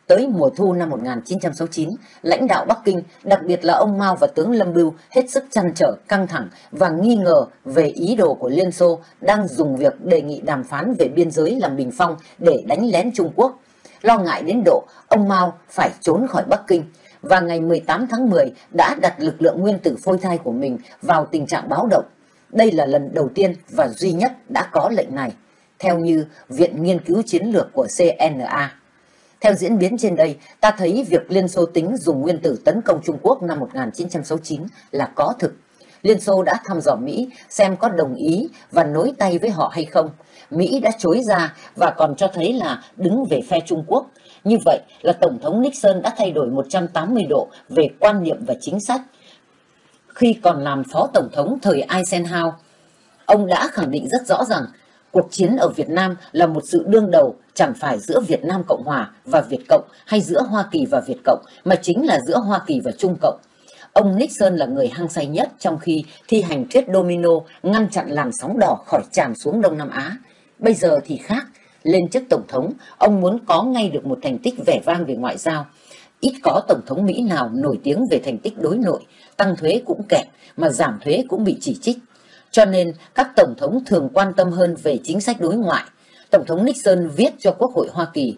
Tới mùa thu năm 1969, lãnh đạo Bắc Kinh, đặc biệt là ông Mao và tướng Lâm Bưu hết sức chăn trở, căng thẳng và nghi ngờ về ý đồ của Liên Xô đang dùng việc đề nghị đàm phán về biên giới làm bình phong để đánh lén Trung Quốc. Lo ngại đến độ ông Mao phải trốn khỏi Bắc Kinh và ngày 18 tháng 10 đã đặt lực lượng nguyên tử phôi thai của mình vào tình trạng báo động. Đây là lần đầu tiên và duy nhất đã có lệnh này, theo như Viện Nghiên cứu Chiến lược của CNA. Theo diễn biến trên đây, ta thấy việc Liên Xô tính dùng nguyên tử tấn công Trung Quốc năm 1969 là có thực. Liên Xô đã thăm dò Mỹ xem có đồng ý và nối tay với họ hay không. Mỹ đã chối ra và còn cho thấy là đứng về phe Trung Quốc. Như vậy là Tổng thống Nixon đã thay đổi 180 độ về quan niệm và chính sách. Khi còn làm Phó Tổng thống thời Eisenhower, ông đã khẳng định rất rõ rằng cuộc chiến ở Việt Nam là một sự đương đầu chẳng phải giữa Việt Nam Cộng Hòa và Việt Cộng hay giữa Hoa Kỳ và Việt Cộng, mà chính là giữa Hoa Kỳ và Trung Cộng. Ông Nixon là người hăng say nhất trong khi thi hành thuyết domino ngăn chặn làn sóng đỏ khỏi tràn xuống Đông Nam Á. Bây giờ thì khác, lên chức Tổng thống, ông muốn có ngay được một thành tích vẻ vang về ngoại giao. Ít có Tổng thống Mỹ nào nổi tiếng về thành tích đối nội, tăng thuế cũng kẹt, mà giảm thuế cũng bị chỉ trích. Cho nên, các Tổng thống thường quan tâm hơn về chính sách đối ngoại. Tổng thống Nixon viết cho Quốc hội Hoa Kỳ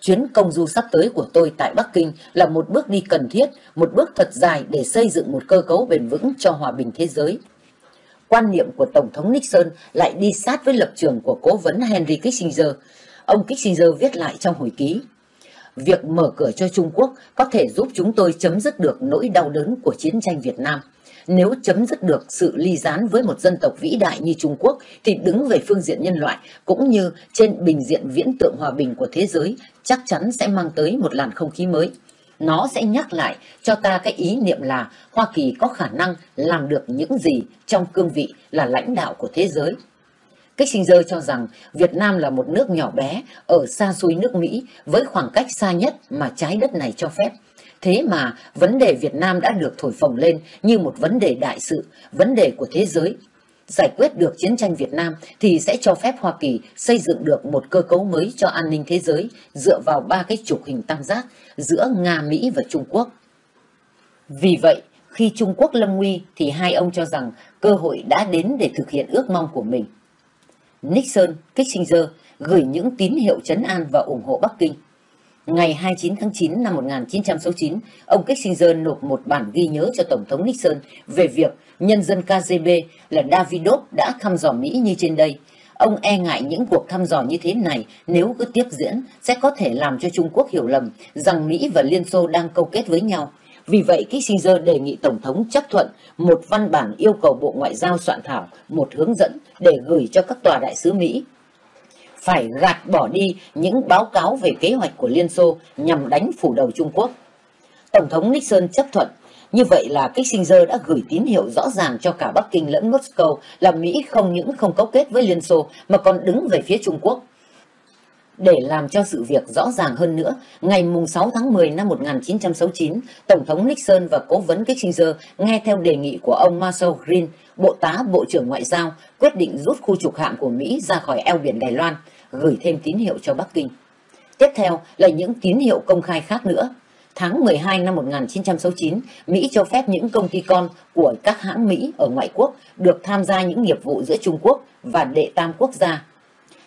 Chuyến công du sắp tới của tôi tại Bắc Kinh là một bước đi cần thiết, một bước thật dài để xây dựng một cơ cấu bền vững cho hòa bình thế giới. Quan niệm của Tổng thống Nixon lại đi sát với lập trường của cố vấn Henry Kissinger. Ông Kissinger viết lại trong hồi ký. Việc mở cửa cho Trung Quốc có thể giúp chúng tôi chấm dứt được nỗi đau đớn của chiến tranh Việt Nam. Nếu chấm dứt được sự ly gián với một dân tộc vĩ đại như Trung Quốc thì đứng về phương diện nhân loại cũng như trên bình diện viễn tượng hòa bình của thế giới chắc chắn sẽ mang tới một làn không khí mới. Nó sẽ nhắc lại cho ta cái ý niệm là Hoa Kỳ có khả năng làm được những gì trong cương vị là lãnh đạo của thế giới. Kissinger cho rằng Việt Nam là một nước nhỏ bé ở xa xôi nước Mỹ với khoảng cách xa nhất mà trái đất này cho phép. Thế mà vấn đề Việt Nam đã được thổi phồng lên như một vấn đề đại sự, vấn đề của thế giới. Giải quyết được chiến tranh Việt Nam thì sẽ cho phép Hoa Kỳ xây dựng được một cơ cấu mới cho an ninh thế giới dựa vào ba cái trục hình tam giác giữa Nga, Mỹ và Trung Quốc. Vì vậy, khi Trung Quốc lâm nguy thì hai ông cho rằng cơ hội đã đến để thực hiện ước mong của mình. Nixon, Kissinger gửi những tín hiệu chấn an và ủng hộ Bắc Kinh. Ngày 29 tháng 9 năm 1969, ông Kissinger nộp một bản ghi nhớ cho Tổng thống Nixon về việc nhân dân KGB là Davidov đã thăm dò Mỹ như trên đây. Ông e ngại những cuộc thăm dò như thế này nếu cứ tiếp diễn sẽ có thể làm cho Trung Quốc hiểu lầm rằng Mỹ và Liên Xô đang câu kết với nhau. Vì vậy, Kissinger đề nghị Tổng thống chấp thuận một văn bản yêu cầu Bộ Ngoại giao soạn thảo một hướng dẫn để gửi cho các tòa đại sứ Mỹ phải gạt bỏ đi những báo cáo về kế hoạch của Liên Xô nhằm đánh phủ đầu Trung Quốc. Tổng thống Nixon chấp thuận. Như vậy là Kissinger đã gửi tín hiệu rõ ràng cho cả Bắc Kinh lẫn Moscow là Mỹ không những không cấu kết với Liên Xô mà còn đứng về phía Trung Quốc. Để làm cho sự việc rõ ràng hơn nữa, ngày 6 tháng 10 năm 1969, Tổng thống Nixon và cố vấn Kissinger nghe theo đề nghị của ông Marshall Green, Bộ tá Bộ trưởng Ngoại giao, quyết định rút khu trục hạm của Mỹ ra khỏi eo biển Đài Loan, gửi thêm tín hiệu cho Bắc Kinh. Tiếp theo là những tín hiệu công khai khác nữa. Tháng 12 năm 1969, Mỹ cho phép những công ty con của các hãng Mỹ ở ngoại quốc được tham gia những nghiệp vụ giữa Trung Quốc và đệ tam quốc gia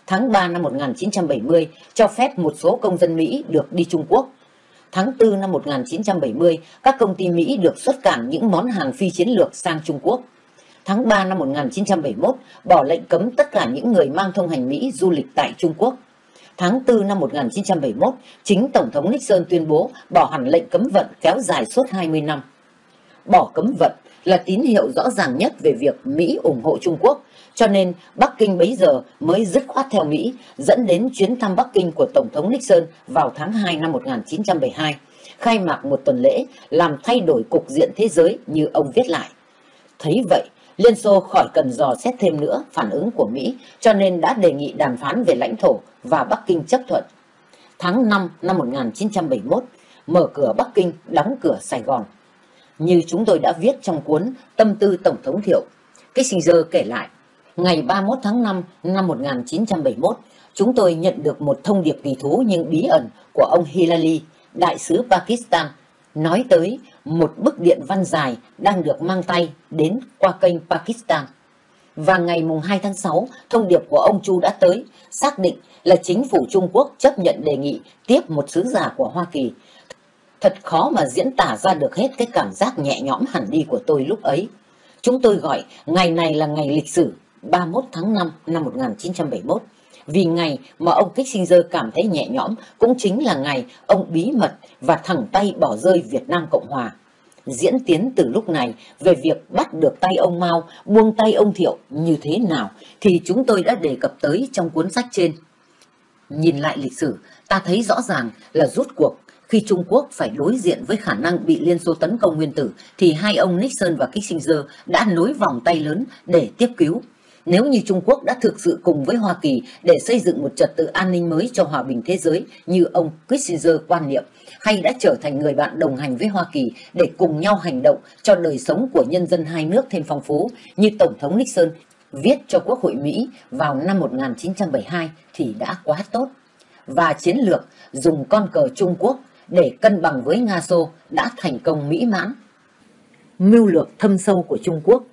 tháng 3 năm 1970 cho phép một số công dân Mỹ được đi Trung Quốc. Tháng 4 năm 1970, các công ty Mỹ được xuất cảng những món hàng phi chiến lược sang Trung Quốc. Tháng 3 năm 1971, bỏ lệnh cấm tất cả những người mang thông hành Mỹ du lịch tại Trung Quốc. Tháng 4 năm 1971, chính Tổng thống Nixon tuyên bố bỏ hẳn lệnh cấm vận kéo dài suốt 20 năm. Bỏ cấm vận là tín hiệu rõ ràng nhất về việc Mỹ ủng hộ Trung Quốc cho nên Bắc Kinh bấy giờ mới dứt khoát theo Mỹ, dẫn đến chuyến thăm Bắc Kinh của Tổng thống Nixon vào tháng 2 năm 1972, khai mạc một tuần lễ làm thay đổi cục diện thế giới như ông viết lại. Thấy vậy, Liên Xô khỏi cần dò xét thêm nữa phản ứng của Mỹ, cho nên đã đề nghị đàm phán về lãnh thổ và Bắc Kinh chấp thuận. Tháng 5 năm 1971, mở cửa Bắc Kinh, đóng cửa Sài Gòn. Như chúng tôi đã viết trong cuốn Tâm tư Tổng thống Thiệu, Kissinger kể lại, ngày 31 tháng 5 năm 1971, chúng tôi nhận được một thông điệp kỳ thú nhưng bí ẩn của ông Hillary, đại sứ Pakistan, nói tới một bức điện văn dài đang được mang tay đến qua kênh Pakistan. Và ngày mùng 2 tháng 6, thông điệp của ông Chu đã tới, xác định là chính phủ Trung Quốc chấp nhận đề nghị tiếp một sứ giả của Hoa Kỳ. Thật khó mà diễn tả ra được hết cái cảm giác nhẹ nhõm hẳn đi của tôi lúc ấy. Chúng tôi gọi ngày này là ngày lịch sử 31 tháng 5 năm 1971 vì ngày mà ông Kissinger cảm thấy nhẹ nhõm cũng chính là ngày ông bí mật và thẳng tay bỏ rơi Việt Nam Cộng Hòa. Diễn tiến từ lúc này về việc bắt được tay ông Mao, buông tay ông Thiệu như thế nào thì chúng tôi đã đề cập tới trong cuốn sách trên. Nhìn lại lịch sử, ta thấy rõ ràng là rút cuộc khi Trung Quốc phải đối diện với khả năng bị Liên Xô tấn công nguyên tử thì hai ông Nixon và Kissinger đã nối vòng tay lớn để tiếp cứu nếu như Trung Quốc đã thực sự cùng với Hoa Kỳ để xây dựng một trật tự an ninh mới cho hòa bình thế giới như ông Kissinger quan niệm, hay đã trở thành người bạn đồng hành với Hoa Kỳ để cùng nhau hành động cho đời sống của nhân dân hai nước thêm phong phú như Tổng thống Nixon viết cho Quốc hội Mỹ vào năm 1972 thì đã quá tốt. Và chiến lược dùng con cờ Trung Quốc để cân bằng với Nga Xô đã thành công mỹ mãn. Mưu lược thâm sâu của Trung Quốc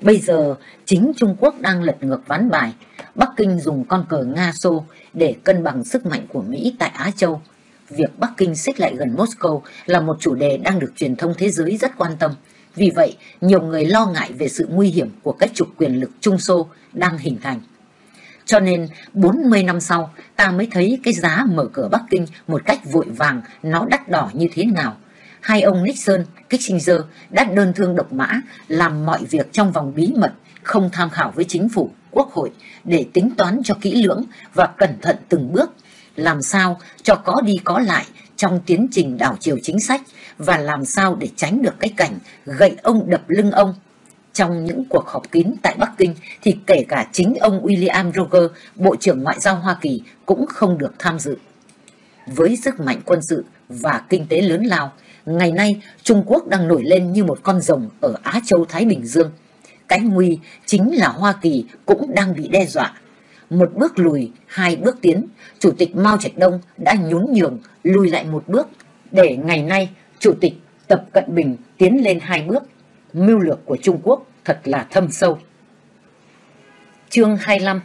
Bây giờ, chính Trung Quốc đang lật ngược ván bài. Bắc Kinh dùng con cờ Nga Xô để cân bằng sức mạnh của Mỹ tại Á Châu. Việc Bắc Kinh xích lại gần Moscow là một chủ đề đang được truyền thông thế giới rất quan tâm. Vì vậy, nhiều người lo ngại về sự nguy hiểm của cách trục quyền lực Trung Xô đang hình thành. Cho nên 40 năm sau, ta mới thấy cái giá mở cửa Bắc Kinh một cách vội vàng nó đắt đỏ như thế nào hai ông Nixon, Kissinger đã đơn thương độc mã làm mọi việc trong vòng bí mật, không tham khảo với chính phủ, quốc hội để tính toán cho kỹ lưỡng và cẩn thận từng bước, làm sao cho có đi có lại trong tiến trình đảo chiều chính sách và làm sao để tránh được cái cảnh gậy ông đập lưng ông. Trong những cuộc họp kín tại Bắc Kinh thì kể cả chính ông William Roger, Bộ trưởng Ngoại giao Hoa Kỳ cũng không được tham dự. Với sức mạnh quân sự và kinh tế lớn lao, Ngày nay, Trung Quốc đang nổi lên như một con rồng ở Á Châu Thái Bình Dương. Cái nguy chính là Hoa Kỳ cũng đang bị đe dọa. Một bước lùi, hai bước tiến, Chủ tịch Mao Trạch Đông đã nhún nhường lùi lại một bước, để ngày nay Chủ tịch Tập Cận Bình tiến lên hai bước. Mưu lược của Trung Quốc thật là thâm sâu. Chương 25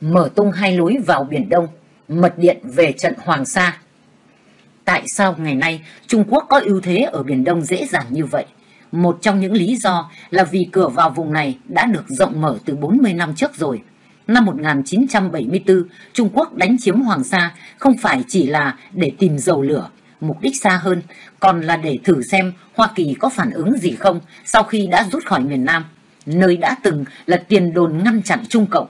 Mở tung hai lối vào Biển Đông, mật điện về trận Hoàng Sa Tại sao ngày nay Trung Quốc có ưu thế ở Biển Đông dễ dàng như vậy? Một trong những lý do là vì cửa vào vùng này đã được rộng mở từ 40 năm trước rồi. Năm 1974, Trung Quốc đánh chiếm Hoàng Sa không phải chỉ là để tìm dầu lửa, mục đích xa hơn, còn là để thử xem Hoa Kỳ có phản ứng gì không sau khi đã rút khỏi miền Nam, nơi đã từng là tiền đồn ngăn chặn Trung Cộng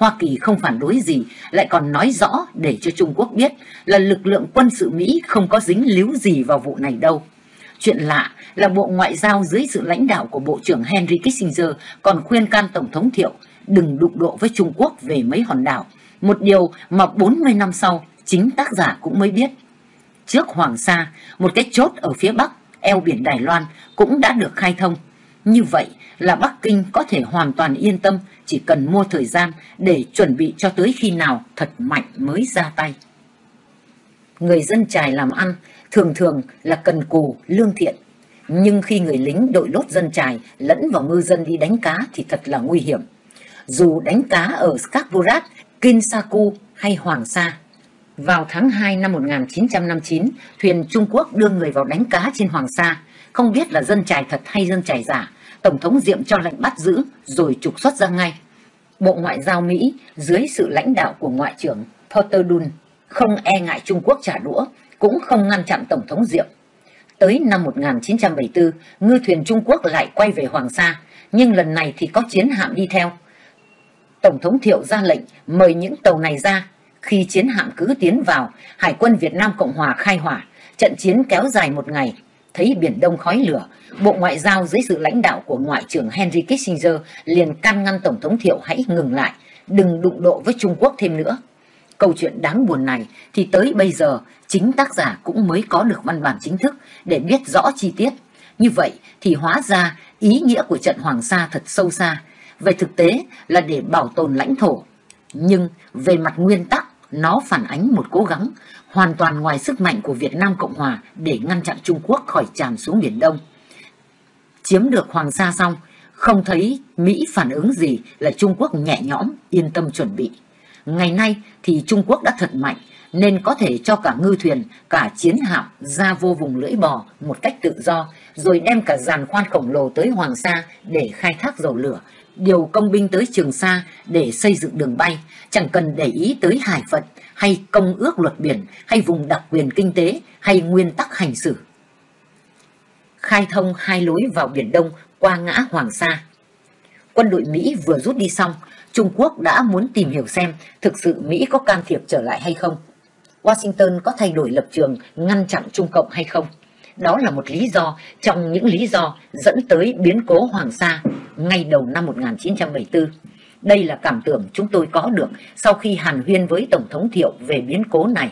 Hoa Kỳ không phản đối gì, lại còn nói rõ để cho Trung Quốc biết là lực lượng quân sự Mỹ không có dính líu gì vào vụ này đâu. Chuyện lạ là Bộ Ngoại giao dưới sự lãnh đạo của Bộ trưởng Henry Kissinger còn khuyên can Tổng thống Thiệu đừng đụng độ với Trung Quốc về mấy hòn đảo. Một điều mà 40 năm sau chính tác giả cũng mới biết. Trước Hoàng Sa, một cái chốt ở phía bắc, eo biển Đài Loan cũng đã được khai thông. Như vậy là Bắc Kinh có thể hoàn toàn yên tâm chỉ cần mua thời gian để chuẩn bị cho tới khi nào thật mạnh mới ra tay. Người dân trài làm ăn thường thường là cần cù, lương thiện. Nhưng khi người lính đội lốt dân trài lẫn vào ngư dân đi đánh cá thì thật là nguy hiểm. Dù đánh cá ở Scarborough, Kinsaku hay Hoàng Sa. Vào tháng 2 năm 1959, thuyền Trung Quốc đưa người vào đánh cá trên Hoàng Sa. Không biết là dân trài thật hay dân trài giả, Tổng thống Diệm cho lệnh bắt giữ rồi trục xuất ra ngay. Bộ Ngoại giao Mỹ dưới sự lãnh đạo của Ngoại trưởng Porter Dunn không e ngại Trung Quốc trả đũa, cũng không ngăn chặn Tổng thống Diệm. Tới năm 1974, ngư thuyền Trung Quốc lại quay về Hoàng Sa, nhưng lần này thì có chiến hạm đi theo. Tổng thống Thiệu ra lệnh mời những tàu này ra. Khi chiến hạm cứ tiến vào, Hải quân Việt Nam Cộng Hòa khai hỏa, trận chiến kéo dài một ngày, thấy Biển Đông khói lửa, Bộ Ngoại giao dưới sự lãnh đạo của Ngoại trưởng Henry Kissinger liền can ngăn Tổng thống Thiệu hãy ngừng lại, đừng đụng độ với Trung Quốc thêm nữa. Câu chuyện đáng buồn này thì tới bây giờ chính tác giả cũng mới có được văn bản chính thức để biết rõ chi tiết. Như vậy thì hóa ra ý nghĩa của trận Hoàng Sa thật sâu xa. Về thực tế là để bảo tồn lãnh thổ. Nhưng về mặt nguyên tắc, nó phản ánh một cố gắng hoàn toàn ngoài sức mạnh của Việt Nam Cộng Hòa để ngăn chặn Trung Quốc khỏi tràn xuống Biển Đông. Chiếm được Hoàng Sa xong, không thấy Mỹ phản ứng gì là Trung Quốc nhẹ nhõm, yên tâm chuẩn bị. Ngày nay thì Trung Quốc đã thật mạnh, nên có thể cho cả ngư thuyền, cả chiến hạm ra vô vùng lưỡi bò một cách tự do, rồi đem cả giàn khoan khổng lồ tới Hoàng Sa để khai thác dầu lửa, điều công binh tới Trường Sa để xây dựng đường bay, chẳng cần để ý tới hải phận hay công ước luật biển hay vùng đặc quyền kinh tế hay nguyên tắc hành xử. Khai thông hai lối vào Biển Đông qua ngã Hoàng Sa. Quân đội Mỹ vừa rút đi xong, Trung Quốc đã muốn tìm hiểu xem thực sự Mỹ có can thiệp trở lại hay không. Washington có thay đổi lập trường ngăn chặn Trung Cộng hay không. Đó là một lý do trong những lý do dẫn tới biến cố Hoàng Sa ngay đầu năm 1974. Đây là cảm tưởng chúng tôi có được sau khi hàn huyên với Tổng thống Thiệu về biến cố này.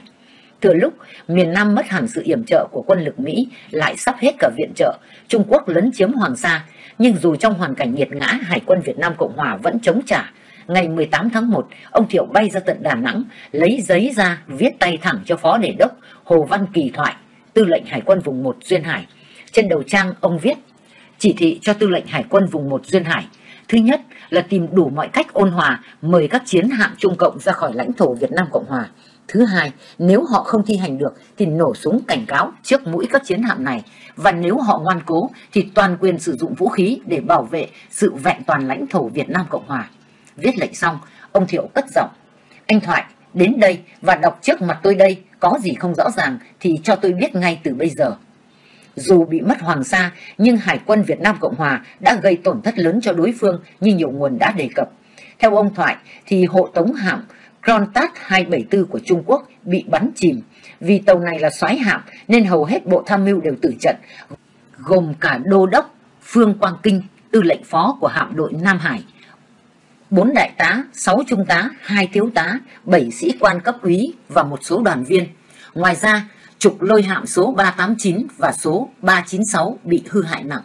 Thừa lúc miền Nam mất hẳn sự yểm trợ của quân lực Mỹ lại sắp hết cả viện trợ, Trung Quốc lấn chiếm Hoàng Sa, nhưng dù trong hoàn cảnh nghiệt ngã, Hải quân Việt Nam Cộng Hòa vẫn chống trả. Ngày 18 tháng 1, ông Thiệu bay ra tận Đà Nẵng, lấy giấy ra viết tay thẳng cho Phó Đề đốc Hồ Văn Kỳ Thoại, tư lệnh Hải quân vùng 1 Duyên Hải. Trên đầu trang ông viết, chỉ thị cho tư lệnh Hải quân vùng 1 Duyên Hải. Thứ nhất là tìm đủ mọi cách ôn hòa, mời các chiến hạm Trung Cộng ra khỏi lãnh thổ Việt Nam Cộng Hòa. Thứ hai, nếu họ không thi hành được thì nổ súng cảnh cáo trước mũi các chiến hạm này. Và nếu họ ngoan cố thì toàn quyền sử dụng vũ khí để bảo vệ sự vẹn toàn lãnh thổ Việt Nam Cộng Hòa. Viết lệnh xong, ông Thiệu cất giọng. Anh Thoại, đến đây và đọc trước mặt tôi đây, có gì không rõ ràng thì cho tôi biết ngay từ bây giờ. Dù bị mất Hoàng Sa, nhưng Hải quân Việt Nam Cộng Hòa đã gây tổn thất lớn cho đối phương như nhiều nguồn đã đề cập. Theo ông Thoại, thì hộ tống hạm Kronstadt 274 của Trung Quốc bị bắn chìm. Vì tàu này là xoáy hạm nên hầu hết bộ tham mưu đều tử trận, gồm cả đô đốc Phương Quang Kinh, tư lệnh phó của hạm đội Nam Hải, bốn đại tá, sáu trung tá, hai thiếu tá, bảy sĩ quan cấp úy và một số đoàn viên. Ngoài ra, trục lôi hạm số 389 và số 396 bị hư hại nặng.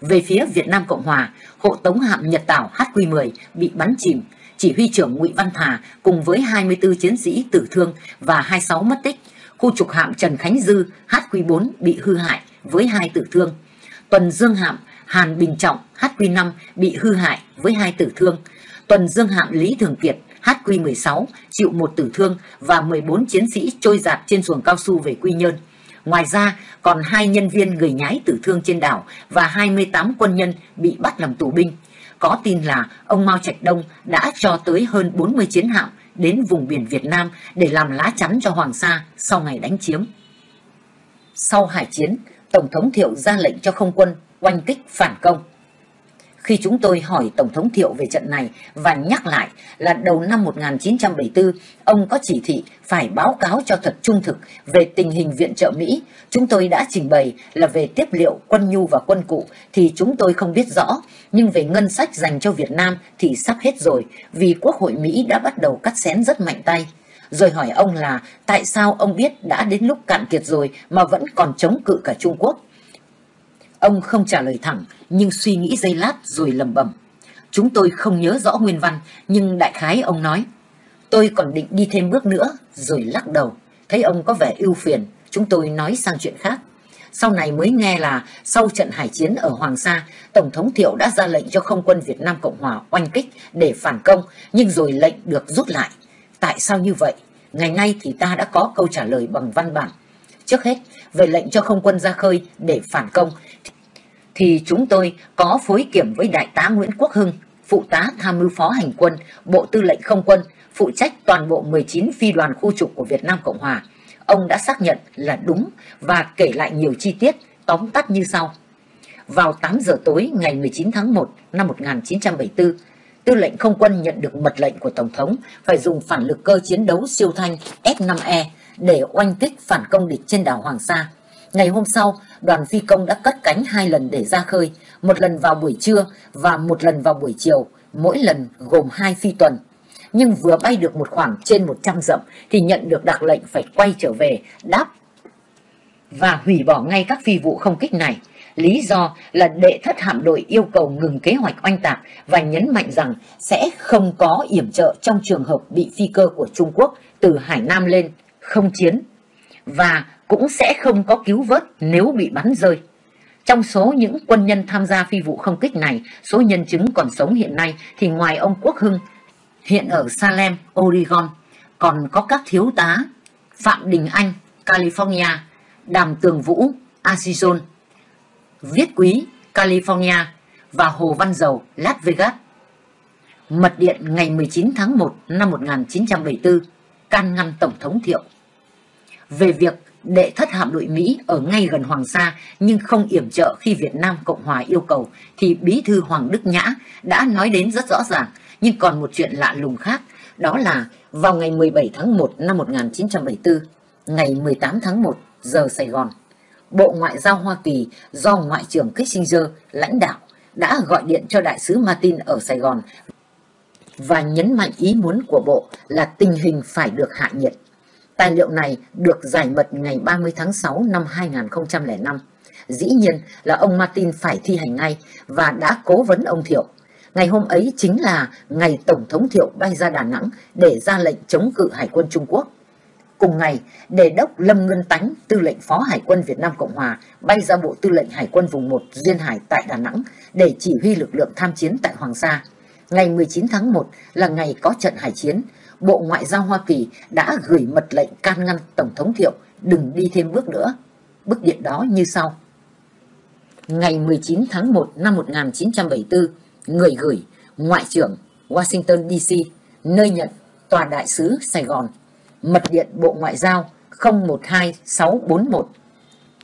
Về phía Việt Nam Cộng Hòa, hộ tống hạm Nhật Tảo HQ-10 bị bắn chìm, chỉ huy trưởng Ngụy Văn Thà cùng với 24 chiến sĩ tử thương và 26 mất tích. Khu trục hạm Trần Khánh Dư HQ4 bị hư hại với hai tử thương. Tuần Dương hạm Hàn Bình Trọng HQ5 bị hư hại với hai tử thương. Tuần Dương hạm Lý Thường Kiệt HQ16 chịu một tử thương và 14 chiến sĩ trôi giạt trên xuồng cao su về Quy Nhơn. Ngoài ra, còn hai nhân viên người nhái tử thương trên đảo và 28 quân nhân bị bắt làm tù binh. Có tin là ông Mao Trạch Đông đã cho tới hơn 40 chiến hạm đến vùng biển Việt Nam để làm lá chắn cho Hoàng Sa sau ngày đánh chiếm. Sau hải chiến, Tổng thống Thiệu ra lệnh cho không quân oanh kích phản công. Khi chúng tôi hỏi Tổng thống Thiệu về trận này và nhắc lại là đầu năm 1974, ông có chỉ thị phải báo cáo cho thật trung thực về tình hình viện trợ Mỹ. Chúng tôi đã trình bày là về tiếp liệu quân nhu và quân cụ thì chúng tôi không biết rõ, nhưng về ngân sách dành cho Việt Nam thì sắp hết rồi vì Quốc hội Mỹ đã bắt đầu cắt xén rất mạnh tay. Rồi hỏi ông là tại sao ông biết đã đến lúc cạn kiệt rồi mà vẫn còn chống cự cả Trung Quốc. Ông không trả lời thẳng, nhưng suy nghĩ giây lát rồi lầm bầm. Chúng tôi không nhớ rõ nguyên văn, nhưng đại khái ông nói. Tôi còn định đi thêm bước nữa, rồi lắc đầu. Thấy ông có vẻ ưu phiền, chúng tôi nói sang chuyện khác. Sau này mới nghe là sau trận hải chiến ở Hoàng Sa, Tổng thống Thiệu đã ra lệnh cho không quân Việt Nam Cộng Hòa oanh kích để phản công, nhưng rồi lệnh được rút lại. Tại sao như vậy? Ngày nay thì ta đã có câu trả lời bằng văn bản. Trước hết, về lệnh cho không quân ra khơi để phản công thì chúng tôi có phối kiểm với Đại tá Nguyễn Quốc Hưng, Phụ tá Tham mưu Phó Hành quân, Bộ Tư lệnh Không quân, phụ trách toàn bộ 19 phi đoàn khu trục của Việt Nam Cộng Hòa. Ông đã xác nhận là đúng và kể lại nhiều chi tiết, tóm tắt như sau. Vào 8 giờ tối ngày 19 tháng 1 năm 1974, Tư lệnh không quân nhận được mật lệnh của Tổng thống phải dùng phản lực cơ chiến đấu siêu thanh F-5E để oanh kích phản công địch trên đảo Hoàng Sa. Ngày hôm sau, đoàn phi công đã cất cánh hai lần để ra khơi, một lần vào buổi trưa và một lần vào buổi chiều, mỗi lần gồm hai phi tuần. Nhưng vừa bay được một khoảng trên 100 dặm thì nhận được đặc lệnh phải quay trở về, đáp và hủy bỏ ngay các phi vụ không kích này. Lý do là đệ thất hạm đội yêu cầu ngừng kế hoạch oanh tạc và nhấn mạnh rằng sẽ không có yểm trợ trong trường hợp bị phi cơ của Trung Quốc từ Hải Nam lên không chiến và cũng sẽ không có cứu vớt nếu bị bắn rơi. Trong số những quân nhân tham gia phi vụ không kích này, số nhân chứng còn sống hiện nay thì ngoài ông Quốc Hưng, hiện ở Salem, Oregon, còn có các thiếu tá Phạm Đình Anh, California, Đàm Tường Vũ, Arizona, Viết Quý, California và Hồ Văn Dầu, Las Vegas. Mật điện ngày 19 tháng 1 năm 1974 can ngăn Tổng thống Thiệu. Về việc đệ thất hạm đội Mỹ ở ngay gần Hoàng Sa nhưng không yểm trợ khi Việt Nam Cộng Hòa yêu cầu thì Bí thư Hoàng Đức Nhã đã nói đến rất rõ ràng. Nhưng còn một chuyện lạ lùng khác, đó là vào ngày 17 tháng 1 năm 1974, ngày 18 tháng 1 giờ Sài Gòn, Bộ Ngoại giao Hoa Kỳ do Ngoại trưởng Kissinger lãnh đạo đã gọi điện cho Đại sứ Martin ở Sài Gòn và nhấn mạnh ý muốn của Bộ là tình hình phải được hạ nhiệt. Tài liệu này được giải mật ngày 30 tháng 6 năm 2005. Dĩ nhiên là ông Martin phải thi hành ngay và đã cố vấn ông Thiệu. Ngày hôm ấy chính là ngày Tổng thống Thiệu bay ra Đà Nẵng để ra lệnh chống cự Hải quân Trung Quốc. Cùng ngày, Đề đốc Lâm Ngân Tánh, tư lệnh Phó Hải quân Việt Nam Cộng Hòa, bay ra Bộ Tư lệnh Hải quân vùng 1 Duyên Hải tại Đà Nẵng để chỉ huy lực lượng tham chiến tại Hoàng Sa. Ngày 19 tháng 1 là ngày có trận hải chiến, Bộ Ngoại giao Hoa Kỳ đã gửi mật lệnh can ngăn Tổng thống Thiệu đừng đi thêm bước nữa. Bức điện đó như sau. Ngày 19 tháng 1 năm 1974, người gửi Ngoại trưởng Washington DC, nơi nhận Tòa Đại sứ Sài Gòn, mật điện Bộ Ngoại giao 012641.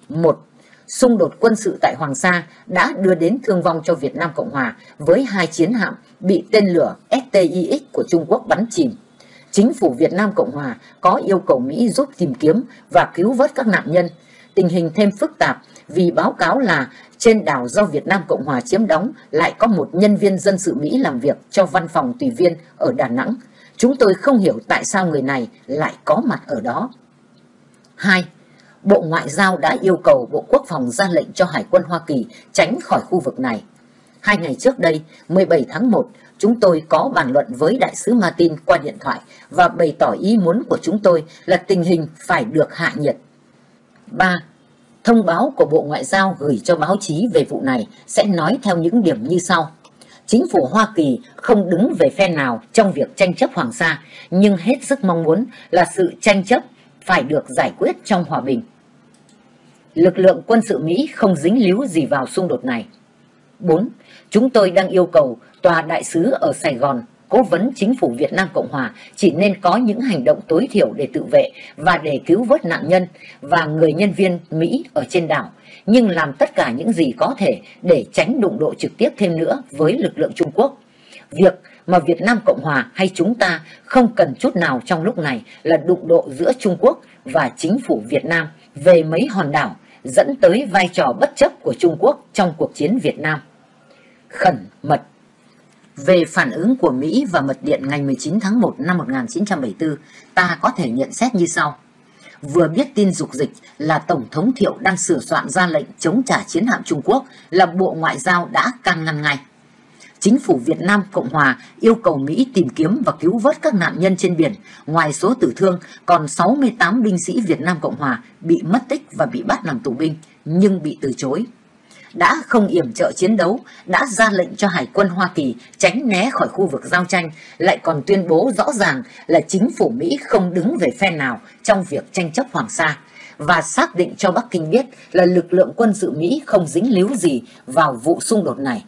1. Xung đột quân sự tại Hoàng Sa đã đưa đến thương vong cho Việt Nam Cộng Hòa với hai chiến hạm bị tên lửa STIX của Trung Quốc bắn chìm chính phủ Việt Nam Cộng Hòa có yêu cầu Mỹ giúp tìm kiếm và cứu vớt các nạn nhân. Tình hình thêm phức tạp vì báo cáo là trên đảo do Việt Nam Cộng Hòa chiếm đóng lại có một nhân viên dân sự Mỹ làm việc cho văn phòng tùy viên ở Đà Nẵng. Chúng tôi không hiểu tại sao người này lại có mặt ở đó. 2. Bộ Ngoại giao đã yêu cầu Bộ Quốc phòng ra lệnh cho Hải quân Hoa Kỳ tránh khỏi khu vực này. Hai ngày trước đây, 17 tháng 1, chúng tôi có bàn luận với đại sứ Martin qua điện thoại và bày tỏ ý muốn của chúng tôi là tình hình phải được hạ nhiệt. 3. Thông báo của Bộ Ngoại giao gửi cho báo chí về vụ này sẽ nói theo những điểm như sau. Chính phủ Hoa Kỳ không đứng về phe nào trong việc tranh chấp Hoàng Sa, nhưng hết sức mong muốn là sự tranh chấp phải được giải quyết trong hòa bình. Lực lượng quân sự Mỹ không dính líu gì vào xung đột này. 4. Chúng tôi đang yêu cầu Tòa Đại sứ ở Sài Gòn cố vấn chính phủ Việt Nam Cộng Hòa chỉ nên có những hành động tối thiểu để tự vệ và để cứu vớt nạn nhân và người nhân viên Mỹ ở trên đảo, nhưng làm tất cả những gì có thể để tránh đụng độ trực tiếp thêm nữa với lực lượng Trung Quốc. Việc mà Việt Nam Cộng Hòa hay chúng ta không cần chút nào trong lúc này là đụng độ giữa Trung Quốc và chính phủ Việt Nam về mấy hòn đảo dẫn tới vai trò bất chấp của Trung Quốc trong cuộc chiến Việt Nam. Khẩn mật về phản ứng của Mỹ và mật điện ngày 19 tháng 1 năm 1974, ta có thể nhận xét như sau. Vừa biết tin dục dịch là Tổng thống Thiệu đang sửa soạn ra lệnh chống trả chiến hạm Trung Quốc là Bộ Ngoại giao đã can ngăn ngay. Chính phủ Việt Nam Cộng Hòa yêu cầu Mỹ tìm kiếm và cứu vớt các nạn nhân trên biển. Ngoài số tử thương, còn 68 binh sĩ Việt Nam Cộng Hòa bị mất tích và bị bắt làm tù binh, nhưng bị từ chối đã không yểm trợ chiến đấu, đã ra lệnh cho Hải quân Hoa Kỳ tránh né khỏi khu vực giao tranh, lại còn tuyên bố rõ ràng là chính phủ Mỹ không đứng về phe nào trong việc tranh chấp Hoàng Sa. Và xác định cho Bắc Kinh biết là lực lượng quân sự Mỹ không dính líu gì vào vụ xung đột này.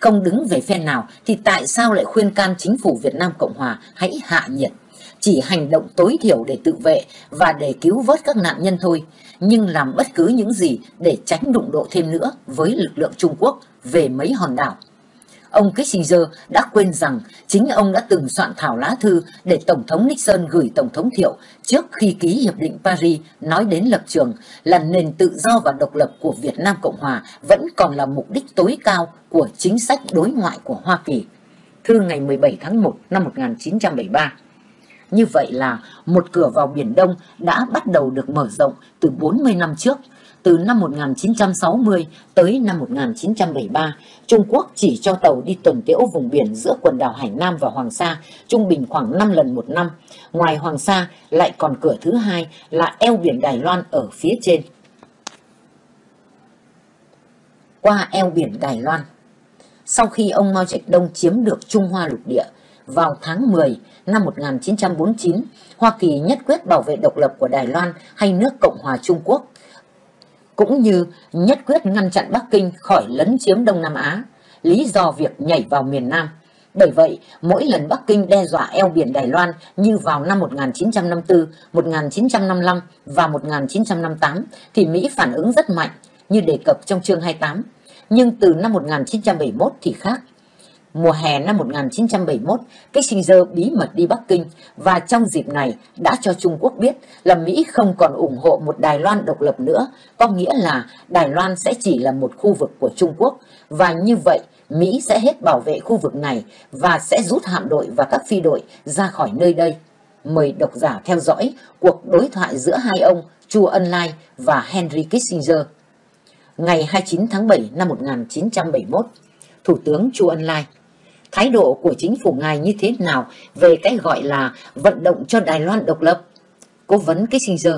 Không đứng về phe nào thì tại sao lại khuyên can chính phủ Việt Nam Cộng Hòa hãy hạ nhiệt? Chỉ hành động tối thiểu để tự vệ và để cứu vớt các nạn nhân thôi, nhưng làm bất cứ những gì để tránh đụng độ thêm nữa với lực lượng Trung Quốc về mấy hòn đảo. Ông Kissinger đã quên rằng chính ông đã từng soạn thảo lá thư để Tổng thống Nixon gửi Tổng thống Thiệu trước khi ký Hiệp định Paris nói đến lập trường là nền tự do và độc lập của Việt Nam Cộng Hòa vẫn còn là mục đích tối cao của chính sách đối ngoại của Hoa Kỳ. Thư ngày 17 tháng 1 năm 1973 như vậy là một cửa vào Biển Đông đã bắt đầu được mở rộng từ 40 năm trước. từ năm 1960 tới năm 1973, Trung Quốc chỉ cho tàu đi tuần tiễu vùng biển giữa quần đảo Hải Nam và Hoàng Sa, trung bình khoảng 5 lần một năm. Ngoài Hoàng Sa lại còn cửa thứ hai là eo biển Đài Loan ở phía trên. Qua eo biển Đài Loan Sau khi ông Mao Trạch Đông chiếm được Trung Hoa lục địa, vào tháng 10 năm 1949, Hoa Kỳ nhất quyết bảo vệ độc lập của Đài Loan hay nước Cộng hòa Trung Quốc, cũng như nhất quyết ngăn chặn Bắc Kinh khỏi lấn chiếm Đông Nam Á, lý do việc nhảy vào miền Nam. Bởi vậy, mỗi lần Bắc Kinh đe dọa eo biển Đài Loan như vào năm 1954, 1955 và 1958 thì Mỹ phản ứng rất mạnh như đề cập trong chương 28. Nhưng từ năm 1971 thì khác. Mùa hè năm 1971, Kissinger bí mật đi Bắc Kinh và trong dịp này đã cho Trung Quốc biết là Mỹ không còn ủng hộ một Đài Loan độc lập nữa, có nghĩa là Đài Loan sẽ chỉ là một khu vực của Trung Quốc và như vậy Mỹ sẽ hết bảo vệ khu vực này và sẽ rút hạm đội và các phi đội ra khỏi nơi đây. Mời độc giả theo dõi cuộc đối thoại giữa hai ông Chu Ân Lai và Henry Kissinger. Ngày 29 tháng 7 năm 1971, Thủ tướng Chu Ân Lai thái độ của chính phủ ngài như thế nào về cái gọi là vận động cho Đài Loan độc lập? Cố vấn Kissinger,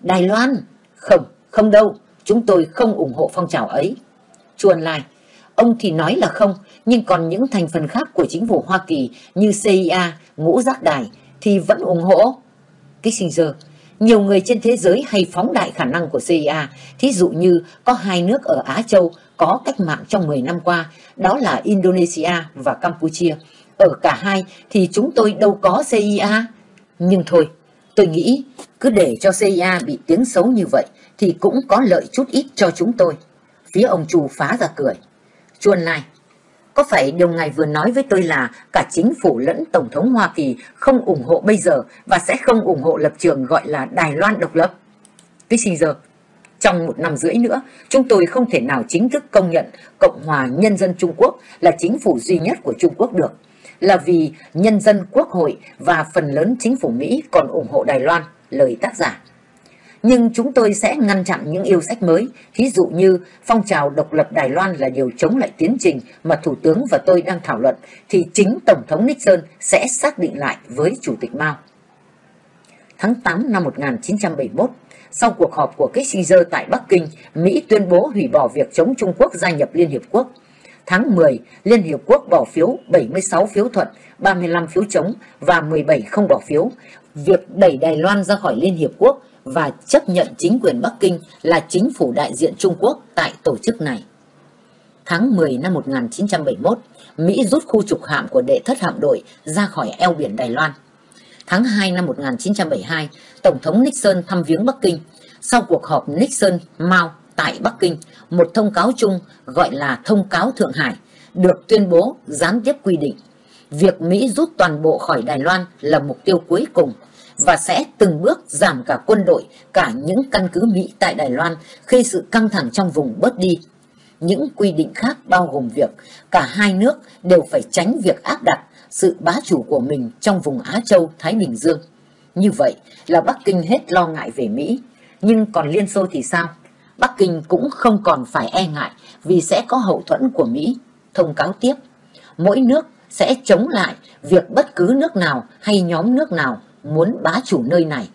Đài Loan? Không, không đâu, chúng tôi không ủng hộ phong trào ấy. Chuồn lại, ông thì nói là không, nhưng còn những thành phần khác của chính phủ Hoa Kỳ như CIA, ngũ giác đài thì vẫn ủng hộ. Kissinger, nhiều người trên thế giới hay phóng đại khả năng của CIA, thí dụ như có hai nước ở Á Châu có cách mạng trong 10 năm qua, đó là Indonesia và Campuchia. Ở cả hai thì chúng tôi đâu có CIA. Nhưng thôi, tôi nghĩ cứ để cho CIA bị tiếng xấu như vậy thì cũng có lợi chút ít cho chúng tôi. Phía ông chủ phá ra cười. chuồn này có phải điều ngài vừa nói với tôi là cả chính phủ lẫn Tổng thống Hoa Kỳ không ủng hộ bây giờ và sẽ không ủng hộ lập trường gọi là Đài Loan độc lập? Kissinger, trong một năm rưỡi nữa, chúng tôi không thể nào chính thức công nhận Cộng hòa Nhân dân Trung Quốc là chính phủ duy nhất của Trung Quốc được. Là vì nhân dân quốc hội và phần lớn chính phủ Mỹ còn ủng hộ Đài Loan, lời tác giả. Nhưng chúng tôi sẽ ngăn chặn những yêu sách mới, thí dụ như phong trào độc lập Đài Loan là điều chống lại tiến trình mà Thủ tướng và tôi đang thảo luận, thì chính Tổng thống Nixon sẽ xác định lại với Chủ tịch Mao. Tháng 8 năm 1971, sau cuộc họp của Kissinger tại Bắc Kinh, Mỹ tuyên bố hủy bỏ việc chống Trung Quốc gia nhập Liên Hiệp Quốc. Tháng 10, Liên Hiệp Quốc bỏ phiếu 76 phiếu thuận, 35 phiếu chống và 17 không bỏ phiếu. Việc đẩy Đài Loan ra khỏi Liên Hiệp Quốc và chấp nhận chính quyền Bắc Kinh là chính phủ đại diện Trung Quốc tại tổ chức này. Tháng 10 năm 1971, Mỹ rút khu trục hạm của đệ thất hạm đội ra khỏi eo biển Đài Loan. Tháng 2 năm 1972, Tổng thống Nixon thăm viếng Bắc Kinh. Sau cuộc họp Nixon-Mao tại Bắc Kinh, một thông cáo chung gọi là Thông cáo Thượng Hải được tuyên bố gián tiếp quy định việc Mỹ rút toàn bộ khỏi Đài Loan là mục tiêu cuối cùng và sẽ từng bước giảm cả quân đội, cả những căn cứ Mỹ tại Đài Loan khi sự căng thẳng trong vùng bớt đi. Những quy định khác bao gồm việc cả hai nước đều phải tránh việc áp đặt sự bá chủ của mình trong vùng Á Châu, Thái Bình Dương. Như vậy là Bắc Kinh hết lo ngại về Mỹ. Nhưng còn Liên Xô thì sao? Bắc Kinh cũng không còn phải e ngại vì sẽ có hậu thuẫn của Mỹ. Thông cáo tiếp, mỗi nước sẽ chống lại việc bất cứ nước nào hay nhóm nước nào muốn bá chủ nơi này.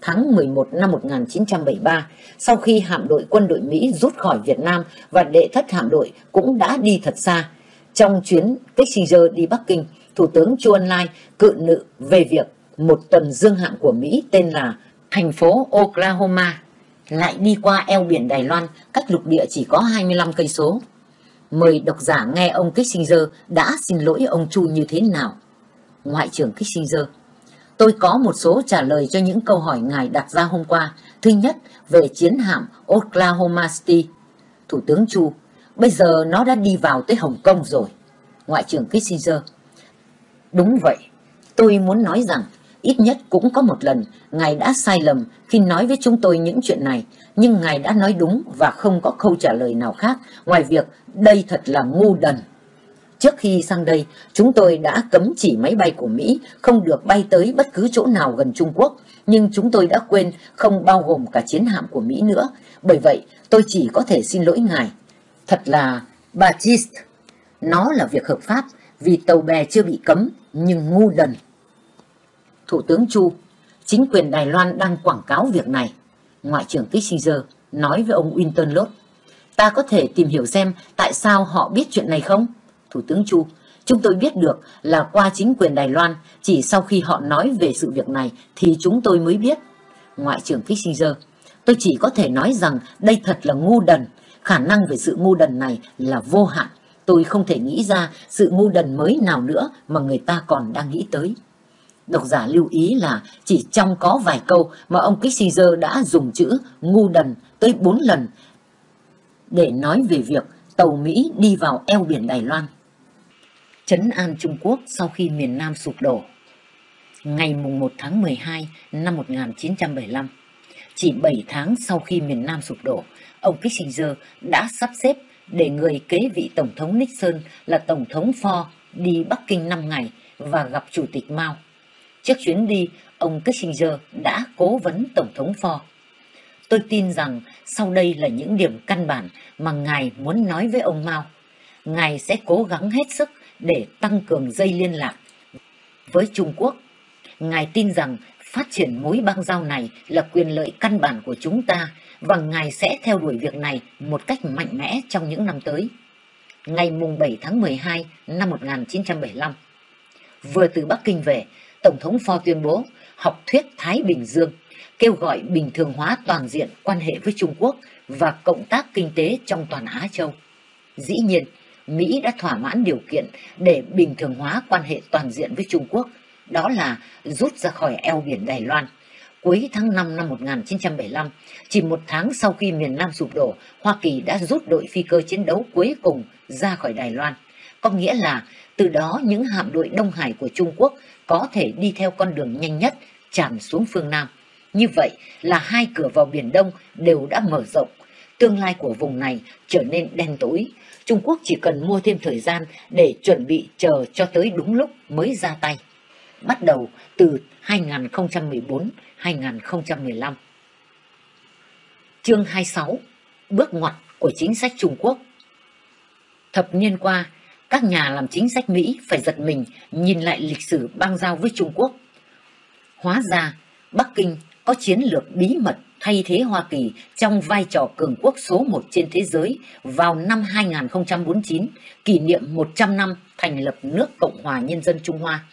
Tháng 11 năm 1973, sau khi hạm đội quân đội Mỹ rút khỏi Việt Nam và đệ thất hạm đội cũng đã đi thật xa, trong chuyến Kissinger đi Bắc Kinh, Thủ tướng Chu Ân Lai cự nữ về việc một tuần dương hạm của Mỹ tên là thành phố Oklahoma lại đi qua eo biển Đài Loan cách lục địa chỉ có 25 cây số. Mời độc giả nghe ông Kissinger đã xin lỗi ông Chu như thế nào. Ngoại trưởng Kissinger Tôi có một số trả lời cho những câu hỏi ngài đặt ra hôm qua. Thứ nhất, về chiến hạm Oklahoma City. Thủ tướng Chu, bây giờ nó đã đi vào tới Hồng Kông rồi. Ngoại trưởng Kissinger, đúng vậy. Tôi muốn nói rằng, ít nhất cũng có một lần, ngài đã sai lầm khi nói với chúng tôi những chuyện này. Nhưng ngài đã nói đúng và không có câu trả lời nào khác, ngoài việc đây thật là ngu đần. Trước khi sang đây, chúng tôi đã cấm chỉ máy bay của Mỹ không được bay tới bất cứ chỗ nào gần Trung Quốc, nhưng chúng tôi đã quên không bao gồm cả chiến hạm của Mỹ nữa. Bởi vậy, tôi chỉ có thể xin lỗi ngài. Thật là Batiste. Nó là việc hợp pháp vì tàu bè chưa bị cấm, nhưng ngu đần. Thủ tướng Chu, chính quyền Đài Loan đang quảng cáo việc này. Ngoại trưởng Kissinger nói với ông Winton Lott. Ta có thể tìm hiểu xem tại sao họ biết chuyện này không? Thủ tướng Chu, chúng tôi biết được là qua chính quyền Đài Loan, chỉ sau khi họ nói về sự việc này thì chúng tôi mới biết. Ngoại trưởng Kissinger, tôi chỉ có thể nói rằng đây thật là ngu đần. Khả năng về sự ngu đần này là vô hạn. Tôi không thể nghĩ ra sự ngu đần mới nào nữa mà người ta còn đang nghĩ tới. Độc giả lưu ý là chỉ trong có vài câu mà ông Kissinger đã dùng chữ ngu đần tới bốn lần để nói về việc tàu Mỹ đi vào eo biển Đài Loan. Trấn an Trung Quốc sau khi miền Nam sụp đổ. Ngày 1 tháng 12 năm 1975, chỉ 7 tháng sau khi miền Nam sụp đổ, ông Kissinger đã sắp xếp để người kế vị Tổng thống Nixon là Tổng thống Ford đi Bắc Kinh 5 ngày và gặp Chủ tịch Mao. Trước chuyến đi, ông Kissinger đã cố vấn Tổng thống Ford. Tôi tin rằng sau đây là những điểm căn bản mà Ngài muốn nói với ông Mao. Ngài sẽ cố gắng hết sức để tăng cường dây liên lạc với Trung Quốc. Ngài tin rằng phát triển mối băng giao này là quyền lợi căn bản của chúng ta và Ngài sẽ theo đuổi việc này một cách mạnh mẽ trong những năm tới. Ngày mùng 7 tháng 12 năm 1975, vừa từ Bắc Kinh về, Tổng thống Ford tuyên bố học thuyết Thái Bình Dương, kêu gọi bình thường hóa toàn diện quan hệ với Trung Quốc và cộng tác kinh tế trong toàn Á Châu. Dĩ nhiên, Mỹ đã thỏa mãn điều kiện để bình thường hóa quan hệ toàn diện với Trung Quốc, đó là rút ra khỏi eo biển Đài Loan. Cuối tháng 5 năm 1975, chỉ một tháng sau khi miền Nam sụp đổ, Hoa Kỳ đã rút đội phi cơ chiến đấu cuối cùng ra khỏi Đài Loan. Có nghĩa là từ đó những hạm đội Đông Hải của Trung Quốc có thể đi theo con đường nhanh nhất tràn xuống phương Nam. Như vậy là hai cửa vào Biển Đông đều đã mở rộng. Tương lai của vùng này trở nên đen tối. Trung Quốc chỉ cần mua thêm thời gian để chuẩn bị chờ cho tới đúng lúc mới ra tay. Bắt đầu từ 2014-2015. Chương 26 Bước ngoặt của chính sách Trung Quốc Thập niên qua, các nhà làm chính sách Mỹ phải giật mình nhìn lại lịch sử băng giao với Trung Quốc. Hóa ra, Bắc Kinh có chiến lược bí mật thay thế Hoa Kỳ trong vai trò cường quốc số 1 trên thế giới vào năm 2049, kỷ niệm 100 năm thành lập nước Cộng hòa Nhân dân Trung Hoa.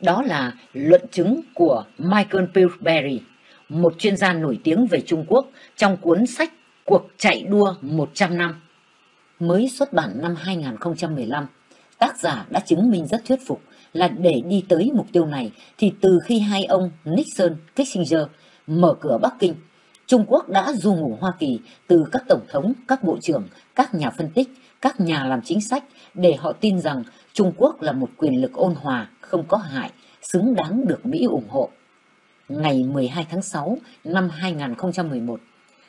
Đó là luận chứng của Michael Pillsbury, một chuyên gia nổi tiếng về Trung Quốc trong cuốn sách Cuộc chạy đua 100 năm. Mới xuất bản năm 2015, tác giả đã chứng minh rất thuyết phục là để đi tới mục tiêu này thì từ khi hai ông Nixon, Kissinger mở cửa Bắc Kinh, Trung Quốc đã du ngủ Hoa Kỳ từ các tổng thống, các bộ trưởng, các nhà phân tích, các nhà làm chính sách để họ tin rằng Trung Quốc là một quyền lực ôn hòa, không có hại, xứng đáng được Mỹ ủng hộ. Ngày 12 tháng 6 năm 2011,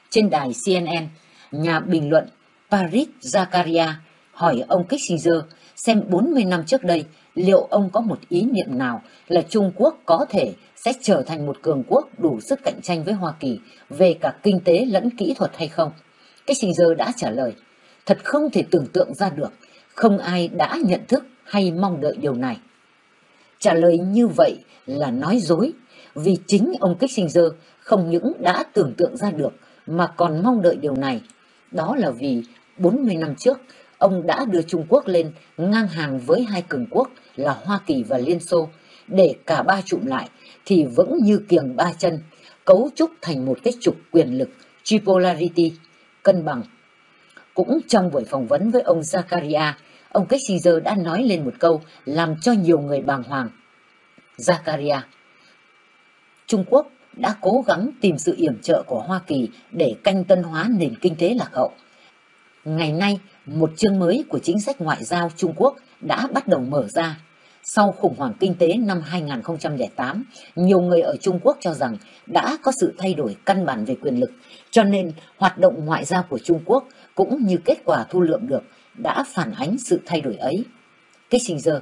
trên đài CNN, nhà bình luận Paris Zakaria hỏi ông Kissinger xem 40 năm trước đây liệu ông có một ý niệm nào là Trung Quốc có thể sẽ trở thành một cường quốc đủ sức cạnh tranh với Hoa Kỳ về cả kinh tế lẫn kỹ thuật hay không? Kissinger đã trả lời, thật không thể tưởng tượng ra được, không ai đã nhận thức hay mong đợi điều này. Trả lời như vậy là nói dối, vì chính ông Kissinger không những đã tưởng tượng ra được mà còn mong đợi điều này. Đó là vì 40 năm trước, ông đã đưa Trung Quốc lên ngang hàng với hai cường quốc là Hoa Kỳ và Liên Xô, để cả ba trụm lại thì vững như kiềng ba chân, cấu trúc thành một cái trục quyền lực tripolarity, cân bằng. Cũng trong buổi phỏng vấn với ông Zakaria, ông Kissinger đã nói lên một câu làm cho nhiều người bàng hoàng. Zakaria Trung Quốc đã cố gắng tìm sự yểm trợ của Hoa Kỳ để canh tân hóa nền kinh tế lạc hậu. Ngày nay, một chương mới của chính sách ngoại giao Trung Quốc đã bắt đầu mở ra. Sau khủng hoảng kinh tế năm 2008, nhiều người ở Trung Quốc cho rằng đã có sự thay đổi căn bản về quyền lực, cho nên hoạt động ngoại giao của Trung Quốc cũng như kết quả thu lượm được đã phản ánh sự thay đổi ấy. Kissinger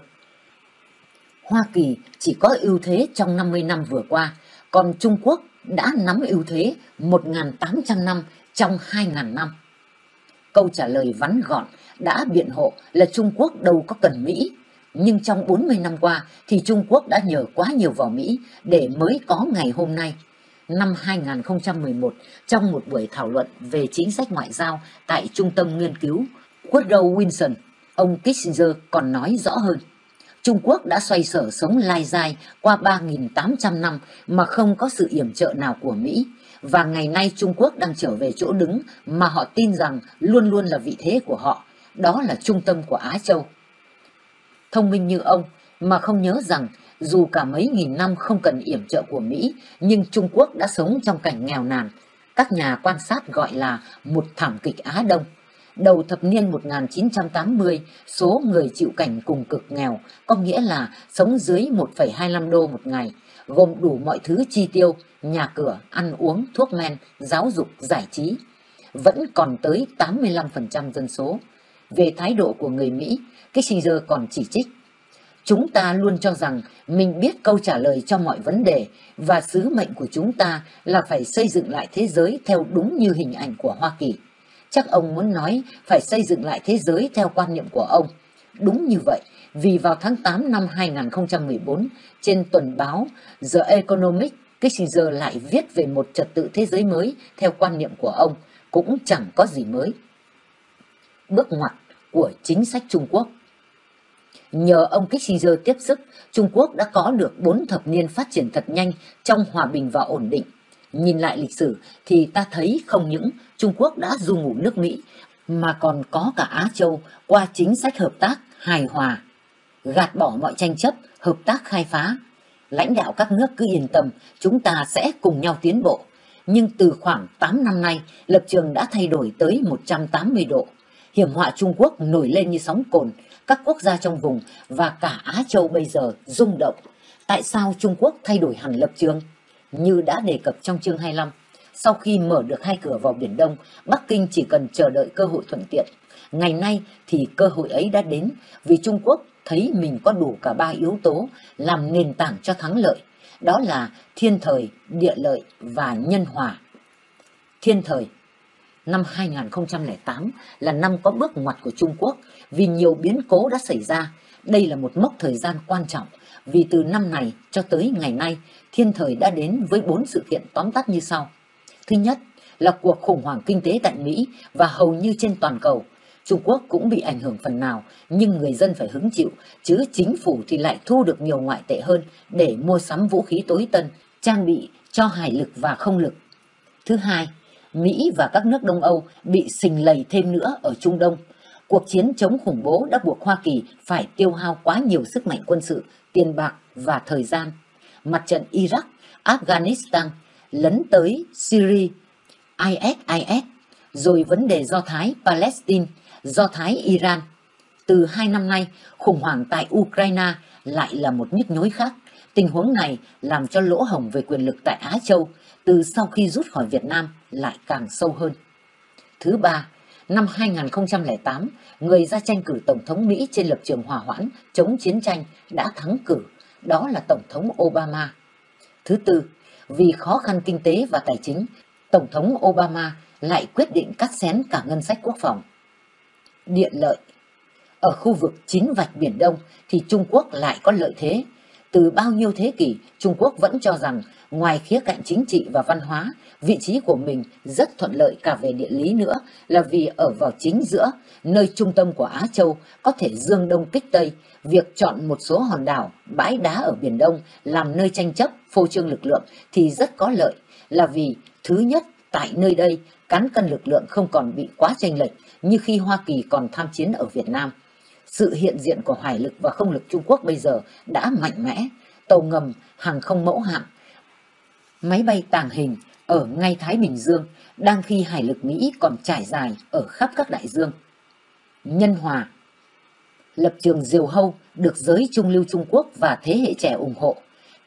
Hoa Kỳ chỉ có ưu thế trong 50 năm vừa qua, còn Trung Quốc đã nắm ưu thế 1.800 năm trong 2.000 năm. Câu trả lời vắn gọn đã biện hộ là Trung Quốc đâu có cần Mỹ, nhưng trong 40 năm qua thì Trung Quốc đã nhờ quá nhiều vào Mỹ để mới có ngày hôm nay. Năm 2011, trong một buổi thảo luận về chính sách ngoại giao tại Trung tâm Nghiên cứu Woodrow Wilson, ông Kissinger còn nói rõ hơn. Trung Quốc đã xoay sở sống lai dai qua 3.800 năm mà không có sự yểm trợ nào của Mỹ. Và ngày nay Trung Quốc đang trở về chỗ đứng mà họ tin rằng luôn luôn là vị thế của họ. Đó là trung tâm của Á Châu. Thông minh như ông mà không nhớ rằng dù cả mấy nghìn năm không cần yểm trợ của Mỹ, nhưng Trung Quốc đã sống trong cảnh nghèo nàn. Các nhà quan sát gọi là một thảm kịch Á Đông đầu thập niên 1980, số người chịu cảnh cùng cực nghèo, có nghĩa là sống dưới 1,25 đô một ngày, gồm đủ mọi thứ chi tiêu, nhà cửa, ăn uống, thuốc men, giáo dục, giải trí, vẫn còn tới 85% dân số. Về thái độ của người Mỹ, Kissinger còn chỉ trích. Chúng ta luôn cho rằng mình biết câu trả lời cho mọi vấn đề và sứ mệnh của chúng ta là phải xây dựng lại thế giới theo đúng như hình ảnh của Hoa Kỳ. Chắc ông muốn nói phải xây dựng lại thế giới theo quan niệm của ông. Đúng như vậy, vì vào tháng 8 năm 2014, trên tuần báo The Economic, Kissinger lại viết về một trật tự thế giới mới theo quan niệm của ông, cũng chẳng có gì mới. Bước ngoặt của chính sách Trung Quốc Nhờ ông Kissinger tiếp sức, Trung Quốc đã có được 4 thập niên phát triển thật nhanh trong hòa bình và ổn định. Nhìn lại lịch sử thì ta thấy không những Trung Quốc đã du ngủ nước Mỹ mà còn có cả Á Châu qua chính sách hợp tác hài hòa, gạt bỏ mọi tranh chấp, hợp tác khai phá. Lãnh đạo các nước cứ yên tâm, chúng ta sẽ cùng nhau tiến bộ. Nhưng từ khoảng 8 năm nay, lập trường đã thay đổi tới 180 độ. Hiểm họa Trung Quốc nổi lên như sóng cồn, các quốc gia trong vùng và cả Á Châu bây giờ rung động. Tại sao Trung Quốc thay đổi hẳn lập trường? Như đã đề cập trong chương 25, sau khi mở được hai cửa vào Biển Đông, Bắc Kinh chỉ cần chờ đợi cơ hội thuận tiện. Ngày nay thì cơ hội ấy đã đến vì Trung Quốc thấy mình có đủ cả ba yếu tố làm nền tảng cho thắng lợi. Đó là thiên thời, địa lợi và nhân hòa. Thiên thời Năm 2008 là năm có bước ngoặt của Trung Quốc vì nhiều biến cố đã xảy ra. Đây là một mốc thời gian quan trọng vì từ năm này cho tới ngày nay, thiên thời đã đến với bốn sự kiện tóm tắt như sau. Thứ nhất là cuộc khủng hoảng kinh tế tại Mỹ và hầu như trên toàn cầu. Trung Quốc cũng bị ảnh hưởng phần nào, nhưng người dân phải hứng chịu, chứ chính phủ thì lại thu được nhiều ngoại tệ hơn để mua sắm vũ khí tối tân, trang bị cho hải lực và không lực. Thứ hai, Mỹ và các nước Đông Âu bị sình lầy thêm nữa ở Trung Đông. Cuộc chiến chống khủng bố đã buộc Hoa Kỳ phải tiêu hao quá nhiều sức mạnh quân sự, tiền bạc và thời gian. Mặt trận Iraq, Afghanistan lấn tới Syria, ISIS, rồi vấn đề Do Thái Palestine, Do Thái Iran. Từ hai năm nay, khủng hoảng tại Ukraine lại là một nhức nhối khác. Tình huống này làm cho lỗ hổng về quyền lực tại Á Châu từ sau khi rút khỏi Việt Nam lại càng sâu hơn. Thứ ba, năm 2008, người ra tranh cử Tổng thống Mỹ trên lập trường hòa hoãn chống chiến tranh đã thắng cử, đó là Tổng thống Obama. Thứ tư, vì khó khăn kinh tế và tài chính, Tổng thống Obama lại quyết định cắt xén cả ngân sách quốc phòng. Điện lợi Ở khu vực chính vạch Biển Đông thì Trung Quốc lại có lợi thế. Từ bao nhiêu thế kỷ, Trung Quốc vẫn cho rằng ngoài khía cạnh chính trị và văn hóa, vị trí của mình rất thuận lợi cả về địa lý nữa là vì ở vào chính giữa, nơi trung tâm của Á Châu có thể dương đông kích tây, việc chọn một số hòn đảo, bãi đá ở Biển Đông làm nơi tranh chấp, phô trương lực lượng thì rất có lợi, là vì thứ nhất, tại nơi đây, cán cân lực lượng không còn bị quá chênh lệch như khi Hoa Kỳ còn tham chiến ở Việt Nam. Sự hiện diện của hải lực và không lực Trung Quốc bây giờ đã mạnh mẽ, tàu ngầm, hàng không mẫu hạm, máy bay tàng hình ở ngay Thái Bình Dương, đang khi hải lực Mỹ còn trải dài ở khắp các đại dương. Nhân hòa Lập trường diều hâu được giới trung lưu Trung Quốc và thế hệ trẻ ủng hộ.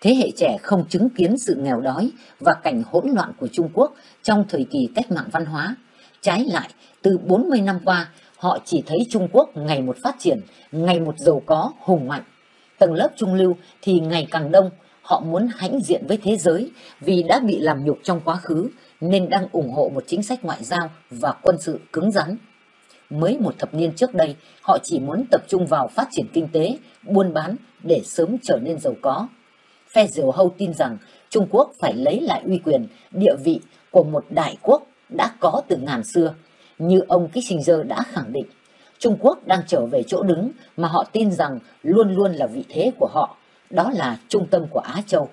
Thế hệ trẻ không chứng kiến sự nghèo đói và cảnh hỗn loạn của Trung Quốc trong thời kỳ cách mạng văn hóa. Trái lại, từ 40 năm qua, họ chỉ thấy Trung Quốc ngày một phát triển, ngày một giàu có, hùng mạnh. Tầng lớp trung lưu thì ngày càng đông, họ muốn hãnh diện với thế giới vì đã bị làm nhục trong quá khứ nên đang ủng hộ một chính sách ngoại giao và quân sự cứng rắn. Mới một thập niên trước đây, họ chỉ muốn tập trung vào phát triển kinh tế, buôn bán để sớm trở nên giàu có. Phe diều hâu tin rằng Trung Quốc phải lấy lại uy quyền, địa vị của một đại quốc đã có từ ngàn xưa. Như ông Kissinger đã khẳng định, Trung Quốc đang trở về chỗ đứng mà họ tin rằng luôn luôn là vị thế của họ, đó là trung tâm của Á Châu.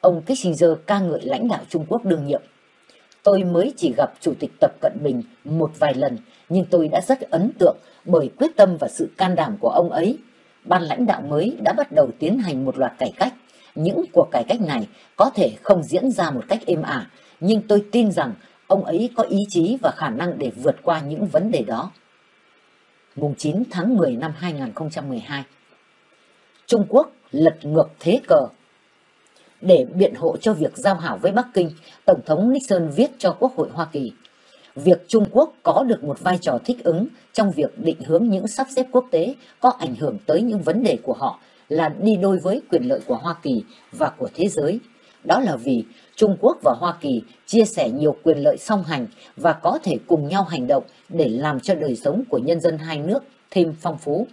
Ông Kissinger ca ngợi lãnh đạo Trung Quốc đương nhiệm. Tôi mới chỉ gặp Chủ tịch Tập Cận Bình một vài lần, nhưng tôi đã rất ấn tượng bởi quyết tâm và sự can đảm của ông ấy. Ban lãnh đạo mới đã bắt đầu tiến hành một loạt cải cách. Những cuộc cải cách này có thể không diễn ra một cách êm ả, nhưng tôi tin rằng ông ấy có ý chí và khả năng để vượt qua những vấn đề đó. Mùng 9 tháng 10 năm 2012 Trung Quốc lật ngược thế cờ để biện hộ cho việc giao hảo với Bắc Kinh, Tổng thống Nixon viết cho Quốc hội Hoa Kỳ. Việc Trung Quốc có được một vai trò thích ứng trong việc định hướng những sắp xếp quốc tế có ảnh hưởng tới những vấn đề của họ là đi đôi với quyền lợi của Hoa Kỳ và của thế giới. Đó là vì Trung Quốc và Hoa Kỳ chia sẻ nhiều quyền lợi song hành và có thể cùng nhau hành động để làm cho đời sống của nhân dân hai nước thêm phong phú.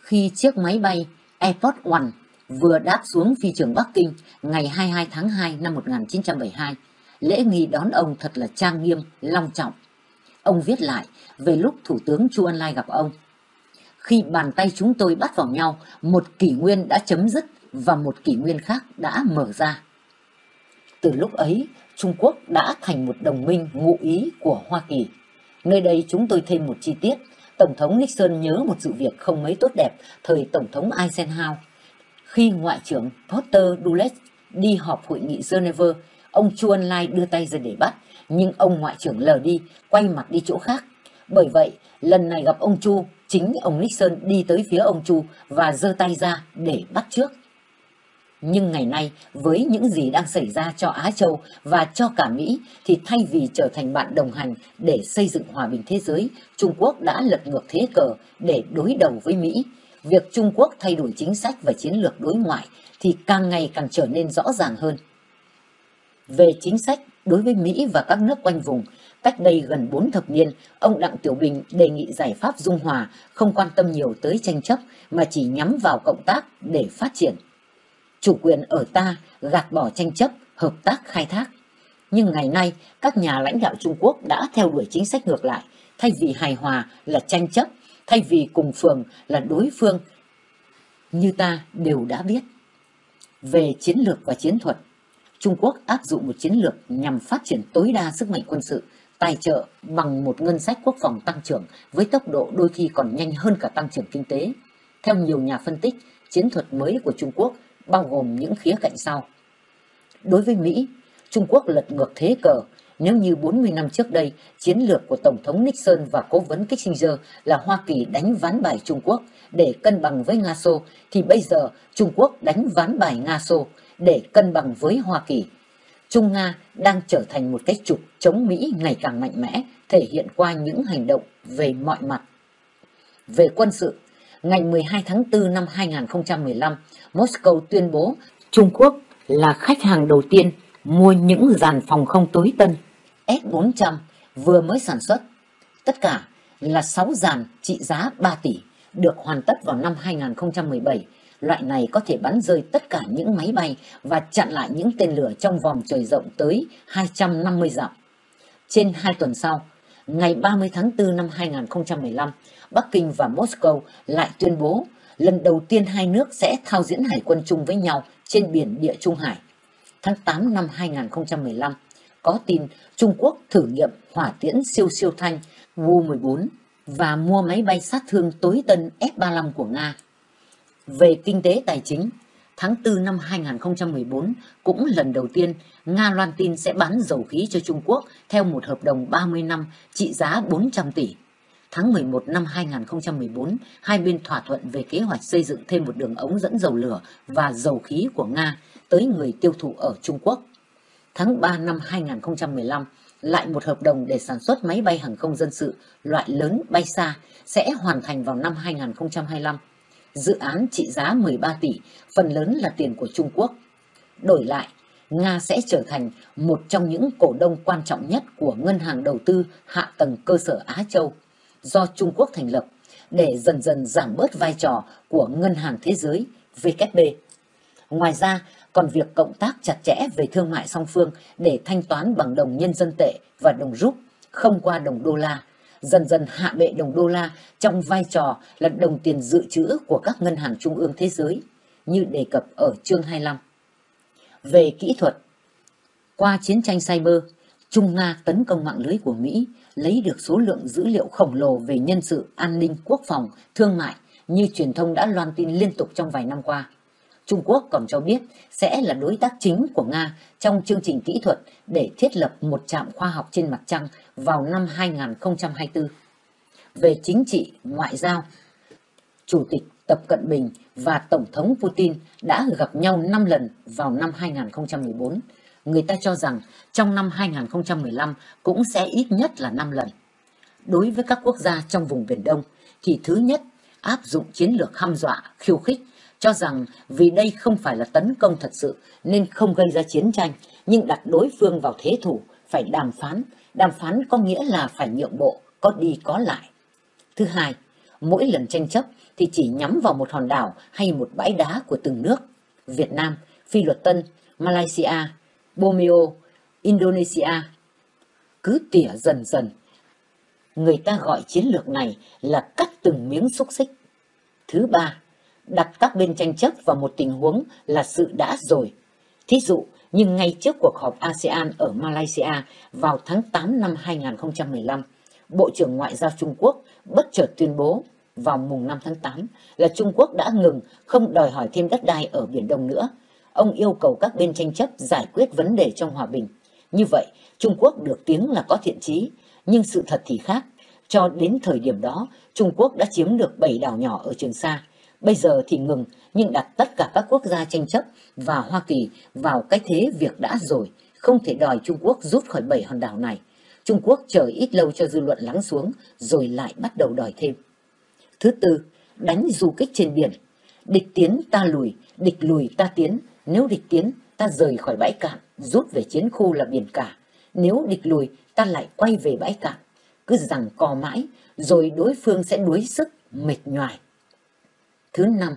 Khi chiếc máy bay Airport One vừa đáp xuống phi trường Bắc Kinh ngày 22 tháng 2 năm 1972. Lễ nghi đón ông thật là trang nghiêm, long trọng. Ông viết lại về lúc Thủ tướng Chu Ân Lai gặp ông. Khi bàn tay chúng tôi bắt vào nhau, một kỷ nguyên đã chấm dứt và một kỷ nguyên khác đã mở ra. Từ lúc ấy, Trung Quốc đã thành một đồng minh ngụ ý của Hoa Kỳ. Nơi đây chúng tôi thêm một chi tiết. Tổng thống Nixon nhớ một sự việc không mấy tốt đẹp thời Tổng thống Eisenhower khi Ngoại trưởng Porter Dulles đi họp hội nghị Geneva, ông Chu Ân Lai đưa tay ra để bắt, nhưng ông Ngoại trưởng lờ đi, quay mặt đi chỗ khác. Bởi vậy, lần này gặp ông Chu, chính ông Nixon đi tới phía ông Chu và giơ tay ra để bắt trước. Nhưng ngày nay, với những gì đang xảy ra cho Á Châu và cho cả Mỹ, thì thay vì trở thành bạn đồng hành để xây dựng hòa bình thế giới, Trung Quốc đã lật ngược thế cờ để đối đầu với Mỹ việc Trung Quốc thay đổi chính sách và chiến lược đối ngoại thì càng ngày càng trở nên rõ ràng hơn. Về chính sách đối với Mỹ và các nước quanh vùng, cách đây gần 4 thập niên, ông Đặng Tiểu Bình đề nghị giải pháp dung hòa, không quan tâm nhiều tới tranh chấp mà chỉ nhắm vào cộng tác để phát triển. Chủ quyền ở ta gạt bỏ tranh chấp, hợp tác khai thác. Nhưng ngày nay, các nhà lãnh đạo Trung Quốc đã theo đuổi chính sách ngược lại, thay vì hài hòa là tranh chấp thay vì cùng phường là đối phương như ta đều đã biết. Về chiến lược và chiến thuật, Trung Quốc áp dụng một chiến lược nhằm phát triển tối đa sức mạnh quân sự, tài trợ bằng một ngân sách quốc phòng tăng trưởng với tốc độ đôi khi còn nhanh hơn cả tăng trưởng kinh tế. Theo nhiều nhà phân tích, chiến thuật mới của Trung Quốc bao gồm những khía cạnh sau. Đối với Mỹ, Trung Quốc lật ngược thế cờ nếu như 40 năm trước đây, chiến lược của Tổng thống Nixon và cố vấn Kissinger là Hoa Kỳ đánh ván bài Trung Quốc để cân bằng với Nga Xô, thì bây giờ Trung Quốc đánh ván bài Nga Xô để cân bằng với Hoa Kỳ. Trung Nga đang trở thành một cái trục chống Mỹ ngày càng mạnh mẽ, thể hiện qua những hành động về mọi mặt. Về quân sự, ngày 12 tháng 4 năm 2015, Moscow tuyên bố Trung Quốc là khách hàng đầu tiên mua những dàn phòng không tối tân S400 vừa mới sản xuất. Tất cả là 6 dàn trị giá 3 tỷ được hoàn tất vào năm 2017. Loại này có thể bắn rơi tất cả những máy bay và chặn lại những tên lửa trong vòng trời rộng tới 250 dặm. Trên hai tuần sau, ngày 30 tháng 4 năm 2015, Bắc Kinh và Moscow lại tuyên bố lần đầu tiên hai nước sẽ thao diễn hải quân chung với nhau trên biển địa Trung Hải. Tháng 8 năm 2015, có tin Trung Quốc thử nghiệm hỏa tiễn siêu siêu thanh Wu-14 và mua máy bay sát thương tối tân F-35 của Nga. Về kinh tế tài chính, tháng 4 năm 2014 cũng lần đầu tiên Nga loan tin sẽ bán dầu khí cho Trung Quốc theo một hợp đồng 30 năm trị giá 400 tỷ. Tháng 11 năm 2014, hai bên thỏa thuận về kế hoạch xây dựng thêm một đường ống dẫn dầu lửa và dầu khí của Nga tới người tiêu thụ ở Trung Quốc tháng 3 năm 2015, lại một hợp đồng để sản xuất máy bay hàng không dân sự loại lớn bay xa sẽ hoàn thành vào năm 2025. Dự án trị giá 13 tỷ, phần lớn là tiền của Trung Quốc. Đổi lại, Nga sẽ trở thành một trong những cổ đông quan trọng nhất của Ngân hàng Đầu tư Hạ tầng Cơ sở Á Châu do Trung Quốc thành lập để dần dần giảm bớt vai trò của Ngân hàng Thế giới WB. Ngoài ra, còn việc cộng tác chặt chẽ về thương mại song phương để thanh toán bằng đồng nhân dân tệ và đồng rúp không qua đồng đô la, dần dần hạ bệ đồng đô la trong vai trò là đồng tiền dự trữ của các ngân hàng trung ương thế giới, như đề cập ở chương 25. Về kỹ thuật, qua chiến tranh cyber, Trung Nga tấn công mạng lưới của Mỹ, lấy được số lượng dữ liệu khổng lồ về nhân sự, an ninh, quốc phòng, thương mại như truyền thông đã loan tin liên tục trong vài năm qua. Trung Quốc còn cho biết sẽ là đối tác chính của Nga trong chương trình kỹ thuật để thiết lập một trạm khoa học trên mặt trăng vào năm 2024. Về chính trị, ngoại giao, Chủ tịch Tập Cận Bình và Tổng thống Putin đã gặp nhau 5 lần vào năm 2014. Người ta cho rằng trong năm 2015 cũng sẽ ít nhất là 5 lần. Đối với các quốc gia trong vùng Biển Đông thì thứ nhất áp dụng chiến lược hăm dọa, khiêu khích cho rằng vì đây không phải là tấn công thật sự nên không gây ra chiến tranh, nhưng đặt đối phương vào thế thủ, phải đàm phán. Đàm phán có nghĩa là phải nhượng bộ, có đi có lại. Thứ hai, mỗi lần tranh chấp thì chỉ nhắm vào một hòn đảo hay một bãi đá của từng nước. Việt Nam, Phi Luật Tân, Malaysia, Borneo, Indonesia. Cứ tỉa dần dần. Người ta gọi chiến lược này là cắt từng miếng xúc xích. Thứ ba, đặt các bên tranh chấp vào một tình huống là sự đã rồi. Thí dụ, nhưng ngay trước cuộc họp ASEAN ở Malaysia vào tháng 8 năm 2015, Bộ trưởng Ngoại giao Trung Quốc bất chợt tuyên bố vào mùng 5 tháng 8 là Trung Quốc đã ngừng không đòi hỏi thêm đất đai ở Biển Đông nữa. Ông yêu cầu các bên tranh chấp giải quyết vấn đề trong hòa bình. Như vậy, Trung Quốc được tiếng là có thiện chí, nhưng sự thật thì khác. Cho đến thời điểm đó, Trung Quốc đã chiếm được 7 đảo nhỏ ở Trường Sa, Bây giờ thì ngừng, nhưng đặt tất cả các quốc gia tranh chấp và Hoa Kỳ vào cái thế việc đã rồi, không thể đòi Trung Quốc rút khỏi bảy hòn đảo này. Trung Quốc chờ ít lâu cho dư luận lắng xuống, rồi lại bắt đầu đòi thêm. Thứ tư, đánh du kích trên biển. Địch tiến ta lùi, địch lùi ta tiến. Nếu địch tiến, ta rời khỏi bãi cạn, rút về chiến khu là biển cả. Nếu địch lùi, ta lại quay về bãi cạn. Cứ rằng cò mãi, rồi đối phương sẽ đuối sức, mệt nhoài. Thứ năm,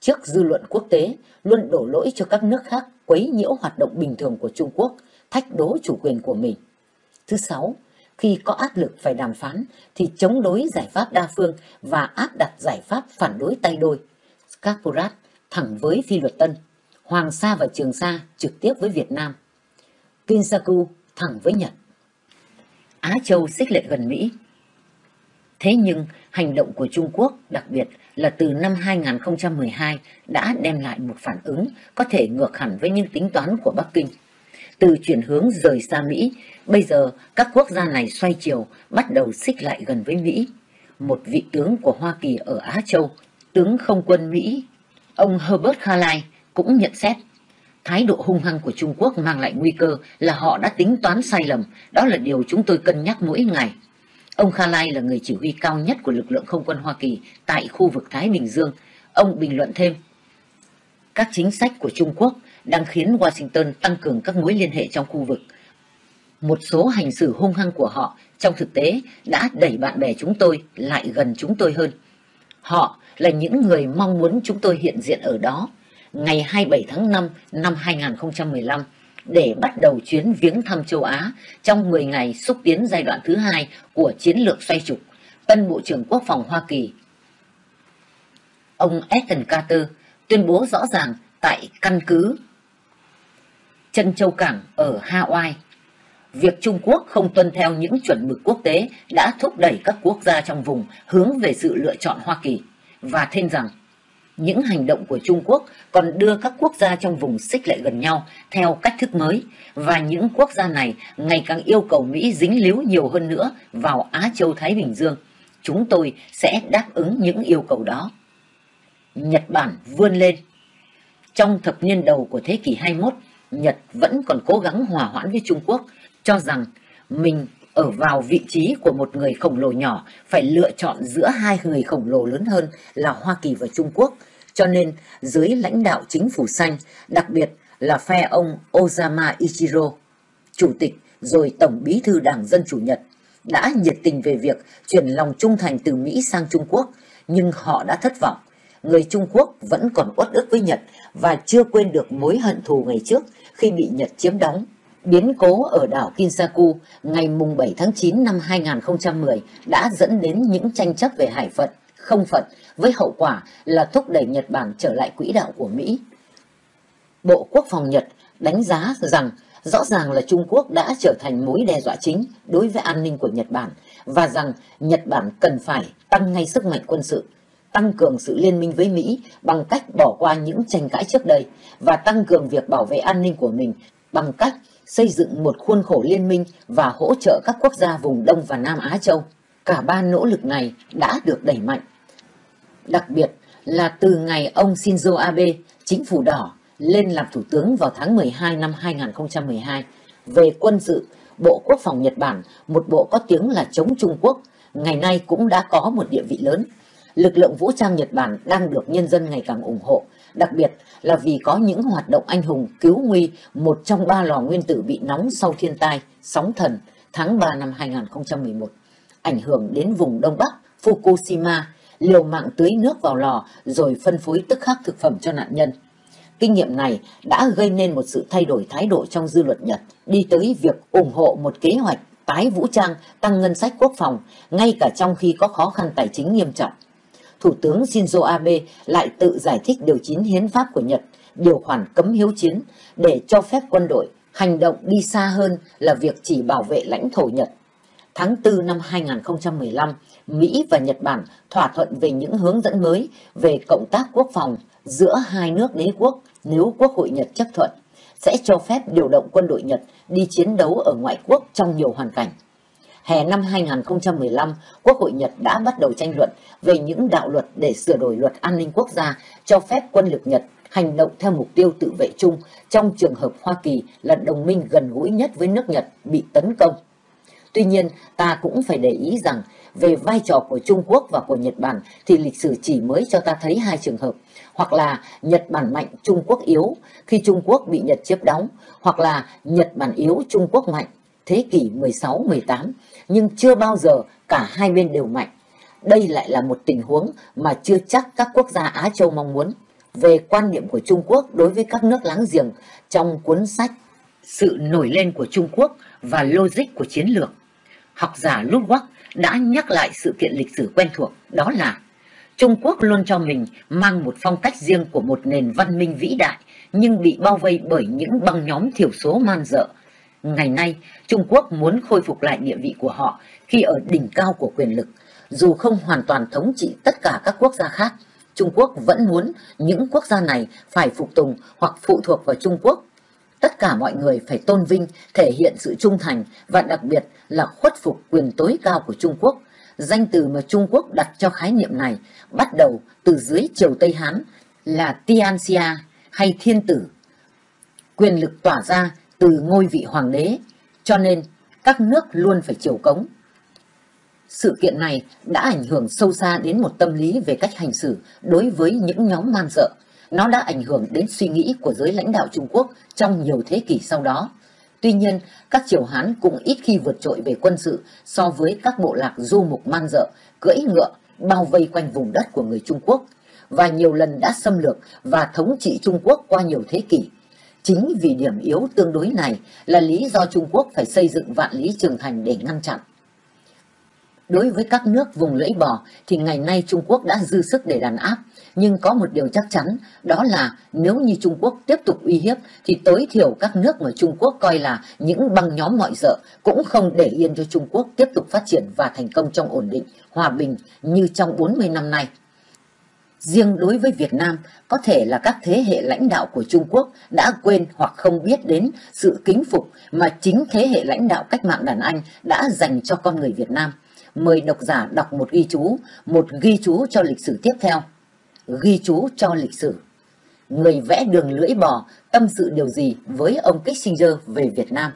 trước dư luận quốc tế luôn đổ lỗi cho các nước khác quấy nhiễu hoạt động bình thường của Trung Quốc, thách đố chủ quyền của mình. Thứ sáu, khi có áp lực phải đàm phán thì chống đối giải pháp đa phương và áp đặt giải pháp phản đối tay đôi. Scaporat thẳng với phi luật Tân, Hoàng Sa và Trường Sa trực tiếp với Việt Nam, Kinsaku thẳng với Nhật. Á Châu xích lệ gần Mỹ. Thế nhưng hành động của Trung Quốc, đặc biệt là từ năm 2012 đã đem lại một phản ứng có thể ngược hẳn với những tính toán của Bắc Kinh. Từ chuyển hướng rời xa Mỹ, bây giờ các quốc gia này xoay chiều bắt đầu xích lại gần với Mỹ. Một vị tướng của Hoa Kỳ ở Á Châu, tướng không quân Mỹ, ông Herbert Carlyle cũng nhận xét Thái độ hung hăng của Trung Quốc mang lại nguy cơ là họ đã tính toán sai lầm, đó là điều chúng tôi cân nhắc mỗi ngày. Ông Khalai là người chỉ huy cao nhất của lực lượng không quân Hoa Kỳ tại khu vực Thái Bình Dương. Ông bình luận thêm, các chính sách của Trung Quốc đang khiến Washington tăng cường các mối liên hệ trong khu vực. Một số hành xử hung hăng của họ trong thực tế đã đẩy bạn bè chúng tôi lại gần chúng tôi hơn. Họ là những người mong muốn chúng tôi hiện diện ở đó. Ngày 27 tháng 5 năm 2015, để bắt đầu chuyến viếng thăm châu Á trong 10 ngày xúc tiến giai đoạn thứ hai của chiến lược xoay trục, tân Bộ trưởng Quốc phòng Hoa Kỳ. Ông Ethan Carter tuyên bố rõ ràng tại căn cứ Trân Châu Cảng ở Hawaii. Việc Trung Quốc không tuân theo những chuẩn mực quốc tế đã thúc đẩy các quốc gia trong vùng hướng về sự lựa chọn Hoa Kỳ và thêm rằng những hành động của Trung Quốc còn đưa các quốc gia trong vùng xích lại gần nhau theo cách thức mới và những quốc gia này ngày càng yêu cầu Mỹ dính líu nhiều hơn nữa vào Á Châu Thái Bình Dương. Chúng tôi sẽ đáp ứng những yêu cầu đó. Nhật Bản vươn lên. Trong thập niên đầu của thế kỷ 21, Nhật vẫn còn cố gắng hòa hoãn với Trung Quốc, cho rằng mình ở vào vị trí của một người khổng lồ nhỏ phải lựa chọn giữa hai người khổng lồ lớn hơn là Hoa Kỳ và Trung Quốc. Cho nên dưới lãnh đạo chính phủ xanh, đặc biệt là phe ông Ozama Ichiro, chủ tịch rồi tổng bí thư Đảng Dân Chủ Nhật, đã nhiệt tình về việc chuyển lòng trung thành từ Mỹ sang Trung Quốc, nhưng họ đã thất vọng. Người Trung Quốc vẫn còn uất ức với Nhật và chưa quên được mối hận thù ngày trước khi bị Nhật chiếm đóng. Biến cố ở đảo Kinsaku ngày 7 tháng 9 năm 2010 đã dẫn đến những tranh chấp về hải phận, không phận với hậu quả là thúc đẩy Nhật Bản trở lại quỹ đạo của Mỹ. Bộ Quốc phòng Nhật đánh giá rằng rõ ràng là Trung Quốc đã trở thành mối đe dọa chính đối với an ninh của Nhật Bản và rằng Nhật Bản cần phải tăng ngay sức mạnh quân sự, tăng cường sự liên minh với Mỹ bằng cách bỏ qua những tranh cãi trước đây và tăng cường việc bảo vệ an ninh của mình bằng cách xây dựng một khuôn khổ liên minh và hỗ trợ các quốc gia vùng Đông và Nam Á Châu. Cả ba nỗ lực này đã được đẩy mạnh. Đặc biệt là từ ngày ông Shinzo Abe, chính phủ đỏ, lên làm thủ tướng vào tháng 12 năm 2012. Về quân sự, Bộ Quốc phòng Nhật Bản, một bộ có tiếng là chống Trung Quốc, ngày nay cũng đã có một địa vị lớn. Lực lượng vũ trang Nhật Bản đang được nhân dân ngày càng ủng hộ, đặc biệt là vì có những hoạt động anh hùng cứu nguy một trong ba lò nguyên tử bị nóng sau thiên tai, sóng thần tháng 3 năm 2011, ảnh hưởng đến vùng Đông Bắc, Fukushima, liều mạng tưới nước vào lò rồi phân phối tức khắc thực phẩm cho nạn nhân. Kinh nghiệm này đã gây nên một sự thay đổi thái độ trong dư luận Nhật, đi tới việc ủng hộ một kế hoạch tái vũ trang, tăng ngân sách quốc phòng, ngay cả trong khi có khó khăn tài chính nghiêm trọng. Thủ tướng Shinzo Abe lại tự giải thích điều 9 hiến pháp của Nhật, điều khoản cấm hiếu chiến để cho phép quân đội hành động đi xa hơn là việc chỉ bảo vệ lãnh thổ Nhật. Tháng 4 năm 2015, Mỹ và Nhật Bản thỏa thuận về những hướng dẫn mới về cộng tác quốc phòng giữa hai nước đế quốc nếu Quốc hội Nhật chấp thuận, sẽ cho phép điều động quân đội Nhật đi chiến đấu ở ngoại quốc trong nhiều hoàn cảnh. Hè năm 2015, Quốc hội Nhật đã bắt đầu tranh luận về những đạo luật để sửa đổi luật an ninh quốc gia cho phép quân lực Nhật hành động theo mục tiêu tự vệ chung trong trường hợp Hoa Kỳ là đồng minh gần gũi nhất với nước Nhật bị tấn công. Tuy nhiên, ta cũng phải để ý rằng về vai trò của Trung Quốc và của Nhật Bản thì lịch sử chỉ mới cho ta thấy hai trường hợp. Hoặc là Nhật Bản mạnh, Trung Quốc yếu khi Trung Quốc bị Nhật chiếm đóng. Hoặc là Nhật Bản yếu, Trung Quốc mạnh thế kỷ 16-18. Nhưng chưa bao giờ cả hai bên đều mạnh. Đây lại là một tình huống mà chưa chắc các quốc gia Á Châu mong muốn. Về quan niệm của Trung Quốc đối với các nước láng giềng trong cuốn sách Sự nổi lên của Trung Quốc và logic của chiến lược học giả Ludwig đã nhắc lại sự kiện lịch sử quen thuộc, đó là Trung Quốc luôn cho mình mang một phong cách riêng của một nền văn minh vĩ đại, nhưng bị bao vây bởi những băng nhóm thiểu số man dợ. Ngày nay, Trung Quốc muốn khôi phục lại địa vị của họ khi ở đỉnh cao của quyền lực. Dù không hoàn toàn thống trị tất cả các quốc gia khác, Trung Quốc vẫn muốn những quốc gia này phải phục tùng hoặc phụ thuộc vào Trung Quốc Tất cả mọi người phải tôn vinh, thể hiện sự trung thành và đặc biệt là khuất phục quyền tối cao của Trung Quốc. Danh từ mà Trung Quốc đặt cho khái niệm này bắt đầu từ dưới triều Tây Hán là Tianxia hay Thiên Tử. Quyền lực tỏa ra từ ngôi vị hoàng đế, cho nên các nước luôn phải chiều cống. Sự kiện này đã ảnh hưởng sâu xa đến một tâm lý về cách hành xử đối với những nhóm man dợ nó đã ảnh hưởng đến suy nghĩ của giới lãnh đạo Trung Quốc trong nhiều thế kỷ sau đó. Tuy nhiên, các triều Hán cũng ít khi vượt trội về quân sự so với các bộ lạc du mục man dợ, cưỡi ngựa, bao vây quanh vùng đất của người Trung Quốc, và nhiều lần đã xâm lược và thống trị Trung Quốc qua nhiều thế kỷ. Chính vì điểm yếu tương đối này là lý do Trung Quốc phải xây dựng vạn lý trường thành để ngăn chặn. Đối với các nước vùng lưỡi bò thì ngày nay Trung Quốc đã dư sức để đàn áp, nhưng có một điều chắc chắn, đó là nếu như Trung Quốc tiếp tục uy hiếp thì tối thiểu các nước mà Trung Quốc coi là những băng nhóm mọi dợ cũng không để yên cho Trung Quốc tiếp tục phát triển và thành công trong ổn định, hòa bình như trong 40 năm nay. Riêng đối với Việt Nam, có thể là các thế hệ lãnh đạo của Trung Quốc đã quên hoặc không biết đến sự kính phục mà chính thế hệ lãnh đạo cách mạng đàn Anh đã dành cho con người Việt Nam. Mời độc giả đọc một ghi chú, một ghi chú cho lịch sử tiếp theo ghi chú cho lịch sử. Người vẽ đường lưỡi bò tâm sự điều gì với ông Kissinger về Việt Nam?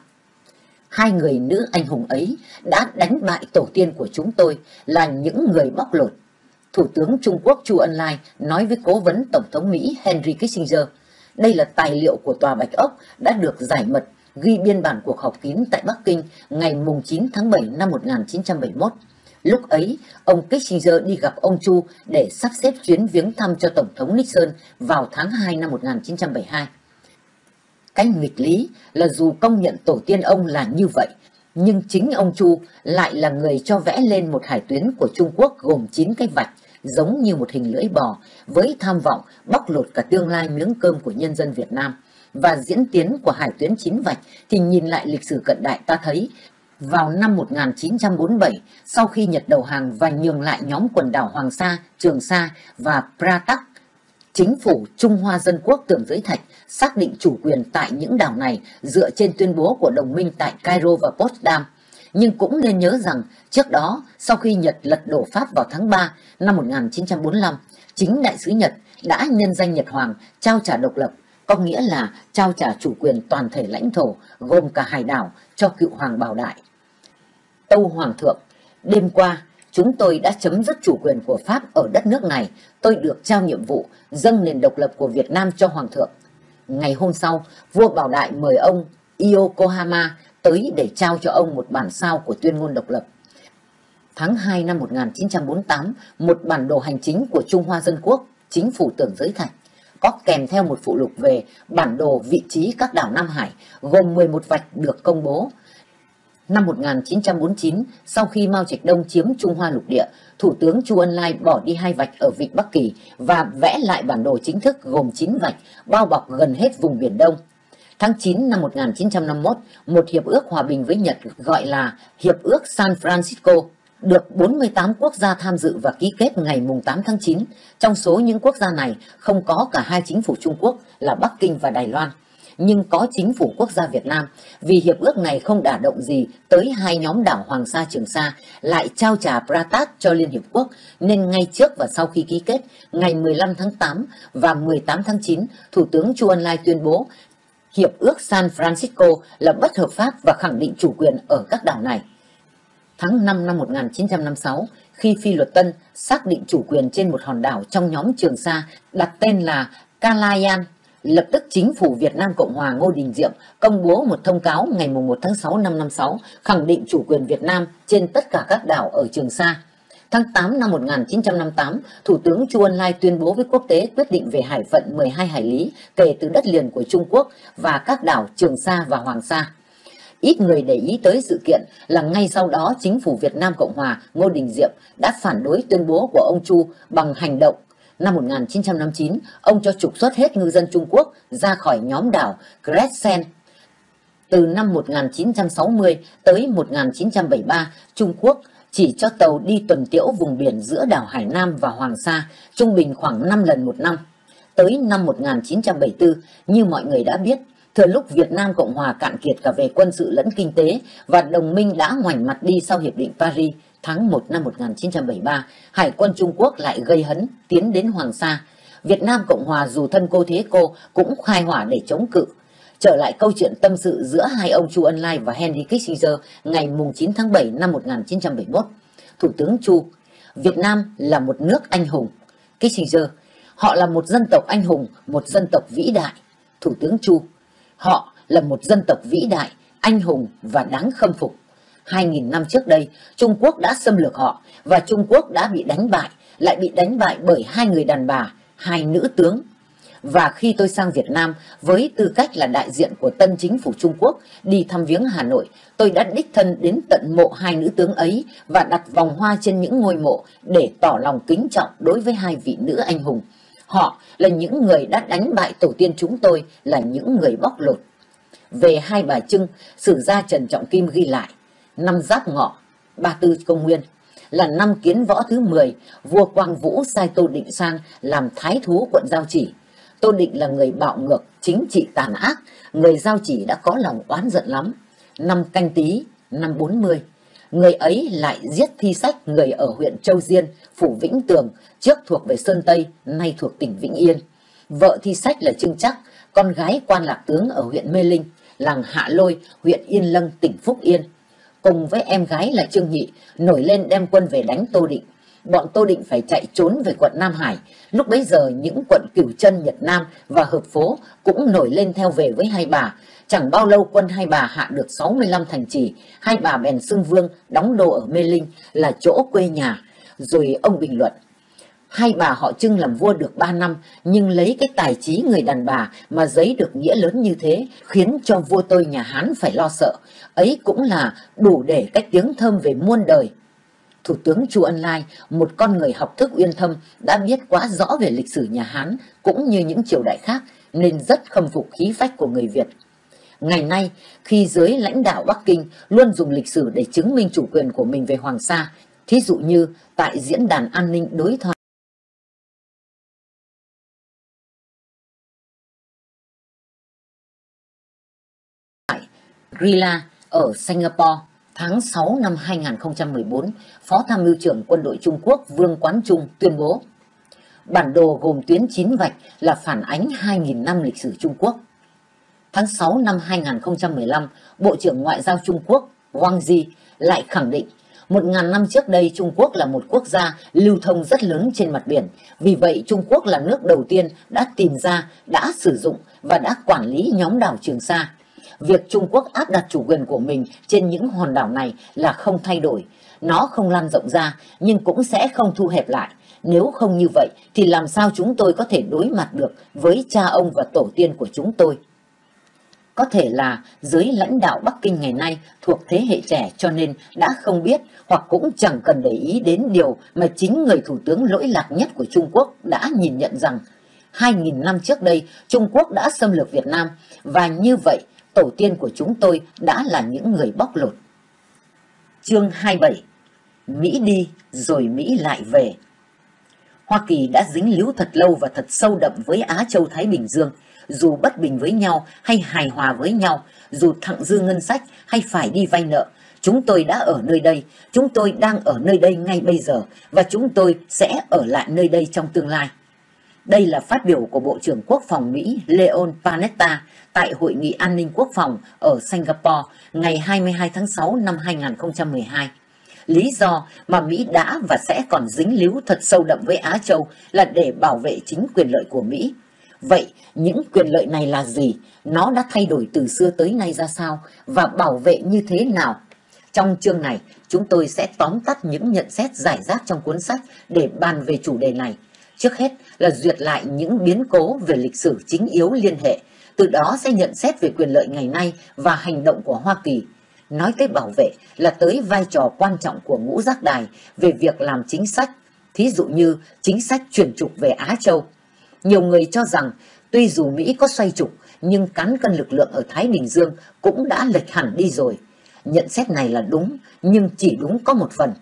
Hai người nữ anh hùng ấy đã đánh bại tổ tiên của chúng tôi là những người bóc lột. Thủ tướng Trung Quốc Chu Ân Lai nói với cố vấn Tổng thống Mỹ Henry Kissinger, đây là tài liệu của Tòa Bạch Ốc đã được giải mật ghi biên bản cuộc họp kín tại Bắc Kinh ngày 9 tháng 7 năm 1971. Lúc ấy, ông Kissinger đi gặp ông Chu để sắp xếp chuyến viếng thăm cho Tổng thống Nixon vào tháng 2 năm 1972. Cái nghịch lý là dù công nhận tổ tiên ông là như vậy, nhưng chính ông Chu lại là người cho vẽ lên một hải tuyến của Trung Quốc gồm 9 cái vạch, giống như một hình lưỡi bò, với tham vọng bóc lột cả tương lai miếng cơm của nhân dân Việt Nam. Và diễn tiến của hải tuyến chín vạch thì nhìn lại lịch sử cận đại ta thấy vào năm 1947, sau khi Nhật đầu hàng và nhường lại nhóm quần đảo Hoàng Sa, Trường Sa và Pratak, chính phủ Trung Hoa Dân Quốc Tưởng Giới Thạch xác định chủ quyền tại những đảo này dựa trên tuyên bố của đồng minh tại Cairo và Potsdam. Nhưng cũng nên nhớ rằng trước đó, sau khi Nhật lật đổ Pháp vào tháng 3 năm 1945, chính đại sứ Nhật đã nhân danh Nhật Hoàng trao trả độc lập, có nghĩa là trao trả chủ quyền toàn thể lãnh thổ gồm cả hải đảo cho cựu Hoàng Bảo Đại. Tâu Hoàng thượng, đêm qua chúng tôi đã chấm dứt chủ quyền của Pháp ở đất nước này. Tôi được trao nhiệm vụ dâng nền độc lập của Việt Nam cho Hoàng thượng. Ngày hôm sau, vua Bảo Đại mời ông Yokohama tới để trao cho ông một bản sao của tuyên ngôn độc lập. Tháng 2 năm 1948, một bản đồ hành chính của Trung Hoa Dân Quốc, chính phủ tưởng giới thạch, có kèm theo một phụ lục về bản đồ vị trí các đảo Nam Hải, gồm 11 vạch được công bố. Năm 1949, sau khi Mao Trạch Đông chiếm Trung Hoa lục địa, Thủ tướng Chu Ân Lai bỏ đi hai vạch ở vịnh Bắc Kỳ và vẽ lại bản đồ chính thức gồm 9 vạch, bao bọc gần hết vùng Biển Đông. Tháng 9 năm 1951, một hiệp ước hòa bình với Nhật gọi là Hiệp ước San Francisco được 48 quốc gia tham dự và ký kết ngày 8 tháng 9. Trong số những quốc gia này không có cả hai chính phủ Trung Quốc là Bắc Kinh và Đài Loan nhưng có chính phủ quốc gia Việt Nam vì hiệp ước này không đả động gì tới hai nhóm đảo Hoàng Sa Trường Sa lại trao trả Pratat cho Liên Hiệp Quốc nên ngay trước và sau khi ký kết ngày 15 tháng 8 và 18 tháng 9 Thủ tướng Chu Ân Lai tuyên bố Hiệp ước San Francisco là bất hợp pháp và khẳng định chủ quyền ở các đảo này. Tháng 5 năm 1956, khi Phi Luật Tân xác định chủ quyền trên một hòn đảo trong nhóm Trường Sa đặt tên là Calayan, Lập tức chính phủ Việt Nam Cộng Hòa Ngô Đình Diệm công bố một thông cáo ngày 1 tháng 6 năm 56 khẳng định chủ quyền Việt Nam trên tất cả các đảo ở Trường Sa. Tháng 8 năm 1958, Thủ tướng Chu Ân Lai tuyên bố với quốc tế quyết định về hải phận 12 hải lý kể từ đất liền của Trung Quốc và các đảo Trường Sa và Hoàng Sa. Ít người để ý tới sự kiện là ngay sau đó chính phủ Việt Nam Cộng Hòa Ngô Đình Diệm đã phản đối tuyên bố của ông Chu bằng hành động Năm 1959, ông cho trục xuất hết ngư dân Trung Quốc ra khỏi nhóm đảo Crescent. Từ năm 1960 tới 1973, Trung Quốc chỉ cho tàu đi tuần tiễu vùng biển giữa đảo Hải Nam và Hoàng Sa, trung bình khoảng 5 lần một năm. Tới năm 1974, như mọi người đã biết, thừa lúc Việt Nam Cộng Hòa cạn kiệt cả về quân sự lẫn kinh tế và đồng minh đã ngoảnh mặt đi sau Hiệp định Paris, tháng 1 năm 1973, Hải quân Trung Quốc lại gây hấn tiến đến Hoàng Sa. Việt Nam Cộng Hòa dù thân cô thế cô cũng khai hỏa để chống cự. Trở lại câu chuyện tâm sự giữa hai ông Chu Ân Lai và Henry Kissinger ngày 9 tháng 7 năm 1971. Thủ tướng Chu, Việt Nam là một nước anh hùng. Kissinger, họ là một dân tộc anh hùng, một dân tộc vĩ đại. Thủ tướng Chu, họ là một dân tộc vĩ đại, anh hùng và đáng khâm phục. 2.000 năm trước đây, Trung Quốc đã xâm lược họ và Trung Quốc đã bị đánh bại, lại bị đánh bại bởi hai người đàn bà, hai nữ tướng. Và khi tôi sang Việt Nam với tư cách là đại diện của tân chính phủ Trung Quốc đi thăm viếng Hà Nội, tôi đã đích thân đến tận mộ hai nữ tướng ấy và đặt vòng hoa trên những ngôi mộ để tỏ lòng kính trọng đối với hai vị nữ anh hùng. Họ là những người đã đánh bại tổ tiên chúng tôi, là những người bóc lột. Về hai bà Trưng, sử gia Trần Trọng Kim ghi lại, năm Giáp Ngọ, 34 công nguyên, là năm kiến võ thứ 10, vua Quang Vũ sai Tô Định sang làm thái thú quận Giao Chỉ. Tô Định là người bạo ngược, chính trị tàn ác, người Giao Chỉ đã có lòng oán giận lắm. Năm Canh Tý, năm 40, người ấy lại giết thi sách người ở huyện Châu Diên, phủ Vĩnh Tường, trước thuộc về Sơn Tây, nay thuộc tỉnh Vĩnh Yên. Vợ thi sách là Trưng Chắc, con gái quan lạc tướng ở huyện Mê Linh, làng Hạ Lôi, huyện Yên Lân, tỉnh Phúc Yên. Cùng với em gái là Trương Nhị, nổi lên đem quân về đánh Tô Định. Bọn Tô Định phải chạy trốn về quận Nam Hải. Lúc bấy giờ những quận Cửu Chân, Nhật Nam và Hợp Phố cũng nổi lên theo về với hai bà. Chẳng bao lâu quân hai bà hạ được 65 thành trì, hai bà bèn xưng vương đóng đô ở Mê Linh là chỗ quê nhà. Rồi ông bình luận, Hai bà họ trưng làm vua được ba năm, nhưng lấy cái tài trí người đàn bà mà giấy được nghĩa lớn như thế, khiến cho vua tôi nhà Hán phải lo sợ. Ấy cũng là đủ để cách tiếng thơm về muôn đời. Thủ tướng Chu Ân Lai, một con người học thức uyên thâm, đã biết quá rõ về lịch sử nhà Hán, cũng như những triều đại khác, nên rất khâm phục khí phách của người Việt. Ngày nay, khi giới lãnh đạo Bắc Kinh luôn dùng lịch sử để chứng minh chủ quyền của mình về Hoàng Sa, thí dụ như tại Diễn đàn An ninh Đối thoại, Grilla ở Singapore tháng 6 năm 2014, Phó Tham mưu trưởng quân đội Trung Quốc Vương Quán Trung tuyên bố Bản đồ gồm tuyến 9 vạch là phản ánh 2.000 năm lịch sử Trung Quốc. Tháng 6 năm 2015, Bộ trưởng Ngoại giao Trung Quốc Wang Yi lại khẳng định một ngàn năm trước đây Trung Quốc là một quốc gia lưu thông rất lớn trên mặt biển. Vì vậy Trung Quốc là nước đầu tiên đã tìm ra, đã sử dụng và đã quản lý nhóm đảo Trường Sa việc Trung Quốc áp đặt chủ quyền của mình trên những hòn đảo này là không thay đổi. Nó không lan rộng ra, nhưng cũng sẽ không thu hẹp lại. Nếu không như vậy, thì làm sao chúng tôi có thể đối mặt được với cha ông và tổ tiên của chúng tôi? Có thể là giới lãnh đạo Bắc Kinh ngày nay thuộc thế hệ trẻ cho nên đã không biết hoặc cũng chẳng cần để ý đến điều mà chính người thủ tướng lỗi lạc nhất của Trung Quốc đã nhìn nhận rằng 2.000 năm trước đây, Trung Quốc đã xâm lược Việt Nam và như vậy tổ tiên của chúng tôi đã là những người bóc lột. Chương 27 Mỹ đi rồi Mỹ lại về Hoa Kỳ đã dính líu thật lâu và thật sâu đậm với Á Châu Thái Bình Dương, dù bất bình với nhau hay hài hòa với nhau, dù thặng dư ngân sách hay phải đi vay nợ, chúng tôi đã ở nơi đây, chúng tôi đang ở nơi đây ngay bây giờ và chúng tôi sẽ ở lại nơi đây trong tương lai. Đây là phát biểu của Bộ trưởng Quốc phòng Mỹ Leon Panetta tại Hội nghị An ninh Quốc phòng ở Singapore ngày 22 tháng 6 năm 2012. Lý do mà Mỹ đã và sẽ còn dính líu thật sâu đậm với Á Châu là để bảo vệ chính quyền lợi của Mỹ. Vậy những quyền lợi này là gì? Nó đã thay đổi từ xưa tới nay ra sao? Và bảo vệ như thế nào? Trong chương này, chúng tôi sẽ tóm tắt những nhận xét giải rác trong cuốn sách để bàn về chủ đề này. Trước hết là duyệt lại những biến cố về lịch sử chính yếu liên hệ, từ đó sẽ nhận xét về quyền lợi ngày nay và hành động của Hoa Kỳ. Nói tới bảo vệ là tới vai trò quan trọng của ngũ giác đài về việc làm chính sách, thí dụ như chính sách chuyển trục về Á Châu. Nhiều người cho rằng tuy dù Mỹ có xoay trục nhưng cán cân lực lượng ở Thái Bình Dương cũng đã lệch hẳn đi rồi. Nhận xét này là đúng nhưng chỉ đúng có một phần.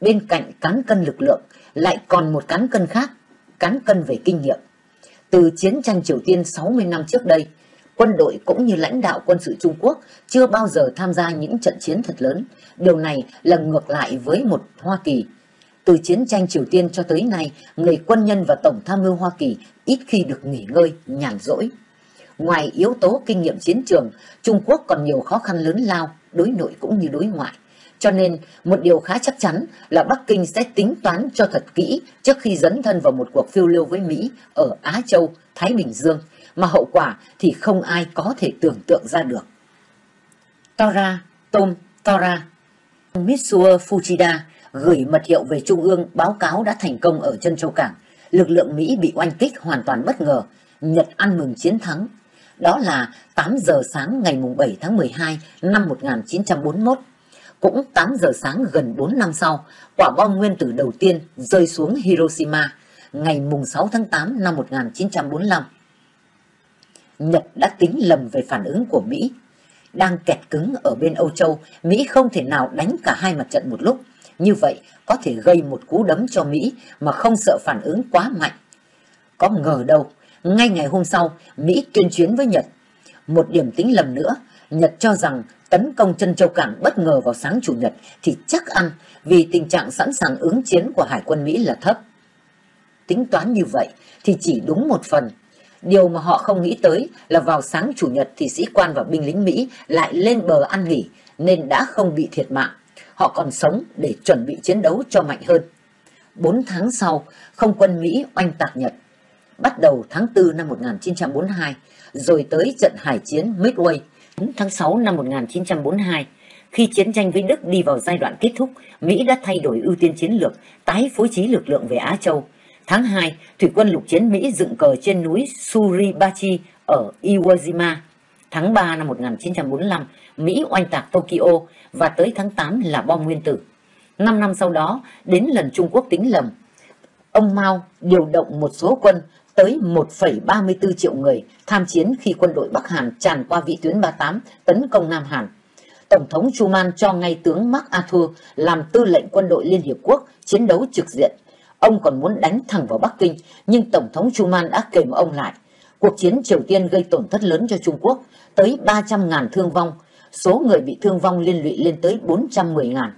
Bên cạnh cán cân lực lượng lại còn một cán cân khác cán cân về kinh nghiệm. Từ chiến tranh Triều Tiên 60 năm trước đây, quân đội cũng như lãnh đạo quân sự Trung Quốc chưa bao giờ tham gia những trận chiến thật lớn. Điều này là ngược lại với một Hoa Kỳ. Từ chiến tranh Triều Tiên cho tới nay, người quân nhân và Tổng tham mưu Hoa Kỳ ít khi được nghỉ ngơi, nhàn rỗi. Ngoài yếu tố kinh nghiệm chiến trường, Trung Quốc còn nhiều khó khăn lớn lao, đối nội cũng như đối ngoại. Cho nên, một điều khá chắc chắn là Bắc Kinh sẽ tính toán cho thật kỹ trước khi dấn thân vào một cuộc phiêu lưu với Mỹ ở Á Châu, Thái Bình Dương, mà hậu quả thì không ai có thể tưởng tượng ra được. Tora, Tom, Tora, Mitsuo Fuchida gửi mật hiệu về Trung ương báo cáo đã thành công ở chân châu Cảng. Lực lượng Mỹ bị oanh kích hoàn toàn bất ngờ, Nhật ăn mừng chiến thắng. Đó là 8 giờ sáng ngày 7 tháng 12 năm 1941 cũng 8 giờ sáng gần 4 năm sau, quả bom nguyên tử đầu tiên rơi xuống Hiroshima ngày mùng 6 tháng 8 năm 1945. Nhật đã tính lầm về phản ứng của Mỹ. Đang kẹt cứng ở bên Âu Châu, Mỹ không thể nào đánh cả hai mặt trận một lúc. Như vậy có thể gây một cú đấm cho Mỹ mà không sợ phản ứng quá mạnh. Có ngờ đâu, ngay ngày hôm sau, Mỹ tuyên chiến với Nhật. Một điểm tính lầm nữa, Nhật cho rằng tấn công chân châu cảng bất ngờ vào sáng chủ nhật thì chắc ăn vì tình trạng sẵn sàng ứng chiến của hải quân Mỹ là thấp. Tính toán như vậy thì chỉ đúng một phần. Điều mà họ không nghĩ tới là vào sáng Chủ nhật thì sĩ quan và binh lính Mỹ lại lên bờ ăn nghỉ nên đã không bị thiệt mạng. Họ còn sống để chuẩn bị chiến đấu cho mạnh hơn. Bốn tháng sau, không quân Mỹ oanh tạc Nhật. Bắt đầu tháng 4 năm 1942, rồi tới trận hải chiến Midway. Tháng 6 năm 1942, khi chiến tranh với Đức đi vào giai đoạn kết thúc, Mỹ đã thay đổi ưu tiên chiến lược, tái phối trí lực lượng về Á Châu. Tháng 2, thủy quân lục chiến Mỹ dựng cờ trên núi Suribachi ở Iwo Jima. Tháng 3 năm 1945, Mỹ oanh tạc Tokyo và tới tháng 8 là bom nguyên tử. Năm năm sau đó, đến lần Trung Quốc tính lầm, ông Mao điều động một số quân tới 1,34 triệu người tham chiến khi quân đội Bắc Hàn tràn qua vị tuyến 38 tấn công Nam Hàn. Tổng thống Truman cho ngay tướng MacArthur làm tư lệnh quân đội Liên Hiệp Quốc chiến đấu trực diện. Ông còn muốn đánh thẳng vào Bắc Kinh, nhưng Tổng thống Truman đã kềm ông lại. Cuộc chiến Triều Tiên gây tổn thất lớn cho Trung Quốc, tới 300.000 thương vong, số người bị thương vong liên lụy lên tới 410.000.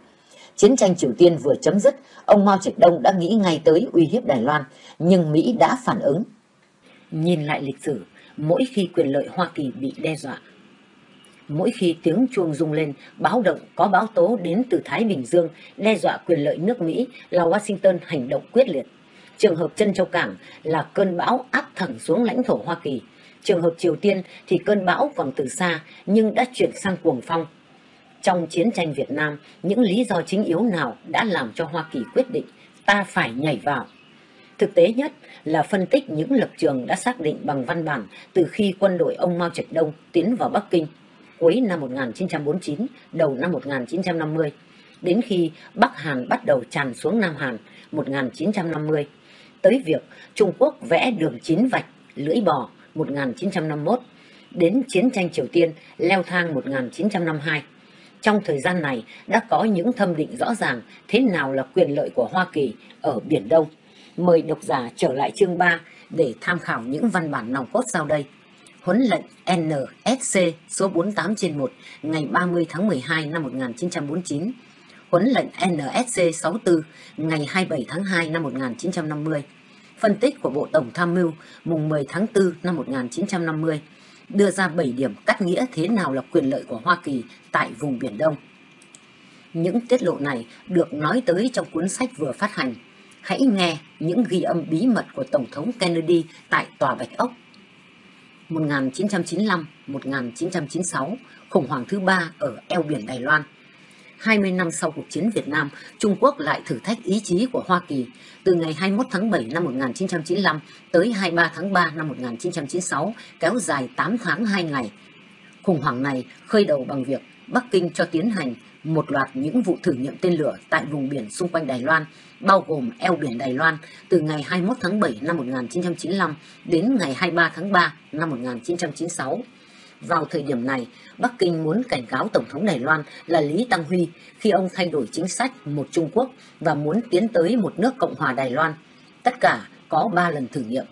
Chiến tranh Triều Tiên vừa chấm dứt, ông Mao Trạch Đông đã nghĩ ngay tới uy hiếp Đài Loan, nhưng Mỹ đã phản ứng. Nhìn lại lịch sử, mỗi khi quyền lợi Hoa Kỳ bị đe dọa, mỗi khi tiếng chuông rung lên, báo động có báo tố đến từ Thái Bình Dương đe dọa quyền lợi nước Mỹ là Washington hành động quyết liệt. Trường hợp chân châu cảng là cơn bão áp thẳng xuống lãnh thổ Hoa Kỳ. Trường hợp Triều Tiên thì cơn bão còn từ xa nhưng đã chuyển sang cuồng phong. Trong chiến tranh Việt Nam, những lý do chính yếu nào đã làm cho Hoa Kỳ quyết định ta phải nhảy vào? Thực tế nhất là phân tích những lập trường đã xác định bằng văn bản từ khi quân đội ông Mao Trạch Đông tiến vào Bắc Kinh cuối năm 1949, đầu năm 1950, đến khi Bắc Hàn bắt đầu tràn xuống Nam Hàn 1950, tới việc Trung Quốc vẽ đường chín vạch lưỡi bò 1951, đến chiến tranh Triều Tiên leo thang 1952. Trong thời gian này, đã có những thâm định rõ ràng thế nào là quyền lợi của Hoa Kỳ ở Biển Đông. Mời độc giả trở lại chương 3 để tham khảo những văn bản nòng cốt sau đây. Huấn lệnh NSC số 48 trên 1 ngày 30 tháng 12 năm 1949. Huấn lệnh NSC 64 ngày 27 tháng 2 năm 1950. Phân tích của Bộ Tổng Tham mưu mùng 10 tháng 4 năm 1950 đưa ra 7 điểm cắt nghĩa thế nào là quyền lợi của Hoa Kỳ tại vùng Biển Đông. Những tiết lộ này được nói tới trong cuốn sách vừa phát hành. Hãy nghe những ghi âm bí mật của Tổng thống Kennedy tại Tòa Bạch Ốc 1995-1996, khủng hoảng thứ ba ở eo biển Đài Loan. 20 năm sau cuộc chiến Việt Nam, Trung Quốc lại thử thách ý chí của Hoa Kỳ từ ngày 21 tháng 7 năm 1995 tới 23 tháng 3 năm 1996, kéo dài 8 tháng 2 ngày. Khủng hoảng này khơi đầu bằng việc Bắc Kinh cho tiến hành một loạt những vụ thử nghiệm tên lửa tại vùng biển xung quanh Đài Loan, bao gồm eo biển Đài Loan từ ngày 21 tháng 7 năm 1995 đến ngày 23 tháng 3 năm 1996. Vào thời điểm này, Bắc Kinh muốn cảnh cáo Tổng thống Đài Loan là Lý Tăng Huy khi ông thay đổi chính sách một Trung Quốc và muốn tiến tới một nước Cộng hòa Đài Loan. Tất cả có 3 lần thử nghiệm.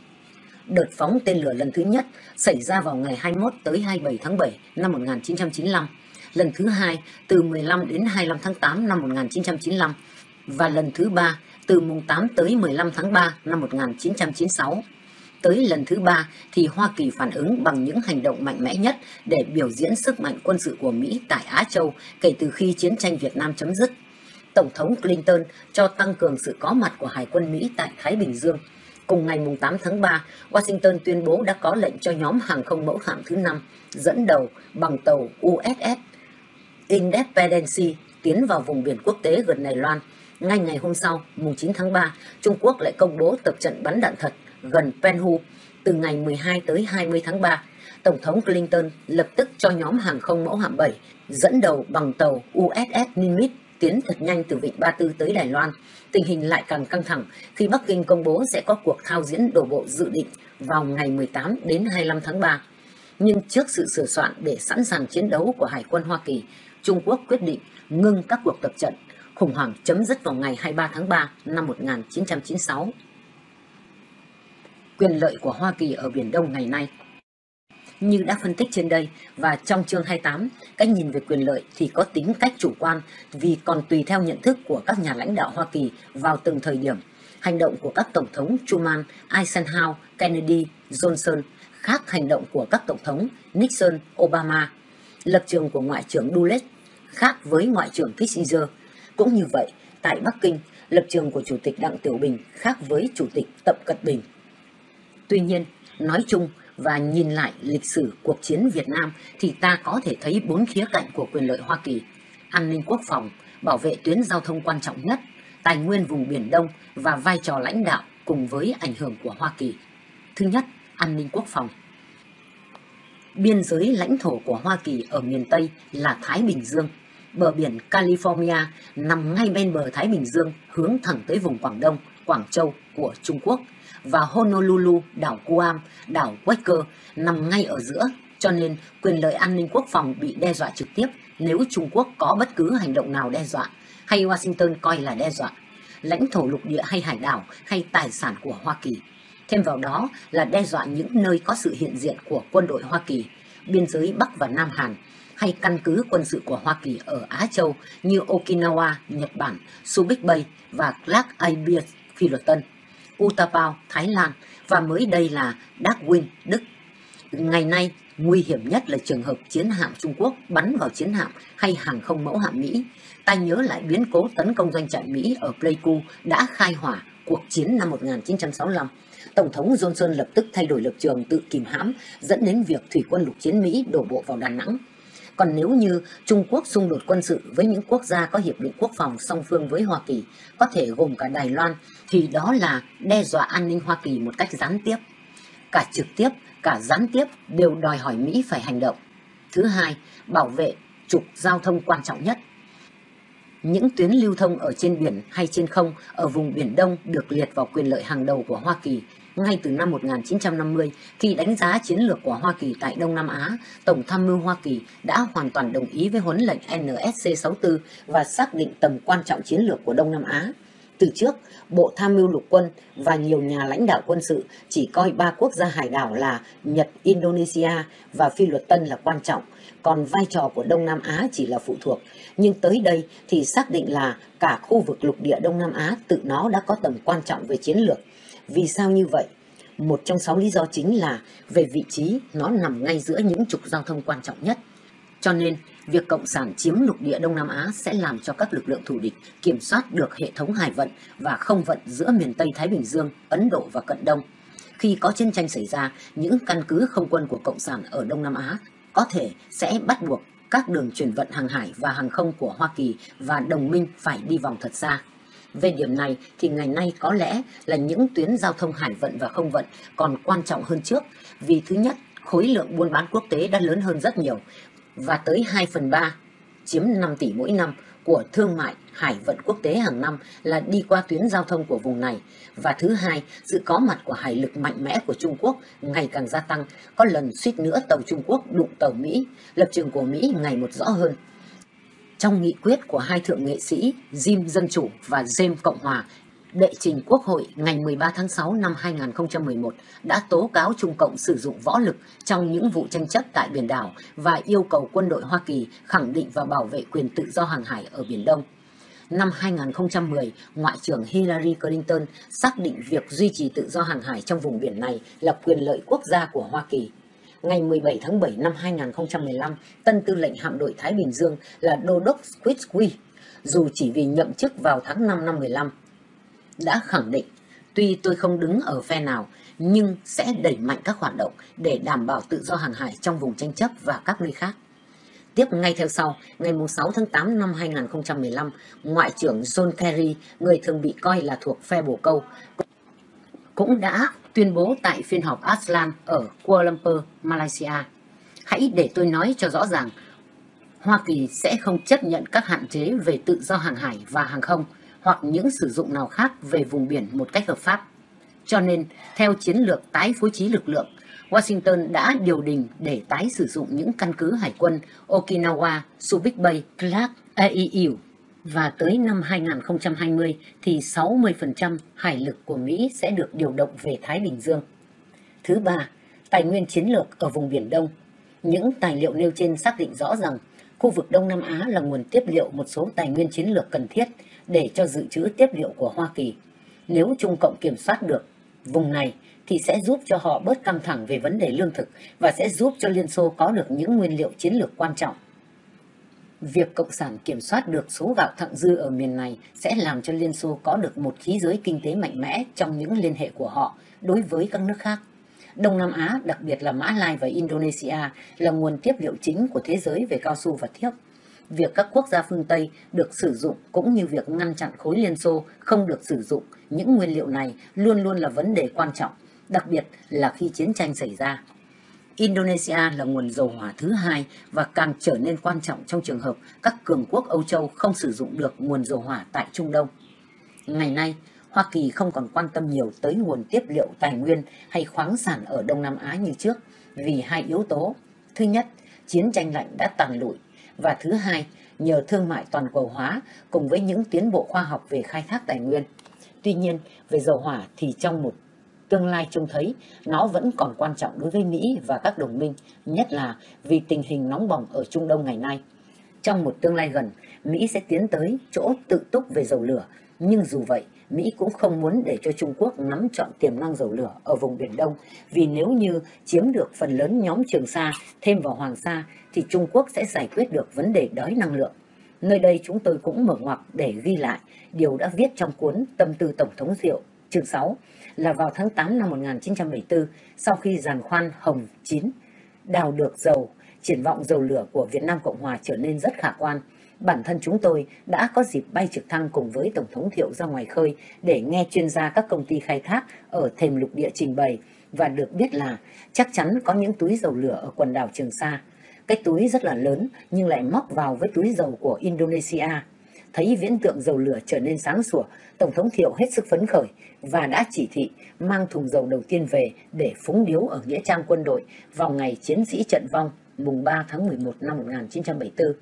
Đợt phóng tên lửa lần thứ nhất xảy ra vào ngày 21 tới 27 tháng 7 năm 1995, lần thứ hai từ 15 đến 25 tháng 8 năm 1995 và lần thứ ba từ mùng 8 tới 15 tháng 3 năm 1996. Tới lần thứ ba thì Hoa Kỳ phản ứng bằng những hành động mạnh mẽ nhất để biểu diễn sức mạnh quân sự của Mỹ tại Á Châu kể từ khi chiến tranh Việt Nam chấm dứt. Tổng thống Clinton cho tăng cường sự có mặt của Hải quân Mỹ tại Thái Bình Dương. Cùng ngày 8 tháng 3, Washington tuyên bố đã có lệnh cho nhóm hàng không mẫu hạm thứ 5 dẫn đầu bằng tàu USS Independence tiến vào vùng biển quốc tế gần Đài Loan. Ngay ngày hôm sau, mùng 9 tháng 3, Trung Quốc lại công bố tập trận bắn đạn thật gần Penhu từ ngày 12 tới 20 tháng 3. Tổng thống Clinton lập tức cho nhóm hàng không mẫu hạm 7 dẫn đầu bằng tàu USS Nimitz tiến thật nhanh từ vịnh Ba Tư tới Đài Loan. Tình hình lại càng căng thẳng khi Bắc Kinh công bố sẽ có cuộc thao diễn đổ bộ dự định vào ngày 18 đến 25 tháng 3. Nhưng trước sự sửa soạn để sẵn sàng chiến đấu của Hải quân Hoa Kỳ, Trung Quốc quyết định ngưng các cuộc tập trận. Khủng hoảng chấm dứt vào ngày 23 tháng 3 năm 1996. Quyền lợi của Hoa Kỳ ở Biển Đông ngày nay như đã phân tích trên đây và trong chương 28, cách nhìn về quyền lợi thì có tính cách chủ quan vì còn tùy theo nhận thức của các nhà lãnh đạo Hoa Kỳ vào từng thời điểm. hành động của các tổng thống Truman, Eisenhower, Kennedy, Johnson khác hành động của các tổng thống Nixon, Obama. Lập trường của Ngoại trưởng Dulles khác với Ngoại trưởng Kissinger. Cũng như vậy, tại Bắc Kinh, lập trường của Chủ tịch Đặng Tiểu Bình khác với Chủ tịch Tập Cận Bình. Tuy nhiên, nói chung và nhìn lại lịch sử cuộc chiến Việt Nam thì ta có thể thấy bốn khía cạnh của quyền lợi Hoa Kỳ. An ninh quốc phòng, bảo vệ tuyến giao thông quan trọng nhất, tài nguyên vùng Biển Đông và vai trò lãnh đạo cùng với ảnh hưởng của Hoa Kỳ. Thứ nhất, an ninh quốc phòng. Biên giới lãnh thổ của Hoa Kỳ ở miền Tây là Thái Bình Dương. Bờ biển California nằm ngay bên bờ Thái Bình Dương hướng thẳng tới vùng Quảng Đông, Quảng Châu của Trung Quốc và Honolulu, đảo Guam, đảo Quaker nằm ngay ở giữa, cho nên quyền lợi an ninh quốc phòng bị đe dọa trực tiếp nếu Trung Quốc có bất cứ hành động nào đe dọa hay Washington coi là đe dọa, lãnh thổ lục địa hay hải đảo hay tài sản của Hoa Kỳ. Thêm vào đó là đe dọa những nơi có sự hiện diện của quân đội Hoa Kỳ, biên giới Bắc và Nam Hàn, hay căn cứ quân sự của Hoa Kỳ ở Á Châu như Okinawa, Nhật Bản, Subic Bay và Clark Air Phi Luật Tân. Utapao, Thái Lan và mới đây là Darwin, Đức. Ngày nay, nguy hiểm nhất là trường hợp chiến hạm Trung Quốc bắn vào chiến hạm hay hàng không mẫu hạm Mỹ. Ta nhớ lại biến cố tấn công doanh trại Mỹ ở Pleiku đã khai hỏa cuộc chiến năm 1965. Tổng thống Johnson lập tức thay đổi lập trường tự kìm hãm, dẫn đến việc thủy quân lục chiến Mỹ đổ bộ vào Đà Nẵng. Còn nếu như Trung Quốc xung đột quân sự với những quốc gia có hiệp định quốc phòng song phương với Hoa Kỳ, có thể gồm cả Đài Loan, thì đó là đe dọa an ninh Hoa Kỳ một cách gián tiếp. Cả trực tiếp, cả gián tiếp đều đòi hỏi Mỹ phải hành động. Thứ hai, bảo vệ trục giao thông quan trọng nhất. Những tuyến lưu thông ở trên biển hay trên không ở vùng Biển Đông được liệt vào quyền lợi hàng đầu của Hoa Kỳ ngay từ năm 1950 khi đánh giá chiến lược của Hoa Kỳ tại Đông Nam Á, Tổng tham mưu Hoa Kỳ đã hoàn toàn đồng ý với huấn lệnh NSC 64 và xác định tầm quan trọng chiến lược của Đông Nam Á. Từ trước, Bộ Tham mưu lục quân và nhiều nhà lãnh đạo quân sự chỉ coi ba quốc gia hải đảo là Nhật, Indonesia và Phi Luật Tân là quan trọng, còn vai trò của Đông Nam Á chỉ là phụ thuộc. Nhưng tới đây thì xác định là cả khu vực lục địa Đông Nam Á tự nó đã có tầm quan trọng về chiến lược. Vì sao như vậy? Một trong sáu lý do chính là về vị trí nó nằm ngay giữa những trục giao thông quan trọng nhất. Cho nên, việc Cộng sản chiếm lục địa Đông Nam Á sẽ làm cho các lực lượng thù địch kiểm soát được hệ thống hải vận và không vận giữa miền Tây Thái Bình Dương, Ấn Độ và Cận Đông. Khi có chiến tranh xảy ra, những căn cứ không quân của Cộng sản ở Đông Nam Á có thể sẽ bắt buộc các đường chuyển vận hàng hải và hàng không của Hoa Kỳ và đồng minh phải đi vòng thật xa. Về điểm này thì ngày nay có lẽ là những tuyến giao thông hải vận và không vận còn quan trọng hơn trước vì thứ nhất, khối lượng buôn bán quốc tế đã lớn hơn rất nhiều và tới 2 phần 3, chiếm 5 tỷ mỗi năm của thương mại hải vận quốc tế hàng năm là đi qua tuyến giao thông của vùng này. Và thứ hai, sự có mặt của hải lực mạnh mẽ của Trung Quốc ngày càng gia tăng, có lần suýt nữa tàu Trung Quốc đụng tàu Mỹ, lập trường của Mỹ ngày một rõ hơn. Trong nghị quyết của hai thượng nghệ sĩ Jim Dân Chủ và James Cộng Hòa đệ trình Quốc hội ngày 13 tháng 6 năm 2011 đã tố cáo Trung Cộng sử dụng võ lực trong những vụ tranh chấp tại biển đảo và yêu cầu quân đội Hoa Kỳ khẳng định và bảo vệ quyền tự do hàng hải ở Biển Đông. Năm 2010, Ngoại trưởng Hillary Clinton xác định việc duy trì tự do hàng hải trong vùng biển này là quyền lợi quốc gia của Hoa Kỳ. Ngày 17 tháng 7 năm 2015, tân tư lệnh hạm đội Thái Bình Dương là Đô đốc Squidway, dù chỉ vì nhậm chức vào tháng 5 năm 15, đã khẳng định tuy tôi không đứng ở phe nào nhưng sẽ đẩy mạnh các hoạt động để đảm bảo tự do hàng hải trong vùng tranh chấp và các nơi khác. Tiếp ngay theo sau, ngày 6 tháng 8 năm 2015, Ngoại trưởng John Kerry, người thường bị coi là thuộc phe bồ câu, cũng đã tuyên bố tại phiên họp Aslan ở Kuala Lumpur, Malaysia. Hãy để tôi nói cho rõ ràng, Hoa Kỳ sẽ không chấp nhận các hạn chế về tự do hàng hải và hàng không – hoặc những sử dụng nào khác về vùng biển một cách hợp pháp. Cho nên, theo chiến lược tái phối trí lực lượng, Washington đã điều đình để tái sử dụng những căn cứ hải quân Okinawa, Subic Bay, Clark, AEU. Và tới năm 2020 thì 60% hải lực của Mỹ sẽ được điều động về Thái Bình Dương. Thứ ba, tài nguyên chiến lược ở vùng Biển Đông. Những tài liệu nêu trên xác định rõ rằng khu vực Đông Nam Á là nguồn tiếp liệu một số tài nguyên chiến lược cần thiết để cho dự trữ tiếp liệu của Hoa Kỳ. Nếu Trung Cộng kiểm soát được vùng này thì sẽ giúp cho họ bớt căng thẳng về vấn đề lương thực và sẽ giúp cho Liên Xô có được những nguyên liệu chiến lược quan trọng. Việc Cộng sản kiểm soát được số gạo thặng dư ở miền này sẽ làm cho Liên Xô có được một khí giới kinh tế mạnh mẽ trong những liên hệ của họ đối với các nước khác. Đông Nam Á, đặc biệt là Mã Lai và Indonesia, là nguồn tiếp liệu chính của thế giới về cao su và thiếc. Việc các quốc gia phương Tây được sử dụng cũng như việc ngăn chặn khối Liên Xô không được sử dụng những nguyên liệu này luôn luôn là vấn đề quan trọng, đặc biệt là khi chiến tranh xảy ra. Indonesia là nguồn dầu hỏa thứ hai và càng trở nên quan trọng trong trường hợp các cường quốc Âu Châu không sử dụng được nguồn dầu hỏa tại Trung Đông. Ngày nay, Hoa Kỳ không còn quan tâm nhiều tới nguồn tiếp liệu tài nguyên hay khoáng sản ở Đông Nam Á như trước vì hai yếu tố. Thứ nhất, chiến tranh lạnh đã tàn lụi và thứ hai, nhờ thương mại toàn cầu hóa cùng với những tiến bộ khoa học về khai thác tài nguyên. Tuy nhiên, về dầu hỏa thì trong một tương lai trông thấy nó vẫn còn quan trọng đối với Mỹ và các đồng minh, nhất là vì tình hình nóng bỏng ở Trung Đông ngày nay. Trong một tương lai gần, Mỹ sẽ tiến tới chỗ tự túc về dầu lửa, nhưng dù vậy, Mỹ cũng không muốn để cho Trung Quốc nắm trọn tiềm năng dầu lửa ở vùng Biển Đông, vì nếu như chiếm được phần lớn nhóm Trường Sa thêm vào Hoàng Sa, thì Trung Quốc sẽ giải quyết được vấn đề đói năng lượng. Nơi đây chúng tôi cũng mở ngoặc để ghi lại điều đã viết trong cuốn Tâm tư Tổng thống Diệu, chương 6, là vào tháng 8 năm 1974, sau khi giàn khoan Hồng 9 đào được dầu, triển vọng dầu lửa của Việt Nam Cộng Hòa trở nên rất khả quan. Bản thân chúng tôi đã có dịp bay trực thăng cùng với Tổng thống Thiệu ra ngoài khơi để nghe chuyên gia các công ty khai thác ở thềm lục địa trình bày và được biết là chắc chắn có những túi dầu lửa ở quần đảo Trường Sa. Cái túi rất là lớn nhưng lại móc vào với túi dầu của Indonesia. Thấy viễn tượng dầu lửa trở nên sáng sủa, Tổng thống Thiệu hết sức phấn khởi và đã chỉ thị mang thùng dầu đầu tiên về để phúng điếu ở Nghĩa trang quân đội vào ngày chiến sĩ trận vong mùng 3 tháng 11 năm 1974.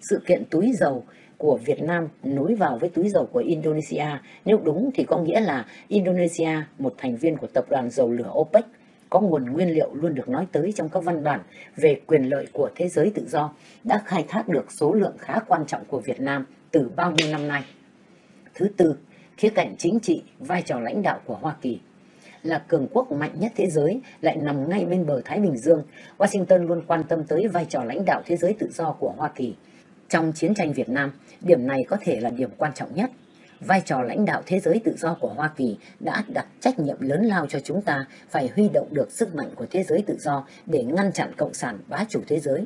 Sự kiện túi dầu của Việt Nam nối vào với túi dầu của Indonesia. Nếu đúng thì có nghĩa là Indonesia, một thành viên của tập đoàn dầu lửa OPEC, có nguồn nguyên liệu luôn được nói tới trong các văn bản về quyền lợi của thế giới tự do, đã khai thác được số lượng khá quan trọng của Việt Nam từ bao nhiêu năm nay. Thứ tư, khía cạnh chính trị, vai trò lãnh đạo của Hoa Kỳ. Là cường quốc mạnh nhất thế giới, lại nằm ngay bên bờ Thái Bình Dương, Washington luôn quan tâm tới vai trò lãnh đạo thế giới tự do của Hoa Kỳ. Trong chiến tranh Việt Nam, điểm này có thể là điểm quan trọng nhất. Vai trò lãnh đạo thế giới tự do của Hoa Kỳ đã đặt trách nhiệm lớn lao cho chúng ta phải huy động được sức mạnh của thế giới tự do để ngăn chặn cộng sản bá chủ thế giới.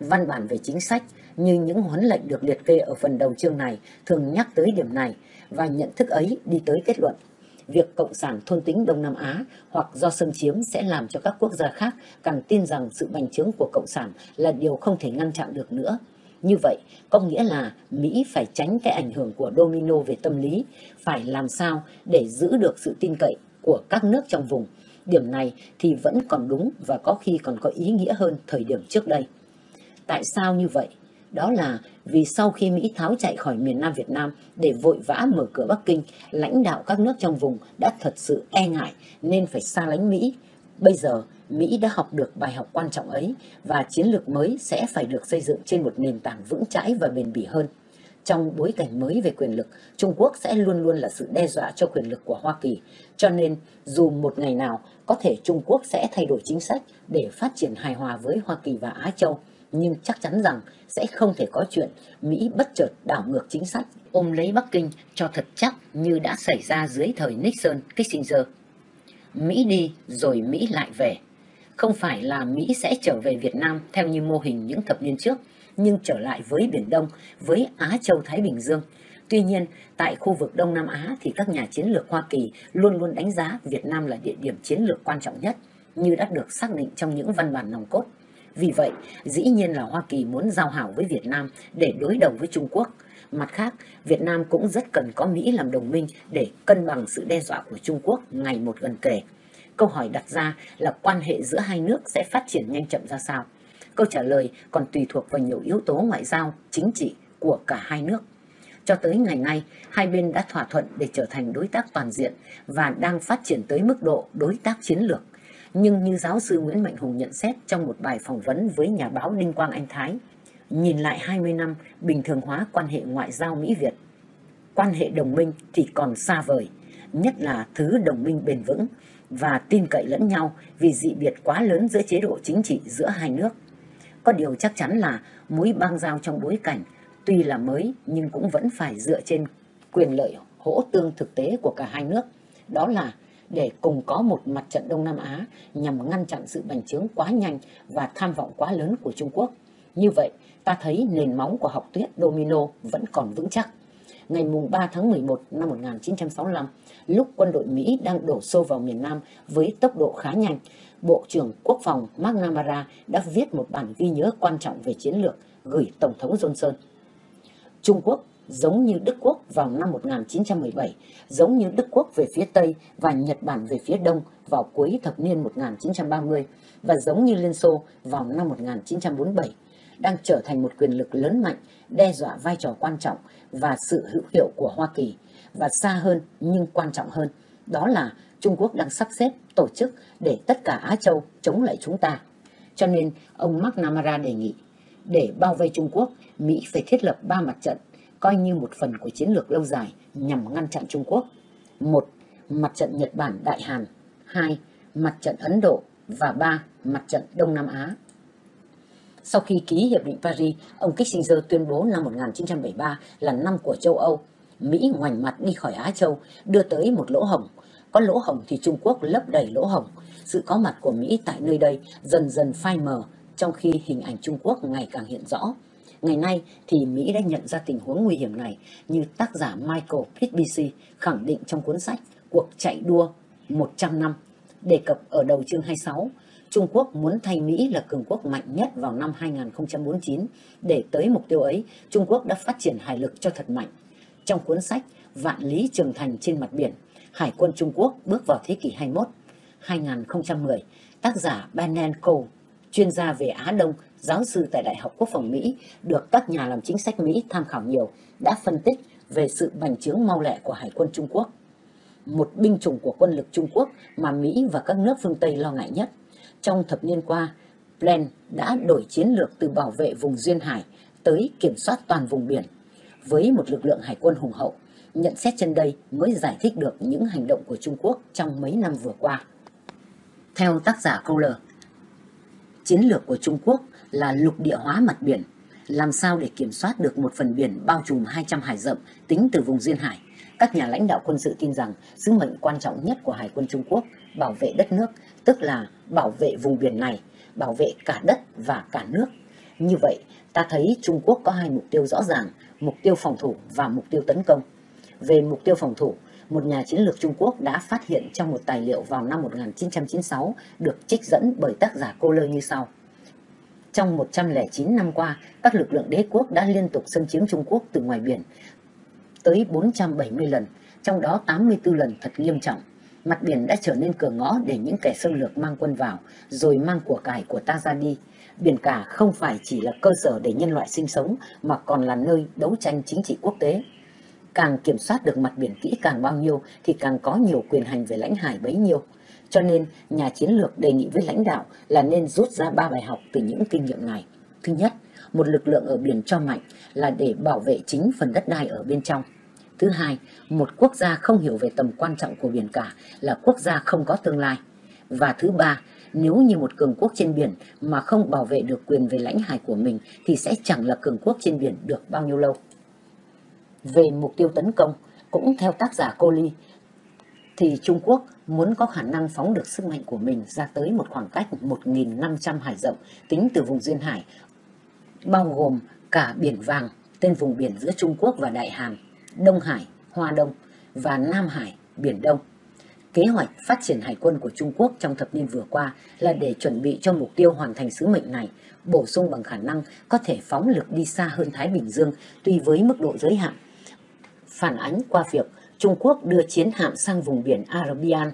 Văn bản về chính sách như những huấn lệnh được liệt kê ở phần đầu chương này thường nhắc tới điểm này và nhận thức ấy đi tới kết luận. Việc Cộng sản thôn tính Đông Nam Á hoặc do xâm chiếm sẽ làm cho các quốc gia khác càng tin rằng sự bành trướng của Cộng sản là điều không thể ngăn chặn được nữa. Như vậy, có nghĩa là Mỹ phải tránh cái ảnh hưởng của domino về tâm lý, phải làm sao để giữ được sự tin cậy của các nước trong vùng. Điểm này thì vẫn còn đúng và có khi còn có ý nghĩa hơn thời điểm trước đây. Tại sao như vậy? Đó là vì sau khi Mỹ tháo chạy khỏi miền Nam Việt Nam để vội vã mở cửa Bắc Kinh, lãnh đạo các nước trong vùng đã thật sự e ngại nên phải xa lánh Mỹ. Bây giờ, Mỹ đã học được bài học quan trọng ấy và chiến lược mới sẽ phải được xây dựng trên một nền tảng vững chãi và bền bỉ hơn. Trong bối cảnh mới về quyền lực, Trung Quốc sẽ luôn luôn là sự đe dọa cho quyền lực của Hoa Kỳ. Cho nên, dù một ngày nào, có thể Trung Quốc sẽ thay đổi chính sách để phát triển hài hòa với Hoa Kỳ và Á Châu nhưng chắc chắn rằng sẽ không thể có chuyện Mỹ bất chợt đảo ngược chính sách ôm lấy Bắc Kinh cho thật chắc như đã xảy ra dưới thời Nixon, Kissinger. Mỹ đi rồi Mỹ lại về. Không phải là Mỹ sẽ trở về Việt Nam theo như mô hình những thập niên trước, nhưng trở lại với Biển Đông, với Á Châu Thái Bình Dương. Tuy nhiên, tại khu vực Đông Nam Á thì các nhà chiến lược Hoa Kỳ luôn luôn đánh giá Việt Nam là địa điểm chiến lược quan trọng nhất, như đã được xác định trong những văn bản nòng cốt. Vì vậy, dĩ nhiên là Hoa Kỳ muốn giao hảo với Việt Nam để đối đầu với Trung Quốc. Mặt khác, Việt Nam cũng rất cần có Mỹ làm đồng minh để cân bằng sự đe dọa của Trung Quốc ngày một gần kề. Câu hỏi đặt ra là quan hệ giữa hai nước sẽ phát triển nhanh chậm ra sao? Câu trả lời còn tùy thuộc vào nhiều yếu tố ngoại giao, chính trị của cả hai nước. Cho tới ngày nay, hai bên đã thỏa thuận để trở thành đối tác toàn diện và đang phát triển tới mức độ đối tác chiến lược nhưng như giáo sư Nguyễn Mạnh Hùng nhận xét trong một bài phỏng vấn với nhà báo Đinh Quang Anh Thái, nhìn lại 20 năm bình thường hóa quan hệ ngoại giao Mỹ-Việt, quan hệ đồng minh thì còn xa vời. nhất là thứ đồng minh bền vững và tin cậy lẫn nhau vì dị biệt quá lớn giữa chế độ chính trị giữa hai nước. Có điều chắc chắn là mối băng giao trong bối cảnh tuy là mới nhưng cũng vẫn phải dựa trên quyền lợi hỗ tương thực tế của cả hai nước. Đó là để cùng có một mặt trận Đông Nam Á nhằm ngăn chặn sự bành trướng quá nhanh và tham vọng quá lớn của Trung Quốc. Như vậy, ta thấy nền móng của học thuyết domino vẫn còn vững chắc. Ngày 3 tháng 11 năm 1965, lúc quân đội Mỹ đang đổ xô vào miền Nam với tốc độ khá nhanh, Bộ trưởng Quốc phòng McNamara đã viết một bản ghi nhớ quan trọng về chiến lược gửi Tổng thống Johnson. Trung Quốc giống như Đức Quốc vào năm 1917, giống như Đức Quốc về phía Tây và Nhật Bản về phía Đông vào cuối thập niên 1930 và giống như Liên Xô vào năm 1947, đang trở thành một quyền lực lớn mạnh, đe dọa vai trò quan trọng và sự hữu hiệu của Hoa Kỳ. Và xa hơn nhưng quan trọng hơn, đó là Trung Quốc đang sắp xếp tổ chức để tất cả Á Châu chống lại chúng ta. Cho nên ông McNamara đề nghị để bao vây Trung Quốc, Mỹ phải thiết lập ba mặt trận coi như một phần của chiến lược lâu dài nhằm ngăn chặn Trung Quốc. Một, mặt trận Nhật Bản Đại Hàn. Hai, mặt trận Ấn Độ. Và ba, mặt trận Đông Nam Á. Sau khi ký Hiệp định Paris, ông Kissinger tuyên bố năm 1973 là năm của châu Âu. Mỹ ngoảnh mặt đi khỏi Á Châu, đưa tới một lỗ hổng. Có lỗ hổng thì Trung Quốc lấp đầy lỗ hổng. Sự có mặt của Mỹ tại nơi đây dần dần phai mờ, trong khi hình ảnh Trung Quốc ngày càng hiện rõ. Ngày nay thì Mỹ đã nhận ra tình huống nguy hiểm này như tác giả Michael Pitbisi khẳng định trong cuốn sách Cuộc chạy đua 100 năm đề cập ở đầu chương 26. Trung Quốc muốn thay Mỹ là cường quốc mạnh nhất vào năm 2049. Để tới mục tiêu ấy, Trung Quốc đã phát triển hải lực cho thật mạnh. Trong cuốn sách Vạn lý trường thành trên mặt biển, Hải quân Trung Quốc bước vào thế kỷ 21, 2010, tác giả Banan Cole, chuyên gia về Á Đông giáo sư tại Đại học Quốc phòng Mỹ, được các nhà làm chính sách Mỹ tham khảo nhiều, đã phân tích về sự bành trướng mau lẹ của Hải quân Trung Quốc. Một binh chủng của quân lực Trung Quốc mà Mỹ và các nước phương Tây lo ngại nhất. Trong thập niên qua, Plan đã đổi chiến lược từ bảo vệ vùng duyên hải tới kiểm soát toàn vùng biển. Với một lực lượng hải quân hùng hậu, nhận xét trên đây mới giải thích được những hành động của Trung Quốc trong mấy năm vừa qua. Theo tác giả Kohler, chiến lược của Trung Quốc là lục địa hóa mặt biển, làm sao để kiểm soát được một phần biển bao trùm 200 hải rộng tính từ vùng duyên hải. Các nhà lãnh đạo quân sự tin rằng sứ mệnh quan trọng nhất của Hải quân Trung Quốc bảo vệ đất nước, tức là bảo vệ vùng biển này, bảo vệ cả đất và cả nước. Như vậy, ta thấy Trung Quốc có hai mục tiêu rõ ràng, mục tiêu phòng thủ và mục tiêu tấn công. Về mục tiêu phòng thủ, một nhà chiến lược Trung Quốc đã phát hiện trong một tài liệu vào năm 1996 được trích dẫn bởi tác giả Cô Lơ như sau. Trong 109 năm qua, các lực lượng đế quốc đã liên tục xâm chiếm Trung Quốc từ ngoài biển tới 470 lần, trong đó 84 lần thật nghiêm trọng. Mặt biển đã trở nên cửa ngõ để những kẻ xâm lược mang quân vào, rồi mang của cải của ta ra đi. Biển cả không phải chỉ là cơ sở để nhân loại sinh sống, mà còn là nơi đấu tranh chính trị quốc tế. Càng kiểm soát được mặt biển kỹ càng bao nhiêu thì càng có nhiều quyền hành về lãnh hải bấy nhiêu. Cho nên, nhà chiến lược đề nghị với lãnh đạo là nên rút ra ba bài học từ những kinh nghiệm này. Thứ nhất, một lực lượng ở biển cho mạnh là để bảo vệ chính phần đất đai ở bên trong. Thứ hai, một quốc gia không hiểu về tầm quan trọng của biển cả là quốc gia không có tương lai. Và thứ ba, nếu như một cường quốc trên biển mà không bảo vệ được quyền về lãnh hải của mình thì sẽ chẳng là cường quốc trên biển được bao nhiêu lâu. Về mục tiêu tấn công, cũng theo tác giả Cô Ly, thì Trung Quốc muốn có khả năng phóng được sức mạnh của mình ra tới một khoảng cách 1.500 hải rộng tính từ vùng duyên hải, bao gồm cả biển vàng tên vùng biển giữa Trung Quốc và Đại Hàn, Đông Hải, Hoa Đông và Nam Hải, Biển Đông. Kế hoạch phát triển hải quân của Trung Quốc trong thập niên vừa qua là để chuẩn bị cho mục tiêu hoàn thành sứ mệnh này, bổ sung bằng khả năng có thể phóng lực đi xa hơn Thái Bình Dương tuy với mức độ giới hạn. Phản ánh qua việc Trung Quốc đưa chiến hạm sang vùng biển Arabian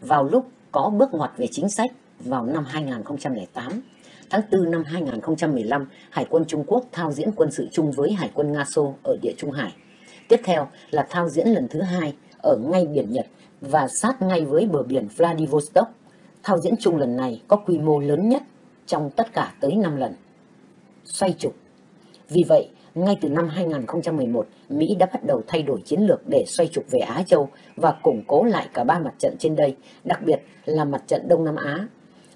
vào lúc có bước ngoặt về chính sách vào năm 2008. Tháng 4 năm 2015, Hải quân Trung Quốc thao diễn quân sự chung với Hải quân Nga Xô ở địa Trung Hải. Tiếp theo là thao diễn lần thứ hai ở ngay biển Nhật và sát ngay với bờ biển Vladivostok. Thao diễn chung lần này có quy mô lớn nhất trong tất cả tới 5 lần. Xoay trục. Vì vậy, ngay từ năm 2011, Mỹ đã bắt đầu thay đổi chiến lược để xoay trục về Á Châu và củng cố lại cả ba mặt trận trên đây, đặc biệt là mặt trận Đông Nam Á.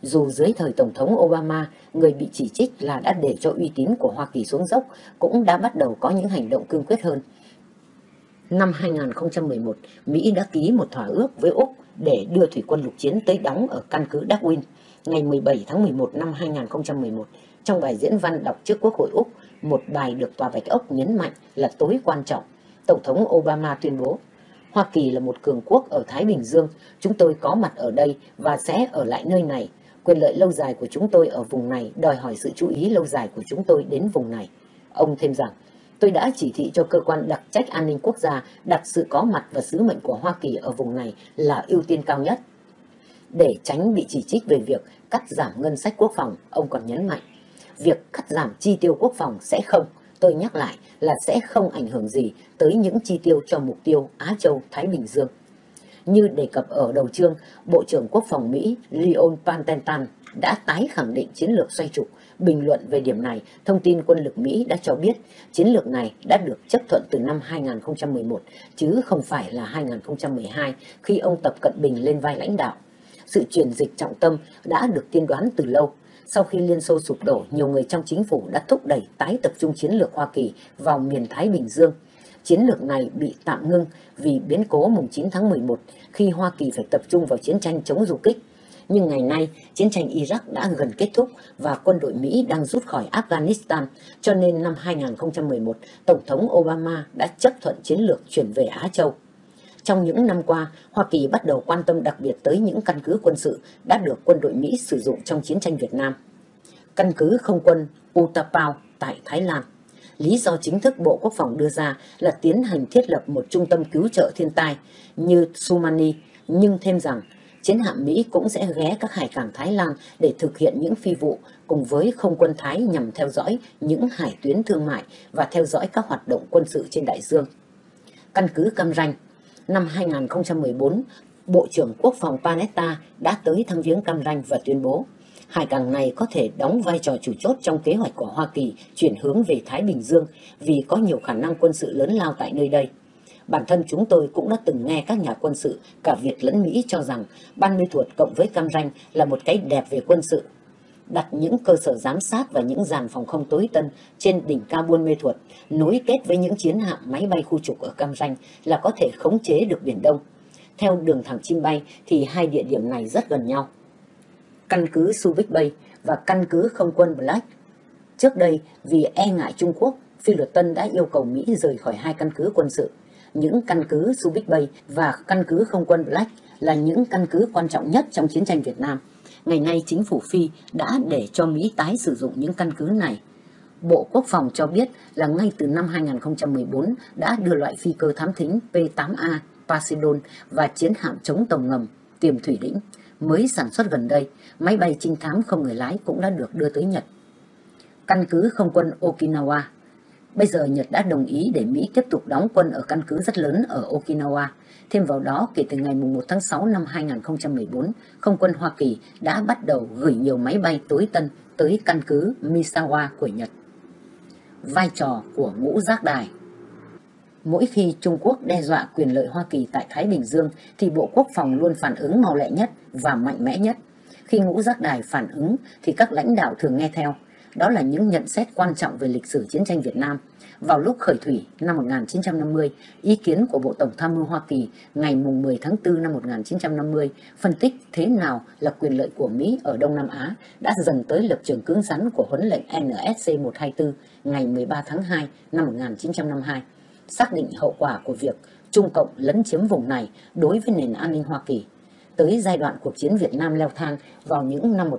Dù dưới thời Tổng thống Obama, người bị chỉ trích là đã để cho uy tín của Hoa Kỳ xuống dốc, cũng đã bắt đầu có những hành động cương quyết hơn. Năm 2011, Mỹ đã ký một thỏa ước với Úc để đưa thủy quân lục chiến tới đóng ở căn cứ Darwin. Ngày 17 tháng 11 năm 2011, trong bài diễn văn đọc trước Quốc hội Úc, một bài được Tòa Bạch Ốc nhấn mạnh là tối quan trọng. Tổng thống Obama tuyên bố, Hoa Kỳ là một cường quốc ở Thái Bình Dương, chúng tôi có mặt ở đây và sẽ ở lại nơi này. Quyền lợi lâu dài của chúng tôi ở vùng này đòi hỏi sự chú ý lâu dài của chúng tôi đến vùng này. Ông thêm rằng, tôi đã chỉ thị cho cơ quan đặc trách an ninh quốc gia đặt sự có mặt và sứ mệnh của Hoa Kỳ ở vùng này là ưu tiên cao nhất. Để tránh bị chỉ trích về việc cắt giảm ngân sách quốc phòng, ông còn nhấn mạnh, việc cắt giảm chi tiêu quốc phòng sẽ không, tôi nhắc lại là sẽ không ảnh hưởng gì tới những chi tiêu cho mục tiêu Á Châu, Thái Bình Dương. Như đề cập ở đầu chương, Bộ trưởng Quốc phòng Mỹ Leon Pantentan đã tái khẳng định chiến lược xoay trục. Bình luận về điểm này, thông tin quân lực Mỹ đã cho biết chiến lược này đã được chấp thuận từ năm 2011, chứ không phải là 2012 khi ông Tập Cận Bình lên vai lãnh đạo. Sự chuyển dịch trọng tâm đã được tiên đoán từ lâu. Sau khi Liên Xô sụp đổ, nhiều người trong chính phủ đã thúc đẩy tái tập trung chiến lược Hoa Kỳ vào miền Thái Bình Dương. Chiến lược này bị tạm ngưng vì biến cố mùng 9 tháng 11 khi Hoa Kỳ phải tập trung vào chiến tranh chống du kích. Nhưng ngày nay, chiến tranh Iraq đã gần kết thúc và quân đội Mỹ đang rút khỏi Afghanistan, cho nên năm 2011, Tổng thống Obama đã chấp thuận chiến lược chuyển về Á Châu. Trong những năm qua, Hoa Kỳ bắt đầu quan tâm đặc biệt tới những căn cứ quân sự đã được quân đội Mỹ sử dụng trong chiến tranh Việt Nam. Căn cứ không quân Utapao tại Thái Lan. Lý do chính thức Bộ Quốc phòng đưa ra là tiến hành thiết lập một trung tâm cứu trợ thiên tai như Sumani, nhưng thêm rằng chiến hạm Mỹ cũng sẽ ghé các hải cảng Thái Lan để thực hiện những phi vụ cùng với không quân Thái nhằm theo dõi những hải tuyến thương mại và theo dõi các hoạt động quân sự trên đại dương. Căn cứ Cam Ranh Năm 2014, Bộ trưởng Quốc phòng Panetta đã tới thăm viếng Cam Ranh và tuyên bố hải cảng này có thể đóng vai trò chủ chốt trong kế hoạch của Hoa Kỳ chuyển hướng về Thái Bình Dương vì có nhiều khả năng quân sự lớn lao tại nơi đây. Bản thân chúng tôi cũng đã từng nghe các nhà quân sự, cả Việt lẫn Mỹ cho rằng Ban Mê Thuột cộng với Cam Ranh là một cái đẹp về quân sự. Đặt những cơ sở giám sát và những dàn phòng không tối tân trên đỉnh cao Buôn Mê Thuột, nối kết với những chiến hạm máy bay khu trục ở Cam Ranh là có thể khống chế được Biển Đông. Theo đường thẳng chim bay thì hai địa điểm này rất gần nhau. Căn cứ Subic Bay và căn cứ không quân Black. Trước đây, vì e ngại Trung Quốc, Phi Luật Tân đã yêu cầu Mỹ rời khỏi hai căn cứ quân sự những căn cứ Subic Bay và căn cứ không quân Black là những căn cứ quan trọng nhất trong chiến tranh Việt Nam. Ngày nay chính phủ Phi đã để cho Mỹ tái sử dụng những căn cứ này. Bộ Quốc phòng cho biết là ngay từ năm 2014 đã đưa loại phi cơ thám thính P-8A Poseidon và chiến hạm chống tàu ngầm Tiềm Thủy Đỉnh mới sản xuất gần đây, máy bay trinh thám không người lái cũng đã được đưa tới Nhật. Căn cứ không quân Okinawa Bây giờ Nhật đã đồng ý để Mỹ tiếp tục đóng quân ở căn cứ rất lớn ở Okinawa. Thêm vào đó, kể từ ngày 1 tháng 6 năm 2014, không quân Hoa Kỳ đã bắt đầu gửi nhiều máy bay tối tân tới căn cứ Misawa của Nhật. Vai trò của ngũ giác đài Mỗi khi Trung Quốc đe dọa quyền lợi Hoa Kỳ tại Thái Bình Dương thì Bộ Quốc phòng luôn phản ứng mau lẹ nhất và mạnh mẽ nhất. Khi ngũ giác đài phản ứng thì các lãnh đạo thường nghe theo. Đó là những nhận xét quan trọng về lịch sử chiến tranh Việt Nam. Vào lúc khởi thủy năm 1950, ý kiến của Bộ Tổng tham mưu Hoa Kỳ ngày 10 tháng 4 năm 1950 phân tích thế nào là quyền lợi của Mỹ ở Đông Nam Á đã dần tới lập trường cứng rắn của huấn lệnh NSC 124 ngày 13 tháng 2 năm 1952, xác định hậu quả của việc Trung Cộng lấn chiếm vùng này đối với nền an ninh Hoa Kỳ tới giai đoạn cuộc chiến Việt Nam leo thang vào những năm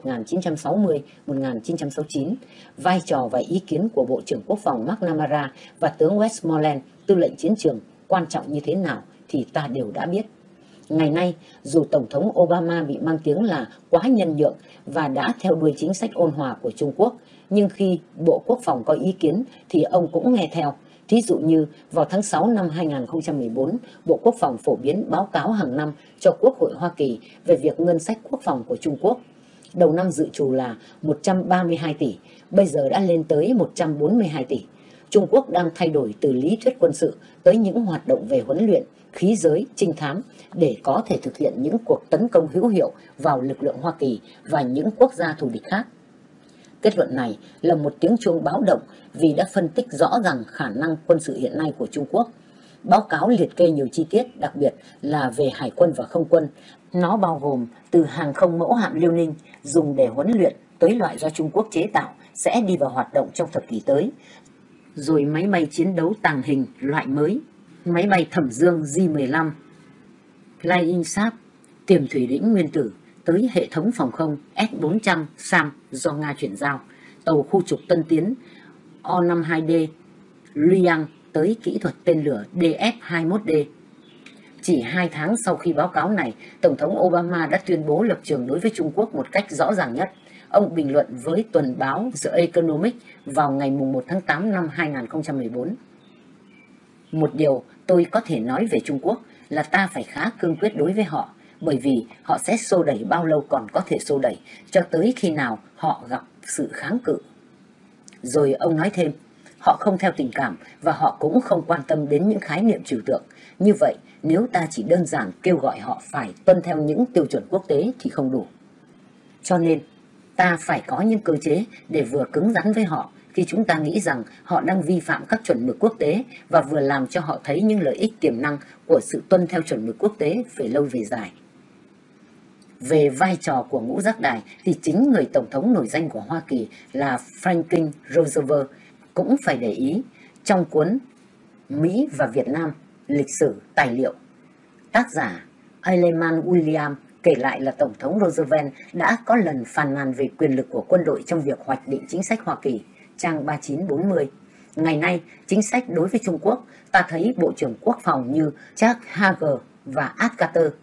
1960-1969, vai trò và ý kiến của Bộ trưởng Quốc phòng McNamara và tướng Westmoreland, tư lệnh chiến trường, quan trọng như thế nào thì ta đều đã biết. Ngày nay, dù Tổng thống Obama bị mang tiếng là quá nhân nhượng và đã theo đuôi chính sách ôn hòa của Trung Quốc, nhưng khi Bộ Quốc phòng có ý kiến thì ông cũng nghe theo Thí dụ như vào tháng 6 năm 2014, Bộ Quốc phòng phổ biến báo cáo hàng năm cho Quốc hội Hoa Kỳ về việc ngân sách quốc phòng của Trung Quốc. Đầu năm dự trù là 132 tỷ, bây giờ đã lên tới 142 tỷ. Trung Quốc đang thay đổi từ lý thuyết quân sự tới những hoạt động về huấn luyện, khí giới, trinh thám để có thể thực hiện những cuộc tấn công hữu hiệu vào lực lượng Hoa Kỳ và những quốc gia thù địch khác. Kết luận này là một tiếng chuông báo động vì đã phân tích rõ ràng khả năng quân sự hiện nay của Trung Quốc. Báo cáo liệt kê nhiều chi tiết, đặc biệt là về hải quân và không quân. Nó bao gồm từ hàng không mẫu hạm Liêu Ninh dùng để huấn luyện tới loại do Trung Quốc chế tạo sẽ đi vào hoạt động trong thập kỷ tới, rồi máy bay chiến đấu tàng hình loại mới, máy bay thẩm dương J-15, Flying Sap, tiềm thủy lĩnh nguyên tử tới hệ thống phòng không S-400 SAM do Nga chuyển giao, tàu khu trục Tân Tiến O-52D Liang tới kỹ thuật tên lửa DF-21D. Chỉ hai tháng sau khi báo cáo này, Tổng thống Obama đã tuyên bố lập trường đối với Trung Quốc một cách rõ ràng nhất. Ông bình luận với tuần báo The Economic vào ngày 1 tháng 8 năm 2014. Một điều tôi có thể nói về Trung Quốc là ta phải khá cương quyết đối với họ, bởi vì họ sẽ xô đẩy bao lâu còn có thể xô đẩy, cho tới khi nào họ gặp sự kháng cự. Rồi ông nói thêm, họ không theo tình cảm và họ cũng không quan tâm đến những khái niệm trừu tượng. Như vậy, nếu ta chỉ đơn giản kêu gọi họ phải tuân theo những tiêu chuẩn quốc tế thì không đủ. Cho nên, ta phải có những cơ chế để vừa cứng rắn với họ khi chúng ta nghĩ rằng họ đang vi phạm các chuẩn mực quốc tế và vừa làm cho họ thấy những lợi ích tiềm năng của sự tuân theo chuẩn mực quốc tế về lâu về dài. Về vai trò của ngũ giác đài thì chính người Tổng thống nổi danh của Hoa Kỳ là Franklin Roosevelt cũng phải để ý trong cuốn Mỹ và Việt Nam, lịch sử, tài liệu. Tác giả Aleman William kể lại là Tổng thống Roosevelt đã có lần phàn nàn về quyền lực của quân đội trong việc hoạch định chính sách Hoa Kỳ, trang 3940. Ngày nay, chính sách đối với Trung Quốc, ta thấy Bộ trưởng Quốc phòng như Chuck Hager và Art Carter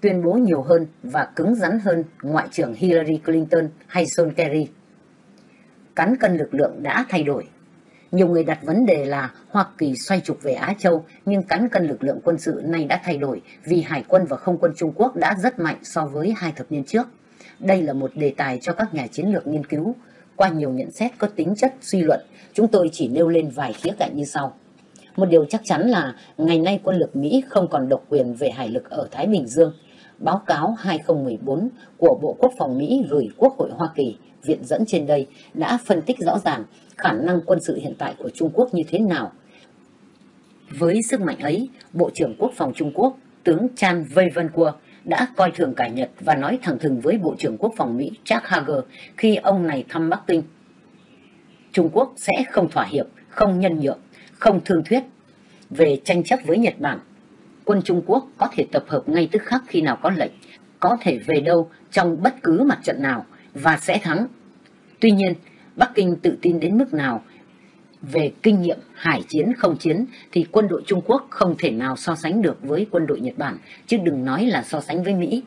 tuyên bố nhiều hơn và cứng rắn hơn Ngoại trưởng Hillary Clinton hay John Kerry. Cán cân lực lượng đã thay đổi. Nhiều người đặt vấn đề là Hoa Kỳ xoay trục về Á Châu, nhưng cán cân lực lượng quân sự này đã thay đổi vì Hải quân và không quân Trung Quốc đã rất mạnh so với hai thập niên trước. Đây là một đề tài cho các nhà chiến lược nghiên cứu. Qua nhiều nhận xét có tính chất suy luận, chúng tôi chỉ nêu lên vài khía cạnh như sau. Một điều chắc chắn là ngày nay quân lực Mỹ không còn độc quyền về hải lực ở Thái Bình Dương. Báo cáo 2014 của Bộ Quốc phòng Mỹ gửi Quốc hội Hoa Kỳ, viện dẫn trên đây, đã phân tích rõ ràng khả năng quân sự hiện tại của Trung Quốc như thế nào. Với sức mạnh ấy, Bộ trưởng Quốc phòng Trung Quốc, tướng Chan Cua đã coi thường cả Nhật và nói thẳng thừng với Bộ trưởng Quốc phòng Mỹ Chuck Hagel khi ông này thăm Bắc Kinh. Trung Quốc sẽ không thỏa hiệp, không nhân nhượng, không thương thuyết. Về tranh chấp với Nhật Bản, quân Trung Quốc có thể tập hợp ngay tức khắc khi nào có lệnh, có thể về đâu trong bất cứ mặt trận nào và sẽ thắng. Tuy nhiên, Bắc Kinh tự tin đến mức nào về kinh nghiệm hải chiến không chiến thì quân đội Trung Quốc không thể nào so sánh được với quân đội Nhật Bản, chứ đừng nói là so sánh với Mỹ.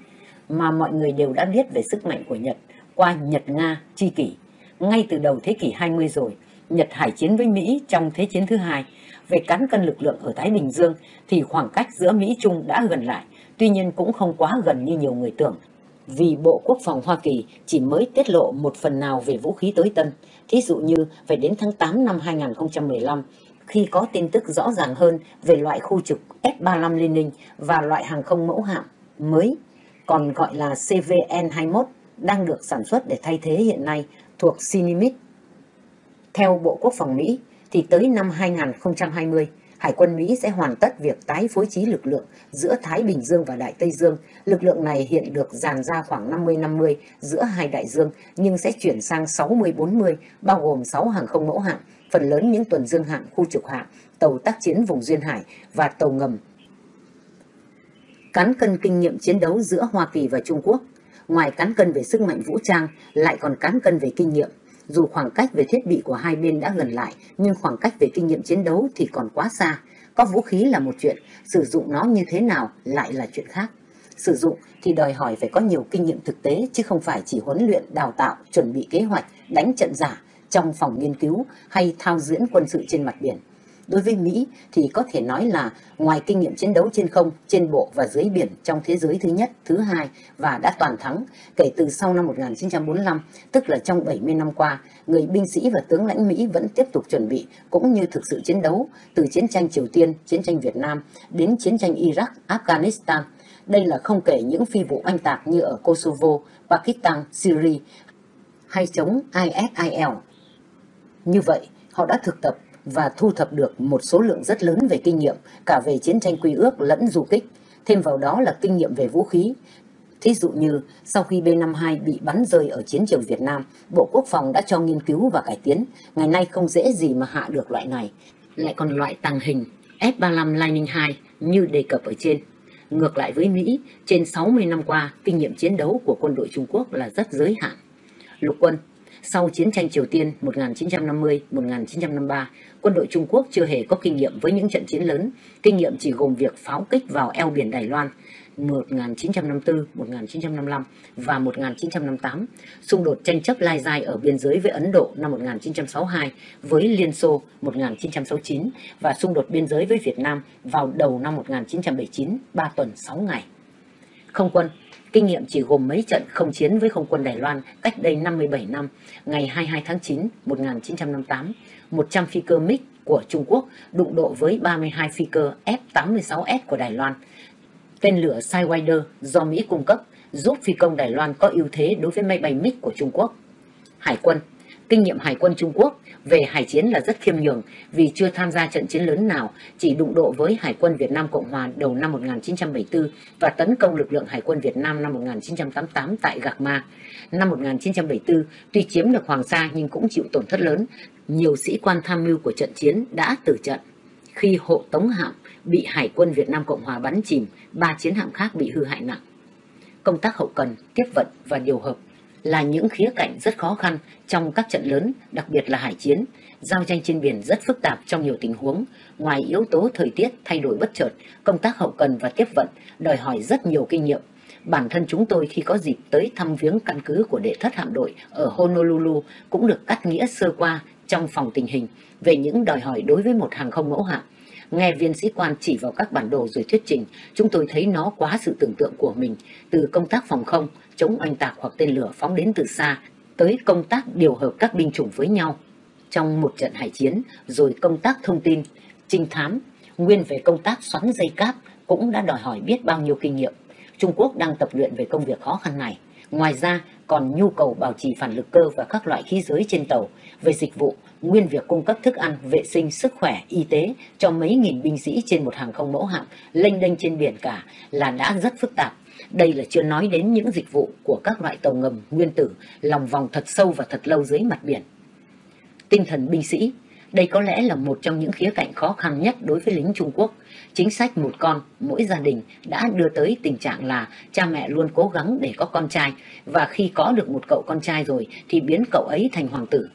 Mà mọi người đều đã biết về sức mạnh của Nhật qua Nhật-Nga chi kỷ. Ngay từ đầu thế kỷ 20 rồi, Nhật hải chiến với Mỹ trong Thế chiến thứ hai. Về cán cân lực lượng ở Thái Bình Dương thì khoảng cách giữa Mỹ-Trung đã gần lại, tuy nhiên cũng không quá gần như nhiều người tưởng vì Bộ Quốc phòng Hoa Kỳ chỉ mới tiết lộ một phần nào về vũ khí tối tân. Thí dụ như phải đến tháng 8 năm 2015, khi có tin tức rõ ràng hơn về loại khu trục F-35 Liên Ninh và loại hàng không mẫu hạm mới, còn gọi là CVN-21, đang được sản xuất để thay thế hiện nay thuộc Sinimit. Theo Bộ Quốc phòng Mỹ, thì tới năm 2020, Hải quân Mỹ sẽ hoàn tất việc tái phối trí lực lượng giữa Thái Bình Dương và Đại Tây Dương. Lực lượng này hiện được dàn ra khoảng 50-50 giữa hai đại dương, nhưng sẽ chuyển sang 60-40, bao gồm 6 hàng không mẫu hạm, phần lớn những tuần dương hạm, khu trục hạm, tàu tác chiến vùng duyên hải và tàu ngầm. Cán cân kinh nghiệm chiến đấu giữa Hoa Kỳ và Trung Quốc, ngoài cán cân về sức mạnh vũ trang, lại còn cán cân về kinh nghiệm dù khoảng cách về thiết bị của hai bên đã gần lại, nhưng khoảng cách về kinh nghiệm chiến đấu thì còn quá xa. Có vũ khí là một chuyện, sử dụng nó như thế nào lại là chuyện khác. Sử dụng thì đòi hỏi phải có nhiều kinh nghiệm thực tế chứ không phải chỉ huấn luyện, đào tạo, chuẩn bị kế hoạch, đánh trận giả trong phòng nghiên cứu hay thao diễn quân sự trên mặt biển. Đối với Mỹ thì có thể nói là ngoài kinh nghiệm chiến đấu trên không, trên bộ và dưới biển trong thế giới thứ nhất, thứ hai và đã toàn thắng kể từ sau năm 1945, tức là trong 70 năm qua, người binh sĩ và tướng lãnh Mỹ vẫn tiếp tục chuẩn bị cũng như thực sự chiến đấu từ chiến tranh Triều Tiên, chiến tranh Việt Nam đến chiến tranh Iraq, Afghanistan. Đây là không kể những phi vụ oanh tạc như ở Kosovo, Pakistan, Syria hay chống ISIL. Như vậy, họ đã thực tập và thu thập được một số lượng rất lớn về kinh nghiệm cả về chiến tranh quy ước lẫn du kích, thêm vào đó là kinh nghiệm về vũ khí. Thí dụ như sau khi B-52 bị bắn rơi ở chiến trường Việt Nam, Bộ Quốc phòng đã cho nghiên cứu và cải tiến, ngày nay không dễ gì mà hạ được loại này. Lại còn loại tàng hình F-35 Lightning II như đề cập ở trên. Ngược lại với Mỹ, trên 60 năm qua, kinh nghiệm chiến đấu của quân đội Trung Quốc là rất giới hạn. Lục quân sau chiến tranh Triều Tiên 1950-1953, quân đội Trung Quốc chưa hề có kinh nghiệm với những trận chiến lớn. Kinh nghiệm chỉ gồm việc pháo kích vào eo biển Đài Loan 1954, 1955 và 1958, xung đột tranh chấp lai dai ở biên giới với Ấn Độ năm 1962 với Liên Xô 1969 và xung đột biên giới với Việt Nam vào đầu năm 1979, 3 tuần 6 ngày. Không quân Kinh nghiệm chỉ gồm mấy trận không chiến với không quân Đài Loan cách đây 57 năm, ngày 22 tháng 9, 1958, 100 phi cơ MiG của Trung Quốc đụng độ với 32 phi cơ F-86S của Đài Loan. Tên lửa Sidewinder do Mỹ cung cấp giúp phi công Đài Loan có ưu thế đối với máy bay MiG của Trung Quốc. Hải quân Kinh nghiệm Hải quân Trung Quốc về hải chiến là rất khiêm nhường vì chưa tham gia trận chiến lớn nào, chỉ đụng độ với Hải quân Việt Nam Cộng Hòa đầu năm 1974 và tấn công lực lượng Hải quân Việt Nam năm 1988 tại Gạc Ma. Năm 1974, tuy chiếm được Hoàng Sa nhưng cũng chịu tổn thất lớn. Nhiều sĩ quan tham mưu của trận chiến đã tử trận. Khi hộ tống hạm bị Hải quân Việt Nam Cộng Hòa bắn chìm, ba chiến hạm khác bị hư hại nặng. Công tác hậu cần, tiếp vận và điều hợp là những khía cạnh rất khó khăn trong các trận lớn, đặc biệt là hải chiến. Giao tranh trên biển rất phức tạp trong nhiều tình huống. Ngoài yếu tố thời tiết thay đổi bất chợt, công tác hậu cần và tiếp vận đòi hỏi rất nhiều kinh nghiệm. Bản thân chúng tôi khi có dịp tới thăm viếng căn cứ của đệ thất hạm đội ở Honolulu cũng được cắt nghĩa sơ qua trong phòng tình hình về những đòi hỏi đối với một hàng không mẫu hạm. Nghe viên sĩ quan chỉ vào các bản đồ rồi thuyết trình, chúng tôi thấy nó quá sự tưởng tượng của mình, từ công tác phòng không, chống oanh tạc hoặc tên lửa phóng đến từ xa, tới công tác điều hợp các binh chủng với nhau trong một trận hải chiến, rồi công tác thông tin, trinh thám, nguyên về công tác xoắn dây cáp cũng đã đòi hỏi biết bao nhiêu kinh nghiệm. Trung Quốc đang tập luyện về công việc khó khăn này. Ngoài ra, còn nhu cầu bảo trì phản lực cơ và các loại khí giới trên tàu. Về dịch vụ, nguyên việc cung cấp thức ăn, vệ sinh, sức khỏe, y tế cho mấy nghìn binh sĩ trên một hàng không mẫu hạm lênh đênh trên biển cả là đã rất phức tạp. Đây là chưa nói đến những dịch vụ của các loại tàu ngầm nguyên tử lòng vòng thật sâu và thật lâu dưới mặt biển. Tinh thần binh sĩ, đây có lẽ là một trong những khía cạnh khó khăn nhất đối với lính Trung Quốc. Chính sách một con, mỗi gia đình đã đưa tới tình trạng là cha mẹ luôn cố gắng để có con trai và khi có được một cậu con trai rồi thì biến cậu ấy thành hoàng tử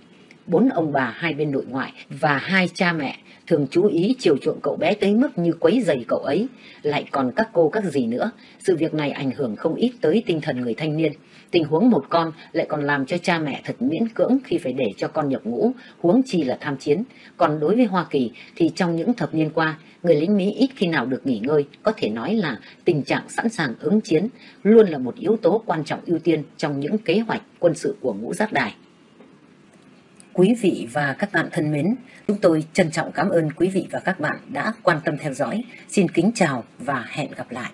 bốn ông bà hai bên nội ngoại và hai cha mẹ thường chú ý chiều chuộng cậu bé tới mức như quấy giày cậu ấy, lại còn các cô các gì nữa. Sự việc này ảnh hưởng không ít tới tinh thần người thanh niên. Tình huống một con lại còn làm cho cha mẹ thật miễn cưỡng khi phải để cho con nhập ngũ, huống chi là tham chiến. Còn đối với Hoa Kỳ thì trong những thập niên qua, người lính Mỹ ít khi nào được nghỉ ngơi, có thể nói là tình trạng sẵn sàng ứng chiến luôn là một yếu tố quan trọng ưu tiên trong những kế hoạch quân sự của ngũ giác đài. Quý vị và các bạn thân mến, chúng tôi trân trọng cảm ơn quý vị và các bạn đã quan tâm theo dõi. Xin kính chào và hẹn gặp lại.